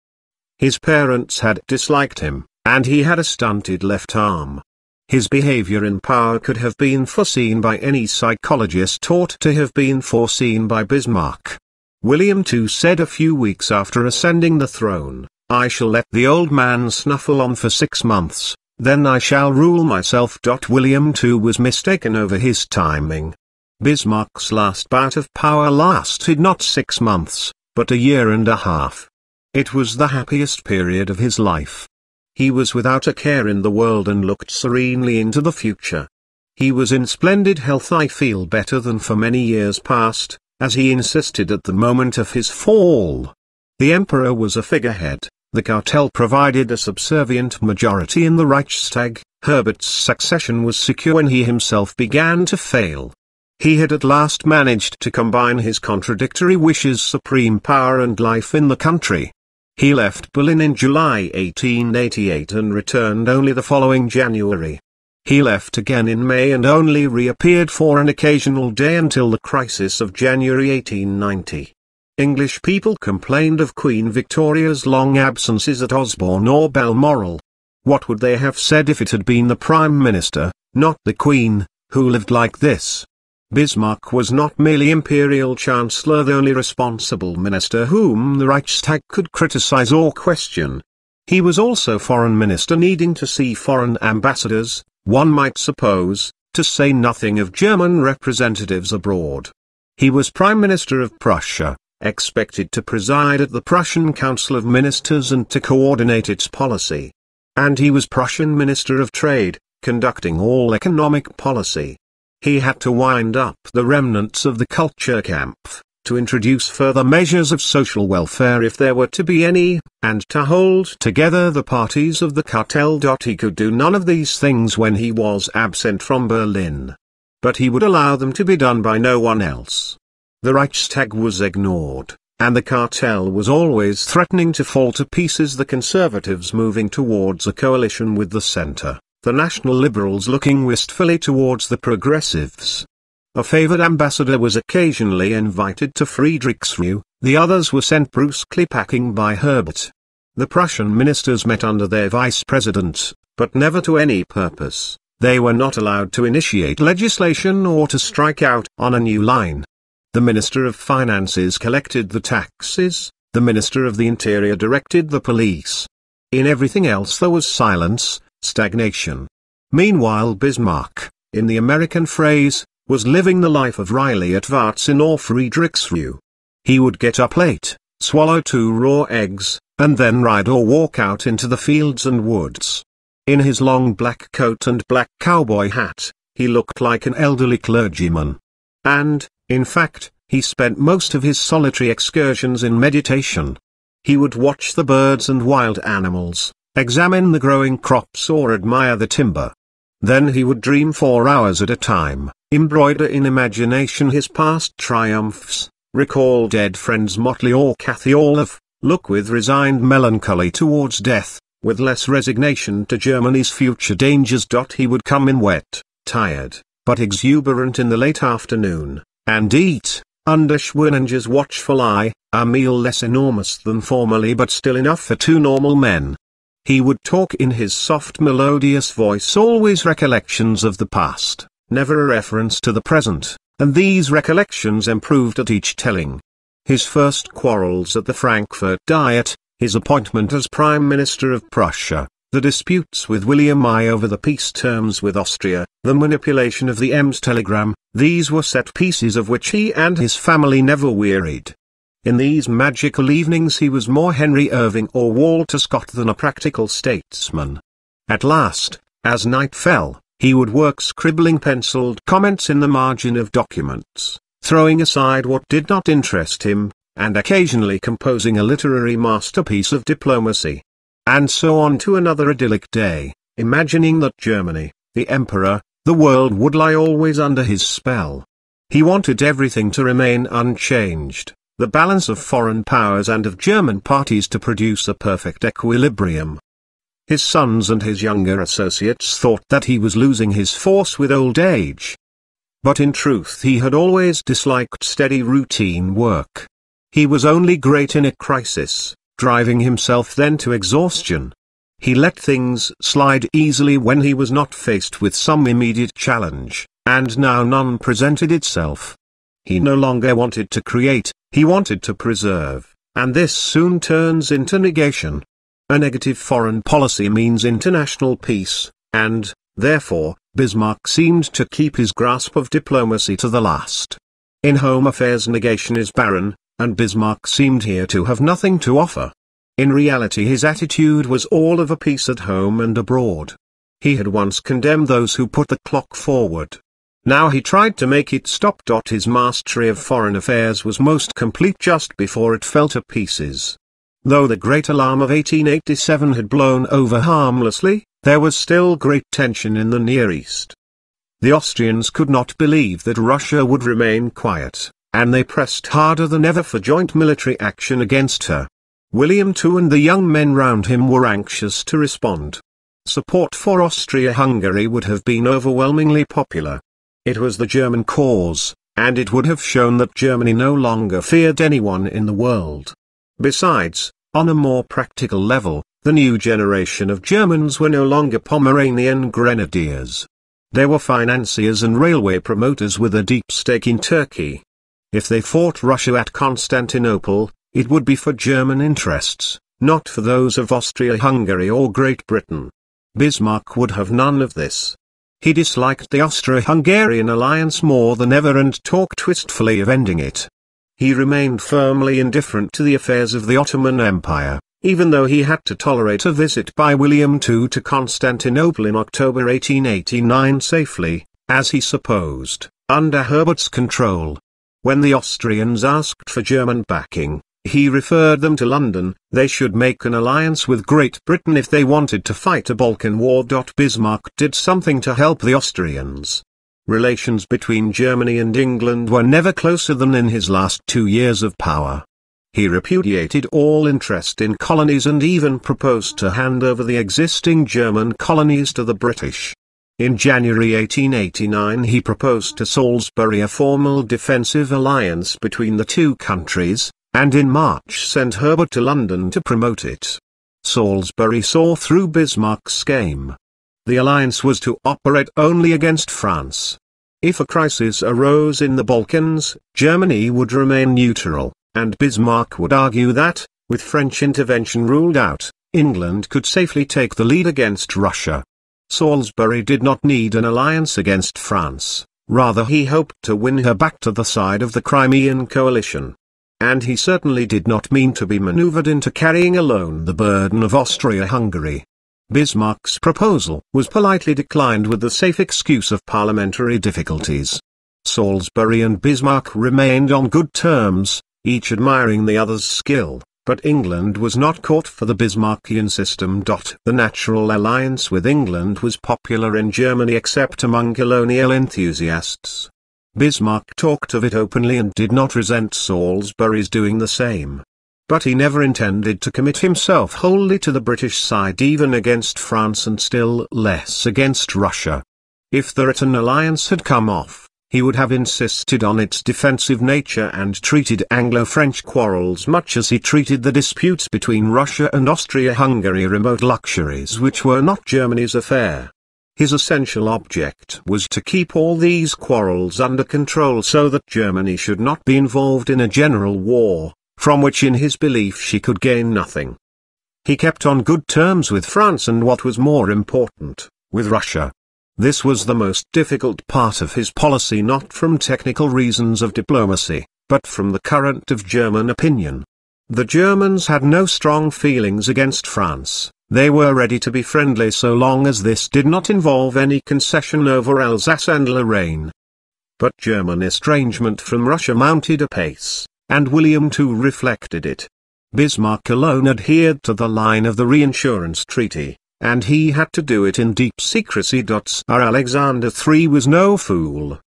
His parents had disliked him, and he had a stunted left arm. His behavior in power could have been foreseen by any psychologist taught to have been foreseen by Bismarck. William II said a few weeks after ascending the throne, I shall let the old man snuffle on for six months, then I shall rule myself. William II was mistaken over his timing. Bismarck's last bout of power lasted not six months, but a year and a half. It was the happiest period of his life. He was without a care in the world and looked serenely into the future. He was in splendid health I feel better than for many years past, as he insisted at the moment of his fall. The emperor was a figurehead, the cartel provided a subservient majority in the Reichstag, Herbert's succession was secure when he himself began to fail. He had at last managed to combine his contradictory wishes supreme power and life in the country. He left Berlin in July 1888 and returned only the following January. He left again in May and only reappeared for an occasional day until the crisis of January 1890. English people complained of Queen Victoria's long absences at Osborne or Balmoral. What would they have said if it had been the Prime Minister, not the Queen, who lived like this? Bismarck was not merely imperial chancellor the only responsible minister whom the Reichstag could criticize or question. He was also foreign minister needing to see foreign ambassadors, one might suppose, to say nothing of German representatives abroad. He was prime minister of Prussia, expected to preside at the Prussian Council of Ministers and to coordinate its policy. And he was Prussian Minister of Trade, conducting all economic policy. He had to wind up the remnants of the Kulturkampf, to introduce further measures of social welfare if there were to be any, and to hold together the parties of the cartel. He could do none of these things when he was absent from Berlin. But he would allow them to be done by no one else. The Reichstag was ignored, and the cartel was always threatening to fall to pieces the conservatives moving towards a coalition with the center the National Liberals looking wistfully towards the progressives. A favored ambassador was occasionally invited to Friedrichsruh, the others were sent brusquely packing by Herbert. The Prussian ministers met under their vice-president, but never to any purpose. They were not allowed to initiate legislation or to strike out on a new line. The Minister of Finances collected the taxes, the Minister of the Interior directed the police. In everything else there was silence, stagnation. Meanwhile Bismarck, in the American phrase, was living the life of Riley at Varzin or Friedrichsruh. He would get up late, swallow two raw eggs, and then ride or walk out into the fields and woods. In his long black coat and black cowboy hat, he looked like an elderly clergyman. And, in fact, he spent most of his solitary excursions in meditation. He would watch the birds and wild animals, examine the growing crops or admire the timber. Then he would dream for hours at a time, embroider in imagination his past triumphs, recall dead friends Motley or Kathy Orloff, look with resigned melancholy towards death, with less resignation to Germany's future dangers. He would come in wet, tired, but exuberant in the late afternoon, and eat, under Schweninger's watchful eye, a meal less enormous than formerly but still enough for two normal men. He would talk in his soft melodious voice always recollections of the past, never a reference to the present, and these recollections improved at each telling. His first quarrels at the Frankfurt Diet, his appointment as Prime Minister of Prussia, the disputes with William I over the peace terms with Austria, the manipulation of the Ems telegram, these were set pieces of which he and his family never wearied. In these magical evenings he was more Henry Irving or Walter Scott than a practical statesman. At last, as night fell, he would work scribbling penciled comments in the margin of documents, throwing aside what did not interest him, and occasionally composing a literary masterpiece of diplomacy. And so on to another idyllic day, imagining that Germany, the emperor, the world would lie always under his spell. He wanted everything to remain unchanged, the balance of foreign powers and of German parties to produce a perfect equilibrium. His sons and his younger associates thought that he was losing his force with old age. But in truth he had always disliked steady routine work. He was only great in a crisis, driving himself then to exhaustion. He let things slide easily when he was not faced with some immediate challenge, and now none presented itself. He no longer wanted to create, he wanted to preserve, and this soon turns into negation. A negative foreign policy means international peace, and, therefore, Bismarck seemed to keep his grasp of diplomacy to the last. In home affairs negation is barren, and Bismarck seemed here to have nothing to offer. In reality his attitude was all of a peace at home and abroad. He had once condemned those who put the clock forward. Now he tried to make it stop. His mastery of foreign affairs was most complete just before it fell to pieces. Though the great alarm of 1887 had blown over harmlessly, there was still great tension in the Near East. The Austrians could not believe that Russia would remain quiet and they pressed harder than ever for joint military action against her. William II and the young men round him were anxious to respond. Support for Austria-Hungary would have been overwhelmingly popular. It was the German cause, and it would have shown that Germany no longer feared anyone in the world. Besides, on a more practical level, the new generation of Germans were no longer Pomeranian grenadiers. They were financiers and railway promoters with a deep stake in Turkey. If they fought Russia at Constantinople, it would be for German interests, not for those of Austria-Hungary or Great Britain. Bismarck would have none of this. He disliked the Austro-Hungarian alliance more than ever and talked wistfully of ending it. He remained firmly indifferent to the affairs of the Ottoman Empire, even though he had to tolerate a visit by William II to Constantinople in October 1889 safely, as he supposed, under Herbert's control. When the Austrians asked for German backing, he referred them to London, they should make an alliance with Great Britain if they wanted to fight a Balkan war. Bismarck did something to help the Austrians. Relations between Germany and England were never closer than in his last two years of power. He repudiated all interest in colonies and even proposed to hand over the existing German colonies to the British. In January 1889 he proposed to Salisbury a formal defensive alliance between the two countries, and in March sent Herbert to London to promote it. Salisbury saw through Bismarck's game. The alliance was to operate only against France. If a crisis arose in the Balkans, Germany would remain neutral, and Bismarck would argue that, with French intervention ruled out, England could safely take the lead against Russia. Salisbury did not need an alliance against France, rather he hoped to win her back to the side of the Crimean coalition. And he certainly did not mean to be maneuvered into carrying alone the burden of Austria-Hungary. Bismarck's proposal was politely declined with the safe excuse of parliamentary difficulties. Salisbury and Bismarck remained on good terms, each admiring the other's skill. But England was not caught for the Bismarckian system. The natural alliance with England was popular in Germany except among colonial enthusiasts. Bismarck talked of it openly and did not resent Salisbury's doing the same. But he never intended to commit himself wholly to the British side even against France and still less against Russia. If the written alliance had come off, he would have insisted on its defensive nature and treated Anglo-French quarrels much as he treated the disputes between Russia and Austria-Hungary remote luxuries which were not Germany's affair. His essential object was to keep all these quarrels under control so that Germany should not be involved in a general war, from which in his belief she could gain nothing. He kept on good terms with France and what was more important, with Russia. This was the most difficult part of his policy not from technical reasons of diplomacy, but from the current of German opinion. The Germans had no strong feelings against France, they were ready to be friendly so long as this did not involve any concession over Alsace and Lorraine. But German estrangement from Russia mounted apace, and William too reflected it. Bismarck alone adhered to the line of the reinsurance treaty, and he had to do it in deep secrecy. Our Alexander III was no fool.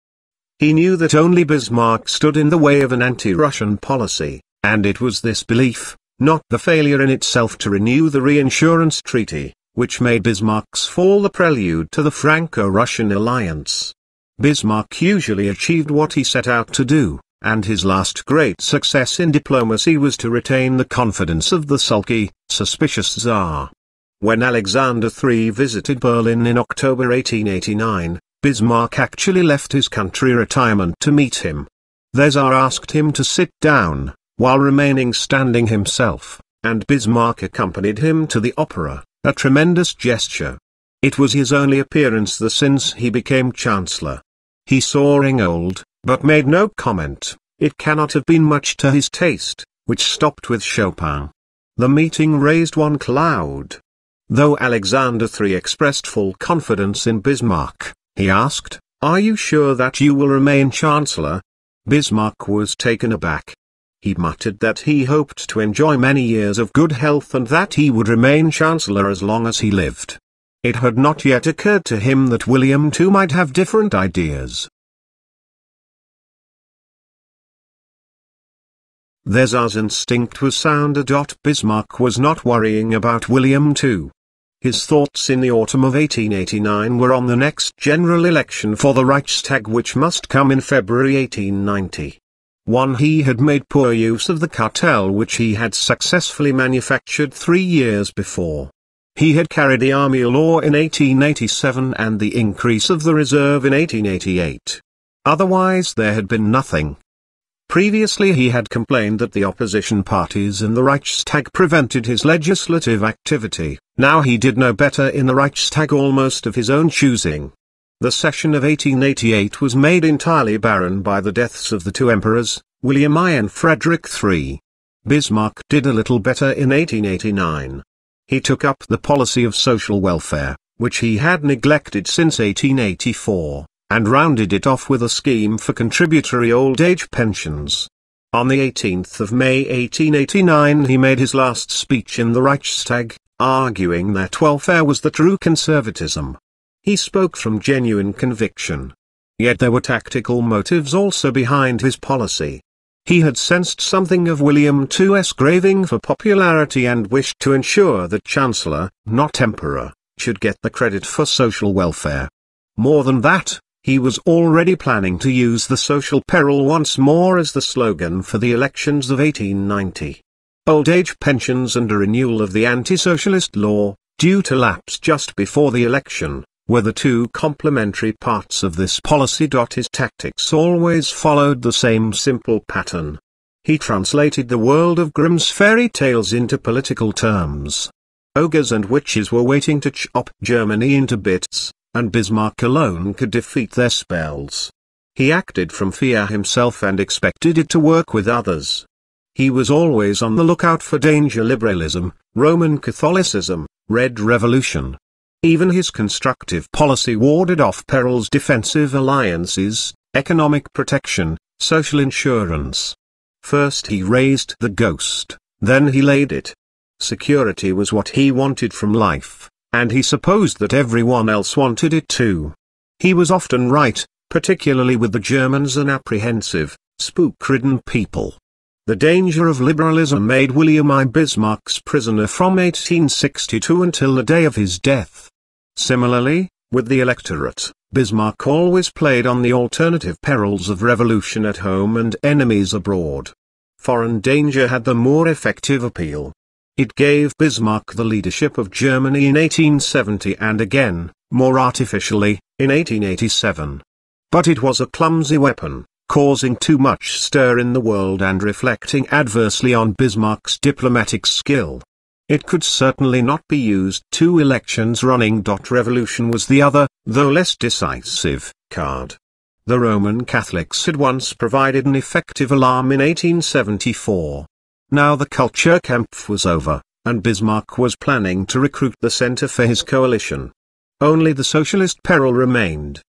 He knew that only Bismarck stood in the way of an anti-Russian policy, and it was this belief, not the failure in itself to renew the reinsurance treaty, which made Bismarck's fall the prelude to the Franco-Russian alliance. Bismarck usually achieved what he set out to do, and his last great success in diplomacy was to retain the confidence of the sulky, suspicious Tsar. When Alexander III visited Berlin in October 1889, Bismarck actually left his country retirement to meet him. The Tsar asked him to sit down, while remaining standing himself, and Bismarck accompanied him to the opera, a tremendous gesture. It was his only appearance there since he became Chancellor. He saw old, but made no comment, it cannot have been much to his taste, which stopped with Chopin. The meeting raised one cloud. Though Alexander III expressed full confidence in Bismarck, he asked, Are you sure that you will remain Chancellor? Bismarck was taken aback. He muttered that he hoped to enjoy many years of good health and that he would remain Chancellor as long as he lived. It had not yet occurred to him that William too might have different ideas. The Tsar's instinct was sound. Bismarck was not worrying about William too. His thoughts in the autumn of 1889 were on the next general election for the Reichstag which must come in February 1890. One he had made poor use of the cartel which he had successfully manufactured three years before. He had carried the army law in 1887 and the increase of the reserve in 1888. Otherwise there had been nothing. Previously he had complained that the opposition parties in the Reichstag prevented his legislative activity, now he did no better in the Reichstag almost of his own choosing. The session of 1888 was made entirely barren by the deaths of the two emperors, William I and Frederick III. Bismarck did a little better in 1889. He took up the policy of social welfare, which he had neglected since 1884, and rounded it off with a scheme for contributory old age pensions. On the 18th of May 1889 he made his last speech in the Reichstag, arguing that welfare was the true conservatism. He spoke from genuine conviction. Yet there were tactical motives also behind his policy. He had sensed something of William II's craving for popularity and wished to ensure that Chancellor, not Emperor, should get the credit for social welfare. More than that, he was already planning to use the social peril once more as the slogan for the elections of 1890. Old age pensions and a renewal of the anti-socialist law, due to lapse just before the election, were the two complementary parts of this policy. His tactics always followed the same simple pattern. He translated the world of Grimm's fairy tales into political terms. Ogres and witches were waiting to chop Germany into bits, and Bismarck alone could defeat their spells. He acted from fear himself and expected it to work with others. He was always on the lookout for danger liberalism, Roman Catholicism, Red Revolution, even his constructive policy warded off perils defensive alliances, economic protection, social insurance. First he raised the ghost, then he laid it. Security was what he wanted from life, and he supposed that everyone else wanted it too. He was often right, particularly with the Germans an apprehensive, spook-ridden people. The danger of liberalism made William I. Bismarck's prisoner from 1862 until the day of his death. Similarly, with the electorate, Bismarck always played on the alternative perils of revolution at home and enemies abroad. Foreign danger had the more effective appeal. It gave Bismarck the leadership of Germany in 1870 and again, more artificially, in 1887. But it was a clumsy weapon, causing too much stir in the world and reflecting adversely on Bismarck's diplomatic skill. It could certainly not be used two elections running. Revolution was the other, though less decisive, card. The Roman Catholics had once provided an effective alarm in 1874. Now the Kulturkampf was over, and Bismarck was planning to recruit the centre for his coalition. Only the socialist peril remained.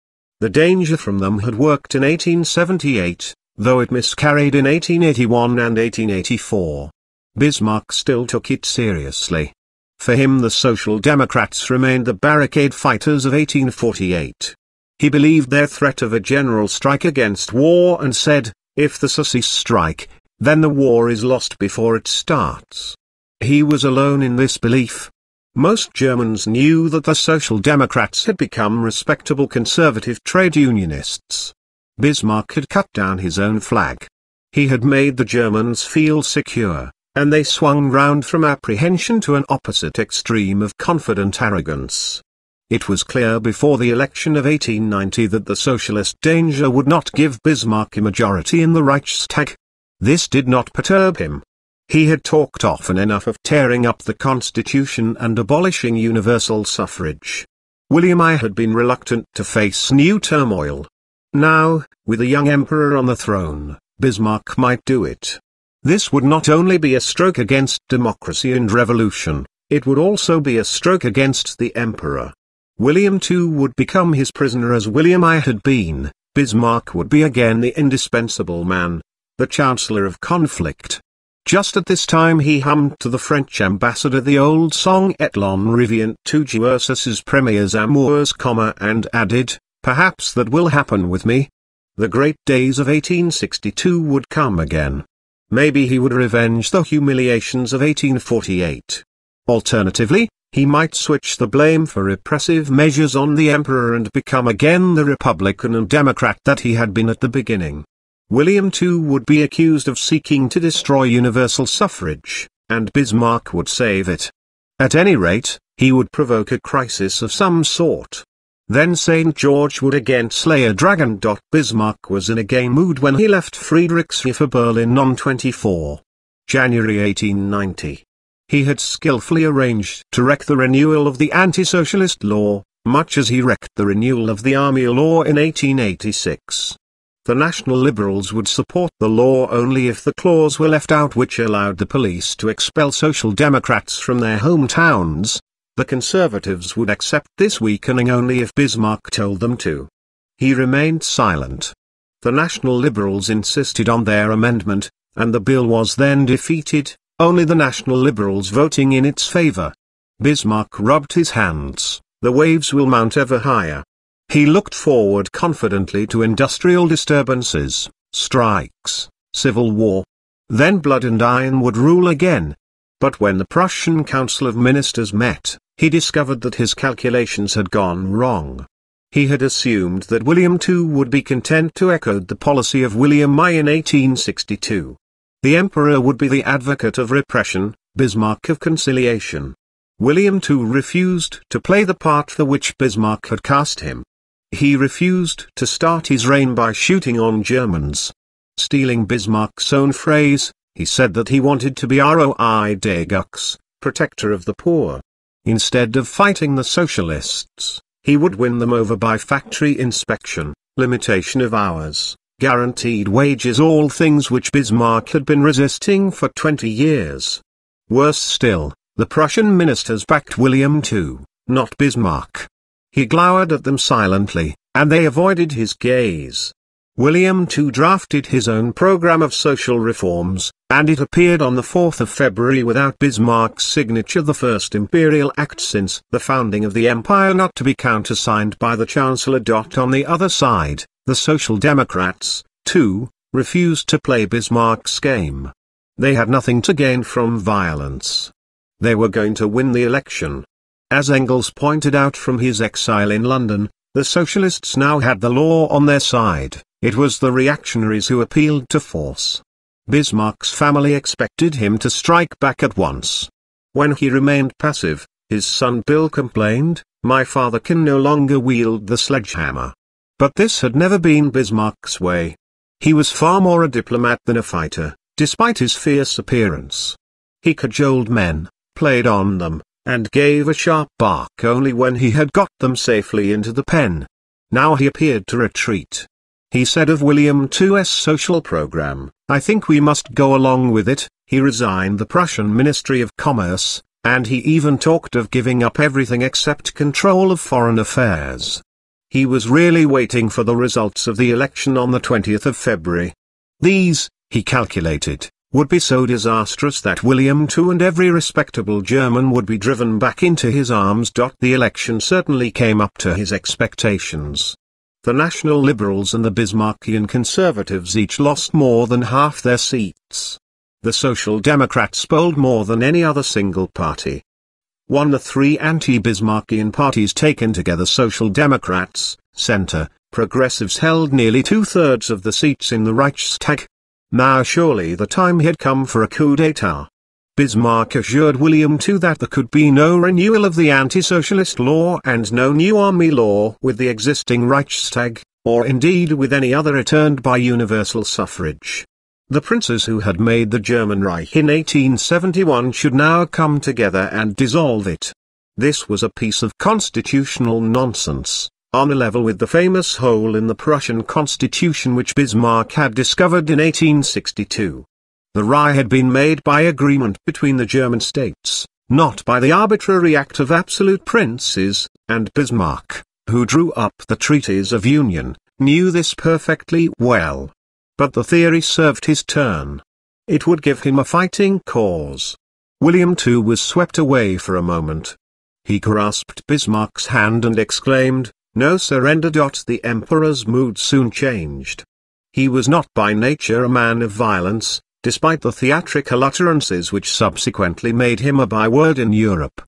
The danger from them had worked in 1878, though it miscarried in 1881 and 1884. Bismarck still took it seriously. For him the Social Democrats remained the barricade fighters of 1848. He believed their threat of a general strike against war and said, if the Sozis strike, then the war is lost before it starts. He was alone in this belief. Most Germans knew that the Social Democrats had become respectable conservative trade unionists. Bismarck had cut down his own flag. He had made the Germans feel secure and they swung round from apprehension to an opposite extreme of confident arrogance. It was clear before the election of 1890 that the socialist danger would not give Bismarck a majority in the Reichstag. This did not perturb him. He had talked often enough of tearing up the constitution and abolishing universal suffrage. William I had been reluctant to face new turmoil. Now, with a young emperor on the throne, Bismarck might do it. This would not only be a stroke against democracy and revolution, it would also be a stroke against the emperor. William II would become his prisoner as William I had been, Bismarck would be again the indispensable man, the chancellor of conflict. Just at this time he hummed to the French ambassador the old song Et l'on revient toujours à ses premiers amours, and added, perhaps that will happen with me. The great days of 1862 would come again. Maybe he would revenge the humiliations of 1848. Alternatively, he might switch the blame for repressive measures on the emperor and become again the Republican and Democrat that he had been at the beginning. William II would be accused of seeking to destroy universal suffrage, and Bismarck would save it. At any rate, he would provoke a crisis of some sort. Then St. George would again slay a dragon. Bismarck was in a gay mood when he left Friedrichsruh for Berlin on 24 January 1890. He had skillfully arranged to wreck the renewal of the anti-socialist law, much as he wrecked the renewal of the army law in 1886. The National Liberals would support the law only if the clause were left out which allowed the police to expel Social Democrats from their hometowns, the Conservatives would accept this weakening only if Bismarck told them to. He remained silent. The National Liberals insisted on their amendment, and the bill was then defeated, only the National Liberals voting in its favor. Bismarck rubbed his hands, the waves will mount ever higher. He looked forward confidently to industrial disturbances, strikes, civil war. Then blood and iron would rule again. But when the Prussian Council of Ministers met, he discovered that his calculations had gone wrong. He had assumed that William II would be content to echo the policy of William I in 1862. The emperor would be the advocate of repression, Bismarck of conciliation. William II refused to play the part for which Bismarck had cast him. He refused to start his reign by shooting on Germans. Stealing Bismarck's own phrase, he said that he wanted to be Roi des Gueux, protector of the poor. Instead of fighting the socialists, he would win them over by factory inspection, limitation of hours, guaranteed wages all things which Bismarck had been resisting for 20 years. Worse still, the Prussian ministers backed William too, not Bismarck. He glowered at them silently, and they avoided his gaze. William II drafted his own program of social reforms, and it appeared on the 4th of February without Bismarck's signature the first imperial act since the founding of the empire not to be countersigned by the chancellor. On the other side, the Social Democrats, too, refused to play Bismarck's game. They had nothing to gain from violence. They were going to win the election. As Engels pointed out from his exile in London, The socialists now had the law on their side, it was the reactionaries who appealed to force. Bismarck's family expected him to strike back at once. When he remained passive, his son Bill complained, my father can no longer wield the sledgehammer. But this had never been Bismarck's way. He was far more a diplomat than a fighter, despite his fierce appearance. He cajoled men, played on them, and gave a sharp bark only when he had got them safely into the pen. Now he appeared to retreat. He said of William II's social program, I think we must go along with it, he resigned the Prussian Ministry of Commerce, and he even talked of giving up everything except control of foreign affairs. He was really waiting for the results of the election on the 20th of February. These, he calculated, would be so disastrous that William II and every respectable German would be driven back into his arms. The election certainly came up to his expectations. The National Liberals and the Bismarckian Conservatives each lost more than half their seats. The Social Democrats polled more than any other single party. One the three anti-Bismarckian parties taken together Social Democrats, Centre, Progressives held nearly two-thirds of the seats in the Reichstag. Now surely the time had come for a coup d'état. Bismarck assured William II that there could be no renewal of the anti-socialist law and no new army law with the existing Reichstag, or indeed with any other returned by universal suffrage. The princes who had made the German Reich in 1871 should now come together and dissolve it. This was a piece of constitutional nonsense, on a level with the famous hole in the Prussian constitution which Bismarck had discovered in 1862. The Reich had been made by agreement between the German states, not by the arbitrary act of absolute princes, and Bismarck, who drew up the treaties of union, knew this perfectly well. But the theory served his turn. It would give him a fighting cause. William too was swept away for a moment. He grasped Bismarck's hand and exclaimed, No surrender. The emperor's mood soon changed. He was not by nature a man of violence, despite the theatrical utterances which subsequently made him a byword in Europe.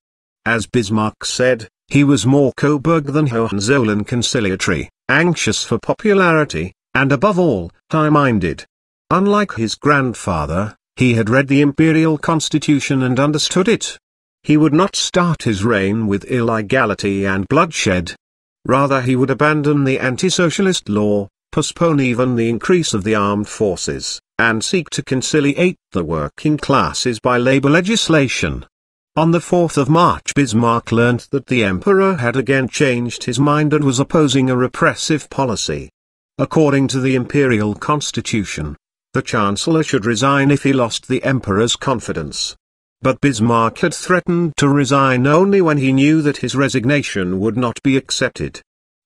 As Bismarck said, he was more Coburg than Hohenzollern conciliatory, anxious for popularity, and above all, high-minded. Unlike his grandfather, he had read the imperial constitution and understood it. He would not start his reign with illegality and bloodshed. Rather he would abandon the anti-socialist law, postpone even the increase of the armed forces, and seek to conciliate the working classes by labor legislation. On the 4th of March Bismarck learnt that the emperor had again changed his mind and was opposing a repressive policy. According to the imperial constitution, the chancellor should resign if he lost the emperor's confidence. But Bismarck had threatened to resign only when he knew that his resignation would not be accepted.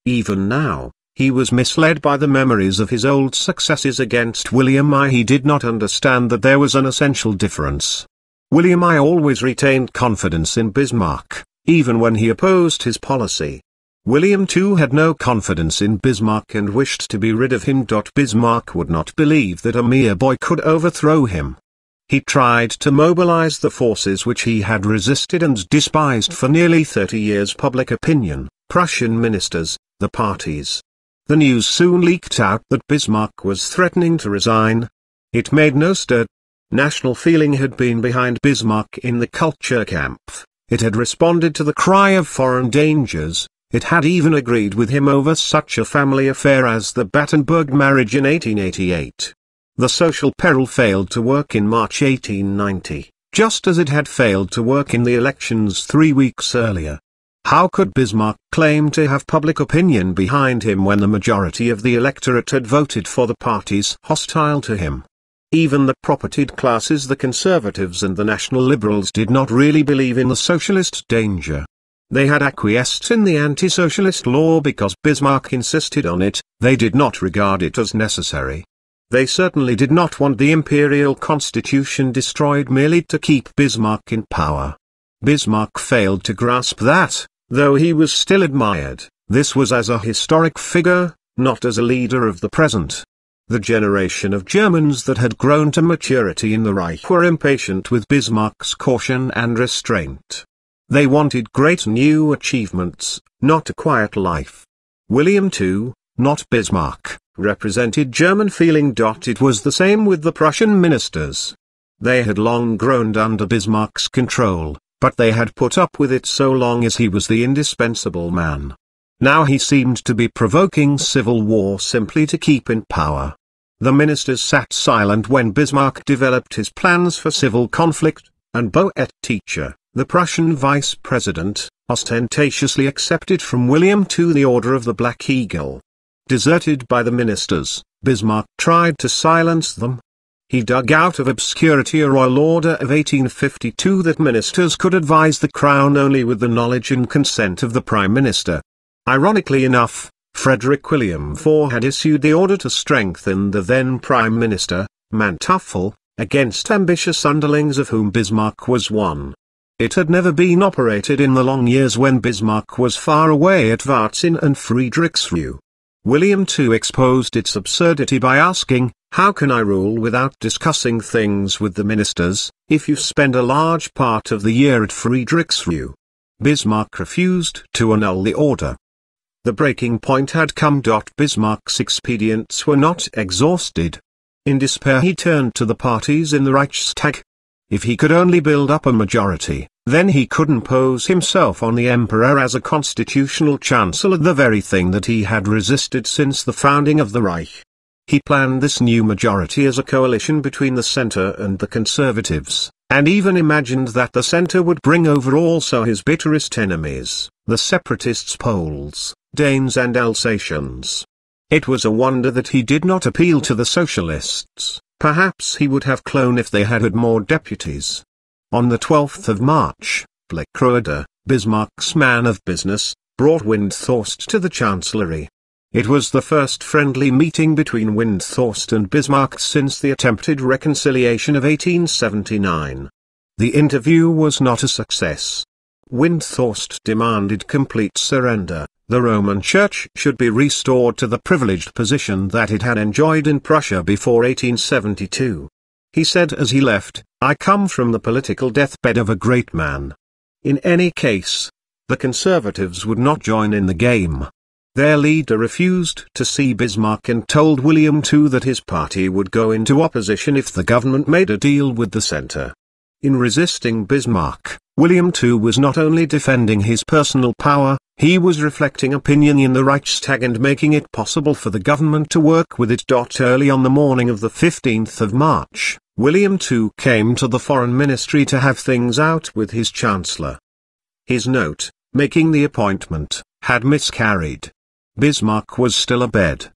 Even now, he was misled by the memories of his old successes against William I. He did not understand that there was an essential difference. William I always retained confidence in Bismarck, even when he opposed his policy. William II had no confidence in Bismarck and wished to be rid of him. Bismarck would not believe that a mere boy could overthrow him. He tried to mobilize the forces which he had resisted and despised for nearly 30 years public opinion, Prussian ministers, the parties, the news soon leaked out that Bismarck was threatening to resign. It made no stir. National feeling had been behind Bismarck in the Kulturkampf. It had responded to the cry of foreign dangers. It had even agreed with him over such a family affair as the Battenberg marriage in 1888. The social peril failed to work in March 1890, just as it had failed to work in the elections three weeks earlier. How could Bismarck claim to have public opinion behind him when the majority of the electorate had voted for the parties hostile to him? Even the propertied classes the conservatives and the national liberals did not really believe in the socialist danger. They had acquiesced in the anti-socialist law because Bismarck insisted on it, they did not regard it as necessary. They certainly did not want the imperial constitution destroyed merely to keep Bismarck in power. Bismarck failed to grasp that, Though he was still admired, this was as a historic figure, not as a leader of the present. The generation of Germans that had grown to maturity in the Reich were impatient with Bismarck's caution and restraint. They wanted great new achievements, not a quiet life. William II, not Bismarck, represented German feeling. It was the same with the Prussian ministers. They had long groaned under Bismarck's control, but they had put up with it so long as he was the indispensable man. Now he seemed to be provoking civil war simply to keep in power. The ministers sat silent when Bismarck developed his plans for civil conflict, and Boet teacher, the Prussian vice president, ostentatiously accepted from William II the Order of the Black Eagle. Deserted by the ministers, Bismarck tried to silence them. He dug out of obscurity a royal order of 1852 that ministers could advise the crown only with the knowledge and consent of the prime minister. Ironically enough, Frederick William IV had issued the order to strengthen the then prime minister, Manteuffel, against ambitious underlings of whom Bismarck was one. It had never been operated in the long years when Bismarck was far away at Varzin and Friedrichsruh. William II exposed its absurdity by asking, how can I rule without discussing things with the ministers, if you spend a large part of the year at Friedrichsruh? Bismarck refused to annul the order. The breaking point had come. Bismarck's expedients were not exhausted. In despair he turned to the parties in the Reichstag. If he could only build up a majority, then he could impose himself on the emperor as a constitutional chancellor the very thing that he had resisted since the founding of the Reich. He planned this new majority as a coalition between the center and the conservatives, and even imagined that the center would bring over also his bitterest enemies, the separatists Poles, Danes and Alsatians. It was a wonder that he did not appeal to the socialists, perhaps he would have clone if they had had more deputies. On the 12th of March, Bleichröder, Bismarck's man of business, brought Windthorst to the chancellery. It was the first friendly meeting between Windthorst and Bismarck since the attempted reconciliation of 1879. The interview was not a success. Windthorst demanded complete surrender, the Roman Church should be restored to the privileged position that it had enjoyed in Prussia before 1872. He said as he left, I come from the political deathbed of a great man. In any case, the conservatives would not join in the game. Their leader refused to see Bismarck and told William II that his party would go into opposition if the government made a deal with the center. In resisting Bismarck, William II was not only defending his personal power, he was reflecting opinion in the Reichstag and making it possible for the government to work with it. Early on the morning of the 15th of March, William II came to the foreign ministry to have things out with his chancellor. His note, making the appointment, had miscarried. Bismarck was still abed.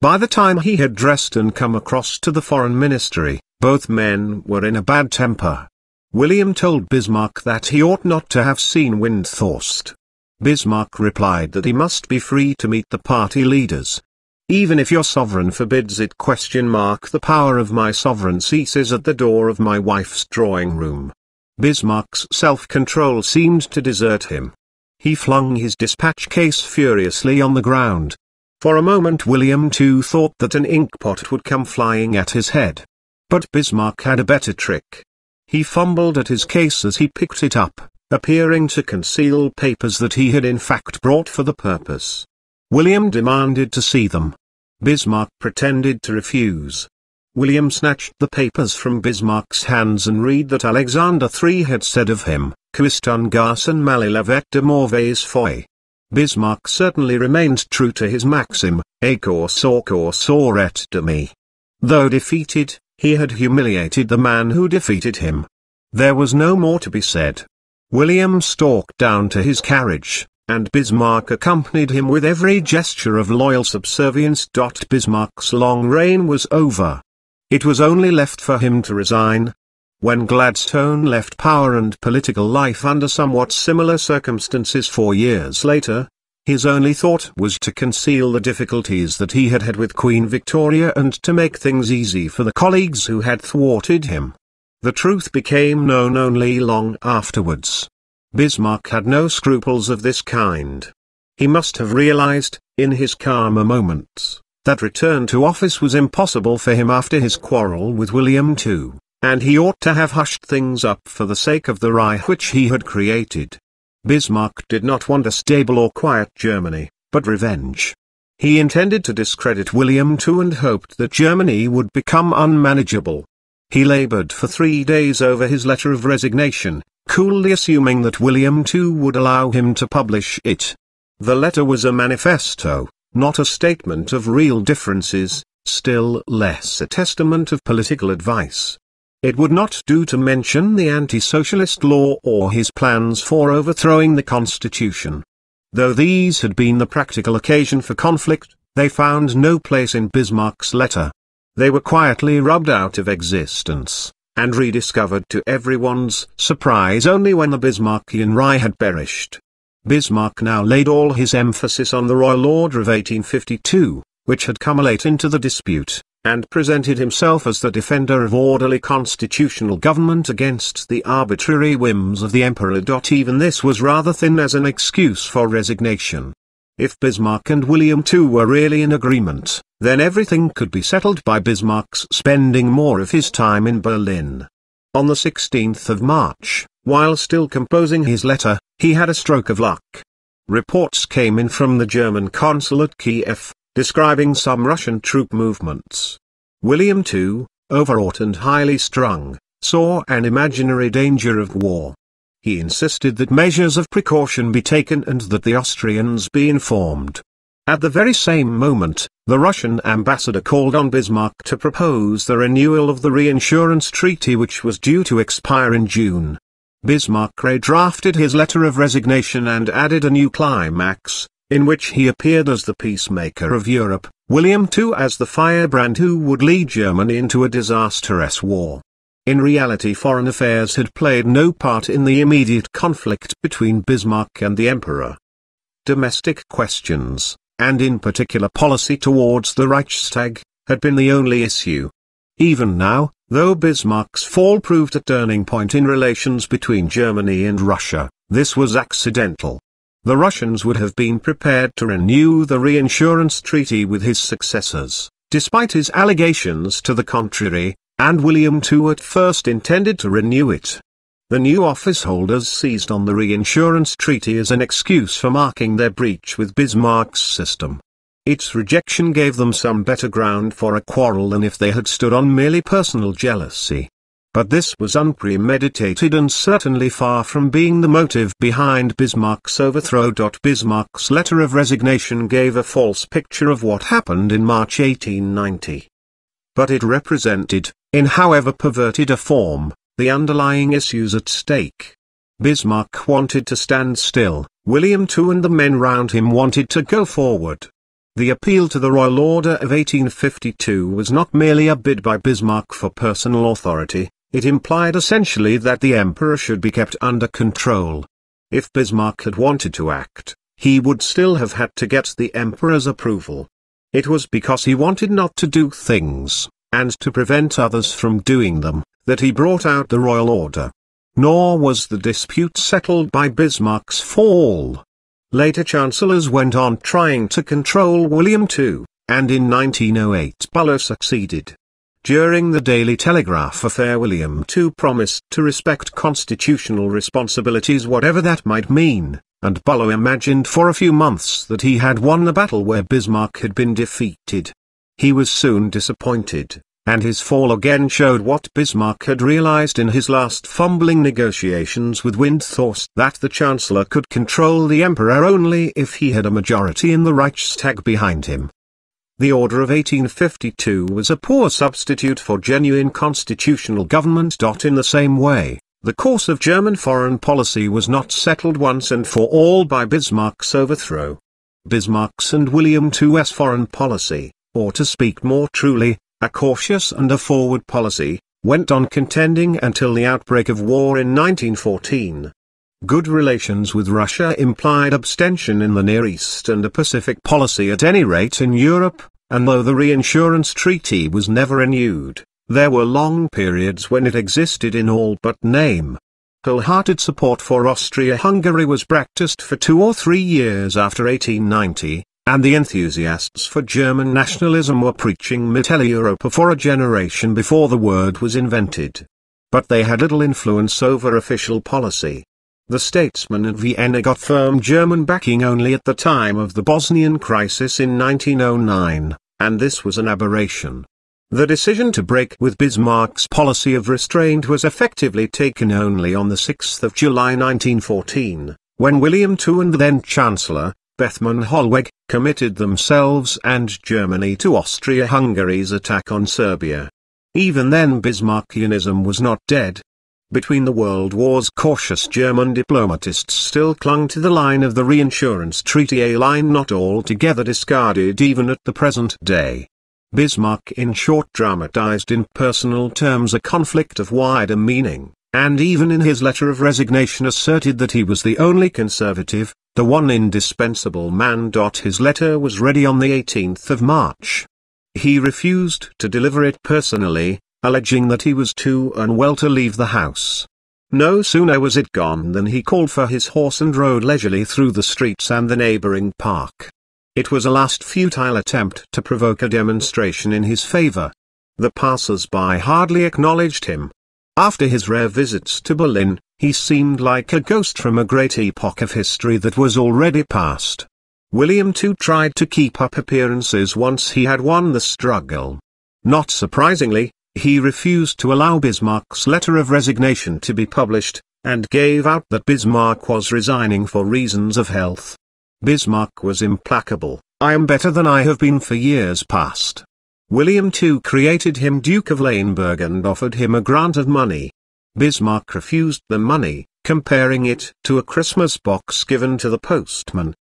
By the time he had dressed and come across to the foreign ministry, both men were in a bad temper. William told Bismarck that he ought not to have seen Windthorst. Bismarck replied that he must be free to meet the party leaders. Even if your sovereign forbids it question mark the power of my sovereign ceases at the door of my wife's drawing room. Bismarck's self-control seemed to desert him. He flung his dispatch case furiously on the ground. For a moment William too thought that an inkpot would come flying at his head. But Bismarck had a better trick. He fumbled at his case as he picked it up, appearing to conceal papers that he had in fact brought for the purpose. William demanded to see them. Bismarck pretended to refuse. William snatched the papers from Bismarck's hands and read that Alexander III had said of him, Quiston garçon malilevet de mauvaise foi. Bismarck certainly remained true to his maxim, a course or course et de me. Though defeated, he had humiliated the man who defeated him. There was no more to be said. William stalked down to his carriage, and Bismarck accompanied him with every gesture of loyal subservience. Bismarck's long reign was over. It was only left for him to resign. When Gladstone left power and political life under somewhat similar circumstances four years later, his only thought was to conceal the difficulties that he had had with Queen Victoria and to make things easy for the colleagues who had thwarted him. The truth became known only long afterwards. Bismarck had no scruples of this kind. He must have realized, in his calmer moments, that return to office was impossible for him after his quarrel with William II, and he ought to have hushed things up for the sake of the Reich which he had created. Bismarck did not want a stable or quiet Germany, but revenge. He intended to discredit William II and hoped that Germany would become unmanageable. He labored for three days over his letter of resignation, coolly assuming that William II would allow him to publish it. The letter was a manifesto, not a statement of real differences, still less a testament of political advice. It would not do to mention the anti-socialist law or his plans for overthrowing the constitution. Though these had been the practical occasion for conflict, they found no place in Bismarck's letter. They were quietly rubbed out of existence, and rediscovered to everyone's surprise only when the Bismarckian Reich had perished. Bismarck now laid all his emphasis on the Royal Order of 1852, which had come late into the dispute, and presented himself as the defender of orderly constitutional government against the arbitrary whims of the emperor. Even this was rather thin as an excuse for resignation. If Bismarck and William II were really in agreement, then everything could be settled by Bismarck's spending more of his time in Berlin. On the 16th of March, while still composing his letter, he had a stroke of luck. Reports came in from the German consul at Kiev, describing some Russian troop movements. William II, overwrought and highly strung, saw an imaginary danger of war. He insisted that measures of precaution be taken and that the Austrians be informed. At the very same moment, the Russian ambassador called on Bismarck to propose the renewal of the reinsurance treaty which was due to expire in June. Bismarck redrafted his letter of resignation and added a new climax, in which he appeared as the peacemaker of Europe, William II as the firebrand who would lead Germany into a disastrous war. In reality foreign affairs had played no part in the immediate conflict between Bismarck and the Emperor. Domestic questions, and in particular policy towards the Reichstag, had been the only issue. Even now, Though Bismarck's fall proved a turning point in relations between Germany and Russia, this was accidental. The Russians would have been prepared to renew the reinsurance treaty with his successors, despite his allegations to the contrary, and William II at first intended to renew it. The new office holders seized on the reinsurance treaty as an excuse for marking their breach with Bismarck's system. Its rejection gave them some better ground for a quarrel than if they had stood on merely personal jealousy. But this was unpremeditated and certainly far from being the motive behind Bismarck's overthrow. Bismarck's letter of resignation gave a false picture of what happened in March 1890. But it represented, in however perverted a form, the underlying issues at stake. Bismarck wanted to stand still, William II and the men round him wanted to go forward. The appeal to the Royal Order of 1852 was not merely a bid by Bismarck for personal authority, it implied essentially that the emperor should be kept under control. If Bismarck had wanted to act, he would still have had to get the emperor's approval. It was because he wanted not to do things, and to prevent others from doing them, that he brought out the royal order. Nor was the dispute settled by Bismarck's fall. Later chancellors went on trying to control William II, and in 1908 Bülow succeeded. During the Daily Telegraph affair William II promised to respect constitutional responsibilities whatever that might mean, and Bülow imagined for a few months that he had won the battle where Bismarck had been defeated. He was soon disappointed and his fall again showed what Bismarck had realized in his last fumbling negotiations with Windthorst that the Chancellor could control the Emperor only if he had a majority in the Reichstag behind him. The Order of 1852 was a poor substitute for genuine constitutional government. In the same way, the course of German foreign policy was not settled once and for all by Bismarck's overthrow. Bismarck's and William II's foreign policy, or to speak more truly, a cautious and a forward policy, went on contending until the outbreak of war in 1914. Good relations with Russia implied abstention in the Near East and a Pacific policy at any rate in Europe, and though the reinsurance treaty was never renewed, there were long periods when it existed in all but name. Wholehearted support for Austria-Hungary was practiced for two or three years after 1890, and the enthusiasts for German nationalism were preaching Mitteleuropa for a generation before the word was invented. But they had little influence over official policy. The statesmen in Vienna got firm German backing only at the time of the Bosnian crisis in 1909, and this was an aberration. The decision to break with Bismarck's policy of restraint was effectively taken only on 6 July 1914, when William II and then Chancellor, Bethmann Hollweg, committed themselves and Germany to Austria-Hungary's attack on Serbia. Even then Bismarckianism was not dead, between the world wars cautious German diplomatists still clung to the line of the reinsurance treaty a line not altogether discarded even at the present day. Bismarck in short dramatized in personal terms a conflict of wider meaning, and even in his letter of resignation asserted that he was the only conservative, the one indispensable man. His letter was ready on the 18th of March. He refused to deliver it personally, alleging that he was too unwell to leave the house. No sooner was it gone than he called for his horse and rode leisurely through the streets and the neighboring park. It was a last futile attempt to provoke a demonstration in his favor. The passers-by hardly acknowledged him. After his rare visits to Berlin, he seemed like a ghost from a great epoch of history that was already past. William too tried to keep up appearances once he had won the struggle. Not surprisingly, he refused to allow Bismarck's letter of resignation to be published, and gave out that Bismarck was resigning for reasons of health. Bismarck was implacable, I am better than I have been for years past. William II created him Duke of Lauenburg and offered him a grant of money. Bismarck refused the money, comparing it to a Christmas box given to the postman.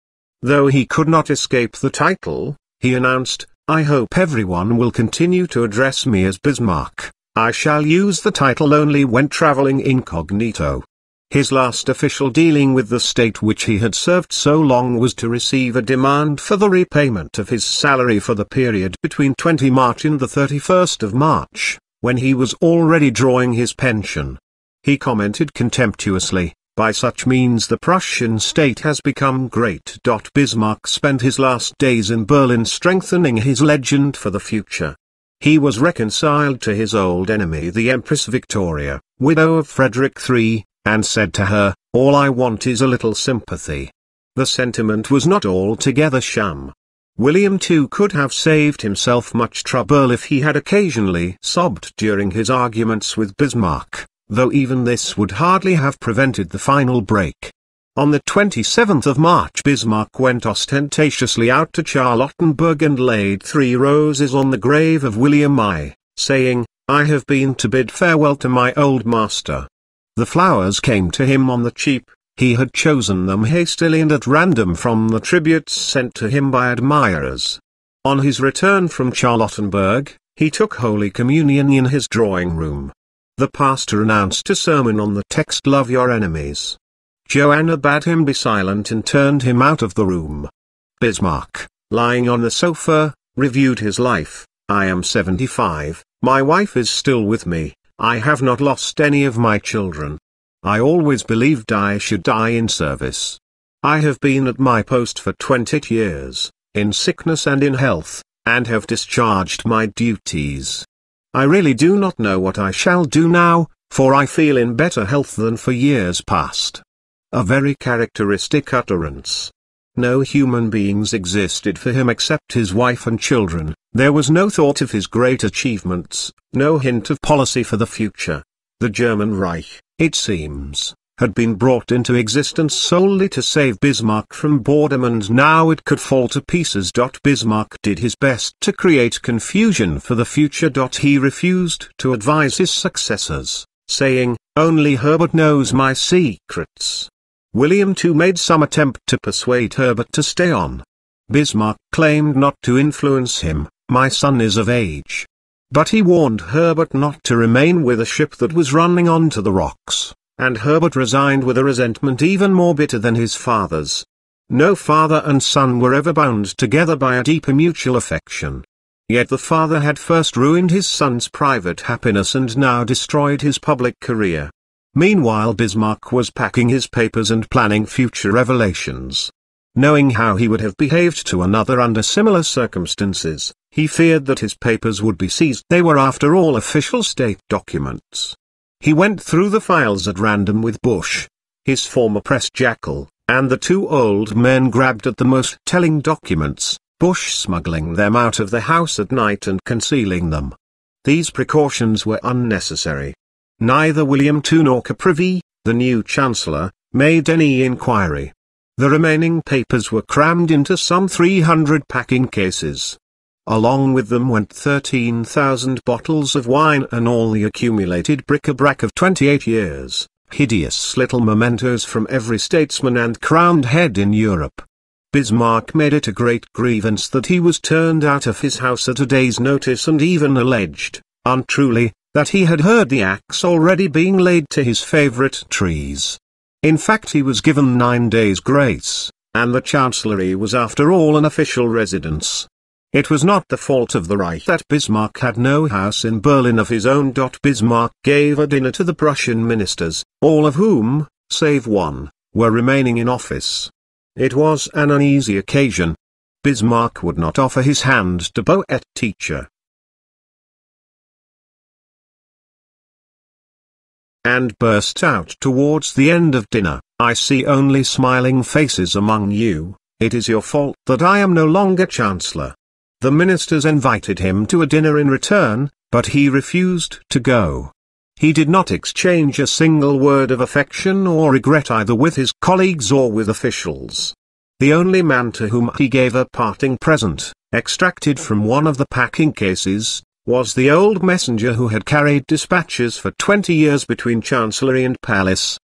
Though he could not escape the title, he announced, I hope everyone will continue to address me as Bismarck. I shall use the title only when traveling incognito. His last official dealing with the state which he had served so long was to receive a demand for the repayment of his salary for the period between 20 March and the 31st of March, when he was already drawing his pension. He commented contemptuously, by such means the Prussian state has become great. Bismarck spent his last days in Berlin strengthening his legend for the future. He was reconciled to his old enemy the Empress Victoria, widow of Frederick III, and said to her, All I want is a little sympathy. The sentiment was not altogether sham. William too could have saved himself much trouble if he had occasionally sobbed during his arguments with Bismarck though even this would hardly have prevented the final break. On the 27th of March Bismarck went ostentatiously out to Charlottenburg and laid three roses on the grave of William I, saying, I have been to bid farewell to my old master. The flowers came to him on the cheap, he had chosen them hastily and at random from the tributes sent to him by admirers. On his return from Charlottenburg, he took Holy Communion in his drawing room. The pastor announced a sermon on the text Love Your Enemies. Johanna bade him be silent and turned him out of the room. Bismarck, lying on the sofa, reviewed his life. I am 75, my wife is still with me, I have not lost any of my children. I always believed I should die in service. I have been at my post for 20 years, in sickness and in health, and have discharged my duties. I really do not know what I shall do now, for I feel in better health than for years past. A very characteristic utterance. No human beings existed for him except his wife and children, there was no thought of his great achievements, no hint of policy for the future. The German Reich, it seems, had been brought into existence solely to save Bismarck from boredom and now it could fall to pieces. Bismarck did his best to create confusion for the future. He refused to advise his successors, saying, only Herbert knows my secrets. William too made some attempt to persuade Herbert to stay on. Bismarck claimed not to influence him, my son is of age. But he warned Herbert not to remain with a ship that was running onto the rocks and Herbert resigned with a resentment even more bitter than his father's. No father and son were ever bound together by a deeper mutual affection. Yet the father had first ruined his son's private happiness and now destroyed his public career. Meanwhile Bismarck was packing his papers and planning future revelations. Knowing how he would have behaved to another under similar circumstances, he feared that his papers would be seized. They were after all official state documents. He went through the files at random with Busch, his former press jackal, and the two old men grabbed at the most telling documents, Busch smuggling them out of the house at night and concealing them. These precautions were unnecessary. Neither William II nor Caprivi, the new chancellor, made any inquiry. The remaining papers were crammed into some 300 packing cases. Along with them went 13,000 bottles of wine and all the accumulated bric-a-brac of 28 years, hideous little mementos from every statesman and crowned head in Europe. Bismarck made it a great grievance that he was turned out of his house at a day's notice and even alleged, untruly, that he had heard the axe already being laid to his favorite trees. In fact he was given nine days' grace, and the chancellery was after all an official residence. It was not the fault of the Reich that Bismarck had no house in Berlin of his own. Bismarck gave a dinner to the Prussian ministers, all of whom, save one, were remaining in office. It was an uneasy occasion. Bismarck would not offer his hand to Boet teacher. And burst out towards the end of dinner, I see only smiling faces among you, it is your fault that I am no longer Chancellor. The ministers invited him to a dinner in return, but he refused to go. He did not exchange a single word of affection or regret either with his colleagues or with officials. The only man to whom he gave a parting present, extracted from one of the packing cases, was the old messenger who had carried dispatches for 20 years between Chancellery and Palace.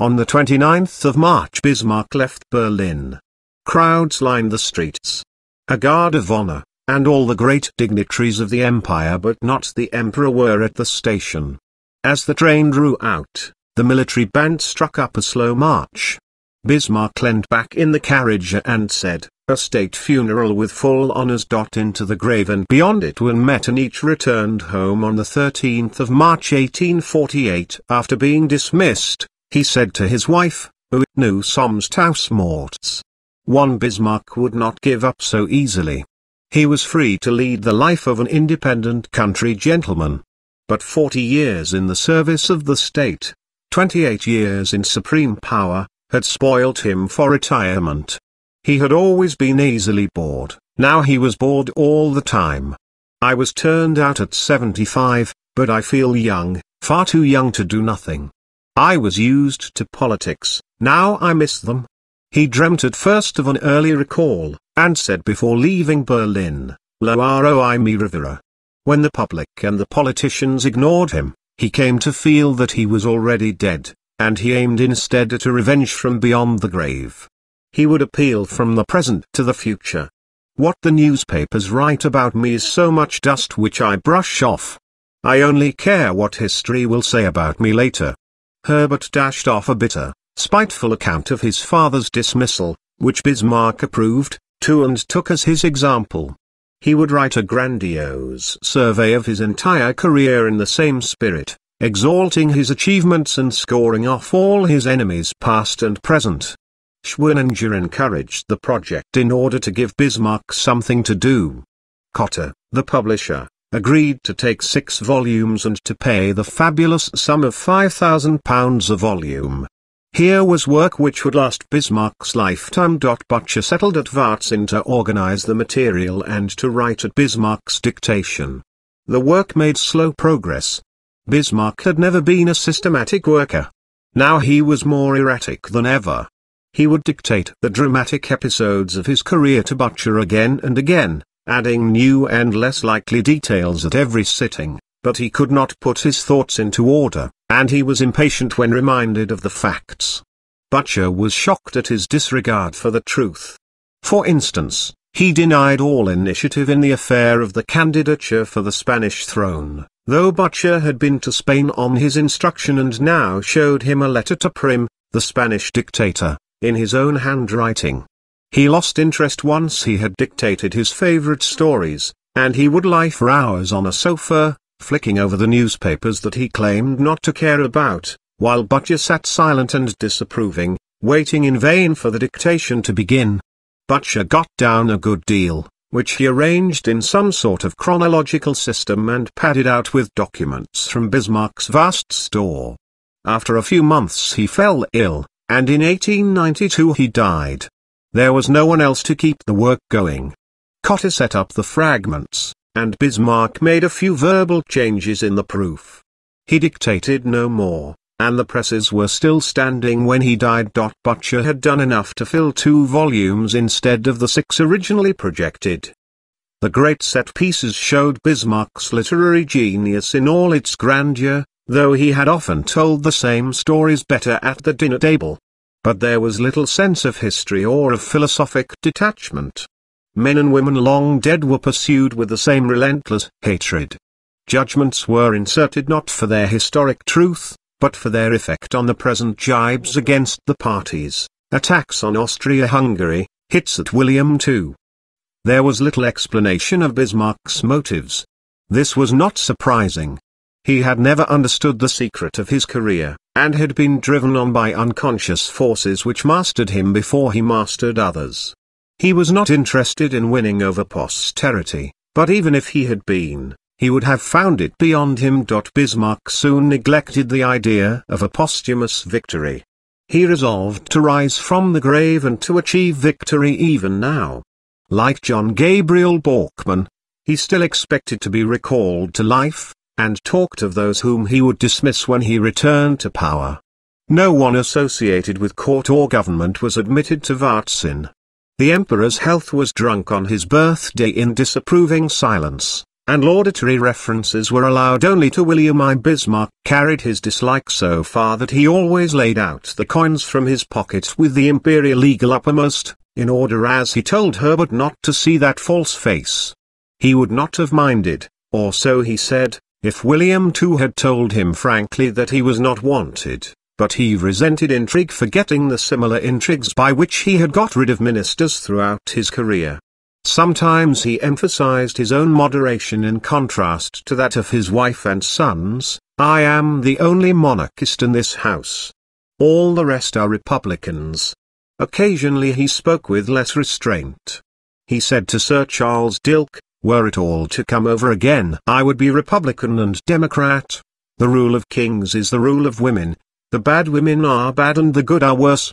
On the 29th of March Bismarck left Berlin. Crowds lined the streets. A guard of honor, and all the great dignitaries of the empire but not the emperor were at the station. As the train drew out, the military band struck up a slow march. Bismarck leaned back in the carriage and said, a state funeral with full honors. Dot into the grave and beyond it and each returned home on the 13th of March 1848. After being dismissed, he said to his wife, Ut nu somst morts. One Bismarck would not give up so easily. He was free to lead the life of an independent country gentleman. But 40 years in the service of the state, 28 years in supreme power, had spoilt him for retirement. He had always been easily bored, now he was bored all the time. I was turned out at 75, but I feel young, far too young to do nothing. I was used to politics, now I miss them. He dreamt at first of an early recall, and said before leaving Berlin, Lo I mi rivera. When the public and the politicians ignored him, he came to feel that he was already dead, and he aimed instead at a revenge from beyond the grave. He would appeal from the present to the future. What the newspapers write about me is so much dust which I brush off. I only care what history will say about me later. Herbert dashed off a bitter, spiteful account of his father's dismissal, which Bismarck approved, too and took as his example. He would write a grandiose survey of his entire career in the same spirit, exalting his achievements and scoring off all his enemies past and present. Schweninger encouraged the project in order to give Bismarck something to do. Cotta, the publisher, agreed to take six volumes and to pay the fabulous sum of £5,000 a volume. Here was work which would last Bismarck's lifetime. Bucher settled at Varzin to organize the material and to write at Bismarck's dictation. The work made slow progress. Bismarck had never been a systematic worker. Now he was more erratic than ever. He would dictate the dramatic episodes of his career to Bucher again and again, adding new and less likely details at every sitting but he could not put his thoughts into order, and he was impatient when reminded of the facts. Bucher was shocked at his disregard for the truth. For instance, he denied all initiative in the affair of the candidature for the Spanish throne, though Bucher had been to Spain on his instruction and now showed him a letter to Prim, the Spanish dictator, in his own handwriting. He lost interest once he had dictated his favorite stories, and he would lie for hours on a sofa, flicking over the newspapers that he claimed not to care about, while Bucher sat silent and disapproving, waiting in vain for the dictation to begin. Bucher got down a good deal, which he arranged in some sort of chronological system and padded out with documents from Bismarck's vast store. After a few months he fell ill, and in 1892 he died. There was no one else to keep the work going. Cotta set up the fragments, and Bismarck made a few verbal changes in the proof. He dictated no more, and the presses were still standing when he died. Bucher had done enough to fill two volumes instead of the six originally projected. The great set pieces showed Bismarck's literary genius in all its grandeur, though he had often told the same stories better at the dinner table. But there was little sense of history or of philosophic detachment. Men and women long dead were pursued with the same relentless hatred. Judgments were inserted not for their historic truth, but for their effect on the present jibes against the parties, attacks on Austria-Hungary, hits at William II. There was little explanation of Bismarck's motives. This was not surprising. He had never understood the secret of his career, and had been driven on by unconscious forces which mastered him before he mastered others. He was not interested in winning over posterity, but even if he had been, he would have found it beyond him. Bismarck soon neglected the idea of a posthumous victory. He resolved to rise from the grave and to achieve victory even now. Like John Gabriel Borkman, he still expected to be recalled to life, and talked of those whom he would dismiss when he returned to power. No one associated with court or government was admitted to Varzin. The emperor's health was drunk on his birthday in disapproving silence and laudatory references were allowed only to William I. Bismarck carried his dislike so far that he always laid out the coins from his pocket with the imperial eagle uppermost, in order as he told Herbert not to see that false face. He would not have minded, or so he said, if William II had told him frankly that he was not wanted, but he resented intrigue forgetting the similar intrigues by which he had got rid of ministers throughout his career. Sometimes he emphasized his own moderation in contrast to that of his wife and sons, I am the only monarchist in this house. All the rest are republicans. Occasionally he spoke with less restraint. He said to Sir Charles Dilke, were it all to come over again I would be Republican and Democrat. The rule of kings is the rule of women, the bad women are bad and the good are worse.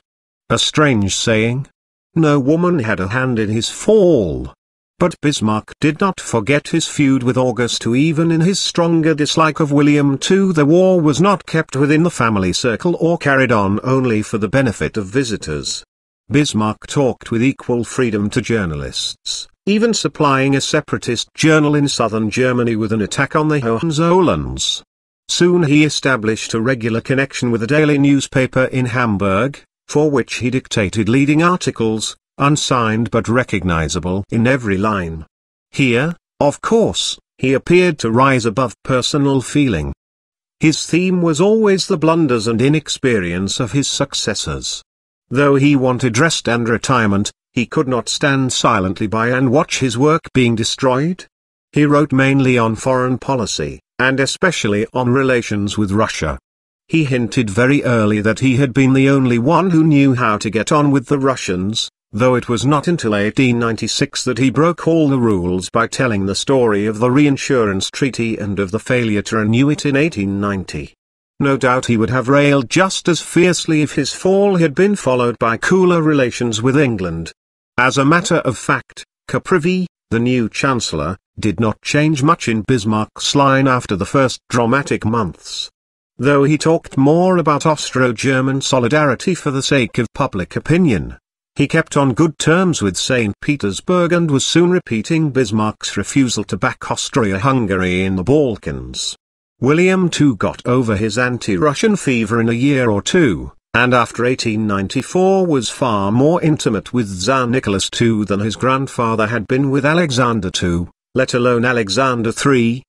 A strange saying, no woman had a hand in his fall. But Bismarck did not forget his feud with Augusta even in his stronger dislike of William II the war was not kept within the family circle or carried on only for the benefit of visitors. Bismarck talked with equal freedom to journalists, even supplying a separatist journal in southern Germany with an attack on the Hohenzollerns. Soon he established a regular connection with a daily newspaper in Hamburg, for which he dictated leading articles, unsigned but recognizable in every line. Here, of course, he appeared to rise above personal feeling. His theme was always the blunders and inexperience of his successors. Though he wanted rest and retirement, he could not stand silently by and watch his work being destroyed. He wrote mainly on foreign policy, and especially on relations with Russia. He hinted very early that he had been the only one who knew how to get on with the Russians, though it was not until 1896 that he broke all the rules by telling the story of the reinsurance treaty and of the failure to renew it in 1890. No doubt he would have railed just as fiercely if his fall had been followed by cooler relations with England. As a matter of fact, Caprivi, the new chancellor, did not change much in Bismarck's line after the first dramatic months. Though he talked more about Austro-German solidarity for the sake of public opinion, he kept on good terms with St. Petersburg and was soon repeating Bismarck's refusal to back Austria-Hungary in the Balkans. William too got over his anti-Russian fever in a year or two, and after 1894 was far more intimate with Tsar Nicholas II than his grandfather had been with Alexander II, let alone Alexander III,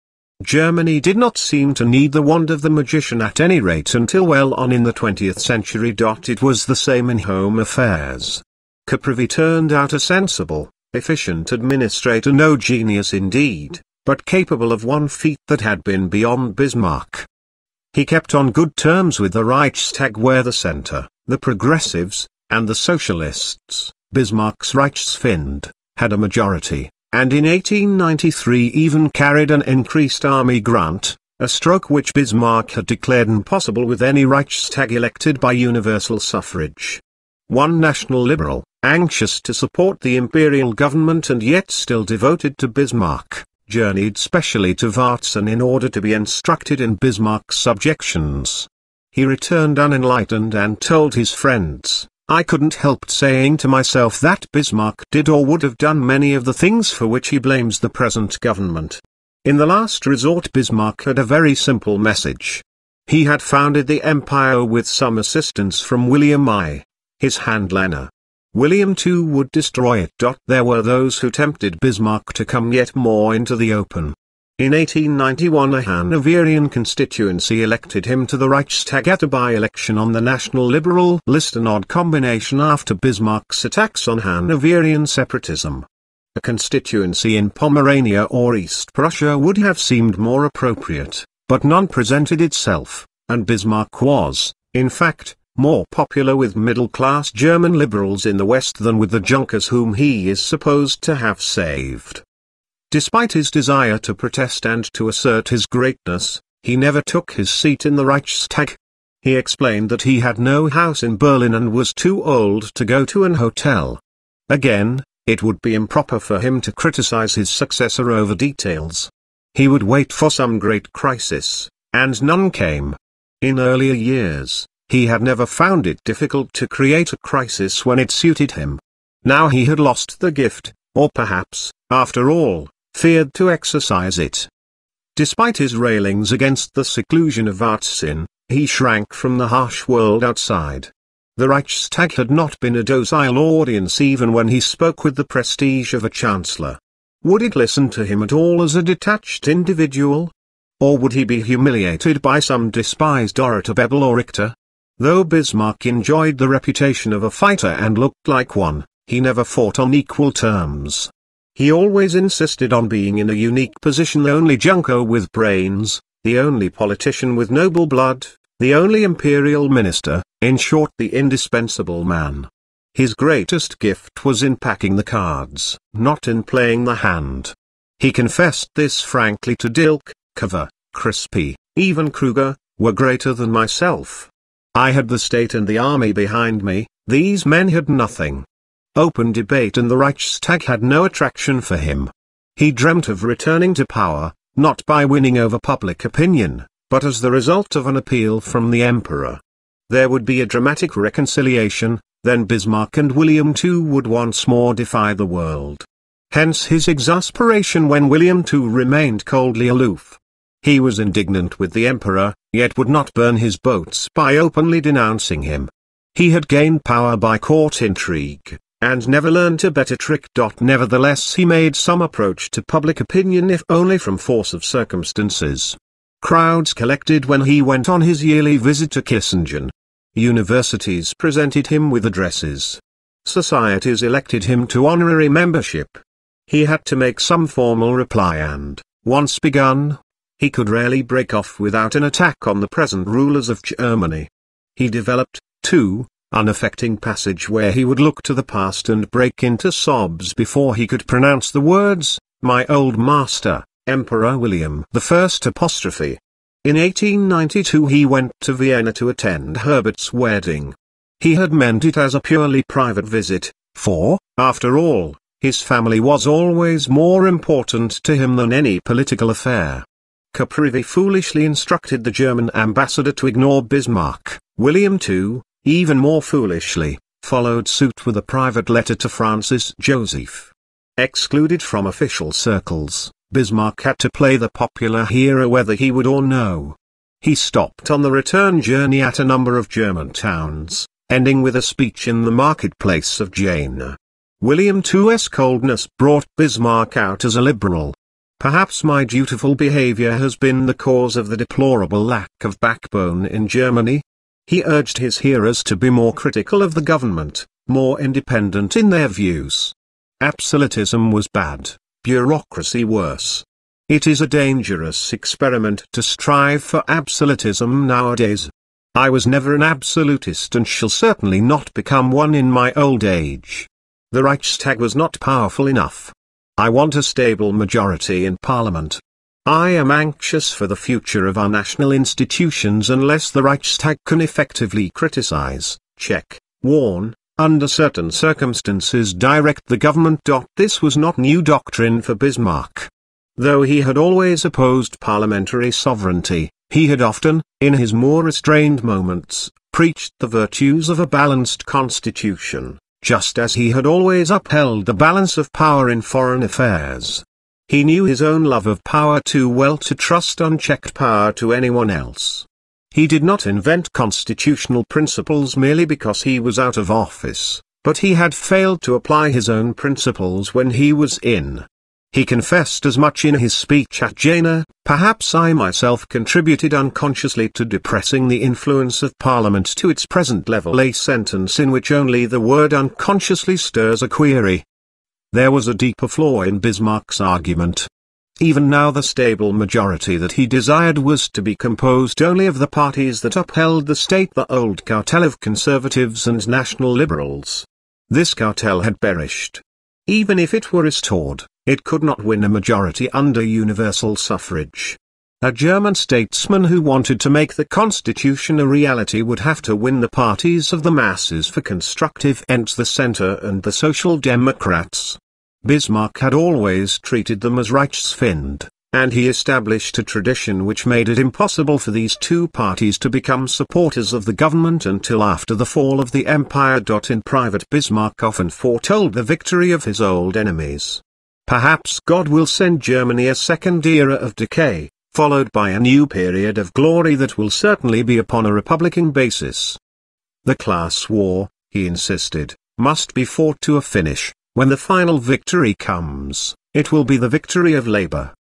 Germany did not seem to need the wand of the magician at any rate until well on in the 20th century. It was the same in home affairs. Caprivi turned out a sensible, efficient administrator no genius indeed, but capable of one feat that had been beyond Bismarck. He kept on good terms with the Reichstag where the Centre, the Progressives, and the Socialists, Bismarck's Reichsfeinde, had a majority and in 1893 even carried an increased army grant, a stroke which Bismarck had declared impossible with any Reichstag elected by universal suffrage. One national liberal, anxious to support the imperial government and yet still devoted to Bismarck, journeyed specially to Varzin in order to be instructed in Bismarck's subjections. He returned unenlightened and told his friends, I couldn't help saying to myself that Bismarck did or would have done many of the things for which he blames the present government. In the last resort Bismarck had a very simple message. He had founded the empire with some assistance from William I, his handlanger. William II would destroy it. There were those who tempted Bismarck to come yet more into the open. In 1891 a Hanoverian constituency elected him to the Reichstag at a by-election on the National Liberal list an odd combination after Bismarck's attacks on Hanoverian separatism. A constituency in Pomerania or East Prussia would have seemed more appropriate, but none presented itself, and Bismarck was, in fact, more popular with middle-class German liberals in the West than with the Junkers whom he is supposed to have saved. Despite his desire to protest and to assert his greatness, he never took his seat in the Reichstag. He explained that he had no house in Berlin and was too old to go to an hotel. Again, it would be improper for him to criticize his successor over details. He would wait for some great crisis, and none came. In earlier years, he had never found it difficult to create a crisis when it suited him. Now he had lost the gift, or perhaps, after all, feared to exercise it. Despite his railings against the seclusion of Varzin, he shrank from the harsh world outside. The Reichstag had not been a docile audience even when he spoke with the prestige of a chancellor. Would it listen to him at all as a detached individual? Or would he be humiliated by some despised orator Bebel or Richter? Though Bismarck enjoyed the reputation of a fighter and looked like one, he never fought on equal terms. He always insisted on being in a unique position the only Junker with brains, the only politician with noble blood, the only imperial minister, in short the indispensable man. His greatest gift was in packing the cards, not in playing the hand. He confessed this frankly to Dilke, Cavour, Crispi, even Kruger, were greater than myself. I had the state and the army behind me, these men had nothing. Open debate in the Reichstag had no attraction for him. He dreamt of returning to power, not by winning over public opinion, but as the result of an appeal from the emperor. There would be a dramatic reconciliation, then Bismarck and William II would once more defy the world. Hence his exasperation when William II remained coldly aloof. He was indignant with the emperor, yet would not burn his boats by openly denouncing him. He had gained power by court intrigue, and never learned a better trick. Nevertheless he made some approach to public opinion if only from force of circumstances. Crowds collected when he went on his yearly visit to Kissingen. Universities presented him with addresses. Societies elected him to honorary membership. He had to make some formal reply and, once begun, he could rarely break off without an attack on the present rulers of Germany. He developed, too, an affecting passage where he would look to the past and break into sobs before he could pronounce the words, my old master. Emperor William the First apostrophe. In 1892 he went to Vienna to attend Herbert's wedding. He had meant it as a purely private visit, for, after all, his family was always more important to him than any political affair. Caprivi foolishly instructed the German ambassador to ignore Bismarck. William II, even more foolishly, followed suit with a private letter to Francis Joseph. Excluded from official circles, Bismarck had to play the popular hero whether he would or no. He stopped on the return journey at a number of German towns, ending with a speech in the marketplace of Jena. William II's coldness brought Bismarck out as a liberal. Perhaps my dutiful behavior has been the cause of the deplorable lack of backbone in Germany. He urged his hearers to be more critical of the government, more independent in their views. Absolutism was bad bureaucracy worse. It is a dangerous experiment to strive for absolutism nowadays. I was never an absolutist and shall certainly not become one in my old age. The Reichstag was not powerful enough. I want a stable majority in parliament. I am anxious for the future of our national institutions unless the Reichstag can effectively criticize, check, warn, under certain circumstances direct the government. This was not new doctrine for Bismarck. Though he had always opposed parliamentary sovereignty, he had often, in his more restrained moments, preached the virtues of a balanced constitution, just as he had always upheld the balance of power in foreign affairs. He knew his own love of power too well to trust unchecked power to anyone else. He did not invent constitutional principles merely because he was out of office, but he had failed to apply his own principles when he was in. He confessed as much in his speech at Jena, perhaps I myself contributed unconsciously to depressing the influence of Parliament to its present level a sentence in which only the word unconsciously stirs a query. There was a deeper flaw in Bismarck's argument. Even now the stable majority that he desired was to be composed only of the parties that upheld the state the old cartel of conservatives and national liberals. This cartel had perished. Even if it were restored, it could not win a majority under universal suffrage. A German statesman who wanted to make the constitution a reality would have to win the parties of the masses for constructive ends the center and the social democrats. Bismarck had always treated them as Reichsfeinde, and he established a tradition which made it impossible for these two parties to become supporters of the government until after the fall of the empire. In private Bismarck often foretold the victory of his old enemies. Perhaps God will send Germany a second era of decay, followed by a new period of glory that will certainly be upon a republican basis. The class war, he insisted, must be fought to a finish. When the final victory comes, it will be the victory of labor.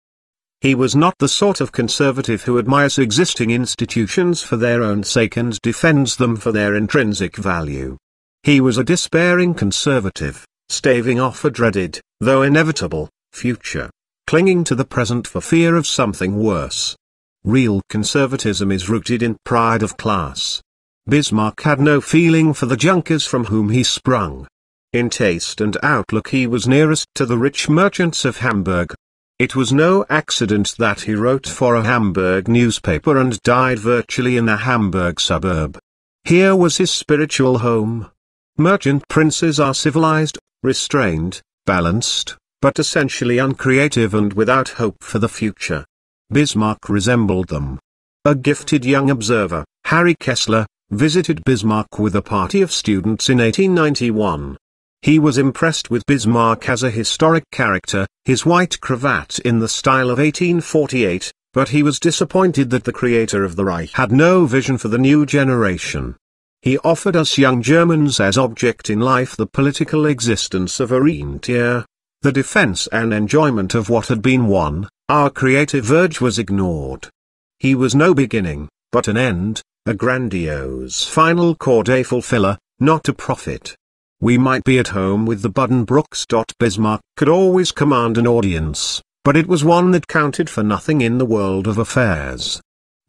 He was not the sort of conservative who admires existing institutions for their own sake and defends them for their intrinsic value. He was a despairing conservative, staving off a dreaded, though inevitable, future, clinging to the present for fear of something worse. Real conservatism is rooted in pride of class. Bismarck had no feeling for the Junkers from whom he sprung. In taste and outlook he was nearest to the rich merchants of Hamburg. It was no accident that he wrote for a Hamburg newspaper and died virtually in a Hamburg suburb. Here was his spiritual home. Merchant princes are civilized, restrained, balanced, but essentially uncreative and without hope for the future. Bismarck resembled them. A gifted young observer, Harry Kessler, visited Bismarck with a party of students in 1891. He was impressed with Bismarck as a historic character, his white cravat in the style of 1848, but he was disappointed that the creator of the Reich had no vision for the new generation. He offered us young Germans as object in life the political existence of a rentier, the defense and enjoyment of what had been won, our creative urge was ignored. He was no beginning, but an end, a grandiose final chord fulfiller, not a prophet. We might be at home with the Buddenbrooks. Bismarck could always command an audience, but it was one that counted for nothing in the world of affairs.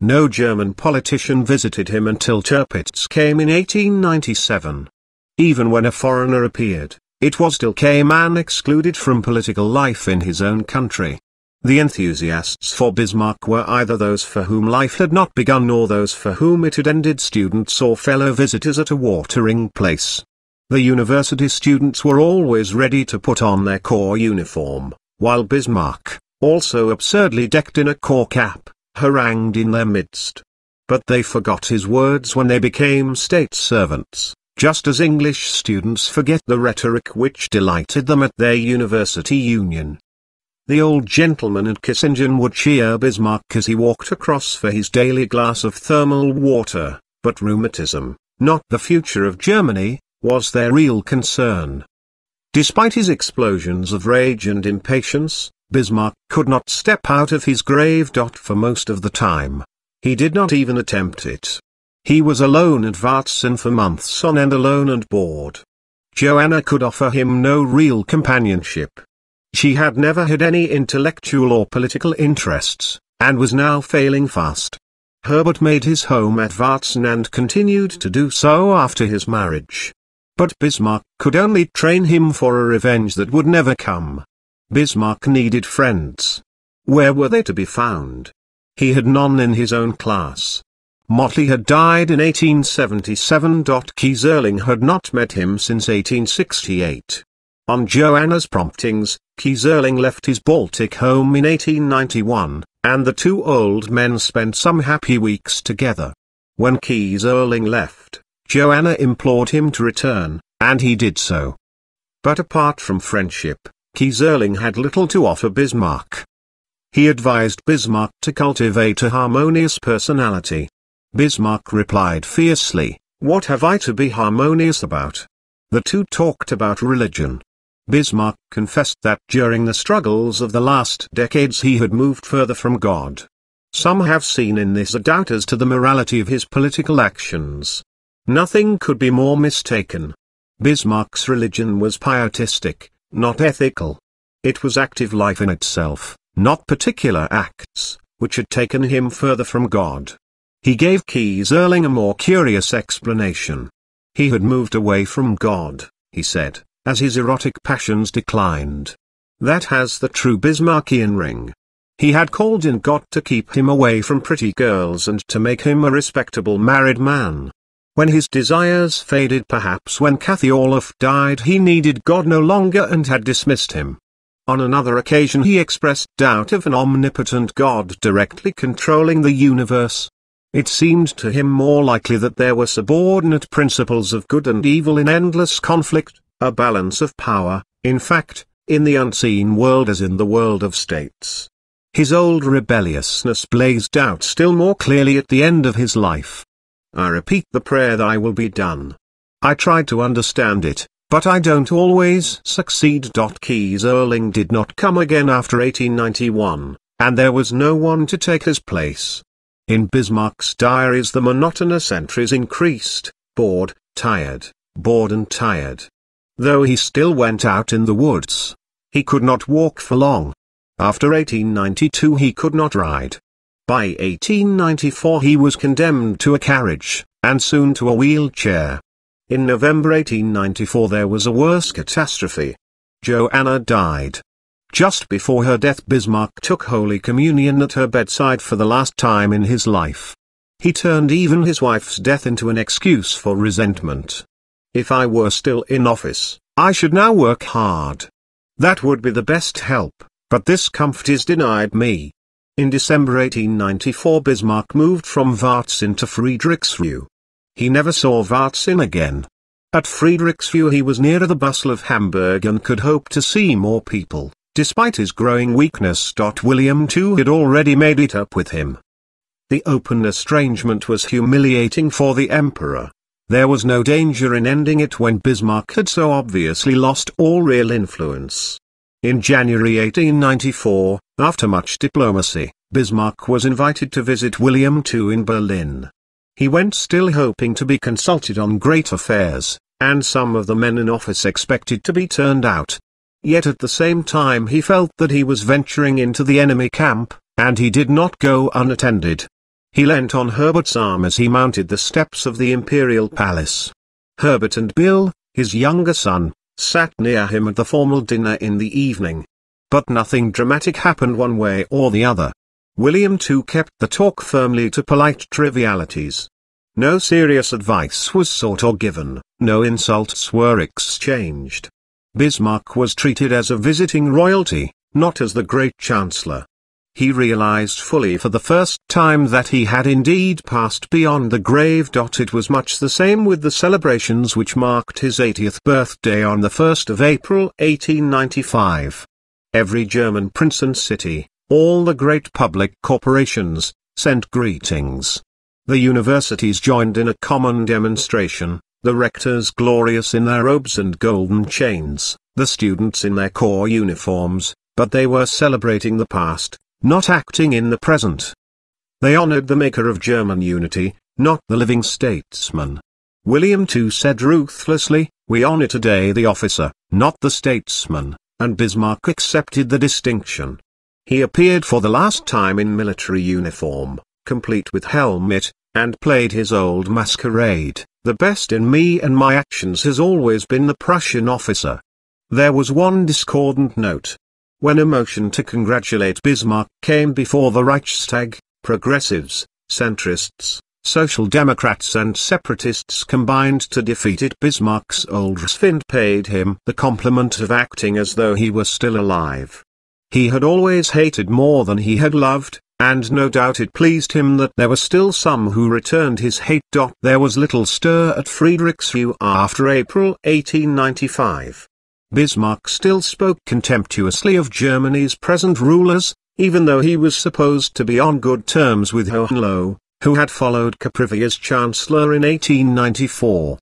No German politician visited him until Tirpitz came in 1897. Even when a foreigner appeared, it was still a man excluded from political life in his own country. The enthusiasts for Bismarck were either those for whom life had not begun or those for whom it had ended students or fellow visitors at a watering place. The university students were always ready to put on their corps uniform, while Bismarck, also absurdly decked in a corps cap, harangued in their midst. But they forgot his words when they became state servants, just as English students forget the rhetoric which delighted them at their university union. The old gentleman at Kissingen would cheer Bismarck as he walked across for his daily glass of thermal water, but rheumatism, not the future of Germany, was their real concern. Despite his explosions of rage and impatience, Bismarck could not step out of his grave. Dot for most of the time. He did not even attempt it. He was alone at Varzin for months on end alone and bored. Johanna could offer him no real companionship. She had never had any intellectual or political interests, and was now failing fast. Herbert made his home at Varzin and continued to do so after his marriage. But Bismarck could only train him for a revenge that would never come. Bismarck needed friends. Where were they to be found? He had none in his own class. Motley had died in 1877. Keyserling had not met him since 1868. On Johanna's promptings, Keyserling left his Baltic home in 1891, and the two old men spent some happy weeks together. When Keyserling left, Johanna implored him to return, and he did so. But apart from friendship, Keyserling had little to offer Bismarck. He advised Bismarck to cultivate a harmonious personality. Bismarck replied fiercely, What have I to be harmonious about? The two talked about religion. Bismarck confessed that during the struggles of the last decades he had moved further from God. Some have seen in this a doubt as to the morality of his political actions. Nothing could be more mistaken. Bismarck's religion was pietistic, not ethical. It was active life in itself not particular acts, which had taken him further from God. He gave Keyserling a more curious explanation. He had moved away from God, he said, as his erotic passions declined. That has the true Bismarckian ring. He had called in God to keep him away from pretty girls and to make him a respectable married man. When his desires faded perhaps when Kathy Orloff died he needed God no longer and had dismissed him. On another occasion he expressed doubt of an omnipotent God directly controlling the universe. It seemed to him more likely that there were subordinate principles of good and evil in endless conflict, a balance of power, in fact, in the unseen world as in the world of states. His old rebelliousness blazed out still more clearly at the end of his life. I repeat the prayer thy will be done. I tried to understand it, but I don't always succeed. Keyserling did not come again after 1891, and there was no one to take his place. In Bismarck's diaries the monotonous entries increased, bored, tired, bored and tired. Though he still went out in the woods, he could not walk for long. After 1892 he could not ride. By 1894 he was condemned to a carriage, and soon to a wheelchair. In November 1894 there was a worse catastrophe. Johanna died. Just before her death Bismarck took Holy Communion at her bedside for the last time in his life. He turned even his wife's death into an excuse for resentment. If I were still in office, I should now work hard. That would be the best help, but this comfort is denied me. In December 1894 Bismarck moved from Varzin to Friedrichsruh. He never saw Varzin again. At Friedrichsruh he was nearer the bustle of Hamburg and could hope to see more people, despite his growing weakness. William II had already made it up with him. The open estrangement was humiliating for the emperor. There was no danger in ending it when Bismarck had so obviously lost all real influence. In January 1894, after much diplomacy, Bismarck was invited to visit William II in Berlin. He went still hoping to be consulted on great affairs, and some of the men in office expected to be turned out. Yet at the same time he felt that he was venturing into the enemy camp, and he did not go unattended. He leant on Herbert's arm as he mounted the steps of the imperial palace. Herbert and Bill, his younger son, sat near him at the formal dinner in the evening. But nothing dramatic happened one way or the other. William too kept the talk firmly to polite trivialities. No serious advice was sought or given, no insults were exchanged. Bismarck was treated as a visiting royalty, not as the great chancellor. He realized fully for the first time that he had indeed passed beyond the grave. It was much the same with the celebrations which marked his 80th birthday on the 1st of April 1895. Every German prince and city, all the great public corporations, sent greetings. The universities joined in a common demonstration, the rectors glorious in their robes and golden chains, the students in their corps uniforms, but they were celebrating the past, not acting in the present. They honored the maker of German unity, not the living statesman. William II said ruthlessly, we honor today the officer, not the statesman, and Bismarck accepted the distinction. He appeared for the last time in military uniform, complete with helmet, and played his old masquerade. The best in me and my actions has always been the Prussian officer. There was one discordant note. When a motion to congratulate Bismarck came before the Reichstag, progressives, centrists, Social Democrats and separatists combined to defeat it. Bismarck's old Reichsfeinde paid him the compliment of acting as though he were still alive. He had always hated more than he had loved, and no doubt it pleased him that there were still some who returned his hate. There was little stir at Friedrichsruh after April 1895. Bismarck still spoke contemptuously of Germany's present rulers, even though he was supposed to be on good terms with Hohenlohe, who had followed Caprivi as Chancellor in 1894.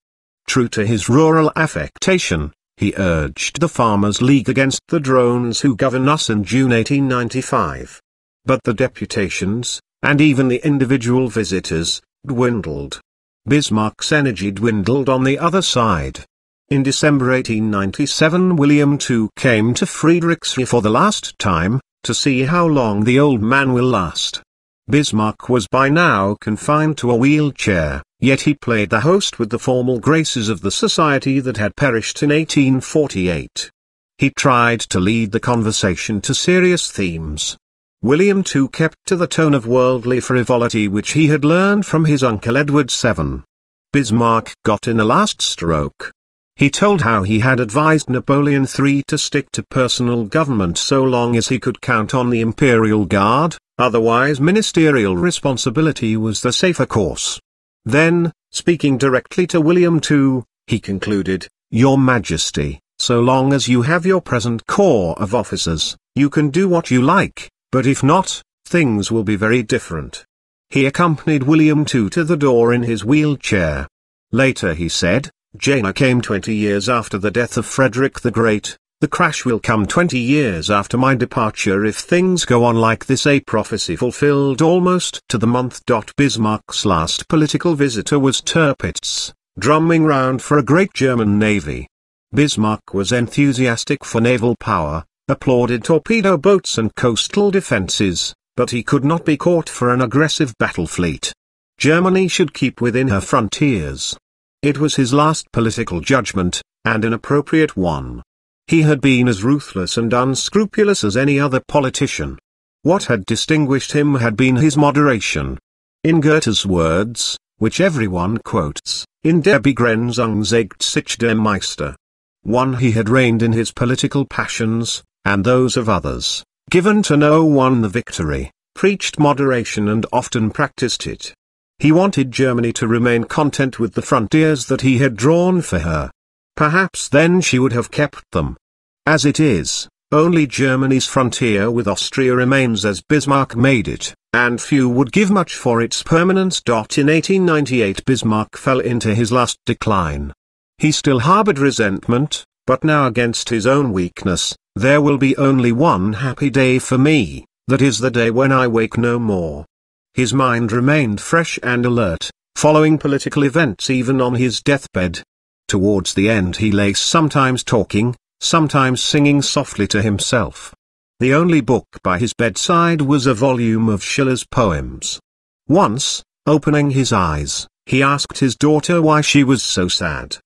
True to his rural affectation, he urged the Farmers' League against the drones who govern us in June 1895. But the deputations, and even the individual visitors, dwindled. Bismarck's energy dwindled on the other side. In December 1897 William II came to Friedrichsruh for the last time, to see how long the old man will last. Bismarck was by now confined to a wheelchair, yet he played the host with the formal graces of the society that had perished in 1848. He tried to lead the conversation to serious themes. William too kept to the tone of worldly frivolity which he had learned from his uncle Edward VII. Bismarck got in a last stroke. He told how he had advised Napoleon III to stick to personal government so long as he could count on the Imperial Guard, otherwise ministerial responsibility was the safer course. Then, speaking directly to William II, he concluded, Your Majesty, so long as you have your present corps of officers, you can do what you like, but if not, things will be very different. He accompanied William II to the door in his wheelchair. Later he said, Jena came 20 years after the death of Frederick the Great, the crash will come 20 years after my departure if things go on like this a prophecy fulfilled almost to the month. Bismarck's last political visitor was Tirpitz, drumming round for a great German navy. Bismarck was enthusiastic for naval power, applauded torpedo boats and coastal defenses, but he could not be caught for an aggressive battle fleet. Germany should keep within her frontiers. It was his last political judgment, and an appropriate one. He had been as ruthless and unscrupulous as any other politician. What had distinguished him had been his moderation. In Goethe's words, which everyone quotes, in der Begrenzung zeigt sich der Meister. One he had reined in his political passions, and those of others, given to no one the victory, preached moderation and often practiced it. He wanted Germany to remain content with the frontiers that he had drawn for her. Perhaps then she would have kept them. As it is, only Germany's frontier with Austria remains as Bismarck made it, and few would give much for its permanence. In 1898 Bismarck fell into his last decline. He still harbored resentment, but now against his own weakness, there will be only one happy day for me, that is the day when I wake no more. His mind remained fresh and alert, following political events even on his deathbed. Towards the end he lay sometimes talking, sometimes singing softly to himself. The only book by his bedside was a volume of Schiller's poems. Once, opening his eyes, he asked his daughter why she was so sad.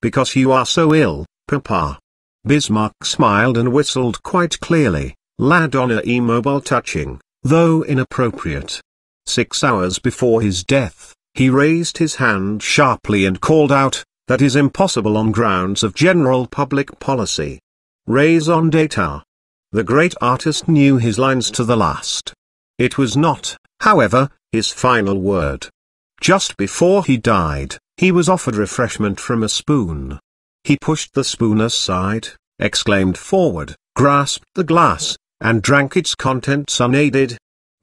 Because you are so ill, Papa. Bismarck smiled and whistled quite clearly, La Donna e mobile touching, though inappropriate. Six hours before his death, he raised his hand sharply and called out, that is impossible on grounds of general public policy. Raison d'etat. The great artist knew his lines to the last. It was not, however, his final word. Just before he died, he was offered refreshment from a spoon. He pushed the spoon aside, exclaimed forward, grasped the glass, and drank its contents unaided,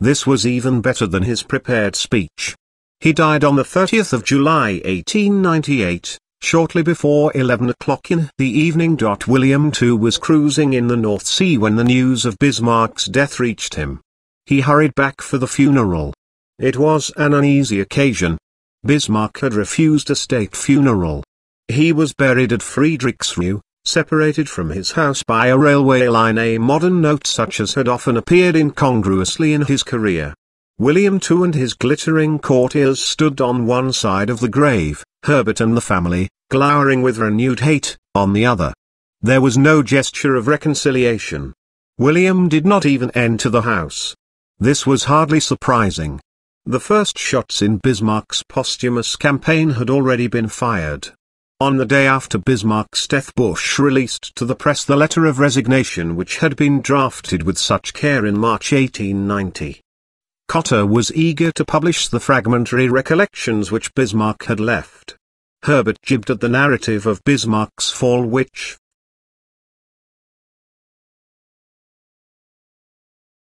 this was even better than his prepared speech. He died on the 30th of July 1898, shortly before 11 o'clock in the evening. William II was cruising in the North Sea when the news of Bismarck's death reached him. He hurried back for the funeral. It was an uneasy occasion. Bismarck had refused a state funeral. He was buried at Friedrichsruh, separated from his house by a railway line a modern note such as had often appeared incongruously in his career. William II and his glittering courtiers stood on one side of the grave, Herbert and the family, glowering with renewed hate, on the other. There was no gesture of reconciliation. William did not even enter the house. This was hardly surprising. The first shots in Bismarck's posthumous campaign had already been fired. On the day after Bismarck's death Busch released to the press the letter of resignation which had been drafted with such care in March 1890. Cotta was eager to publish the fragmentary recollections which Bismarck had left. Herbert jibbed at the narrative of Bismarck's fall which,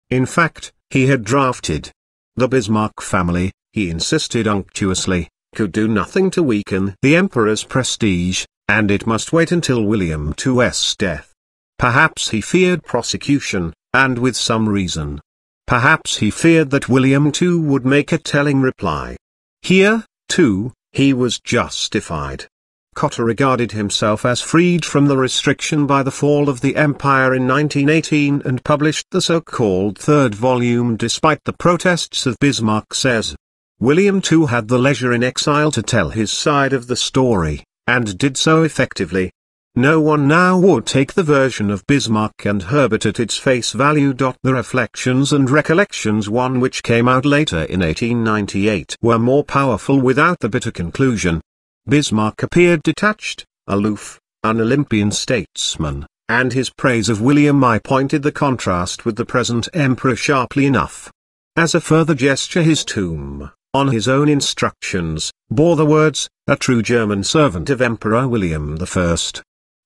in fact, he had drafted. The Bismarck family, he insisted unctuously, could do nothing to weaken the emperor's prestige, and it must wait until William II's death. Perhaps he feared prosecution, and with some reason. Perhaps he feared that William II would make a telling reply. Here, too, he was justified. Cotta regarded himself as freed from the restriction by the fall of the empire in 1918 and published the so-called third volume despite the protests of Bismarck says. William II had the leisure in exile to tell his side of the story, and did so effectively. No one now would take the version of Bismarck and Herbert at its face value. The reflections and recollections one which came out later in 1898 were more powerful without the bitter conclusion. Bismarck appeared detached, aloof, an Olympian statesman, and his praise of William I pointed the contrast with the present emperor sharply enough. As a further gesture his tomb, on his own instructions, bore the words, a true German servant of Emperor William I.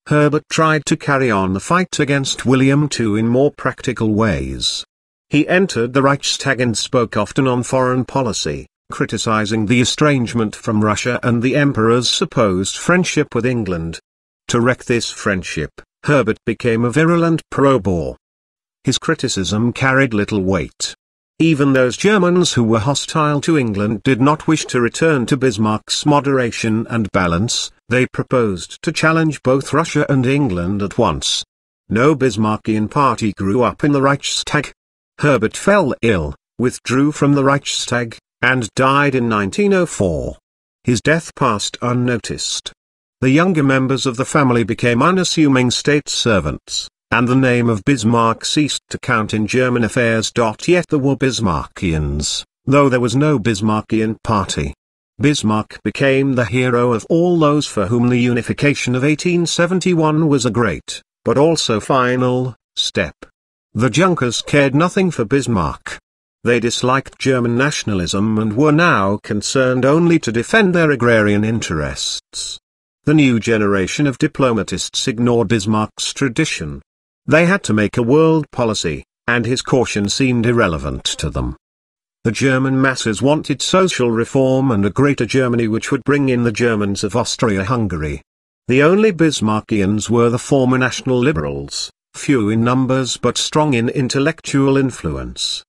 Herbert tried to carry on the fight against William II in more practical ways. He entered the Reichstag and spoke often on foreign policy, criticizing the estrangement from Russia and the emperor's supposed friendship with England. To wreck this friendship, Herbert became a virulent pro-Boer. His criticism carried little weight. Even those Germans who were hostile to England did not wish to return to Bismarck's moderation and balance, they proposed to challenge both Russia and England at once. No Bismarckian party grew up in the Reichstag. Herbert fell ill, withdrew from the Reichstag, and died in 1904. His death passed unnoticed. The younger members of the family became unassuming state servants and the name of Bismarck ceased to count in German affairs. Yet there were Bismarckians, though there was no Bismarckian party. Bismarck became the hero of all those for whom the unification of 1871 was a great, but also final, step. The Junkers cared nothing for Bismarck. They disliked German nationalism and were now concerned only to defend their agrarian interests. The new generation of diplomatists ignored Bismarck's tradition, they had to make a world policy, and his caution seemed irrelevant to them. The German masses wanted social reform and a greater Germany which would bring in the Germans of Austria-Hungary. The only Bismarckians were the former national liberals, few in numbers but strong in intellectual influence.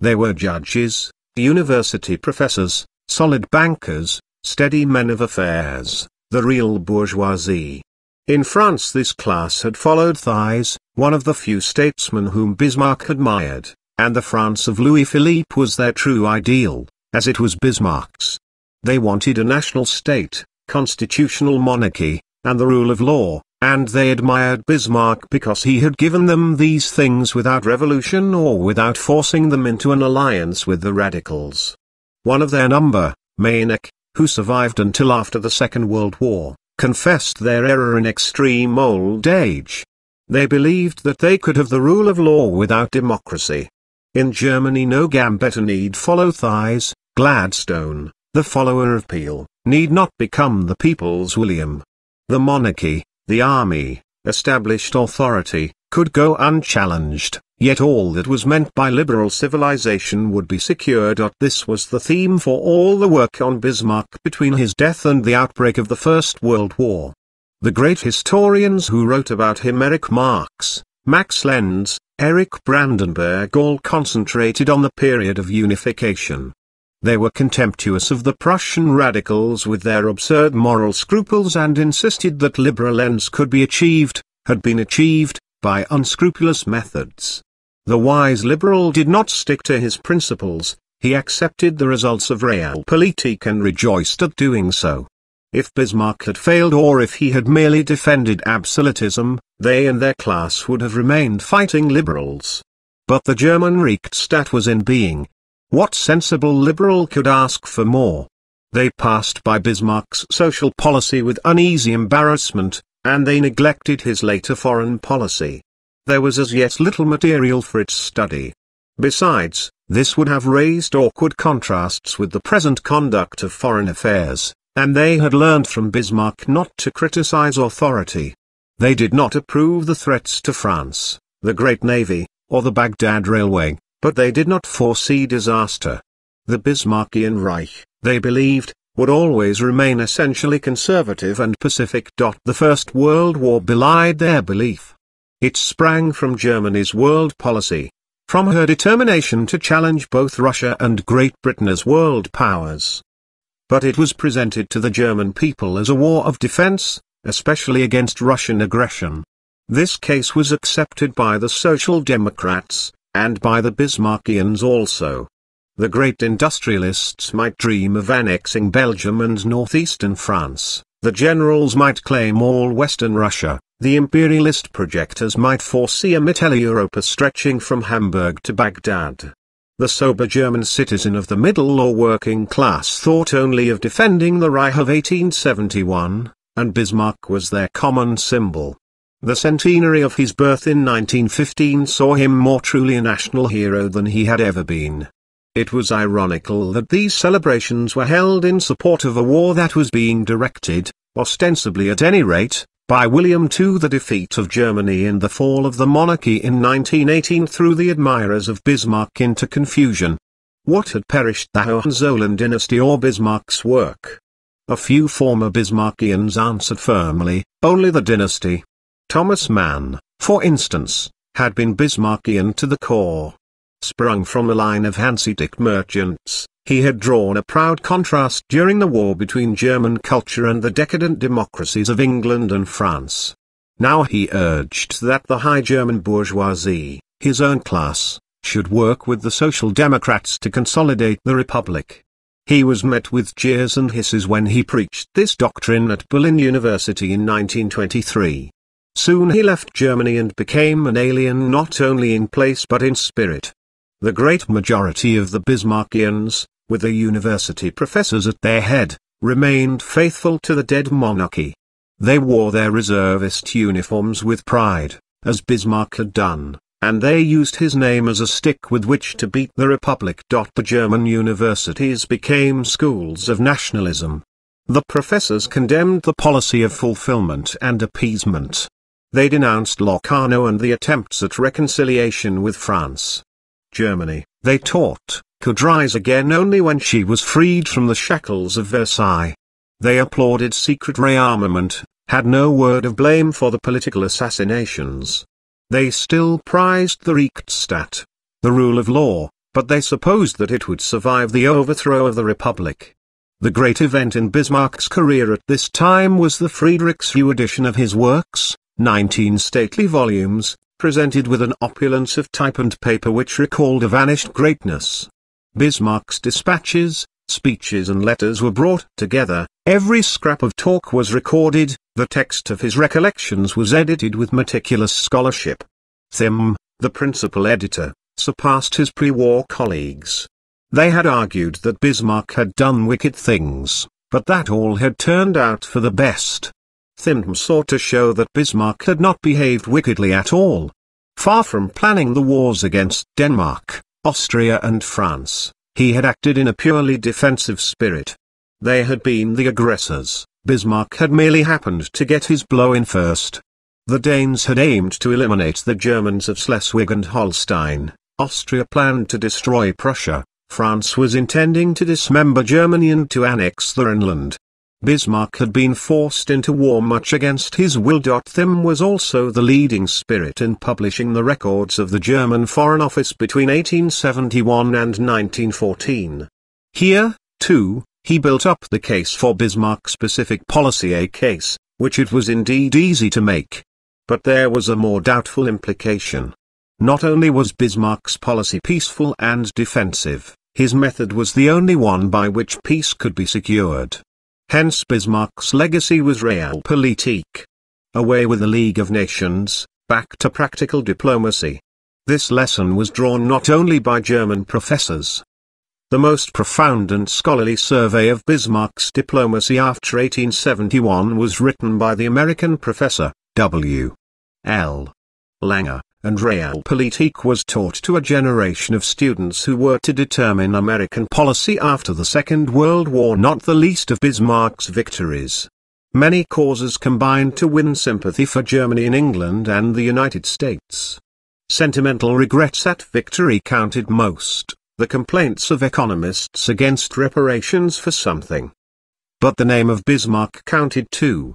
They were judges, university professors, solid bankers, steady men of affairs, the real bourgeoisie. In France this class had followed Thiers, one of the few statesmen whom Bismarck admired, and the France of Louis-Philippe was their true ideal, as it was Bismarck's. They wanted a national state, constitutional monarchy, and the rule of law, and they admired Bismarck because he had given them these things without revolution or without forcing them into an alliance with the radicals. One of their number, Meinecke, who survived until after the Second World War, confessed their error in extreme old age. They believed that they could have the rule of law without democracy. In Germany no Gambetta need follow Thiers, Gladstone, the follower of Peel, need not become the people's William. The monarchy, the army, established authority, could go unchallenged, yet all that was meant by liberal civilization would be secured. This was the theme for all the work on Bismarck between his death and the outbreak of the First World War. The great historians who wrote about him Erich Marcks, Max Lenz, Erich Brandenburg all concentrated on the period of unification. They were contemptuous of the Prussian radicals with their absurd moral scruples and insisted that liberal ends could be achieved, had been achieved, by unscrupulous methods. The wise liberal did not stick to his principles, he accepted the results of realpolitik and rejoiced at doing so. If Bismarck had failed or if he had merely defended absolutism, they and their class would have remained fighting liberals. But the German Rechtsstaat was in being. What sensible liberal could ask for more? They passed by Bismarck's social policy with uneasy embarrassment, and they neglected his later foreign policy. There was as yet little material for its study. Besides, this would have raised awkward contrasts with the present conduct of foreign affairs, and they had learned from Bismarck not to criticize authority. They did not approve the threats to France, the Great Navy, or the Baghdad Railway, but they did not foresee disaster. The Bismarckian Reich, they believed, would always remain essentially conservative and pacific. The First World War belied their belief. It sprang from Germany's world policy, from her determination to challenge both Russia and Great Britain as world powers. But it was presented to the German people as a war of defense, especially against Russian aggression. This case was accepted by the Social Democrats, and by the Bismarckians also. The great industrialists might dream of annexing Belgium and northeastern France, the generals might claim all western Russia, the imperialist projectors might foresee a Mitteleuropa stretching from Hamburg to Baghdad. The sober German citizen of the middle or working class thought only of defending the Reich of 1871, and Bismarck was their common symbol. The centenary of his birth in 1915 saw him more truly a national hero than he had ever been. It was ironical that these celebrations were held in support of a war that was being directed, ostensibly at any rate, by William II. The defeat of Germany and the fall of the monarchy in 1918 threw the admirers of Bismarck into confusion. What had perished the Hohenzollern dynasty or Bismarck's work? A few former Bismarckians answered firmly, only the dynasty. Thomas Mann, for instance, had been Bismarckian to the core. Sprung from a line of Hanseatic merchants, he had drawn a proud contrast during the war between German culture and the decadent democracies of England and France. Now he urged that the high German bourgeoisie, his own class, should work with the Social Democrats to consolidate the Republic. He was met with jeers and hisses when he preached this doctrine at Berlin University in 1923. Soon he left Germany and became an alien not only in place but in spirit. The great majority of the Bismarckians, with the university professors at their head, remained faithful to the dead monarchy. They wore their reservist uniforms with pride, as Bismarck had done, and they used his name as a stick with which to beat the Republic. The German universities became schools of nationalism. The professors condemned the policy of fulfillment and appeasement. They denounced Locarno and the attempts at reconciliation with France. Germany, they taught, could rise again only when she was freed from the shackles of Versailles. They applauded secret rearmament, had no word of blame for the political assassinations. They still prized the Rechtsstaat, the rule of law, but they supposed that it would survive the overthrow of the Republic. The great event in Bismarck's career at this time was the Friedrichsruh edition of his works, 19 stately volumes, presented with an opulence of type and paper which recalled a vanished greatness. Bismarck's dispatches, speeches and letters were brought together, every scrap of talk was recorded, the text of his recollections was edited with meticulous scholarship. Thimme, the principal editor, surpassed his pre-war colleagues. They had argued that Bismarck had done wicked things, but that all had turned out for the best. Thimme sought to show that Bismarck had not behaved wickedly at all. Far from planning the wars against Denmark, Austria and France, he had acted in a purely defensive spirit. They had been the aggressors, Bismarck had merely happened to get his blow in first. The Danes had aimed to eliminate the Germans of Schleswig and Holstein, Austria planned to destroy Prussia, France was intending to dismember Germany and to annex the Rhineland. Bismarck had been forced into war much against his will. Thimme was also the leading spirit in publishing the records of the German Foreign Office between 1871 and 1914. Here, too, he built up the case for Bismarck's specific policy a case, which it was indeed easy to make. But there was a more doubtful implication. Not only was Bismarck's policy peaceful and defensive, his method was the only one by which peace could be secured. Hence Bismarck's legacy was realpolitik. Away with the League of Nations, back to practical diplomacy. This lesson was drawn not only by German professors. The most profound and scholarly survey of Bismarck's diplomacy after 1871 was written by the American professor, W. L. Langer, and Realpolitik was taught to a generation of students who were to determine American policy after the Second World War not the least of Bismarck's victories. Many causes combined to win sympathy for Germany in England and the United States. Sentimental regrets at victory counted most, the complaints of economists against reparations for something. But the name of Bismarck counted too.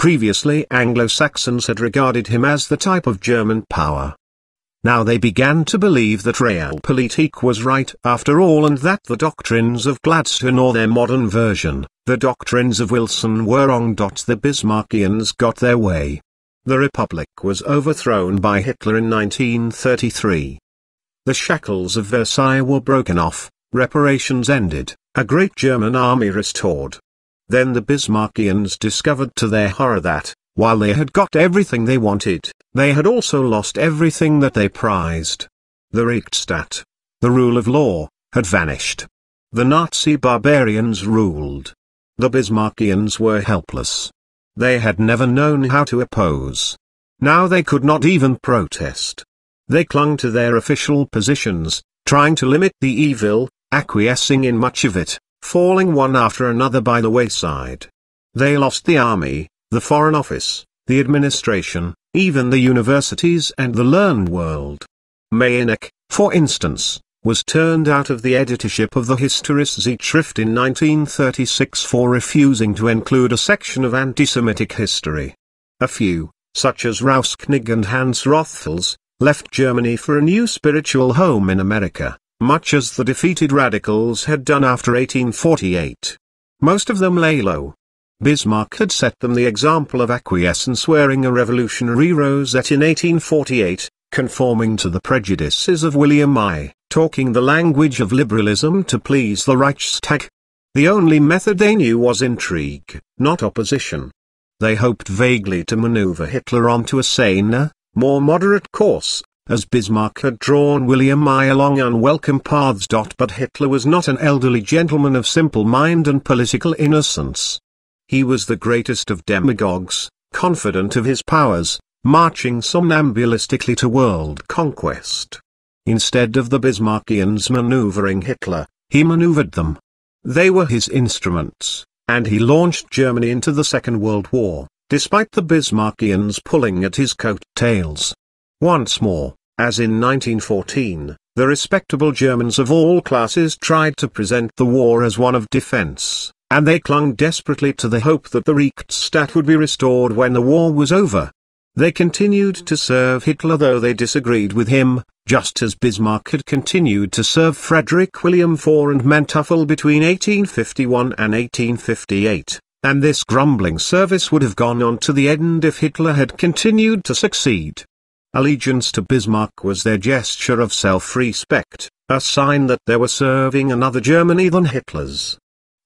Previously Anglo-Saxons had regarded him as the type of German power. Now they began to believe that Realpolitik was right after all and that the doctrines of Gladstone or their modern version, the doctrines of Wilson were wrong. The Bismarckians got their way. The Republic was overthrown by Hitler in 1933. The shackles of Versailles were broken off, reparations ended, a great German army restored. Then the Bismarckians discovered to their horror that, while they had got everything they wanted, they had also lost everything that they prized. The Rechtsstaat, the rule of law, had vanished. The Nazi barbarians ruled. The Bismarckians were helpless. They had never known how to oppose. Now they could not even protest. They clung to their official positions, trying to limit the evil, acquiescing in much of it, falling one after another by the wayside. They lost the army, the foreign office, the administration, even the universities and the learned world. Meinecke, for instance, was turned out of the editorship of the Historische Zeitschrift in 1936 for refusing to include a section of anti-Semitic history. A few, such as Rauschning and Hans Rothfels, left Germany for a new spiritual home in America much as the defeated radicals had done after 1848. Most of them lay low. Bismarck had set them the example of acquiescence wearing a revolutionary rosette in 1848, conforming to the prejudices of William I, talking the language of liberalism to please the Reichstag. The only method they knew was intrigue, not opposition. They hoped vaguely to maneuver Hitler onto a saner, more moderate course, as Bismarck had drawn William I along unwelcome paths. But Hitler was not an elderly gentleman of simple mind and political innocence. He was the greatest of demagogues, confident of his powers, marching somnambulistically to world conquest. Instead of the Bismarckians maneuvering Hitler, he maneuvered them. They were his instruments, and he launched Germany into the Second World War, despite the Bismarckians pulling at his coat tails. Once more, as in 1914, the respectable Germans of all classes tried to present the war as one of defense, and they clung desperately to the hope that the Rechtsstaat would be restored when the war was over. They continued to serve Hitler though they disagreed with him, just as Bismarck had continued to serve Frederick William IV and Manteuffel between 1851 and 1858, and this grumbling service would have gone on to the end if Hitler had continued to succeed. Allegiance to Bismarck was their gesture of self-respect, a sign that they were serving another Germany than Hitler's.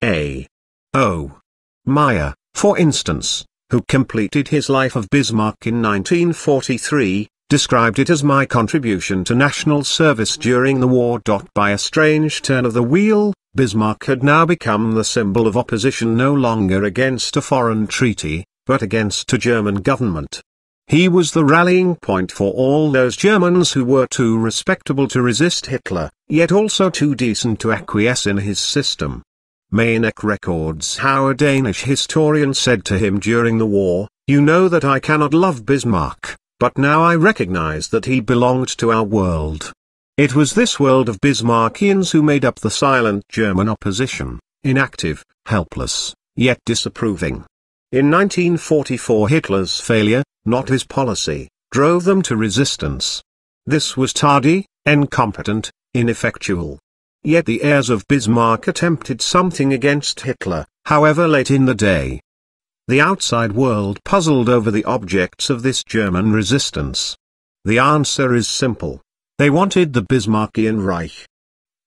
A. O. Meyer, for instance, who completed his life of Bismarck in 1943, described it as my contribution to national service during the war. By a strange turn of the wheel, Bismarck had now become the symbol of opposition no longer against a foreign treaty, but against a German government. He was the rallying point for all those Germans who were too respectable to resist Hitler, yet also too decent to acquiesce in his system. Meinecke records how a Danish historian said to him during the war, You know that I cannot love Bismarck, but now I recognize that he belonged to our world. It was this world of Bismarckians who made up the silent German opposition, inactive, helpless, yet disapproving. In 1944 Hitler's failure, not his policy, drove them to resistance. This was tardy, incompetent, ineffectual. Yet the heirs of Bismarck attempted something against Hitler, however late in the day. The outside world puzzled over the objects of this German resistance. The answer is simple. They wanted the Bismarckian Reich.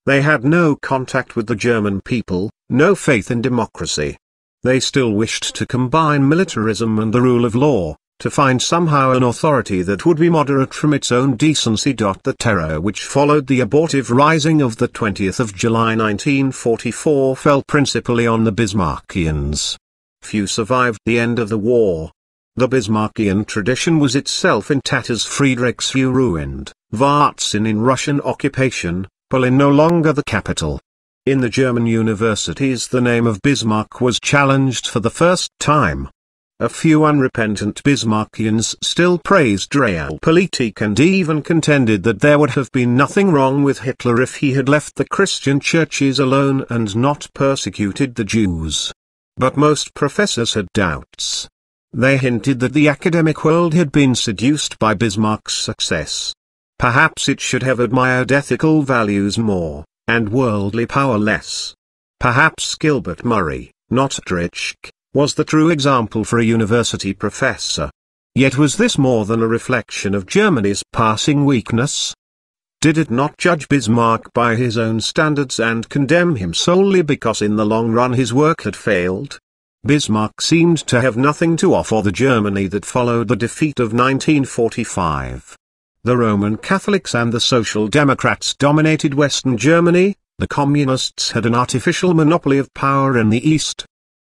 They had no contact with the German people, no faith in democracy. They still wished to combine militarism and the rule of law, to find somehow an authority that would be moderate from its own decency. The terror which followed the abortive rising of the 20th of July 1944 fell principally on the Bismarckians. Few survived the end of the war. The Bismarckian tradition was itself in tatters Friedrichsruh ruined, Varzin in Russian occupation, Berlin no longer the capital. In the German universities the name of Bismarck was challenged for the first time. A few unrepentant Bismarckians still praised Realpolitik and even contended that there would have been nothing wrong with Hitler if he had left the Christian churches alone and not persecuted the Jews. But most professors had doubts. They hinted that the academic world had been seduced by Bismarck's success. Perhaps it should have admired ethical values more, and worldly power less. Perhaps Gilbert Murray, not Treitschke, was the true example for a university professor. Yet was this more than a reflection of Germany's passing weakness? Did it not judge Bismarck by his own standards and condemn him solely because in the long run his work had failed? Bismarck seemed to have nothing to offer the Germany that followed the defeat of 1945. The Roman Catholics and the Social Democrats dominated Western Germany, the Communists had an artificial monopoly of power in the East,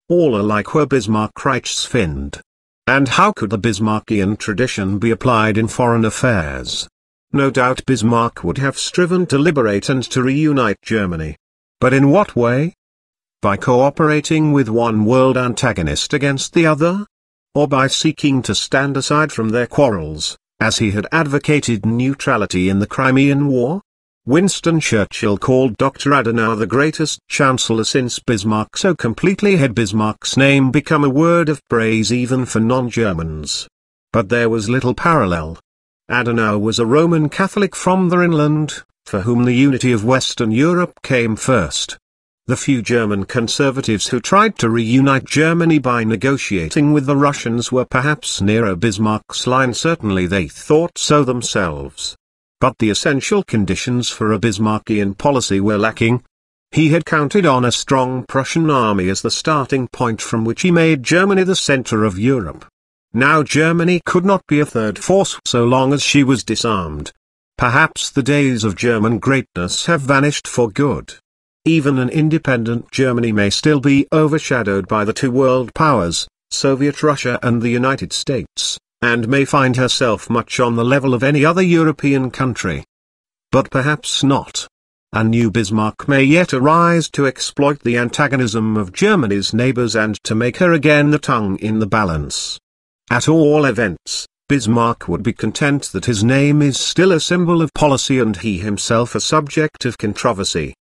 all alike were Bismarck Reichsfeinde. And how could the Bismarckian tradition be applied in foreign affairs? No doubt Bismarck would have striven to liberate and to reunite Germany. But in what way? By cooperating with one world antagonist against the other? Or by seeking to stand aside from their quarrels, as he had advocated neutrality in the Crimean War? Winston Churchill called Dr. Adenauer the greatest chancellor since Bismarck so completely had Bismarck's name become a word of praise even for non-Germans. But there was little parallel. Adenauer was a Roman Catholic from the Rhineland, for whom the unity of Western Europe came first. The few German conservatives who tried to reunite Germany by negotiating with the Russians were perhaps nearer Bismarck's line certainly they thought so themselves. But the essential conditions for a Bismarckian policy were lacking. He had counted on a strong Prussian army as the starting point from which he made Germany the center of Europe. Now Germany could not be a third force so long as she was disarmed. Perhaps the days of German greatness have vanished for good. Even an independent Germany may still be overshadowed by the two world powers, Soviet Russia and the United States and may find herself much on the level of any other European country. But perhaps not. A new Bismarck may yet arise to exploit the antagonism of Germany's neighbors and to make her again the tongue in the balance. At all events, Bismarck would be content that his name is still a symbol of policy and he himself a subject of controversy.